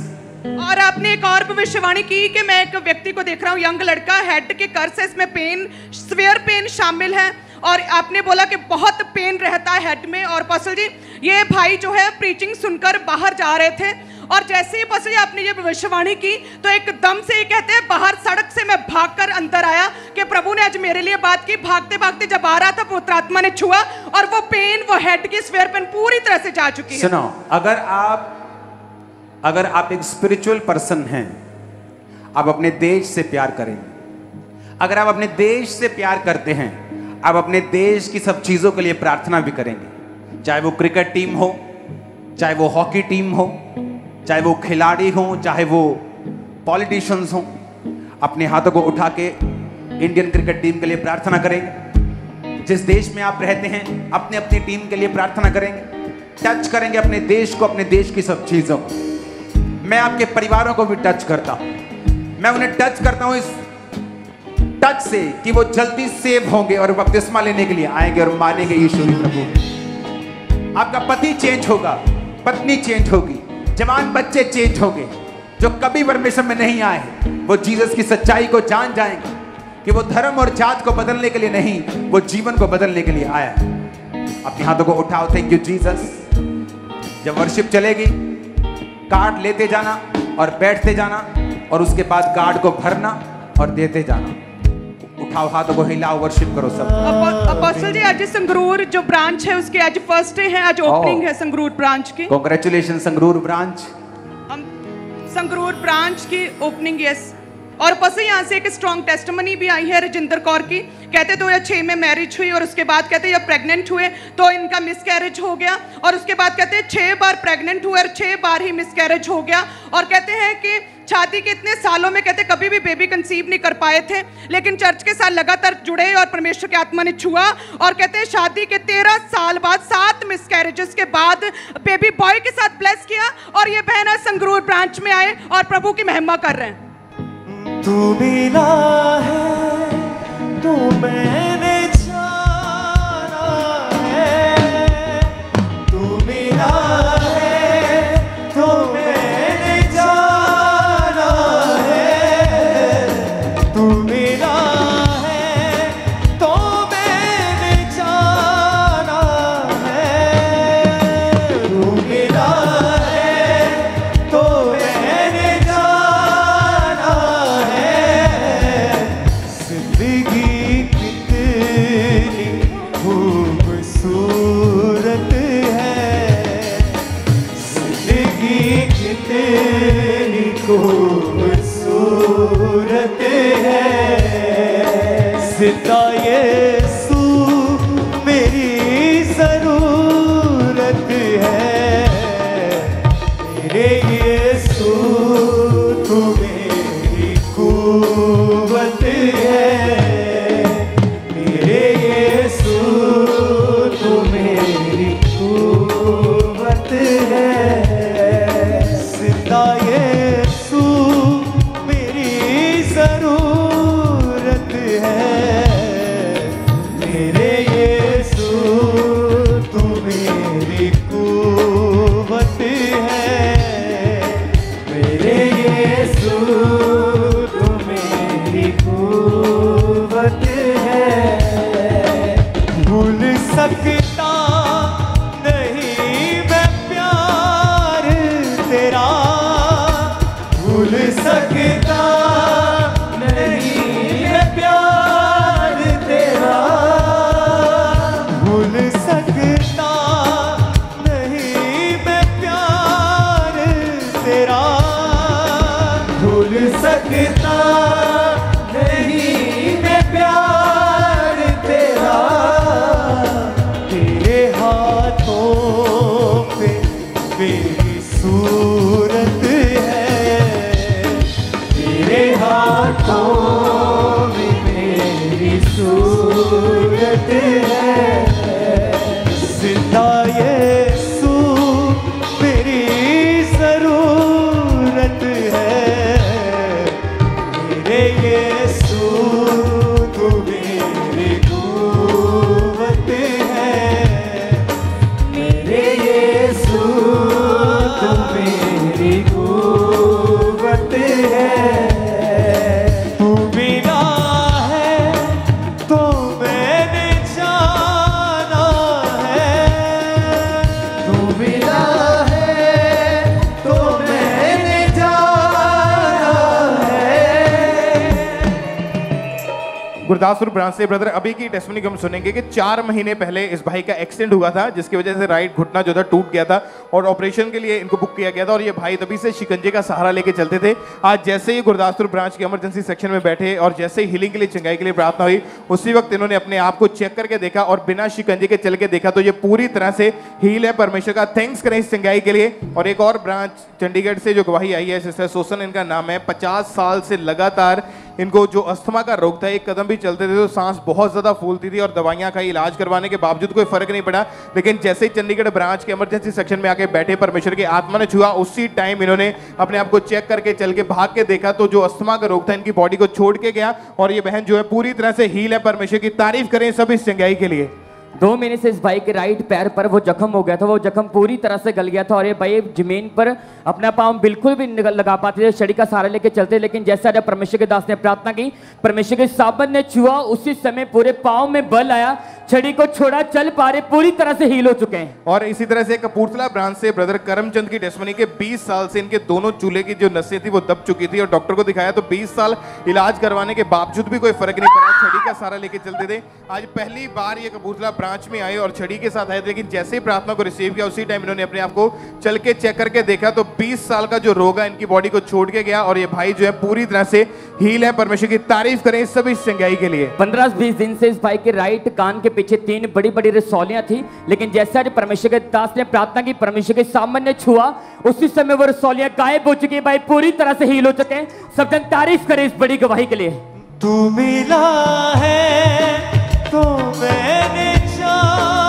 और आपने एक और भविष्यवाणी की कि मैं एक व्यक्ति को देख रहा हूँ यंग लड़का हेड के कर से इसमें पेन स्वेयर पेन शामिल है। और आपने बोला कि बहुत पेन रहता है हेड में और पसल जी, ये भाई जो है प्रीचिंग सुनकर बाहर जा रहे थे और जैसे ही पसल जी आपने ये भविष्यवाणी की तो एकदम से ये कहते हैं, बाहर सड़क से मैं भागकर अंदर आया कि प्रभु ने आज मेरे लिए बात की। भागते भागते जब आ रहा था पुत्र आत्मा ने छुआ और वो पेन वो हेड की स्वेयर पेन पूरी तरह से जा चुकी है। सुनो, अगर आप अगर आप एक स्पिरिचुअल पर्सन हैं, आप अपने देश से प्यार करेंगे। अगर आप अपने देश से प्यार करते हैं आप अपने देश की सब चीज़ों के लिए प्रार्थना भी करेंगे। चाहे वो क्रिकेट टीम हो, चाहे वो हॉकी टीम हो, चाहे वो खिलाड़ी हो, चाहे वो पॉलिटिशियंस हो, अपने हाथों को उठा के इंडियन क्रिकेट टीम के लिए प्रार्थना करेंगे। जिस देश में आप रहते हैं, अपने अपनी टीम के लिए प्रार्थना करेंगे। टच करेंगे अपने देश को, अपने देश की सब चीज़ों को। मैं आपके परिवारों को भी टच करता हूँ। मैं उन्हें टच करता हूँ इस टच से कि वो जल्दी सेव होंगे और बपतिस्मा लेने के लिए आएँगे और मानेंगे यीशु प्रभु। आपका पति चेंज होगा, पत्नी चेंज होगी, जवान बच्चे चेंज होंगे। जो कभी परमेश्वर में नहीं आए, वो जीसस की सच्चाई को जान जाएँगे कि वो धर्म और जात को बदलने के लिए नहीं, वो जीवन को बदलने के लिए आया। अपने हाथों को उठाओ थैंक यू जीसस। जब वर्शिप चलेगी कार्ड लेते जाना और बैठते जाना और उसके बाद कार्ड को भरना और देते जाना। उठाओ हाथों को हिलाओ वर्शिप करो सब। अपोस्टल जी आज संगरूर जो ब्रांच है उसके आज फ़र्स्ट डे है आज ओपनिंग है संगरूर ब्रांच की। कॉन्ग्रेचुलेशन संगरूर ब्रांच हम संगरूर ब्रांच की ओपनिंग यस और ऊपर से यहाँ से एक स्ट्रॉन्ग टेस्टमनी भी आई है रजिंदर कौर की। कहते दो हज़ार छः में मैरिज हुई और उसके बाद कहते जब प्रेग्नेंट हुए तो इनका मिसकैरेज हो गया। और उसके बाद कहते हैं छः बार प्रेग्नेंट हुए और छः बार ही मिसकैरेज हो गया। और कहते हैं कि शादी के इतने सालों में कहते कभी भी बेबी कंसीव नहीं कर पाए थे, लेकिन चर्च के साथ लगातार जुड़े और परमेश्वर के आत्मा ने छुआ और कहते हैं शादी के तेरह साल बाद, सात मिसकैरेजेस के बाद बेबी बॉय के साथ ब्लेस किया और ये बहन आज संगरूर ब्रांच में आए और प्रभु की महिमा कर रहे हैं। तू मिला है, तू मैंने जाना है। तू मिला गुरदासपुर ब्रांच से ब्रदर, अभी की टेस्टमनी हम सुनेंगे कि चार महीने पहले इस भाई का एक्सीडेंट हुआ था, जिसकी वजह से राइट घुटना जो था टूट गया था और ऑपरेशन के लिए इनको बुक किया गया था और ये भाई तभी से शिकंजे का सहारा लेके चलते थे। आज जैसे ही गुरदासपुर ब्रांच के इमरजेंसी सेक्शन में बैठे और जैसे ही हीलिंग के लिए चंगाई के लिए प्रार्थना हुई, उसी वक्त इन्होंने अपने आप को चेक करके देखा और बिना शिकंजे के चल के देखा तो ये पूरी तरह से हील है परमेश्वर का। थैंक्स करें इस चंगाई के लिए। और एक और ब्रांच चंडीगढ़ से जो गवाही आई है सिस्टर सोसन इनका नाम है, पचास साल से लगातार इनको जो अस्थमा का रोग था, एक कदम भी चलते थे तो सांस बहुत ज़्यादा फूलती थी और दवाइयाँ का इलाज करवाने के बावजूद कोई फ़र्क नहीं पड़ा। लेकिन जैसे ही चंडीगढ़ ब्रांच के इमरजेंसी सेक्शन में आके बैठे, परमेश्वर की आत्मा ने छुआ, उसी टाइम इन्होंने अपने आप को चेक करके, चल के भाग के देखा तो जो अस्थमा का रोग था, इनकी बॉडी को छोड़ के गया। और ये बहन जो है पूरी तरह से हील है। परमेश्वर की तारीफ़ करें सब इस चंगाई के लिए। दो महीने से इस भाई के राइट पैर पर वो जख्म हो गया था, वो जख्म पूरी तरह से गल गया था और ये भाई ज़मीन पर अपना पाँव बिल्कुल भी लगा पाते थे छड़ी का सहारा लेके चलते, लेकिन जैसा जब परमेश्वर के दास ने प्रार्थना की, परमेश्वर के साबत ने छुआ, उसी समय पूरे पाँव में बल आया छड़ी को छोड़ा, चल पा रहे पूरी तरह से हील हो चुके हैं। और इसी तरह से कपूरथला ब्रांच से ब्रदर करमचंद की टेस्टमनी के 20 साल से इनके दोनों चूल्हे की जो नसें थी वो दब चुकी थी और डॉक्टर को दिखाया तो 20 साल इलाज करवाने के बावजूद भी कोई फ़र्क नहीं पड़ा छड़ी का सहारा लेके चलते थे। आज पहली बार ये कपूरथला ब्रांच में आए और छड़ी के साथ आए लेकिन जैसे ही प्रार्थना को रिसीव किया उसी टाइम इन्होंने अपने आप को चल के चेक करके देखा। तो 20 साल का जो रोग है इनकी बॉडी को छोड़ के गया और ये भाई जो है पूरी तरह से हील है परमेश्वर की तारीफ़ करें इस सभी चंगाई के लिए। पंद्रह बीस दिन से इस भाई के राइट कान के पीछे तीन बड़ी बड़ी रसौलियाँ थी लेकिन जैसा परमेश्वर के दास ने प्रार्थना की परमेश्वर के सामने छुआ उसी समय वो रसौलियाँ गायब हो चुकी है भाई पूरी तरह से हील हो चुके हैं। सब जन तारीफ़ करें इस बड़ी गवाही के लिए। तू मिला है तो मैंने जाना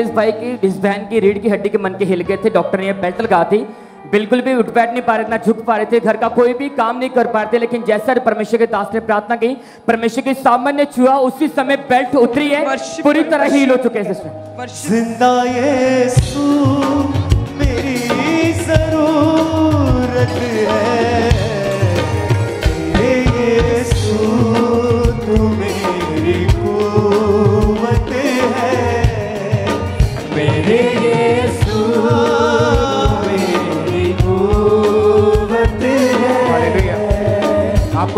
इस भाई की इस बहन की रीढ़ की हड्डी के मन के हिल गए थे। डॉक्टर ने ये बेल्ट लगा थी बिल्कुल भी उठ बैठ नहीं पा रहे थे ना झुक पा रहे थे। घर का कोई भी काम नहीं कर पा रहे थे लेकिन जैसा परमेश्वर के दास ने प्रार्थना की परमेश्वर की सामान्य छुआ उसी समय बेल्ट उतरी है। पूरी तरह हील हो चुके हैं सिस्टर ज़िंदा मेरी ज़रूरत हे।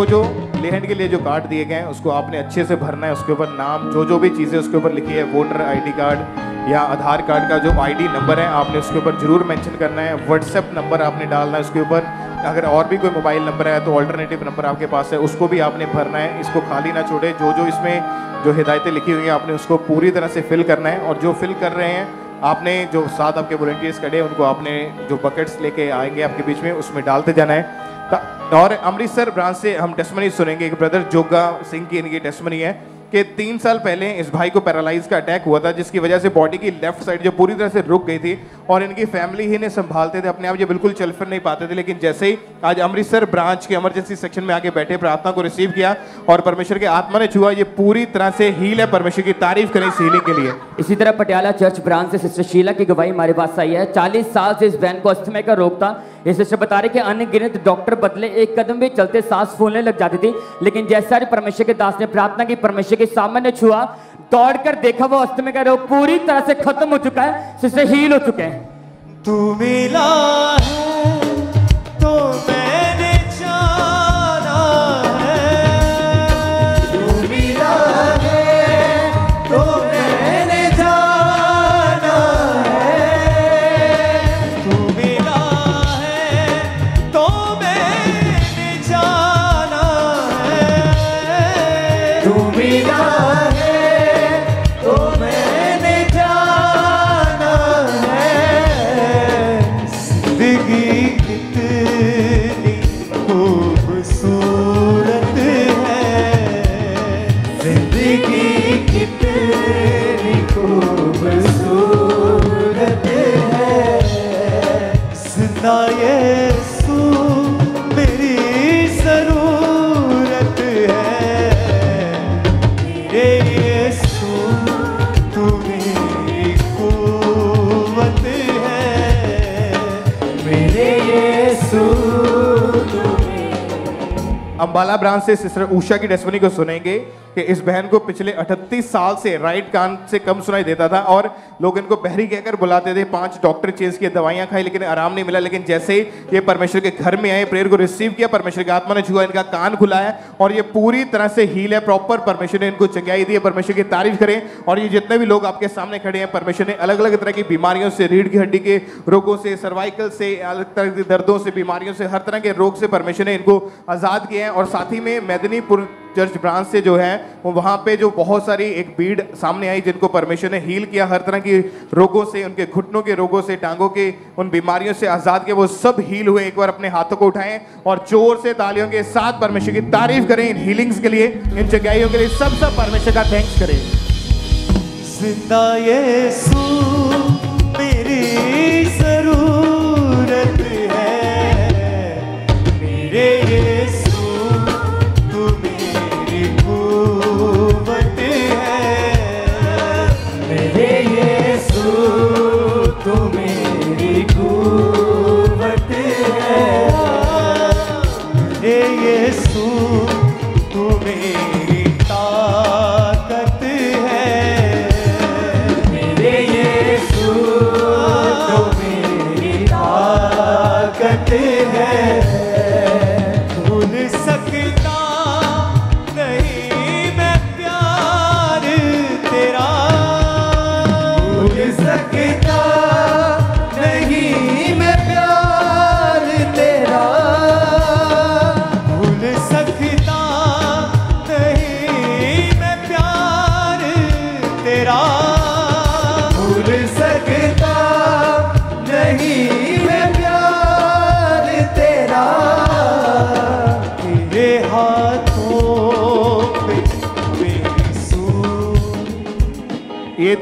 आपको जो लेहन के लिए जो कार्ड दिए गए हैं, उसको आपने अच्छे से भरना है, उसके ऊपर नाम, जो जो भी चीज़ें उसके ऊपर लिखी है, वोटर आईडी कार्ड या आधार कार्ड का जो आईडी नंबर है, आपने उसके ऊपर ज़रूर मेंशन करना है। व्हाट्सएप नंबर आपने डालना है उसके ऊपर। अगर और भी कोई मोबाइल नंबर है तो ऑल्टरनेटिव नंबर आपके पास है, उसको भी आपने भरना है। इसको खाली ना छोड़े। जो जो इसमें जो हिदायतें लिखी हुई हैं, आपने उसको पूरी तरह से फिल करना है। और जो फिल कर रहे हैं, आपने जो साथ आपके वॉलेंटियर्स खड़े उनको आपने जो बकेट्स लेके आएँगे आपके बीच में, उसमें डालते जाना है। और अमृतसर ब्रांच से हम टेस्टमनी सुनेंगे एक ब्रदर जोगा सिंह की इनकी टेस्टमनी है कि तीन साल पहले इस भाई को पैरालाइज का अटैक हुआ था, जिसकी वजह से बॉडी की लेफ़्ट साइड जो पूरी तरह से रुक गई थी और इनकी फैमिली ही इन्हें संभालते थे, अपने आप ये बिल्कुल चल फिर नहीं पाते थे। लेकिन जैसे ही आज अमृतसर ब्रांच के इमरजेंसी सेक्शन में आके बैठे, प्रार्थना को रिसीव किया और परमेश्वर के आत्मा ने छुआ, ये पूरी तरह से हील है। परमेश्वर की तारीफ़ करें इस हीलिंग के लिए। इसी तरह पटियाला चर्च ब्रांच से सिस्टर शीला की गवाही हमारे पास आई है। 40 साल से इस बहन को अस्थमा का रोग था। सिस्टर बता रहे कि अनगिनत डॉक्टर बदले एक कदम भी चलते सांस फूलने लग जाती थी, लेकिन जैसा परमेश्वर के दास ने प्रार्थना की, परमेश्वर के सामने छुआ दौड़ कर देखा वो अस्त में कह रहे हो पूरी तरह से खत्म हो चुका है हील हो चुके हैं। तू मिला है। से सिस्टर उषा की डेस्मनी को सुनेंगे कि इस बहन को पिछले 38 साल से राइट कान से कम सुनाई देता था और लोग इनको बहरी कहकर बुलाते थे। पाँच डॉक्टर चेंज किए, दवाइयाँ खाई, लेकिन आराम नहीं मिला। लेकिन जैसे ही ये परमेश्वर के घर में आए, प्रेयर को रिसीव किया, परमेश्वर की आत्मा ने छुआ, इनका कान खुला है और ये पूरी तरह से हील है प्रॉपर परमेश्वर ने इनको चंगाई दी है, परमेश्वर की तारीफ़ करें और ये जितने भी लोग आपके सामने खड़े हैं, परमेश्वर ने अलग अलग तरह की बीमारियों से, रीढ़ की हड्डी के रोगों से सर्वाइकल से, अलग तरह के दर्दों से, बीमारियों से, हर तरह के रोग से परमेश्वर ने इनको आज़ाद किए हैं। और साथ ही में मेदिनीपुर चर्च ब्रांच से जो है वहाँ पे जो बहुत सारी एक भीड़ सामने आई जिनको परमेश्वर ने हील किया। हर तरह की रोगों से, उनके घुटनों के रोगों से, टांगों के, उन बीमारियों से आज़ाद के वो सब हील हुए। एक बार अपने हाथों को उठाएँ और ज़ोर से, तालियों के साथ परमेश्वर की तारीफ़ करें इन हीलिंग्स के लिए, इन जगहों के लिए। सब सब परमेश्वर का थैंक्स करें। ज़िंदा यीशु, मेरी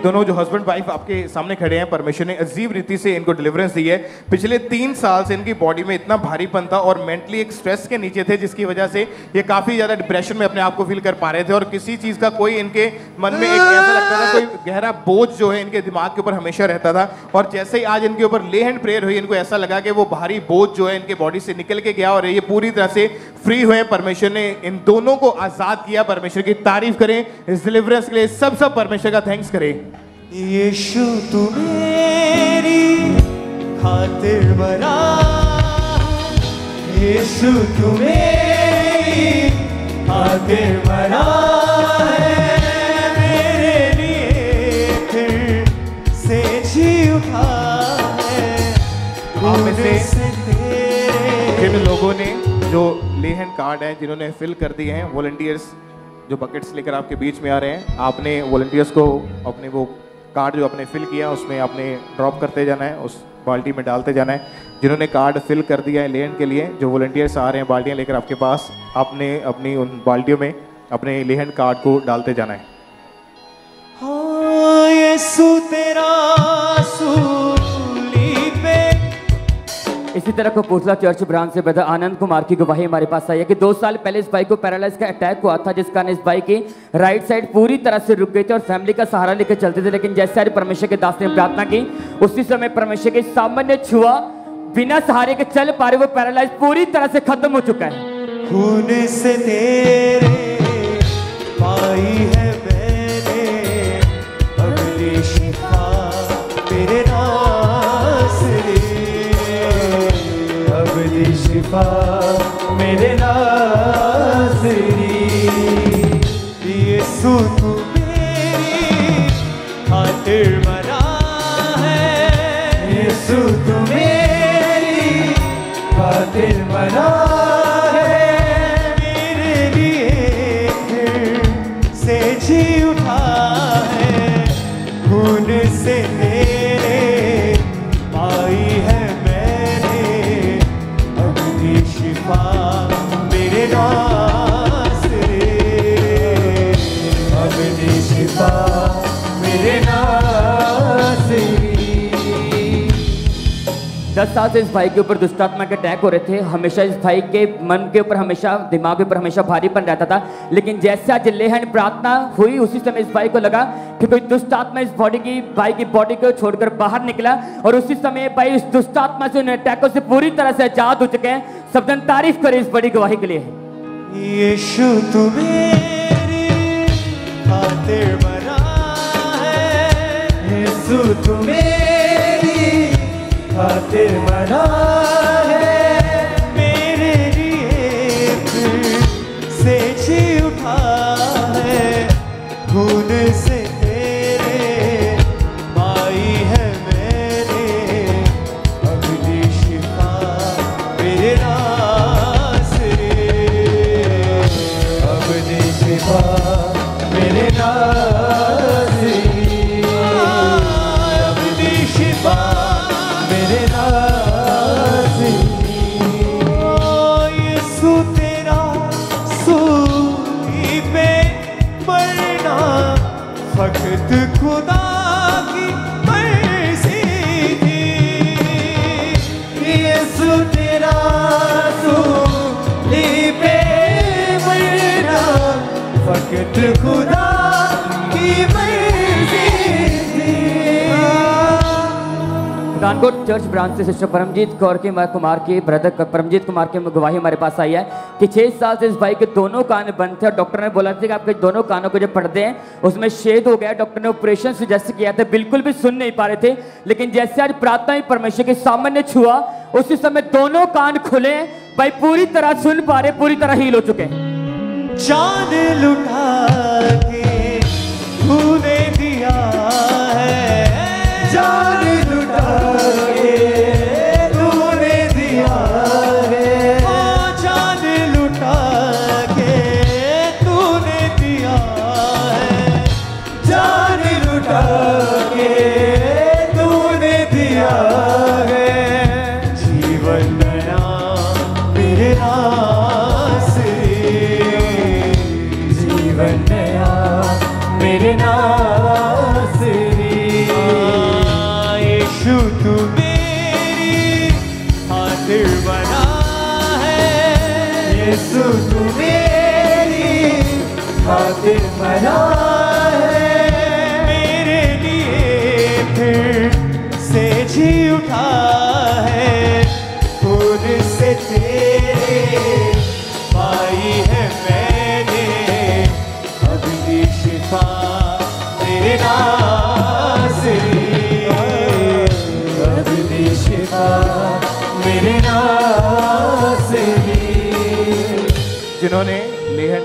दोनों जो हस्बैंड वाइफ आपके सामने खड़े हैं, परमेश्वर ने अजीब रीति से इनको डिलीवरेंस दी है। पिछले तीन साल से इनकी बॉडी में इतना भारीपन था और मेंटली एक स्ट्रेस के नीचे थे, जिसकी वजह से ये काफ़ी ज़्यादा डिप्रेशन में अपने आप को फील कर पा रहे थे और किसी चीज़ का कोई इनके मन में एक ऐसा लगता था, कोई गहरा बोझ जो है इनके दिमाग के ऊपर हमेशा रहता था। और जैसे ही आज इनके ऊपर ले हैंड प्रेयर हुई, इनको ऐसा लगा कि वो भारी बोझ जो है इनके बॉडी से निकल के गया और ये पूरी तरह से फ्री हुए परमेश्वर ने इन दोनों को आज़ाद किया। परमेश्वर की तारीफ़ करें, इस डिलीवरेंस के लिए सब सब परमेश्वर का थैंक्स करें। यीशु तू मेरी खातिर मरा यीशु तू मेरी खातिर मरा है। मेरे लिए फिर से जी उठा है। आप से से जिन लोगों ने जो लेहन कार्ड है जिन्होंने फिल कर दिए हैं वॉलंटियर्स जो बकेट्स लेकर आपके बीच में आ रहे हैं आपने वॉलंटियर्स को अपने वो कार्ड जो आपने फिल किया उसमें आपने ड्रॉप करते जाना है, उस बाल्टी में डालते जाना है। जिन्होंने कार्ड फिल कर दिया है लेहन के लिए, जो वॉल्टियर्स आ रहे हैं बाल्टियाँ लेकर आपके पास, आपने अपनी उन बाल्टियों में अपने लेहन कार्ड को डालते जाना है। हाँ तेरा पे इसी तरह कपूरथला चर्च ब्रांच से ब्रदर आनंद कुमार की गवाही हमारे पास आई है कि दो साल पहले इस भाई को पैरालाइज का अटैक हुआ था जिस कारण इस भाई की राइट साइड पूरी तरह से रुक गई थी और फैमिली का सहारा लेकर चलते थे। लेकिन जैसे आज परमेश्वर के दास ने प्रार्थना की, उसी समय परमेश्वर के सामान्य छुआ बिना सहारे के चल पा रहे वो पैरालाइज पूरी तरह से खत्म हो चुका है। खून से तेरे पाई शिफा मेरे नासरी। खातिर है। मेरी खातिर दस साल से इस भाई के ऊपर दुष्टात्मा के अटैक हो रहे थे। हमेशा इस भाई के मन के ऊपर, हमेशा दिमाग के ऊपर, हमेशा भारीपन रहता था। लेकिन जैसे आज लेहन प्रार्थना हुई, उसी समय इस भाई को लगा कि कोई दुष्टात्मा इस बॉडी की, भाई की बॉडी को छोड़कर बाहर निकला और उसी समय भाई इस दुष्टात्मा से उन अटैकों से पूरी तरह से आज़ाद हो चुके हैं। सब जन तारीफ़ करे इस बड़ी गवाही के लिए। यीशु, तू खातिर मरा पठानकोट चर्च ब्रांच से सिस्टर परमजीत कौर के कुमार के ब्रदर परमजीत कुमार की गवाही हमारे पास आई है कि छह साल से इस भाई के दोनों कान बंद थे और डॉक्टर ने बोला था कि आपके दोनों कानों के जो पर्दे हैं, उसमें छेद हो गया। डॉक्टर ने ऑपरेशन सजेस्ट किया था, बिल्कुल भी सुन नहीं पा रहे थे। लेकिन जैसे आज प्रार्थना ही परमेश्वर के सामान्य छुआ, उसी समय दोनों कान खुले, भाई पूरी तरह सुन पा रहे, पूरी तरह हील हो चुके जान लुटा के दिया है। खातिर बना है मेरे लिए फिर से जी उठा है। खुद से तेरे पाई है मैंने। अभी शिफा तेरे मेरे नासरी जिन्होंने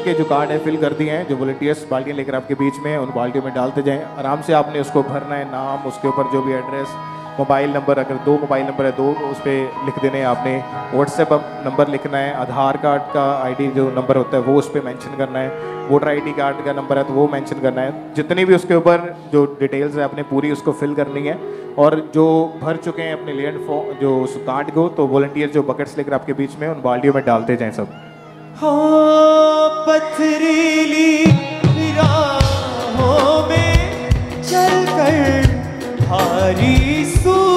के जो कार्ड है फिल कर दिए हैं, जो वॉलेंटियर्स बाल्टियाँ लेकर आपके बीच में उन बाल्टियों में डालते जाएँ। आराम से आपने उसको भरना है, नाम, उसके ऊपर जो भी एड्रेस मोबाइल नंबर अगर दो मोबाइल नंबर है, दो उस पर लिख देने आपने व्हाट्सएप नंबर लिखना है आधार कार्ड का आईडी जो नंबर होता है, वो उस पर मैंशन करना है वोटर आईडी कार्ड का नंबर है तो वो मेंशन करना है। जितनी भी उसके ऊपर जो डिटेल्स है, आपने पूरी उसको फिल करनी है। और जो भर चुके हैं अपने लैंड जो उस कार्ड को तो वॉलंटियर जो बकेट्स लेकर आपके बीच में उन बाल्टियों में डालते जाएँ सब। पथरीली राहों में चलकर भारी सूली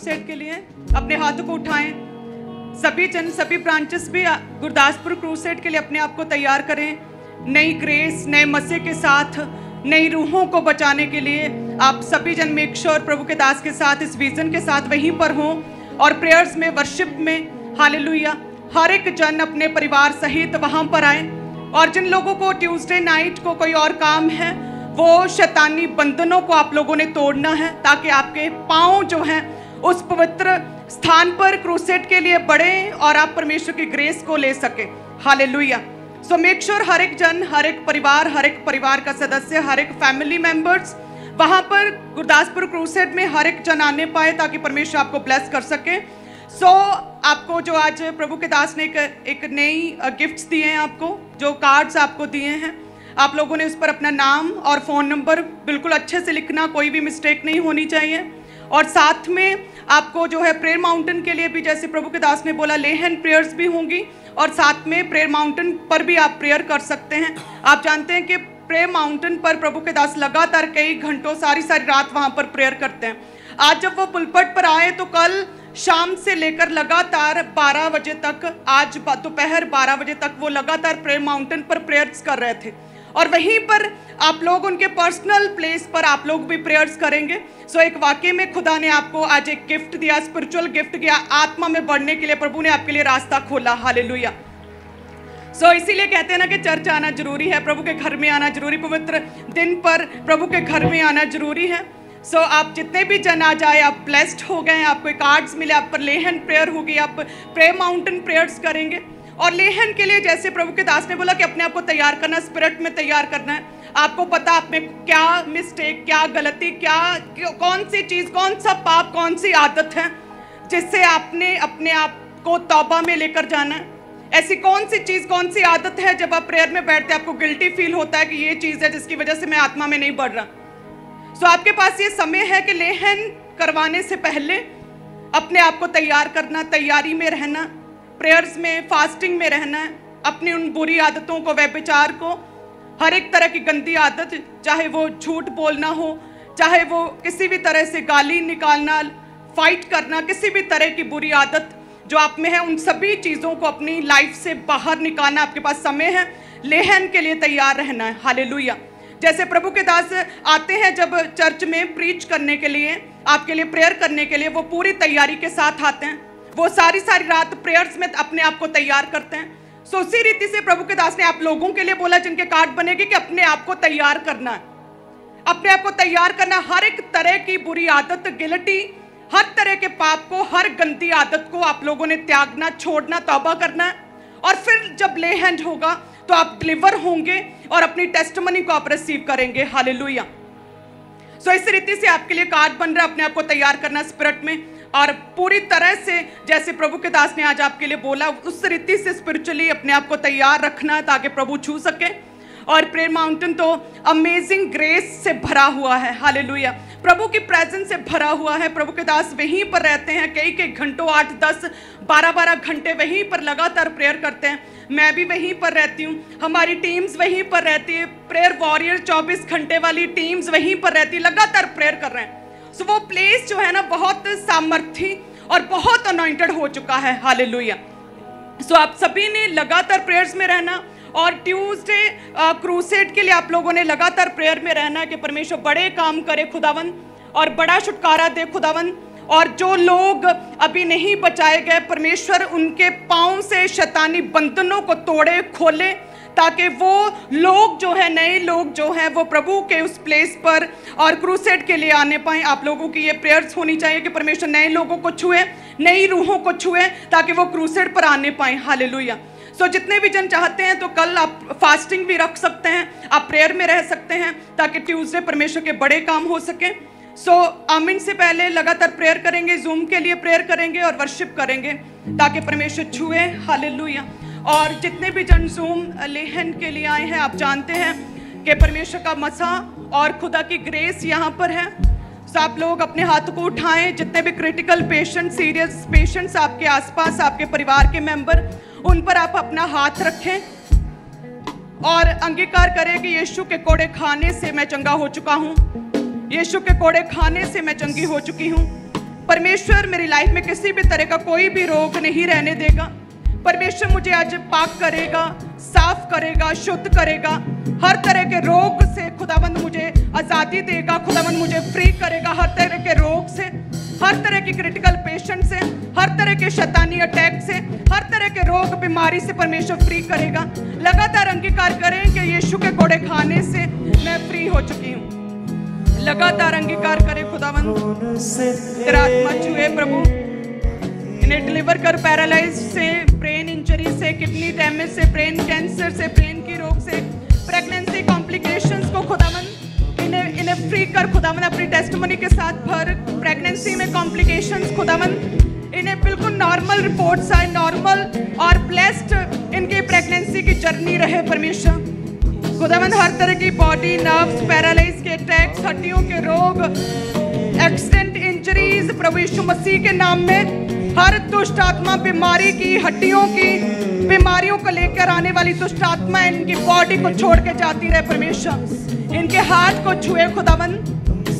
क्रूसेड के लिए अपने हाथों को उठाएँ। सभी जन, सभी ब्रांचेस भी गुरदासपुर क्रूसेड के लिए अपने आप को तैयार करें। नई ग्रेस नए मसीह के साथ, नई रूहों को बचाने के लिए आप सभी जन मेक श्योर प्रभु के दास के साथ, इस विजन के साथ वहीं पर हों और प्रेयर्स में वर्शिप में हालेलुया हर एक जन अपने परिवार सहित वहाँ पर आए। और जिन लोगों को ट्यूसडे नाइट को कोई और काम है, वो शैतानी बंधनों को आप लोगों ने तोड़ना है ताकि आपके पाँव जो हैं उस पवित्र स्थान पर क्रूसेट के लिए बढ़े और आप परमेश्वर की ग्रेस को ले सके। हालेलुया। सो मेक श्योर हर एक जन हर एक परिवार हर एक परिवार का सदस्य हर एक फैमिली मेंबर्स वहाँ पर गुरदासपुर क्रूसेट में हर एक जन आने पाए ताकि परमेश्वर आपको ब्लेस कर सके। सो so, आपको जो आज प्रभु के दास ने एक, एक नई गिफ्ट्स दिए हैं आपको जो कार्ड्स आपको दिए हैं आप लोगों ने उस पर अपना नाम और फ़ोन नंबर बिल्कुल अच्छे से लिखना कोई भी मिस्टेक नहीं होनी चाहिए। और साथ में आपको जो है प्रेयर माउंटेन के लिए भी जैसे प्रभु के दास ने बोला लेहन प्रेयर्स भी होंगी और साथ में प्रेयर माउंटेन पर भी आप प्रेयर कर सकते हैं। आप जानते हैं कि प्रेयर माउंटेन पर प्रभु के दास लगातार कई घंटों सारी सारी रात वहाँ पर प्रेयर करते हैं। आज जब वो पुलपट पर आए तो कल शाम से लेकर लगातार 12 बजे तक, आज दोपहर 12 बजे तक वो लगातार प्रेयर माउंटेन पर प्रेयर्स कर रहे थे। और वहीं पर आप लोग उनके पर्सनल प्लेस पर आप लोग भी प्रेयर्स करेंगे। सो एक वाक्य में खुदा ने आपको आज एक गिफ्ट दिया स्पिरिचुअल गिफ्ट दिया आत्मा में बढ़ने के लिए प्रभु ने आपके लिए रास्ता खोला। हालेलुया सो so, इसीलिए कहते हैं ना कि चर्च आना ज़रूरी है प्रभु के घर में आना ज़रूरी पवित्र दिन पर प्रभु के घर में आना ज़रूरी है। सो so, आप जितने भी जन आ जाए आप ब्लेस्ड हो गए आपको कार्ड्स मिले आप पर लेहन प्रेयर होगी आप प्रे माउंटेन प्रेयर्स करेंगे। और लेहन के लिए जैसे प्रभु के दास ने बोला कि अपने आप को तैयार करना स्पिरिट में तैयार करना है। आपको पता आप में क्या मिस्टेक क्या गलती, क्या कौन सी चीज़, कौन सा पाप, कौन सी आदत है जिससे आपने अपने आप को तौबा में लेकर जाना है? ऐसी कौन सी चीज़, कौन सी आदत है जब आप प्रेयर में बैठते हैं, आपको गिल्टी फील होता है कि ये चीज़ है जिसकी वजह से मैं आत्मा में नहीं बढ़ रहा। सो आपके पास ये समय है कि लेहन करवाने से पहले अपने आप को तैयार करना, तैयारी में रहना। प्रेयर्स में फास्टिंग में रहना है अपनी उन बुरी आदतों को, व्यभिचार को, हर एक तरह की गंदी आदत, चाहे वो झूठ बोलना हो, चाहे वो किसी भी तरह से गाली निकालना फाइट करना, किसी भी तरह की बुरी आदत जो आप में है, उन सभी चीज़ों को अपनी लाइफ से बाहर निकालना आपके पास समय है, लेहन के लिए तैयार रहना है हालेलुया जैसे प्रभु के दास आते हैं जब चर्च में प्रीच करने के लिए, आपके लिए प्रेयर करने के लिए, वो पूरी तैयारी के साथ आते हैं। वो सारी सारी रात प्रेयर्स में अपने आप को तैयार करते हैं। सो उसी रीति से प्रभु के दास ने आप लोगों के लिए बोला जिनके कार्ड बनेंगे कि अपने आप को तैयार करना है। अपने आप को तैयार करना हर एक तरह की बुरी आदत गिलटी हर तरह के पाप को हर गंदी आदत को आप लोगों ने त्यागना छोड़ना तौबा करना और फिर जब ले हैंड होगा तो आप डिलीवर होंगे और अपनी टेस्टमनी को आप रिसीव करेंगे। हालेलुया सो so, इस रीति से आपके लिए कार्ड बन रहा है अपने आप को तैयार करना स्पिरिट में। और पूरी तरह से जैसे प्रभु के दास ने आज आपके लिए बोला, उस रीति से स्पिरिचुअली अपने आप को तैयार रखना है ताकि प्रभु छू सके। और प्रेयर माउंटेन तो अमेजिंग ग्रेस से भरा हुआ है। हालेलुया प्रभु की प्रेजेंस से भरा हुआ है। प्रभु के दास वहीं पर रहते हैं। कई कई घंटों, आठ, दस, बारह बारह घंटे वहीं पर लगातार प्रेयर करते हैं। मैं भी वहीं पर रहती हूँ। हमारी टीम्स वहीं पर रहती है। प्रेयर वॉरियर चौबीस घंटे वाली टीम्स वहीं पर रहती है लगातार प्रेयर कर रहे हैं। सो वो प्लेस जो है ना, बहुत सामर्थी और बहुत अनॉइंटेड हो चुका है। हालेलुया सो आप सभी ने लगातार प्रेयर्स में रहना और ट्यूसडे क्रूसेड के लिए आप लोगों ने लगातार प्रेयर में रहना कि परमेश्वर बड़े काम करे खुदावन और बड़ा छुटकारा दे खुदावन। और जो लोग अभी नहीं बचाए गए, परमेश्वर उनके पाँव से शैतानी बंधनों को तोड़े, खोले ताकि वो लोग जो है नए लोग जो हैं वो प्रभु के उस प्लेस पर और क्रूसेड के लिए आने पाए। आप लोगों की ये प्रेयर्स होनी चाहिए कि परमेश्वर नए लोगों को छुए नई रूहों को छुए ताकि वो क्रूसेड पर आने पाए। हालेलुया सो जितने भी जन चाहते हैं तो कल आप फास्टिंग भी रख सकते हैं आप प्रेयर में रह सकते हैं ताकि ट्यूसडे परमेश्वर के बड़े काम हो सके। सो so, आमिन से पहले लगातार प्रेयर करेंगे जूम के लिए प्रेयर करेंगे और वर्शिप करेंगे ताकि परमेश्वर छुए। हालेलुया और जितने भी जन जूम लेहन के लिए आए हैं, आप जानते हैं कि परमेश्वर का मसा और खुदा की ग्रेस यहाँ पर है। सो आप लोग अपने हाथ को उठाएँ, जितने भी क्रिटिकल पेशेंट सीरियस पेशेंट्स आपके आसपास, आपके परिवार के मेंबर उन पर आप अपना हाथ रखें और अंगीकार करें कि यीशु के कोड़े खाने से मैं चंगा हो चुका हूँ। यीशु के कोड़े खाने से मैं चंगी हो चुकी हूँ। परमेश्वर मेरी लाइफ में किसी भी तरह का कोई भी रोग नहीं रहने देगा। परमेश्वर मुझे आज पाक करेगा साफ़ करेगा शुद्ध करेगा। हर तरह के रोग से खुदाबंद मुझे आज़ादी देगा खुदाबंद मुझे फ्री करेगा हर तरह के रोग से हर तरह की क्रिटिकल पेशेंट से हर तरह के शैतानी अटैक से हर तरह के रोग बीमारी से परमेश्वर फ्री करेगा। लगातार अंगीकार करें कि यीशु के कोड़े खाने से मैं फ्री हो चुकी हूँ। लगातार अंगीकार करें खुदावन तेरा आत्मा छुए प्रभु। इन्हें डिलीवर कर पैरालाइज से, ब्रेन इंजरी से, किडनी डैमेज से, ब्रेन कैंसर से, ब्रेन की रोग से, प्रेगनेंसी कॉम्प्लिकेशंस को खुदावन, इन्हें इन्हें फ्री कर खुदावन अपनी टेस्टमनी के साथ भर, प्रेगनेंसी में कॉम्प्लिकेशंस खुदावन। इन्हें बिल्कुल नॉर्मल रिपोर्ट्स आए नॉर्मल और ब्लेस्ड इनकी प्रेगनेंसी की जर्नी रहे परमेश्वर। खुदावन, हर तरह की बॉडी नर्व्स पैरालाइज के अटैक्स हड्डियों के रोग एक्सीडेंट इंजरीज प्रभु यीशु मसीह के नाम में हर दुष्ट आत्मा बीमारी की, हड्डियों की, बीमारियों को लेकर आने वाली दुष्ट आत्मा इनकी बॉडी को छोड़ के जाती रहे परमेश्वर। इनके हाथ को छुए खुदावन।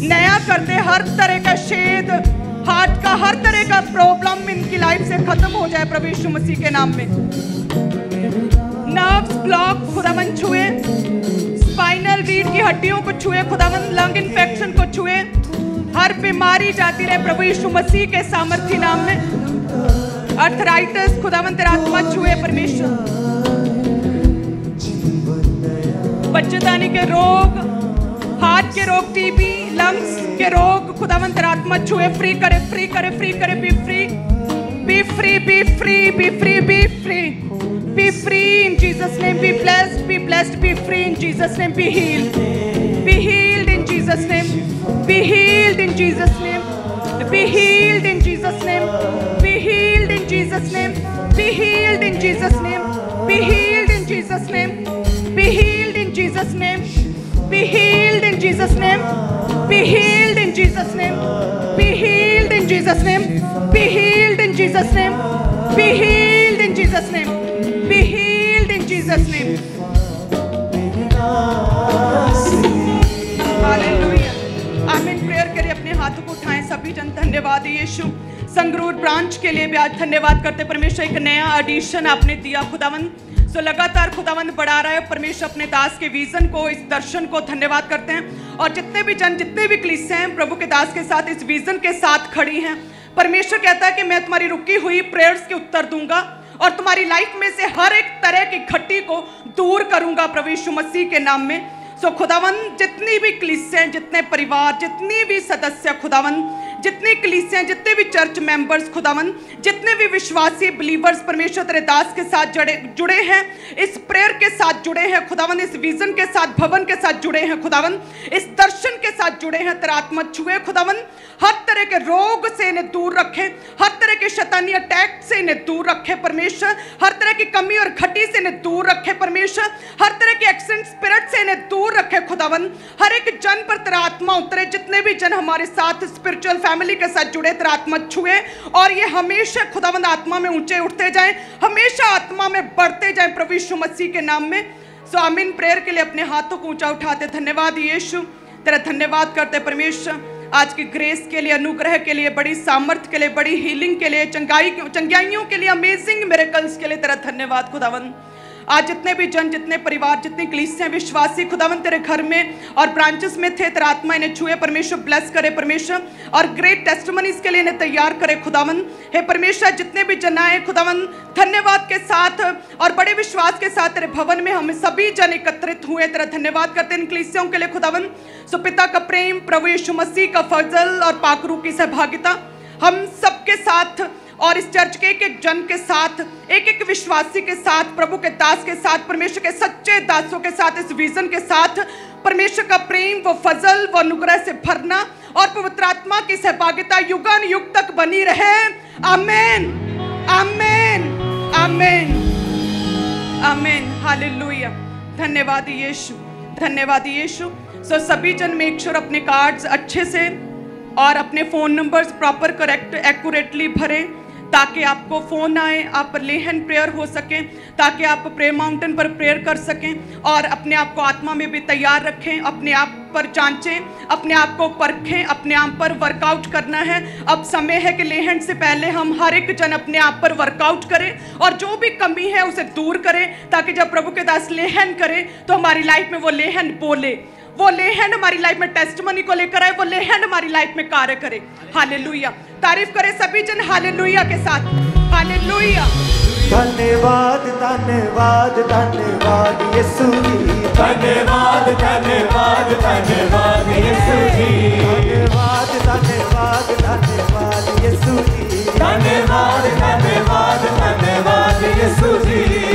नया कर दे हर तरह का शेद हार्ट का हर तरह का प्रॉब्लम इनकी लाइफ से खत्म हो जाए प्रभु यीशु मसीह के नाम में। नर्व्स ब्लॉक खुदावन छुए। स्पाइनल रीड की हड्डियों को छुए, खुदावन लंग इन्फेक्शन को छुए। हर बीमारी जाती रहे प्रभु यीशु मसीह के सामर्थ्य नाम में अर्थराइटिस खुदावन तेरा आत्मा, छुए परमेश्वर बच्चेदानी के रोग, हार्ट के रोग टीबी लंग्स के रोग खुदावन तेरा आत्मा, छुए फ्री करे फ्री करे फ्री करे be free be free be free be free be free Be free in Jesus' name. Be blessed. Be blessed. Be free in Jesus' name. Be healed. Be healed in Jesus' name. Be healed in Jesus' name. Be healed in Jesus' name. Be healed in Jesus' name. Be healed in Jesus' name. Be healed in Jesus' name. Be healed in Jesus' name. Be healed in Jesus' name. Be healed in Jesus' name. Be healed in Jesus' name. Be healed in Jesus' name. Be healed in Jesus' name. Be healed in Jesus' name. Hallelujah. हाथों को उठाएँ सभी जन, धन्यवाद यीशु। Sangrur branch के लिए भी आज धन्यवाद करते परमेश्वर, एक नया एडिशन आपने दिया खुदावन सो लगातार खुदावन बढ़ा रहा है। परमेश्वर अपने दास के विजन को, इस दर्शन को धन्यवाद करते हैं। और जितने भी जन, जितने भी क्लिस हैं, प्रभु के दास के साथ इस विजन के साथ खड़ी हैं। परमेश्वर कहता है कि मैं तुम्हारी रुकी हुई प्रेयर्स के उत्तर दूँगा और तुम्हारी लाइफ में से हर एक तरह की खट्टी को दूर करूँगा प्रभु यीशु मसीह के नाम में। सो खुदावन जितनी भी क्लिसें जितने परिवार जितनी भी सदस्य खुदावन जितनी क्लिसें जितने भी चर्च मेंबर्स खुदावन, जितने भी विश्वासी बिलीवर्स परमेश्वर तेरे दास के साथ जुड़े जुड़े हैं, इस प्रेयर के साथ जुड़े हैं खुदावन, इस विजन के साथ, भवन के साथ जुड़े हैं खुदावन, इस दर्शन के साथ जुड़े हैं तेरा आत्मा छुए खुदावन, हर तरह के रोग से इन्हें दूर रखे, हर तरह के शैतानी अटैक से इन्हें दूर रखे परमेश्वर, हर तरह की कमी और घटी से इन्हें दूर रखे परमेश्वर, हर तरह के एक्सीडेंट स्पिरिट से इन्हें दूर रखे खुदावन, हर एक जन पर तेरा आत्मा उतरे, जितने भी जन हमारे साथ स्पिरिचुअल फैमिली के साथ जुड़े तेरा आत्मा छुए और ये हमेशा खुदावंद आत्मा में ऊँचे उठते जाएँ, हमेशा आत्मा में बढ़ते जाएँ प्रभु यीशु मसीह के नाम में। सो आमीन, प्रेयर के लिए अपने हाथों को ऊँचा उठाते, धन्यवाद यीशु। तेरा धन्यवाद करते परमेश्वर। आज की ग्रेस के लिए, अनुग्रह के लिए, बड़ी सामर्थ्य के लिए, बड़ी हीलिंग के लिए, चंगाई, चंगाइयों के लिए अमेजिंग मेरेकल्स के लिए तेरा धन्यवाद खुदावन आज जितने भी जन, जितने परिवार, जितनी क्लीस हैं विश्वासी, खुदावन तेरे घर में और ब्रांचेस में थे, तेरा आत्मा इन्हें छुए, परमेश्वर ब्लेस करे, परमेश्वर, और ग्रेट टेस्टमनीज के लिए इन्हें तैयार करे, खुदावन। हे परमेश्वर, जितने भी जन आए, खुदावन, धन्यवाद के साथ और बड़े विश्वास के साथ तेरे भवन में हम सभी जन एकत्रित हुए, तेरा धन्यवाद करते इन क्लीसियों के लिए, खुदावन। सो पिता का प्रेम, प्रभु यीशु मसीह का फजल और पाकरू की सहभागिता, हम सबके साथ और इस चर्च के एक एक जन के साथ, एक एक विश्वासी के साथ, प्रभु के दास के साथ, परमेश्वर के सच्चे दासों के साथ, इस विजन के साथ, परमेश्वर का प्रेम वो फजल, वो अनुग्रह से भरना और पवित्र आत्मा की सहभागिता युगान युग तक बनी रहे। Amen. Amen. Amen. Amen. Hallelujah. धन्यवाद यीशु। धन्यवाद यीशु। सो सभी जन मेक श्योर अपने कार्ड्स अच्छे से और अपने phone numbers proper correct accurately भरें। ताकि आपको फ़ोन आए, आप लेहन प्रेयर हो सकें, ताकि आप प्रेयर माउंटेन पर प्रेयर कर सकें और अपने आप को आत्मा में भी तैयार रखें, अपने आप पर जांचें, अपने आप को परखें, अपने आप पर वर्कआउट करना है। अब समय है कि लेहन से पहले हम हर एक जन अपने आप पर वर्कआउट करें और जो भी कमी है उसे दूर करें, ताकि जब प्रभु के दास लेहन करें तो हमारी लाइफ में वो लेहन बोले। वो ले लेहन हमारी लाइफ में टेस्टमनी को लेकर आए वो लेहन हमारी लाइफ में कार्य करे। हालेलुया तारीफ़ करे सभी जन हालेलुया के साथ। हालेलुया धन्यवाद धन्यवाद धन्यवाद यीशु जी। धन्यवाद धन्यवाद धन्यवाद यीशु जी। धन्यवाद धन्यवाद धन्यवाद यीशु जी। धन्यवाद धन्यवाद धन्यवाद यीशु जी।